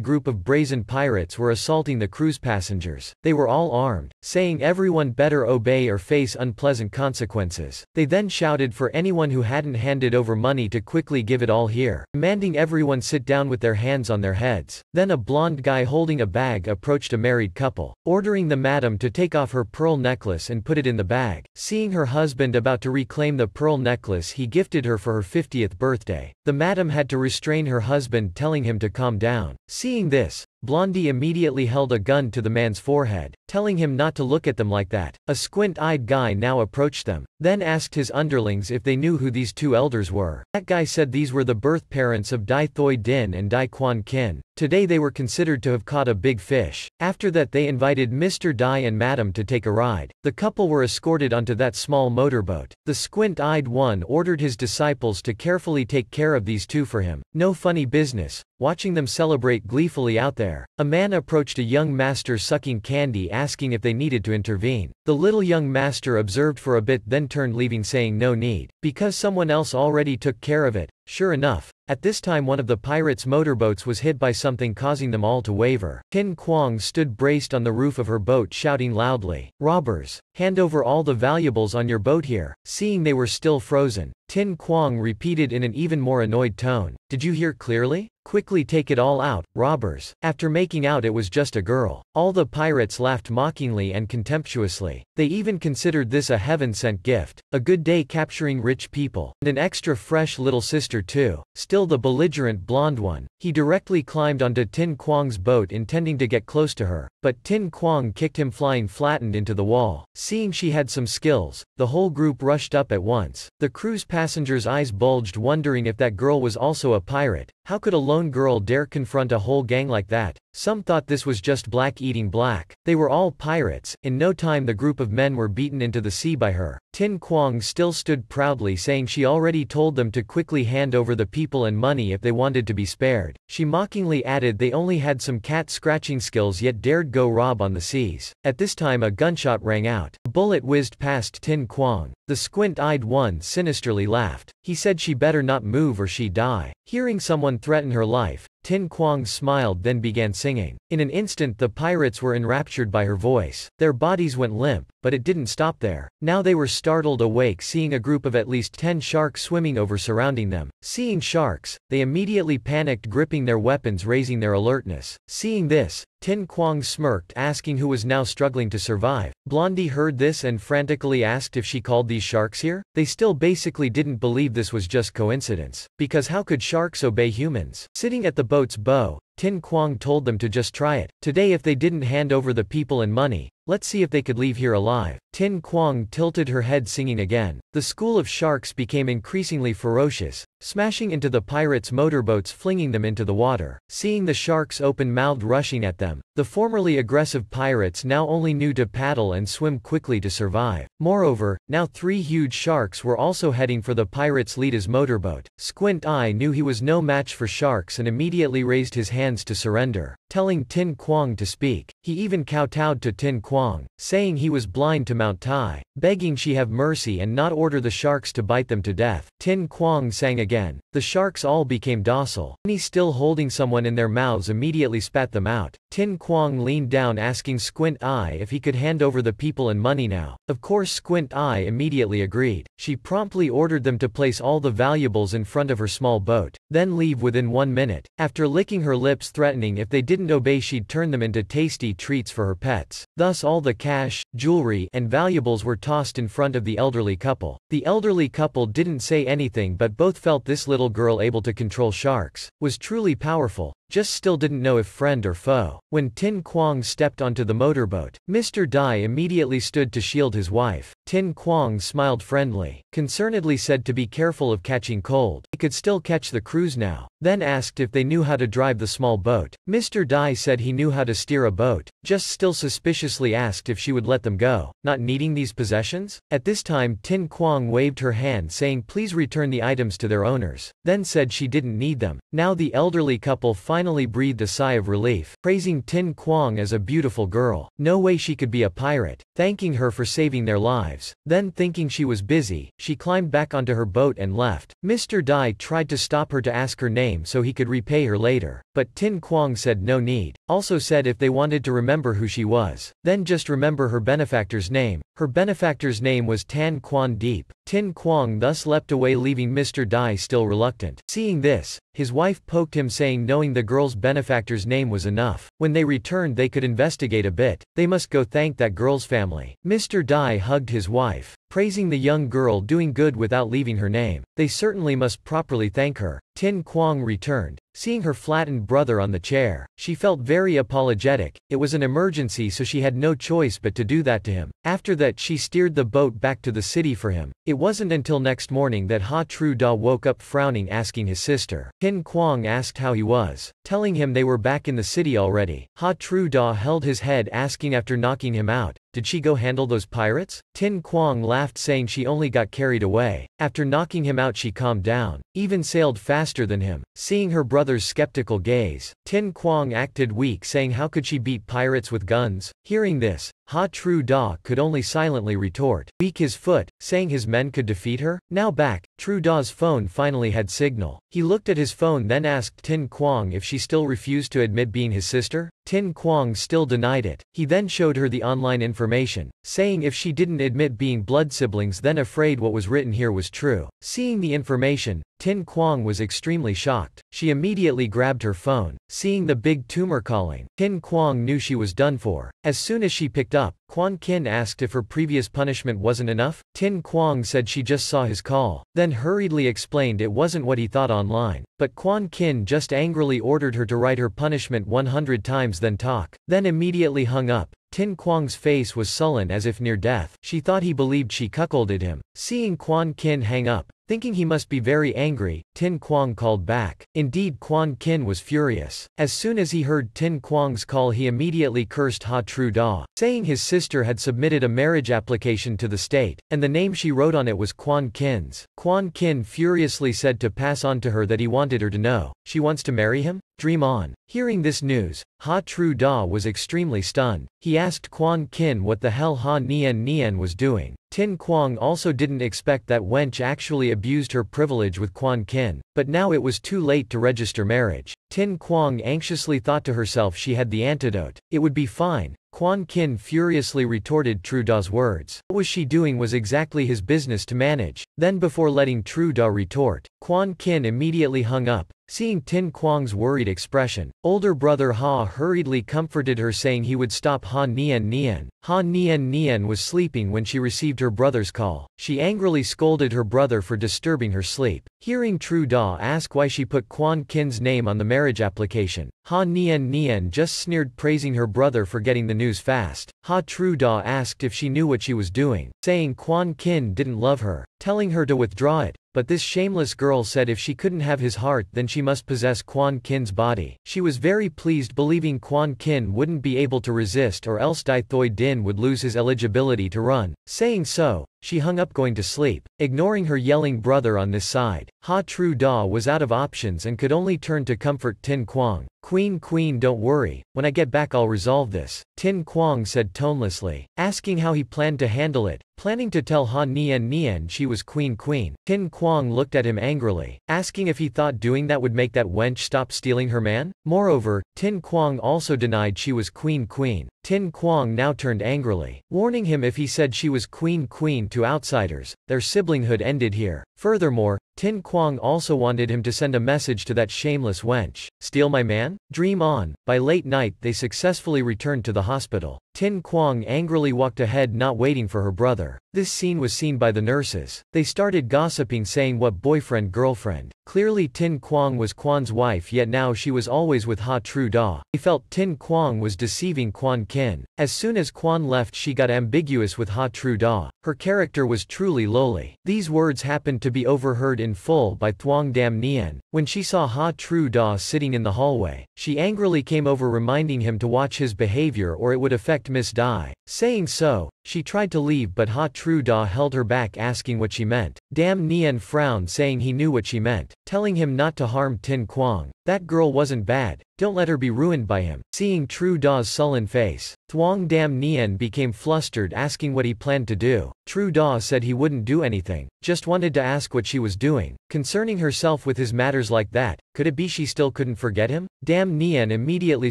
group of brazen pirates were assaulting the cruise passengers. They were all armed, saying everyone better obey or face unpleasant consequences. They then shouted for anyone who hadn't handed over money to quickly give it all here, demanding everyone sit down with their hands on their heads. Then a blonde guy holding a bag approached a married couple, ordering the madam to take off her pearl necklace and put it in the bag. Seeing her husband about to reclaim the pearl necklace he gifted her for her 50th birthday. The madam had to restrain her husband telling him to calm down. Seeing this, Blondie immediately held a gun to the man's forehead, telling him not to look at them like that. A squint-eyed guy now approached them, then asked his underlings if they knew who these two elders were. That guy said these were the birth parents of Dai Thoi Din and Dai Quan Kin. Today they were considered to have caught a big fish. After that they invited Mr. Dai and Madam to take a ride. The couple were escorted onto that small motorboat. The squint-eyed one ordered his disciples to carefully take care of these two for him. No funny business, watching them celebrate gleefully out there. A man approached a young master sucking candy asking if they needed to intervene. The little young master observed for a bit then turned leaving saying no need, because someone else already took care of it. Sure enough, at this time one of the pirates' motorboats was hit by something causing them all to waver. Tin Quang stood braced on the roof of her boat shouting loudly, Robbers! Hand over all the valuables on your boat here. Seeing they were still frozen, Tin Quang repeated in an even more annoyed tone, Did you hear clearly? Quickly take it all out, robbers. After making out it was just a girl. All the pirates laughed mockingly and contemptuously. They even considered this a heaven-sent gift, a good day capturing rich people, and an extra fresh little sister too. Still the belligerent blonde one. He directly climbed onto Tin Quang's boat intending to get close to her, but Tin Quang kicked him flying flattened into the wall. Seeing she had some skills, the whole group rushed up at once. The crew's passengers' eyes bulged wondering if that girl was also a pirate. How could a lone girl dare confront a whole gang like that? Some thought this was just black eating black. They were all pirates. In no time the group of men were beaten into the sea by her. Tin Quang still stood proudly saying she already told them to quickly hand over the people and money if they wanted to be spared. She mockingly added they only had some cat scratching skills yet dared go rob on the seas. At this time a gunshot rang out. A bullet whizzed past Tin Quang. The squint-eyed one sinisterly laughed. He said she better not move or she die. Hearing someone threaten her life, Tin Quang smiled then began singing. In an instant the pirates were enraptured by her voice. Their bodies went limp, but it didn't stop there. Now they were startled awake seeing a group of at least ten sharks swimming over surrounding them. Seeing sharks, they immediately panicked gripping their weapons raising their alertness. Seeing this, Tin Quang smirked asking who was now struggling to survive. Blondie heard this and frantically asked if she called these sharks here. They still basically didn't believe this was just coincidence. Because how could sharks obey humans? Sitting at the boat's bow, Tin Quang told them to just try it. Today if they didn't hand over the people and money, let's see if they could leave here alive. Tin Quang tilted her head singing again. The school of sharks became increasingly ferocious, smashing into the pirates' motorboats flinging them into the water. Seeing the sharks open-mouthed rushing at them, the formerly aggressive pirates now only knew to paddle and swim quickly to survive. Moreover, now three huge sharks were also heading for the pirates' leader's motorboat. Squint Eye knew he was no match for sharks and immediately raised his hands to surrender, telling Tin Quang to speak. He even kowtowed to Tin Quang, saying he was blind to Mount Tai, begging she have mercy and not order the sharks to bite them to death. Tin Quang sang again. The sharks all became docile. Many still holding someone in their mouths immediately spat them out. Tin Quang leaned down asking Squint Eye if he could hand over the people and money now. Of course Squint Eye immediately agreed. She promptly ordered them to place all the valuables in front of her small boat, then leave within one minute. After licking her lips threatening if they didn't obey she'd turn them into tasty treats for her pets. Thus all the cash, jewelry, and valuables were tossed in front of the elderly couple. The elderly couple didn't say anything but both felt this little girl able to control sharks, was truly powerful, just still didn't know if friend or foe. When Tin Quang stepped onto the motorboat, Mr. Dai immediately stood to shield his wife. Tin Quang smiled friendly, concernedly said to be careful of catching cold. He could still catch the cruise now. Then asked if they knew how to drive the small boat. Mr. Dai said he knew how to steer a boat, just still suspiciously asked if she would let them go, not needing these possessions? At this time Tin Quang waved her hand saying please return the items to their owners, then said she didn't need them. Now the elderly couple finally breathed a sigh of relief, praising Tin Quang as a beautiful girl. No way she could be a pirate, thanking her for saving their lives. Then thinking she was busy, she climbed back onto her boat and left. Mr. Dai tried to stop her to ask her name so he could repay her later, but Tin Quang said no need, also said if they wanted to remember who she was, then just remember her benefactor's name. Her benefactor's name was Tan Quan Deep. Tin Quang thus leapt away leaving Mr. Dai still reluctant. Seeing this, his wife poked him saying knowing the girl's benefactor's name was enough. When they returned they could investigate a bit, they must go thank that girl's family. Mr. Dai hugged his wife, praising the young girl doing good without leaving her name. They certainly must properly thank her. Tin Quang returned, seeing her flattened brother on the chair. She felt very apologetic, it was an emergency so she had no choice but to do that to him. After that she steered the boat back to the city for him. It wasn't until next morning that Ha Tru Da woke up frowning asking his sister. Tin Quang asked how he was, telling him they were back in the city already. Ha Tru Da held his head asking after knocking him out, did she go handle those pirates? Tin Quang laughed saying she only got carried away. After knocking him out she calmed down, even sailed faster than him. Seeing her brother's skeptical gaze, Tin Quang acted weak saying how could she beat pirates with guns? Hearing this, Ha Tru Da could only silently retort, weak his foot, saying his men could defeat her? Now back, Tru Da's phone finally had signal. He looked at his phone then asked Tin Quang if she still refused to admit being his sister. Tin Quang still denied it. He then showed her the online information, saying if she didn't admit being blood siblings then afraid what was written here was true. Seeing the information, Tin Quang was extremely shocked. She immediately grabbed her phone, seeing the big tumor calling. Tin Quang knew she was done for. As soon as she picked up, Quan Kin asked if her previous punishment wasn't enough. Tin Quang said she just saw his call, then hurriedly explained it wasn't what he thought online. But Quan Kin just angrily ordered her to write her punishment 100 times then talk, then immediately hung up. Tin Quang's face was sullen as if near death. She thought he believed she cuckolded him. Seeing Quan Kin hang up, Thinking he must be very angry, Tin Quang called back. Indeed Quan Kin was furious. As soon as he heard Tin Quang's call he immediately cursed Ha Tru Da, saying his sister had submitted a marriage application to the state, and the name she wrote on it was Quan Kin's. Quan Kin furiously said to pass on to her that he wanted her to know, she wants to marry him? Dream on. Hearing this news, Ha Tru Da was extremely stunned. He asked Quan Kin what the hell Ha Nian Nian was doing. Tin Quang also didn't expect that wench actually abused her privilege with Quan Kin, but now it was too late to register marriage. Tin Quang anxiously thought to herself she had the antidote. It would be fine. Quan Kin furiously retorted Tru Da's words. What was she doing was exactly his business to manage. Then before letting Tru Da retort, Quan Kin immediately hung up, Seeing Tin Quang's worried expression, older brother Ha hurriedly comforted her saying he would stop Ha Nian Nian. Ha Nian Nian was sleeping when she received her brother's call. She angrily scolded her brother for disturbing her sleep. Hearing Tru Da ask why she put Quan Kin's name on the marriage application, Ha Nian Nian just sneered praising her brother for getting the news fast. Ha Tru Da asked if she knew what she was doing, saying Quan Kin didn't love her, telling her to withdraw it. But this shameless girl said if she couldn't have his heart then she must possess Quan Kin's body. She was very pleased believing Quan Kin wouldn't be able to resist or else Dai Thoi Din would lose his eligibility to run. Saying so, she hung up going to sleep, ignoring her yelling brother on this side. Ha Tru Da was out of options and could only turn to comfort Tin Quang. Queen Queen don't worry, when I get back I'll resolve this, Tin Quang said tonelessly, asking how he planned to handle it, planning to tell Ha Nian Nian she was Queen Queen. Tin Quang looked at him angrily, asking if he thought doing that would make that wench stop stealing her man? Moreover, Tin Quang also denied she was Queen Queen. Tin Quang now turned angrily, warning him if he said she was Queen Queen to outsiders, their siblinghood ended here. Furthermore, Tin Quang also wanted him to send a message to that shameless wench. Steal my man? Dream on. By late night they successfully returned to the hospital. Tin Quang angrily walked ahead not waiting for her brother. This scene was seen by the nurses. They started gossiping saying what boyfriend-girlfriend. Clearly Tin Quang was Quan's wife yet now she was always with Ha Tru Da. He felt Tin Quang was deceiving Quan Kin. As soon as Quan left she got ambiguous with Ha Tru Da. Her character was truly lowly. These words happened to be overheard in full by Thuong Dam Nien. When she saw Ha Tru Da sitting in the hallway, she angrily came over reminding him to watch his behavior or it would affect Miss Dai. Saying so, she tried to leave but Ha Tru Da held her back asking what she meant. Dam Nien frowned saying he knew what she meant telling him not to harm Tin Quang. That girl wasn't bad, don't let her be ruined by him. Seeing Tru Da's sullen face, Thuong Dam Nien became flustered asking what he planned to do. Tru Da said he wouldn't do anything, just wanted to ask what she was doing. Concerning herself with his matters like that, could it be she still couldn't forget him? Dam Nien immediately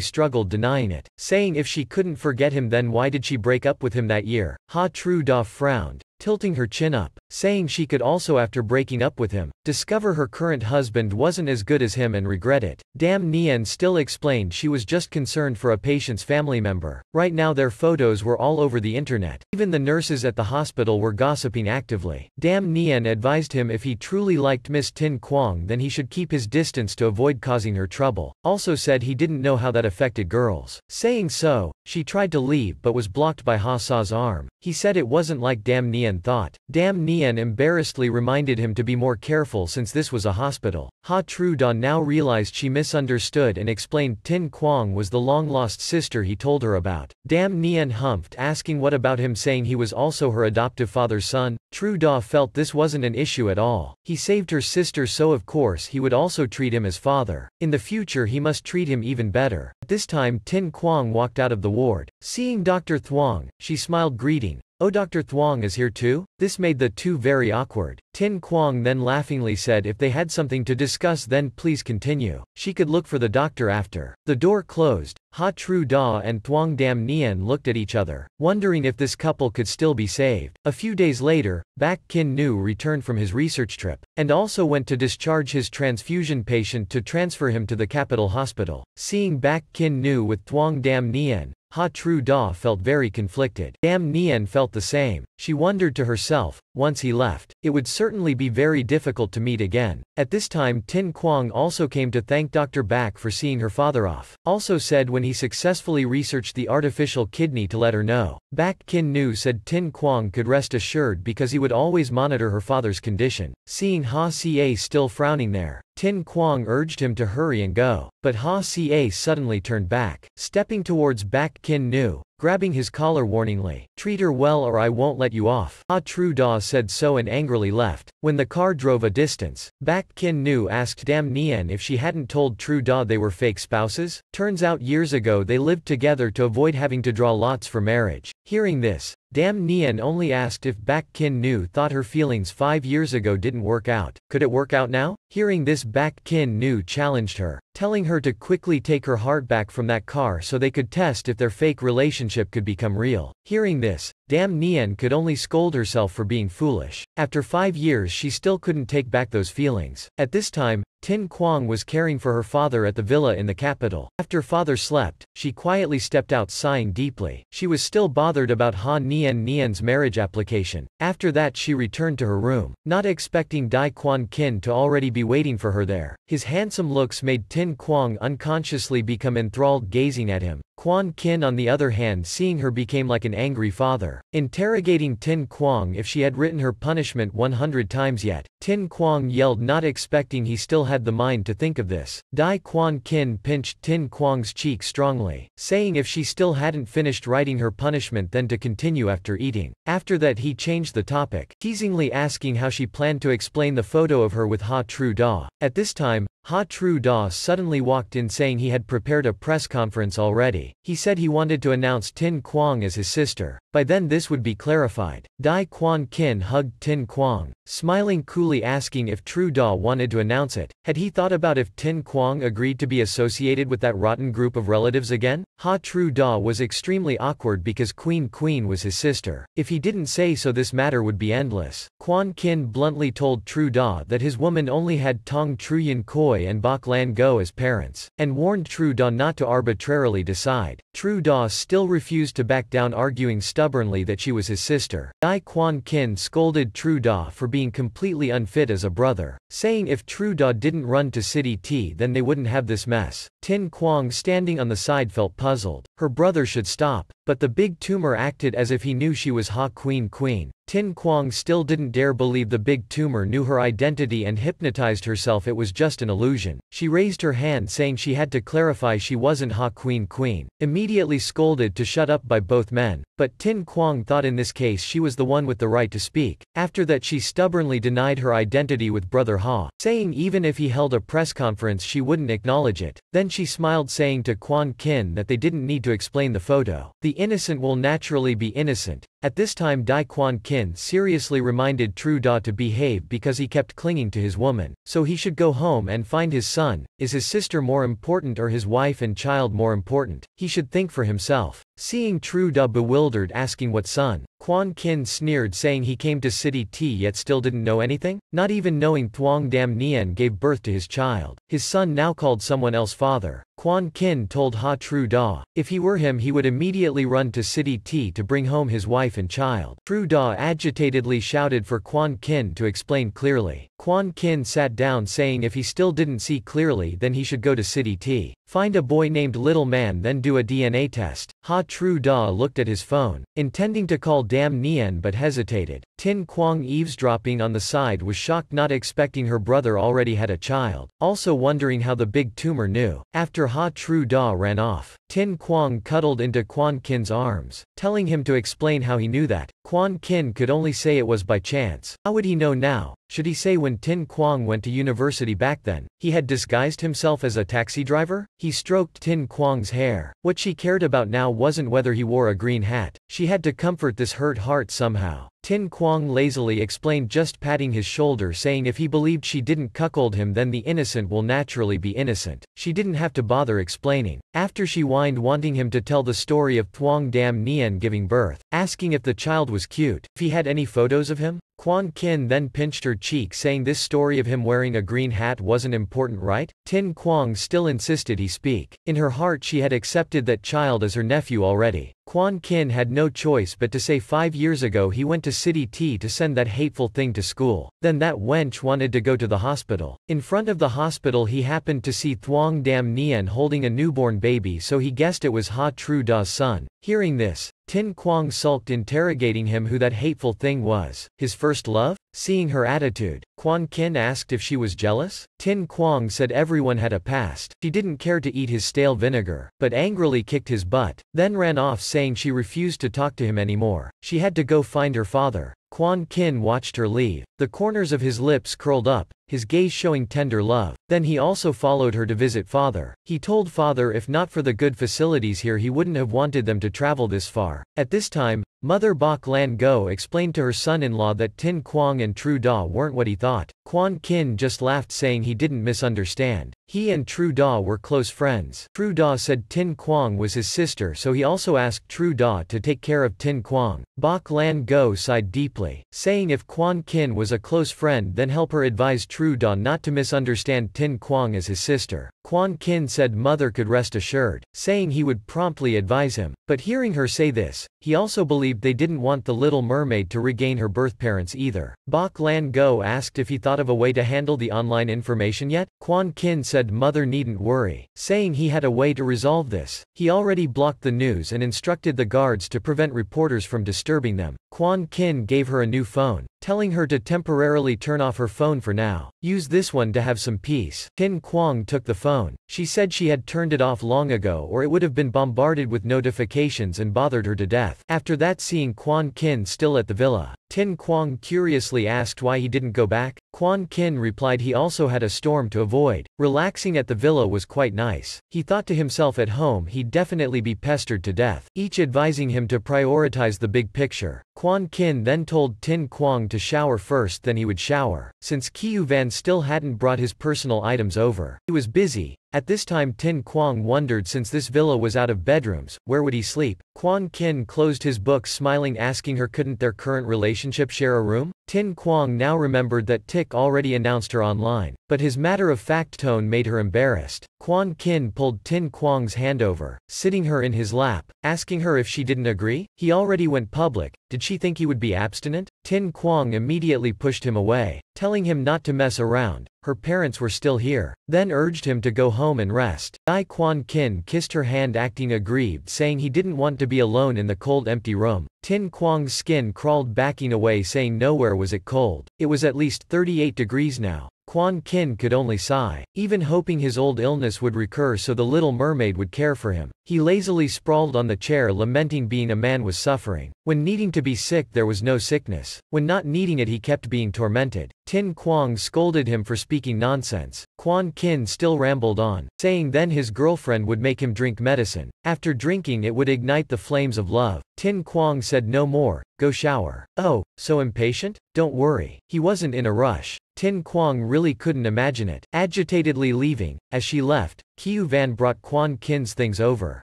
struggled denying it, saying if she couldn't forget him then why did she break up with him that year? Ha Tru Da frowned, tilting her chin up, saying she could also after breaking up with him, discover her current husband wasn't as good as him and regret it. Dam Nien still explained she was just concerned for a patient's family member. Right now their photos were all over the internet. Even the nurses at the hospital were gossiping actively. Dam Nien advised him if he truly liked Miss Tin Quang then he should keep his distance to avoid causing her trouble. Also said he didn't know how that affected girls. Saying so, she tried to leave but was blocked by Ha Sa's arm. He said it wasn't like Dam Nien thought. Dam Nien embarrassedly reminded him to be more careful since this was a hospital. Ha Tru Da now realized she misunderstood and explained Tin Quang was the long-lost sister he told her about. Dam Nien humphed asking what about him saying he was also her adoptive father's son. Tru Da felt this wasn't an issue at all. He saved her sister so of course he would also treat him as father. In the future he must treat him even better. At this time Tin Quang walked out of the ward. Seeing Dr. Thuong, she smiled greeting, Oh Dr. Thuong is here too? This made the two very awkward. Tin Quang then laughingly said if they had something to discuss then please continue. She could look for the doctor after. The door closed. Ha Tru Da and Thuong Dam Nien looked at each other, wondering if this couple could still be saved. A few days later, Baek Kin Nu returned from his research trip, and also went to discharge his transfusion patient to transfer him to the capital hospital. Seeing Baek Kin Nu with Thuong Dam Nien, Ha Tru Da felt very conflicted. Dam Nien felt the same. She wondered to herself, once he left, it would certainly be very difficult to meet again. At this time Tin Quang also came to thank Dr. Back for seeing her father off. Also said when he successfully researched the artificial kidney to let her know. Back Kin Nu said Tin Quang could rest assured because he would always monitor her father's condition. Seeing Ha Ca still frowning there, Tin Quang urged him to hurry and go, but Ha Ca suddenly turned back, stepping towards Baek Kin Nu, grabbing his collar warningly. Treat her well or I won't let you off. Ha Tru Da said so and angrily left. When the car drove a distance, Baek Kin Nu asked Dam Nien if she hadn't told Tru Da they were fake spouses. Turns out years ago they lived together to avoid having to draw lots for marriage. Hearing this, Dam Nien only asked if Baek Kin Nu thought her feelings five years ago didn't work out. Could it work out now? Hearing this Baek Kin Nu challenged her, telling her to quickly take her heart back from that car so they could test if their fake relationship could become real. Hearing this, Dam Nien could only scold herself for being foolish. After five years she still couldn't take back those feelings. At this time, Tin Quang was caring for her father at the villa in the capital. After father slept, she quietly stepped out sighing deeply. She was still bothered about Ha Nian Nian's marriage application. After that she returned to her room, not expecting Dai Quan Kin to already be waiting for her there. His handsome looks made Tin Quang unconsciously become enthralled gazing at him. Quan Kin on the other hand seeing her became like an angry father. Interrogating Tin Quang if she had written her punishment 100 times yet, Tin Quang yelled not expecting he still had the mind to think of this. Dai Quan Kin pinched Tin Quang's cheek strongly, saying if she still hadn't finished writing her punishment then to continue after eating. After that he changed the topic, teasingly asking how she planned to explain the photo of her with Ha Tru Da. At this time, Ha Tru Da suddenly walked in saying he had prepared a press conference already. He said he wanted to announce Tin Quang as his sister. By then this would be clarified. Dai Quan Kin hugged Tin Quang, smiling coolly asking if Tru Da wanted to announce it. Had he thought about if Tin Quang agreed to be associated with that rotten group of relatives again? Ha Tru Da was extremely awkward because Queen Queen was his sister. If he didn't say so this matter would be endless. Quan Kin bluntly told Tru Da that his woman only had Song Truyen Koi and Bok Lan Go as parents, and warned Tru Da not to arbitrarily decide. Tru Da still refused to back down arguing stubbornly that she was his sister. Dai Quan Kin scolded Tru Da for being completely unfit as a brother, saying if Tru Da didn't run to City T then they wouldn't have this mess. Tin Quang standing on the side felt puzzled. Her brother should stop, but the big tumor acted as if he knew she was Ha Queen Queen. Tin Quang still didn't dare believe the big tumor knew her identity and hypnotized herself it was just an illusion. She raised her hand saying she had to clarify she wasn't Ha Queen Queen. Immediately scolded to shut up by both men, but Tin Quang thought in this case she was the one with the right to speak. After that she stubbornly denied her identity with brother Ha, saying even if he held a press conference she wouldn't acknowledge it. Then she smiled saying to Quan Kin that they didn't need to explain the photo. The innocent will naturally be innocent. At this time Dai Quan Kin seriously reminded Tru Da to behave because he kept clinging to his woman, so he should go home and find his son. Is his sister more important or his wife and child more important? He should think for himself. Seeing Tru Da bewildered asking what son, Quan Kin sneered saying he came to City T yet still didn't know anything, not even knowing Thuong Dam Nien gave birth to his child. His son now called someone else father. Quan Kin told Ha Tru Da, if he were him he would immediately run to City T to bring home his wife and child. Tru Da agitatedly shouted for Quan Kin to explain clearly. Quan Kin sat down saying if he still didn't see clearly then he should go to City T. Find a boy named Little Man then do a DNA test. Ha Tru Da looked at his phone, intending to call Dam Nien but hesitated. Tin Quang eavesdropping on the side was shocked not expecting her brother already had a child, also wondering how the big tumor knew. After Ha Tru Da ran off, Tin Quang cuddled into Quan Kin's arms, telling him to explain how he knew that. Quan Kin could only say it was by chance. How would he know now? Should he say when Tin Quang went to university back then, he had disguised himself as a taxi driver? He stroked Tin Quang's hair. What she cared about now wasn't whether he wore a green hat. She had to comfort this hurt heart somehow. Tin Quang lazily explained just patting his shoulder saying if he believed she didn't cuckold him then the innocent will naturally be innocent. She didn't have to bother explaining. After she whined wanting him to tell the story of Thuong Dam Nien giving birth, asking if the child was cute, if he had any photos of him, Quan Kin then pinched her cheek saying this story of him wearing a green hat wasn't important right? Tin Quang still insisted he speak. In her heart she had accepted that child as her nephew already. Quan Kin had no choice but to say five years ago he went to City T to send that hateful thing to school. Then that wench wanted to go to the hospital. In front of the hospital he happened to see Thuong Dam Nien holding a newborn baby so he guessed it was Ha Tru Da's son. Hearing this, Tin Quang sulked interrogating him who that hateful thing was. His first love? Seeing her attitude, Quan Kin asked if she was jealous? Tin Quang said everyone had a past. She didn't care to eat his stale vinegar, but angrily kicked his butt, then ran off saying she refused to talk to him anymore. She had to go find her father. Quan Kin watched her leave. The corners of his lips curled up, his gaze showing tender love. Then he also followed her to visit father. He told father if not for the good facilities here he wouldn't have wanted them to travel this far. At this time, Mother Bok Lan Go explained to her son-in-law that Tin Quang and Tru Da weren't what he thought. Quan Kin just laughed saying he didn't misunderstand. He and Tru Da were close friends. Tru Da said Tin Quang was his sister so he also asked Tru Da to take care of Tin Quang. Bok Lan Go sighed deeply, saying if Quan Kin was a close friend then help her advise Tru Da not to misunderstand Tin Kwang as his sister. Quan Kin said mother could rest assured, saying he would promptly advise him. But hearing her say this, he also believed they didn't want the little mermaid to regain her birth parents either. Bok Lan Go asked if he thought of a way to handle the online information yet. Quan Kin said mother needn't worry, saying he had a way to resolve this. He already blocked the news and instructed the guards to prevent reporters from disturbing them. Quan Kin gave her a new phone, telling her to temporarily turn off her phone for now. Use this one to have some peace. Tin Quang took the phone. She said she had turned it off long ago or it would have been bombarded with notifications and bothered her to death. After that seeing Quan Kin still at the villa, Tin Quang curiously asked why he didn't go back. Quan Kin replied he also had a storm to avoid. Relaxing at the villa was quite nice. He thought to himself at home he'd definitely be pestered to death, each advising him to prioritize the big picture. Quan Kin then told Tin Quang to shower first then he would shower. Since Kiu Van still hadn't brought his personal items over, he was busy, at this time Tin Quang wondered since this villa was out of bedrooms, where would he sleep? Quan Kin closed his book smiling asking her couldn't their current relationship share a room? Tin Quang now remembered that Tick already announced her online, but his matter-of-fact tone made her embarrassed. Quan Kin pulled Tin Quang's hand over, sitting her in his lap, asking her if she didn't agree? He already went public, did she think he would be abstinent? Tin Quang immediately pushed him away, telling him not to mess around, her parents were still here, then urged him to go home and rest. Dai Quan Kin kissed her hand acting aggrieved saying he didn't want to be alone in the cold empty room. Tin Quang's skin crawled backing away saying nowhere was it cold. It was at least 38 degrees now. Quan Kin could only sigh, even hoping his old illness would recur so the little mermaid would care for him. He lazily sprawled on the chair lamenting being a man was suffering. When needing to be sick there was no sickness. When not needing it he kept being tormented. Tin Quang scolded him for speaking nonsense. Quan Kin still rambled on, saying then his girlfriend would make him drink medicine. After drinking it would ignite the flames of love. Tin Quang said no more, go shower. Oh, so impatient? Don't worry. He wasn't in a rush. Tin Quang really couldn't imagine it. Agitatedly leaving, as she left, Kiu Van brought Quan Kin's things over.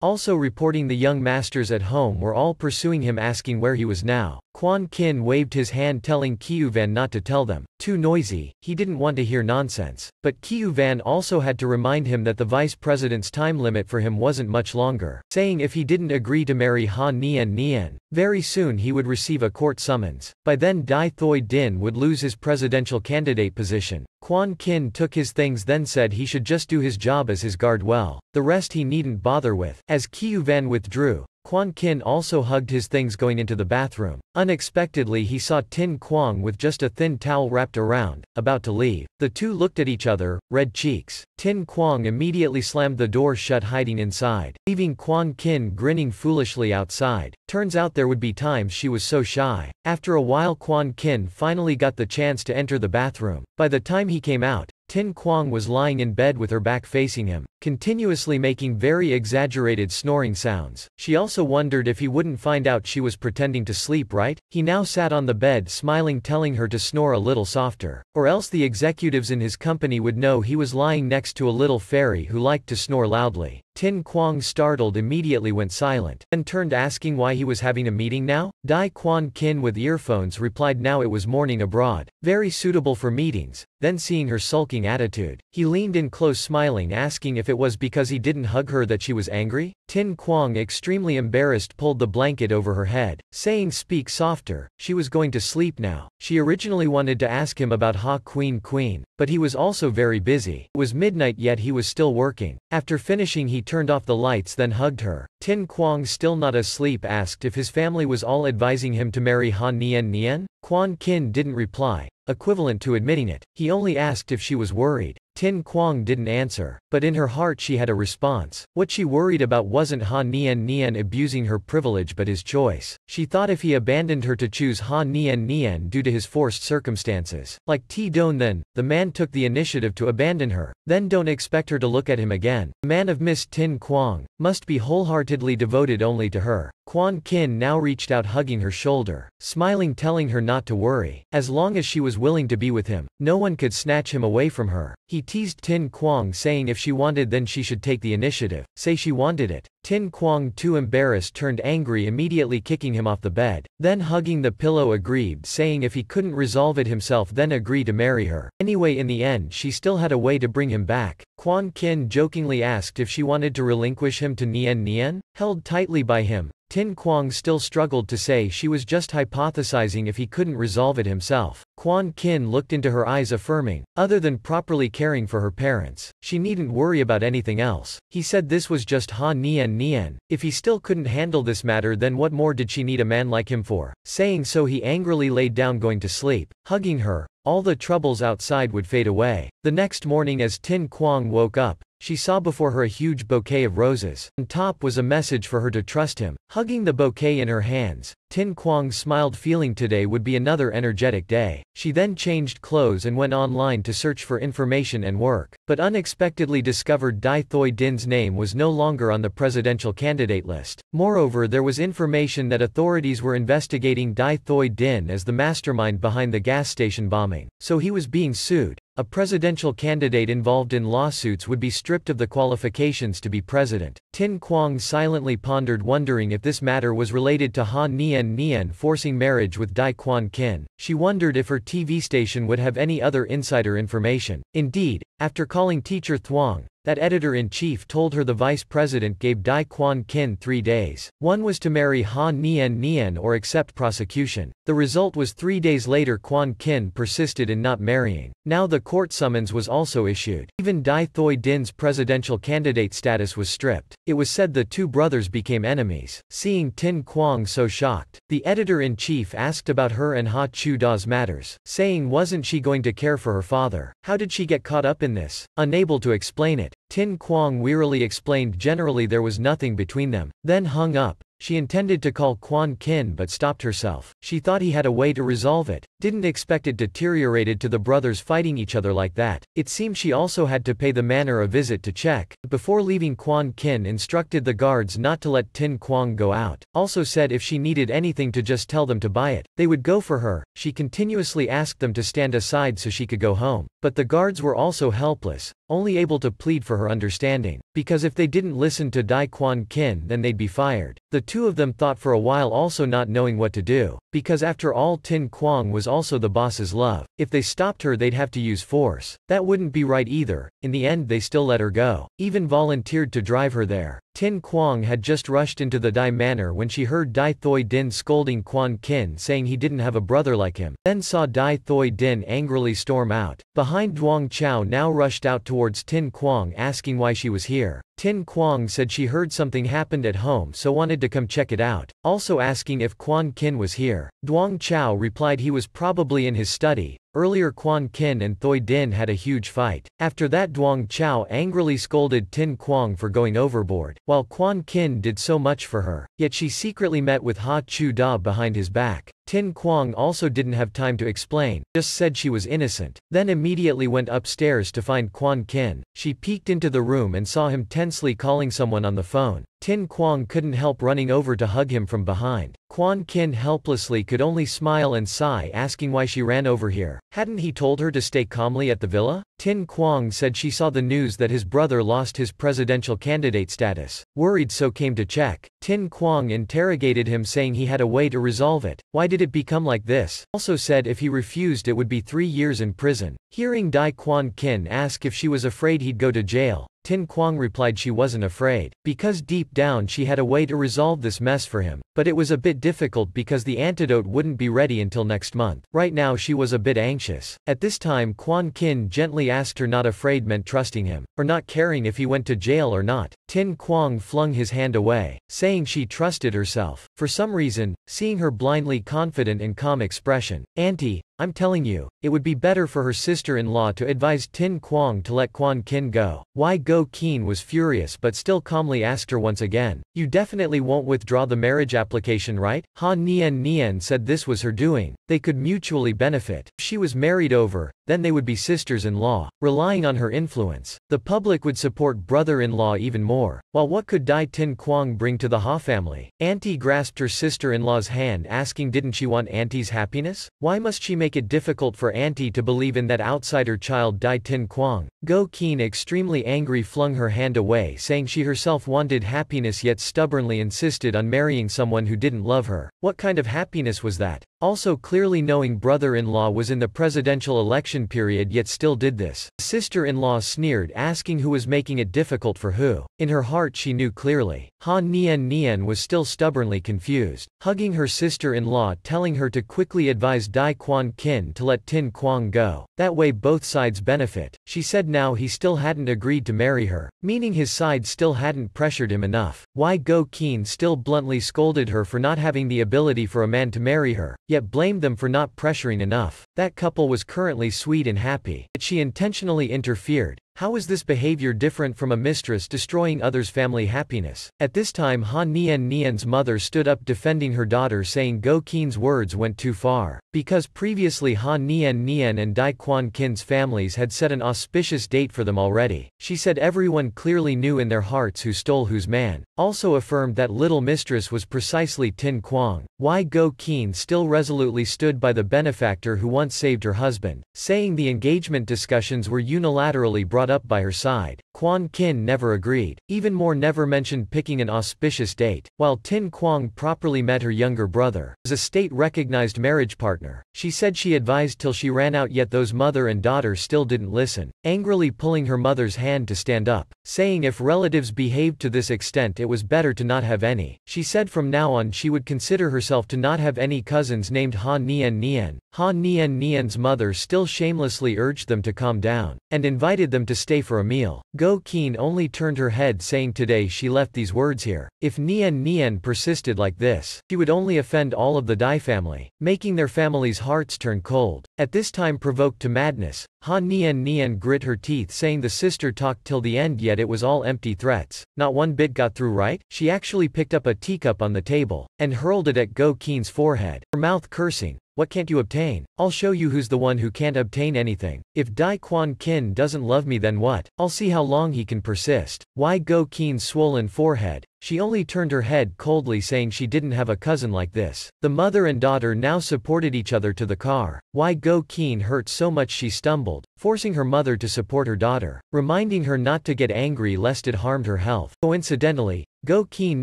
Also reporting the young masters at home were all pursuing him asking where he was now. Quan Kin waved his hand telling Kiu Van not to tell them. Too noisy, he didn't want to hear nonsense. But Kiu Van also had to remind him that the vice president's time limit for him wasn't much longer, saying if he didn't agree to marry Ha Nian Nian, very soon he would receive a court summons. By then Dai Thoi Din would lose his presidential candidate position. Quan Kin took his things then said he should just do his job as his guard well, the rest he needn't bother with. As Kiu Van withdrew, Quan Kin also hugged his things going into the bathroom. Unexpectedly he saw Tin Quang with just a thin towel wrapped around, about to leave. The two looked at each other, red cheeks. Tin Quang immediately slammed the door shut hiding inside, leaving Quan Kin grinning foolishly outside. Turns out there would be times she was so shy. After a while Quan Kin finally got the chance to enter the bathroom. By the time he came out, Tin Quang was lying in bed with her back facing him, continuously making very exaggerated snoring sounds. She also wondered if he wouldn't find out she was pretending to sleep right? He now sat on the bed smiling telling her to snore a little softer. Or else the executives in his company would know he was lying next to a little fairy who liked to snore loudly. Tin Quang startled immediately went silent, and turned asking why he was having a meeting now? Dai Quan Kin with earphones replied now it was morning abroad, very suitable for meetings, then seeing her sulking attitude, he leaned in close smiling asking if it was because he didn't hug her that she was angry? Tin Quang extremely embarrassed pulled the blanket over her head, saying speak softer, she was going to sleep now. She originally wanted to ask him about Ha Queen Queen, but he was also very busy. It was midnight yet he was still working. After finishing he turned off the lights then hugged her. Tin Quang still not asleep asked if his family was all advising him to marry Ha Nian Nian? Quan Kin didn't reply, equivalent to admitting it. He only asked if she was worried. Tin Quang didn't answer, but in her heart she had a response. What she worried about wasn't Ha Nian Nian abusing her privilege but his choice. She thought if he abandoned her to choose Ha Nian Nian due to his forced circumstances. Like T Don then, the man took the initiative to abandon her, then don't expect her to look at him again. Man of Miss Tin Quang, must be wholeheartedly devoted only to her. Quan Kin now reached out hugging her shoulder, smiling telling her not to worry, as long as she was willing to be with him, no one could snatch him away from her. He teased Tin Quang saying if she wanted then she should take the initiative, say she wanted it. Tin Quang too embarrassed turned angry immediately kicking him off the bed, then hugging the pillow aggrieved saying if he couldn't resolve it himself then agree to marry her. Anyway in the end she still had a way to bring him back. Quan Kin jokingly asked if she wanted to relinquish him to Nian Nian, held tightly by him, Tin Quang still struggled to say she was just hypothesizing if he couldn't resolve it himself. Quan Kin looked into her eyes affirming, other than properly caring for her parents, she needn't worry about anything else. He said this was just Ha Nian Nian. If he still couldn't handle this matter then what more did she need a man like him for? Saying so he angrily laid down going to sleep, hugging her, all the troubles outside would fade away. The next morning as Tin Quang woke up, she saw before her a huge bouquet of roses. On top was a message for her to trust him. Hugging the bouquet in her hands, Tin Quang smiled feeling today would be another energetic day. She then changed clothes and went online to search for information and work, but unexpectedly discovered Dai Thoi Din's name was no longer on the presidential candidate list. Moreover there was information that authorities were investigating Dai Thoi Din as the mastermind behind the gas station bombing, so he was being sued. A presidential candidate involved in lawsuits would be stripped of the qualifications to be president. Tin Quang silently pondered wondering if this matter was related to Ha Nian Nian forcing marriage with Dai Quan Kin. She wondered if her TV station would have any other insider information. Indeed, after calling teacher Thuong, that editor-in-chief told her the vice president gave Dai Quan Kin three days. One was to marry Ha Nian Nian or accept prosecution. The result was three days later Quan Kin persisted in not marrying. Now the court summons was also issued. Even Dai Thoi Din's presidential candidate status was stripped. It was said the two brothers became enemies. Seeing Tin Quang so shocked, the editor-in-chief asked about her and Ha Tru Da's matters, saying wasn't she going to care for her father? How did she get caught up in this? Unable to explain it, Tin Quang wearily explained generally there was nothing between them, then hung up. She intended to call Quan Kin but stopped herself. She thought he had a way to resolve it, didn't expect it deteriorated to the brothers fighting each other like that. It seemed she also had to pay the manor a visit to check. Before leaving Quan Kin instructed the guards not to let Tin Quang go out. Also said if she needed anything to just tell them to buy it. They would go for her. She continuously asked them to stand aside so she could go home. But the guards were also helpless, only able to plead for her understanding, because if they didn't listen to Dai Quan Kin then they'd be fired. The two of them thought for a while also not knowing what to do, because after all Tin Quang was also the boss's love. If they stopped her they'd have to use force. That wouldn't be right either, in the end they still let her go. Even volunteered to drive her there. Tin Quang had just rushed into the Dai manor when she heard Dai Thoi Din scolding Quan Kin saying he didn't have a brother like him, then saw Dai Thoi Din angrily storm out. Behind Duong Chao now rushed out towards Tin Quang asking why she was here. Tin Quang said she heard something happened at home so wanted to come check it out, also asking if Quan Kin was here. Duong Chao replied he was probably in his study, Earlier Quan Kin and Thoi Din had a huge fight. After that Duong Chao angrily scolded Tin Quang for going overboard, while Quan Kin did so much for her, yet she secretly met with Ha Tru Da behind his back. Tin Quang also didn't have time to explain, just said she was innocent, then immediately went upstairs to find Quan Kin. She peeked into the room and saw him tensely calling someone on the phone. Tin Quang couldn't help running over to hug him from behind. Quan Kin helplessly could only smile and sigh asking why she ran over here. Hadn't he told her to stay calmly at the villa? Tin Quang said she saw the news that his brother lost his presidential candidate status. Worried so came to check. Tin Quang interrogated him saying he had a way to resolve it. Why did it become like this? Also said if he refused it would be three years in prison. Hearing Dai Quan Kin ask if she was afraid he'd go to jail, Tin Quang replied she wasn't afraid, because deep down she had a way to resolve this mess for him, but it was a bit difficult because the antidote wouldn't be ready until next month. Right now she was a bit anxious. At this time Quan Kin gently asked her not afraid meant trusting him, or not caring if he went to jail or not. Tin Quang flung his hand away, saying she trusted herself. For some reason, seeing her blindly confident and calm expression, Auntie, I'm telling you, it would be better for her sister-in-law to advise Tin Quang to let Quan Kin go. Wai Go Keen was furious but still calmly asked her once again, You definitely won't withdraw the marriage application right? Ha Nian Nian said this was her doing, they could mutually benefit. She was married over, then they would be sisters-in-law, relying on her influence. The public would support brother-in-law even more. While what could Dai Tin Quang bring to the Ha family? Auntie grasped her sister-in-law's hand asking didn't she want Auntie's happiness? Why must she make it difficult for Auntie to believe in that outsider child Dai Tin Quang? Go Keen extremely angry flung her hand away saying she herself wanted happiness yet stubbornly insisted on marrying someone who didn't love her. What kind of happiness was that? Also clearly knowing brother-in-law was in the presidential election period yet still did this. Sister-in-law sneered asking who was making it difficult for who. In her heart she knew clearly. Han Nian Nian was still stubbornly confused. Hugging her sister-in-law telling her to quickly advise Dai Quan Kin to let Tin Quang go. That way both sides benefit. She said now he still hadn't agreed to marry her, meaning his side still hadn't pressured him enough. Wai Go Keen still bluntly scolded her for not having the ability for a man to marry her yet blamed them for not pressuring enough. That couple was currently sweet and happy. But she intentionally interfered, how is this behavior different from a mistress destroying others' family happiness? At this time Ha Nian Nian's mother stood up defending her daughter saying Go Keen's words went too far. Because previously Ha Nian Nian and Dai Quan Kin's families had set an auspicious date for them already. She said everyone clearly knew in their hearts who stole whose man. Also affirmed that little mistress was precisely Tin Quang. Wai Go Keen still resolutely stood by the benefactor who once saved her husband, saying the engagement discussions were unilaterally brought up by her side. Quan Kin never agreed, even more never mentioned picking an auspicious date, while Tin Quang properly met her younger brother, as a state-recognized marriage partner. She said she advised till she ran out yet those mother and daughter still didn't listen, angrily pulling her mother's hand to stand up, saying if relatives behaved to this extent it was better to not have any. She said from now on she would consider herself to not have any cousins named Ha Nian Nian. Ha Nian Nian's mother still shamelessly urged them to calm down, and invited them to stay for a meal. Go Keen only turned her head saying today she left these words here. If Nian Nian persisted like this, she would only offend all of the Dai family, making their families' hearts turn cold. At this time provoked to madness, Ha Nian Nian grit her teeth saying the sister talked till the end yet it was all empty threats. Not one bit got through right? She actually picked up a teacup on the table, and hurled it at Go Keen's forehead, her mouth cursing. What can't you obtain? I'll show you who's the one who can't obtain anything. If Dai Quan Kin doesn't love me then what? I'll see how long he can persist. Wai Go Keen's swollen forehead? She only turned her head coldly saying she didn't have a cousin like this. The mother and daughter now supported each other to the car. Wai Go Keen hurt so much she stumbled, forcing her mother to support her daughter, reminding her not to get angry lest it harmed her health. Coincidentally, Go Keen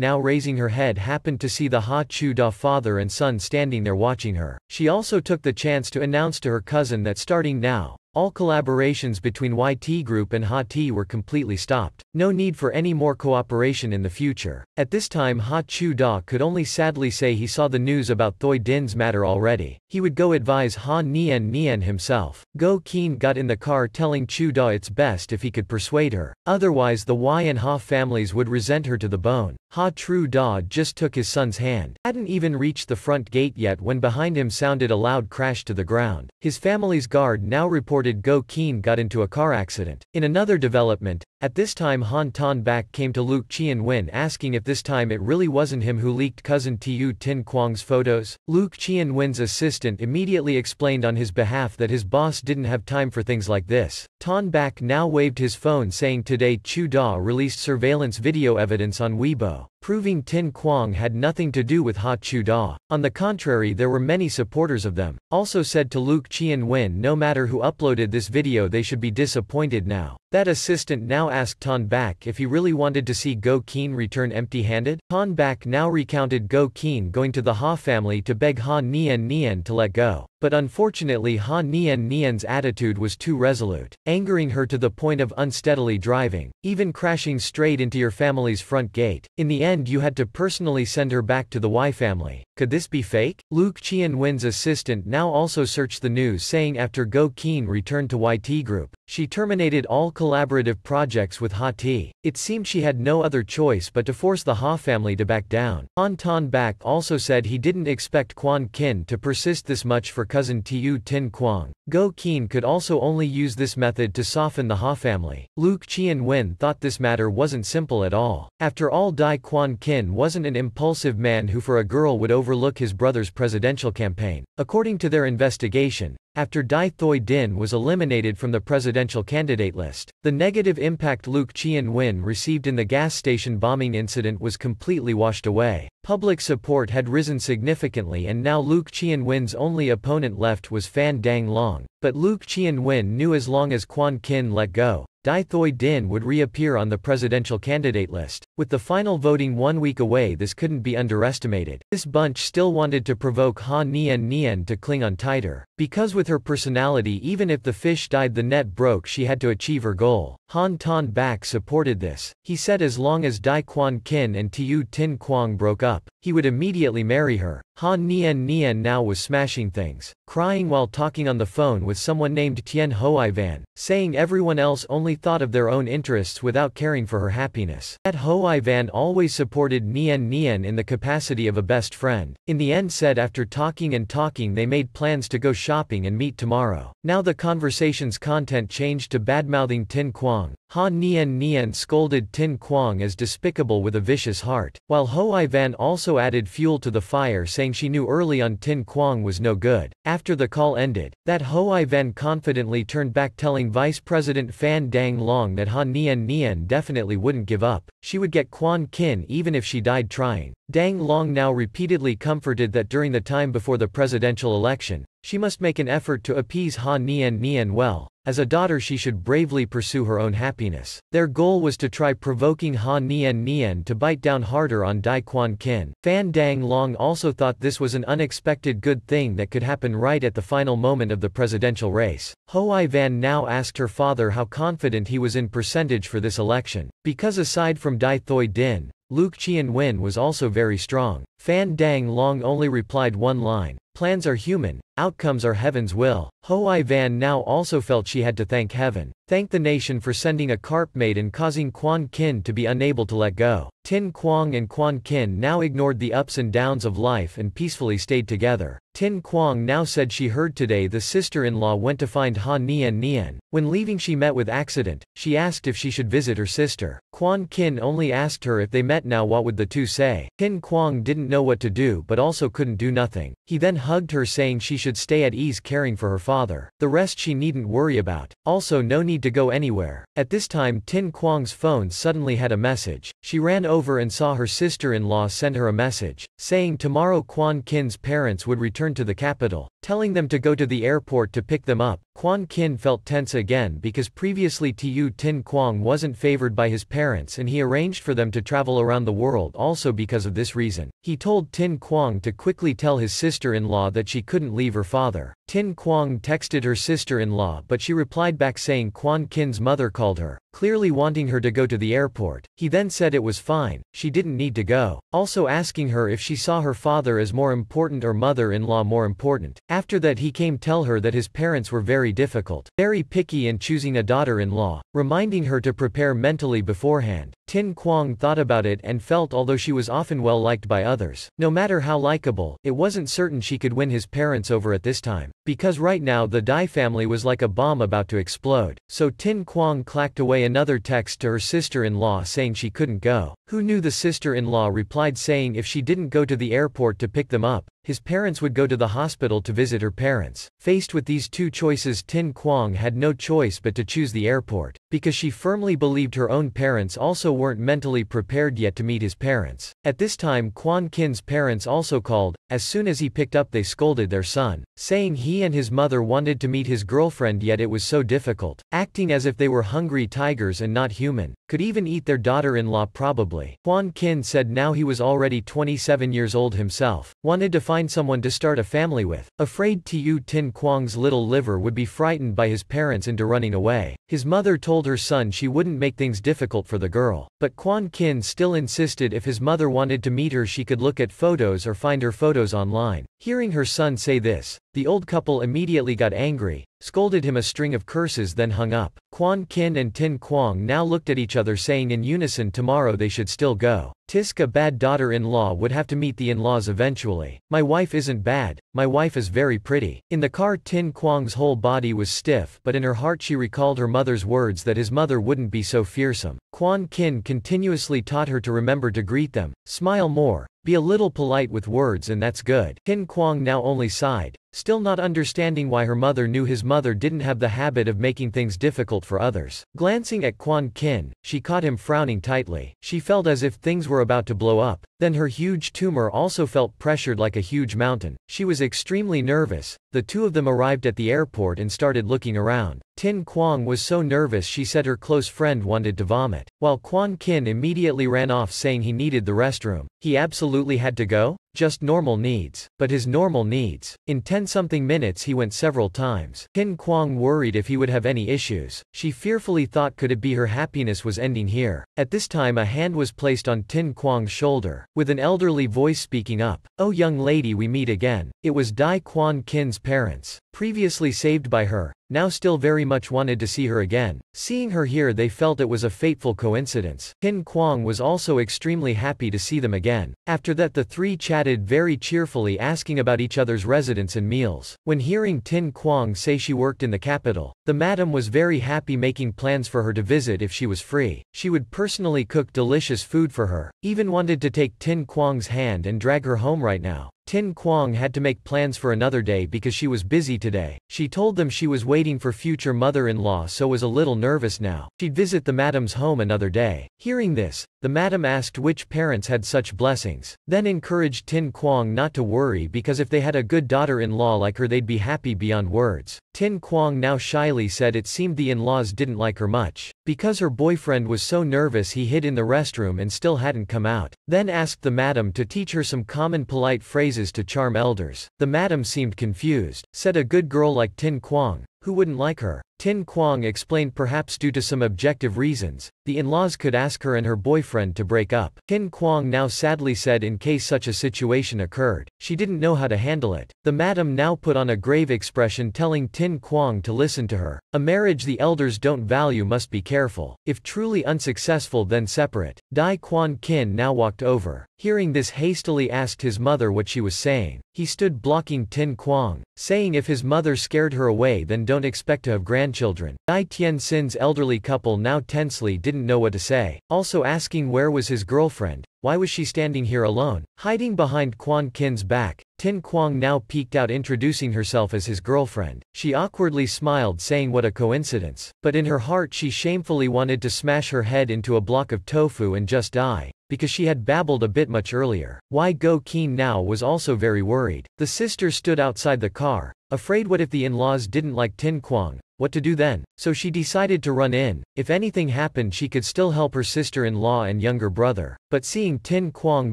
now raising her head happened to see the Ha Tru Da father and son standing there watching her. She also took the chance to announce to her cousin that starting now, all collaborations between YT Group and Ha T were completely stopped. No need for any more cooperation in the future. At this time Ha Tru Da could only sadly say he saw the news about Thoi Din's matter already. He would go advise Ha Nian Nian himself. Go Keen got in the car telling Tru Da it's best if he could persuade her. Otherwise the Y and Ha families would resent her to the bone. Ha Tru Da just took his son's hand. Hadn't even reached the front gate yet when behind him sounded a loud crash to the ground. His family's guard now reported Go Keen got into a car accident. In another development, at this time Han Ton Bak came to Luke Chien Win asking if this time it really wasn't him who leaked cousin Tu Tin Quang's photos. Luke Chien Win's assistant immediately explained on his behalf that his boss didn't have time for things like this. Ton Bak now waved his phone saying today Tru Da released surveillance video evidence on Weibo proving Tin Quang had nothing to do with Ha Tru Da. On the contrary there were many supporters of them, also said to Luke Chien Win no matter who uploaded this video they should be disappointed now. That assistant now asked Ton Bak if he really wanted to see Go Keen return empty-handed. Ton Bak now recounted Go Keen going to the Ha family to beg Ha Nian Nian to let go. But unfortunately Ha Nian Nian's attitude was too resolute, angering her to the point of unsteadily driving, even crashing straight into your family's front gate. In the end you had to personally send her back to the Y family. Could this be fake? Luke Chien Win's assistant now also searched the news saying after Go Keen returned to YT Group, she terminated all collaborative projects with Ha T. It seemed she had no other choice but to force the Ha family to back down. Han Ton Bak also said he didn't expect Quan Kin to persist this much for cousin Tu Tin Quang. Go Keen could also only use this method to soften the Ha family. Luke Chien Wen thought this matter wasn't simple at all. After all Dai Quan Kin wasn't an impulsive man who for a girl would overlook his brother's presidential campaign. According to their investigation, after Dai Thoi Din was eliminated from the presidential candidate list, the negative impact Luke Chien Win received in the gas station bombing incident was completely washed away. Public support had risen significantly and now Luke Chien Win's only opponent left was Fan Dang Long. But Luke Chien Win knew as long as Quan Kin let go, Dai Thoi Din would reappear on the presidential candidate list. With the final voting one week away this couldn't be underestimated. This bunch still wanted to provoke Ha Nian Nian to cling on tighter. Because with her personality even if the fish died the net broke she had to achieve her goal. Han Ton Bak supported this. He said as long as Dai Quan Kin and Tu Tin Quang broke up, he would immediately marry her. Han Nian Nian now was smashing things, crying while talking on the phone with someone named Tien Hoi Van, saying everyone else only thought of their own interests without caring for her happiness. That Hoi Van always supported Nian Nian in the capacity of a best friend. In the end said after talking and talking they made plans to go shopping and meet tomorrow. Now the conversation's content changed to badmouthing Tin Quang. Ha Nian Nian scolded Tin Quang as despicable with a vicious heart, while Hoi Van also added fuel to the fire saying she knew early on Tin Quang was no good. After the call ended, that Hoi Van confidently turned back telling Vice President Fan Dang Long that Ha Nian Nian definitely wouldn't give up, she would get Quan Kin even if she died trying. Dang Long now repeatedly comforted that during the time before the presidential election, she must make an effort to appease Ha Nian Nian well. As a daughter she should bravely pursue her own happiness. Their goal was to try provoking Ha Nian Nian to bite down harder on Dai Quan Kin. Fan Dang Long also thought this was an unexpected good thing that could happen right at the final moment of the presidential race. Hoi Van now asked her father how confident he was in percentage for this election. Because aside from Dai Thoi Din, Luke Chien Win was also very strong. Fan Dang Long only replied one line, Plans are human, outcomes are heaven's will. Hoi Van now also felt she had to thank heaven, thank the nation for sending a carp maid and causing Quan Kin to be unable to let go. Tin Quang and Quan Kin now ignored the ups and downs of life and peacefully stayed together. Tin Quang now said she heard today the sister-in-law went to find Ha Nian Nian. When leaving she met with accident, she asked if she should visit her sister. Quan Kin only asked her if they met now what would the two say. Tin Quang didn't know what to do but also couldn't do nothing. He then hugged her saying she should stay at ease caring for her father. The rest she needn't worry about. Also no need to go anywhere. At this time Tin Quang's phone suddenly had a message. She ran over and saw her sister-in-law send her a message, saying tomorrow Quan Kin's parents would return to the capital, telling them to go to the airport to pick them up. Quan Kin felt tense again because previously Tiu Tin Quang wasn't favored by his parents and he arranged for them to travel around the world also because of this reason. He told Tin Quang to quickly tell his sister-in-law that she couldn't leave her father. Tin Quang texted her sister-in-law but she replied back saying Quan Kin's mother called her, clearly wanting her to go to the airport. He then said it was fine, she didn't need to go, also asking her if she saw her father as more important or mother-in-law more important. After that he came tell her that his parents were very difficult, very picky in choosing a daughter-in-law, reminding her to prepare mentally beforehand. Tin Quang thought about it and felt although she was often well liked by others, no matter how likable, it wasn't certain she could win his parents over at this time. Because right now the Dai family was like a bomb about to explode, so Tin Quang clacked away another text to her sister-in-law saying she couldn't go. Who knew the sister-in-law replied saying if she didn't go to the airport to pick them up, his parents would go to the hospital to visit her parents. Faced with these two choices Tin Quang had no choice but to choose the airport, because she firmly believed her own parents also weren't mentally prepared yet to meet his parents. At this time Quan Kin's parents also called, as soon as he picked up they scolded their son, saying he and his mother wanted to meet his girlfriend yet it was so difficult, acting as if they were hungry tigers and not human, could even eat their daughter-in-law probably. Quan Kin said now he was already 27 years old himself, wanted to find find someone to start a family with. Afraid Tiu Tin Quang's little liver would be frightened by his parents into running away. His mother told her son she wouldn't make things difficult for the girl. But Quan Kin still insisted if his mother wanted to meet her she could look at photos or find her photos online. Hearing her son say this, the old couple immediately got angry, scolded him a string of curses then hung up. Quan Kin and Tin Quang now looked at each other saying in unison tomorrow they should still go. Tisk a bad daughter-in-law would have to meet the in-laws eventually. My wife isn't bad, my wife is very pretty. In the car Tin Quang's whole body was stiff but in her heart she recalled her mother's words that his mother wouldn't be so fearsome. Quan Kin continuously taught her to remember to greet them, smile more, be a little polite with words and that's good. Tin Quang now only sighed, still not understanding why her mother knew his mother didn't have the habit of making things difficult for others. Glancing at Quan Kin, she caught him frowning tightly. She felt as if things were about to blow up. Then her huge tumor also felt pressured like a huge mountain. She was extremely nervous. The two of them arrived at the airport and started looking around. Tin Quang was so nervous she said her close friend wanted to vomit, while Quan Kin immediately ran off saying he needed the restroom. He absolutely had to go? Just normal needs. But his normal needs. In 10-something minutes he went several times. Tin Quang worried if he would have any issues. She fearfully thought could it be her happiness was ending here. At this time a hand was placed on Tin Quang's shoulder, with an elderly voice speaking up. Oh young lady we meet again. It was Dai Quan Kin's parents. Previously saved by her, now still very much wanted to see her again. Seeing her here they felt it was a fateful coincidence. Tin Quang was also extremely happy to see them again. After that the three chatted very cheerfully asking about each other's residence and meals. When hearing Tin Quang say she worked in the capital, the madam was very happy making plans for her to visit if she was free. She would personally cook delicious food for her, even wanted to take Tin Quang's hand and drag her home right now. Tin Quang had to make plans for another day because she was busy today. She told them she was waiting for future mother-in-law so was a little nervous now. She'd visit the madam's home another day. Hearing this, the madam asked which parents had such blessings, then encouraged Tin Quang not to worry because if they had a good daughter-in-law like her they'd be happy beyond words. Tin Quang now shyly said it seemed the in-laws didn't like her much. Because her boyfriend was so nervous he hid in the restroom and still hadn't come out. Then asked the madam to teach her some common polite phrases to charm elders. The madam seemed confused, said a good girl like Tin Quang, who wouldn't like her? Tin Quang explained perhaps due to some objective reasons, the in-laws could ask her and her boyfriend to break up. Tin Quang now sadly said in case such a situation occurred, she didn't know how to handle it. The madam now put on a grave expression telling Tin Quang to listen to her. A marriage the elders don't value must be careful. If truly unsuccessful then separate. Dai Quan Kin now walked over. Hearing this hastily asked his mother what she was saying. He stood blocking Tin Quang, saying if his mother scared her away then don't expect to have grandchildren. Dai Tian Xin's elderly couple now tensely didn't know what to say, also asking where was his girlfriend, why was she standing here alone? Hiding behind Quan Kin's back, Tin Quang now peeked out introducing herself as his girlfriend. She awkwardly smiled saying what a coincidence. But in her heart she shamefully wanted to smash her head into a block of tofu and just die because she had babbled a bit much earlier. Wai Go Keen now was also very worried. The sister stood outside the car, afraid what if the in-laws didn't like Tin Quang, what to do then? So she decided to run in, if anything happened she could still help her sister-in-law and younger brother. But seeing Tin Quang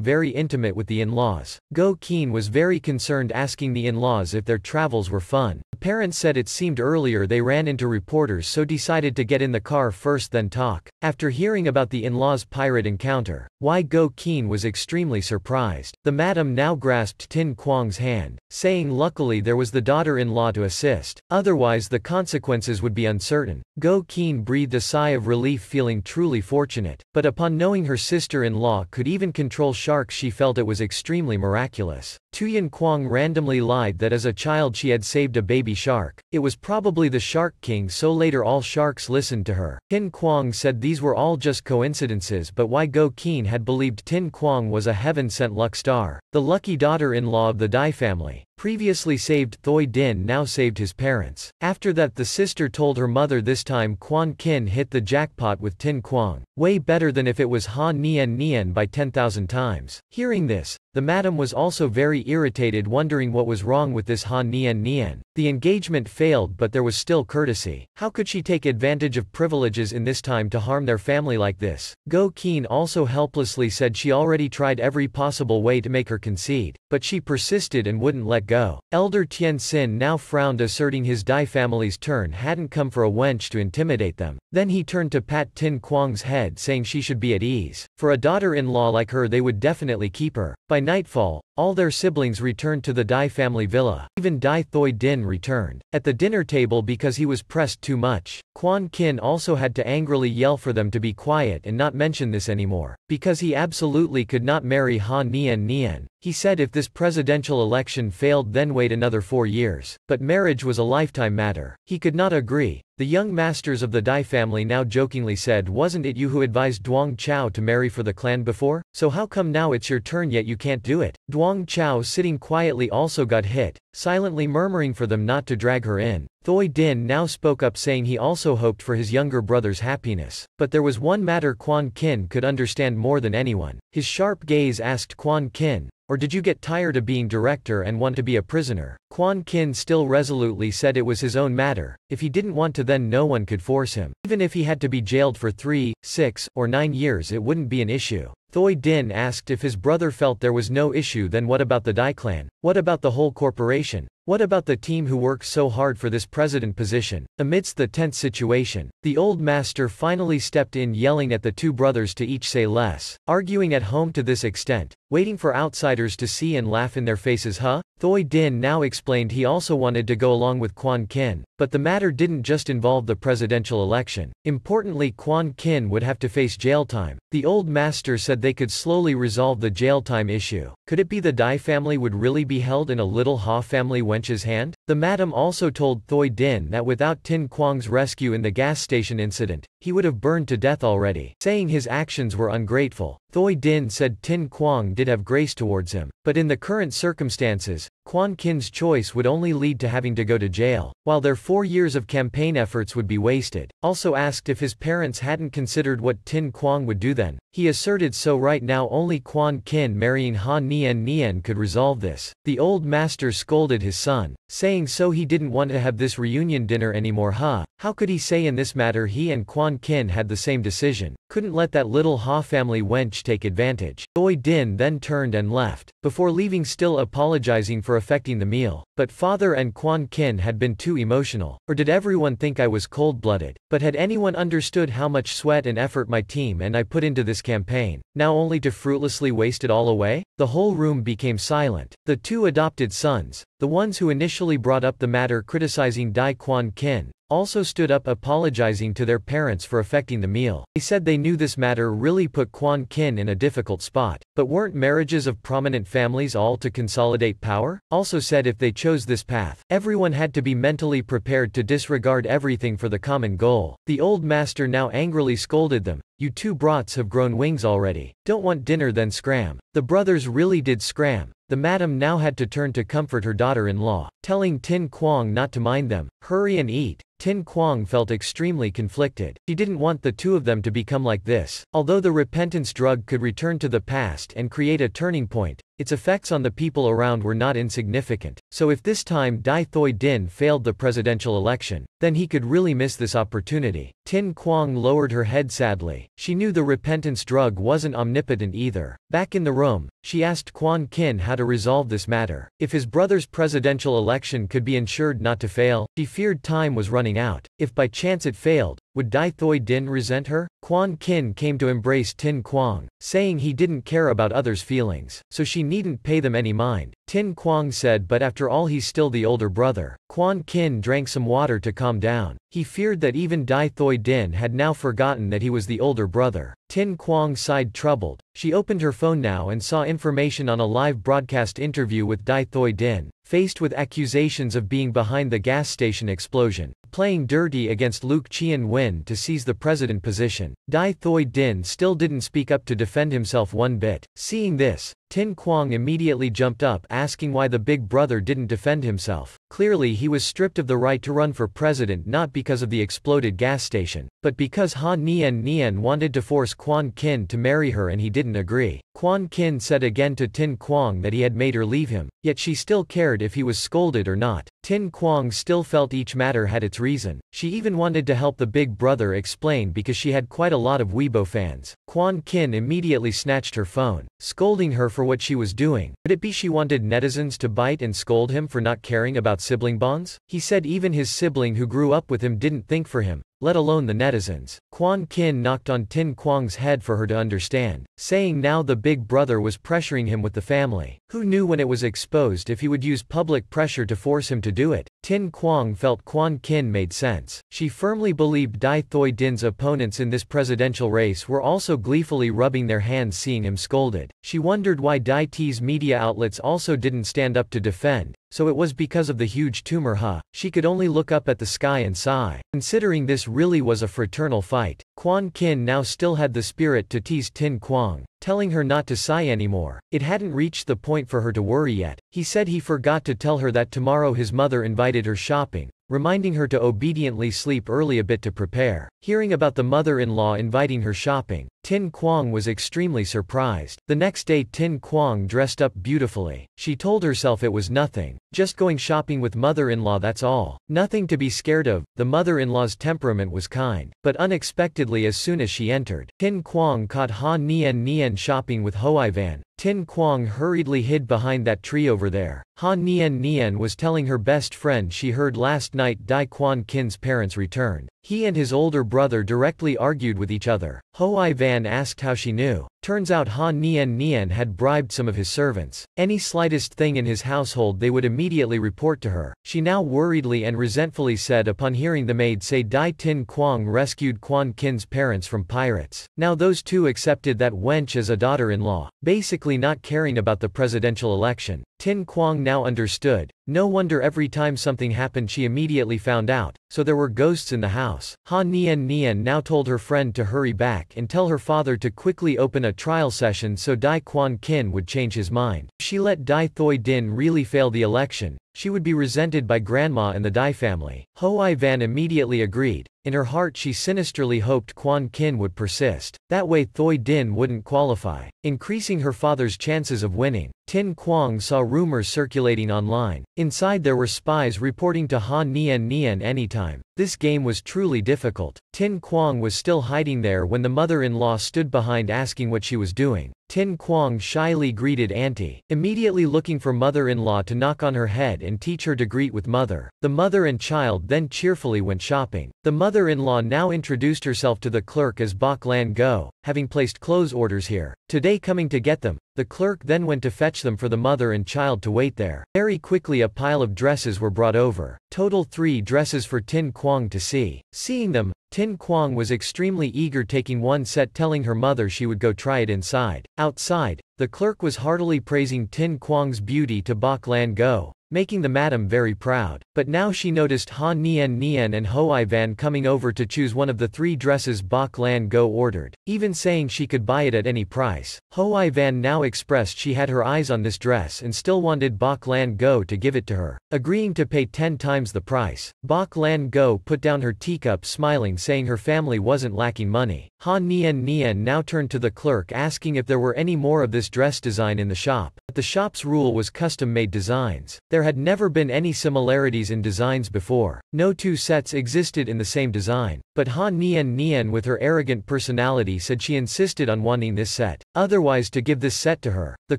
very intimate with the in-laws, Go Keen was very concerned asking the in-laws if their travels were fun. The parents said it seemed earlier they ran into reporters so decided to get in the car first then talk. After hearing about the in-laws pirate encounter, Wai Go Keen was extremely surprised. The madam now grasped Tin Quang's hand, saying luckily there was the daughter-in-law to assist, otherwise the consequences would be uncertain. Go Keen breathed a sigh of relief feeling truly fortunate, but upon knowing her sister-in-law could even control sharks she felt it was extremely miraculous. Tuyen Kwang randomly lied that as a child she had saved a baby shark. It was probably the Shark King so later all sharks listened to her. Tin Quang said these were all just coincidences but Wai Go Keen had believed Tin Quang was a heaven-sent luck star, the lucky daughter-in-law of the Dai family previously saved Thoi Din now saved his parents. After that the sister told her mother this time Quan Kin hit the jackpot with Tin Quang, way better than if it was Ha Nian Nian by 10,000 times. Hearing this, the madam was also very irritated wondering what was wrong with this Han Nian Nian. The engagement failed but there was still courtesy. How could she take advantage of privileges in this time to harm their family like this? Go Keen also helplessly said she already tried every possible way to make her concede, but she persisted and wouldn't let go. Elder Tien Sin now frowned asserting his Dai family's turn hadn't come for a wench to intimidate them. Then he turned to pat Tin Quang's head saying she should be at ease. For a daughter-in-law like her they would definitely keep her. By nightfall, all their siblings returned to the Dai family villa. Even Dai Thoi Din returned. At the dinner table because he was pressed too much, Quan Kin also had to angrily yell for them to be quiet and not mention this anymore. Because he absolutely could not marry Ha Nian Nian. He said if this presidential election failed then wait another four years. But marriage was a lifetime matter. He could not agree. The young masters of the Dai family now jokingly said wasn't it you who advised Duong Chao to marry for the clan before? So how come now it's your turn yet you can't do it? Duong Chao sitting quietly also got hit, silently murmuring for them not to drag her in. Thoi Din now spoke up saying he also hoped for his younger brother's happiness. But there was one matter Quan Kin could understand more than anyone. His sharp gaze asked Quan Kin, or did you get tired of being director and want to be a prisoner? Quan Kin still resolutely said it was his own matter, if he didn't want to then no one could force him. Even if he had to be jailed for three, six, or nine years it wouldn't be an issue. Thoi Din asked if his brother felt there was no issue then what about the Dai clan? What about the whole corporation? What about the team who worked so hard for this president position? Amidst the tense situation, the old master finally stepped in yelling at the two brothers to each say less, arguing at home to this extent, waiting for outsiders to see and laugh in their faces huh? Thoi Din now explained he also wanted to go along with Quan Kin, but the matter didn't just involve the presidential election. Importantly Quan Kin would have to face jail time. The old master said they could slowly resolve the jail time issue. Could it be the Dai family would really be held in a little Ha family wench's hand? The madam also told Thoi Din that without Tin Quang's rescue in the gas station incident, he would have burned to death already, saying his actions were ungrateful. Thoi Din said Tin Quang did have grace towards him, but in the current circumstances, Quan Kin's choice would only lead to having to go to jail, while their four years of campaign efforts would be wasted. Also asked if his parents hadn't considered what Tin Quang would do then. He asserted so right now only Quan Kin marrying Ha Nian Nian could resolve this. The old master scolded his son, saying so he didn't want to have this reunion dinner anymore huh? How could he say in this matter he and Quan Kin had the same decision? Couldn't let that little Ha family wench take advantage. Thoi Din then turned and left, before leaving still apologizing for affecting the meal. But father and Quan Kin had been too emotional. Or did everyone think I was cold-blooded? But had anyone understood how much sweat and effort my team and I put into this campaign, now only to fruitlessly waste it all away? The whole room became silent. The two adopted sons, the ones who initially brought up the matter criticizing Dai Quan Kin, also stood up apologizing to their parents for affecting the meal. They said they knew this matter really put Quan Kin in a difficult spot. But weren't marriages of prominent families all to consolidate power? Also said if they chose this path, everyone had to be mentally prepared to disregard everything for the common goal. The old master now angrily scolded them, you two brats have grown wings already. Don't want dinner then scram. The brothers really did scram. The madam now had to turn to comfort her daughter-in-law, telling Tin Quang not to mind them, hurry and eat. Tin Quang felt extremely conflicted. She didn't want the two of them to become like this. Although the repentance drug could return to the past and create a turning point, its effects on the people around were not insignificant. So if this time Dai Thoi Din failed the presidential election, then he could really miss this opportunity. Tin Quang lowered her head sadly. She knew the repentance drug wasn't omnipotent either. Back in the room, she asked Quan Kin how to resolve this matter. If his brother's presidential election could be ensured not to fail, she feared time was running out. If by chance it failed, would Dai Thoi Din resent her? Quan Kin came to embrace Tin Quang, saying he didn't care about others' feelings, so she needn't pay them any mind. Tin Quang said but after all he's still the older brother. Quan Kin drank some water to calm down. He feared that even Dai Thoi Din had now forgotten that he was the older brother. Tin Quang sighed troubled. She opened her phone now and saw information on a live broadcast interview with Dai Thoi Din, faced with accusations of being behind the gas station explosion, playing dirty against Luke Chien Win to seize the president position. Dai Thoi Din still didn't speak up to defend himself one bit. Seeing this, Tin Quang immediately jumped up asking why the big brother didn't defend himself. Clearly he was stripped of the right to run for president not because of the exploded gas station, but because Ha Nian Nian wanted to force Quan Kin to marry her and he didn't agree. Quan Kin said again to Tin Quang that he had made her leave him, yet she still cared if he was scolded or not. Tin Quang still felt each matter had its reason. She even wanted to help the big brother explain because she had quite a lot of Weibo fans. Quan Kin immediately snatched her phone, scolding her for what she was doing. Could it be she wanted netizens to bite and scold him for not caring about sibling bonds? He said even his sibling who grew up with him didn't think for him, let alone the netizens. Quan Kin knocked on Tin Quang's head for her to understand, saying now the big brother was pressuring him with the family. Who knew when it was exposed if he would use public pressure to force him to do it? Tin Quang felt Quan Kin made sense. She firmly believed Dai Thoi Din's opponents in this presidential race were also gleefully rubbing their hands seeing him scolded. She wondered why Dai T's media outlets also didn't stand up to defend, so it was because of the huge tumor huh? She could only look up at the sky and sigh. Considering this really was a fraternal fight, Quan Kin now still had the spirit to tease Tin Quang, telling her not to sigh anymore. It hadn't reached the point for her to worry yet. He said he forgot to tell her that tomorrow his mother invited her shopping, reminding her to obediently sleep early a bit to prepare. Hearing about the mother-in-law inviting her shopping, Tin Quang was extremely surprised. The next day Tin Quang dressed up beautifully. She told herself it was nothing, just going shopping with mother-in-law that's all. Nothing to be scared of, the mother-in-law's temperament was kind. But unexpectedly as soon as she entered, Tin Quang caught Ha Nian Nian shopping with Hoai Van. Tin Quang hurriedly hid behind that tree over there. Han Nian Nian was telling her best friend she heard last night Dai Quan Kin's parents returned. He and his older brother directly argued with each other. Hoai Van asked how she knew. Turns out Ha Nian Nian had bribed some of his servants. Any slightest thing in his household they would immediately report to her. She now worriedly and resentfully said upon hearing the maid say Dai Tin Quang rescued Quan Kin's parents from pirates. Now those two accepted that wench as a daughter-in-law, basically not caring about the presidential election. Tin Quang now understood. No wonder every time something happened she immediately found out, so there were ghosts in the house. Ha Nian Nian now told her friend to hurry back and tell her father to quickly open a trial session so Dai Quan Kin would change his mind. She let Dai Thoi Din really fail the election, she would be resented by grandma and the Dai family. Hoai Van immediately agreed. In her heart she sinisterly hoped Quan Kin would persist. That way Thoi Din wouldn't qualify, increasing her father's chances of winning. Tin Quang saw rumors circulating online. Inside there were spies reporting to Ha Nian Nian anytime. This game was truly difficult. Tin Quang was still hiding there when the mother-in-law stood behind asking what she was doing. Tin Quang shyly greeted Auntie, immediately looking for mother-in-law to knock on her head and teach her to greet with mother. The mother and child then cheerfully went shopping. The mother-in-law now introduced herself to the clerk as Bok Lan Go, having placed clothes orders here. Today coming to get them, the clerk then went to fetch them for the mother and child to wait there. Very quickly a pile of dresses were brought over. Total three dresses for Tin Quang to see. Seeing them, Tin Quang was extremely eager taking one set telling her mother she would go try it inside. Outside, the clerk was heartily praising Tin Quang's beauty to Bok Lan Go, making the madam very proud. But now she noticed Ha Nian Nian and Ho I Van coming over to choose one of the three dresses Bok Lan Go ordered, even saying she could buy it at any price. Ho I Van now expressed she had her eyes on this dress and still wanted Bok Lan Go to give it to her, agreeing to pay ten times the price. Bok Lan Go put down her teacup smiling saying her family wasn't lacking money. Ha Nian Nian now turned to the clerk asking if there were any more of this dress design in the shop. But the shop's rule was custom-made designs. There had never been any similarities in designs before. No two sets existed in the same design. But Ha Nian Nian with her arrogant personality said she insisted on wanting this set. Otherwise to give this set to her. The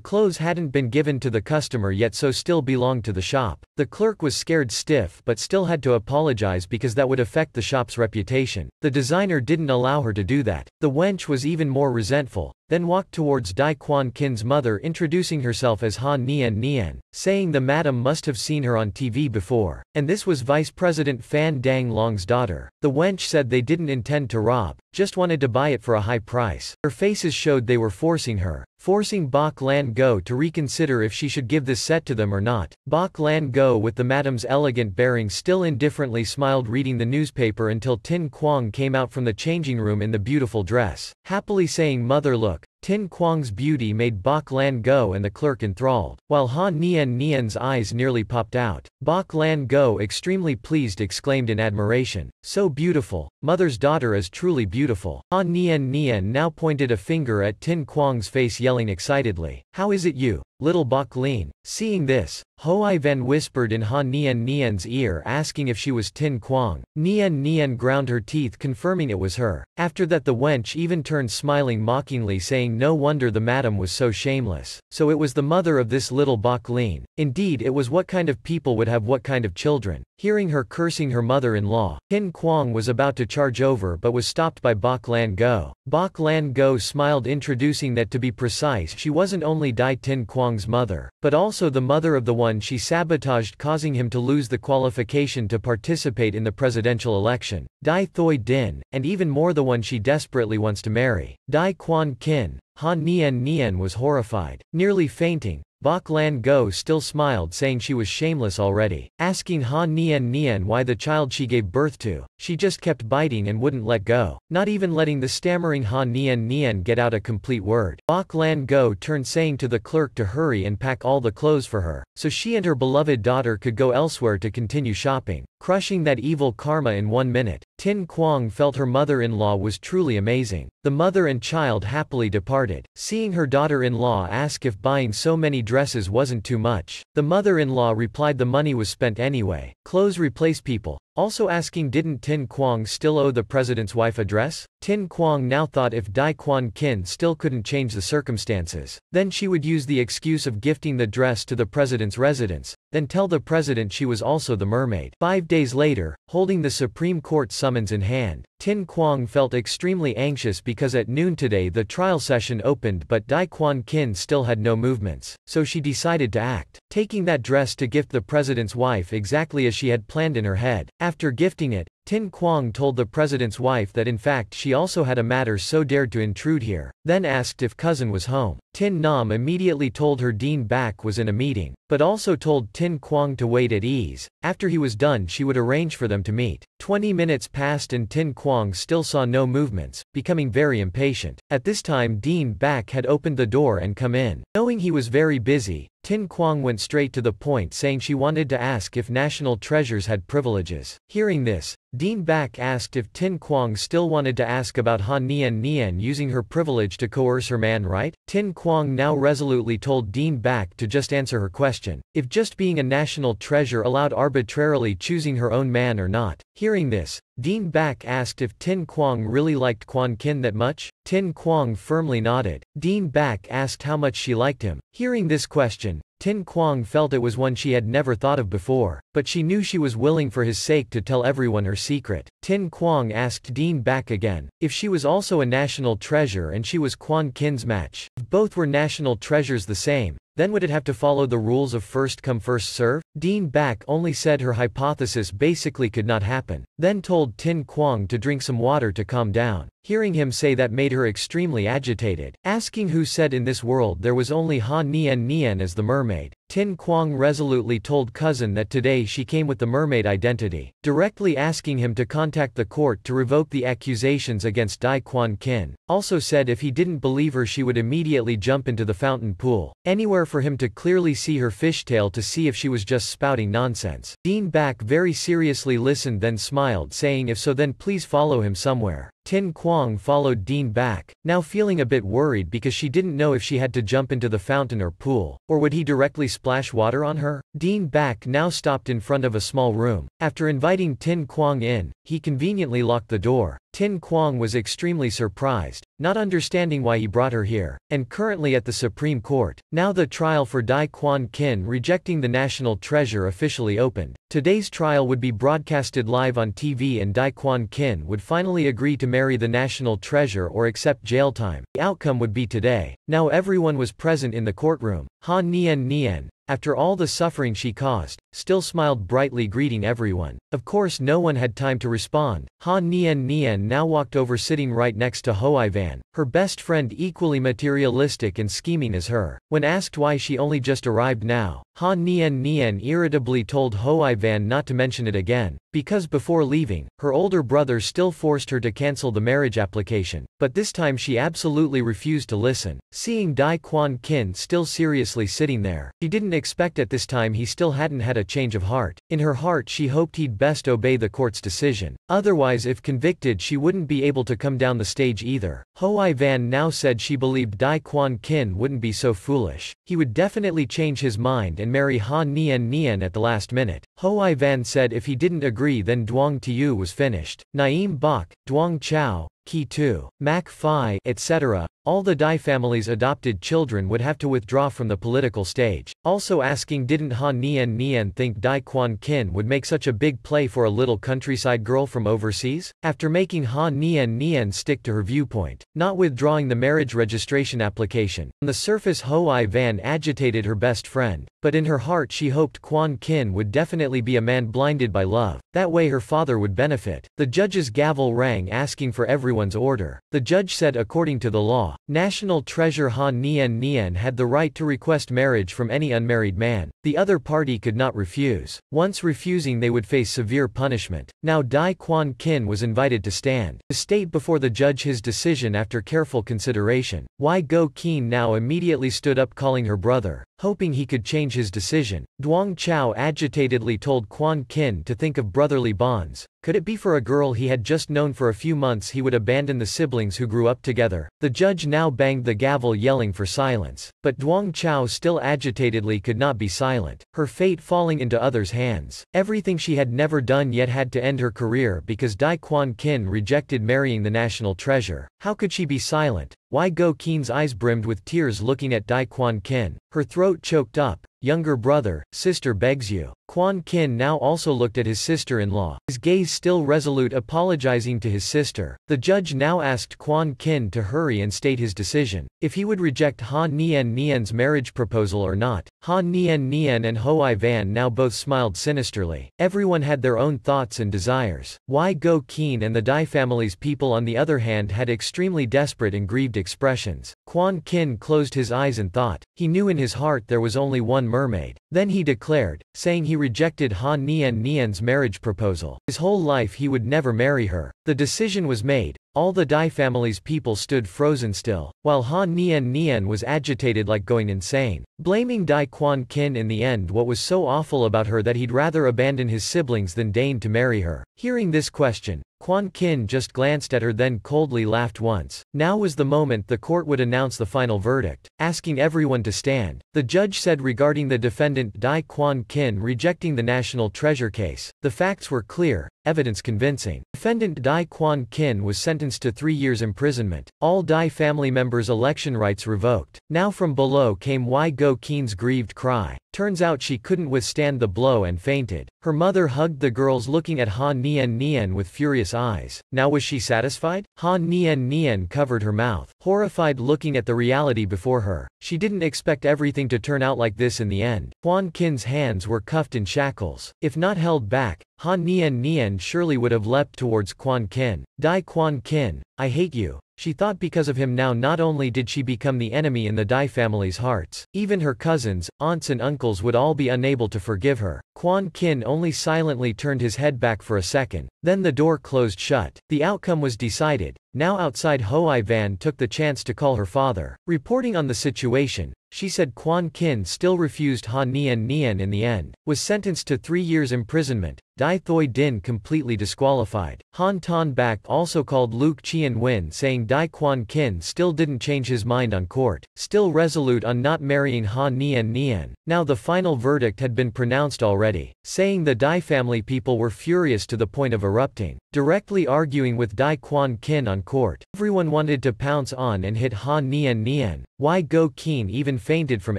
clothes hadn't been given to the customer yet so still belonged to the shop. The clerk was scared stiff but still had to apologize because that would affect the shop's reputation. The designer didn't allow her to do that. The wench was even more resentful, then walked towards Dai Quan Kin's mother introducing herself as Han Nian Nian, saying the madam must have seen her on TV before, and this was Vice President Fan Dang Long's daughter. The wench said they didn't intend to rob, just wanted to buy it for a high price. Her faces showed they were forcing her, forcing Bok Lan Go to reconsider if she should give this set to them or not. Bok Lan Go with the madam's elegant bearing still indifferently smiled reading the newspaper until Tin Quang came out from the changing room in the beautiful dress, happily saying mother look, Tin Quang's beauty made Bok Lan Go and the clerk enthralled, while Ha Nian Nian's eyes nearly popped out. Bok Lan Go extremely pleased exclaimed in admiration, so beautiful, mother's daughter is truly beautiful. Ha Nian Nian now pointed a finger at Tin Quang's face yelling excitedly, how is it you, little Bok Lin? Seeing this, Ho I Ven whispered in Ha Nian Nian's ear asking if she was Tin Quang. Nian Nian ground her teeth confirming it was her. After that the wench even turned smiling mockingly saying no wonder the madam was so shameless. So it was the mother of this little Bok Lin. Indeed it was what kind of people would have what kind of children. Hearing her cursing her mother-in-law, Tin Quang was about to charge over but was stopped by Bok Lan Go. Bok Lan Go smiled introducing that to be precise she wasn't only Dai Tin Kwang's mother, but also the mother of the one she sabotaged causing him to lose the qualification to participate in the presidential election, Dai Thoi Din, and even more the one she desperately wants to marry. Dai Quan Kin, Han Nian Nian was horrified, nearly fainting, Bok Lan Go still smiled saying she was shameless already. Asking Ha Nian Nian why the child she gave birth to, she just kept biting and wouldn't let go, not even letting the stammering Ha Nian Nian get out a complete word. Bok Lan Go turned saying to the clerk to hurry and pack all the clothes for her, so she and her beloved daughter could go elsewhere to continue shopping. Crushing that evil karma in one minute, Tin Quang felt her mother-in-law was truly amazing. The mother and child happily departed, seeing her daughter-in-law ask if buying so many dresses wasn't too much. The mother-in-law replied the money was spent anyway. Clothes replace people, also asking didn't Tin Quang still owe the president's wife a dress? Tin Quang now thought if Dai Quan Kin still couldn't change the circumstances, then she would use the excuse of gifting the dress to the president's residence, then tell the president she was also the mermaid. Five days later, holding the Supreme Court summons in hand, Tin Quang felt extremely anxious because at noon today the trial session opened but Dai Quan Kin still had no movements, so she decided to act, taking that dress to gift the president's wife exactly as she had planned in her head. After gifting it, Tin Quang told the president's wife that in fact she also had a matter so dared to intrude here, then asked if cousin was home. Tin Nam immediately told her Dean Back was in a meeting, but also told Tin Quang to wait at ease, after he was done she would arrange for them to meet. Twenty minutes passed and Tin Quang still saw no movements, becoming very impatient. At this time Dean Back had opened the door and come in. Knowing he was very busy, Tin Quang went straight to the point saying she wanted to ask if national treasures had privileges. Hearing this, Dean Back asked if Tin Quang still wanted to ask about Han Nian Nian using her privilege to coerce her man right? Tin Quang now resolutely told Dean Back to just answer her question, if just being a national treasure allowed arbitrarily choosing her own man or not. Hearing this, Dean Back asked if Tin Quang really liked Quan Kin that much. Tin Quang firmly nodded. Dean Back asked how much she liked him. Hearing this question, Tin Quang felt it was one she had never thought of before, but she knew she was willing for his sake to tell everyone her secret. Tin Quang asked Dean Back again, if she was also a national treasure and she was Quan Kin's match. If both were national treasures the same, then would it have to follow the rules of first come first serve? Dean Back only said her hypothesis basically could not happen, then told Tin Quang to drink some water to calm down. Hearing him say that made her extremely agitated, asking who said in this world there was only Ha Nian Nian as the mermaid. Tin Quang resolutely told cousin that today she came with the mermaid identity, directly asking him to contact the court to revoke the accusations against Dai Quan Kin. Also said if he didn't believe her she would immediately jump into the fountain pool, anywhere for him to clearly see her fishtail to see if she was just spouting nonsense. Dean Back very seriously listened then smiled saying if so then please follow him somewhere. Tin Quang followed Dean back, now feeling a bit worried because she didn't know if she had to jump into the fountain or pool, or would he directly splash water on her? Dean back now stopped in front of a small room. After inviting Tin Quang in, he conveniently locked the door. Tin Quang was extremely surprised, not understanding why he brought her here, and currently at the Supreme Court. Now the trial for Dai Quan Kin rejecting the national treasure officially opened. Today's trial would be broadcasted live on TV and Dai Quan Kin would finally agree to marry the national treasure or accept jail time. The outcome would be today. Now everyone was present in the courtroom. Ha Nian Nian, after all the suffering she caused, still smiled brightly greeting everyone. Of course no one had time to respond. Ha Nian Nian now walked over sitting right next to Ho Ivan, her best friend equally materialistic and scheming as her. When asked why she only just arrived now, Ha Nian Nian irritably told Ho Ivan not to mention it again, because before leaving, her older brother still forced her to cancel the marriage application, but this time she absolutely refused to listen. Seeing Dai Quan Kin still seriously sitting there, she didn't expect at this time he still hadn't had a change of heart. In her heart she hoped he'd best obey the court's decision. Otherwise if convicted she wouldn't be able to come down the stage either. Ho Van now said she believed Dai Quan Kin wouldn't be so foolish. He would definitely change his mind and marry Ha Nian Nian at the last minute. Ho Van said if he didn't agree then Duang Tiu was finished. Naim Bok, Duong Chao, Ki Tu, Mac Phi, etc., all the Dai family's adopted children would have to withdraw from the political stage. Also asking didn't Ha Nian Nian think Dai Quan Kin would make such a big play for a little countryside girl from overseas? After making Ha Nian Nian stick to her viewpoint, not withdrawing the marriage registration application, on the surface Ho I Van agitated her best friend, but in her heart she hoped Quan Kin would definitely be a man blinded by love. That way her father would benefit. The judge's gavel rang asking for everyone's order. The judge said according to the law, National Treasure Ha Nian Nian had the right to request marriage from any unmarried man. The other party could not refuse. Once refusing they would face severe punishment. Now Dai Quan Kin was invited to stand, to state before the judge his decision after careful consideration. Wai Go Keen now immediately stood up calling her brother, hoping he could change his decision. Duong Chao agitatedly told Quan Kin to think of brotherly bonds, could it be for a girl he had just known for a few months he would abandon the siblings who grew up together? The judge now banged the gavel yelling for silence. But Duong Chao still agitatedly could not be silent, her fate falling into others' hands. Everything she had never done yet had to end her career because Dai Quan Kin rejected marrying the national treasure. How could she be silent? Wai Go Keen's eyes brimmed with tears looking at Dai Quan Kin, her throat choked up, younger brother, sister begs you. Quan Kin now also looked at his sister-in-law, his gaze still resolute apologizing to his sister. The judge now asked Quan Kin to hurry and state his decision, if he would reject Ha Nian Nian's marriage proposal or not. Ha Nian Nian and Ho I Van now both smiled sinisterly. Everyone had their own thoughts and desires. Wai Go Keen and the Dai family's people on the other hand had extremely desperate and grieved expressions. Quan Kin closed his eyes and thought, he knew in his heart there was only one mermaid. Then he declared, saying he rejected Ha Nian Nian's marriage proposal. His whole life he would never marry her. The decision was made, all the Dai family's people stood frozen still, while Ha Nian Nian was agitated like going insane, blaming Dai Quan Kin in the end what was so awful about her that he'd rather abandon his siblings than deign to marry her. Hearing this question, Quan Kin just glanced at her then coldly laughed once. Now was the moment the court would announce the final verdict, asking everyone to stand. The judge said regarding the defendant Dai Quan Kin rejecting the national treasure case, the facts were clear, evidence convincing. Defendant Dai Quan Kin was sentenced to three years imprisonment, all Dai family members' election rights revoked. Now from below came Wai Go Keen's grieved cry. Turns out she couldn't withstand the blow and fainted. Her mother hugged the girls looking at Ha Nian Nian with furious eyes. Now was she satisfied? Ha Nian Nian covered her mouth, horrified looking at the reality before her. She didn't expect everything to turn out like this in the end. Quan Kin's hands were cuffed in shackles. If not held back, Ha Nian Nian Surely would have leapt towards Quan Kin. Dai Quan Kin, I hate you. She thought because of him now not only did she become the enemy in the Dai family's hearts, even her cousins, aunts and uncles would all be unable to forgive her. Quan Kin only silently turned his head back for a second, then the door closed shut. The outcome was decided, now outside Hoai Van took the chance to call her father. Reporting on the situation, she said Quan Kin still refused Ha Nian Nian in the end, was sentenced to three years imprisonment, Dai Thoi Din completely disqualified. Han Tan Bak also called Luke Chien Win saying Dai Quan Kin still didn't change his mind on court, still resolute on not marrying Ha Nian Nian. Now the final verdict had been pronounced already, saying the Dai family people were furious to the point of erupting, directly arguing with Dai Quan Kin on court. Everyone wanted to pounce on and hit Ha Nian Nian. Wai Go Keen even fainted from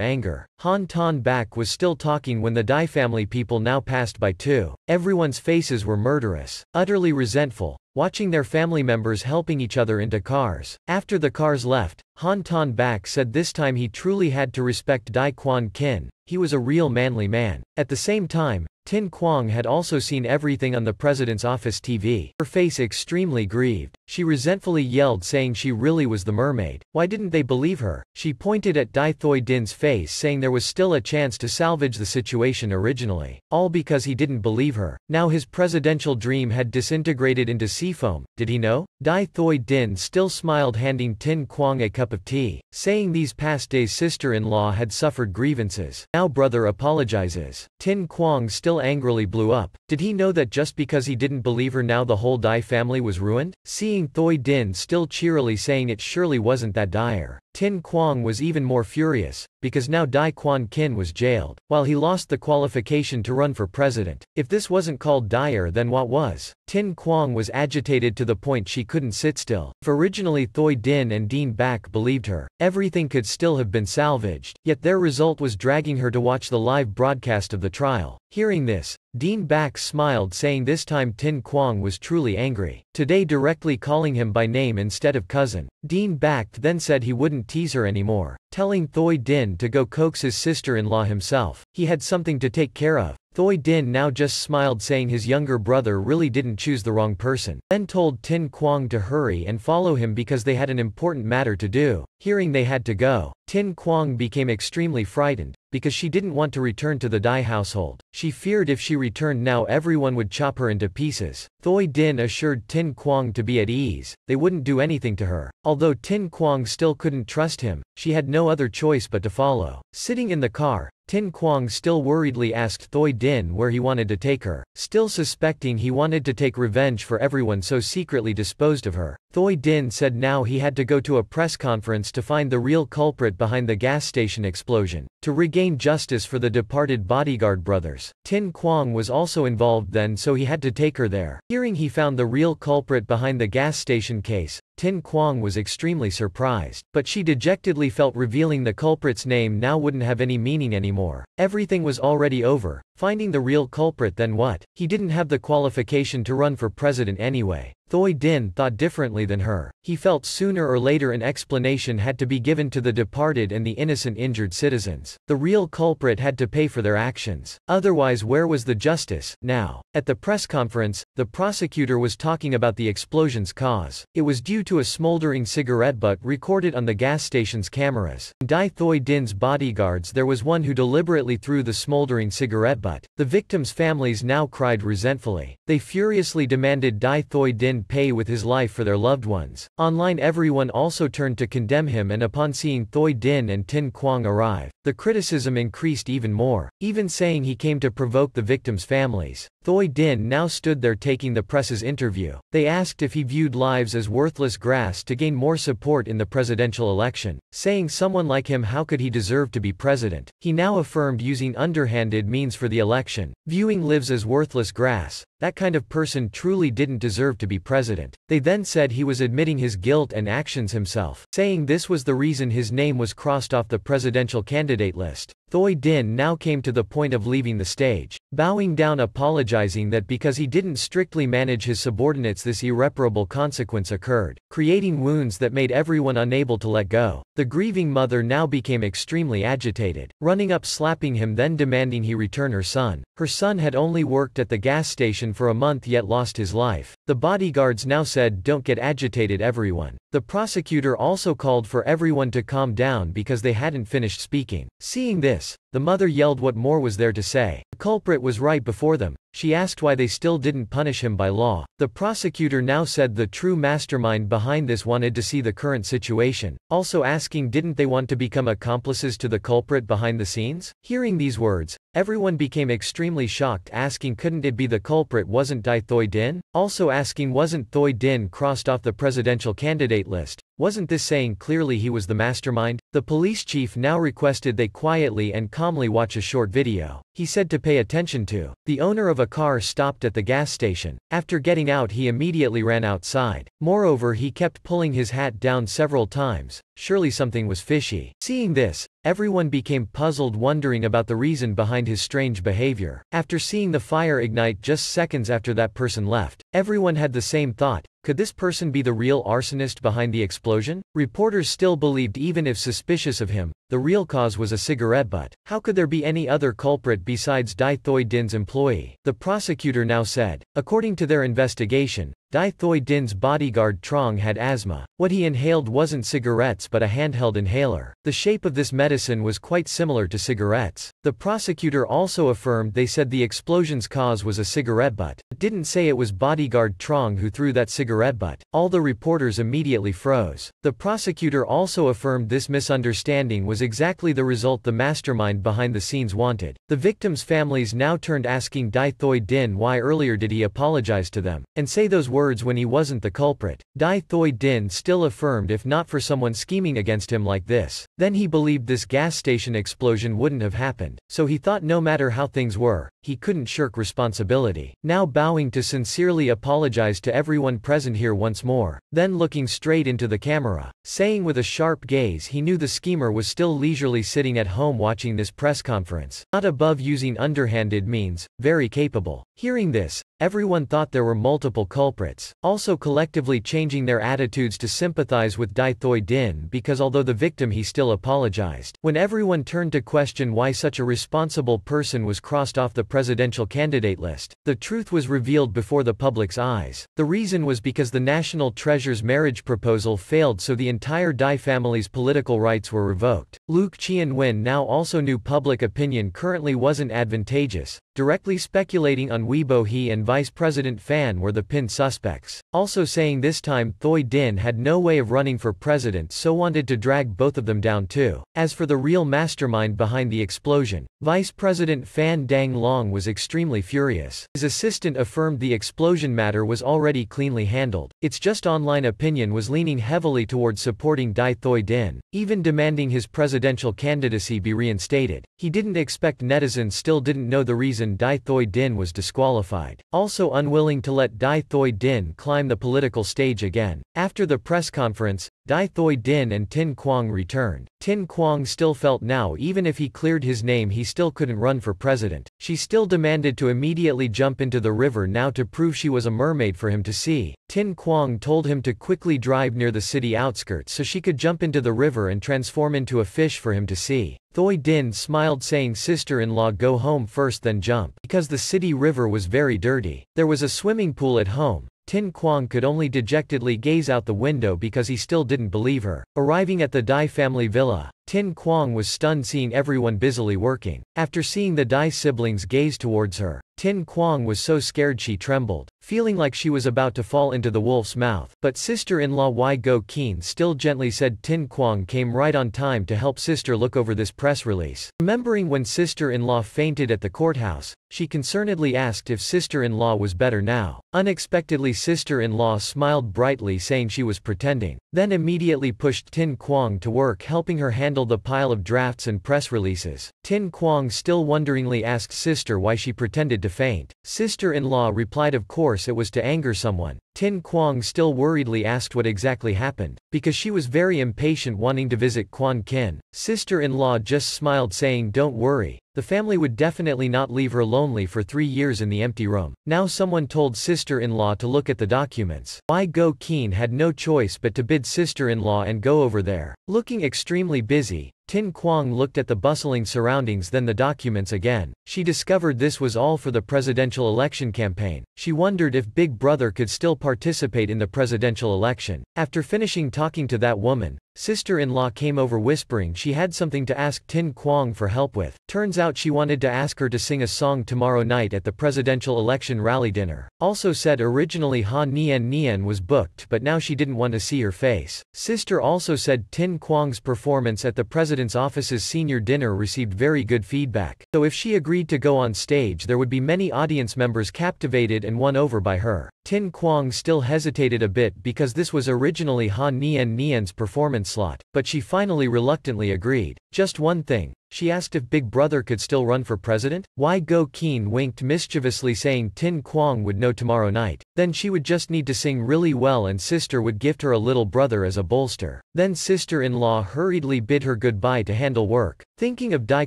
anger. Han Tan Bak was still talking when the Dai family people now passed by too. Everyone's faces were murderous, utterly resentful, watching their family members helping each other into cars. After the cars left, Han Tan Bak said this time he truly had to respect Dai Quan Kin, he was a real manly man. At the same time, Tin Quang had also seen everything on the president's office TV. Her face extremely grieved. She resentfully yelled saying she really was the mermaid. Why didn't they believe her? She pointed at Dai Thoi Din's face saying there was still a chance to salvage the situation originally. All because he didn't believe her. Now his presidential dream had disintegrated into seafoam. Did he know? Dai Thoi Din still smiled handing Tin Quang a cup of tea, saying these past days sister-in-law had suffered grievances. Now brother apologizes. Tin Quang still angrily blew up. Did he know that just because he didn't believe her now the whole Dai family was ruined? Seeing Thoi Din still cheerily saying it surely wasn't that dire. Tin Quang was even more furious, because now Dai Quan Kin was jailed, while he lost the qualification to run for president. If this wasn't called dire then what was? Tin Quang was agitated to the point she couldn't sit still. If originally Thoi Din and Dean Back believed her, everything could still have been salvaged, yet their result was dragging her to watch the live broadcast of the trial. Hearing this, Dean Back smiled saying this time Tin Quang was truly angry, today directly calling him by name instead of cousin. Dean Bak then said he wouldn't tease her anymore, telling Thoi Din to go coax his sister-in-law himself, he had something to take care of. Thoi Din now just smiled saying his younger brother really didn't choose the wrong person, then told Tin Quang to hurry and follow him because they had an important matter to do. Hearing they had to go, Tin Quang became extremely frightened, because she didn't want to return to the Dai household. She feared if she returned now everyone would chop her into pieces. Thoi Din assured Tin Quang to be at ease, they wouldn't do anything to her. Although Tin Quang still couldn't trust him, she had no other choice but to follow. Sitting in the car, Tin Quang still worriedly asked Thoi Din where he wanted to take her, still suspecting he wanted to take revenge for everyone so secretly disposed of her. Thoi Din said now he had to go to a press conference to find the real culprit behind the gas station explosion, to regain justice for the departed bodyguard brothers. Tin Quang was also involved then so he had to take her there. Hearing he found the real culprit behind the gas station case, Tin Quang was extremely surprised, but she dejectedly felt revealing the culprit's name now wouldn't have any meaning anymore. Everything was already over, finding the real culprit then what? He didn't have the qualification to run for president anyway. Thoi Din thought differently than her. He felt sooner or later an explanation had to be given to the departed and the innocent injured citizens. The real culprit had to pay for their actions. Otherwise where was the justice? Now, at the press conference, the prosecutor was talking about the explosion's cause. It was due to a smoldering cigarette butt recorded on the gas station's cameras. In Dai Thoi Din's bodyguards there was one who deliberately threw the smoldering cigarette butt. The victims' families now cried resentfully. They furiously demanded Dai Thoi Din pay with his life for their loved ones. Online everyone also turned to condemn him and upon seeing Thoi Din and Tin Quang arrive, the criticism increased even more, even saying he came to provoke the victims' families. Thoi Din now stood there taking the press's interview. They asked if he viewed lives as worthless grass to gain more support in the presidential election, saying someone like him how could he deserve to be president. He now affirmed using underhanded means for the election, viewing lives as worthless grass, that kind of person truly didn't deserve to be president. They then said he was admitting his guilt and actions himself, saying this was the reason his name was crossed off the presidential candidate list. Thoi Din now came to the point of leaving the stage, bowing down apologizing that because he didn't strictly manage his subordinates this irreparable consequence occurred, creating wounds that made everyone unable to let go. The grieving mother now became extremely agitated, running up slapping him then demanding he return her son. Her son had only worked at the gas station for a month yet lost his life. The bodyguards now said don't get agitated everyone. The prosecutor also called for everyone to calm down because they hadn't finished speaking. Seeing this, the mother yelled what more was there to say. The culprit was right before them. She asked why they still didn't punish him by law. The prosecutor now said the true mastermind behind this wanted to see the current situation, also asking didn't they want to become accomplices to the culprit behind the scenes? Hearing these words, everyone became extremely shocked asking couldn't it be the culprit wasn't Dai Thoi Din? Also asking wasn't Thoi Din crossed off the presidential candidate list? Wasn't this saying clearly he was the mastermind? The police chief now requested they quietly and calmly watch a short video. He said to pay attention to. The owner of a car stopped at the gas station. After getting out he immediately ran outside. Moreover he kept pulling his hat down several times. Surely something was fishy. Seeing this, everyone became puzzled wondering about the reason behind his strange behavior. After seeing the fire ignite just seconds after that person left, everyone had the same thought, could this person be the real arsonist behind the explosion? Reporters still believed even if suspicious of him, the real cause was a cigarette butt. How could there be any other culprit besides Dai Thoi Din's employee? The prosecutor now said. According to their investigation, Dai Thoi Din's bodyguard Trong had asthma. What he inhaled wasn't cigarettes but a handheld inhaler. The shape of this medicine was quite similar to cigarettes. The prosecutor also affirmed they said the explosion's cause was a cigarette butt. Didn't say it was bodyguard Trong who threw that cigarette butt. All the reporters immediately froze. The prosecutor also affirmed this misunderstanding was exactly the result the mastermind behind the scenes wanted. The victims' families now turned asking Dai Thoi Din why earlier did he apologize to them, and say those words when he wasn't the culprit. Dai Thoi Din still affirmed if not for someone scheming against him like this, then he believed this gas station explosion wouldn't have happened, so he thought no matter how things were, he couldn't shirk responsibility. Now bowing to sincerely apologize to everyone present here once more, then looking straight into the camera, saying with a sharp gaze he knew the schemer was still leisurely sitting at home watching this press conference, not above using underhanded means, very capable. Hearing this, everyone thought there were multiple culprits, also collectively changing their attitudes to sympathize with Dai Thoi Din because although the victim he still apologized. When everyone turned to question why such a responsible person was crossed off the presidential candidate list, the truth was revealed before the public's eyes. The reason was because the National Treasure's marriage proposal failed so the entire Dai family's political rights were revoked. Luke Chien-wen now also knew public opinion currently wasn't advantageous, directly speculating on Weibo he and Vice President Fan were the pinned suspects, also saying this time Thoi Din had no way of running for president so wanted to drag both of them down too. As for the real mastermind behind the explosion, Vice President Fan Dang Long was extremely furious. His assistant affirmed the explosion matter was already cleanly handled. It's just online opinion was leaning heavily towards supporting Dai Thoi Din, even demanding his presidential candidacy be reinstated. He didn't expect netizens still didn't know the reason Dai Thoi Din was disqualified. Also unwilling to let Dai Thoi Din climb the political stage again. After the press conference, Dai Thoi Din and Tin Quang returned. Tin Quang still felt now even if he cleared his name he still couldn't run for president. She still demanded to immediately jump into the river now to prove she was a mermaid for him to see. Tin Quang told him to quickly drive near the city outskirts so she could jump into the river and transform into a fish for him to see. Thoi Din smiled saying sister-in-law go home first then jump. Because the city river was very dirty. There was a swimming pool at home, Tin Quang could only dejectedly gaze out the window because he still didn't believe her. Arriving at the Dai family villa, Tin Quang was stunned seeing everyone busily working. After seeing the Dai siblings gaze towards her, Tin Quang was so scared she trembled, feeling like she was about to fall into the wolf's mouth. But sister-in-law Wai Go still gently said Tin Quang came right on time to help sister look over this press release. Remembering when sister-in-law fainted at the courthouse, she concernedly asked if sister-in-law was better now. Unexpectedly sister-in-law smiled brightly saying she was pretending, then immediately pushed Tin Quang to work helping her handle handle the pile of drafts and press releases. Tin Quang still wonderingly asked sister why she pretended to faint. Sister-in-law replied of course it was to anger someone. Tin Quang still worriedly asked what exactly happened, because she was very impatient wanting to visit Quan Kin. Sister-in-law just smiled saying don't worry, the family would definitely not leave her lonely for three years in the empty room. Now someone told sister-in-law to look at the documents. Wai Go Keen had no choice but to bid sister-in-law and go over there. Looking extremely busy, Tin Quang looked at the bustling surroundings then the documents again. She discovered this was all for the presidential election campaign. She wondered if Big Brother could still participate in the presidential election. After finishing talking to that woman, sister-in-law came over whispering she had something to ask Tin Quang for help with. Turns out she wanted to ask her to sing a song tomorrow night at the presidential election rally dinner. Also said originally Ha Nian Nian was booked but now she didn't want to see her face. Sister also said Tin Quang's performance at the presidential President's office's senior dinner received very good feedback, so if she agreed to go on stage there would be many audience members captivated and won over by her. Tin Quang still hesitated a bit because this was originally Han Nian Nian's performance slot, but she finally reluctantly agreed. Just one thing, she asked if Big Brother could still run for president? Wai Go Keen winked mischievously saying Tin Quang would know tomorrow night. Then she would just need to sing really well and sister would gift her a little brother as a bolster. Then sister-in-law hurriedly bid her goodbye to handle work. Thinking of Dai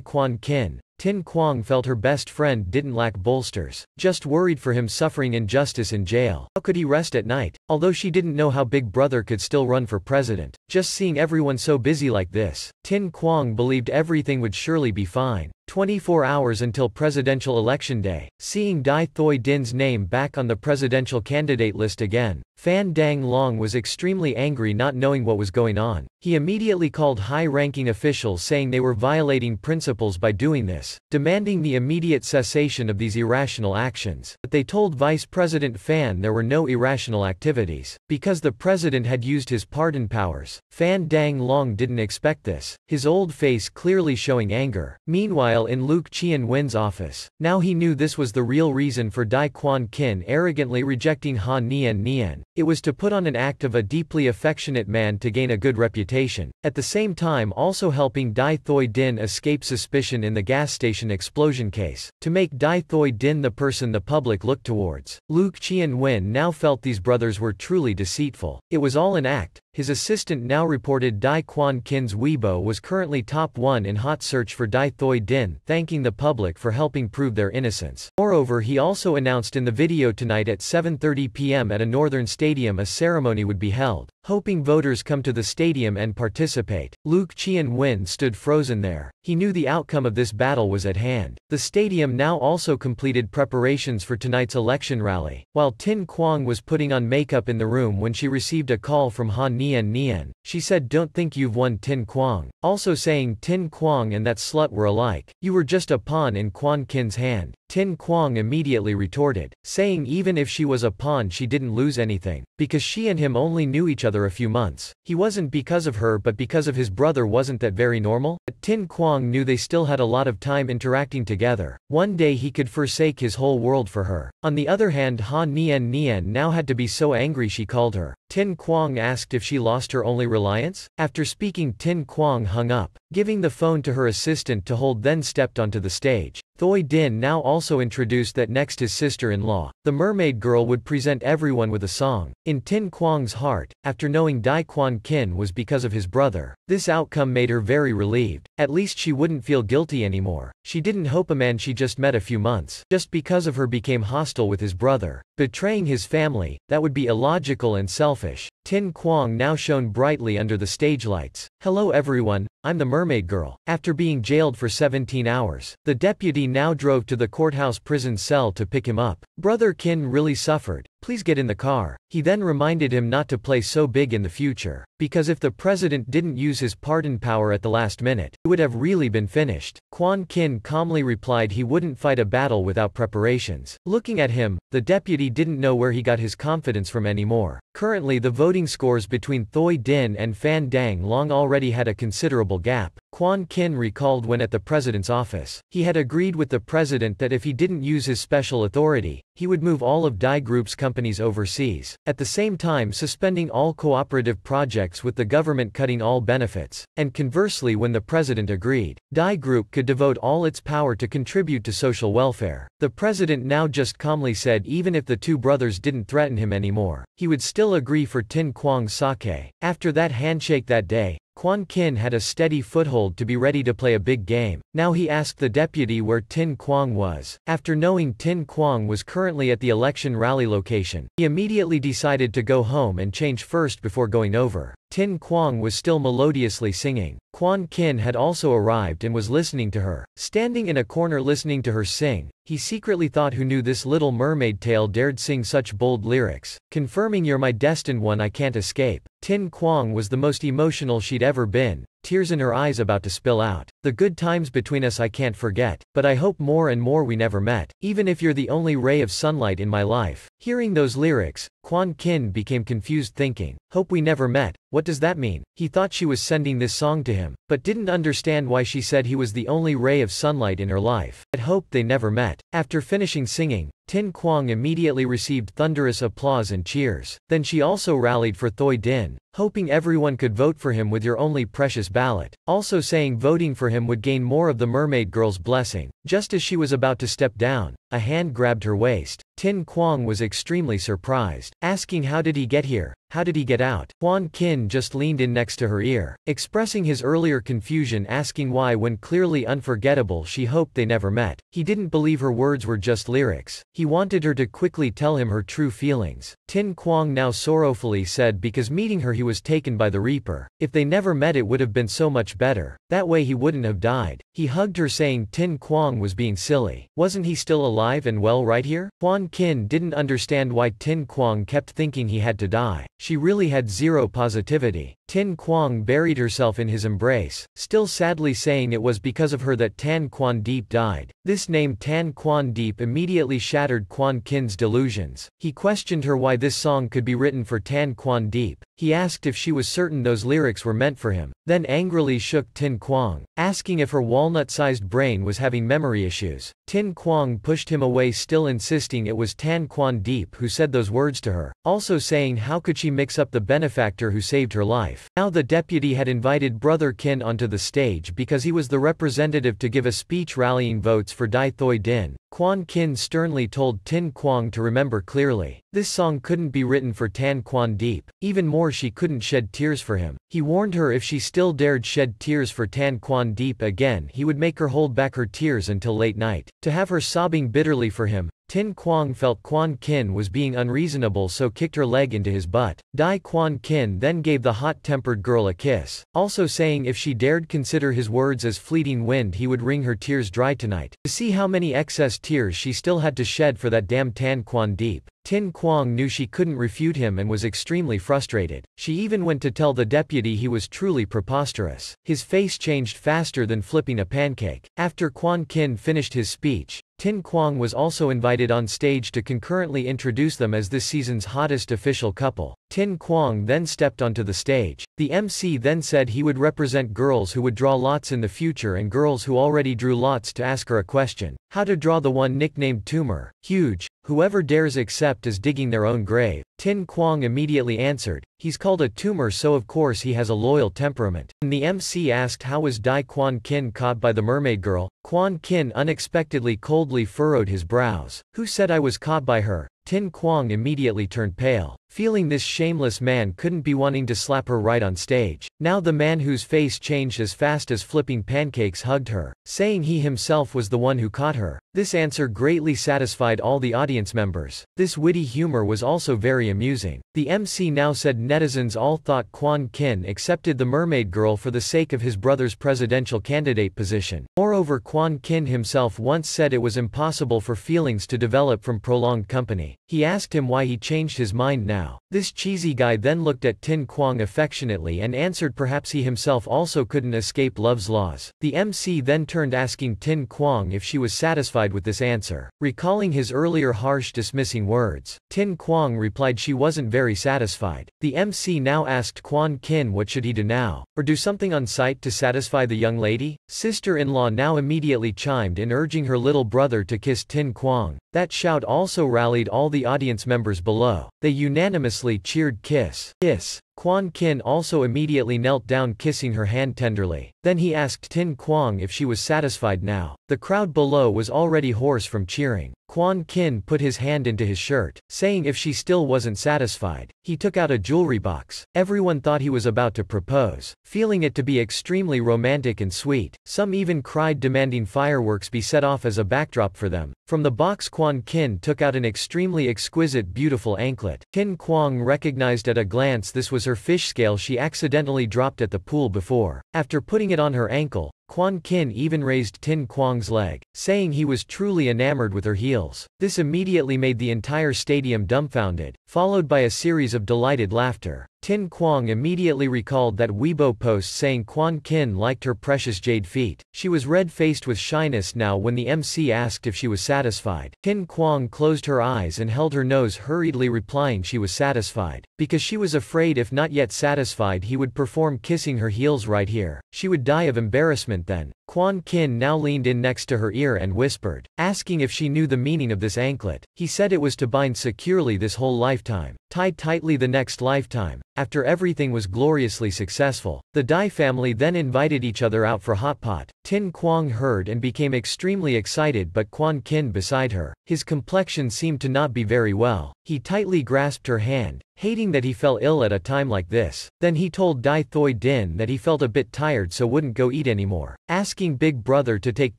Quan Kin, Tin Quang felt her best friend didn't lack bolsters, just worried for him suffering injustice in jail. How could he rest at night? Although she didn't know how Big Brother could still run for president. Just seeing everyone so busy like this, Tin Quang believed everything would surely be fine. 24 hours until presidential election day, seeing Dai Thoi Din's name back on the presidential candidate list again, Fan Dang Long was extremely angry not knowing what was going on. He immediately called high-ranking officials saying they were violating principles by doing this, demanding the immediate cessation of these irrational actions. But they told Vice President Fan there were no irrational activities, because the president had used his pardon powers. Fan Dang Long didn't expect this, his old face clearly showing anger. Meanwhile in Luke Chien Wen's office. Now he knew this was the real reason for Dai Quan Kin arrogantly rejecting Han Nian Nian. It was to put on an act of a deeply affectionate man to gain a good reputation, at the same time also helping Dai Thoi Din escape suspicion in the gas station explosion case, to make Dai Thoi Din the person the public looked towards. Luke Chien Wen now felt these brothers were truly deceitful. It was all an act, his assistant now reported Dai Quan Kin's Weibo was currently top 1 in hot search for Dai Thoi Din, thanking the public for helping prove their innocence. Moreover he also announced in the video tonight at 7.30 pm at a northern stadium a ceremony would be held, hoping voters come to the stadium and participate. Luke Chien Wen stood frozen there. He knew the outcome of this battle was at hand. The stadium now also completed preparations for tonight's election rally, while Tin Quang was putting on makeup in the room when she received a call from Han Nian Nian. She said don't think you've won Tin Quang. Also saying Tin Quang and that slut were alike. You were just a pawn in Quan Kin's hand. Tin Quang immediately retorted, saying even if she was a pawn she didn't lose anything, because she and him only knew each other a few months. He wasn't because of her but because of his brother wasn't that very normal? But Tin Quang knew they still had a lot of time interacting together. One day he could forsake his whole world for her. On the other hand Ha Nian Nian now had to be so angry she called her. Tin Quang asked if she lost her only reliance? After speaking Tin Quang hung up, giving the phone to her assistant to hold then stepped onto the stage. Thoi Din now also introduced that next his sister-in-law, the mermaid girl would present everyone with a song. In Tin Quang's heart, after knowing Dai Quan Kin was because of his brother, this outcome made her very relieved. At least she wouldn't feel guilty anymore. She didn't hope a man she just met a few months, just because of her became hostile with his brother. Betraying his family, that would be illogical and selfish. Tin Quang now shone brightly under the stage lights. Hello everyone, I'm the mermaid girl. After being jailed for 17 hours, the deputy now drove to the courthouse prison cell to pick him up. Brother Kin really suffered. Please get in the car. He then reminded him not to play so big in the future, because if the president didn't use his pardon power at the last minute, it would have really been finished. Quan Kin calmly replied he wouldn't fight a battle without preparations. Looking at him, the deputy didn't know where he got his confidence from anymore. Currently the voting scores between Thoi Din and Fan Dang Long already had a considerable gap. Quan Kin recalled when at the president's office, he had agreed with the president that if he didn't use his special authority, he would move all of Dai Group's companies overseas, at the same time suspending all cooperative projects with the government cutting all benefits, and conversely when the president agreed, Dai Group could devote all its power to contribute to social welfare. The president now just calmly said even if the two brothers didn't threaten him anymore, he would still agree for Tin Quang's sake. After that handshake that day, Quan Kin had a steady foothold to be ready to play a big game. Now he asked the deputy where Tin Quang was. After knowing Tin Quang was currently at the election rally location, he immediately decided to go home and change first before going over. Tin Quang was still melodiously singing. Quan Kin had also arrived and was listening to her. Standing in a corner listening to her sing, he secretly thought who knew this little mermaid tale dared sing such bold lyrics, confirming you're my destined one I can't escape. Tin Quang was the most emotional she'd ever been, tears in her eyes about to spill out. The good times between us I can't forget, but I hope more and more we never met, even if you're the only ray of sunlight in my life. Hearing those lyrics, Quan Kin became confused thinking, hope we never met, what does that mean? He thought she was sending this song to him, but didn't understand why she said he was the only ray of sunlight in her life. Had hope they never met. After finishing singing, Tin Quang immediately received thunderous applause and cheers. Then she also rallied for Thoi Din, hoping everyone could vote for him with your only precious ballot, also saying voting for him would gain more of the mermaid girl's blessing. Just as she was about to step down, a hand grabbed her waist. Tin Quang was extremely surprised, asking how did he get here, how did he get out? Quan Kin just leaned in next to her ear, expressing his earlier confusion asking why when clearly unforgettable she hoped they never met. He didn't believe her words were just lyrics. He wanted her to quickly tell him her true feelings. Tin Quang now sorrowfully said because meeting her he was taken by the Reaper. If they never met it would have been so much better. That way he wouldn't have died. He hugged her saying Tin Quang was being silly. Wasn't he still alive and well right here? Quan Kin didn't understand why Tin Quang kept thinking he had to die. She really had zero positivity. Tin Quang buried herself in his embrace, still sadly saying it was because of her that Tan Quan Deep died. This name Tan Quan Deep immediately shattered Quan Kin's delusions. He questioned her why this song could be written for Tan Quan Deep. He asked if she was certain those lyrics were meant for him, then angrily shook Tin Quang, asking if her walnut-sized brain was having memory issues. Tin Quang pushed him away still insisting it was Tan Quan Deep who said those words to her, also saying how could she mix up the benefactor who saved her life. Now the deputy had invited Brother Kin onto the stage because he was the representative to give a speech rallying votes for Dai Thoi Din. Quan Kin sternly told Tin Quang to remember clearly, this song couldn't be written for Tan Quan Deep, even more she couldn't shed tears for him. He warned her if she still dared shed tears for Tan Quan Deep again he would make her hold back her tears until late night. To have her sobbing bitterly for him, Tin Quang felt Quan Kin was being unreasonable so kicked her leg into his butt. Dai Quan Kin then gave the hot-tempered girl a kiss, also saying if she dared consider his words as fleeting wind he would wring her tears dry tonight. To see how many excess tears she still had to shed for that damn Tan Quan Deep. Tin Quang knew she couldn't refute him and was extremely frustrated. She even went to tell the deputy he was truly preposterous. His face changed faster than flipping a pancake. After Quan Kin finished his speech, Tin Quang was also invited on stage to concurrently introduce them as this season's hottest official couple. Tin Quang then stepped onto the stage. The MC then said he would represent girls who would draw lots in the future and girls who already drew lots to ask her a question. How to draw the one nicknamed Tumor. Huge. Whoever dares accept is digging their own grave. Tin Quang immediately answered, he's called a tumor so of course he has a loyal temperament. And the MC asked how was Dai Quan Kin caught by the mermaid girl, Quan Kin unexpectedly coldly furrowed his brows. Who said I was caught by her? Tin Quang immediately turned pale, feeling this shameless man couldn't be wanting to slap her right on stage. Now the man whose face changed as fast as flipping pancakes hugged her, saying he himself was the one who caught her. This answer greatly satisfied all the audience members. This witty humor was also very amusing. The MC now said netizens all thought Quan Kin accepted the mermaid girl for the sake of his brother's presidential candidate position. Moreover Quan Kin himself once said it was impossible for feelings to develop from prolonged company. He asked him why he changed his mind now. This cheesy guy then looked at Tin Quang affectionately and answered perhaps he himself also couldn't escape love's laws. The MC then turned asking Tin Quang if she was satisfied with this answer. Recalling his earlier harsh dismissing words, Tin Quang replied she wasn't very satisfied. The MC now asked Quan Kin what should he do now, or do something on site to satisfy the young lady? Sister-in-law now immediately chimed in urging her little brother to kiss Tin Quang. That shout also rallied all the audience members below. They unanimously cheered Kiss. Kiss. Quan Kin also immediately knelt down kissing her hand tenderly. Then he asked Tin Quang if she was satisfied now. The crowd below was already hoarse from cheering. Quan Kin put his hand into his shirt, saying if she still wasn't satisfied. He took out a jewelry box. Everyone thought he was about to propose, feeling it to be extremely romantic and sweet. Some even cried demanding fireworks be set off as a backdrop for them. From the box Quan Kin took out an extremely exquisite beautiful anklet. Tin Quang recognized at a glance this was her fish scale she accidentally dropped at the pool before. After putting it on her ankle, Quan Kin even raised Tin Quang's leg, saying he was truly enamored with her heels. This immediately made the entire stadium dumbfounded, followed by a series of delighted laughter. Tin Quang immediately recalled that Weibo post saying Quan Kin liked her precious jade feet. She was red-faced with shyness now when the MC asked if she was satisfied. Tin Quang closed her eyes and held her nose hurriedly replying she was satisfied. Because she was afraid if not yet satisfied he would perform kissing her heels right here. She would die of embarrassment then. Quan Kin now leaned in next to her ear and whispered, asking if she knew the meaning of this anklet. He said it was to bind securely this whole lifetime, tied tightly the next lifetime. After everything was gloriously successful, the Dai family then invited each other out for hot pot. Tin Quang heard and became extremely excited but Quan Kin beside her. His complexion seemed to not be very well. He tightly grasped her hand, hating that he fell ill at a time like this. Then he told Dai Thoi Din that he felt a bit tired so wouldn't go eat anymore, asking Big Brother to take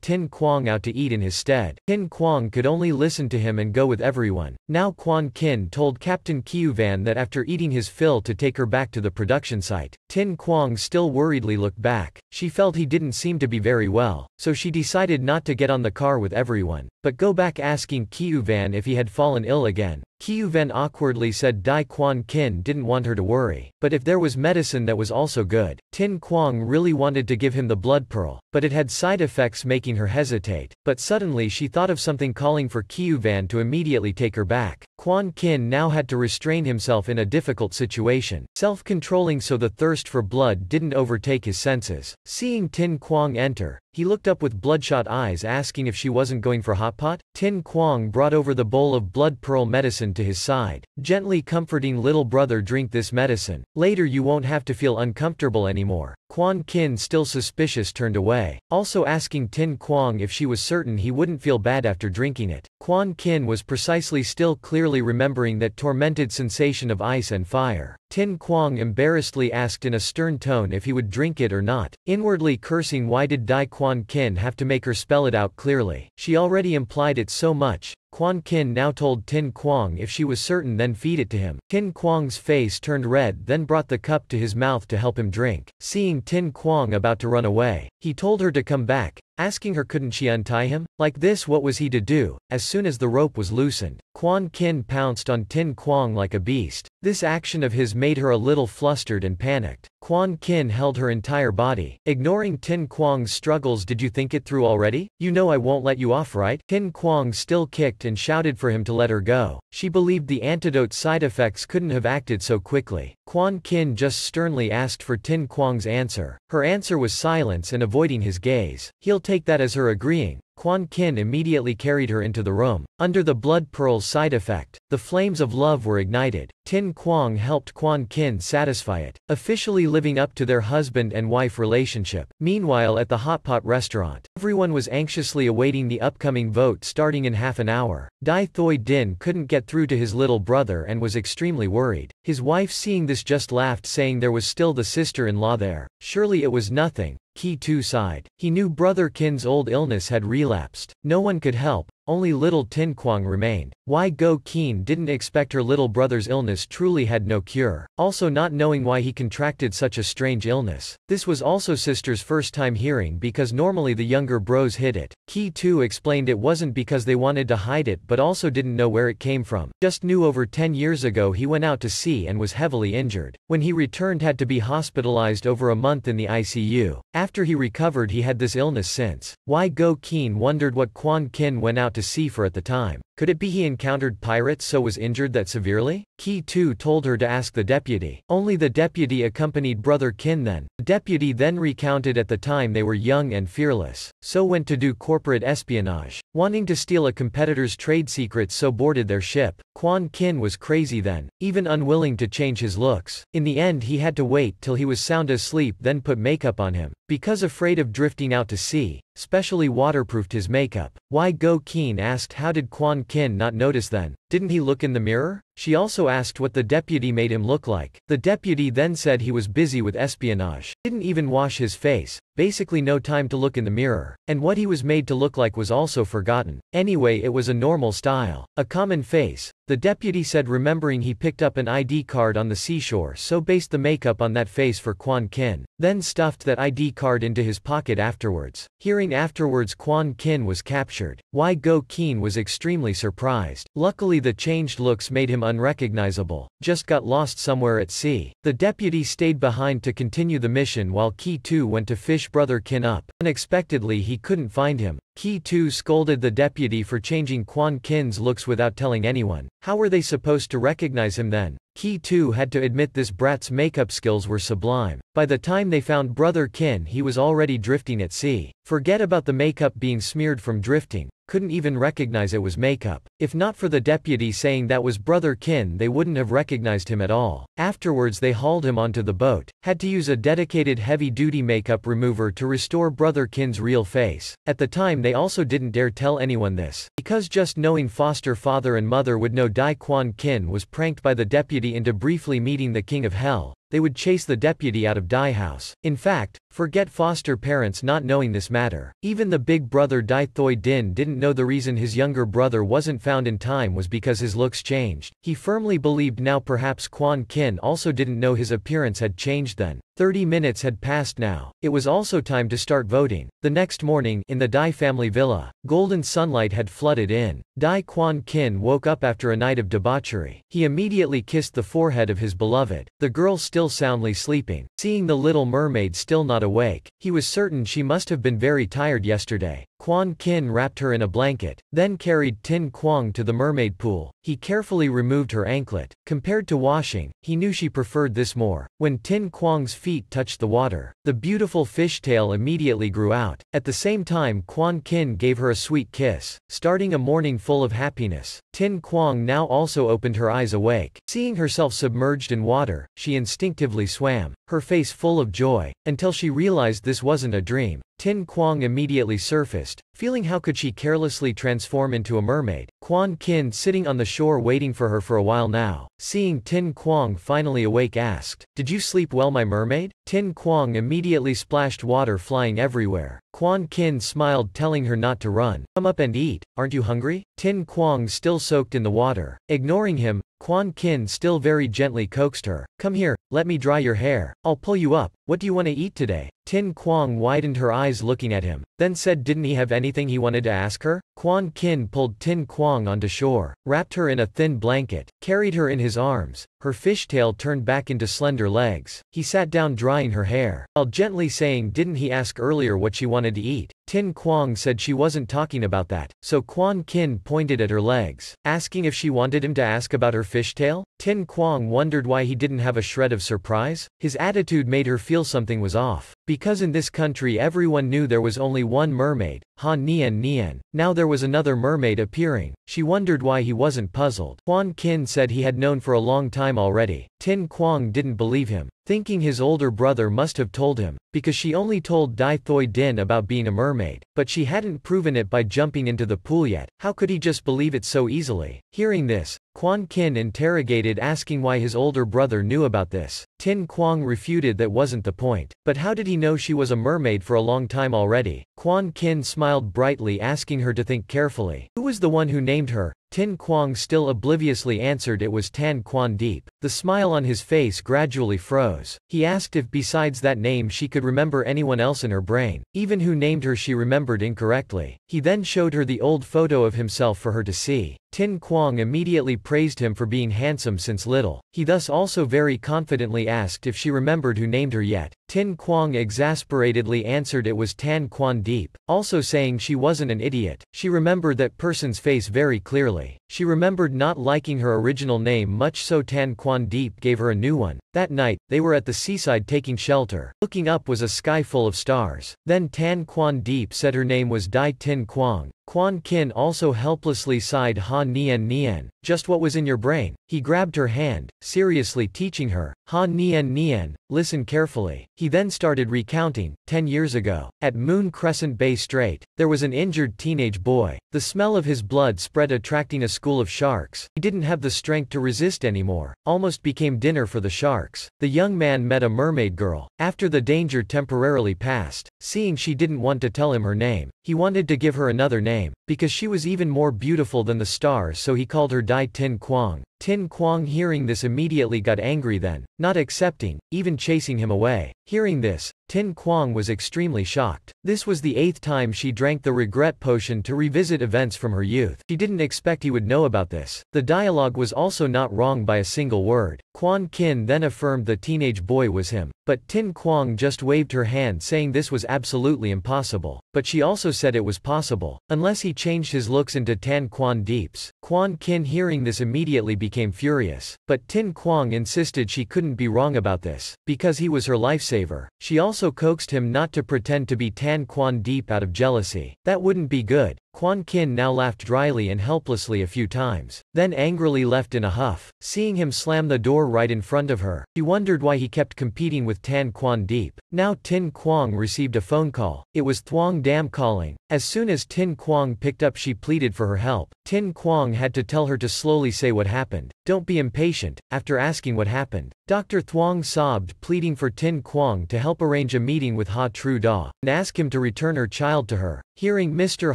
Tin Quang out to eat in his stead. Tin Quang could only listen to him and go with everyone. Now Quan Kin told Captain Van that after eating his fill to take her back to the production site. Tin Quang still worriedly looked back. She felt he didn't seem to be very well, so she decided not to get on the car with everyone, but go back asking Van if he had fallen ill again. Ven awkwardly said Dai Quan Kin didn't want her to worry, but if there was medicine that was also good, Tin Quang really wanted to give him the blood pearl, but it had side effects making her hesitate. But suddenly she thought of something calling for Kiu Van to immediately take her back. Quan Kin now had to restrain himself in a difficult situation, self-controlling so the thirst for blood didn't overtake his senses. Seeing Tin Quang enter, he looked up with bloodshot eyes asking if she wasn't going for hot pot. Tin Quang brought over the bowl of blood pearl medicine to his side, gently comforting little brother drink this medicine. Later you won't have to feel uncomfortable anymore. Quan Kin still suspicious turned away, also asking Tin Quang if she was certain he wouldn't feel bad after drinking it. Quan Kin was precisely still clearly remembering that tormented sensation of ice and fire. Tin Quang embarrassedly asked in a stern tone if he would drink it or not, inwardly cursing why did Dai Quan Kin have to make her spell it out clearly. She already implied it so much, Quan Kin now told Tin Quang if she was certain then feed it to him. Tin Quang's face turned red then brought the cup to his mouth to help him drink. Seeing Tin Quang about to run away, he told her to come back, asking her couldn't she untie him? Like this what was he to do? As soon as the rope was loosened, Quan Kin pounced on Tin Quang like a beast. This action of his made her a little flustered and panicked. Quan Kin held her entire body. Ignoring Tin Quang's struggles did you think it through already? You know I won't let you off right? Tin Quang still kicked and shouted for him to let her go. She believed the antidote side effects couldn't have acted so quickly. Quan Kin just sternly asked for Tin Quang's answer. Her answer was silence and avoiding his gaze. He'll take that as her agreeing. Quan Kin immediately carried her into the room. Under the blood pearl's side effect, the flames of love were ignited. Tin Quang helped Quan Kin satisfy it, officially living up to their husband and wife relationship. Meanwhile at the Hot Pot restaurant, everyone was anxiously awaiting the upcoming vote starting in half an hour. Dai Thoi Din couldn't get through to his little brother and was extremely worried. His wife seeing this just laughed saying there was still the sister-in-law there. Surely it was nothing, Ki Tu sighed. He knew Brother Kin's old illness had relapsed. No one could help, only little Tin Quang remained. Wai Go Keen didn't expect her little brother's illness truly had no cure, also not knowing why he contracted such a strange illness. This was also sister's first time hearing because normally the younger bros hid it. Ki Tu explained it wasn't because they wanted to hide it but also didn't know where it came from. Just knew over 10 years ago he went out to sea and was heavily injured. When he returned had to be hospitalized over a month in the ICU. After he recovered he had this illness since. Wai Go Keen wondered what Quan Kin went out out to sea for at the time. Could it be he encountered pirates so was injured that severely? Ki Tu told her to ask the deputy. Only the deputy accompanied Brother Kin then. The deputy then recounted at the time they were young and fearless, so went to do corporate espionage, wanting to steal a competitor's trade secrets so boarded their ship. Quan Kin was crazy then, even unwilling to change his looks. In the end he had to wait till he was sound asleep then put makeup on him. Because afraid of drifting out to sea, specially waterproofed his makeup. Wai Go Keen asked how did Quan Kin not notice then? Didn't he look in the mirror? She also asked what the deputy made him look like. The deputy then said he was busy with espionage, didn't even wash his face, basically no time to look in the mirror, and what he was made to look like was also forgotten. Anyway it was a normal style, a common face. The deputy said remembering he picked up an ID card on the seashore so based the makeup on that face for Quan Kin, then stuffed that ID card into his pocket afterwards. Hearing afterwards Quan Kin was captured, Wai Go Keen was extremely surprised. Luckily the changed looks made him unrecognizable, just got lost somewhere at sea. The deputy stayed behind to continue the mission while Ki Tu went to fish brother Kin up. Unexpectedly he couldn't find him. Ki Tu scolded the deputy for changing Quan Kin's looks without telling anyone. How were they supposed to recognize him then? Ki Tu had to admit this brat's makeup skills were sublime. By the time they found Brother Kin he was already drifting at sea. Forget about the makeup being smeared from drifting, couldn't even recognize it was makeup. If not for the deputy saying that was Brother Kin they wouldn't have recognized him at all. Afterwards they hauled him onto the boat, had to use a dedicated heavy-duty makeup remover to restore Brother Kin's real face. At the time they also didn't dare tell anyone this, because just knowing foster father and mother would know Dai Quan Kin was pranked by the deputy into briefly meeting the king of hell, they would chase the deputy out of Dai house. In fact, forget foster parents not knowing this matter. Even the big brother Dai Thoi Din didn't know the reason his younger brother wasn't found in time was because his looks changed. He firmly believed now perhaps Quan Kin also didn't know his appearance had changed then. 30 minutes had passed now. It was also time to start voting. The next morning, in the Dai family villa, golden sunlight had flooded in. Dai Quan Kin woke up after a night of debauchery. He immediately kissed the forehead of his beloved. The girl still soundly sleeping. Seeing the little mermaid still not awake, he was certain she must have been very tired yesterday. Quan Kin wrapped her in a blanket, then carried Tin Quang to the mermaid pool. He carefully removed her anklet. Compared to washing, he knew she preferred this more. When Tin Quang's feet touched the water, the beautiful fishtail immediately grew out. At the same time Quan Kin gave her a sweet kiss, starting a morning full of happiness. Tin Quang now also opened her eyes awake. Seeing herself submerged in water, she instinctively swam, her face full of joy, until she realized this wasn't a dream. Tin Quang immediately surfaced, feeling how could she carelessly transform into a mermaid. Quan Kin sitting on the shore waiting for her for a while now, seeing Tin Quang finally awake asked, Did you sleep well my mermaid? Tin Quang immediately splashed water flying everywhere. Quan Kin smiled telling her not to run. Come up and eat, aren't you hungry? Tin Quang still soaked in the water. Ignoring him, Quan Kin still very gently coaxed her. Come here, let me dry your hair. I'll pull you up. What do you want to eat today? Tin Quang widened her eyes looking at him, then said didn't he have anything he wanted to ask her? Quan Kin pulled Tin Quang onto shore, wrapped her in a thin blanket, carried her in his arms, her fishtail turned back into slender legs. He sat down drying her hair, while gently saying didn't he ask earlier what she wanted to eat? Tin Quang said she wasn't talking about that, so Quan Kin pointed at her legs, asking if she wanted him to ask about her fishtail? Tin Quang wondered why he didn't have a shred of surprise. His attitude made her feel something was off. Because in this country everyone knew there was only one mermaid, Han Nian Nian. Now there was another mermaid appearing. She wondered why he wasn't puzzled. Quan Kin said he had known for a long time already. Tin Quang didn't believe him, thinking his older brother must have told him, because she only told Dai Thoi Din about being a mermaid, but she hadn't proven it by jumping into the pool yet. How could he just believe it so easily? Hearing this, Quan Kin interrogated asking why his older brother knew about this. Tin Quang refuted that wasn't the point. But how did he know she was a mermaid for a long time already? Quan Kin smiled brightly asking her to think carefully. Who was the one who named her? Tin Quang still obliviously answered it was Tan Quan Deep. The smile on his face gradually froze. He asked if besides that name she could remember anyone else in her brain. Even who named her she remembered incorrectly. He then showed her the old photo of himself for her to see. Tin Quang immediately praised him for being handsome since little. He thus also very confidently asked if she remembered who named her yet. Tin Quang exasperatedly answered it was Tan Quan Deep, also saying she wasn't an idiot. She remembered that person's face very clearly. She remembered not liking her original name much so Tan Quan Deep gave her a new one. That night, they were at the seaside taking shelter. Looking up was a sky full of stars. Then Tan Quan Deep said her name was Dai Tin Quang. Quan Kin also helplessly sighed Ha Nian Nian, just what was in your brain? He grabbed her hand, seriously teaching her, Ha Nian Nian, listen carefully. He then started recounting, ten years ago, at Moon Crescent Bay Strait, there was an injured teenage boy. The smell of his blood spread attracting a school of sharks. He didn't have the strength to resist anymore, almost became dinner for the sharks. The young man met a mermaid girl. After the danger temporarily passed, seeing she didn't want to tell him her name, he wanted to give her another name, because she was even more beautiful than the stars so he called her Dai Tin Quang. Tin Quang hearing this immediately got angry then, not accepting, even chasing him away. Hearing this, Tin Quang was extremely shocked. This was the eighth time she drank the regret potion to revisit events from her youth. She didn't expect he would know about this. The dialogue was also not wrong by a single word. Quan Kin then affirmed the teenage boy was him. But Tin Quang just waved her hand saying this was absolutely impossible. But she also said it was possible, unless he changed his looks into Tan Quan Deeps. Quan Kin hearing this immediately became furious. But Tin Quang insisted she couldn't be wrong about this, because he was her lifesaver. She also coaxed him not to pretend to be Tan Quan Deep out of jealousy. That wouldn't be good. Quan Kin now laughed dryly and helplessly a few times, then angrily left in a huff, seeing him slam the door right in front of her. She wondered why he kept competing with Tan Quan Deep. Now Tin Quang received a phone call. It was Thuong Dam calling. As soon as Tin Quang picked up she pleaded for her help. Tin Quang had to tell her to slowly say what happened. Don't be impatient, after asking what happened. Dr. Thuong sobbed pleading for Tin Quang to help arrange a meeting with Ha Tru Da, and ask him to return her child to her. Hearing Mr.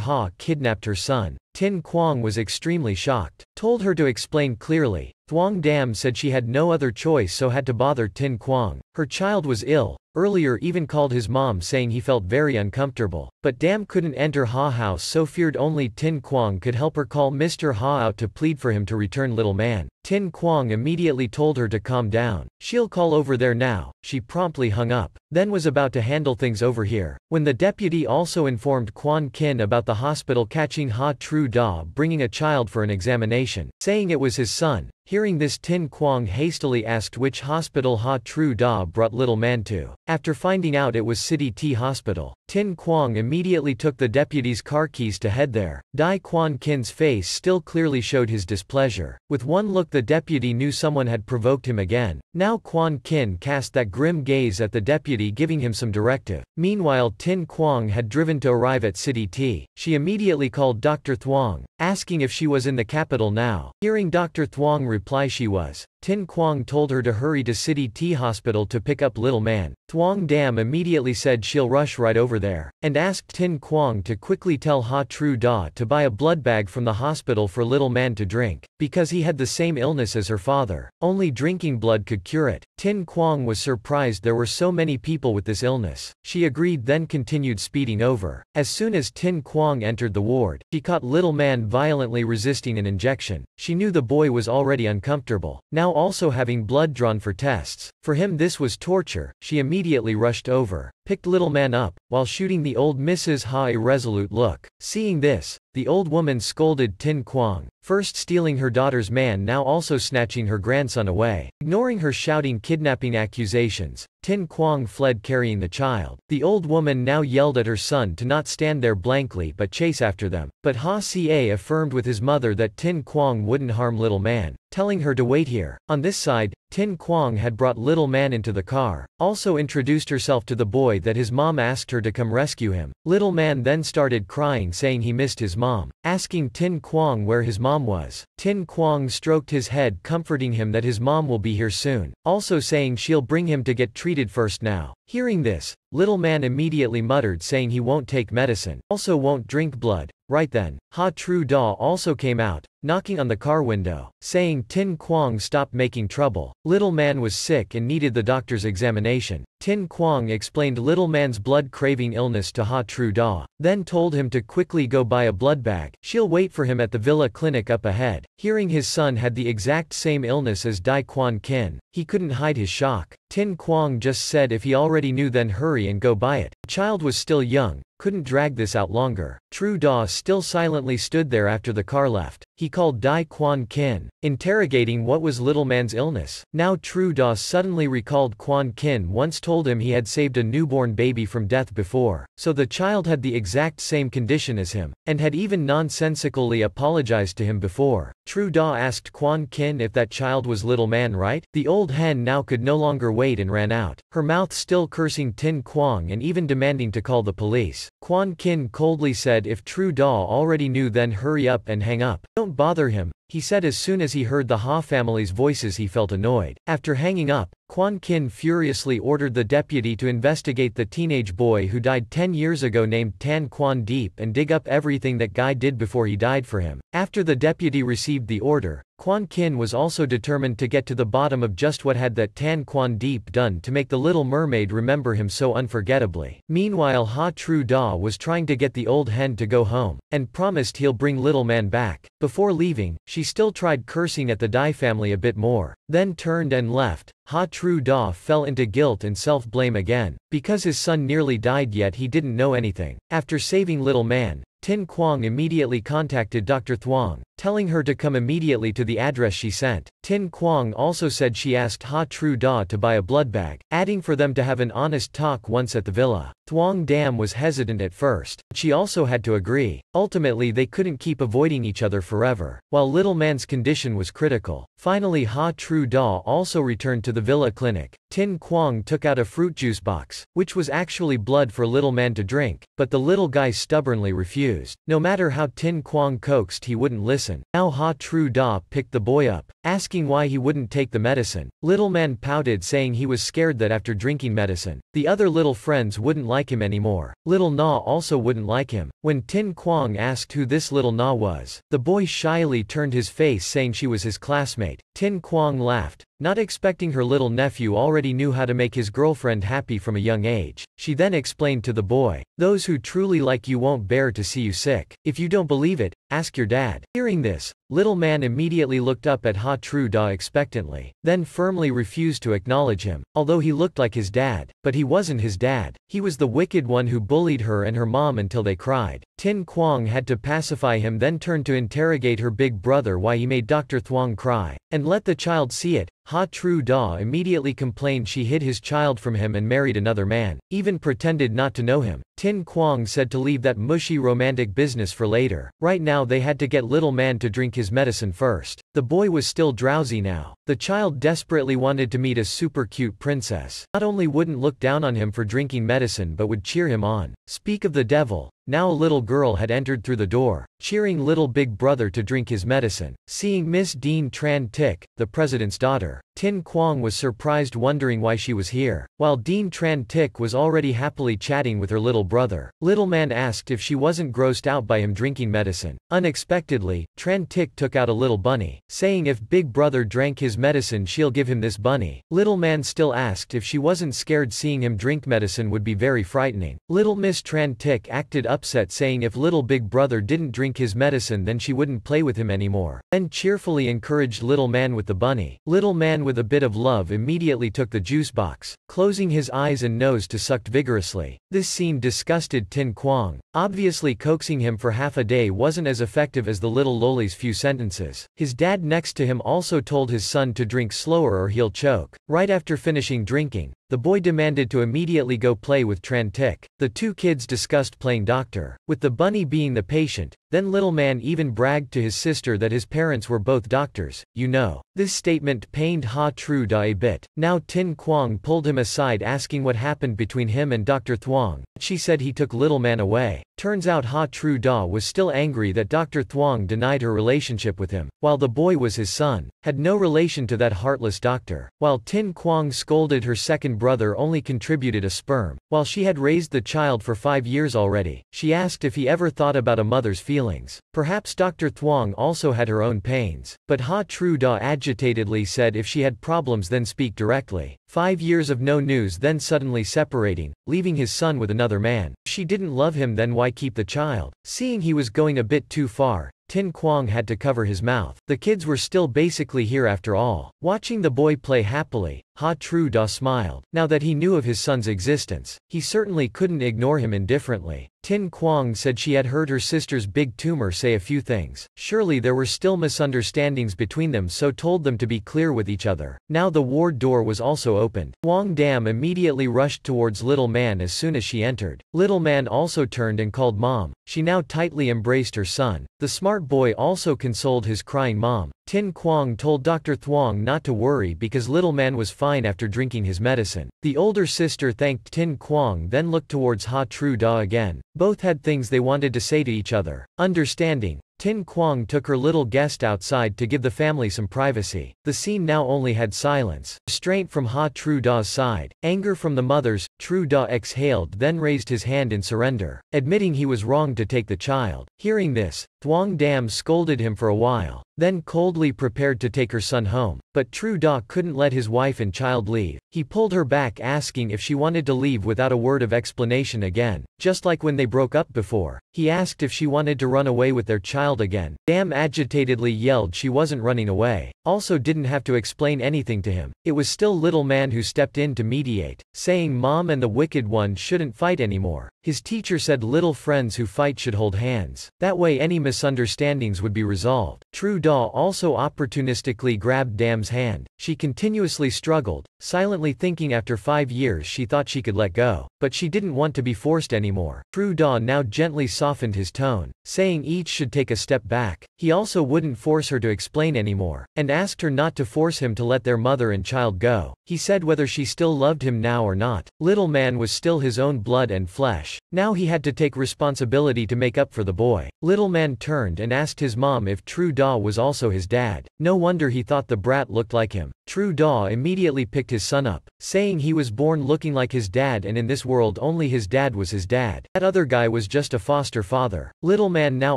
Ha kidnapped her son, Tin Quang was extremely shocked, told her to explain clearly. Thuong Dam said she had no other choice so had to bother Tin Quang. Her child was ill, earlier even called his mom saying he felt very uncomfortable. But Dam couldn't enter Ha house so feared only Tin Quang could help her call Mr. Ha out to plead for him to return little man. Tin Quang immediately told her to calm down. She'll call over there now. She promptly hung up, then was about to handle things over here. When the deputy also informed Quan Kin about the hospital catching Ha Tru Da bringing a child for an examination, saying it was his son, Hearing this Tin Quang hastily asked which hospital Ha Tru Da brought little man to. After finding out it was City T Hospital, Tin Quang immediately took the deputy's car keys to head there. Dai Quan Kin's face still clearly showed his displeasure. With one look the deputy knew someone had provoked him again. Now Quan Kin cast that grim gaze at the deputy giving him some directive. Meanwhile Tin Quang had driven to arrive at City T. She immediately called Dr. Thuong, asking if she was in the capital now. Hearing Dr. Thuong reply she was, Tin Quang told her to hurry to City T Hospital to pick up little man. Thuong Dam immediately said she'll rush right over there, and asked Tin Quang to quickly tell Ha Tru Da to buy a blood bag from the hospital for little man to drink, because he had the same illness as her father. Only drinking blood could cure it. Tin Quang was surprised there were so many people with this illness. She agreed then continued speeding over. As soon as Tin Quang entered the ward, she caught little man violently resisting an injection. She knew the boy was already uncomfortable. Now also having blood drawn for tests. For him this was torture, she immediately rushed over, picked little man up, while shooting the old Mrs. Ha irresolute look. Seeing this, the old woman scolded Tin Quang, first stealing her daughter's man now also snatching her grandson away. Ignoring her shouting kidnapping accusations, Tin Quang fled carrying the child. The old woman now yelled at her son to not stand there blankly but chase after them. But Ha Ca affirmed with his mother that Tin Quang wouldn't harm little man, telling her to wait here. On this side, Tin Quang had brought little man into the car, also introduced herself to the boy that his mom asked her to come rescue him. Little man then started crying saying he missed his mom, asking Tin Quang where his mom was. Tin Quang stroked his head comforting him that his mom will be here soon, also saying she'll bring him to get treated first now. Hearing this, little man immediately muttered saying he won't take medicine, also won't drink blood, Right then, Ha Tru Da also came out, knocking on the car window, saying Tin Quang stop making trouble. Little man was sick and needed the doctor's examination. Tin Quang explained little man's blood craving illness to Ha Tru Da, then told him to quickly go buy a blood bag. She'll wait for him at the villa clinic up ahead. Hearing his son had the exact same illness as Dai Quan Kin, he couldn't hide his shock. Tin Quang just said if he already knew then hurry and go buy it. The child was still young, couldn't drag this out longer. Tru Da still silently stood there after the car left. He called Dai Quan Kin, interrogating what was little man's illness. Now Tru Da suddenly recalled Quan Kin once told him he had saved a newborn baby from death before, so the child had the exact same condition as him, and had even nonsensically apologized to him before. Tru Da asked Quan Kin if that child was little man right? The old hen now could no longer wait and ran out, her mouth still cursing Tin Quang and even demanding to call the police. Quan Kin coldly said if Tru Da already knew then hurry up and hang up. Don't bother him, he said as soon as he heard the Ha family's voices he felt annoyed. After hanging up, Quan Kin furiously ordered the deputy to investigate the teenage boy who died 10 years ago named Tan Quan Deep and dig up everything that guy did before he died for him. After the deputy received the order, Quan Kin was also determined to get to the bottom of just what had that Tan Quan Deep done to make the little mermaid remember him so unforgettably. Meanwhile Ha Tru Da was trying to get the old hen to go home, and promised he'll bring little man back. Before leaving, she still tried cursing at the Dai family a bit more, then turned and left. Ha Tru Da fell into guilt and self-blame again, because his son nearly died yet he didn't know anything. After saving little man, Tin Quang immediately contacted Dr. Thuong, telling her to come immediately to the address she sent. Tin Quang also said she asked Ha Tru Da to buy a blood bag, adding for them to have an honest talk once at the villa. Thuong Dam was hesitant at first, she also had to agree. Ultimately they couldn't keep avoiding each other forever, while little man's condition was critical. Finally Ha Tru Da also returned to the villa clinic. Tin Quang took out a fruit juice box, which was actually blood for little man to drink, but the little guy stubbornly refused. No matter how Tin Quang coaxed he wouldn't listen. Now Ha Tru Da picked the boy up, asking why he wouldn't take the medicine. Little man pouted saying he was scared that after drinking medicine, the other little friends wouldn't like him anymore. Little Na also wouldn't like him. When Tin Quang asked who this little Na was, the boy shyly turned his face saying she was his classmate. Tin Quang laughed, not expecting her little nephew already knew how to make his girlfriend happy from a young age. She then explained to the boy, Those who truly like you won't bear to see you sick. If you don't believe it, ask your dad. Hearing this, little man immediately looked up at Ha Tru Da expectantly, then firmly refused to acknowledge him, although he looked like his dad, but he wasn't his dad. He was the wicked one who bullied her and her mom until they cried. Tin Quang had to pacify him then turned to interrogate her big brother why he made Dr. Thuong cry, and let the child see it. Ha Tru Da immediately complained she hid his child from him and married another man, even pretended not to know him. Tin Quang said to leave that mushy romantic business for later. Right now they had to get little man to drink his medicine first. The boy was still drowsy now. The child desperately wanted to meet a super cute princess. Not only wouldn't look down on him for drinking medicine but would cheer him on. Speak of the devil, now a little girl had entered through the door, cheering little big brother to drink his medicine. Seeing Miss Dean Tran Tik, the president's daughter, Tin Quang was surprised wondering why she was here, while Dean Tran Tik was already happily chatting with her little brother. Little man asked if she wasn't grossed out by him drinking medicine. Unexpectedly, Tran Tik took out a little bunny, saying if big brother drank his medicine she'll give him this bunny. Little man still asked if she wasn't scared seeing him drink medicine would be very frightening. Little Miss Tran Tik acted upset saying if little big brother didn't drink his medicine then she wouldn't play with him anymore. Then cheerfully encouraged little man with the bunny. Little man with a bit of love immediately took the juice box, closing his eyes and nose to sucked vigorously. This scene disgusted Tin Quang. Obviously coaxing him for half a day wasn't as effective as the little loli's few sentences. His dad next to him also told his son to drink slower or he'll choke. Right after finishing drinking, the boy demanded to immediately go play with Tran Tik. The two kids discussed playing doctor, with the bunny being the patient, then little man even bragged to his sister that his parents were both doctors, you know. This statement pained Ha Tru Da a bit. Now Tin Quang pulled him aside asking what happened between him and Dr. Thuong. She said he took little man away. Turns out Ha Tru Da was still angry that Dr. Thuong denied her relationship with him, while the boy was his son. Had no relation to that heartless doctor. While Tin Quang scolded her second brother only contributed a sperm. While she had raised the child for five years already, she asked if he ever thought about a mother's feelings. Perhaps Dr. Thuong also had her own pains, but Ha Tru Da agitatedly said if she had problems then speak directly. Five years of no news then suddenly separating, leaving his son with another man. She didn't love him then why keep the child? Seeing he was going a bit too far, Tin Quang had to cover his mouth. The kids were still basically here after all. Watching the boy play happily, Ha Tru Da smiled. Now that he knew of his son's existence, he certainly couldn't ignore him indifferently. Tin Quang said she had heard her sister's big tumor say a few things. Surely there were still misunderstandings between them so told them to be clear with each other. Now the ward door was also opened. Wang Dam immediately rushed towards Little Man as soon as she entered. Little Man also turned and called mom. She now tightly embraced her son. The smart boy also consoled his crying mom. Tin Quang told Dr. Thuong not to worry because little man was fine after drinking his medicine. The older sister thanked Tin Quang then looked towards Ha Tru Da again. Both had things they wanted to say to each other. Understanding, Tin Quang took her little guest outside to give the family some privacy. The scene now only had silence, restraint from Ha Tru Da's side, anger from the mothers, Tru Da exhaled then raised his hand in surrender, admitting he was wrong to take the child. Hearing this, Thuong Dam scolded him for a while, then coldly prepared to take her son home. But Tru Da couldn't let his wife and child leave. He pulled her back asking if she wanted to leave without a word of explanation again, just like when they broke up before. He asked if she wanted to run away with their child again. Dam agitatedly yelled she wasn't running away, also didn't have to explain anything to him. It was still little man who stepped in to mediate, saying mom and the wicked one shouldn't fight anymore. His teacher said little friends who fight should hold hands. That way any misunderstandings would be resolved. Tru Da also opportunistically grabbed Dam's hand. She continuously struggled, silently thinking after five years she thought she could let go. But she didn't want to be forced anymore. Tru Da now gently softened his tone, saying each should take a step back. He also wouldn't force her to explain anymore, and asked her not to force him to let their mother and child go. He said whether she still loved him now or not. Little man was still his own blood and flesh. Now he had to take responsibility to make up for the boy. Little man turned and asked his mom if Tru Da was also his dad. No wonder he thought the brat looked like him. Tru Da immediately picked his son up, saying he was born looking like his dad and in this world only his dad was his dad. That other guy was just a foster father. Little man now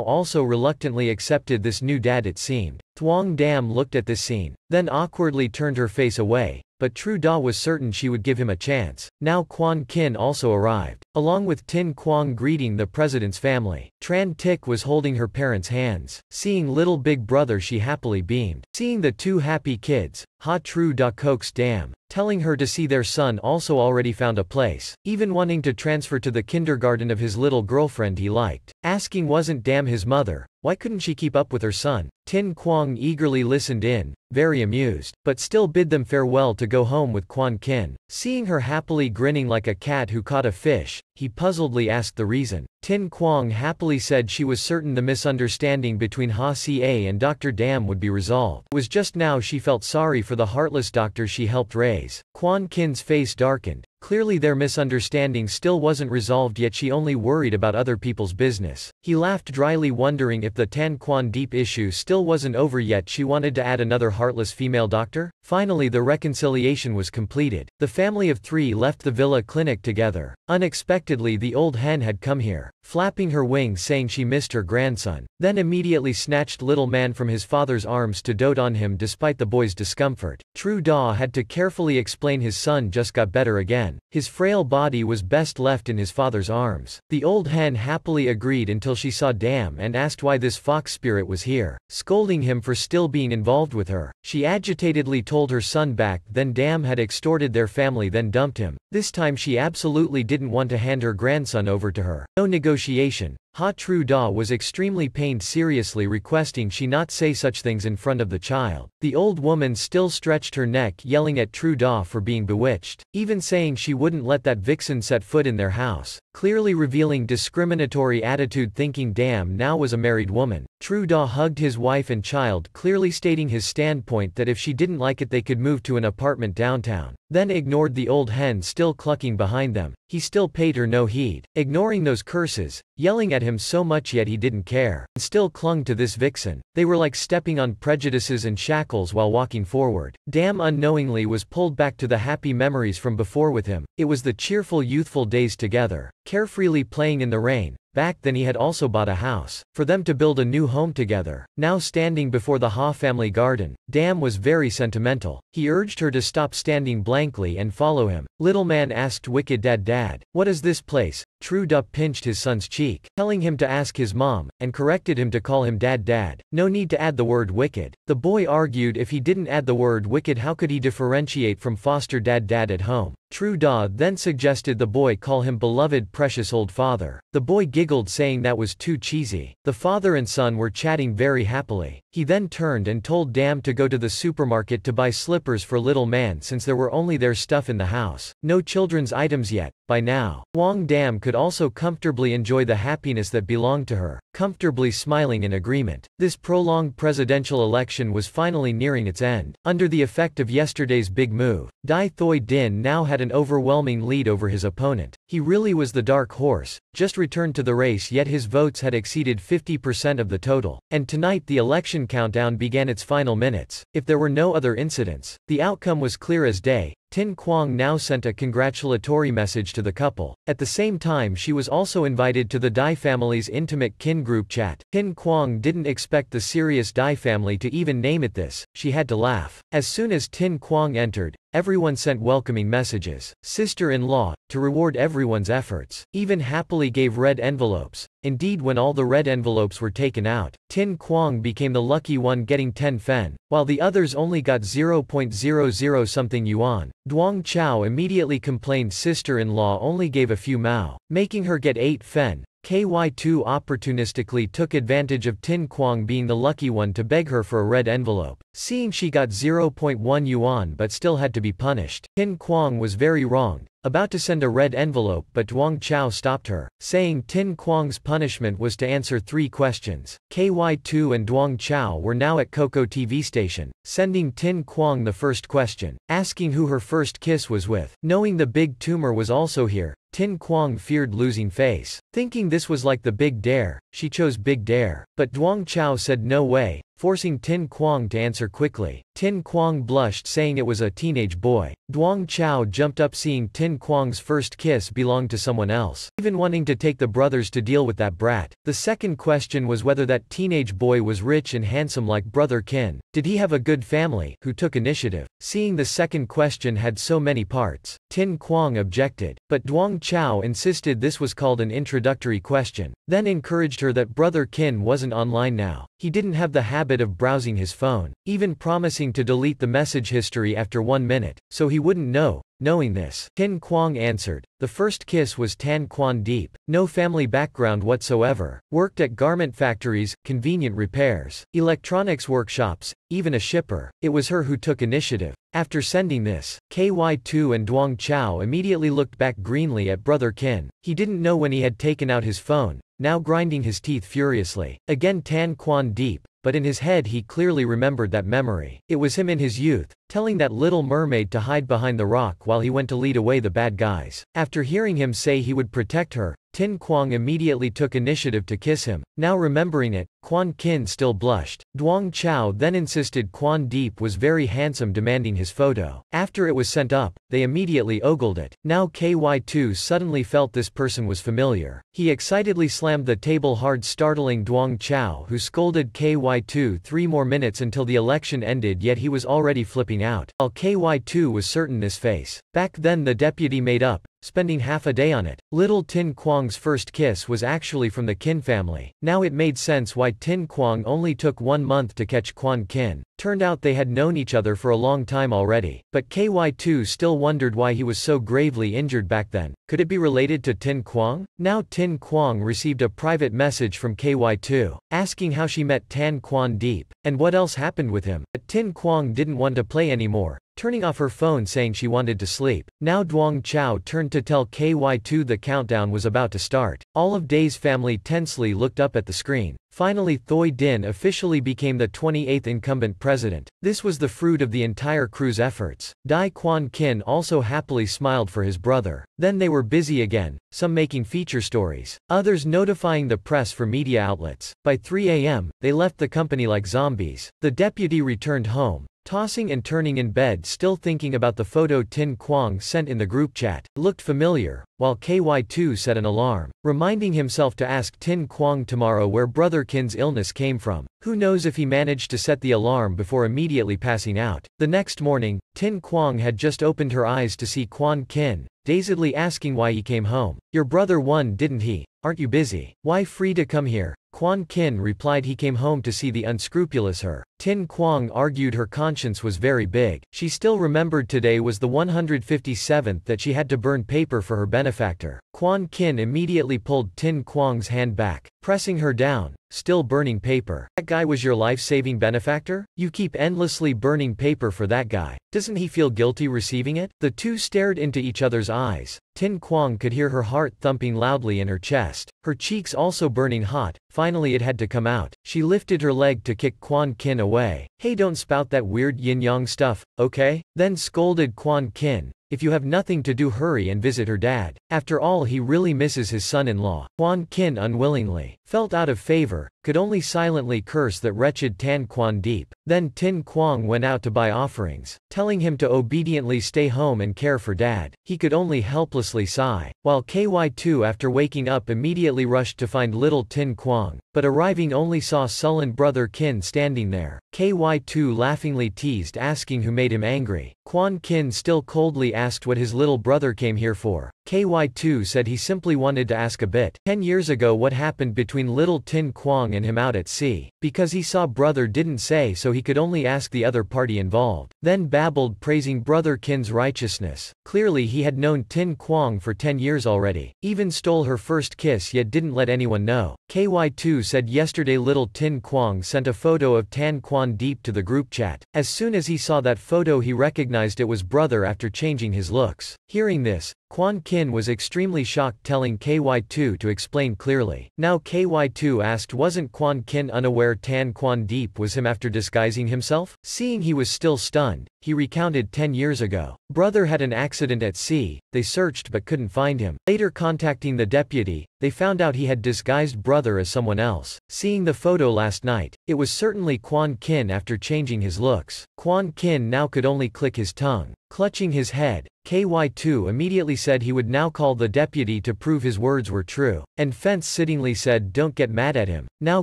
also reluctantly accepted this new dad it seemed. Thuong Dam looked at this scene, then awkwardly turned her face away, but Tru Da was certain she would give him a chance. Now Quan Kin also arrived, along with Tin Quang greeting the president's family. Tran Tik was holding her parents' hands. Seeing little big brother she happily beamed. Seeing the two happy kids, Ha Tru Da coaxed Dam, telling her to see their son also already found a place, even wanting to transfer to the kindergarten of his little girlfriend he liked. Asking wasn't Dam his mother, why couldn't she keep up with her son? Tin Quang eagerly listened in, very amused, but still bid them farewell to go home with Quan Kin. Seeing her happily grinning like a cat who caught a fish, he puzzledly asked the reason. Tin Quang happily said she was certain the misunderstanding between Ha Ca and Dr. Dam would be resolved. It was just now she felt sorry for the heartless doctor she helped raise. Quan Kin's face darkened, Clearly their misunderstanding still wasn't resolved yet she only worried about other people's business. He laughed dryly wondering if the Tan Quan Deep issue still wasn't over yet she wanted to add another heartless female doctor? Finally the reconciliation was completed. The family of three left the villa clinic together. Unexpectedly the old hen had come here, flapping her wings saying she missed her grandson, then immediately snatched little man from his father's arms to dote on him despite the boy's discomfort. Tru Da had to carefully explain his son just got better again His frail body was best left in his father's arms. The old hen happily agreed until she saw Dam and asked why this fox spirit was here, scolding him for still being involved with her. She agitatedly told her son back then Dam had extorted their family then dumped him. This time she absolutely didn't want to hand her grandson over to her. No negotiation, Ha Tru Da was extremely pained seriously requesting she not say such things in front of the child. The old woman still stretched her neck yelling at Tru Da for being bewitched, even saying she wouldn't let that vixen set foot in their house. Clearly revealing discriminatory attitude thinking Dam now was a married woman. Tru Da hugged his wife and child clearly stating his standpoint that if she didn't like it they could move to an apartment downtown. Then ignored the old hen still clucking behind them, he still paid her no heed, ignoring those curses, yelling at him so much yet he didn't care, and still clung to this vixen. They were like stepping on prejudices and shackles while walking forward. Dam unknowingly was pulled back to the happy memories from before with him, it was the cheerful youthful days together, carefreely playing in the rain, Back then he had also bought a house, for them to build a new home together. Now standing before the Ha family garden, Dam was very sentimental. He urged her to stop standing blankly and follow him. Little man asked Wicked Dad Dad, what is this place? Tru Da pinched his son's cheek, telling him to ask his mom, and corrected him to call him dad dad. No need to add the word wicked. The boy argued if he didn't add the word wicked how could he differentiate from foster dad dad at home. Tru Da then suggested the boy call him beloved precious old father. The boy giggled saying that was too cheesy. The father and son were chatting very happily. He then turned and told Dam to go to the supermarket to buy slippers for little man since there were only their stuff in the house. No children's items yet, by now. Wang Dam could also comfortably enjoy the happiness that belonged to her, comfortably smiling in agreement. This prolonged presidential election was finally nearing its end. Under the effect of yesterday's big move, Dai Thoi Din now had an overwhelming lead over his opponent. He really was the dark horse, just returned to the race yet his votes had exceeded 50% of the total. And tonight the election countdown began its final minutes. If there were no other incidents, the outcome was clear as day, Tin Quang now sent a congratulatory message to the couple. At the same time she was also invited to the Dai family's intimate kin group chat. Tin Quang didn't expect the serious Dai family to even name it this, she had to laugh. As soon as Tin Quang entered, Everyone sent welcoming messages. Sister-in-law, to reward everyone's efforts, even happily gave red envelopes. Indeed when all the red envelopes were taken out, Tin Quang became the lucky one getting 10 fen, while the others only got 0.00 something yuan. Duong Chao immediately complained sister-in-law only gave a few mao, making her get 8 fen, KY2 opportunistically took advantage of Tin Quang being the lucky one to beg her for a red envelope. Seeing she got 0.1 yuan but still had to be punished, Tin Quang was very wrong, about to send a red envelope but Duong Chao stopped her, saying Tin Quang's punishment was to answer three questions. KY2 and Duong Chao were now at Coco TV station, sending Tin Quang the first question, asking who her first kiss was with. Knowing the big tumor was also here, Tin Quang feared losing face. Thinking this was like the Big Dare, she chose Big Dare. But Duong Chao said no way, forcing Tin Quang to answer quickly. Tin Quang blushed saying it was a teenage boy. Duong Chao jumped up seeing Tin Quang's first kiss belonged to someone else, even wanting to take the brothers to deal with that brat. The second question was whether that teenage boy was rich and handsome like brother Kin. Did he have a good family, who took initiative? Seeing the second question had so many parts, Tin Quang objected, but Duong Chao insisted this was called an introductory question, then encouraged her that brother Kin wasn't online now. He didn't have the habit of browsing his phone, even promising to delete the message history after one minute, so he wouldn't know. Knowing this, Tin Quang answered, the first kiss was Tan Quan Deep, no family background whatsoever, worked at garment factories, convenient repairs, electronics workshops, even a shipper. It was her who took initiative. After sending this, KY2 and Duong Chao immediately looked back greenly at brother Kin. He didn't know when he had taken out his phone, now grinding his teeth furiously. Again Tan Quan Deep, but in his head he clearly remembered that memory. It was him in his youth, telling that little mermaid to hide behind the rock while he went to lead away the bad guys. After hearing him say he would protect her, Tin Quang immediately took initiative to kiss him. Now remembering it, Quan Kin still blushed. Duong Chao then insisted Quan Deep was very handsome demanding his photo. After it was sent up, they immediately ogled it. Now KY2 suddenly felt this person was familiar. He excitedly slammed the table hard startling Duong Chao who scolded KY2 three more minutes until the election ended yet he was already flipping out. While KY2 was certain this face. Back then the deputy made up, spending half a day on it. Little Tin Quang's first kiss was actually from the Kin family. Now it made sense why Tin Quang only took one month to catch Quan Kin. Turned out they had known each other for a long time already. But KY2 still wondered why he was so gravely injured back then. Could it be related to Tin Quang? Now Tin Quang received a private message from KY2, asking how she met Tan Quan Deep, and what else happened with him. But Tin Quang didn't want to play anymore, turning off her phone saying she wanted to sleep. Now Duong Chao turned to tell KY2 the countdown was about to start. All of Dai's family tensely looked up at the screen. Finally Thoi Din officially became the 28th incumbent president. This was the fruit of the entire crew's efforts. Dai Quan Kin also happily smiled for his brother. Then they were busy again, some making feature stories, others notifying the press for media outlets. By 3 a.m., they left the company like zombies. The deputy returned home, Tossing and turning in bed still thinking about the photo Tin Quang sent in the group chat, looked familiar, while KY2 set an alarm, reminding himself to ask Tin Quang tomorrow where Brother Kin's illness came from. Who knows if he managed to set the alarm before immediately passing out. The next morning, Tin Quang had just opened her eyes to see Quan Kin, dazedly asking why he came home. Your brother won didn't he? Aren't you busy? Why free to come here? Quan Kin replied he came home to see the unscrupulous her. Tin Quang argued her conscience was very big. She still remembered today was the 157th that she had to burn paper for her benefactor. Quan Kin immediately pulled Tin Quang's hand back, pressing her down, still burning paper. That guy was your life-saving benefactor? You keep endlessly burning paper for that guy. Doesn't he feel guilty receiving it? The two stared into each other's eyes. Tin Quang could hear her heart thumping loudly in her chest, her cheeks also burning hot, finally it had to come out. She lifted her leg to kick Quan Kin away. Hey don't spout that weird yin-yang stuff, okay? Then scolded Quan Kin, if you have nothing to do hurry and visit her dad. After all he really misses his son-in-law. Quan Kin unwillingly, felt out of favor, could only silently curse that wretched Tan Quan Deep. Then Tin Quang went out to buy offerings, telling him to obediently stay home and care for dad. He could only helplessly sigh, while KY2 after waking up immediately rushed to find little Tin Quang, but arriving only saw sullen brother Kin standing there. KY2 laughingly teased asking who made him angry. Quan Kin still coldly what his little brother came here for. KY2 said he simply wanted to ask a bit. Ten years ago what happened between little Tin Quang and him out at sea. Because he saw brother didn't say so he could only ask the other party involved. Then babbled praising brother Kin's righteousness. Clearly he had known Tin Quang for ten years already. Even stole her first kiss yet didn't let anyone know. KY2 said yesterday little Tin Quang sent a photo of Tan Quan Deep to the group chat. As soon as he saw that photo he recognized it was brother after changing his looks. Hearing this, Quan Kin was extremely shocked telling KY2 to explain clearly. Now KY2 asked wasn't Quan Kin unaware Tan Quan Deep was him after disguising himself? Seeing he was still stunned, he recounted 10 years ago. Brother had an accident at sea, they searched but couldn't find him. Later contacting the deputy, they found out he had disguised brother as someone else. Seeing the photo last night, it was certainly Quan Kin after changing his looks. Quan Kin now could only click his tongue. Clutching his head, KY2 immediately said he would now call the deputy to prove his words were true, and Fence sittingly said don't get mad at him. Now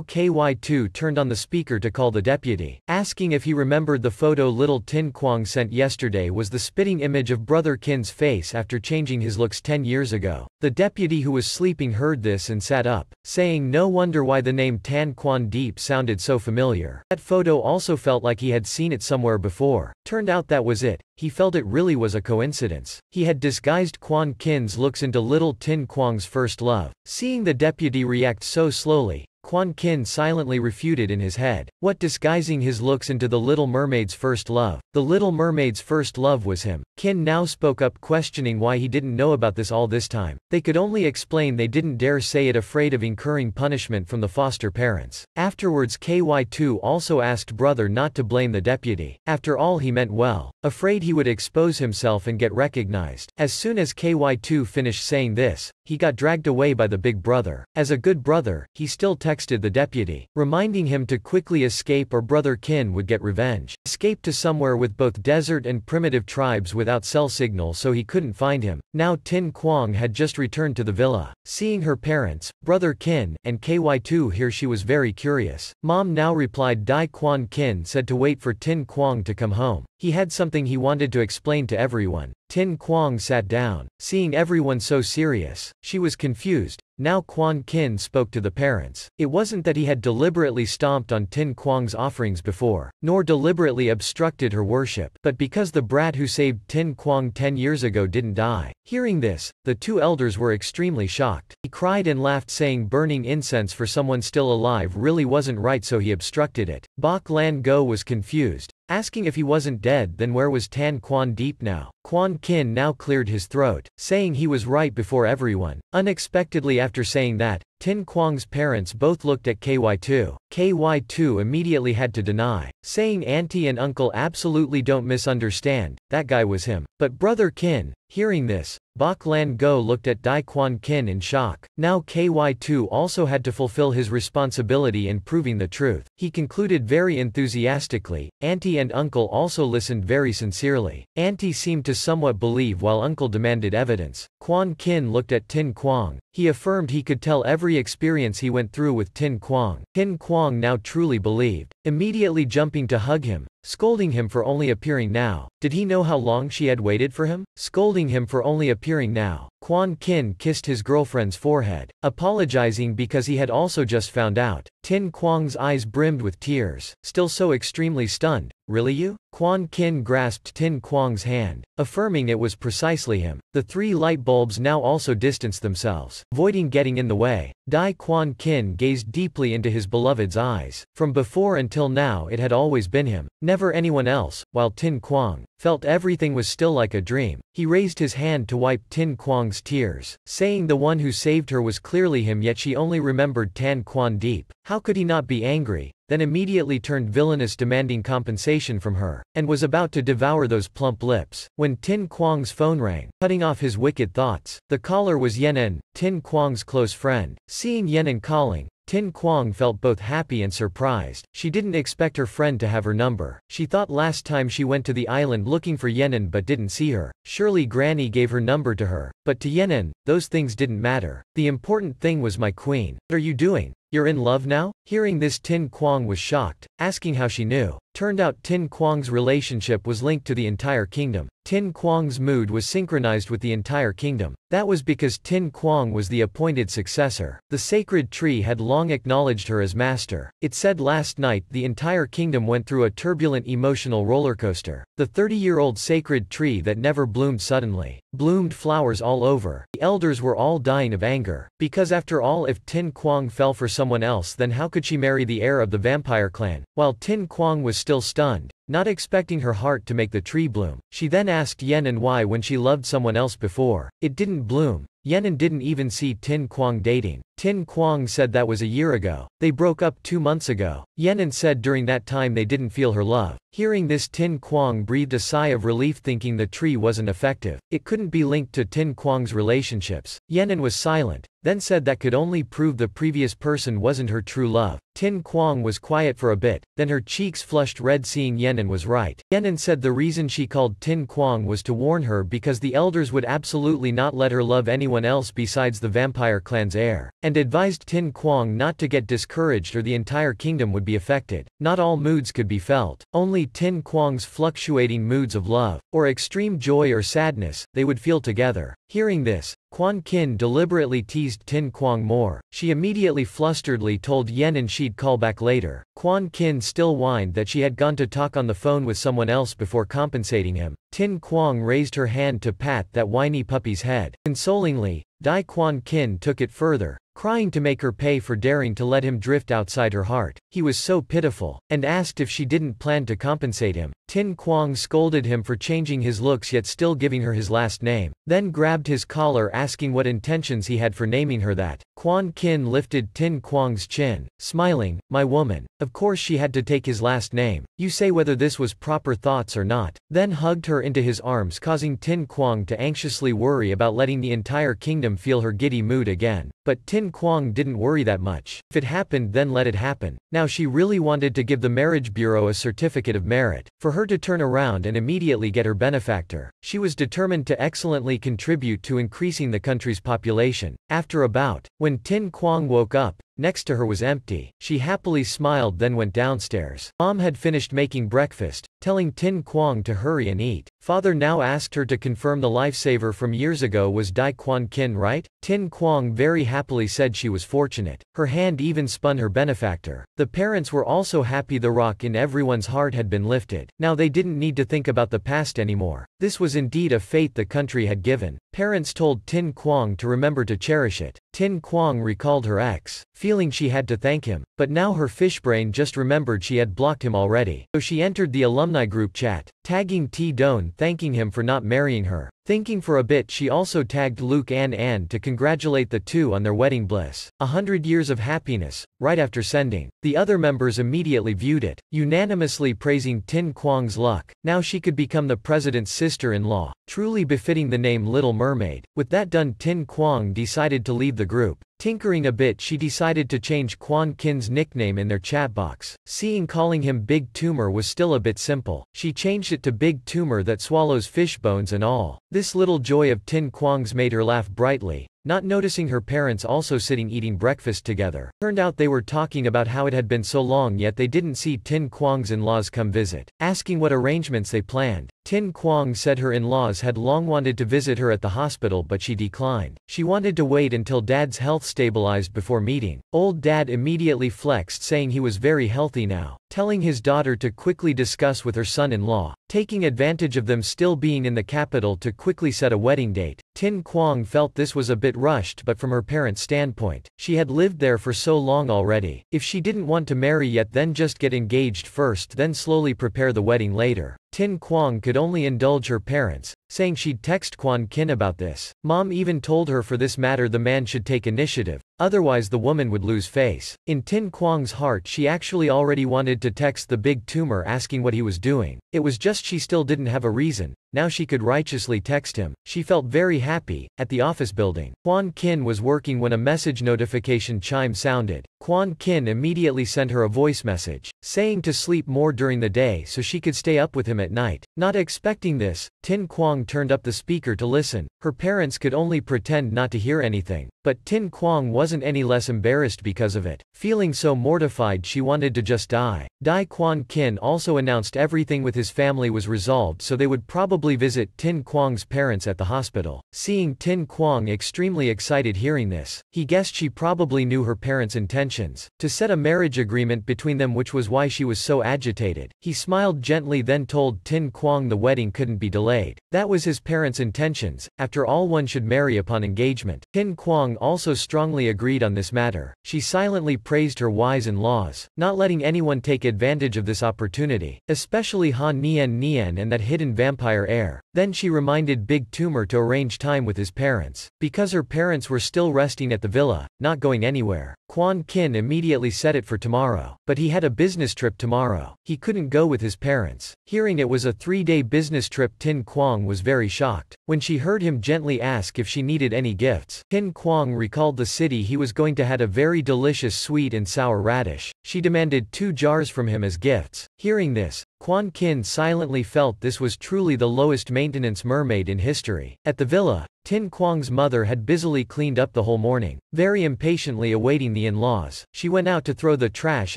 KY2 turned on the speaker to call the deputy, asking if he remembered the photo little Tin Quang sent yesterday was the spitting image of brother Kin's face after changing his looks 10 years ago. The deputy who was sleeping heard this and sat up, saying no wonder why the name Tan Quan Deep sounded so familiar. That photo also felt like he had seen it somewhere before. Turned out that was it. He felt it really was a coincidence. He had disguised Quan Kin's looks into little Tin Quang's first love. Seeing the deputy react so slowly, Quan Kin silently refuted in his head. What disguising his looks into the Little Mermaid's first love? The Little Mermaid's first love was him. Kin now spoke up questioning why he didn't know about this all this time. They could only explain they didn't dare say it afraid of incurring punishment from the foster parents. Afterwards KY2 also asked brother not to blame the deputy. After all he meant well. Afraid he would expose himself and get recognized. As soon as KY2 finished saying this, he got dragged away by the big brother. As a good brother, he still texted the deputy, reminding him to quickly escape or brother Kin would get revenge. Escape to somewhere with both desert and primitive tribes without cell signal so he couldn't find him. Now Tin Quang had just returned to the villa. Seeing her parents, brother Kin, and KY2 here she was very curious. Mom now replied Dai Quan Kin said to wait for Tin Quang to come home. He had something he wanted to explain to everyone. Tin Quang sat down. Seeing everyone so serious, she was confused. Now Quan Kin spoke to the parents. It wasn't that he had deliberately stomped on Tin Quang's offerings before, nor deliberately obstructed her worship, but because the brat who saved Tin Quang ten years ago didn't die. Hearing this, the two elders were extremely shocked. He cried and laughed saying burning incense for someone still alive really wasn't right so he obstructed it. Bok Lan Go was confused, asking if he wasn't dead then where was Tan Quan Deep now. Quan Kin now cleared his throat, saying he was right before everyone. Unexpectedly after saying that, Tin Quang's parents both looked at KY2. KY2 immediately had to deny, saying auntie and uncle absolutely don't misunderstand, that guy was him. But brother Kin, hearing this, Bok Lan Go looked at Dai Quan Kin in shock. Now KY2 also had to fulfill his responsibility in proving the truth. He concluded very enthusiastically, auntie and uncle also listened very sincerely. Auntie seemed to somewhat believe while uncle demanded evidence. Quan Kin looked at Tin Quang. He affirmed he could tell every experience he went through with Tin Quang. Tin Quang now truly believed, immediately jumping to hug him, scolding him for only appearing now. Did he know how long she had waited for him? Scolding him for only appearing now. Quan Kin kissed his girlfriend's forehead, apologizing because he had also just found out. Tin Quang's eyes brimmed with tears, still so extremely stunned. Really you? Quan Kin grasped Tin Quang's hand, affirming it was precisely him. The three light bulbs now also distanced themselves, avoiding getting in the way. Dai Quan Kin gazed deeply into his beloved's eyes. From before until now it had always been him, never anyone else, while Tin Quang felt everything was still like a dream. He raised his hand to wipe Tin Quang's tears, saying the one who saved her was clearly him yet she only remembered Tan Quan Deep. How could he not be angry? Then immediately turned villainous demanding compensation from her, and was about to devour those plump lips, when Tin Quang's phone rang, cutting off his wicked thoughts. The caller was Yenin, Tin Quang's close friend. Seeing Yenin calling, Tin Quang felt both happy and surprised. She didn't expect her friend to have her number. She thought last time she went to the island looking for Yenin but didn't see her. Surely Granny gave her number to her. But to Yenin, those things didn't matter. The important thing was my queen. What are you doing? You're in love now? Hearing this Tin Quang was shocked, asking how she knew. Turned out Tin Quang's relationship was linked to the entire kingdom. Tin Quang's mood was synchronized with the entire kingdom. That was because Tin Quang was the appointed successor. The sacred tree had long acknowledged her as master. It said last night the entire kingdom went through a turbulent emotional rollercoaster. The 30-year-old sacred tree that never bloomed suddenly, bloomed flowers all over. The elders were all dying of anger. Because after all if Tin Quang fell for someone else then how could she marry the heir of the vampire clan? While Tin Quang was still stunned, not expecting her heart to make the tree bloom. She then asked Yenin why when she loved someone else before, it didn't bloom. Yenin didn't even see Tin Quang dating. Tin Quang said that was a year ago. They broke up two months ago. Yenin said during that time they didn't feel her love. Hearing this Tin Quang breathed a sigh of relief thinking the tree wasn't effective. It couldn't be linked to Tin Quang's relationships. Yenin was silent, then said that could only prove the previous person wasn't her true love. Tin Quang was quiet for a bit, then her cheeks flushed red seeing Yenin was right. Yenin said the reason she called Tin Quang was to warn her because the elders would absolutely not let her love anyone else besides the vampire clan's heir, and advised Tin Quang not to get discouraged or the entire kingdom would be affected. Not all moods could be felt, only Tin Quang's fluctuating moods of love, or extreme joy or sadness, they would feel together. Hearing this, Quan Kin deliberately teased Tin Quang more. She immediately flusteredly told Yenin she'd call back later. Quan Kin still whined that she had gone to talk on the phone with someone else before compensating him. Tin Quang raised her hand to pat that whiny puppy's head. Consolingly, Dai Quan Kin took it further, crying to make her pay for daring to let him drift outside her heart. He was so pitiful, and asked if she didn't plan to compensate him. Tin Quang scolded him for changing his looks yet still giving her his last name, then grabbed his collar asking what intentions he had for naming her that. Quan Kin lifted Tin Quang's chin, smiling, my woman. Of course she had to take his last name. You say whether this was proper thoughts or not. Then hugged her into his arms causing Tin Quang to anxiously worry about letting the entire kingdom feel her giddy mood again. But Tin Quang didn't worry that much. If it happened then let it happen. Now she really wanted to give the marriage bureau a certificate of merit. For her to turn around and immediately get her benefactor. She was determined to excellently contribute to increasing the country's population. After about, when Tin Quang woke up, Next to her was empty. She happily smiled then went downstairs. Mom had finished making breakfast, telling Tin Quang to hurry and eat. Father now asked her to confirm the lifesaver from years ago was Dai Quan Kin right? Tin Quang very happily said she was fortunate. Her hand even spun her benefactor. The parents were also happy the rock in everyone's heart had been lifted. Now they didn't need to think about the past anymore. This was indeed a fate the country had given. Parents told Tin Quang to remember to cherish it. Tin Quang recalled her ex, feeling she had to thank him, but now her fishbrain just remembered she had blocked him already. So she entered the alumni group chat, tagging T. Doan thanking him for not marrying her. Thinking for a bit she also tagged Luke and Anne to congratulate the two on their wedding bliss. A hundred years of happiness, right after sending. The other members immediately viewed it, unanimously praising Tin Quang's luck. Now she could become the president's sister-in-law, truly befitting the name Little Mermaid. With that done Tin Quang decided to leave the group. Tinkering a bit she decided to change Quan Kin's nickname in their chat box. Seeing calling him Big Tumor was still a bit simple, she changed it to Big Tumor that swallows fish bones and all. This little joy of Tin Quang's made her laugh brightly, not noticing her parents also sitting eating breakfast together. Turned out they were talking about how it had been so long yet they didn't see Tin Quang's in-laws come visit. Asking what arrangements they planned, Tin Quang said her in-laws had long wanted to visit her at the hospital but she declined. She wanted to wait until dad's health stabilized before meeting. Old dad immediately flexed saying he was very healthy now, telling his daughter to quickly discuss with her son-in-law, taking advantage of them still being in the capital to quickly set a wedding date. Tin Quang felt this was a bit rushed but from her parents' standpoint, she had lived there for so long already. If she didn't want to marry yet then just get engaged first then slowly prepare the wedding later. Tin Quang could only indulge her parents, saying she'd text Quan Kin about this. Mom even told her for this matter the man should take initiative, otherwise the woman would lose face. In Tin Quang's heart she actually already wanted to text the big tumor asking what he was doing. It was just she still didn't have a reason, now she could righteously text him. She felt very happy. At the office building, Quan Kin was working when a message notification chime sounded. Quan Kin immediately sent her a voice message, saying to sleep more during the day so she could stay up with him at night. Not expecting this, Tin Quang turned up the speaker to listen. Her parents could only pretend not to hear anything, but Tin Quang wasn't any less embarrassed because of it. Feeling so mortified she wanted to just die. Dai Quan Kin also announced everything with his family was resolved so they would probably visit Tin Quang's parents at the hospital. Seeing Tin Quang extremely excited hearing this, he guessed she probably knew her parents' intentions, to set a marriage agreement between them which was why she was so agitated. He smiled gently then told Tin Quang the wedding couldn't be delayed. That was his parents' intentions, after all one should marry upon engagement. Tin Quang also strongly agreed on this matter. She silently praised her wise in-laws, not letting anyone take advantage of this opportunity, especially Han Nian Nian and that hidden vampire heir. Then she reminded Big Tumor to arrange time with his parents. Because her parents were still resting at the villa, not going anywhere, Quan Kin immediately set it for tomorrow. But he had a business trip tomorrow. He couldn't go with his parents. Hearing it was a three-day business trip Tin Quang was very shocked. When she heard him gently ask if she needed any gifts, Tin Quang recalled the city he was going to had a very delicious sweet and sour radish. She demanded two jars from him as gifts. Hearing this, Quan Kin silently felt this was truly the lowest maintenance mermaid in history. At the villa, Tin Quang's mother had busily cleaned up the whole morning, very impatiently awaiting the in-laws. She went out to throw the trash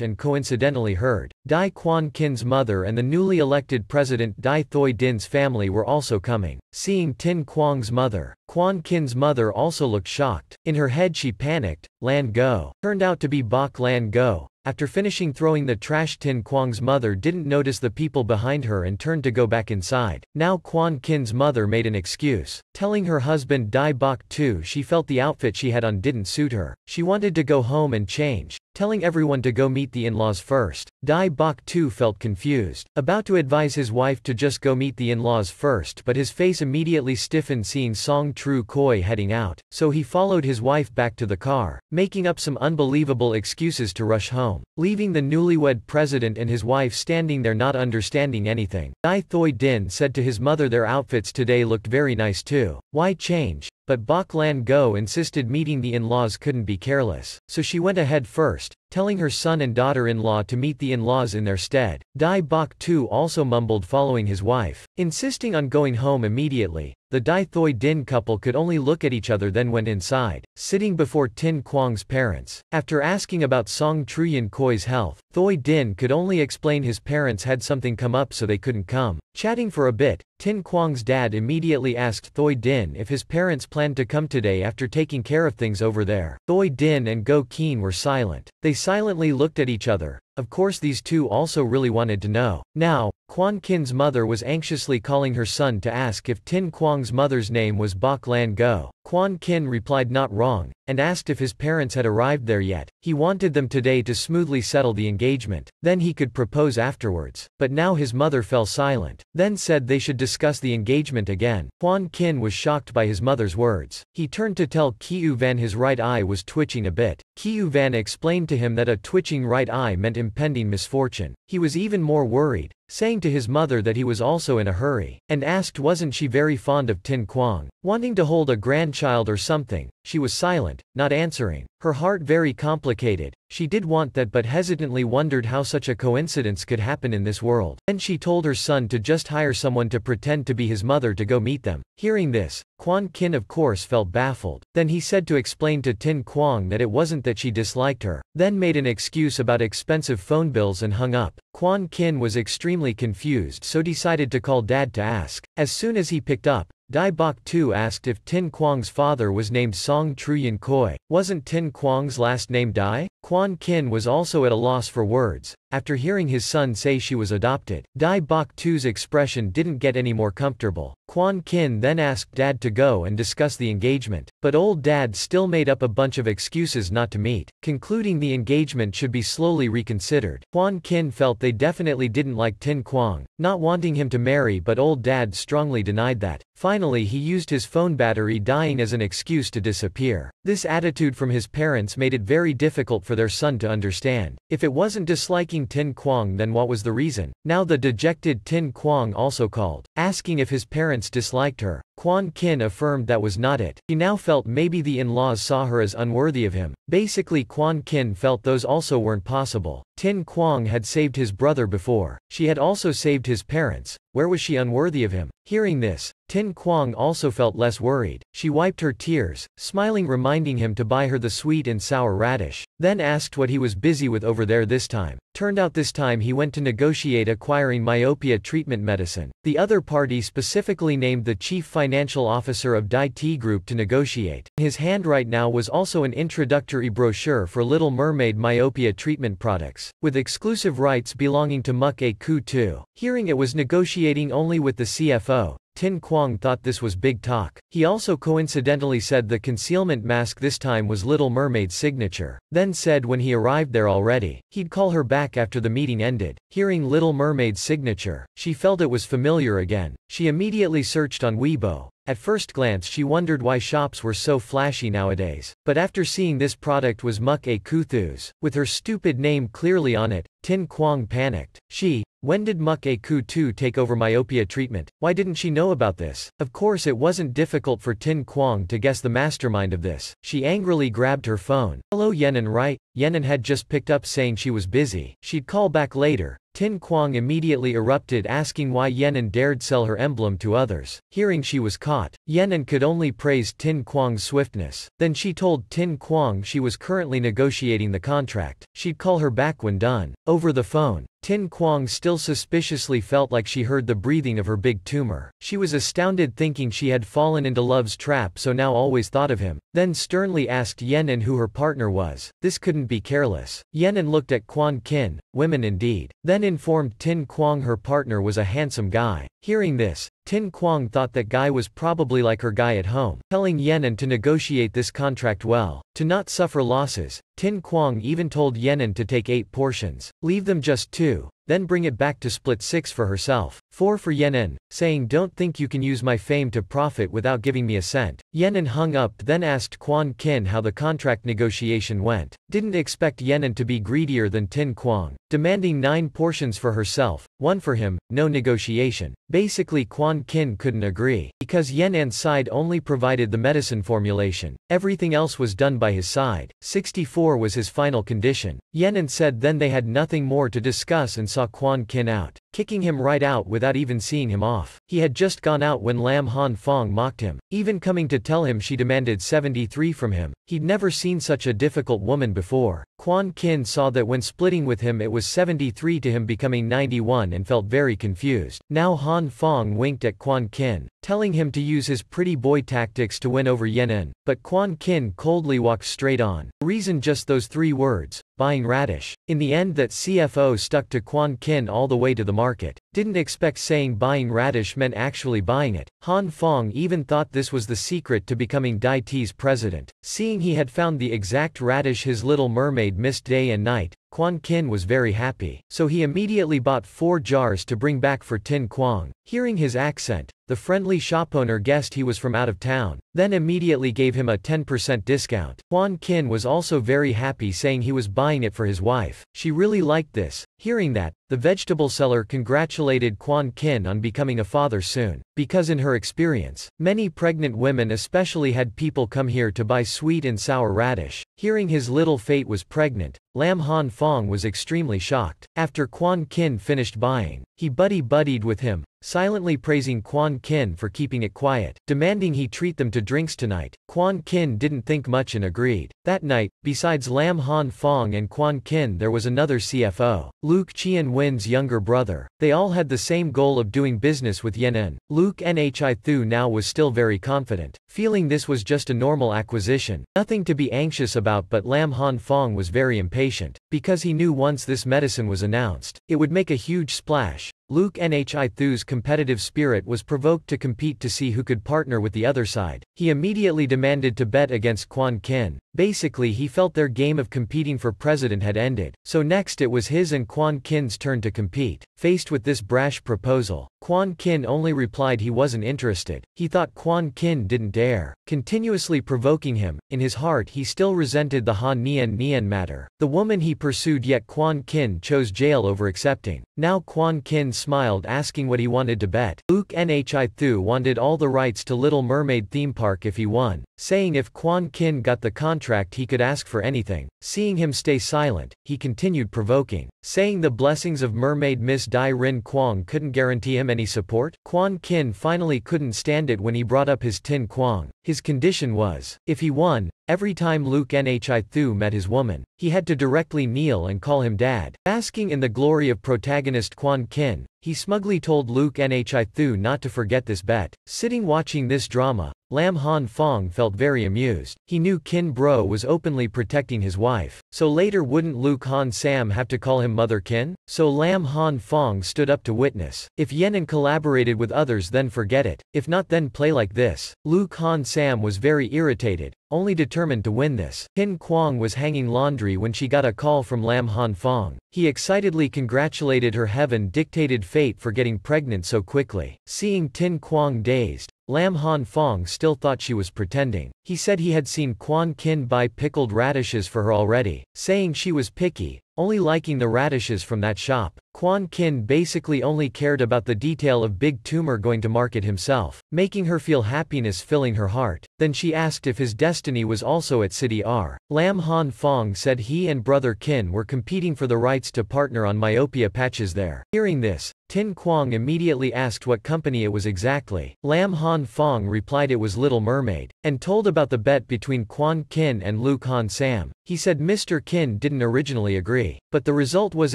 and coincidentally heard, Dai Quan Kin's mother and the newly elected president Dai Thoi Din's family were also coming. Seeing Tin Quang's mother, Quan Kin's mother also looked shocked. In her head she panicked, Lan Go. Turned out to be Bok Lan Go, after finishing throwing the trash Tin Quang's mother didn't notice the people behind her and turned to go back inside. Now Quan Kin's mother made an excuse, telling her husband Dai Bok Tu she felt the outfit she had on didn't suit her. She wanted to go home and change, telling everyone to go meet the in-laws first. Dai Bok Tu felt confused, about to advise his wife to just go meet the in-laws first but his face immediately stiffened seeing Song Truyen Koi heading out, so he followed his wife back to the car, making up some unbelievable excuses to rush home, leaving the newlywed president and his wife standing there not understanding anything. Dai Thoi Din said to his mother their outfits today looked very nice too. Why change? But Bok Lan Go insisted meeting the in-laws couldn't be careless, so she went ahead first, telling her son and daughter-in-law to meet the in-laws in their stead. Dai Bok Tu also mumbled following his wife, insisting on going home immediately. The Dai Thoi Din couple could only look at each other then went inside, sitting before Tin Quang's parents. After asking about Song Truyen Koi's health, Thoi Din could only explain his parents had something come up so they couldn't come. Chatting for a bit, Tin Quang's dad immediately asked Thoi Din if his parents planned to come today after taking care of things over there. Thoi Din and Go Keen were silent. They silently looked at each other, Of course these two also really wanted to know. Now, Quan Kin's mother was anxiously calling her son to ask if Tin Quang's mother's name was Bok Lan Go. Quan Kin replied not wrong, and asked if his parents had arrived there yet. He wanted them today to smoothly settle the engagement, then he could propose afterwards. But now his mother fell silent, then said they should discuss the engagement again. Quan Kin was shocked by his mother's words. He turned to tell Kiu Van his right eye was twitching a bit. Kiu Van explained to him that a twitching right eye meant impending misfortune. He was even more worried, saying to his mother that he was also in a hurry, and asked wasn't she very fond of Tin Quang, wanting to hold a grandchild or something, she was silent, not answering, her heart very complicated, she did want that but hesitantly wondered how such a coincidence could happen in this world. Then she told her son to just hire someone to pretend to be his mother to go meet them. Hearing this, Quan Kin of course felt baffled, then he said to explain to Tin Quang that it wasn't that she disliked her, then made an excuse about expensive phone bills and hung up. Quan Kin was extremely confused so decided to call dad to ask. As soon as he picked up, Dai Bok Tu asked if Tin Quang's father was named Song Truyen Koi. Wasn't Tin Quang's last name Dai? Quan Kin was also at a loss for words, after hearing his son say she was adopted. Dai Bok Tu's expression didn't get any more comfortable. Quan Kin then asked dad to go and discuss the engagement, but old dad still made up a bunch of excuses not to meet, concluding the engagement should be slowly reconsidered. Quan Kin felt they definitely didn't like Tin Quang, not wanting him to marry but old dad strongly denied that. Finally he used his phone battery dying as an excuse to disappear. This attitude from his parents made it very difficult for their son to understand. If it wasn't disliking Tin Quang then what was the reason? Now the dejected Tin Quang also called, asking if his parents disliked her. Quan Kin affirmed that was not it. He now felt maybe the in-laws saw her as unworthy of him. Basically Quan Kin felt those also weren't possible. Tin Quang had saved his brother before. She had also saved his parents. Where was she unworthy of him? Hearing this, Tin Quang also felt less worried. She wiped her tears, smiling reminding him to buy her the sweet and sour radish, then asked what he was busy with over there this time. Turned out this time he went to negotiate acquiring myopia treatment medicine. The other party specifically named the chief financial officer of Dai T Group to negotiate. His hand right now was also an introductory brochure for Little Mermaid myopia treatment products, with exclusive rights belonging to Muk A Ku 2. Hearing it was negotiating only with the CFO, Tin Quang thought this was big talk. He also coincidentally said the concealment mask this time was Little Mermaid's signature. Then said when he arrived there already, he'd call her back after the meeting ended. Hearing Little Mermaid's signature, she felt it was familiar again. She immediately searched on Weibo. At first glance she wondered why shops were so flashy nowadays. But after seeing this product was Muk A Kuthus, with her stupid name clearly on it, Tin Quang panicked. She, when did Muk A Ku 2 take over myopia treatment? Why didn't she know about this? Of course it wasn't difficult for Tin Quang to guess the mastermind of this. She angrily grabbed her phone. Hello Yenin right? Yenin had just picked up saying she was busy. She'd call back later. Tin Quang immediately erupted asking why Yenin dared sell her emblem to others. Hearing she was caught, Yenin could only praise Tin Quang's swiftness. Then she told Tin Quang she was currently negotiating the contract. She'd call her back when done. Over the phone, Tin Quang still suspiciously felt like she heard the breathing of her big tumor. She was astounded thinking she had fallen into love's trap so now always thought of him. Then sternly asked Yenin who her partner was. This couldn't be careless. Yenin looked at Quan Kin, women indeed. Then informed Tin Quang her partner was a handsome guy. Hearing this, Tin Quang thought that guy was probably like her guy at home, telling Yenin to negotiate this contract well, to not suffer losses. Tin Quang even told Yenin to take eight portions, leave them just two, then bring it back to split six for herself, four for Yenin, saying don't think you can use my fame to profit without giving me a cent. Yenin hung up then asked Quan Kin how the contract negotiation went. Didn't expect Yenin to be greedier than Tin Quang, demanding nine portions for herself, one for him, no negotiation. Basically Quan Kin couldn't agree, because Yenin's side only provided the medicine formulation. Everything else was done by his side. 64 was his final condition. Yenin said then they had nothing more to discuss and saw Quan Kin out, kicking him right out without even seeing him off. He had just gone out when Lam Han Fong mocked him, even coming to tell him she demanded 73 from him. He'd never seen such a difficult woman before. Quan Kin saw that when splitting with him it was 73 to him becoming 91 and felt very confused. Now Han Fong winked at Quan Kin, telling him to use his pretty boy tactics to win over Yenin, but Quan Kin coldly walked straight on. Reason just those three words, buying radish. In the end that CFO stuck to Quan Kin all the way to the market. Didn't expect saying buying radish meant actually buying it. Han Fong even thought this was the secret to becoming Dai Ti's president. Seeing he had found the exact radish his little mermaid missed day and night, Quan Kin was very happy, so he immediately bought four jars to bring back for Tin Quang. Hearing his accent, the friendly shop owner guessed he was from out of town, then immediately gave him a 10% discount. Quan Kin was also very happy saying he was buying it for his wife. She really liked this. Hearing that, the vegetable seller congratulated Quan Kin on becoming a father soon, because in her experience, many pregnant women especially had people come here to buy sweet and sour radish. Hearing his little fate was pregnant, Lam Han Fong was extremely shocked. After Quan Kin finished buying, he buddy-buddied with him, silently praising Quan Kin for keeping it quiet, demanding he treat them to drinks tonight. Quan Kin didn't think much and agreed. That night, besides Lam Han Fong and Quan Kin there was another CFO, Luke Qian Win's younger brother. They all had the same goal of doing business with Yenin. Luke Nhi Thu now was still very confident, feeling this was just a normal acquisition, nothing to be anxious about but Lam Han Fong was very impatient, because he knew once this medicine was announced, it would make a huge splash, Luke Nhi Thu's competitive spirit was provoked to compete to see who could partner with the other side. He immediately demanded to bet against Quan Kin. Basically he felt their game of competing for president had ended, so next it was his and Quan Kin's turn to compete. Faced with this brash proposal, Quan Kin only replied he wasn't interested. He thought Quan Kin didn't dare, continuously provoking him. In his heart he still resented the Han Nian Nian matter. The woman he pursued yet Quan Kin chose jail over accepting. Now Quan Kin smiled asking what he wanted to bet. Luke Nhi Thu wanted all the rights to Little Mermaid theme park if he won, saying if Quan Kin got the contract he could ask for anything. Seeing him stay silent, he continued provoking, saying the blessings of mermaid Miss Dai Tin Quang couldn't guarantee him any support. Quan Kin finally couldn't stand it when he brought up his Tin Quang. His condition was, if he won, every time Luke Nhi Thu met his woman, he had to directly kneel and call him dad. Basking in the glory of protagonist Quan Kin, he smugly told Luke Nhi Thu not to forget this bet. Sitting watching this drama, Lam Han Fong felt very amused. He knew Kin Bro was openly protecting his wife. So later wouldn't Luke Han Sam have to call him Mother Kin? So Lam Han Fong stood up to witness. If Yenin collaborated with others then forget it, if not then play like this. Luke Han Sam was very irritated, only determined to win this. Tin Quang was hanging laundry when she got a call from Lam Han Fong. He excitedly congratulated her heaven-dictated fate for getting pregnant so quickly. Seeing Tin Quang dazed, Lam Han Fong still thought she was pretending. He said he had seen Quan Kin buy pickled radishes for her already, saying she was picky, only liking the radishes from that shop. Quan Kin basically only cared about the detail of Big Tumor going to market himself, making her feel happiness filling her heart. Then she asked if his destiny was also at City R. Lam Han Fong said he and brother Kin were competing for the rights to partner on myopia patches there. Hearing this, Tin Quang immediately asked what company it was exactly. Lam Han Fong replied it was Little Mermaid, and told about the bet between Quan Kin and Luke Han Sam. He said Mr. Kin didn't originally agree, but the result was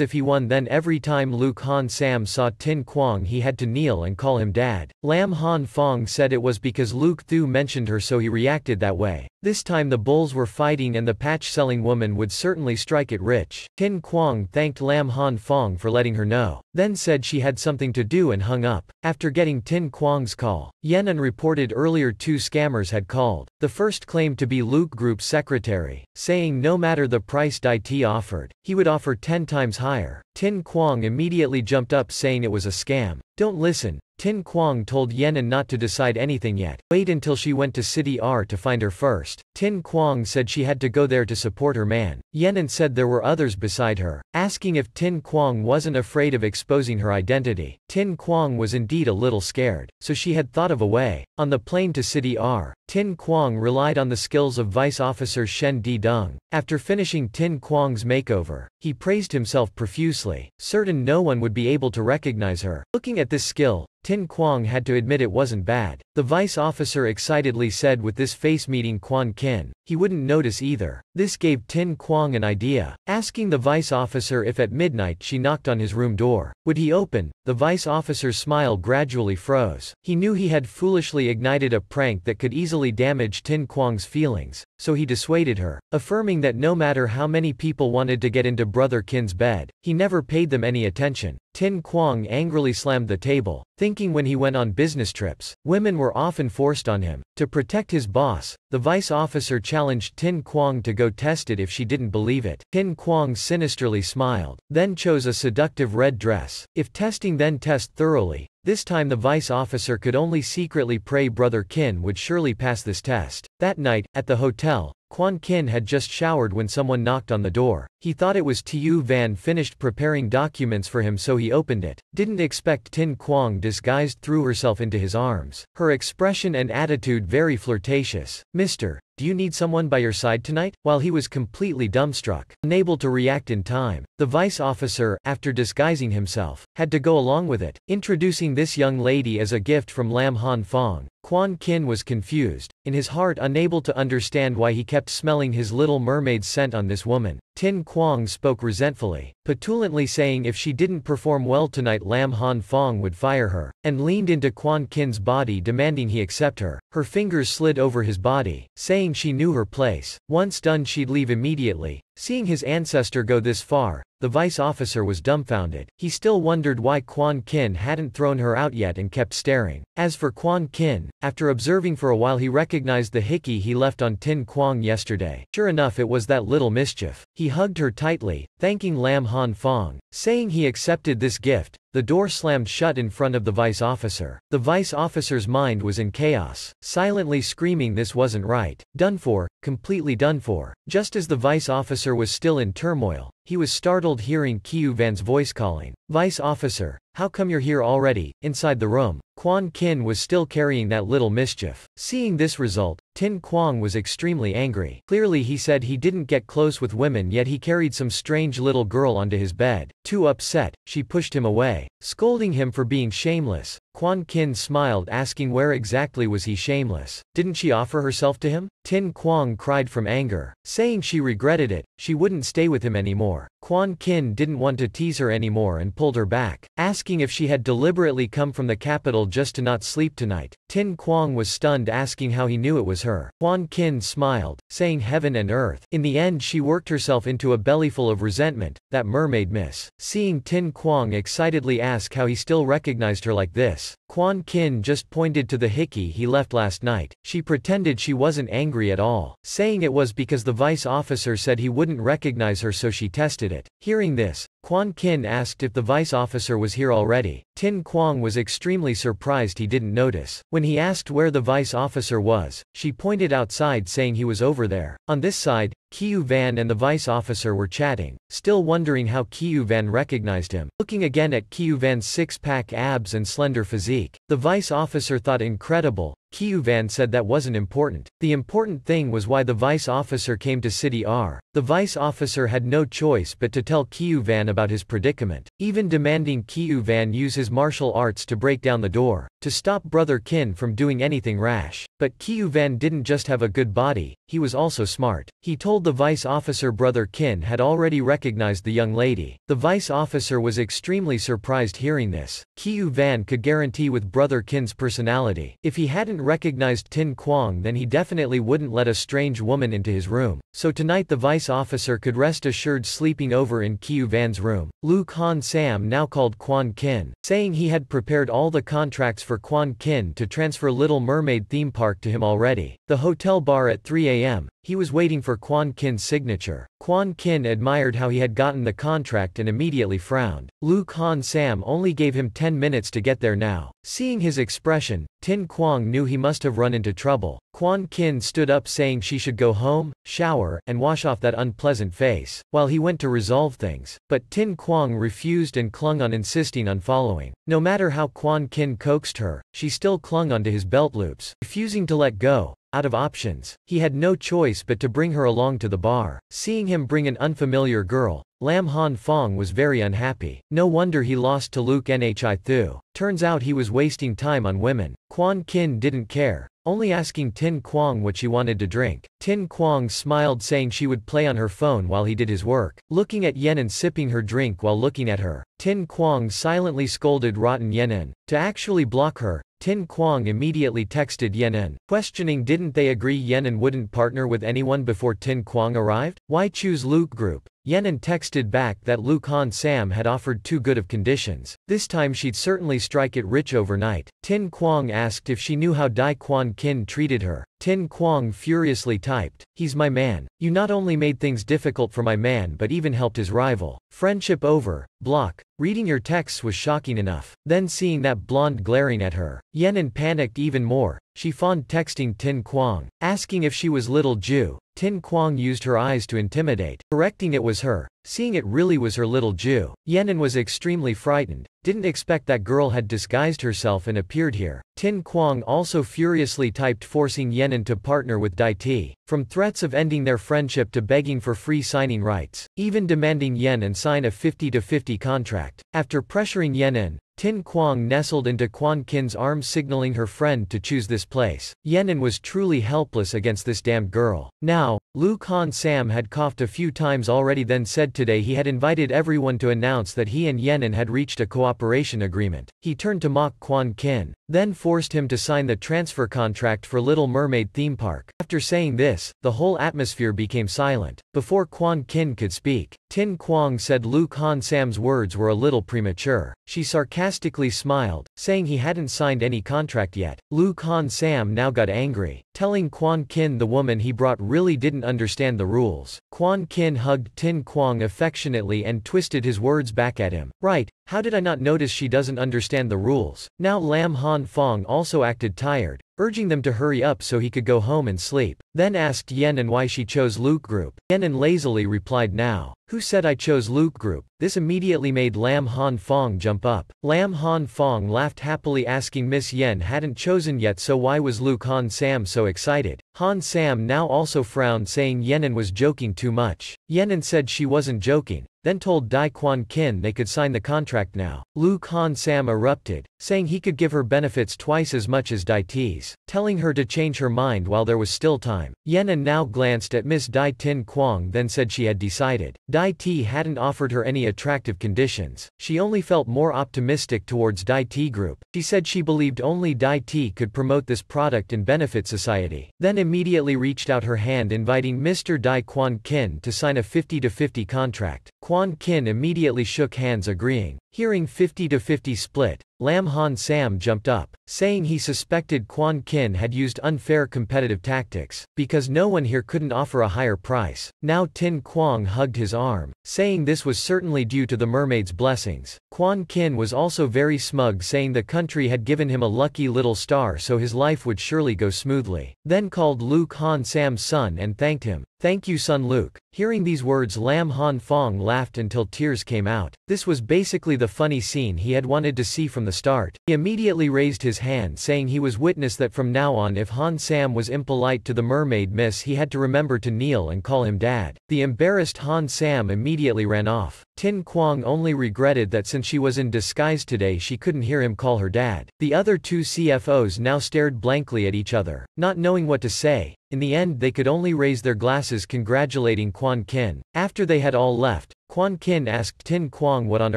if he won then every time Luke Han Sam saw Tin Quang he had to kneel and call him dad. Lam Han Fong said it was because Luke Thu mentioned her so he reacted that way. This time the bulls were fighting and the patch-selling woman would certainly strike it rich. Tin Quang thanked Lam Han Fong for letting her know, then said she had something to do and hung up. After getting Tin Quang's call, Yenin reported earlier two scammers had called. The first claimed to be Luke Group's secretary, saying no matter the price Dai Ti offered, he would offer 10 times higher. Tin Quang immediately jumped up saying it was a scam. Don't listen, Tin Quang told Yenin not to decide anything yet. Wait until she went to City R to find her first. Tin Quang said she had to go there to support her man. Yenin said there were others beside her, asking if Tin Quang wasn't afraid of exposing her identity. Tin Quang was indeed a little scared, so she had thought of a way. On the plane to City R, Tin Quang relied on the skills of Vice Officer Shen Di Deng. After finishing Tin Quang's makeover, he praised himself profusely, certain no one would be able to recognize her. Looking at this skill, Tin Quang had to admit it wasn't bad. The vice officer excitedly said with this face meeting Quan Kin, he wouldn't notice either. This gave Tin Quang an idea, asking the vice officer if at midnight she knocked on his room door. Would he open? The vice officer's smile gradually froze. He knew he had foolishly ignited a prank that could easily damage Tin Quang's feelings, so he dissuaded her, affirming that no matter how many people wanted to get into Brother Kin's bed, he never paid them any attention. Tin Quang angrily slammed the table, thinking when he went on business trips, women were often forced on him. To protect his boss, the vice officer challenged Tin Quang to go test it if she didn't believe it. Tin Quang sinisterly smiled, then chose a seductive red dress. If testing then test thoroughly, this time the vice officer could only secretly pray Brother Kin would surely pass this test. That night, at the hotel, Quan Kin had just showered when someone knocked on the door. He thought it was Kiu Van finished preparing documents for him so he opened it. Didn't expect Tin Quang disguised threw herself into his arms. Her expression and attitude very flirtatious. Mister, do you need someone by your side tonight? While he was completely dumbstruck, unable to react in time, the vice officer, after disguising himself, had to go along with it, introducing this young lady as a gift from Lam Han Fong. Quan Kin was confused, in his heart unable to understand why he kept smelling his little mermaid scent on this woman. Tin Quang spoke resentfully, petulantly saying if she didn't perform well tonight Lam Han Fong would fire her, and leaned into Quan Kin's body demanding he accept her. Her fingers slid over his body, saying she knew her place. Once done she'd leave immediately. Seeing his ancestor go this far, the vice officer was dumbfounded. He still wondered why Quan Kin hadn't thrown her out yet and kept staring. As for Quan Kin, after observing for a while he recognized the hickey he left on Tin Quang yesterday. Sure enough it was that little mischief. He hugged her tightly, thanking Lam Han Fong, saying he accepted this gift, the door slammed shut in front of the vice officer. The vice officer's mind was in chaos, silently screaming this wasn't right. Done for, completely done for. Just as the vice officer was still in turmoil, he was startled hearing Kiu Van's voice calling, Vice officer, how come you're here already? Inside the room, Quan Kin was still carrying that little mischief. Seeing this result, Tin Quang was extremely angry. Clearly he said he didn't get close with women yet he carried some strange little girl onto his bed. Too upset, she pushed him away, scolding him for being shameless. Quan Kin smiled asking where exactly was he shameless. Didn't she offer herself to him? Tin Quang cried from anger, saying she regretted it, she wouldn't stay with him anymore. Quan Kin didn't want to tease her anymore and pulled her back, asking if she had deliberately come from the capital just to not sleep tonight. Tin Quang was stunned asking how he knew it was her. Quan Kin smiled, saying heaven and earth. In the end she worked herself into a bellyful of resentment, that mermaid miss. Seeing Tin Quang excitedly ask how he still recognized her like this, Quan Kin just pointed to the hickey he left last night. She pretended she wasn't angry at all, saying it was because the vice officer said he wouldn't recognize her so she tested it. Hearing this, Quan Kin asked if the vice officer was here already. Tin Quang was extremely surprised he didn't notice. When he asked where the vice officer was, she pointed outside saying he was over there. On this side, Kiu Van and the vice officer were chatting, still wondering how Kiu Van recognized him. Looking again at Kiu Van's six-pack abs and slender physique, the vice officer thought incredible, Kiu Van said that wasn't important. The important thing was why the vice officer came to City R. The vice officer had no choice but to tell Kiu Van about his predicament, even demanding Kiu Van use his martial arts to break down the door, to stop Brother Kin from doing anything rash. But Kiu Van didn't just have a good body, he was also smart. He told the vice officer Brother Kin had already recognized the young lady. The vice officer was extremely surprised hearing this. Kiu Van could guarantee with Brother Kin's personality, if he hadn't recognized Tin Quang then he definitely wouldn't let a strange woman into his room. So tonight the vice officer could rest assured sleeping over in Kiu Van's room. Luke Han Sam now called Quan Kin, saying he had prepared all the contracts for Quan Kin to transfer Little Mermaid theme park to him already. The hotel bar at 3 a.m., he was waiting for Quan Kin's signature. Quan Kin admired how he had gotten the contract and immediately frowned. Luke Han Sam only gave him 10 minutes to get there now. Seeing his expression, Tin Quang knew he must have run into trouble. Quan Kin stood up saying she should go home, shower, and wash off that unpleasant face, while he went to resolve things. But Tin Quang refused and clung on insisting on following. No matter how Quan Kin coaxed her, she still clung onto his belt loops, refusing to let go. Out of options, he had no choice but to bring her along to the bar. Seeing him bring an unfamiliar girl, Lam Han Fong was very unhappy. No wonder he lost to Luke Nhi Thu. Turns out he was wasting time on women. Quan Kin didn't care, only asking Tin Quang what she wanted to drink. Tin Quang smiled saying she would play on her phone while he did his work. Looking at Yenin sipping her drink while looking at her, Tin Quang silently scolded rotten Yenin. To actually block her, Tin Quang immediately texted Yenin, questioning didn't they agree Yenin wouldn't partner with anyone before Tin Quang arrived? Why choose Luke Group? Yenin texted back that Luke Han Sam had offered too good of conditions. This time she'd certainly strike it rich overnight. Tin Quang asked if she knew how Dai Quan Kin treated her. Tin Quang furiously typed, He's my man. You not only made things difficult for my man but even helped his rival. Friendship over. Block. Reading your texts was shocking enough. Then seeing that blonde glaring at her, Yenin panicked even more. She fawned texting Tin Quang, asking if she was little Jew. Tin Quang used her eyes to intimidate, correcting it was her, seeing it really was her little Jew. Yenin was extremely frightened, didn't expect that girl had disguised herself and appeared here. Tin Quang also furiously typed forcing Yenin to partner with Dai Ti, from threats of ending their friendship to begging for free signing rights, even demanding Yenin sign a 50-50 contract. After pressuring Yenin, Tin Quang nestled into Quan Kin's arm signaling her friend to choose this place. Yenin was truly helpless against this damned girl. Now, Luke Han Sam had coughed a few times already then said today he had invited everyone to announce that he and Yenin had reached a cooperation agreement. He turned to mock Quan Kin, then forced him to sign the transfer contract for Little Mermaid theme park. After saying this, the whole atmosphere became silent. Before Quan Kin could speak, Tin Quang said Luke Han Sam's words were a little premature. She sarcastically smiled, saying he hadn't signed any contract yet. Luke Han Sam now got angry, telling Quan Kin the woman he brought really didn't understand the rules. Quan Kin hugged Tin Quang affectionately and twisted his words back at him. Right, how did I not notice she doesn't understand the rules? Now Lam Han Fong also acted tired, urging them to hurry up so he could go home and sleep. Then asked Yenin why she chose Luke Group. Yenin lazily replied now. Who said I chose Luke Group? This immediately made Lam Han Fong jump up. Lam Han Fong laughed happily asking Miss Yen hadn't chosen yet so why was Luke Han Sam so excited? Han Sam now also frowned saying Yenin was joking too much. Yenin said she wasn't joking, then told Dai Quan Kin they could sign the contract now. Luke Han Sam erupted, saying he could give her benefits twice as much as Dai Ti's, telling her to change her mind while there was still time. Yenin now glanced at Miss Dai Tin Quang then said she had decided. Dai Ti hadn't offered her any attractive conditions, she only felt more optimistic towards Dai Ti Group. She said she believed only Dai Ti could promote this product and benefit society. Then immediately reached out her hand inviting Mr. Dai Quan Kin to sign a 50-50 contract. Quan Kin immediately shook hands agreeing. Hearing 50-50 split, Lam Han Sam jumped up, saying he suspected Quan Kin had used unfair competitive tactics, because no one here couldn't offer a higher price. Now Tin Quang hugged his arm, saying this was certainly due to the mermaid's blessings. Quan Kin was also very smug saying the country had given him a lucky little star so his life would surely go smoothly. Then called Luke Han Sam's son and thanked him. Thank you son Luke. Hearing these words Lam Han Fong laughed until tears came out. This was basically the funny scene he had wanted to see from the start. He immediately raised his hand saying he was witness that from now on if Han Sam was impolite to the mermaid miss he had to remember to kneel and call him dad. The embarrassed Han Sam immediately ran off. Tin Quang only regretted that since she was in disguise today she couldn't hear him call her dad. The other two CFOs now stared blankly at each other, not knowing what to say. In the end they could only raise their glasses congratulating Quan Kin. After they had all left, Quan Kin asked Tin Quang what on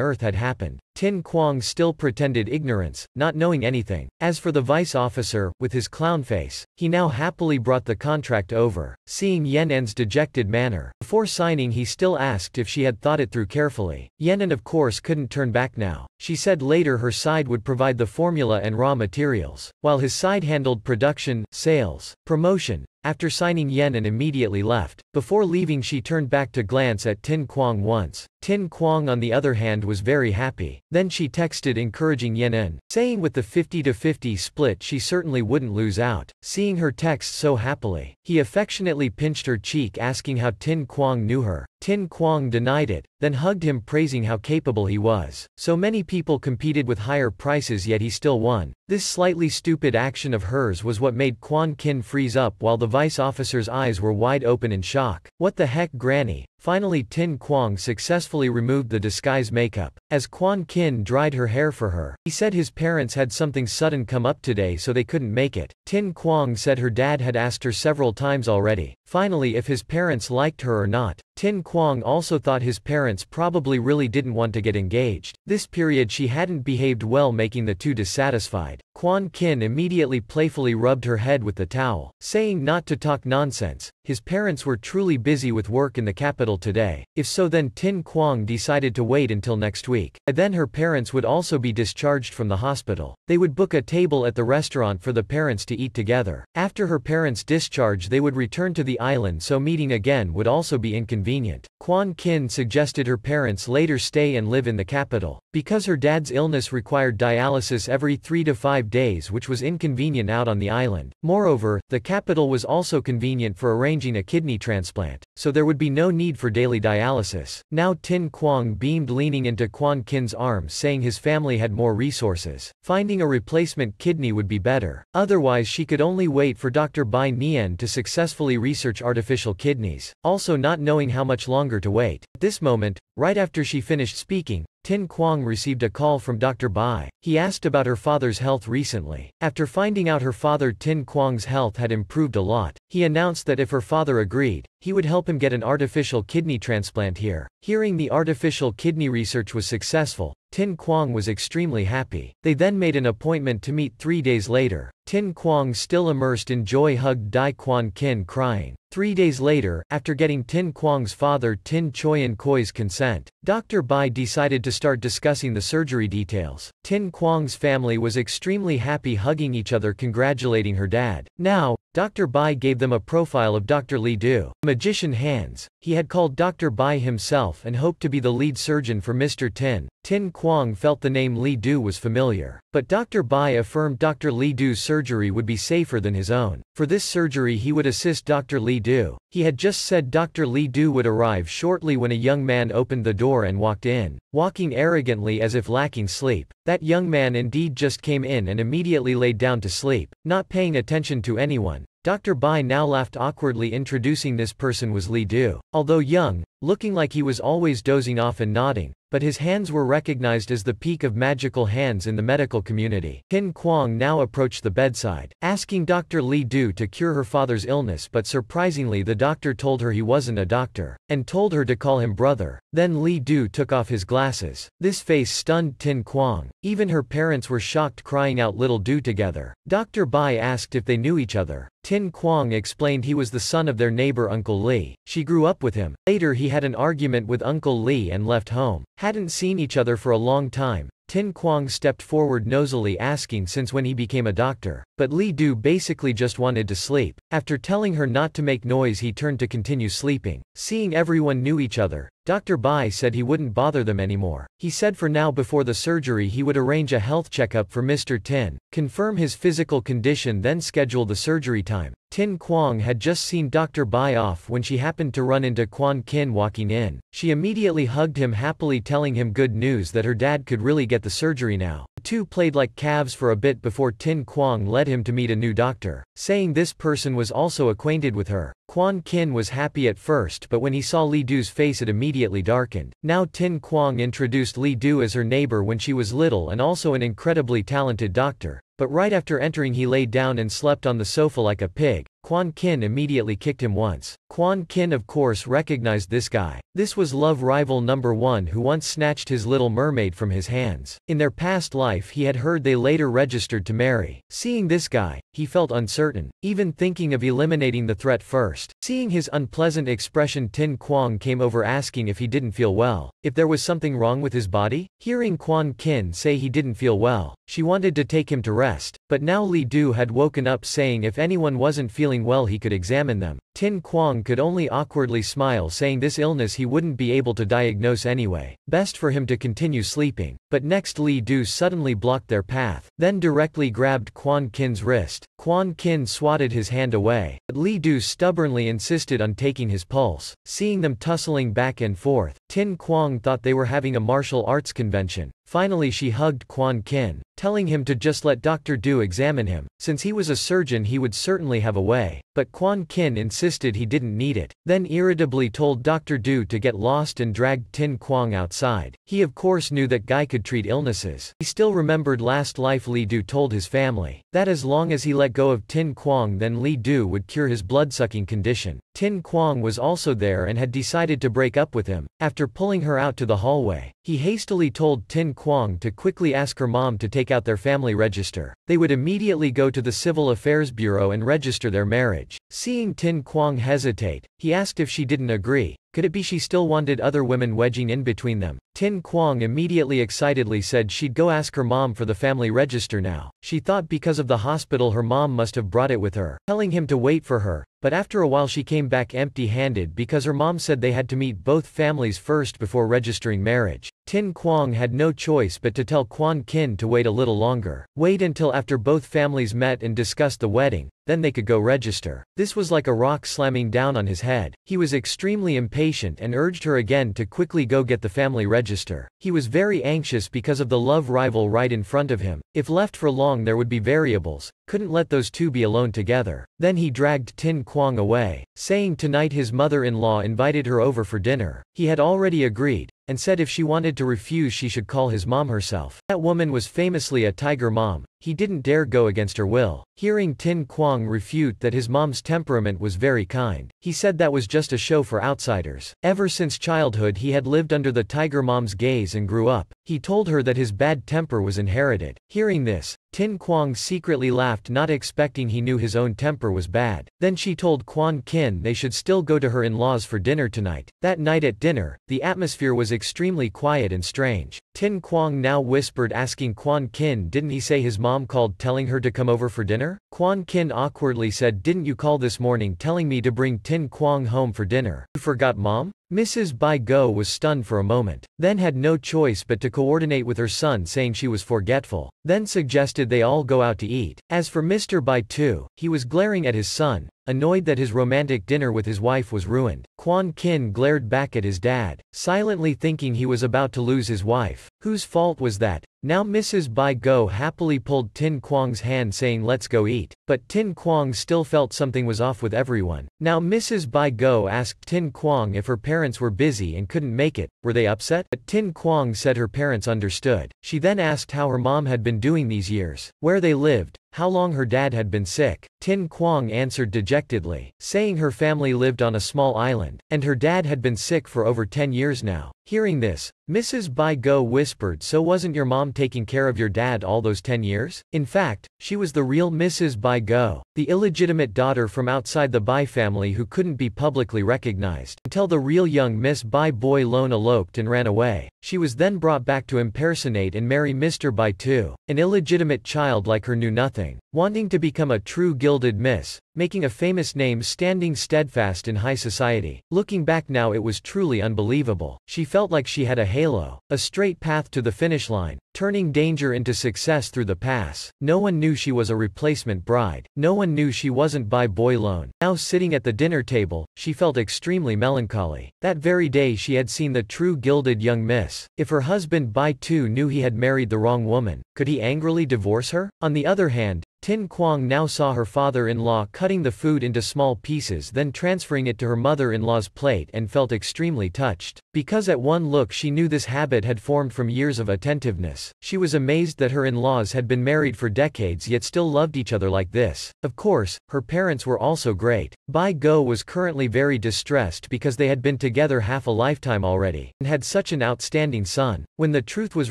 earth had happened. Tin Quang still pretended ignorance, not knowing anything. As for the vice officer, with his clown face, he now happily brought the contract over, seeing Yenin's dejected manner. Before signing he still asked if she had thought it through carefully. Yenin of course couldn't turn back now. She said later her side would provide the formula and raw materials, while his side handled production, sales, promotion, after signing Yenin immediately left. Before leaving she turned back to glance at Tin Quang once. Tin Quang on the other hand was very happy. Then she texted encouraging Yenin, saying with the 50-50 split she certainly wouldn't lose out. Seeing her text so happily, he affectionately pinched her cheek asking how Tin Quang knew her. Tin Quang denied it, then hugged him praising how capable he was. So many people competed with higher prices yet he still won. This slightly stupid action of hers was what made Quan Kin freeze up while the vice officer's eyes were wide open in shock. What the heck granny? Finally Tin Quang successfully removed the disguise makeup. As Quan Kin dried her hair for her, he said his parents had something sudden come up today so they couldn't make it. Tin Quang said her dad had asked her several times already, finally if his parents liked her or not. Tin Quang also thought his parents probably really didn't want to get engaged. This period she hadn't behaved well making the two dissatisfied. Quan Kin immediately playfully rubbed her head with the towel, saying not to talk nonsense. His parents were truly busy with work in the capital today. If so then Tin Quang decided to wait until next week. And then her parents would also be discharged from the hospital. They would book a table at the restaurant for the parents to eat together. After her parents' discharge they would return to the island so meeting again would also be inconvenient. Quan Kin suggested her parents later stay and live in the capital. Because her dad's illness required dialysis every three to five days which was inconvenient out on the island. Moreover, the capital was also convenient for arranging a kidney transplant, so there would be no need for daily dialysis. Now Tin Quang beamed leaning into Quan Kin's arms saying his family had more resources. Finding a replacement kidney would be better. Otherwise she could only wait for Dr. Bai Nian to successfully research artificial kidneys, also not knowing how much longer to wait. At this moment, right after she finished speaking, Tin Quang received a call from Dr. Bai. He asked about her father's health recently. After finding out her father Tin Quang's health had improved a lot, he announced that if her father agreed, he would help him get an artificial kidney transplant here. Hearing the artificial kidney research was successful, Tin Quang was extremely happy. They then made an appointment to meet three days later. Tin Quang still immersed in joy hugged Dai Quan Kin crying. Three days later, after getting Tin Quang's father Tin Choyan Koi's consent, Dr. Bai decided to start discussing the surgery details. Tin Quang's family was extremely happy hugging each other congratulating her dad. Now, Dr. Bai gave them a profile of Dr. Li Du. Magician hands. He had called Dr. Bai himself and hoped to be the lead surgeon for Mr. Tin. Tin Quang felt the name Li Du was familiar. But Dr. Bai affirmed Dr. Li Du's surgery would be safer than his own. For this surgery he would assist Dr. Li Du. He had just said Dr. Li Du would arrive shortly when a young man opened the door and walked in, walking arrogantly as if lacking sleep. That young man indeed just came in and immediately laid down to sleep, not paying attention to anyone. Dr. Bai now laughed awkwardly introducing this person was Li Du. Although young, looking like he was always dozing off and nodding, but his hands were recognized as the peak of magical hands in the medical community. Tin Quang now approached the bedside, asking Dr. Li Du to cure her father's illness but surprisingly the doctor told her he wasn't a doctor, and told her to call him brother. Then Li Du took off his glasses. This face stunned Tin Quang. Even her parents were shocked crying out little Du together. Dr. Bai asked if they knew each other. Tin Quang explained he was the son of their neighbor Uncle Li. She grew up with him. Later he had an argument with Uncle Li and left home. Hadn't seen each other for a long time. Tin Quang stepped forward nosily asking since when he became a doctor. But Li Du basically just wanted to sleep. After telling her not to make noise he turned to continue sleeping. Seeing everyone knew each other, Dr. Bai said he wouldn't bother them anymore. He said for now before the surgery he would arrange a health checkup for Mr. Tin, confirm his physical condition then schedule the surgery time. Tin Quang had just seen Dr. Bai off when she happened to run into Quan Kin walking in. She immediately hugged him happily telling him good news that her dad could really get the surgery now. Two played like calves for a bit before Tin Quang led him to meet a new doctor, saying this person was also acquainted with her. Quan Kin was happy at first but when he saw Li Du's face it immediately darkened. Now Tin Quang introduced Li Du as her neighbor when she was little and also an incredibly talented doctor. But right after entering he laid down and slept on the sofa like a pig. Quan Kin immediately kicked him once. Quan Kin of course recognized this guy. This was love rival number one who once snatched his little mermaid from his hands. In their past life he had heard they later registered to marry. Seeing this guy, he felt uncertain, even thinking of eliminating the threat first. Seeing his unpleasant expression Tin Quang came over asking if he didn't feel well, if there was something wrong with his body? Hearing Quan Kin say he didn't feel well, She wanted to take him to rest, but now Li Du had woken up saying if anyone wasn't feeling well he could examine them. Tin Quang could only awkwardly smile saying this illness he wouldn't be able to diagnose anyway. Best for him to continue sleeping. But next Li Du suddenly blocked their path, then directly grabbed Quan Kin's wrist. Quan Kin swatted his hand away, but Li Du stubbornly insisted on taking his pulse. Seeing them tussling back and forth, Tin Quang thought they were having a martial arts convention. Finally she hugged Quan Kin, telling him to just let Dr. Du examine him, since he was a surgeon he would certainly have a way, but Quan Kin insisted he didn't need it, then irritably told Dr. Du to get lost and dragged Tin Quang outside. He of course knew that Guy could treat illnesses. He still remembered last life Li Du told his family, that as long as he let go of Tin Quang then Li Du would cure his bloodsucking condition. Tin Quang was also there and had decided to break up with him. After pulling her out to the hallway, he hastily told Tin Quang to quickly ask her mom to take out their family register. They would immediately go to the Civil Affairs Bureau and register their marriage. Seeing Tin Quang hesitate, he asked if she didn't agree, could it be she still wanted other women wedging in between them? Tin Quang immediately excitedly said she'd go ask her mom for the family register now. She thought because of the hospital her mom must have brought it with her, telling him to wait for her, but after a while she came back empty-handed because her mom said they had to meet both families first before registering marriage. Tin Quang had no choice but to tell Quan Kin to wait a little longer. Wait until after both families met and discussed the wedding, then they could go register. This was like a rock slamming down on his head. He was extremely impatient and urged her again to quickly go get the family register. He was very anxious because of the love rival right in front of him. If left for long there would be variables, couldn't let those two be alone together. Then he dragged Tin Quang away, saying tonight his mother-in-law invited her over for dinner. He had already agreed, and said if she wanted to refuse she should call his mom herself. That woman was famously a tiger mom, he didn't dare go against her will. Hearing Tin Quang refute that his mom's temperament was very kind, he said that was just a show for outsiders. Ever since childhood he had lived under the tiger mom's gaze and grew up. He told her that his bad temper was inherited. Hearing this, Tin Quang secretly laughed not expecting he knew his own temper was bad. Then she told Quan Kin they should still go to her in-laws for dinner tonight. That night at dinner, the atmosphere was extremely quiet and strange. Tin Quang now whispered asking Quan Kin didn't he say his mom called telling her to come over for dinner? Quan Kin awkwardly said didn't you call this morning telling me to bring Tin Quang home for dinner? You forgot mom? Mrs. Bai Go was stunned for a moment, then had no choice but to coordinate with her son saying she was forgetful, then suggested they all go out to eat. As for Mr. Bai Tu, he was glaring at his son, annoyed that his romantic dinner with his wife was ruined. Quan Kin glared back at his dad, silently thinking he was about to lose his wife. Whose fault was that? Now Mrs. Bai Go happily pulled Tin Quang's hand saying let's go eat, but Tin Quang still felt something was off with everyone. Now Mrs. Bai Go asked Tin Quang if her parents were busy and couldn't make it, were they upset? But Tin Quang said her parents understood. She then asked how her mom had been doing these years, where they lived, how long her dad had been sick. Tin Quang answered dejectedly, saying her family lived on a small island, and her dad had been sick for over 10 years now. Hearing this, Mrs. Bai Go whispered so wasn't your mom taking care of your dad all those 10 years? In fact, she was the real Mrs. Bai Go, the illegitimate daughter from outside the Bai family who couldn't be publicly recognized, until the real young Miss Bai Boy Lone eloped and ran away. She was then brought back to impersonate and marry Mr. Bai Tu. An illegitimate child like her knew nothing, wanting to become a true gilded miss, making a famous name standing steadfast in high society. Looking back now it was truly unbelievable. She felt like she had a halo, a straight path to the finish line, turning danger into success through the pass. No one knew she was a replacement bride. No one knew she wasn't Bai Boy Lone. Now sitting at the dinner table, she felt extremely melancholy. That very day she had seen the true gilded young miss. If her husband Bai Tu knew he had married the wrong woman, could he angrily divorce her? On the other hand, Tin Quang now saw her father-in-law cutting the food into small pieces then transferring it to her mother-in-law's plate and felt extremely touched. Because at one look she knew this habit had formed from years of attentiveness, she was amazed that her in-laws had been married for decades yet still loved each other like this. Of course, her parents were also great. Bai Go was currently very distressed because they had been together half a lifetime already, and had such an outstanding son. When the truth was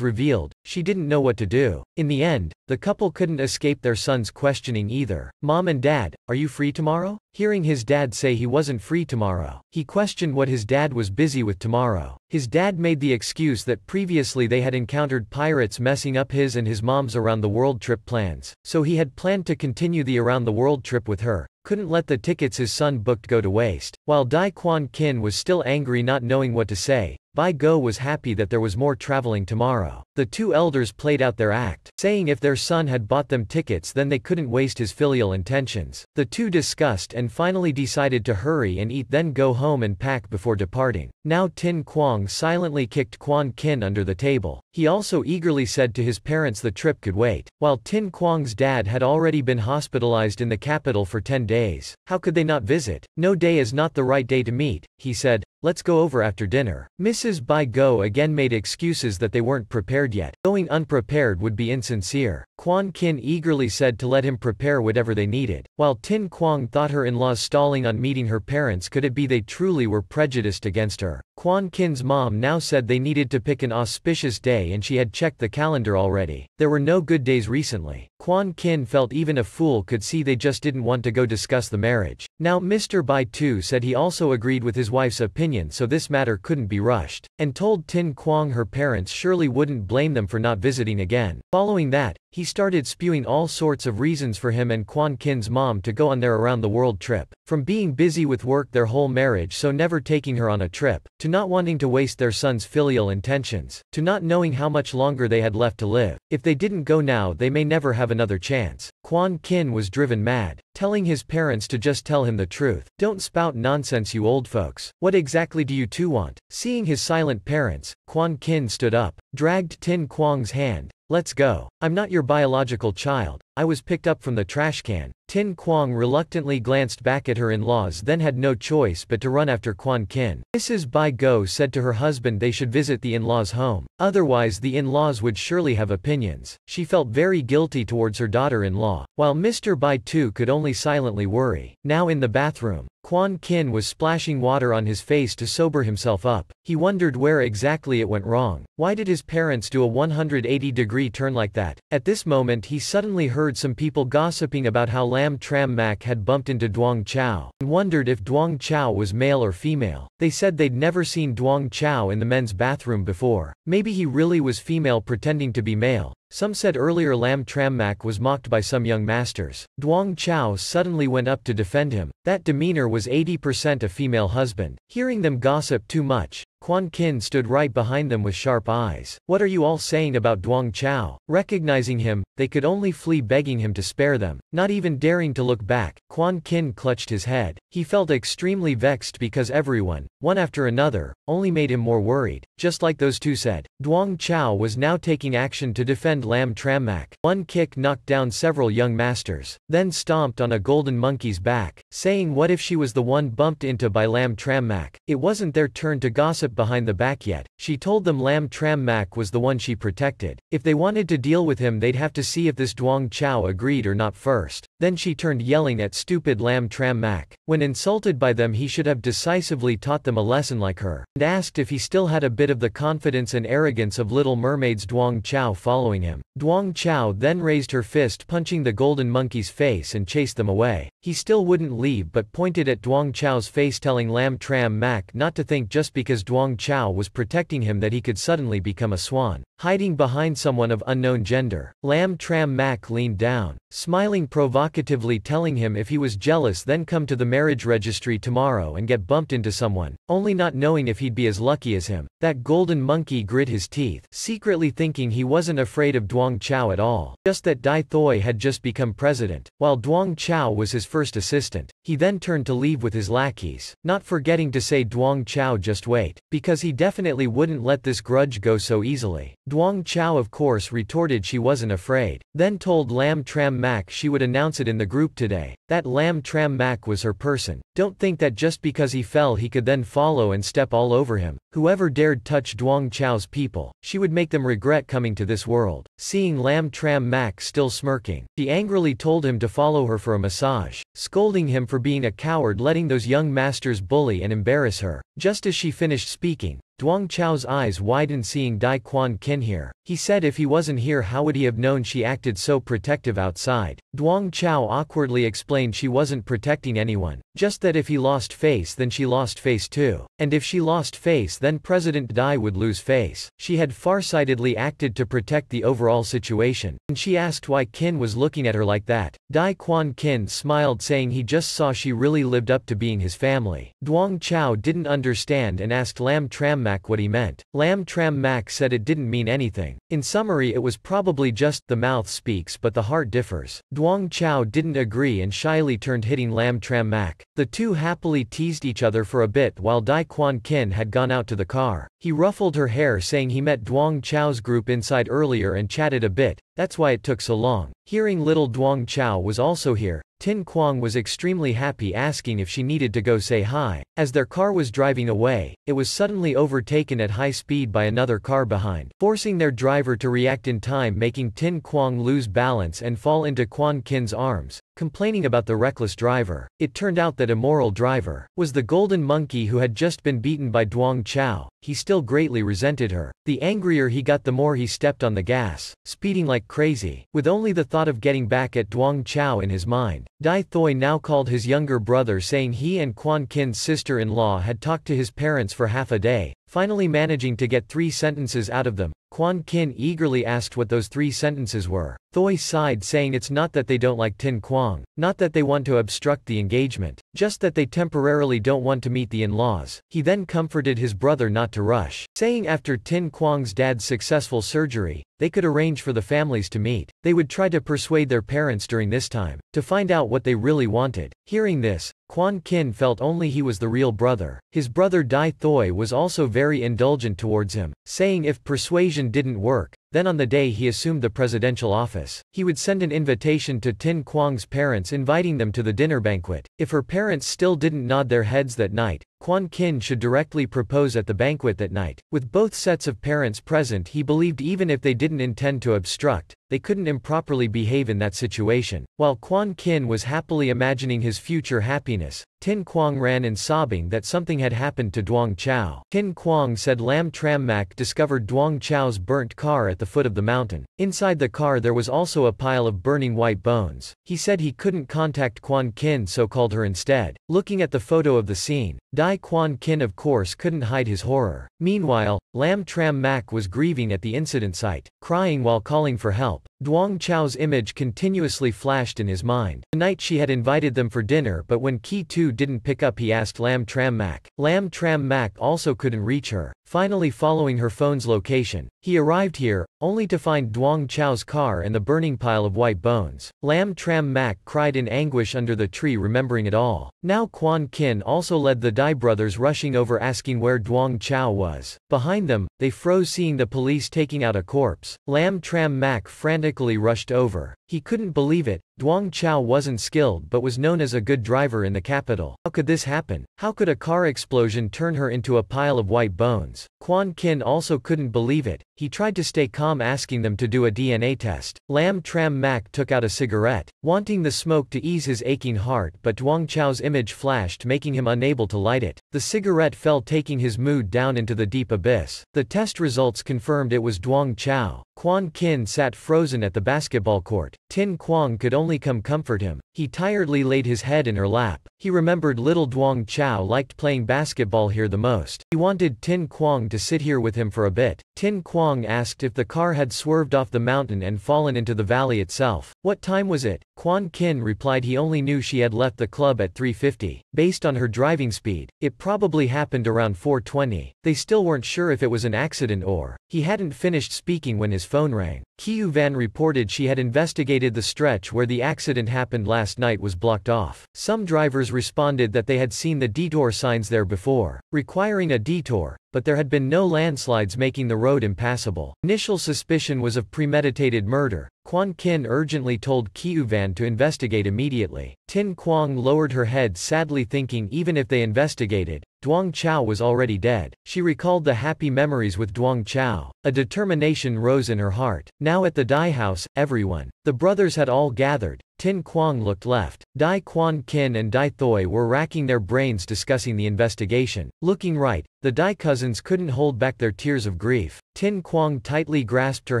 revealed, she didn't know what to do. In the end, the couple couldn't escape their son's questioning either. Mom and Dad, are you free tomorrow? Hearing his dad say he wasn't free tomorrow, he questioned what his dad was busy with tomorrow. His dad made the excuse that previously they had encountered pirates messing up his and his mom's around the world trip plans, so he had planned to continue the around the world trip with her, couldn't let the tickets his son booked go to waste. While Dai Quan Kin was still angry not knowing what to say, Bai Go was happy that there was more traveling tomorrow. The two elders played out their act, saying if their son had bought them tickets then they couldn't waste his filial intentions. The two discussed and finally decided to hurry and eat then go home and pack before departing. Now Tin Quang silently kicked Quan Kin under the table. He also eagerly said to his parents the trip could wait. While Tin Quang's dad had already been hospitalized in the capital for 10 days, how could they not visit? No day is not the right day to meet, he said, Let's go over after dinner. Mrs. Bai Go again made excuses that they weren't prepared yet. Going unprepared would be insincere. Quan Kin eagerly said to let him prepare whatever they needed. While Tin Quang thought her in-laws stalling on meeting her parents could it be they truly were prejudiced against her. Quan Kin's mom now said they needed to pick an auspicious day and she had checked the calendar already. There were no good days recently. Quan Kin felt even a fool could see they just didn't want to go discuss the marriage. Now Mr. Bai Tu said he also agreed with his wife's opinion so this matter couldn't be rushed, and told Tin Quang her parents surely wouldn't blame them for not visiting again. Following that, he started spewing all sorts of reasons for him and Quan Kin's mom to go on their around the world trip. From being busy with work their whole marriage so never taking her on a trip, to not wanting to waste their son's filial intentions, to not knowing how much longer they had left to live. If they didn't go now they may never have another chance. Quan Kin was driven mad, telling his parents to just tell him the truth. Don't spout nonsense you old folks. What exactly do you two want? Seeing his silent parents, Quan Kin stood up, dragged Tin Quang's hand, Let's go. I'm not your biological child, I was picked up from the trash can. Tin Quang reluctantly glanced back at her in-laws then had no choice but to run after Quan Kin. Mrs. Bai Go said to her husband they should visit the in-laws home, otherwise the in-laws would surely have opinions. She felt very guilty towards her daughter-in-law, while Mr. Bai Tu could only silently worry. Now in the bathroom, Quan Kin was splashing water on his face to sober himself up. He wondered where exactly it went wrong. Why did his parents do a 180 degree turn like that? At this moment he suddenly heard some people gossiping about how Lam Tram Mak had bumped into Duong Chao, and wondered if Duong Chao was male or female. They said they'd never seen Duong Chao in the men's bathroom before. Maybe he really was female pretending to be male. Some said earlier Lam Tram Mak was mocked by some young masters. Duong Chao suddenly went up to defend him. That demeanor was 80% a female husband. Hearing them gossip too much, Quan Kin stood right behind them with sharp eyes. What are you all saying about Duong Chao? Recognizing him, they could only flee begging him to spare them. Not even daring to look back, Quan Kin clutched his head. He felt extremely vexed because everyone, one after another, only made him more worried. Just like those two said, Duong Chao was now taking action to defend Lam Tram Mak. One kick knocked down several young masters, then stomped on a golden monkey's back, saying what if she was the one bumped into by Lam Tram Mak. It wasn't their turn to gossip behind the back yet, she told them Lam Tram Mak was the one she protected. If they wanted to deal with him they'd have to see if this Duong Chao agreed or not first. Then she turned yelling at stupid Lam Tram Mak. When insulted by them he should have decisively taught them a lesson like her, and asked if he still had a bit of the confidence and arrogance of Little Mermaid's Duong Chao following him. Duong Chao then raised her fist punching the golden monkey's face and chased them away. He still wouldn't leave but pointed at Duong Chao's face telling Lam Tram Mak not to think just because Duong Chao was protecting him that he could suddenly become a swan. Hiding behind someone of unknown gender, Lam Tram Mak leaned down, smiling provocatively telling him if he was jealous then come to the marriage registry tomorrow and get bumped into someone, only not knowing if he'd be as lucky as him. That golden monkey grit his teeth, secretly thinking he wasn't afraid of Duong Chao at all, just that Dai Thoi had just become president, while Duong Chao was his first assistant. He then turned to leave with his lackeys, not forgetting to say Duong Chao just wait, because he definitely wouldn't let this grudge go so easily. Duong Chao of course retorted she wasn't afraid, then told Lam Tram Mak she would announce it in the group today, that Lam Tram Mak was her person. Don't think that just because he fell he could then follow and step all over him. Whoever dared touch Duong Chao's people, she would make them regret coming to this world. Seeing Lam Tram Mak still smirking, she angrily told him to follow her for a massage, scolding him for being a coward letting those young masters bully and embarrass her. Just as she finished speaking, Duong Chao's eyes widened seeing Dai Quan Kin here. He said if he wasn't here how would he have known she acted so protective outside. Duong Chao awkwardly explained she wasn't protecting anyone, just that if he lost face then she lost face too. And if she lost face then President Dai would lose face. She had farsightedly acted to protect the overall situation, and she asked why Kin was looking at her like that. Dai Quan Kin smiled saying he just saw she really lived up to being his family. Duong Chao didn't understand and asked Lam Tram Mak what he meant. Lam Tram Mak said it didn't mean anything. In summary it was probably just, the mouth speaks but the heart differs. Duong Chao didn't agree and shyly turned hitting Lam Tram Mak. The two happily teased each other for a bit while Dai Quan Kin had gone out to the car. He ruffled her hair saying he met Duong Chao's group inside earlier and chatted a bit, that's why it took so long. Hearing little Duong Chao was also here, Tin Quang was extremely happy asking if she needed to go say hi. As their car was driving away, it was suddenly overtaken at high speed by another car behind, forcing their driver to react in time making Tin Quang lose balance and fall into Quan Kin's arms, complaining about the reckless driver. It turned out that immoral driver was the golden monkey who had just been beaten by Duong Chao. He still greatly resented her. The angrier he got the more he stepped on the gas, speeding like crazy, with only the thought of getting back at Duong Chao in his mind. Dai Thoi now called his younger brother saying he and Quan Kin's sister-in-law had talked to his parents for half a day, finally managing to get three sentences out of them. Quan Kin eagerly asked what those three sentences were. Thoi sighed saying it's not that they don't like Tin Quang, not that they want to obstruct the engagement, just that they temporarily don't want to meet the in-laws. He then comforted his brother not to rush, saying after Tin Quang's dad's successful surgery, they could arrange for the families to meet. They would try to persuade their parents during this time, to find out what they really wanted. Hearing this, Quan Kin felt only he was the real brother. His brother Dai Thoi was also very indulgent towards him, saying if persuasion didn't work, then on the day he assumed the presidential office, he would send an invitation to Tin Quang's parents inviting them to the dinner banquet. If her parents still didn't nod their heads that night, Quan Kin should directly propose at the banquet that night. With both sets of parents present he believed even if they didn't intend to obstruct, they couldn't improperly behave in that situation. While Quan Kin was happily imagining his future happiness, Tin Quang ran in sobbing that something had happened to Duong Chao. Tin Quang said Lam Tram Mak discovered Duong Chao's burnt car at the foot of the mountain. Inside the car there was also a pile of burning white bones. He said he couldn't contact Quan Kin so called her instead. Looking at the photo of the scene, Dai Quan Kin of course couldn't hide his horror. Meanwhile, Lam Tram Mak was grieving at the incident site, crying while calling for help. Duong Chao's image continuously flashed in his mind. The night she had invited them for dinner but when Ki Tu didn't pick up he asked Lam Tram Mak. Lam Tram Mak also couldn't reach her. Finally following her phone's location, he arrived here, only to find Duong Chao's car and the burning pile of white bones. Lam Tram Mak cried in anguish under the tree remembering it all. Now Quan Kin also led the Dai brothers rushing over asking where Duong Chao was. Behind them, they froze seeing the police taking out a corpse. Lam Tram Mak frantically rushed over. He couldn't believe it, Duong Chao wasn't skilled but was known as a good driver in the capital. How could this happen? How could a car explosion turn her into a pile of white bones? Quan Kin also couldn't believe it, he tried to stay calm asking them to do a DNA test. Lam Tram Mak took out a cigarette, wanting the smoke to ease his aching heart but Duong Chao's image flashed making him unable to light it. The cigarette fell taking his mood down into the deep abyss. The test results confirmed it was Duong Chao. Quan Kin sat frozen at the basketball court. Tin Quang could only come comfort him. He tiredly laid his head in her lap. He remembered little Duong Chao liked playing basketball here the most. He wanted Tin Quang to sit here with him for a bit. Tin Quang asked if the car had swerved off the mountain and fallen into the valley itself. What time was it? Quan Kin replied he only knew she had left the club at 3.50. Based on her driving speed, it probably happened around 4.20. They still weren't sure if it was an accident or. He hadn't finished speaking when his phone rang. Kiu Van reported she had investigated the stretch where the accident happened last night was blocked off. Some drivers responded that they had seen the detour signs there before, requiring a detour, but there had been no landslides making the road impassable. Initial suspicion was of premeditated murder. Quan Kin urgently told Kiu Van to investigate immediately. Tin Quang lowered her head sadly thinking even if they investigated, Duong Chao was already dead. She recalled the happy memories with Duong Chao. A determination rose in her heart. Now at the Dai house, everyone, the brothers had all gathered, Tin Quang looked left. Dai Quan Kin and Dai Thoi were racking their brains discussing the investigation. Looking right, the Dai cousins couldn't hold back their tears of grief. Tin Quang tightly grasped her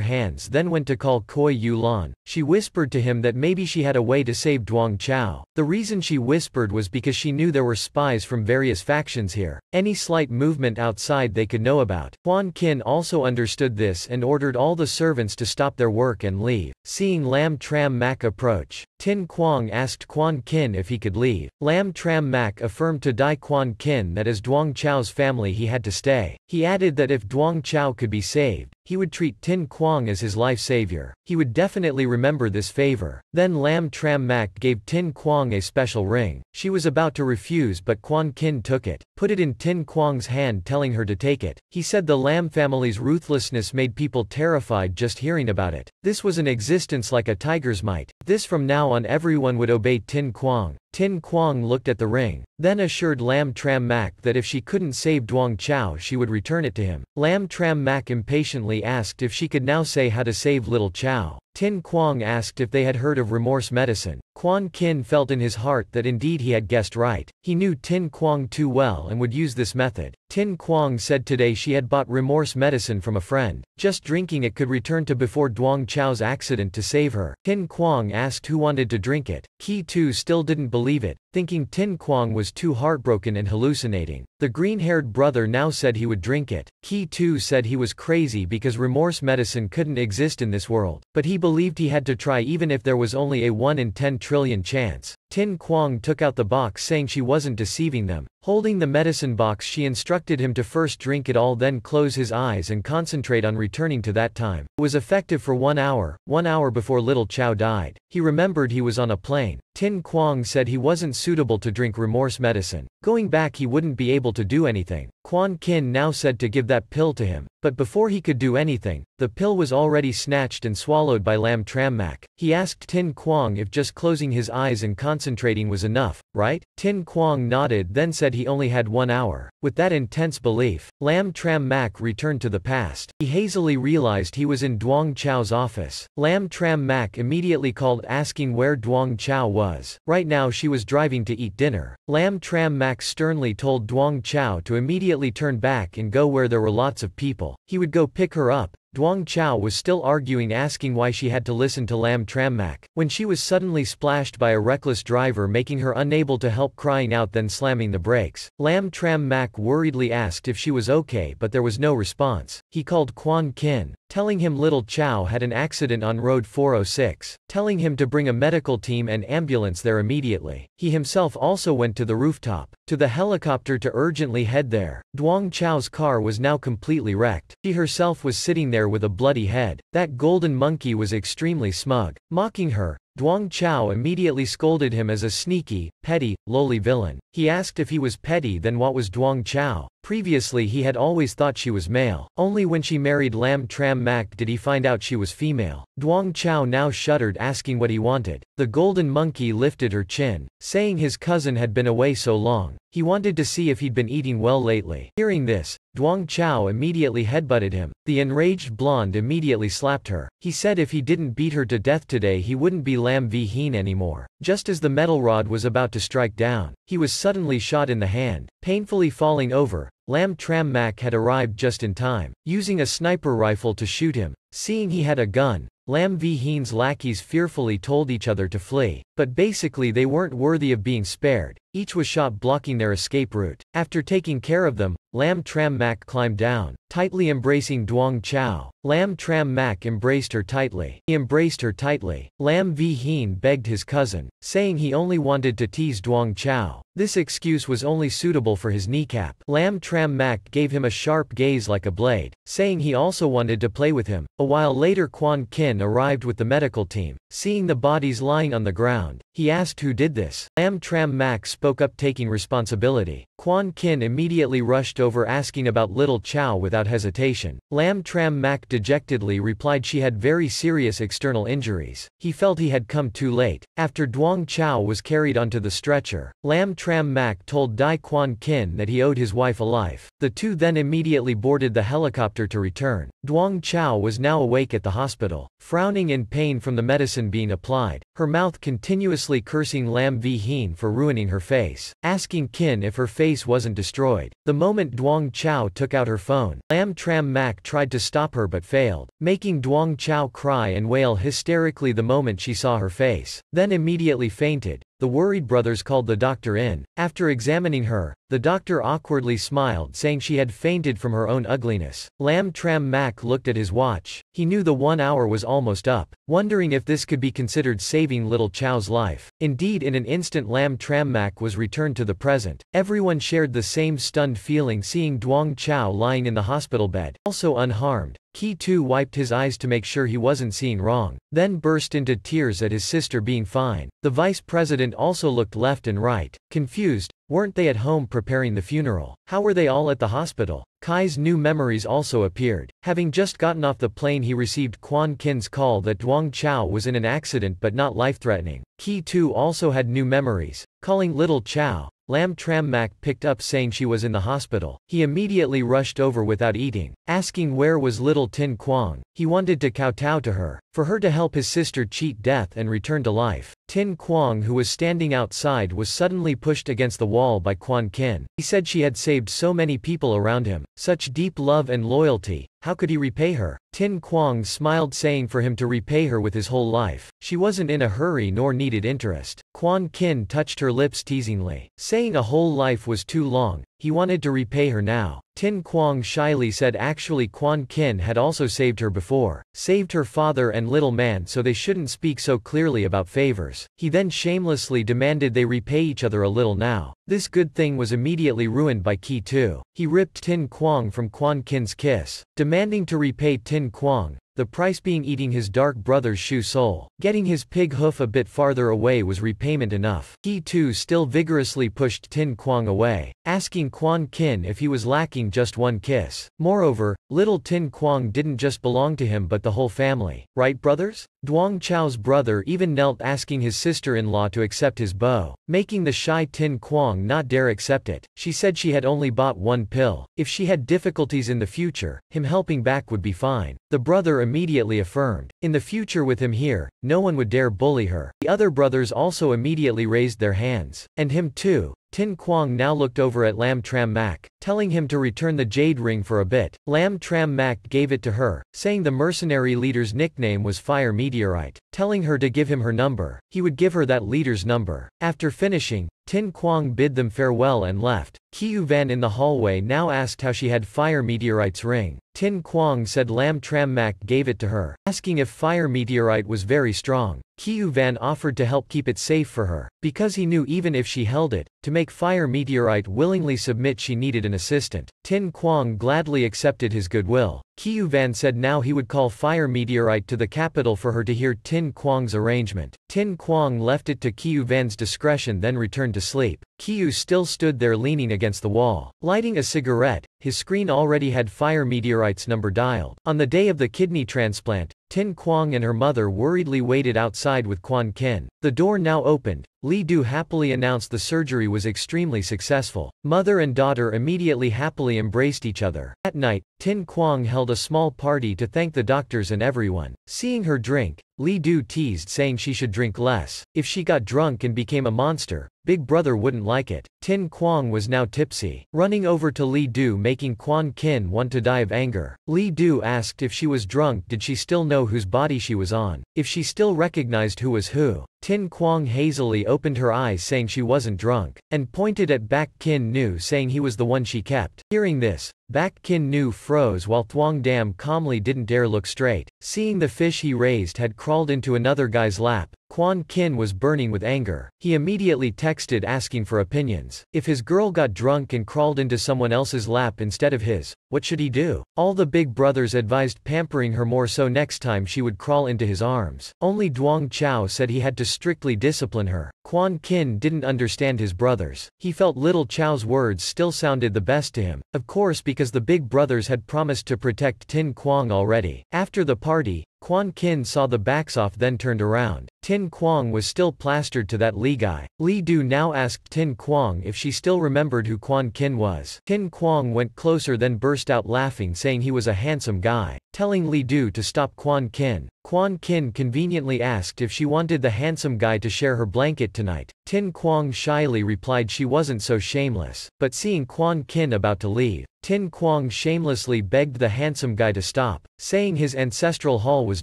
hands then went to call Koi Yu Lan. She whispered to him that maybe she had a way to save Duong Chao. The reason she whispered was because she knew there were spies from various factions here. Any slight movement outside they could know about. Quan Kin also understood this and ordered all the servants to stop their work and leave. Seeing Lam Tram Mak approach, Tin Quang asked Quan Kin if he could leave. Lam Tram Mak affirmed to Dai Quan Kin that as Duong Chao's family he had to stay. He added that if Duong Chao could be saved, he would treat Tin Quang as his life savior. He would definitely remember this favor. Then Lam Tram Mak gave Tin Quang a special ring. She was about to refuse but Quan Kin took it, put it in Tin Quang's hand telling her to take it. He said the Lam family's ruthlessness made people terrified just hearing about it. This was an existence like a tiger's might. This from now on everyone would obey Tin Quang. Tin Quang looked at the ring, then assured Lam Tram Mak that if she couldn't save Duong Chao she would return it to him. Lam Tram Mak impatiently asked if she could now say how to save little Chao. Tin Quang asked if they had heard of remorse medicine. Quan Kin felt in his heart that indeed he had guessed right. He knew Tin Quang too well and would use this method. Tin Quang said today she had bought remorse medicine from a friend. Just drinking it could return to before Duong Chao's accident to save her. Tin Quang asked who wanted to drink it. Qi Tu still didn't believe it, thinking Tin Quang was too heartbroken and hallucinating. The green-haired brother now said he would drink it. Qi Tu said he was crazy because remorse medicine couldn't exist in this world, but he believed he had to try even if there was only a 1 in 10 trillion chance. Tin Quang took out the box saying she wasn't deceiving them. Holding the medicine box she instructed him to first drink it all then close his eyes and concentrate on returning to that time. It was effective for one hour, one hour before little Chow died. He remembered he was on a plane. Tin Quang said he wasn't suitable to drink remorse medicine. Going back he wouldn't be able to do anything. Quan Kin now said to give that pill to him, but before he could do anything, the pill was already snatched and swallowed by Lam Tram Mak. He asked Tin Quang if just closing his eyes and concentrating was enough, right? Tin Quang nodded then said he only had one hour. With that intense belief, Lam Tram Mak returned to the past. He hazily realized he was in Duong Chao's office. Lam Tram Mak immediately called asking where Duong Chao was. Right now she was driving to eat dinner. Lam Tram Mak sternly told Duong Chao to immediately turn back and go where there were lots of people. He would go pick her up, Duong Chao was still arguing asking why she had to listen to Lam Tram Trammak, when she was suddenly splashed by a reckless driver making her unable to help crying out then slamming the brakes. Lam Tram Trammak worriedly asked if she was okay but there was no response. He called Quan Kin, telling him little Chow had an accident on Road 406, telling him to bring a medical team and ambulance there immediately. He himself also went to the rooftop, to the helicopter to urgently head there. Duong Chao's car was now completely wrecked. She herself was sitting there with a bloody head. That golden monkey was extremely smug, mocking her, Duong Chao immediately scolded him as a sneaky, petty, lowly villain. He asked if he was petty then what was Duong Chao. Previously he had always thought she was male. Only when she married Lam Tram Mak did he find out she was female. Duong Chao now shuddered asking what he wanted. The golden monkey lifted her chin, saying his cousin had been away so long. He wanted to see if he'd been eating well lately. Hearing this, Duong Chao immediately headbutted him. The enraged blonde immediately slapped her. He said if he didn't beat her to death today he wouldn't be Lam Vi Heen anymore. Just as the metal rod was about to strike down, he was suddenly shot in the hand, painfully falling over. Lam Tram Mak had arrived just in time, using a sniper rifle to shoot him. Seeing he had a gun, Lam Vi Heen's lackeys fearfully told each other to flee, but basically they weren't worthy of being spared, each was shot blocking their escape route. After taking care of them, Lam Tram Mak climbed down, tightly embracing Duong Chao. Lam Tram Mak embraced her tightly. He embraced her tightly. Lam Vi Heen begged his cousin, saying he only wanted to tease Duong Chao. This excuse was only suitable for his kneecap. Lam Tram Mak gave him a sharp gaze like a blade, saying he also wanted to play with him. A while later Quan Kin arrived with the medical team. Seeing the bodies lying on the ground, He asked who did this. Lam Tram Mak spoke up taking responsibility. Quan Kin immediately rushed over asking about little Chow without hesitation. Lam Tram Mak dejectedly replied she had very serious external injuries. He felt he had come too late. After Duong Chao was carried onto the stretcher, Lam Tram Mak told Dai Quan Kin that he owed his wife a life. The two then immediately boarded the helicopter to return. Duong Chao was now awake at the hospital, frowning in pain from the medicine being applied, her mouth continuously cursing Lam Vi Heen for ruining her face, asking Kin if her face wasn't destroyed. The moment Duong Chao took out her phone, Lam Tram Mak tried to stop her but failed, making Duong Chao cry and wail hysterically the moment she saw her face, then immediately fainted. The worried brothers called the doctor in. After examining her, the doctor awkwardly smiled saying she had fainted from her own ugliness. Lam Tram Mak looked at his watch. He knew the one hour was almost up, wondering if this could be considered saving little Chow's life. Indeed in an instant Lam Tram Mak was returned to the present. Everyone shared the same stunned feeling seeing Duong Chao lying in the hospital bed, also unharmed. Ki Tu wiped his eyes to make sure he wasn't seeing wrong, then burst into tears at his sister being fine. The vice president also looked left and right, confused, weren't they at home preparing the funeral? How were they all at the hospital? Kai's new memories also appeared. Having just gotten off the plane he received Quan Kin's call that Duong Chao was in an accident but not life-threatening. Ki Tu also had new memories, calling little Chow, Lam Tram Mak picked up saying she was in the hospital. He immediately rushed over without eating, asking where was little Tin Quang. He wanted to kowtow to her, for her to help his sister cheat death and return to life. Tin Quang who was standing outside was suddenly pushed against the wall by Quan Kin. He said she had saved so many people around him, such deep love and loyalty, how could he repay her? Tin Quang smiled saying for him to repay her with his whole life. She wasn't in a hurry nor needed interest. Quan Kin touched her lips teasingly, saying a whole life was too long, he wanted to repay her now. Tin Quang shyly said actually Quan Kin had also saved her before, saved her father and little man so they shouldn't speak so clearly about favors. He then shamelessly demanded they repay each other a little now. This good thing was immediately ruined by Ki Tu. He ripped Tin Quang from Quan Kin's kiss, demanding to repay Tin Quang, the price being eating his dark brother's shoe sole. Getting his pig hoof a bit farther away was repayment enough. He too still vigorously pushed Tin Quang away, asking Quan Kin if he was lacking just one kiss. Moreover, little Tin Quang didn't just belong to him but the whole family. Right brothers? Duong Chao's brother even knelt asking his sister-in-law to accept his bow, making the shy Tin Not dare accept it. She said she had only bought one pill. If she had difficulties in the future, him helping back would be fine. The brother immediately affirmed. In the future with him here, no one would dare bully her. The other brothers also immediately raised their hands. And him too. Tin Quang now looked over at Lam Tram Mak, telling him to return the jade ring for a bit. Lam Tram Mak gave it to her, saying the mercenary leader's nickname was Fire Meteorite, telling her to give him her number. He would give her that leader's number. After finishing, Tin Quang bid them farewell and left. Kiu Van in the hallway now asked how she had Fire Meteorite's ring. Tin Quang said Lam Tram Mak gave it to her, asking if Fire Meteorite was very strong. Kiu Van offered to help keep it safe for her, because he knew even if she held it, to make Fire Meteorite willingly submit she needed an assistant. Tin Quang gladly accepted his goodwill. Kiu Van said now he would call Fire Meteorite to the capital for her to hear Tin Quang's arrangement. Tin Quang left it to Kiu Van's discretion then returned to sleep. Kiu still stood there leaning against the wall, lighting a cigarette, his screen already had Fire Meteorite's number dialed. On the day of the kidney transplant, Tin Quang and her mother worriedly waited outside with Quan Kin. The door now opened. Li Du happily announced the surgery was extremely successful. Mother and daughter immediately happily embraced each other. At night, Tin Quang held a small party to thank the doctors and everyone. Seeing her drink, Li Du teased saying she should drink less. If she got drunk and became a monster, Big Brother wouldn't like it. Tin Quang was now tipsy, running over to Li Du making Quan Kin want to die of anger. Li Du asked if she was drunk did she still know whose body she was on, if she still recognized who was who. Tin Quang hazily opened her eyes saying she wasn't drunk, and pointed at Baek Kin Nu saying he was the one she kept. Hearing this, Back Kin Nu froze while Thuong Dam calmly didn't dare look straight. Seeing the fish he raised had crawled into another guy's lap, Quan Kin was burning with anger. He immediately texted asking for opinions. If his girl got drunk and crawled into someone else's lap instead of his, what should he do? All the big brothers advised pampering her more so next time she would crawl into his arms. Only Duong Chao said he had to strictly discipline her. Quan Kin didn't understand his brothers. He felt little Chao's words still sounded the best to him, of course because the big brothers had promised to protect Tin Quang already. After the party, Quan Kin saw the backs off then turned around. Tin Quang was still plastered to that Li guy. Li Du now asked Tin Quang if she still remembered who Quan Kin was. Tin Quang went closer then burst out laughing saying he was a handsome guy. Telling Li Du to stop Quan Kin, Quan Kin conveniently asked if she wanted the handsome guy to share her blanket tonight. Tin Quang shyly replied she wasn't so shameless. But seeing Quan Kin about to leave, Tin Quang shamelessly begged the handsome guy to stop, saying his ancestral hall was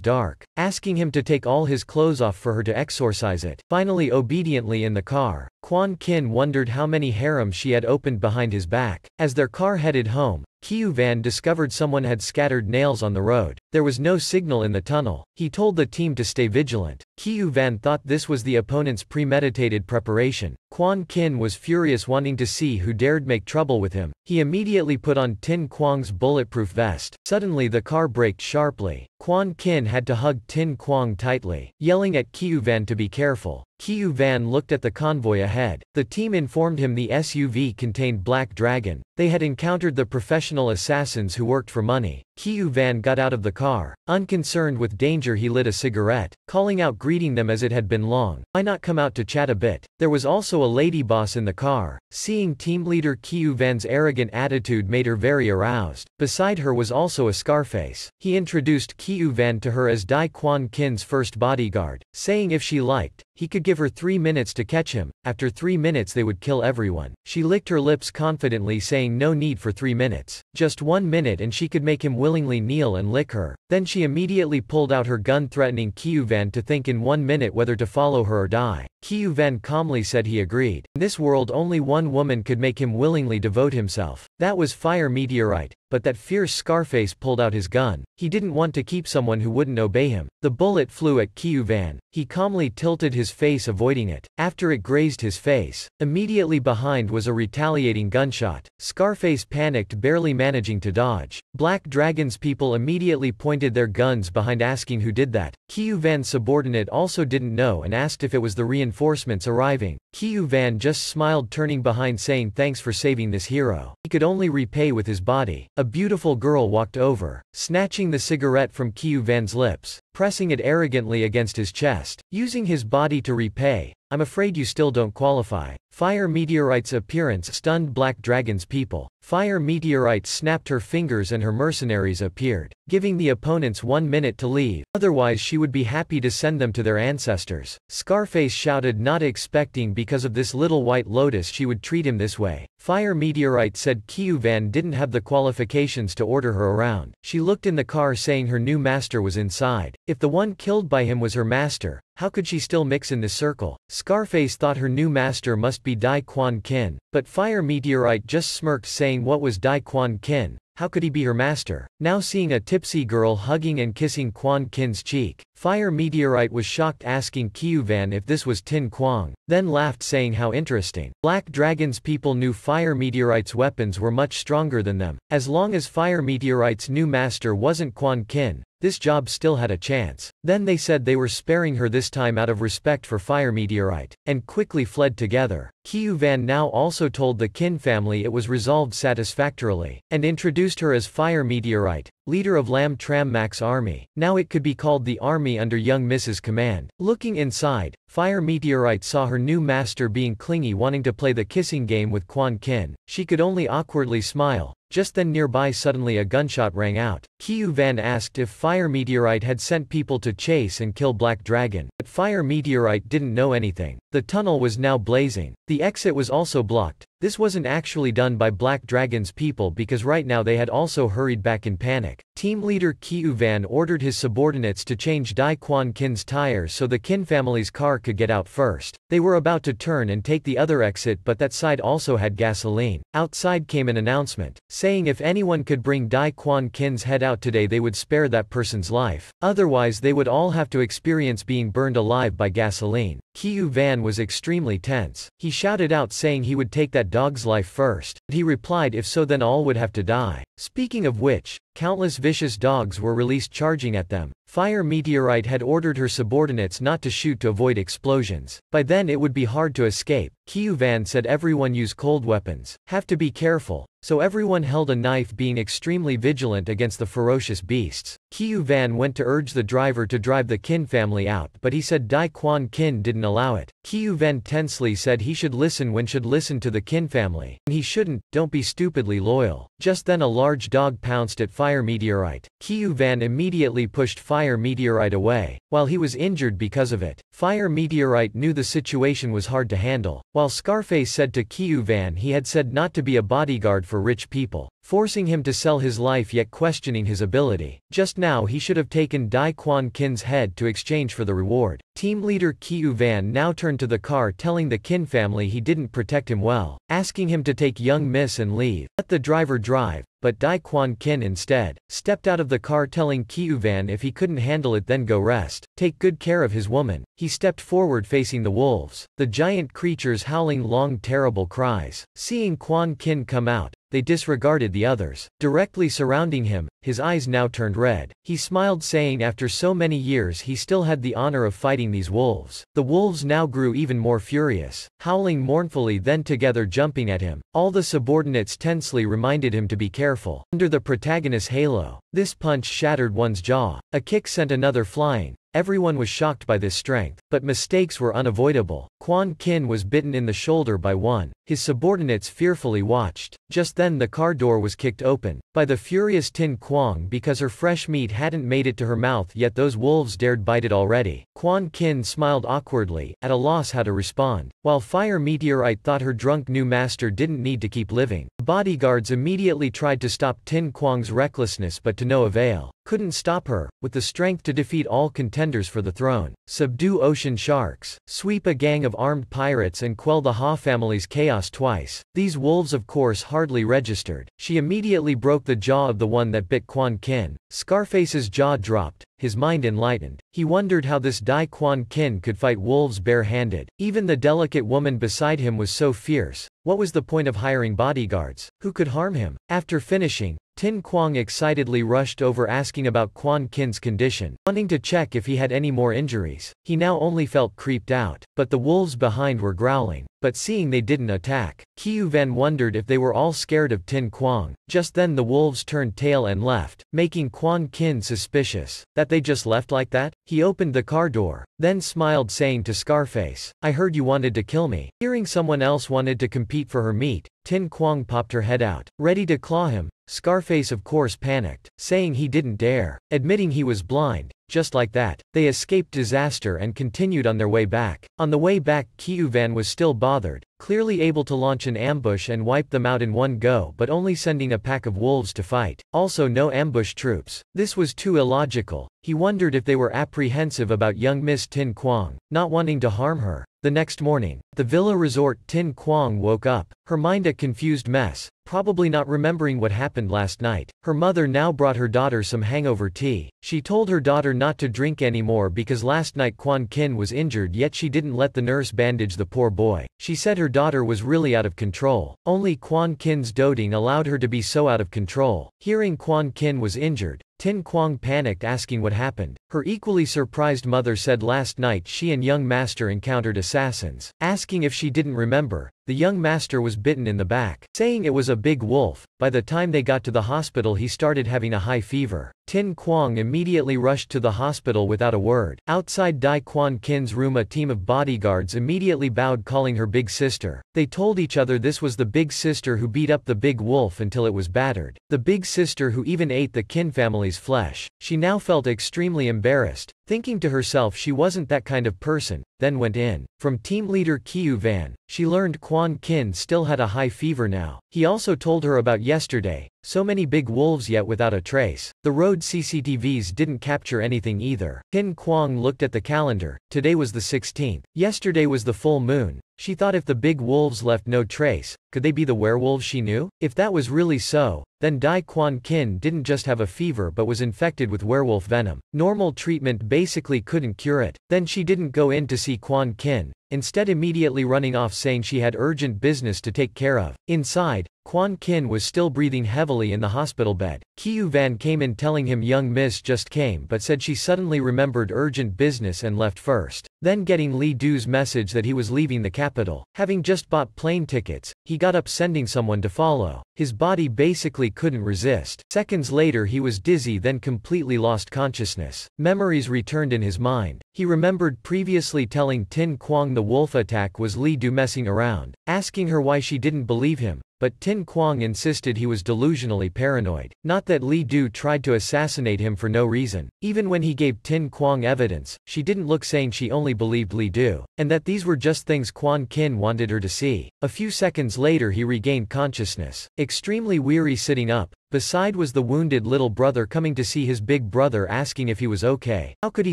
dark, asking him to take all his clothes off for her to exorcise it. Finally obediently in the car, Quan Kin wondered how many harems she had opened behind his back. As their car headed home, Kiu Van discovered someone had scattered nails on the road. There was no signal in the tunnel. He told the team to stay vigilant. Kiu Van thought this was the opponent's premeditated preparation. Quan Kin was furious wanting to see who dared make trouble with him. He immediately put on Tin Quang's bulletproof vest. Suddenly the car braked sharply. Quan Kin had to hug Tin Quang tightly, yelling at Kiu Van to be careful. Kiu Van looked at the convoy ahead. The team informed him the SUV contained Black Dragon. They had encountered the professional assassins who worked for money. Kiu Van got out of the car. Unconcerned with danger he lit a cigarette, calling out greeting them as it had been long. Why not come out to chat a bit? There was also a lady boss in the car. Seeing team leader Kiu Van's arrogant attitude made her very aroused. Beside her was also a Scarface. He introduced Kiu Van to her as Dai Quan Kin's first bodyguard, saying if she liked, he could give her three minutes to catch him, after three minutes they would kill everyone. She licked her lips confidently saying no need for three minutes. Just one minute and she could make him willingly kneel and lick her. Then she immediately pulled out her gun threatening Kiu Van to think in one minute whether to follow her or die. Kiu Van calmly said he agreed. In this world only one woman could make him willingly devote himself. That was Fire Meteorite, but that fierce Scarface pulled out his gun. He didn't want to keep someone who wouldn't obey him. The bullet flew at Kiu Van. He calmly tilted his face avoiding it. After it grazed his face, immediately behind was a retaliating gunshot. Scarface panicked barely managing to dodge. Black Dragon's people immediately pointed their guns behind asking who did that. Kiu Van's subordinate also didn't know and asked if it was the reinforcements arriving. Kiu Van just smiled turning behind saying thanks for saving this hero. He could only repay with his body. A beautiful girl walked over, snatching the cigarette from Kiu Van's lips, pressing it arrogantly against his chest, using his body to repay. I'm afraid you still don't qualify. Fire Meteorite's appearance stunned Black Dragon's people. Fire Meteorite snapped her fingers and her mercenaries appeared, giving the opponents one minute to leave, otherwise she would be happy to send them to their ancestors. Scarface shouted not expecting because of this little white lotus she would treat him this way. Fire Meteorite said Kiu Van didn't have the qualifications to order her around. She looked in the car saying her new master was inside. If the one killed by him was her master, how could she still mix in this circle? Scarface thought her new master must be Dai Quan Kin, but Fire Meteorite just smirked saying what was Dai Quan Kin, how could he be her master? Now seeing a tipsy girl hugging and kissing Quan Kin's cheek, Fire Meteorite was shocked asking Kiu Van if this was Tin Quang, then laughed saying how interesting. Black Dragon's people knew Fire Meteorite's weapons were much stronger than them. As long as Fire Meteorite's new master wasn't Quan Kin, this job still had a chance. Then they said they were sparing her this time out of respect for Fire Meteorite, and quickly fled together. Kiu Van now also told the Kin family it was resolved satisfactorily, and introduced her as Fire Meteorite, leader of Lam Tram Mak's army. Now it could be called the army under young Miss's Command. Looking inside, Fire Meteorite saw her new master being clingy wanting to play the kissing game with Quan Kin. She could only awkwardly smile, just then nearby suddenly a gunshot rang out. Kiu Van asked if Fire Meteorite had sent people to chase and kill Black Dragon, but Fire Meteorite didn't know anything. The tunnel was now blazing. The exit was also blocked, This wasn't actually done by Black Dragon's people because right now they had also hurried back in panic. Team leader Kiu Van ordered his subordinates to change Dai Quan Kin's tires so the Kin family's car could get out first. They were about to turn and take the other exit but that side also had gasoline. Outside came an announcement, saying if anyone could bring Dai Quan Kin's head out today they would spare that person's life. Otherwise they would all have to experience being burned alive by gasoline. Kiu Van was extremely tense. He shouted out saying he would take that dog's life first. but He replied if so then all would have to die. Speaking of which, countless vicious dogs were released charging at them. Fire Meteorite had ordered her subordinates not to shoot to avoid explosions. By then it would be hard to escape. Kiu Van said everyone use cold weapons. Have to be careful. So everyone held a knife being extremely vigilant against the ferocious beasts. Kiu Van went to urge the driver to drive the Kin family out but he said Dai Quan Kin didn't allow it. Kiu Van tensely said he should listen when should listen to the Kin family. And he shouldn't, don't be stupidly loyal. Just then a large dog pounced at Fire Meteorite. Kiu Van immediately pushed Fire Meteorite away. While he was injured because of it, Fire Meteorite knew the situation was hard to handle. While Scarface said to Kiu Van he had said not to be a bodyguard for rich people, forcing him to sell his life yet questioning his ability. Just now he should have taken Dai Quan Kin's head to exchange for the reward. Team leader Kiu Van now turned to the car telling the Kin family he didn't protect him well, asking him to take young miss and leave. Let the driver drive, but Dai Quan Kin instead, stepped out of the car telling Kiu Van if he couldn't handle it then go rest, take good care of his woman. He stepped forward facing the wolves, the giant creatures howling long terrible cries. Seeing Quan Kin come out, they disregarded the others. Directly surrounding him, his eyes now turned red. He smiled saying after so many years he still had the honor of fighting these wolves. The wolves now grew even more furious, howling mournfully then together jumping at him. All the subordinates tensely reminded him to be careful. Under the protagonist's halo, this punch shattered one's jaw. A kick sent another flying. Everyone was shocked by this strength, but mistakes were unavoidable. Quan Kin was bitten in the shoulder by one. His subordinates fearfully watched. Just then the car door was kicked open, by the furious Tin Quang because her fresh meat hadn't made it to her mouth yet those wolves dared bite it already. Quan Kin smiled awkwardly, at a loss how to respond. While Fire Meteorite thought her drunk new master didn't need to keep living, bodyguards immediately tried to stop Tin Quang's recklessness but to no avail. Couldn't stop her, with the strength to defeat all contenders for the throne. Subdue ocean sharks, sweep a gang of armed pirates and quell the Ha family's chaos twice. These wolves of course hardly registered. She immediately broke the jaw of the one that bit Quan Kin. Scarface's jaw dropped, his mind enlightened. He wondered how this Dai Quan Kin could fight wolves bare-handed. Even the delicate woman beside him was so fierce. What was the point of hiring bodyguards? Who could harm him? After finishing, Tin Quang excitedly rushed over asking about Quan Kin's condition, wanting to check if he had any more injuries. He now only felt creeped out, but the wolves behind were growling. But seeing they didn't attack, Kiu Van wondered if they were all scared of Tin Quang. Just then the wolves turned tail and left, making Quan Kin suspicious. That they just left like that? He opened the car door, then smiled saying to Scarface, I heard you wanted to kill me. Hearing someone else wanted to compete for her meat, Tin Quang popped her head out, ready to claw him. Scarface of course panicked, saying he didn't dare, admitting he was blind, just like that, they escaped disaster and continued on their way back. On the way back Kiu Van was still bothered, clearly able to launch an ambush and wipe them out in one go but only sending a pack of wolves to fight. Also no ambush troops. This was too illogical. He wondered if they were apprehensive about young Miss Tin Quang, not wanting to harm her. The next morning, the villa resort Tin Quang woke up, her mind a confused mess, probably not remembering what happened last night. Her mother now brought her daughter some hangover tea. She told her daughter not to drink anymore because last night Quan Kin was injured yet she didn't let the nurse bandage the poor boy. She said her daughter was really out of control. Only Quan Kin's doting allowed her to be so out of control. Hearing Quan Kin was injured, Tin Quang panicked asking what happened. Her equally surprised mother said last night she and young master encountered assassins. Asking if she didn't remember, the young master was bitten in the back, saying it was a big wolf. By the time they got to the hospital he started having a high fever. Tin Quang immediately rushed to the hospital without a word. Outside Dai Quan Kin's room a team of bodyguards immediately bowed calling her big sister. They told each other this was the big sister who beat up the big wolf until it was battered. The big sister who even ate the Kin family's flesh. She now felt extremely embarrassed, thinking to herself she wasn't that kind of person, then went in. From team leader Kiu Van, she learned Quan Kin still had a high fever now. He also told her about yesterday, so many big wolves yet without a trace. The road CCTVs didn't capture anything either. Tin Quang looked at the calendar, today was the 16th. Yesterday was the full moon. She thought if the big wolves left no trace, could they be the werewolves she knew? If that was really so, then Dai Quan Kin didn't just have a fever but was infected with werewolf venom. Normal treatment basically couldn't cure it. Then she didn't go in to see Quan Kin, instead immediately running off saying she had urgent business to take care of. Inside, Quan Kin was still breathing heavily in the hospital bed. Kiu Van came in telling him young miss just came but said she suddenly remembered urgent business and left first. Then getting Li Du's message that he was leaving the capital. Having just bought plane tickets, he got up sending someone to follow. His body basically couldn't resist. Seconds later he was dizzy then completely lost consciousness. Memories returned in his mind. He remembered previously telling Tin Quang the wolf attack was Li Du messing around, asking her why she didn't believe him, but Tin Quang insisted he was delusionally paranoid. Not that Li Du tried to assassinate him for no reason. Even when he gave Tin Quang evidence, she didn't look saying she only believed Li Du, and that these were just things Quan Kin wanted her to see. A few seconds later he regained consciousness. Extremely weary sitting up, Beside was the wounded little brother coming to see his big brother asking if he was okay. How could he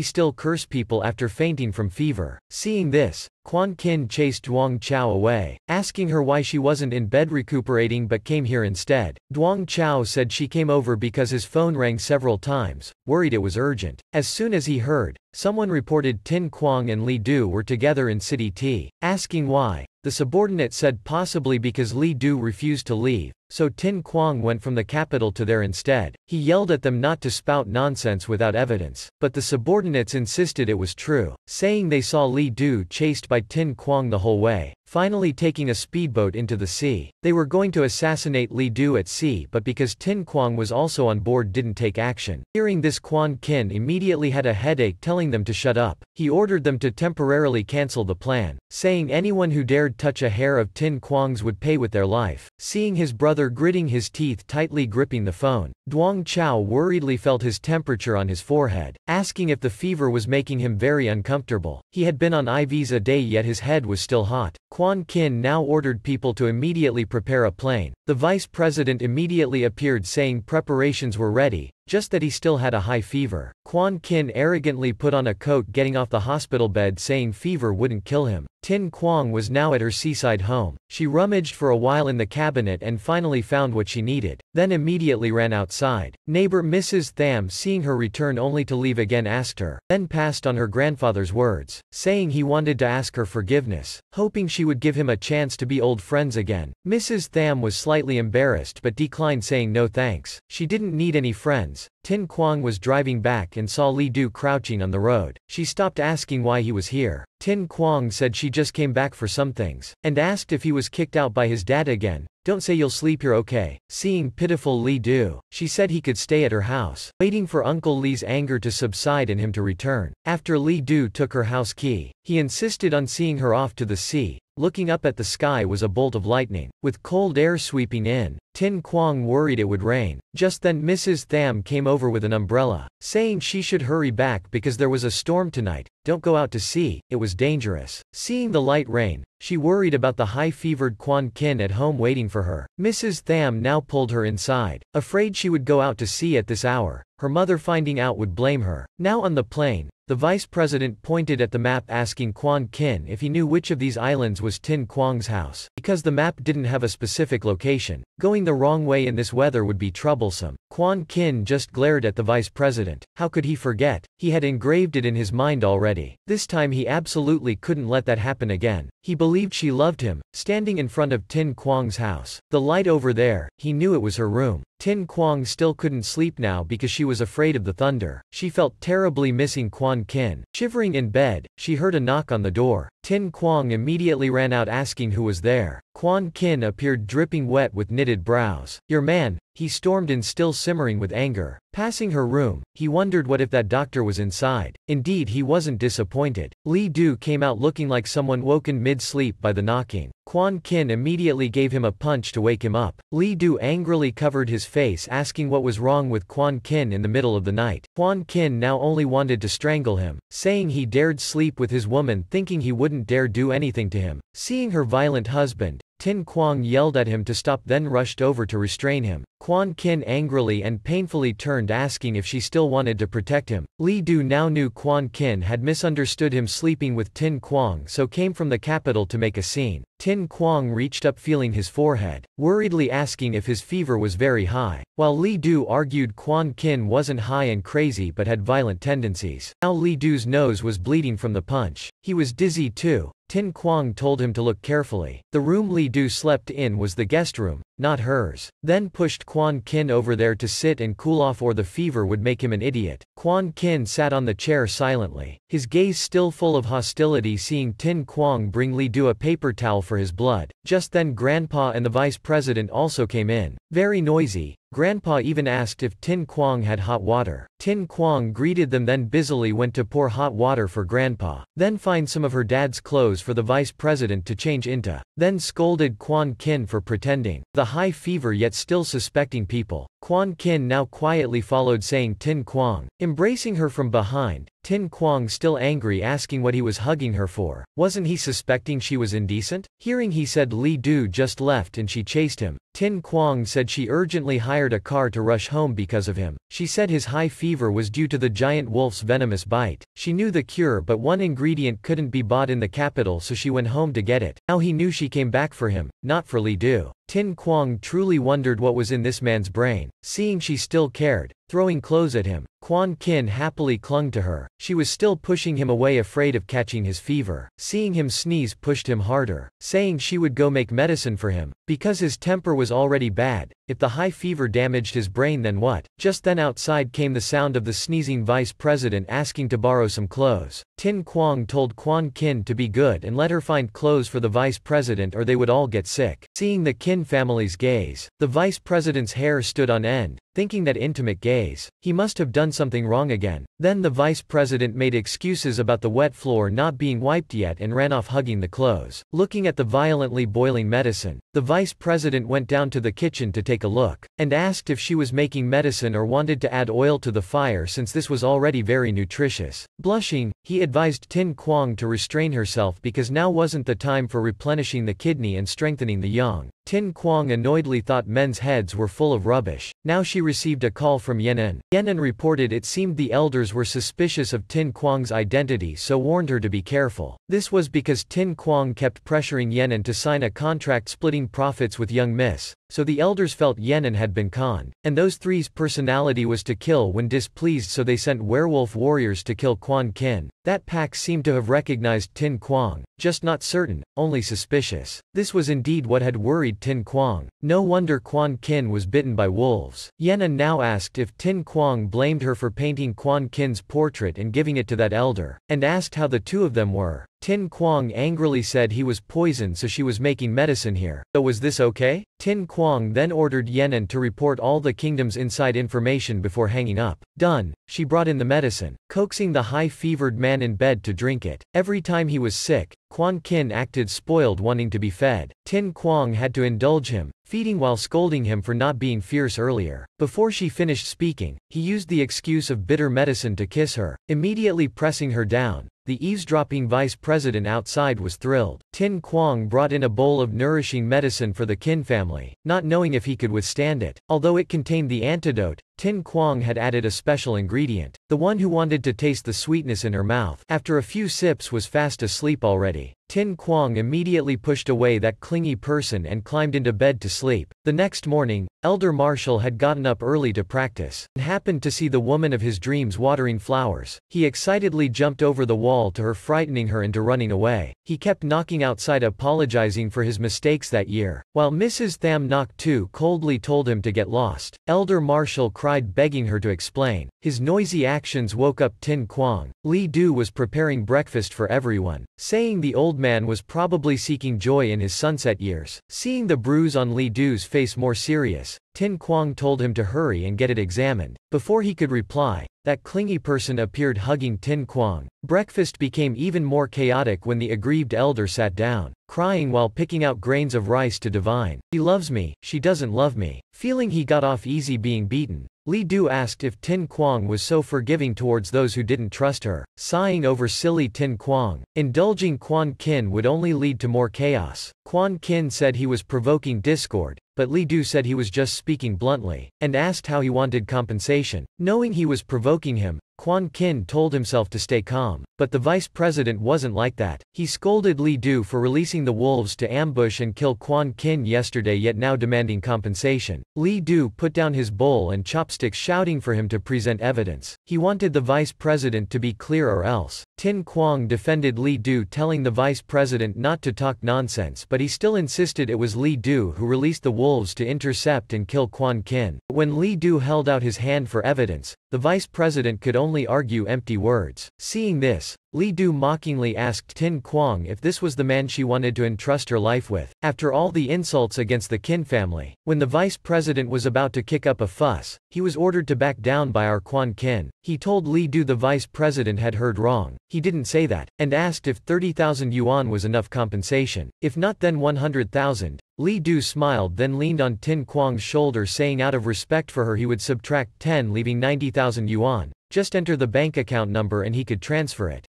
still curse people after fainting from fever? Seeing this, Quan Kin chased Duong Chao away, asking her why she wasn't in bed recuperating but came here instead. Duong Chao said she came over because his phone rang several times, worried it was urgent. As soon as he heard, someone reported Tin Quang and Li Du were together in City T, asking why. The subordinate said possibly because Li Du refused to leave, so Tin Quang went from the capital to there instead. He yelled at them not to spout nonsense without evidence, but the subordinates insisted it was true, saying they saw Li Du chased by Tin Quang the whole way finally taking a speedboat into the sea. They were going to assassinate Li Du at sea but because Tin Quang was also on board didn't take action. Hearing this Quan Kin immediately had a headache telling them to shut up. He ordered them to temporarily cancel the plan, saying anyone who dared touch a hair of Tin Quang's would pay with their life. Seeing his brother gritting his teeth tightly gripping the phone, Duong Chao worriedly felt his temperature on his forehead, asking if the fever was making him very uncomfortable. He had been on IVs a day yet his head was still hot. Quan Kin now ordered people to immediately prepare a plane. The vice president immediately appeared saying preparations were ready, just that he still had a high fever. Quan Kin arrogantly put on a coat getting off the hospital bed saying fever wouldn't kill him. Tin Quang was now at her seaside home. She rummaged for a while in the cabinet and finally found what she needed, then immediately ran outside. Neighbor Mrs. Tham seeing her return only to leave again asked her, then passed on her grandfather's words, saying he wanted to ask her forgiveness, hoping she would give him a chance to be old friends again. Mrs. Tham was slightly embarrassed but declined saying no thanks. She didn't need any friends. Tin Quang was driving back and saw Li Du crouching on the road. She stopped asking why he was here. Tin Quang said she just came back for some things, and asked if he was kicked out by his dad again. Don't say you'll sleep here okay. Seeing pitiful Li Du, she said he could stay at her house, waiting for Uncle Li's anger to subside and him to return. After Li Du took her house key, he insisted on seeing her off to the sea. Looking up at the sky was a bolt of lightning, with cold air sweeping in. Tin Quang worried it would rain. Just then Mrs. Tham came over with an umbrella, saying she should hurry back because there was a storm tonight. Don't go out to sea, it was dangerous. Seeing the light rain, she worried about the high-fevered Quan Kin at home waiting for her. Mrs. Tham now pulled her inside, afraid she would go out to sea at this hour. Her mother finding out would blame her. Now on the plane, the vice president pointed at the map asking Quan Kin if he knew which of these islands was Tin Quang's house. Because the map didn't have a specific location, going the wrong way in this weather would be troublesome. Quan Kin just glared at the vice president. How could he forget? He had engraved it in his mind already. This time he absolutely couldn't let that happen again. He believed she loved him, standing in front of Tin Quang's house. The light over there, he knew it was her room. Tin Quang still couldn't sleep now because she was afraid of the thunder. She felt terribly missing Quan Kin. Shivering in bed, she heard a knock on the door. Tin Quang immediately ran out asking who was there. Quan Kin appeared dripping wet with knitted brows. Your man, he stormed in still simmering with anger. Passing her room, he wondered what if that doctor was inside. Indeed he wasn't disappointed. Li Du came out looking like someone woken mid-sleep by the knocking. Quan Kin immediately gave him a punch to wake him up. Li Du angrily covered his face asking what was wrong with Quan Kin in the middle of the night. Quan Kin now only wanted to strangle him, saying he dared sleep with his woman thinking he wouldn't dare do anything to him. Seeing her violent husband, Tin Quang yelled at him to stop then rushed over to restrain him. Quan Kin angrily and painfully turned asking if she still wanted to protect him. Li Du now knew Quan Kin had misunderstood him sleeping with Tin Quang so came from the capital to make a scene. Tin Quang reached up feeling his forehead, worriedly asking if his fever was very high, while Li Du argued Quan Kin wasn't high and crazy but had violent tendencies. Now Li Du's nose was bleeding from the punch. He was dizzy too, Tin Quang told him to look carefully. The room Li Du slept in was the guest room, not hers. Then pushed Quan Kin over there to sit and cool off or the fever would make him an idiot. Quan Kin sat on the chair silently, his gaze still full of hostility seeing Tin Quang bring Li Du a paper towel for his blood. Just then Grandpa and the vice president also came in. Very noisy, Grandpa even asked if Tin Quang had hot water. Tin Quang greeted them then busily went to pour hot water for Grandpa. Then find some of her dad's clothes for the vice president to change into. Then scolded Quan Kin for pretending. The high fever yet still suspecting people. Quan Kin now quietly followed saying Tin Quang, embracing her from behind, Tin Quang still angry asking what he was hugging her for. Wasn't he suspecting she was indecent? Hearing he said Li Du just left and she chased him. Tin Quang said she urgently hired a car to rush home because of him. She said his high fever was due to the giant wolf's venomous bite. She knew the cure but one ingredient couldn't be bought in the capital so she went home to get it. Now he knew she came back for him, not for Li Du. Tin Quang truly wondered what was in this man's brain. Seeing she still cared, throwing clothes at him, Quan Kin happily clung to her. She was still pushing him away afraid of catching his fever. Seeing him sneeze pushed him harder, saying she would go make medicine for him. Because his temper was already bad, if the high fever damaged his brain then what? Just then outside came the sound of the sneezing vice president asking to borrow some clothes. Tin Quang told Quan Kin to be good and let her find clothes for the vice president or they would all get sick. Seeing the Kin family's gaze, the vice president's hair stood on end, thinking that intimate gaze. He must have done something wrong again. Then the vice president made excuses about the wet floor not being wiped yet and ran off hugging the clothes. Looking at the violently boiling medicine, the vice president went down to the kitchen to take a look, and asked if she was making medicine or wanted to add oil to the fire since this was already very nutritious. Blushing, he advised Tin Quang to restrain herself because now wasn't the time for replenishing the kidney and strengthening the young. Tin Quang annoyedly thought men's heads were full of rubbish. Now she received a call from Yenan. Yenan reported it seemed the elders were suspicious of Tin Quang's identity so warned her to be careful. This was because Tin Quang kept pressuring Yenan to sign a contract splitting profits with young Miss, so the elders felt Yenan had been conned. And those three's personality was to kill when displeased so they sent werewolf warriors to kill Quan Kin. That pack seemed to have recognized Tin Quang, just not certain, only suspicious. This was indeed what had worried Tin Quang. No wonder Quan Kin was bitten by wolves. Yenan now asked if Tin Quang blamed her for painting Quan Kin's portrait and giving it to that elder, and asked how the two of them were. Tin Quang angrily said he was poisoned so she was making medicine here. So was this okay? Tin Quang then ordered Yenan to report all the kingdom's inside information before hanging up. Done, she brought in the medicine, coaxing the high-fevered man in bed to drink it. Every time he was sick, Quan Kin acted spoiled wanting to be fed. Tin Quang had to indulge him, feeding while scolding him for not being fierce earlier. Before she finished speaking, he used the excuse of bitter medicine to kiss her, immediately pressing her down. The eavesdropping vice president outside was thrilled. Tin Quang brought in a bowl of nourishing medicine for the Kin family, not knowing if he could withstand it. Although it contained the antidote, Tin Quang had added a special ingredient, the one who wanted to taste the sweetness in her mouth. After a few sips was fast asleep already. Tin Quang immediately pushed away that clingy person and climbed into bed to sleep. The next morning, Elder Marshall had gotten up early to practice, and happened to see the woman of his dreams watering flowers. He excitedly jumped over the wall to her frightening her into running away. He kept knocking outside apologizing for his mistakes that year. While Mrs. Tham Nok too coldly told him to get lost. Elder Marshall cried tried begging her to explain. His noisy actions woke up Tin Quang. Li Du was preparing breakfast for everyone, saying the old man was probably seeking joy in his sunset years. Seeing the bruise on Li Du's face more serious, Tin Quang told him to hurry and get it examined. Before he could reply, that clingy person appeared hugging Tin Quang. Breakfast became even more chaotic when the aggrieved elder sat down, crying while picking out grains of rice to divine. She loves me, she doesn't love me. Feeling he got off easy being beaten, Li Du asked if Tin Quang was so forgiving towards those who didn't trust her, sighing over silly Tin Quang. Indulging Quan Kin would only lead to more chaos. Quan Kin said he was provoking discord, but Li Du said he was just speaking bluntly, and asked how he wanted compensation. Knowing he was provoking him, Quan Kin told himself to stay calm, but the vice president wasn't like that. He scolded Li Du for releasing the wolves to ambush and kill Quan Kin yesterday yet now demanding compensation. Li Du put down his bowl and chopsticks shouting for him to present evidence. He wanted the vice president to be clear or else. Tin Quang defended Li Du telling the vice president not to talk nonsense but he still insisted it was Li Du who released the wolves to intercept and kill Quan Kin. When Li Du held out his hand for evidence, the vice president could only argue empty words. Seeing this, Li Du mockingly asked Tin Quang if this was the man she wanted to entrust her life with, after all the insults against the Qin family. When the vice president was about to kick up a fuss, he was ordered to back down by our Quan Kin. He told Li Du the vice president had heard wrong, he didn't say that, and asked if 30,000 yuan was enough compensation. If not then 100,000. Li Du smiled then leaned on Tin Quang's shoulder saying out of respect for her he would subtract 10 leaving 90,000 yuan. Just enter the bank account number and he could transfer it.